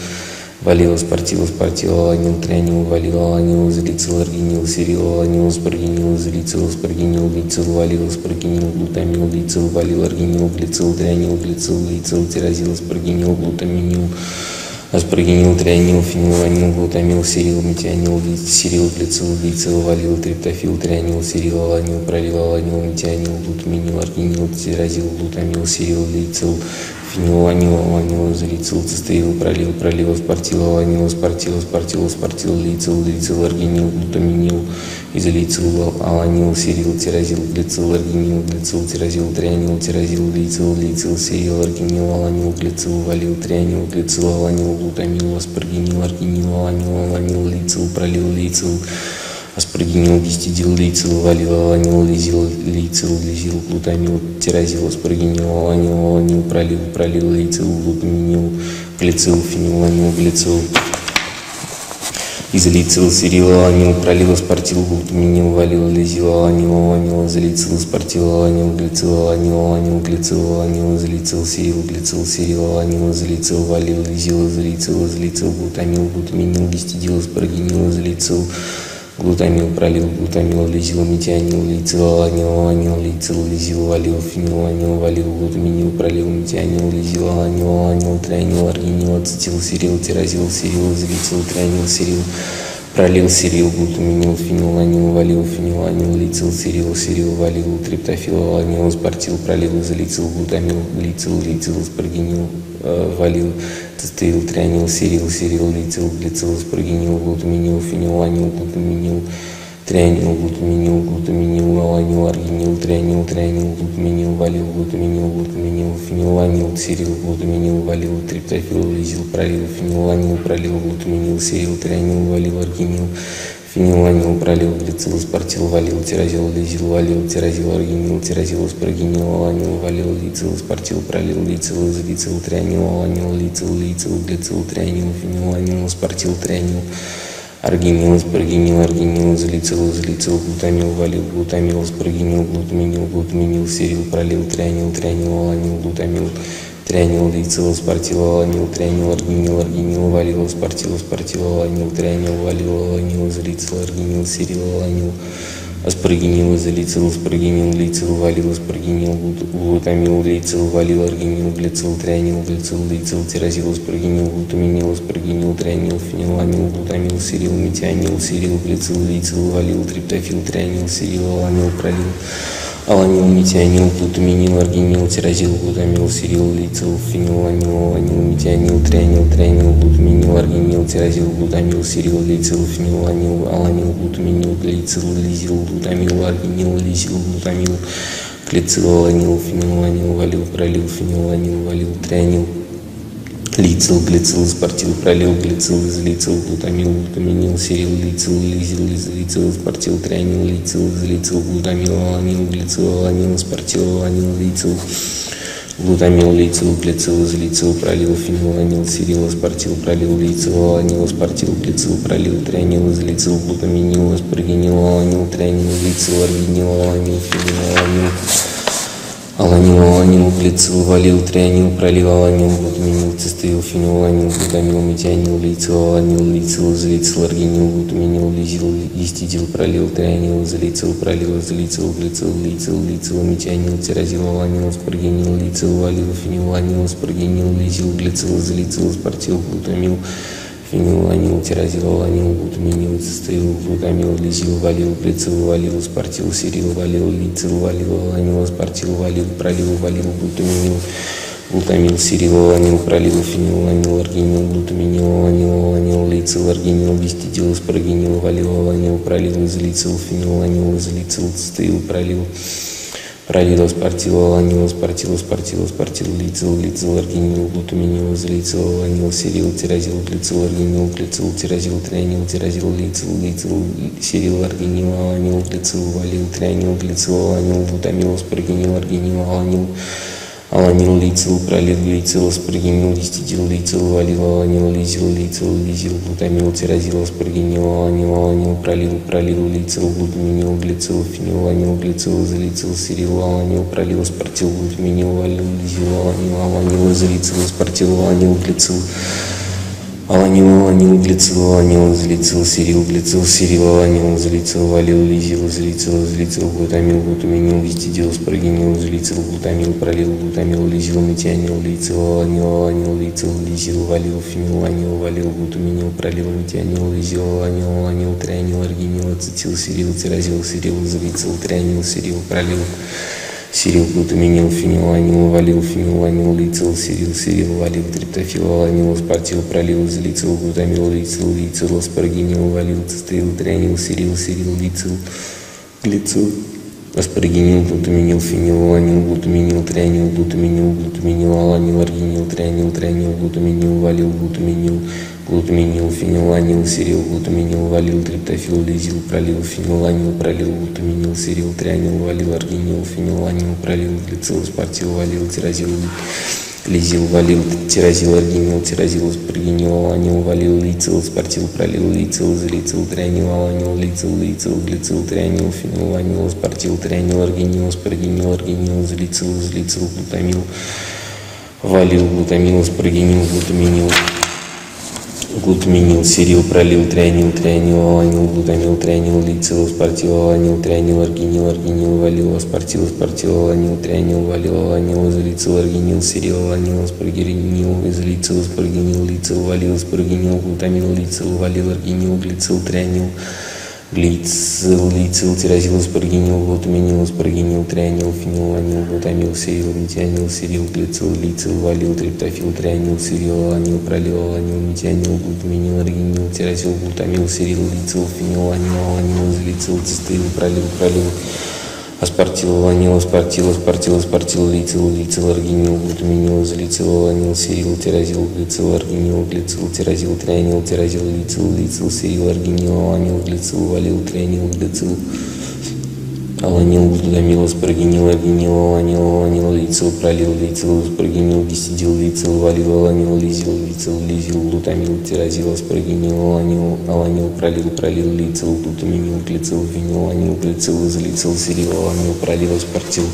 валил, аспартил, аспартил, аланил, трианил, валил, аланил, излицил, аргинил, серил, аланил, аспаргинил, излицил, аспаргинил, лицил, валил, аспаргинил, глутамил, лицил, валил, аргинил, глицил, трианил, глицил, лицил, тиразил, аспаргинил, глутаминил, аспаргинил, трианил, фениланил, глутамил, серил, метионил, серил, глицил, глицил, валил, триптофил, трианил, серил, аланил, пролил, аланил, метионил, глутаминил, аргинил, тиразил, глутамил, серил, лицил, фениланил, аланил, излицил, цистеил, пролил, пролил, спортил, аланил, спортил, спортил, спортил, лицил, лицил, аргинил, глутаминил, излицил, аланил, серил, тиразил, глицил, аргинил, глицил, тиразил, трианил, тиразил, лицил, лицил, серил, аргинил, аланил, глицил, валил, трианил, глицил, аланил, глутамил, аспаргинил, аргинил, аланил, аланил, лицил, пролил, лицил, аспаргинил, гистидил, лицил, валил, аланил, лизил, лицил, лизил, глутамил, тиразил, аспаргинил, аланил, аланил, пролил, пролил, лицил, глутаминил, глицил, фениланил, глицил, излицил, серил, аланил, пролил, спортил, глутаминил, валил, лизил, аланил, аланил, излицил, спортил, аланил, глицил, аланил, аланил, глицил, аланил, излицил, серил, глицил, серил, аланил, излицил, валил, лизил, излицил, излицил, глутамил, глутаминил, гистидил, аспаргинил, излицил, глутамил, пролил, глутамил, лизил, метионил, лицил, аланил, аланил, лицил, лизил, валил, фениланил, валил, глутаминил, пролил, метионил, лизил, аланил, аланил, трианил, аргинил, ацетил, серил, тиразил, серил, излицил, трианил, серил, пролил, серил, глутаминил, фениланил, валил, фениланил, лицил, серил, серил, валил, триптофил, аланил, спортил, пролил, излицил, глутамил, лицил, лицил, аспаргинил, э, валил, цистеил, трианил, серил, серил, лицил, глицил, аспаргинил, глутаминил, фениланил, глутаминил, трианил, глутаминил, глутаминил, аланил, аргинил, трианил, трианил, глутаминил, валил, глутаминил, глутаминил, фениланил, серил, глутаминил, валил, триптофил, лизил, пролил, фениланил, пролил, глутаминил, серил, трианил, валил, аргинил, фениланил, пролил, глицил, спортил, валил, тиразил, лизил, валил, тиразил, аргинил, тиразил, спаргинил, аланил, валил, лицил, спортил, пролил, лицил, излицил, трианил, аланил, лицил, лицил, глицил, трианил, фениланил, спортил, трианил, аргинил, аспаргинил, аргинил, излицил, излицил, глутамил, валил, глутамил, аспаргинил, глутаминил, глутаминил, серил, пролил, трианил, трианил, аланил, глутамил, трианил, лицил, спортил, аланил, трианил, аргинил, аргинил, валил, спортил, спортил, аланил, трианил, валил, аланил, излицил, аргинил, серил, аланил, аспаргинил, изолицил, аспаргинил, лицил, валил, аспаргинил, глутамил, лицил, валил, аргинил, глицил, трианил, глицил, лицил, тиразил, аспаргинил, глутаминил, аспаргинил, трианил, фениламил, глутамил, сирил, метионил, сирил, глицил, лицил, валил, триптофил, трианил, сирил, аламил, пролил, аланил, метионил, глутаминил, аргинил, тиразил, глутамил, сирил, лицил, фениламил, аланил, метионил, трианил, трианил, глутаминил, аргинил, тиразил, глутамил, сирил, лицил, фениламил, аланил, глутаминил, глицил, лизил, глутамил, аргинил, лизил, глутамил, глицил, аланил, фениланил, валил, пролил, фениланил, валил, трианил, лицил, глицил, спортил, пролил, глицил, излицил, глутамил, глутаминил, серил, лицил, лизил, излицил, спортил, трианил, лицил, излицил, глутамил, аланил, глицил, аланил, спортил, аланил, лицил, глутамил, лицил, глицил, излицил, пролил, фениланил, серил, спортил, пролил, лицил, аланил, спортил, глицил, пролил, трианил, излицил, глутаминил, аспаргинил, аланил, трианил, лицил, аргинил, аланил, фенилаланил, Аланил, аланил, глицил, валил, трианил, пролил, аланил, глутаминил, цистеил, фениланил, глутамил, метионил, лицил, аланил, лицил, излицил, аргинил, глутаминил, лизил, истидил, пролил, трианил, излицил, пролил, излицил, глицил, лицил, лицил, метионил, тиразил, аланил, спаргинил, лицил, валил, фениланил, спаргинил, лизил, глицил, излицил, спортил, глутамил, фениланил, тиразил, аланил, глутаминил, цистеил, глутамил, лизил, валил, глицил, валил, спортил, серил, валил, лицил, валил, аланил, спортил, валил, пролил, валил, глутаминил, глутамил, серил, аланил, пролил, фениланил, аргинил, глутаминил, аланил, аланил, лицил, аргинил, вестидил, спаргинил, валил, аланил, пролил, излицил, фениланил, излицил, цистеил, Пролил, спортил, аланил, спортил, спортил, спортил, лицил, лицил, аргинил, глутаминил, излицил, аланил, серил, тиразил, глицил, аргинил, глицил, тиразил, трианил, тиразил, лицил, лицил, серил, аргинил, аланил, глицил, валил, трианил, глицил, аланил, глутамил, спаргинил, аргинил, аланил, аланил, лицил, пролил, лицил, аспаргинил, дистидил, лицил, валил, аланил, лизил, лицил, лизил, глутамил, тиразил, аспаргинил, аланил, аланил, пролил, пролил, лицил, глутаминил, глицил, фениланил, глицил, излицил, сирил, аланил, пролил, спортил, глутаминил, валил, лизил, аланил, аланил, излицил, спортил, аланил, глицил, Аланил, аланил, глицил, аланил, излицил, сирил, глицил, сирил, аланил, излицил, валил, лизил, излицил, излицил, глутамил, глутаминил, вестидил, спрыгинил, излицил, глутамил, пролил, глутамил, лизил, метионил, лицил, аланил, аланил, лицил, лизил, валил, фениланил, валил, глутаминил, пролил, метионил, лизил, аланил, аланил, трианил, аргинил, ацетил, сирил, тиразил, сирил, излицил, трианил, сирил, пролил, Сирил, глутаминил, фениланил, валил, фениланил, лицил, сирил, сирил, валил, триптофил, аланил, спортил, пролил, излицил, глутамил, лицил, лицил, аспаргинил, валил, цистеил, трианил, сирил, сирил, лицил, глицил, аспаргинил, глутаминил, фениланил, глутаминил, трианил, глутаминил, глутаминил, аланил, аргинил, трианил, трианил, глутаминил, валил, глутаминил, глутаминил, фениланил, сирил, глутаминил, валил, триптофил, лизил, пролил, фениланил, пролил, глутаминил, сирил, трианил, валил, аргинил, фениланил, пролил, глицил, спортил, валил, тиразил, лизил, валил, тиразил, аргинил, тиразил, спаргинил, аланил, валил, лицил, спортил, пролил, лицил, излицил, трианил, аланил, лицил, лицил, глицил, трианил, фениланил, спортил, трианил, аргинил, спаргинил, аргинил, излицил, излицил, глутамил, валил, глутамил, спаргинил, глутаминил, глутаминил, сирил, пролил, трианил, трианил, аланил, глутамил, трианил, лицил, спортил, аланил, трианил, аргинил, аргинил, валил, спортил, спортил, аланил, трианил, валил, аланил, излицил, аргинил, сирил, аланил, спаргинил, излицил, спаргинил, лицил, валил, спаргинил, глутамил, лицил, валил, аргинил, глицил, трианил, глицил, лицил, тирозил, аспаргинил, глутаминил, аспаргинил, трианил, фениланил, глутамил, серил, метионил, серил, глицил, лицил, валил, триптофил, трианил, серил, аланил, пролил, аланил, метионил, глутаминил, аргинил, тирозил, глутамил, серил, лицил, фениланил, аланил, излицил, цистеил, пролил, пролил, аспартил, аланил, аспартил, аспартил, аспартил, лицил, лицил, аргинил, глутаминил, излицил, аланил, серил, тирозил, глицил, аргинил, глицил, тирозил, трианил, тирозил, лицил, лицил, серил, аргинил, аланил, глицил, валил, трианил, глицил, аланил, глутамил, аспаргинил, аргинил, аланил, аланил, лицил, пролил, лицил, аспаргинил, гистидил, лицил, валил, аланил, лизил, лицил, лизил, глутамил, тирозил, аспаргинил, аланил, аланил, пролил, пролил, лицил, глутаминил, глицил, фенил, аланил, глицил, излицил, серил, аланил, пролил, аспартил,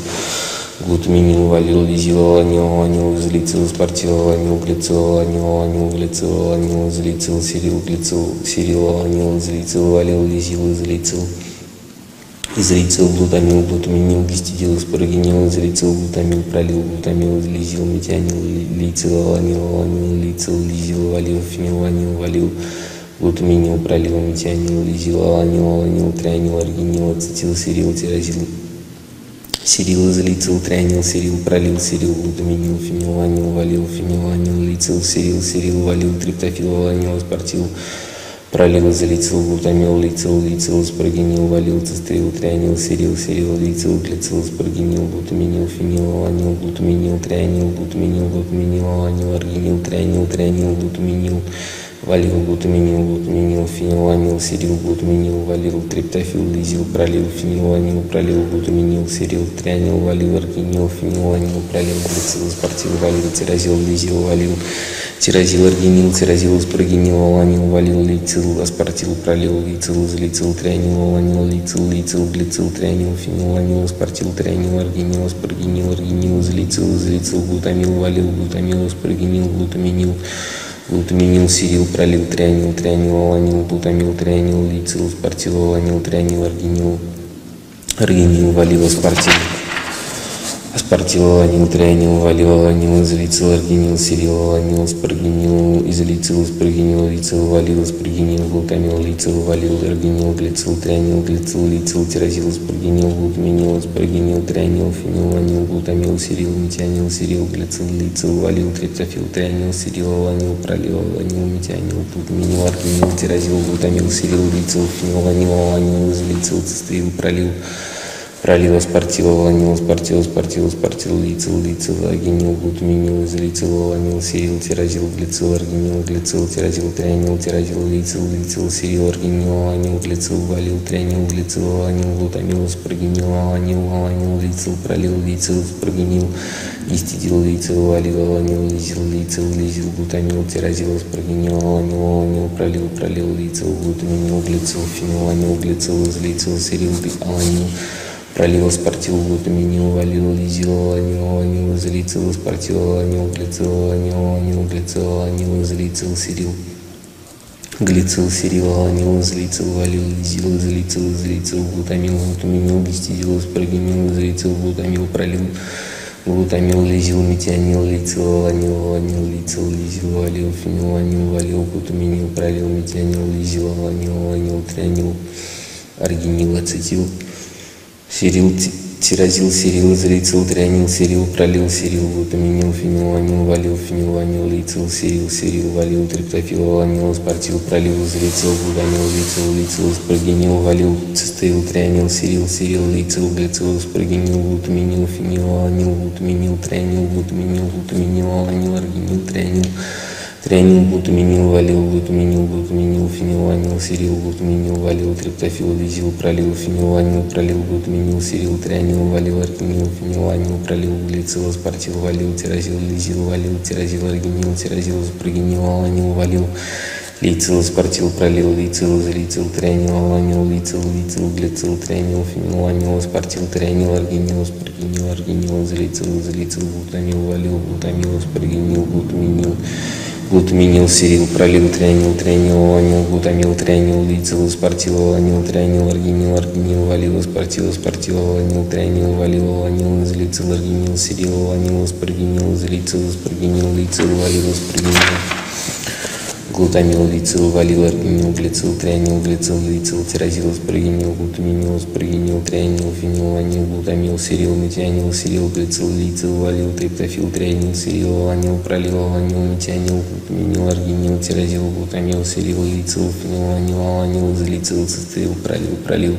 глутаминил, валил, лизил, аланил, аланил, излицил, аспартил, аланил, глицил, аланил, аланил, глицил, аланил, излицил, серил, глицил, серил, аланил, излицил, валил, лизил, излицил, изрицил, глутамил, глутаминил, гистидил, аспарагинил, изрицил, глутамил, пролил, глутамил, лизил, метионил, лицил, аланил, аланил, лицил, лизил, валил, фениланил, валил, глутаминил, пролил, метионил, лизил, аланил, аланил, трианил, аргинил, ацетил, серил, тирозил, Серил излицил, трианил, серил, пролил, серил, глутаминил, фениланил, валил, фениланил, лицил, серил, серил, валил, триптофил, валанил, аспартил, пролил, залицил, глутамил, лицил, лицил, аспаргинил, валил, цистрил, трианил, серил, серил, лицил, глицил, аспаргинил, глутаминил, фенил, аланил, глутаминил, трианил, глутаминил, глутаминил, аланил, аргинил, трианил, трианил, глутаминил, валил, глутаминил, глутаминил, фениланил, серил, глутаминил, валил, триптофил, лизил, пролил, фениланил, пролил, глутаминил, серил, трианил, валил, аргинил, фениланил, пролил, глицил, аспартил, валил, тирозил, лизил, валил, тирозил, аргинил, тирозил, аспаргинил, аланил, валил, лицил, аспартил, пролил, лицил, излицил, трианил, аланил, лицил, лицил, глицил, трианил, фениланил, аспартил, трианил, аргинил, аспаргинил, аргинил, излицил, излицил, глутамил, валил, глутамил, аспаргинил, глутаминил, глутаминил, сирил, пролил, трианил, трианил, аланил, глутамил, трианил, лицил, аспартил, аланил, трианил, аргинил, аргинил, валил, аспартил. Аспартил, аланил, трианил, валил, аланил, излицил, аргинил, сирил, аланил, аспаргинил, излицил, аспаргинил, лицил, валил, аспаргинил, глутамил, лицил, валил, аргинил, глицил, трианил, глицил, лицил, тирозил, аспаргинил, глутаминил, аспаргинил, трианил, фенил, аланил, глутамил, сирил, метионил, сирил, глицил, лицил, валил, триптофил, трианил, пролил, аланил, метионил, глутаминил, аргинил, тирозил, глутамил, сирил, лицил, фенил, аланил, аланил, излицил, цистрил, пролил, Пролил, аспартил, аланил, аспартил, аспартил, аспартил, лицил, лицил, аргинил, глутаминил, излицил, аланил, серил, тирозил, глицил, аргинил, глицил, тирозил, трианил, тирозил, лицил, лицил, серил, аргинил, аланил, глицил, валил, трианил, глицил, аланил, глутамил, аспаргинил, аланил, аланил, лицил, пролил, лицил, аспаргинил, истидил, лицил, валил, аланил, лизил, лицил, лизил, глутамил, тирозил, аспаргинил, аланил, аланил, пролил, пролил, лицил, глутаминил, глицил, фениланил, глицил, излицил, серил, аланил, пролил, спортил, глутаминил, валил, лизил, аланил, аланил, излицил, спортил, аланил, глицил, аланил, аланил, глицил, аланил, излицил, серил. Глицил, серил, аланил, излицил, валил, лизил, излицил, излицил, глутамил, глутаминил, гистидил, аспаргинил, излицил, глутамил, пролил, глутамил, лизил, метионил, лицил, аланил, аланил, лицил, лизил, валил, фениланил, валил, глутаминил, пролил, метионил, лизил, аланил, аланил, трианил, аргинил, ацетил, Серил, тирозил, серил, изрицил, трианил, серил, пролил, серил, глутаминил, фениланил, валил, фениланил, лицил, серил, серил, валил, триптофил, валанил, спортил, пролил, изрицил, глутамил, лицил, лицил, спрагинил, валил, цистеил, трианил, серил, серил, лицил, глицил, спрагинил, глутаминил, фениланил, глутаминил, трианил, глутаминил, глутаминил, аланил, аргинил, трианил, Трианил, глутаминил, валил, глутаминил, глутаминил, фениланил, серил, глутаминил, валил, триптофил, лизил, пролил, фениланил, пролил, глутаминил, серил, трианил, валил, аргинил, фениланил, пролил, глицил, аспартил, валил, тирозил, лизил, валил, тирозил, аргинил, тирозил, аспаргинил, аланил, валил, лицил, аспартил, пролил, лицил, излицил, трианил, аланил, лицил, лицил, глицил, трианил, фениланил, аспартил, трианил, аргинил, аспаргинил, аргинил, излицил, излицил, глутамил, валил, глутамил, аспаргинил, глутаминил, глутаминил, серил, пролил, трианил, трианил, аланил, глутамил, трианил, лицил, спортил, аланил, трианил, аргинил, аргинил, валил, спортил, спортил, аланил, трианил, валил, аланил, излицил, аргинил, серил, аланил, спаргинил, излицил, спаргинил, лицил, валил, спаргинил. Глутамил, лицил, валил, аргинил, глицил, трианил, глицил, лицил, тирозил, аспаргинил, глутаминил, аспаргинил, трианил, фенил, ванил, глутамил, серил, метианил, серил, глицил, лицил, валил, триптофил, трианил, серил, ванил, пролил, ванил, метианил, глутаминил, аргинил, тирозил, глутамил, серил, лицил, фенил, ванил, ванил, излицил, цистеил, пролил, пролил,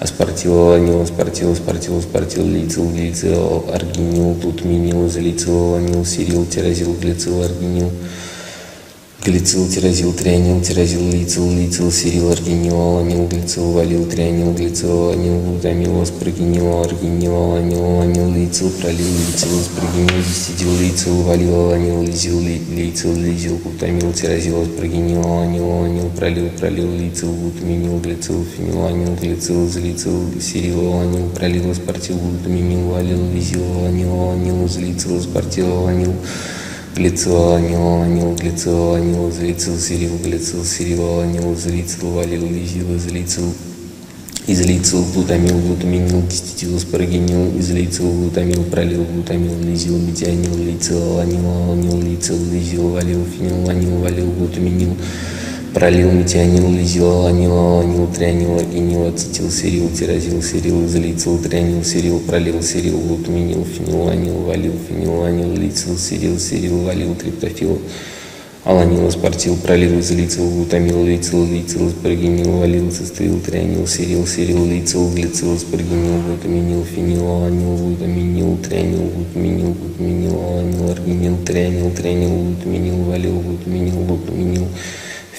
аспартил, аланил, аспартил, аспартил, аспартил, лицил, глицил, аргинил, глутаминил, излицил, аланил, серил, тирозил, глицил, аргинил, глицил, тирозил, трианил, тирозил, лицил, лицил, серил, аргинил, аланил, глицил, валил, трианил, глицил, аланил, глутамил, аспаргинил, аргинил, аланил, аланил, лицил, пролил, лицил, аспаргинил, гистидил, лицил, валил, аланил, лизил, ли- лицил, лизил, глутамил, тирозил, аспаргинил, аланил, аланил, пролил, пролил, лицил, глутаминил, глицил, фениланил, глицил, злицил, серил, аланил, пролил, аспартил, глутаминил, валил, лизил, аланил, аланил, злицил, аспартил, аланил, глицил, анил, анил, глицил, анил, злицил, серил, глицил, серил, анил, злицил, валил, лизил, излицил, излицил, глутамил, глутаминил, диститил, аспарагинил, излицил, глутамил, пролил, глутамил, лизил, метианил, лицил, анил, анил, лицил, лизил, валил, фенил, анил, валил, глутаминил, пролил, метианил, лизил, аланил, аланил, трианил, аргинил, ацетил, серил, тирозил, серил, излицил, трианил, серил, пролил, серил, глутаминил, фениланил, валил, фениланил, лицил, серил, серил, валил, триптофил, аланил, аспартил, пролил, излицил, глутамил, лицил, лицил, аспаргинил, валил, цистеил, трианил, серил, серил, лицил, глицил, аспаргинил, глутаминил, фенил, аланил, глутаминил, трианил, глутаминил, глутаминил, аланил, аргинил, трианил, трианил, глутаминил, валил, глутаминил, глутаминил,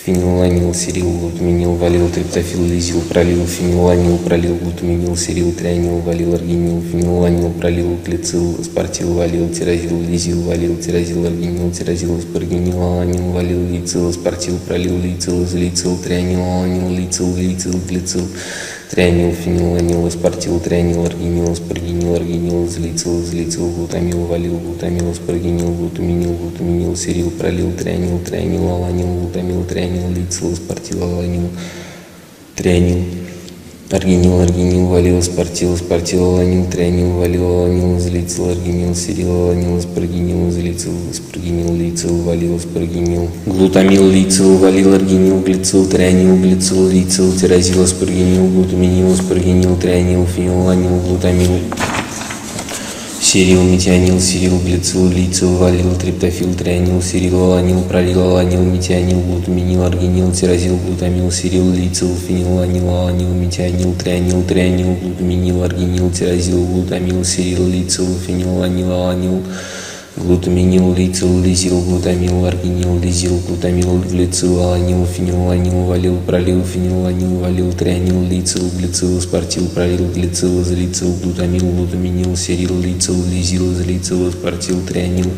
фениланил, серил, глутаминил, валил, триптофил, лизил, пролил, фениланил, пролил, глутаминил, серил, трианил, валил, аргинил, фениланил, пролил, глицил, спортил, валил, тирозил, лизил, валил, тирозил, аргинил, тирозил, аспаргинил, аланил, валил, лицил, спортил, пролил, лицил, излицил, трианил, аланил, лицил, лицил, глицил, трианил, фениланил, аспартил, трианил, аргинил, аспаргинил, аргинил, излицил, излицил, глутамил, валил, глутамил, аспаргинил, глутаминил, глутаминил, серил, пролил, трианил, трианил, аланил, глутамил, трианил, лицил, аспартил, аланил, трианил, аргинил, аргинил, валил, аспартил, аспартил, аланил, трианил, валил, аланил, излицил, аргинил, серил, аланил, аспаргинил, излицил, аспаргинил, лицил, валил, аспаргинил, глутамил, лицил, валил, аргинил, глицил, трианил, глицил, лицил, тирозил, аспаргинил, глутаминил, аспаргинил, трианил, фениланил, глутамил, Серил, метианил, серил, глицил, лицил, валил, триптофил, трианил, серил, аланил, пролил, аланил, метианил, глутаминил, аргинил, тирозил, глутамил, серил, лицил, фениланил, аланил, метианил, трианил, трианил, глутаминил, аргинил, тирозил, глутамил, серил, лицил, фениланил, аланил, глутаминил, лицил, лизил, глутамил, аргинил, лизил, глутамил, глицил, аланил, фениланил, валил, пролил, фениланил, валил, трианил, лицил, глицил, спортил, пролил, глицил, излицил, глутамил, глутаминил, серил, лицил, лизил, излицил, спортил, трианил,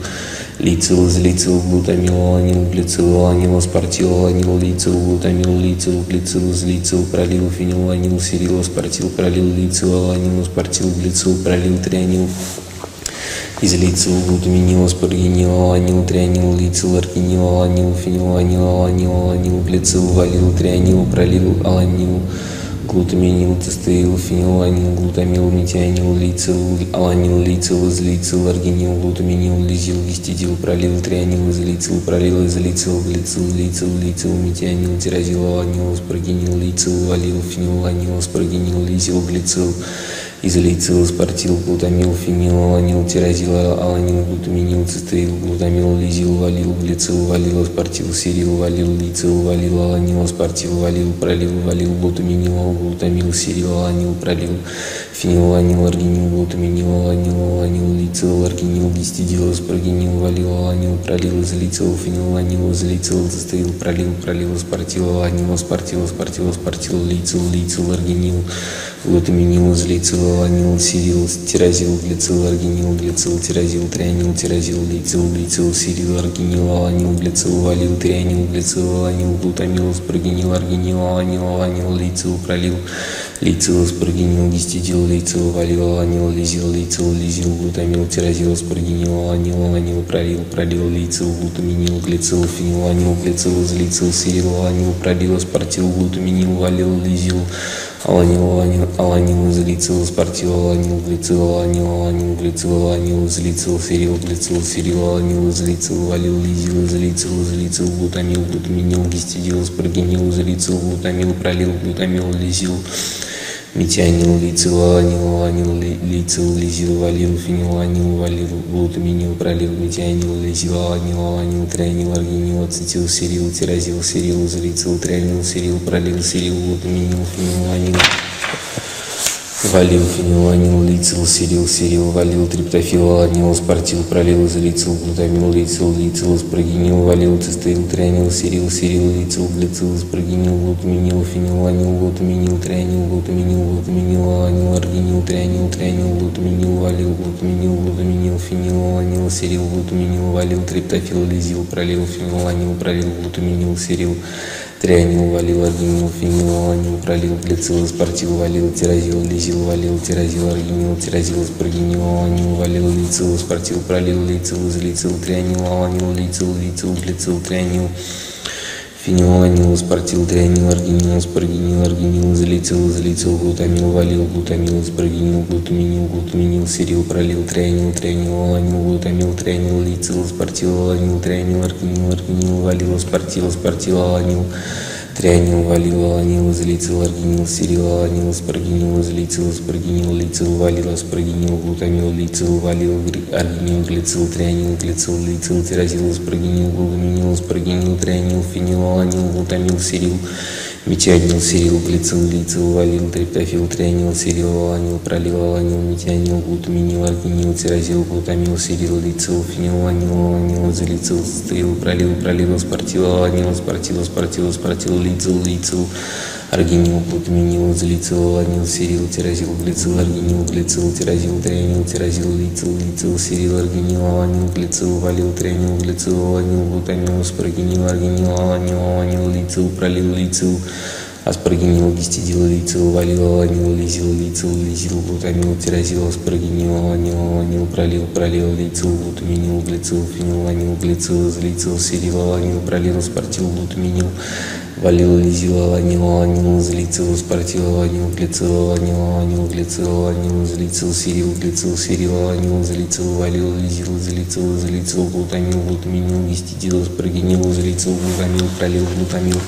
лицил, излицил, глутамил, аланил, глицил, аланил, спортил, аланил, лицил, глутамил, лицил, глицил, излицил, пролил, фениланил, серил, спортил, пролил, лицил, аланил, спортил, глицил, пролил, трианил, излицил, глутаминил, аспаргинил, аланил, трианил, лицил, аргинил, аланил, фениланил, аланил, аланил, глицил, валил, трианил, пролил, аланил, глутаминил, цистеил, фениланил, глутамил, метианил, лицил, аланил, лицил, излицил, аргинил, глутаминил, лизил, гистидил, пролил, трианил, излицил, пролил, излицил, глицил, лицил, лицил, метианил, тирозил, аланил, аспаргинил, лицил, валил, фениланил, аспаргинил, лизил, глицил, изолицил, спортил, глутамил, фенил, аланил, тирозил, аланил, глутаминил, цистеил, глутамил, лизил, валил, глицил, валил, спортил, серил, валил, лицил, валил, аланил, спортил, валил, пролил, валил, глутаминил, глутамил, серил, аланил, пролил, фенил, аланил, аргинил, глутаминил, аланил, аланил, лицил, аргинил, гистидил, аспаргинил, валил, аланил, пролил, излицил, фенил, аланил, излицил, цистеил, пролил, пролил, спортил, аланил, спортил, спортил, спортил, лицил, лицил, аргинил, глутаминил, излицил, аланил, сирил, тирозил, глицил, аргинил, глицил, тирозил, трианил, тирозил, лицил, лицил, сирил, аргинил, аланил, глицил, валил, трианил, глицил, аланил, глутамил, аспаргинил, аргинил, аланил, аланил, лицил, пролил, лицил, аспаргинил, гистидил, лицил, валил, аланил, лизил, лицил, лизил, глутамил, тирозил, аспаргинил, аланил, аланил, пролил, пролил, лицил, глутаминил, глицил, фениланил, глицил, излицил, сирил, аланил, пролил, аспартил, глутаминил, валил, лизил, аланил, аланил, аланил, излицил, спортил, аланил, глицил, аланил, аланил, глицил, аланил, излицил, серил, глицил, серил, аланил, излицил, валил, лизил, излицил, излицил, глутамил, глутаминил, гистидил, споргинил, излицил, глутамил, пролил, глутамил, лизил, метианил, лицил, аланил, аланил, лицил, лизил, валил, фенил, анил, валил, глутаминил, пролил, метианил, лизил, аланил, аланил, трианил, аргинил, ацетил, серил, тиразил, серил, излицил, трианил, серил, пролил, серил, глутаминил, фенил, анил, Валил, фениланил, лицил, сирил, сирил, валил, триптофил, аланил, спортил, пролил, излицил, глутамил, лицил, лицил, спрогинил, валил, цистеил, трианил, сирил, сирил, лицил, глицил, спрогинил, глутаминил, фениланил, глутаминил, трианил, глутаминил, глутаминил, аланил, аргинил, трианил, трианил, глутаминил, валил, глутаминил, глутаминил, фенил, аланил, сирил, глутаминил, валил, триптофил, лизил, пролил, фениланил, пролил, глутаминил, сирил, Трианил, валил, аргинил, фенил, аланил, пролил, глицил, спортил, валил, тиразил, лизил, валил, тиразил, аргинил, тиразил, споргинил, аланил, валил, лицил, спортил, пролил, лицил, излицил, трианил, аланил, лицил, лицил, глицил, трианил, фенил, аланил, спортил, трианил, аргинил, споргинил, аргинил, излицил, излицил, глутамил, валил, глутамил, споргинил, глутаминил, глутаминил, сирил, пролил, трианил, трианил, аланил, глутамил, трианил, лицил, спортил, аланил, трианил, аргинил, аргинил, валил, спортил, спортил, аланил, Трианил, валил, аланил, излицил, аргинил, сирил, аланил, спаргинил, излицил, спаргинил, лицил, валил, спаргинил, глутамил, лицил, валил, аргинил, глицил, трианил, глицил, лицил, тиразил, спаргинил, глутаминил, спаргинил, трианил, фенил, аланил, глутамил, сирил, метианил, сирил, глицил, лицил, валил, триптофил, трианил, сирил, аланил, пролил, аланил, метианил, глутаминил, аргинил, тиразил, глутамил, сирил, лицил, фенил, аланил, аланил, излицил, стрил, пролил, пролил, спортил, аланил, спортил, спортил, спортил, лицил, лицил, аргинил, глутаминил, излицил, аланил, сирил, тиразил, глицил, аргинил, глицил, тиразил, трианил, тиразил, лицил, лицил, сирил, аргинил, аланил, глицил, валил, трианил, глицил, аланил, глутамил, спаргинил, аргинил, аланил, аланил, лицил, пролил, лицил, аспаргинил, гистидил, лицил, валил, аланил, лизил, лицил, лизил, глутамил, тиразил, аспаргинил, аланил, аланил, пролил, пролил, лицил, глутаминил, глицил, фенил, аланил, глицил, излицил, сирил, аланил, пролил, спортил, глутаминил, валил, лизил, аланил, аланил, излицил, спортил, аланил, глицил, аланил, аланил, глицил, аланил, излицил, сирил, глицил, сирил, аланил, излицил, валил, лизил, излицил, излицил, глутамил, глутаминил, гистидил, аспаргинил, излицил, глутамил, пролил, глутамил,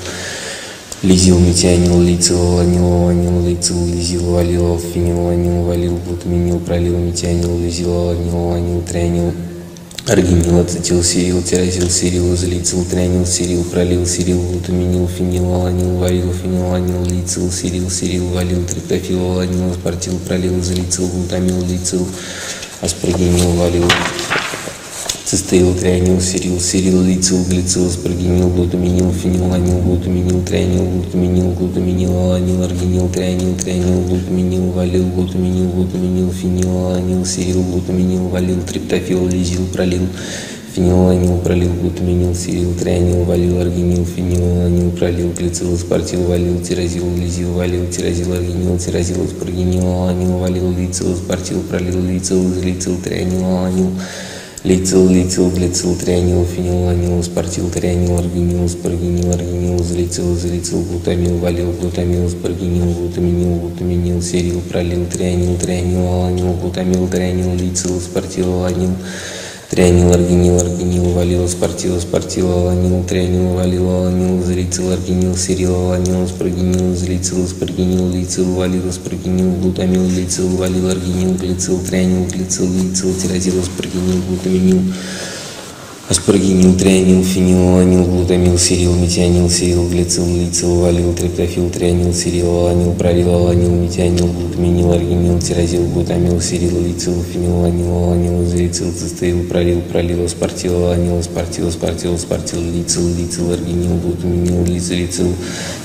Лизил, метианил, лицил, ланил, ланил, лицил, лизил, валил, фенил, ланил, валил, глутаминил, пролил, метианил, лизил, ланил, ланил, трианил, аргинил, ацетил, сирил, тиразил, сирил, излицил, трианил, сирил, пролил, сирил, глутаминил, фенил, ланил, валил, фенил, ланил, лицил, сирил, сирил, валил, триптофил, ланил, спортил, пролил, излицил, глутамил, лицил, аспаргинил, валил, Цистеил, трианил, сирил, сирил, лицил, глицил, спаргинил, глутаминил, фениланил, глутаминил, трианил, глутаминил, глутаминил, аланил, аргинил, трианил, трианил, глутаминил, валил, глутаминил, глутаминил, фенил, аланил, сирил, глутаминил, валил, триптофил, лизил, пролил, фениланил, пролил, глутаминил, сирил, трианил, валил, аргинил, фениланил, пролил, глицил, спортил, валил, тиразил, лизил, валил, тиразил, аргинил, тиразил, спаргинил, аланил, валил, лицил, спортил, пролил, лицил, излицил, трианил, аланил, Лицил, лицил, глицил, трианил, фенил, ланил, спортил, трианил, аргинил, спаргинил, аргинил, злицил, злицил, глутамил, валил, глутамил, спаргинил, глутаминил, глутаминил, серил, пролил, трианил, трианил, аланил, глутамил, трианил, лицил, спортил, аланил, трианил, аргинил, аргинил, валил, спортил, спортил, аланил, трианил, валил, аланил, злицил, аргинил, серил, аланил, спаргинил, злицил, спаргинил, лицил, валил, спаргинил, глутамил, лицил, валил, аргинил, глицил, трианил, глицил, лицил, тиразил, спаргинил, глутаминил, аспаргинил, трианил, фенил, аланил, глутамил, сирил, метианил, сирил, глицил, лицил, валил, триптофил, трианил, сирил, аланил, пролил, аланил, метианил, глутаминил, аргинил, тиразил, глутамил, сирил, лицил, фенил, аланил, аланил, излицил, цистеил, пролил, пролил, спортил, аланил, спортил, спортил, спортил, лицил, лицил, аргинил, глутаминил, лицил,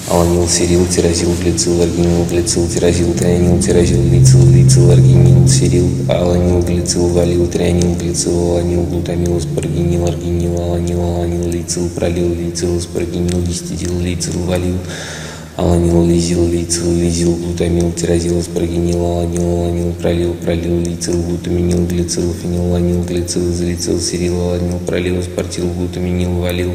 аланил, сирил, тиразил, глицил, аргинил, глицил, тиразил, трианил, тиразил, лицил, лицил, аргинил, сирил, аланил, глицил, валил, трианил, глицил, аланил, глутамил, спаргинил, аргинил, аланил, аланил, лицил, пролил, лицил, спаргинил, гистидил, лицил, валил, аланил, лизил, лицил, лизил, глутамил, тиразил, спаргинил, аланил, аланил, пролил, пролил, лицил, глутаминил, глицил, фенил, аланил, глицил, излицил, сирил, аланил, пролил, спортил, глутаминил, валил,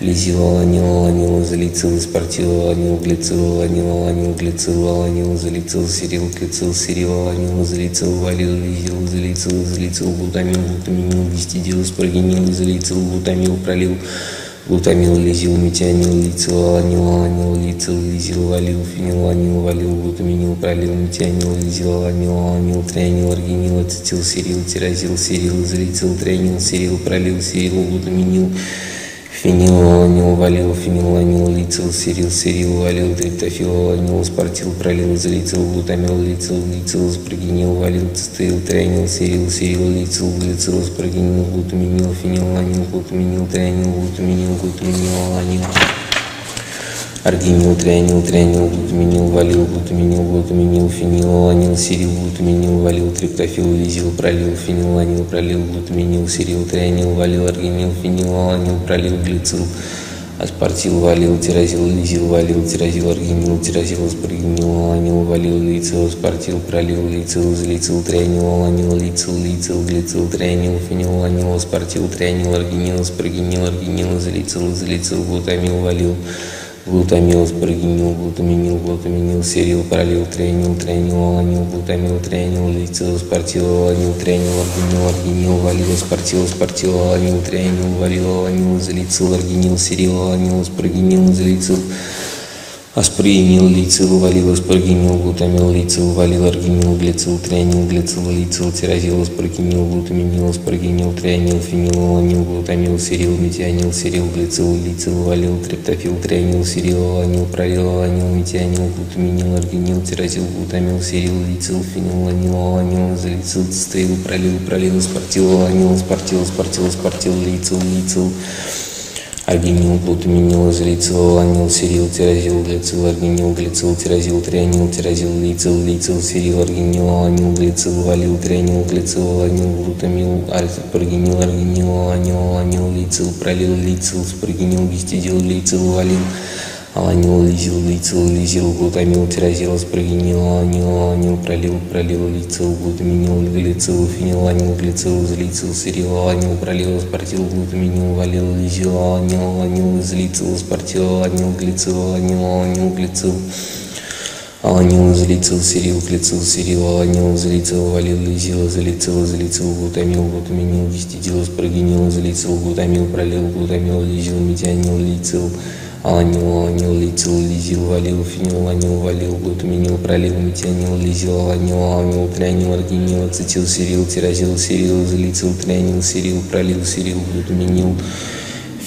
лизил, аланил, аланил, изолицил, спортил, аланил, глицил, аланил, аланил, глицил, аланил, изолицил, серил, глицил, серил, аланил, изолицил, валил, лизил, изолицил, изолицил, глутамил, глутаминил, гистидил, спрогенил, изолицил, глутамил, пролил, глутамил, лизил, метионил, лицил, аланил, аланил, лицил, лизил, валил, фенил, аланил, валил, глутаминил, пролил, метионил, лизил, аланил, аланил, трианил, аргинил, ацетил, серил, тиразил, серил, изолицил, трианил, серил, пролил, серил, глутаминил, Фенил, аланил, валил, фенил, ланил, лицил, серил, серил, валил, триптофил, аланил, спортил, пролил, залицил, глутамил, лицил, лицил, спрогенил, валил, цистеил, трианил, серил, серил, лицил, глицил, спрогенил, глутаминил, фенил, ланил, глутаминил, трианил, глутаминил, глутаминил, аланил. Аргинил, трианил, трианил, глутаминил, валил, глутаминил, глутаминил, фенил, аланил, серил, глутаминил, валил, триптофил, лизил, пролил, фенил, ланил, пролил, глутаминил, серил, трианил, валил, аргинил, фенил, аланил, пролил, глицил, аспартил, валил, тиразил, лизил, валил, тиразил, аргинил, тиразил, аспаргинил, аланил, валил, лицил, аспартил, пролил, лицил, излицил, трианил, аланил, лицил, лицил, глицил, трианил, фенил, ланил, аспартил, трианил, аргинил, аспаргинил, аргинил, излицил, излицил, глутамил, валил, глутамил, спрыгнил, глутаминил, глутаминил, серил, пролил, тренил, тренил, аланил, глутамил, тренил, лицил, спортил, аланил, тренил, аргинил, аргинил, валил, спортил, спортил, аланил, тренил, валил, аланил, залицил, аргинил, серил, аланил, спрыгнил, залицил, аспринил, лицил, валил, аспаргинил, глутамил, лицил, валил, аргинил, глицил, трианил, глицил, лицил, тиразил, аспаргинил, глутаминил, аспаргинил, трианил, фенил, аланил, глутамил, серил, метионил, серил, глицил, лицил, валил, триптофил, трианил, серил, аланил, пролил, аланил, метионил, глутаминил, аргинил, тиразил, глутамил, серил, лицил, фенил, аланил, аланил, залицил, цистеил, пролил, пролил, спортил, аланил, спортил, спортил, спортил, лицил, лицил, аргинил, глутаминил, изолицил, аланил, серил, тиразил, глицил, аргинил, глицил, тиразил, трианил, тиразил, лицил, лицил, серил, аргинил, аланил, глицил, валил, трианил, глицил, аланил, глутамил, аргинил, аргинил, аланил, аланил, лицил, пролил, лицил, спрыгинил, гистидил, лицил, валил, аланил, лизил, лицил, лизил, глутамил, тиразил, спрыгинил, аланил, аланил, пролил, пролил, лицил, глутаминил, глицил, фениланил, глицил, излицил, серил, аланил, пролил, спортил, глутаминил, валил, лизил, аланил, аланил, излицил, спортил, аланил, глицил, аланил, аланил, глицил, Аланил излицил, серил, глицил, серил, аланил излицил, валил, лизил, излицил, излицил, глутамил, глутаминил, гистидил, спрыгинил, излицил, глутамил, пролил, глутамил, лизил, метионил, лицил, аланил, аланил, лицил, лизил, валил, фенил, ланил, валил, глутаминил, пролил, метионил, лизил, аланил, аланил, трианил, аргинил, ацетил, серил, тиразил, серил, излицил, трианил, серил, пролил, серил, глутаминил,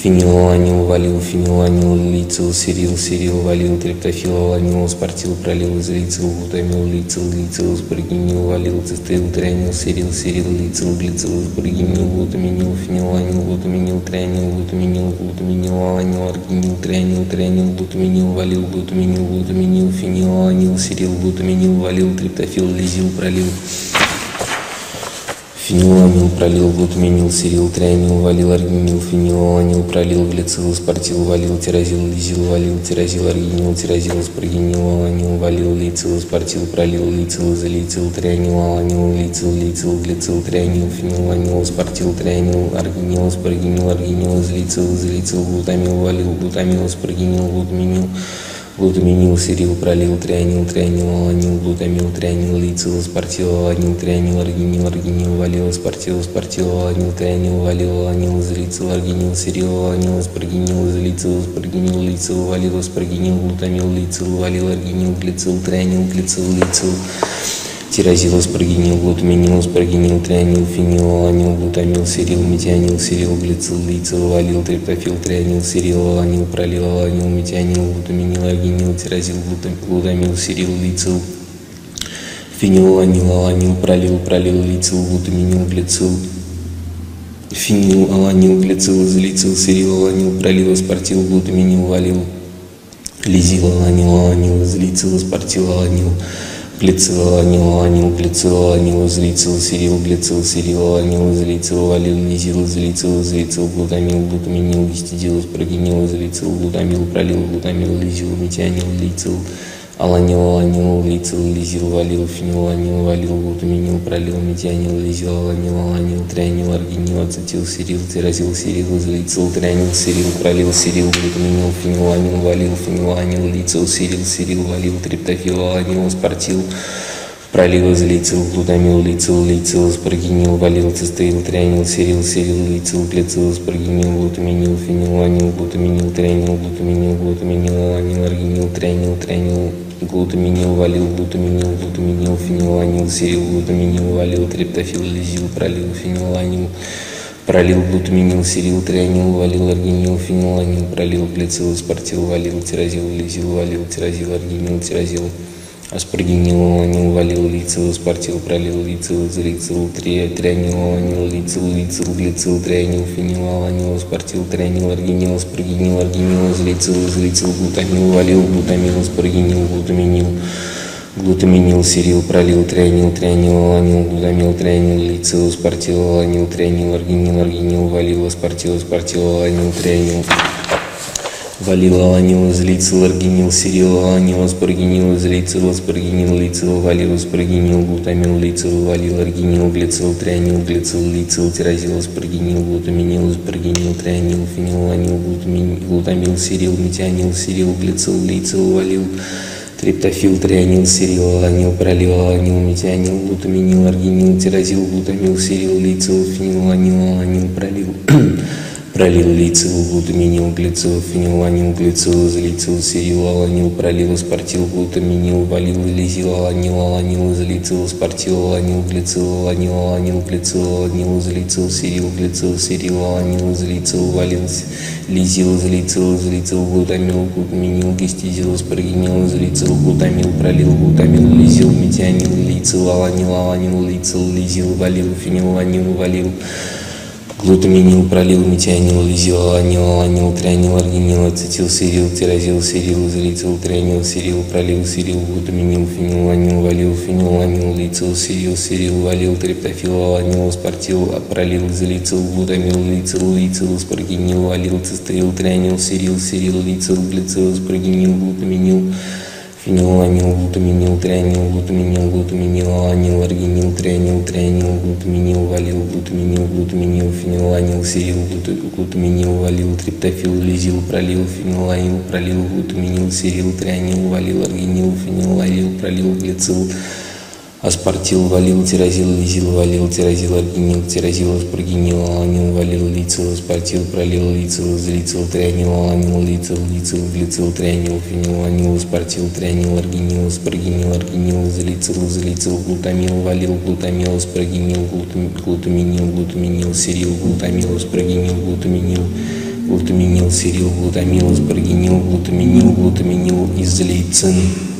фенилаланил, валил, фениланил, лицил, серил, серил, валил, триптофил, аланил, спортил, пролил, излицил, глутамил, лицил, лицил, спрыгинил, валил, цистеил, трианил, серил, серил, лицил, глицил, спрыгинил, глутаминил, фениланил, глутаминил, трианил, глутаминил, глутаминил, аланил, аргинил, трианил, трианил, глутаминил, валил, глутаминил, глутаминил, фенилаланил, серил, глутаминил, валил, триптофил, лизил, пролил. Фениламил, пролил, глутаминил, серил, трианил, валил, аргинил, фенилаланил, пролил, глицил, спортил, валил, тиразил, лизил, валил, тиразил, аргинил, тиразил, спрыгинил, аланил, валил, лицил, спортил, пролил, лицил, залицил, трианил, аланил, лицил, лицил, глицил, трианил, фениланил, спортил, трианил, аргинил, спрыгинил, аргинил, излицил, излицил, глутамил, валил, глутамил, спрыгинил, глутаминил, глутаминил, серил, пролил, трианил, трианил, аланил, глутамил, трианил, лицил, спортил, аланил, трианил, аргинил, аргинил, валил, спортил, спортил, аланил, трианил, валил, аланил, излицил, аргинил, серил, аланил, аспаргинил, излицил, аспаргинил, лицил, валил, аспаргинил, глутамил, лицил, валил, аргинил, глицил, трианил, глицил, лицил, тиразил, аспаргинил, глутаминил, аспаргинил, трианил, фенил, аланил, глутамил, серил, метионил, серил, глицил, лицил, валил, триптофил, трианил, серил, аланил, пролил, аланил, метионил, глутаминил, аргинил, тиразил, глутамил, серил, лицил, фенил, аланил, аланил, пролил, пролил, лицил, глутаминил, глицил, фенил, аланил, глицил, излицил, серил, аланил, пролил, аспартил, глутаминил, валил, лизил, аланил, аланил, излицил, аспартил, аланил, аланил, аланил, глицил, аланил, излицил, серил, глицил, серил, аланил, излицил, валил, лизил, излицил, излицил, глутамил, глутаминил, гистидил, аспаргинил, излицил, глутамил, пролил, глутамил, лизил, метионил, лицил, аланил, аланил, лицил, лизил, валил, фенил, аланил, валил, глутаминил, пролил, метионил, лизил, аланил, аланил, трианил, аргинил, ацетил, серил, тиразил, серил, излицил, трианил, серил, пролил, серил, глутаминил, фенил, аланил, валил, фенил, аланил, лицил, серил, серил, валил, триптофил, аланил, спортил, Пролил, излицил, глутамил, лицил, лицил, спаргинил, валил, цистеил, трианил, серил, серил, лицил, глицил, спаргинил, глутаминил, фенил, анил, глутаминил, трианил, глутаминил, глутаминил, анил, аргинил, трианил, трианил, глутаминил, валил, глутаминил, глутаминил, фенил, анил, серил, глутаминил, валил, триптофил, лизил, пролил, фенил, анил, Пролил, глутаминил, серил, трианил, валил, аргинил, фенил, анил, пролил, глицил, спортил, валил, тиразил, лизил, валил, тиразил, аргинил, тиразил, аспаргинил, аланил, валил, лицил, спортил, пролил, лицил, три, трианил, аланил, лицил, лицил, глицил, трианил, фенил, аланил, спортил, трианил, аргинил, аспаргинил, аргинил, излицил, излицил, глутамил, валил, глутамил, аспаргинил, глутаминил, глутаминил, серил, пролил, трианил, трианил, аланил, глутамил, трианил, лицил, спортил, аланил, трианил, аргинил, аргинил, валил, спортил, спортил, аланил, трианил, Валил, аланил, излицил, аргинил, серил, аланил, аспаргинил, излицил, аспаргинил, лицил, валил, аспаргинил, глутамил, лицил, валил, аргинил, глицил, трианил, глицил, лицил, тиразил, аспаргинил, глутаминил, аспаргинил, трианил, фенил, аланил, глутамин, глутамил, серил, метионил, серил, глицил, лицил, валил, триптофил, трианил, серил, аланил, пролил, аланил, метионил, глутаминил, аргинил, тиразил, глутамил, серил, лицил, фенил, аланил, аланил, пролил, (clears throat) Пролил, лицил, глутаминил, глицил, фениланил, глицил, излицил, серил, аланил, пролил, спортил, глутаминил, валил, лизил, аланил, аланил, излицил, спортил, аланил, глицил, аланил, аланил, глицил, аланил, излицил, серил, глицил, серил, аланил, излицил, валил, лизил, излицил, излицил, глутамил, глутаминил, гистизил, спаргинил, излицил, глутамил, пролил, глутамил, лизил, метионил, лицил, аланил, аланил, лицил, лизил, валил, фениланил, валил, глутаминил, пролил, метионил, лизил, аланил, аланил, трианил, аргинил, ацетил, серил, тиразил, серил, излицил, трианил, серил, пролил, серил, глутаминил, фениланил, валил, фениланил, лицил, серил, серил, валил, триптофил, аланил, спортил, пролил, излицил, глутамил, лицил, лицил, спаргинил, валил, цистеил, трианил, серил, серил, лицил, глицил, спаргинил, глутаминил, фениланил, глутаминил, трианил, глутаминил, глутаминил, аланил, аргинил, трианил, трианил, глутаминил, валил, глутаминил, глутаминил, фениланил, серил, глутаминил, валил, триптофил, лизил, пролил, фениланил, пролил, глутаминил, серил, трианил, валил, аргинил, фениланил, пролил, глицил, аспартил, валил, тиразил, лизил, валил, тиразил, аргинил, тиразил, аспаргинил, аланил, валил, лицил, аспартил, пролил, лицил, излицил, трианил, аланил, лицил, лицил, глицил, трианил, фениланил, аспартил, трианил, аргинил, аспаргинил, аргинил, излицил, излицил, глутамил, валил, глутамил, аспаргинил, глутаминил, глутаминил, серил, глутамил, аспаргинил, глутаминил, глутаминил, серил, глутамил, аспаргинил, глутаминил, глутаминил, излицин.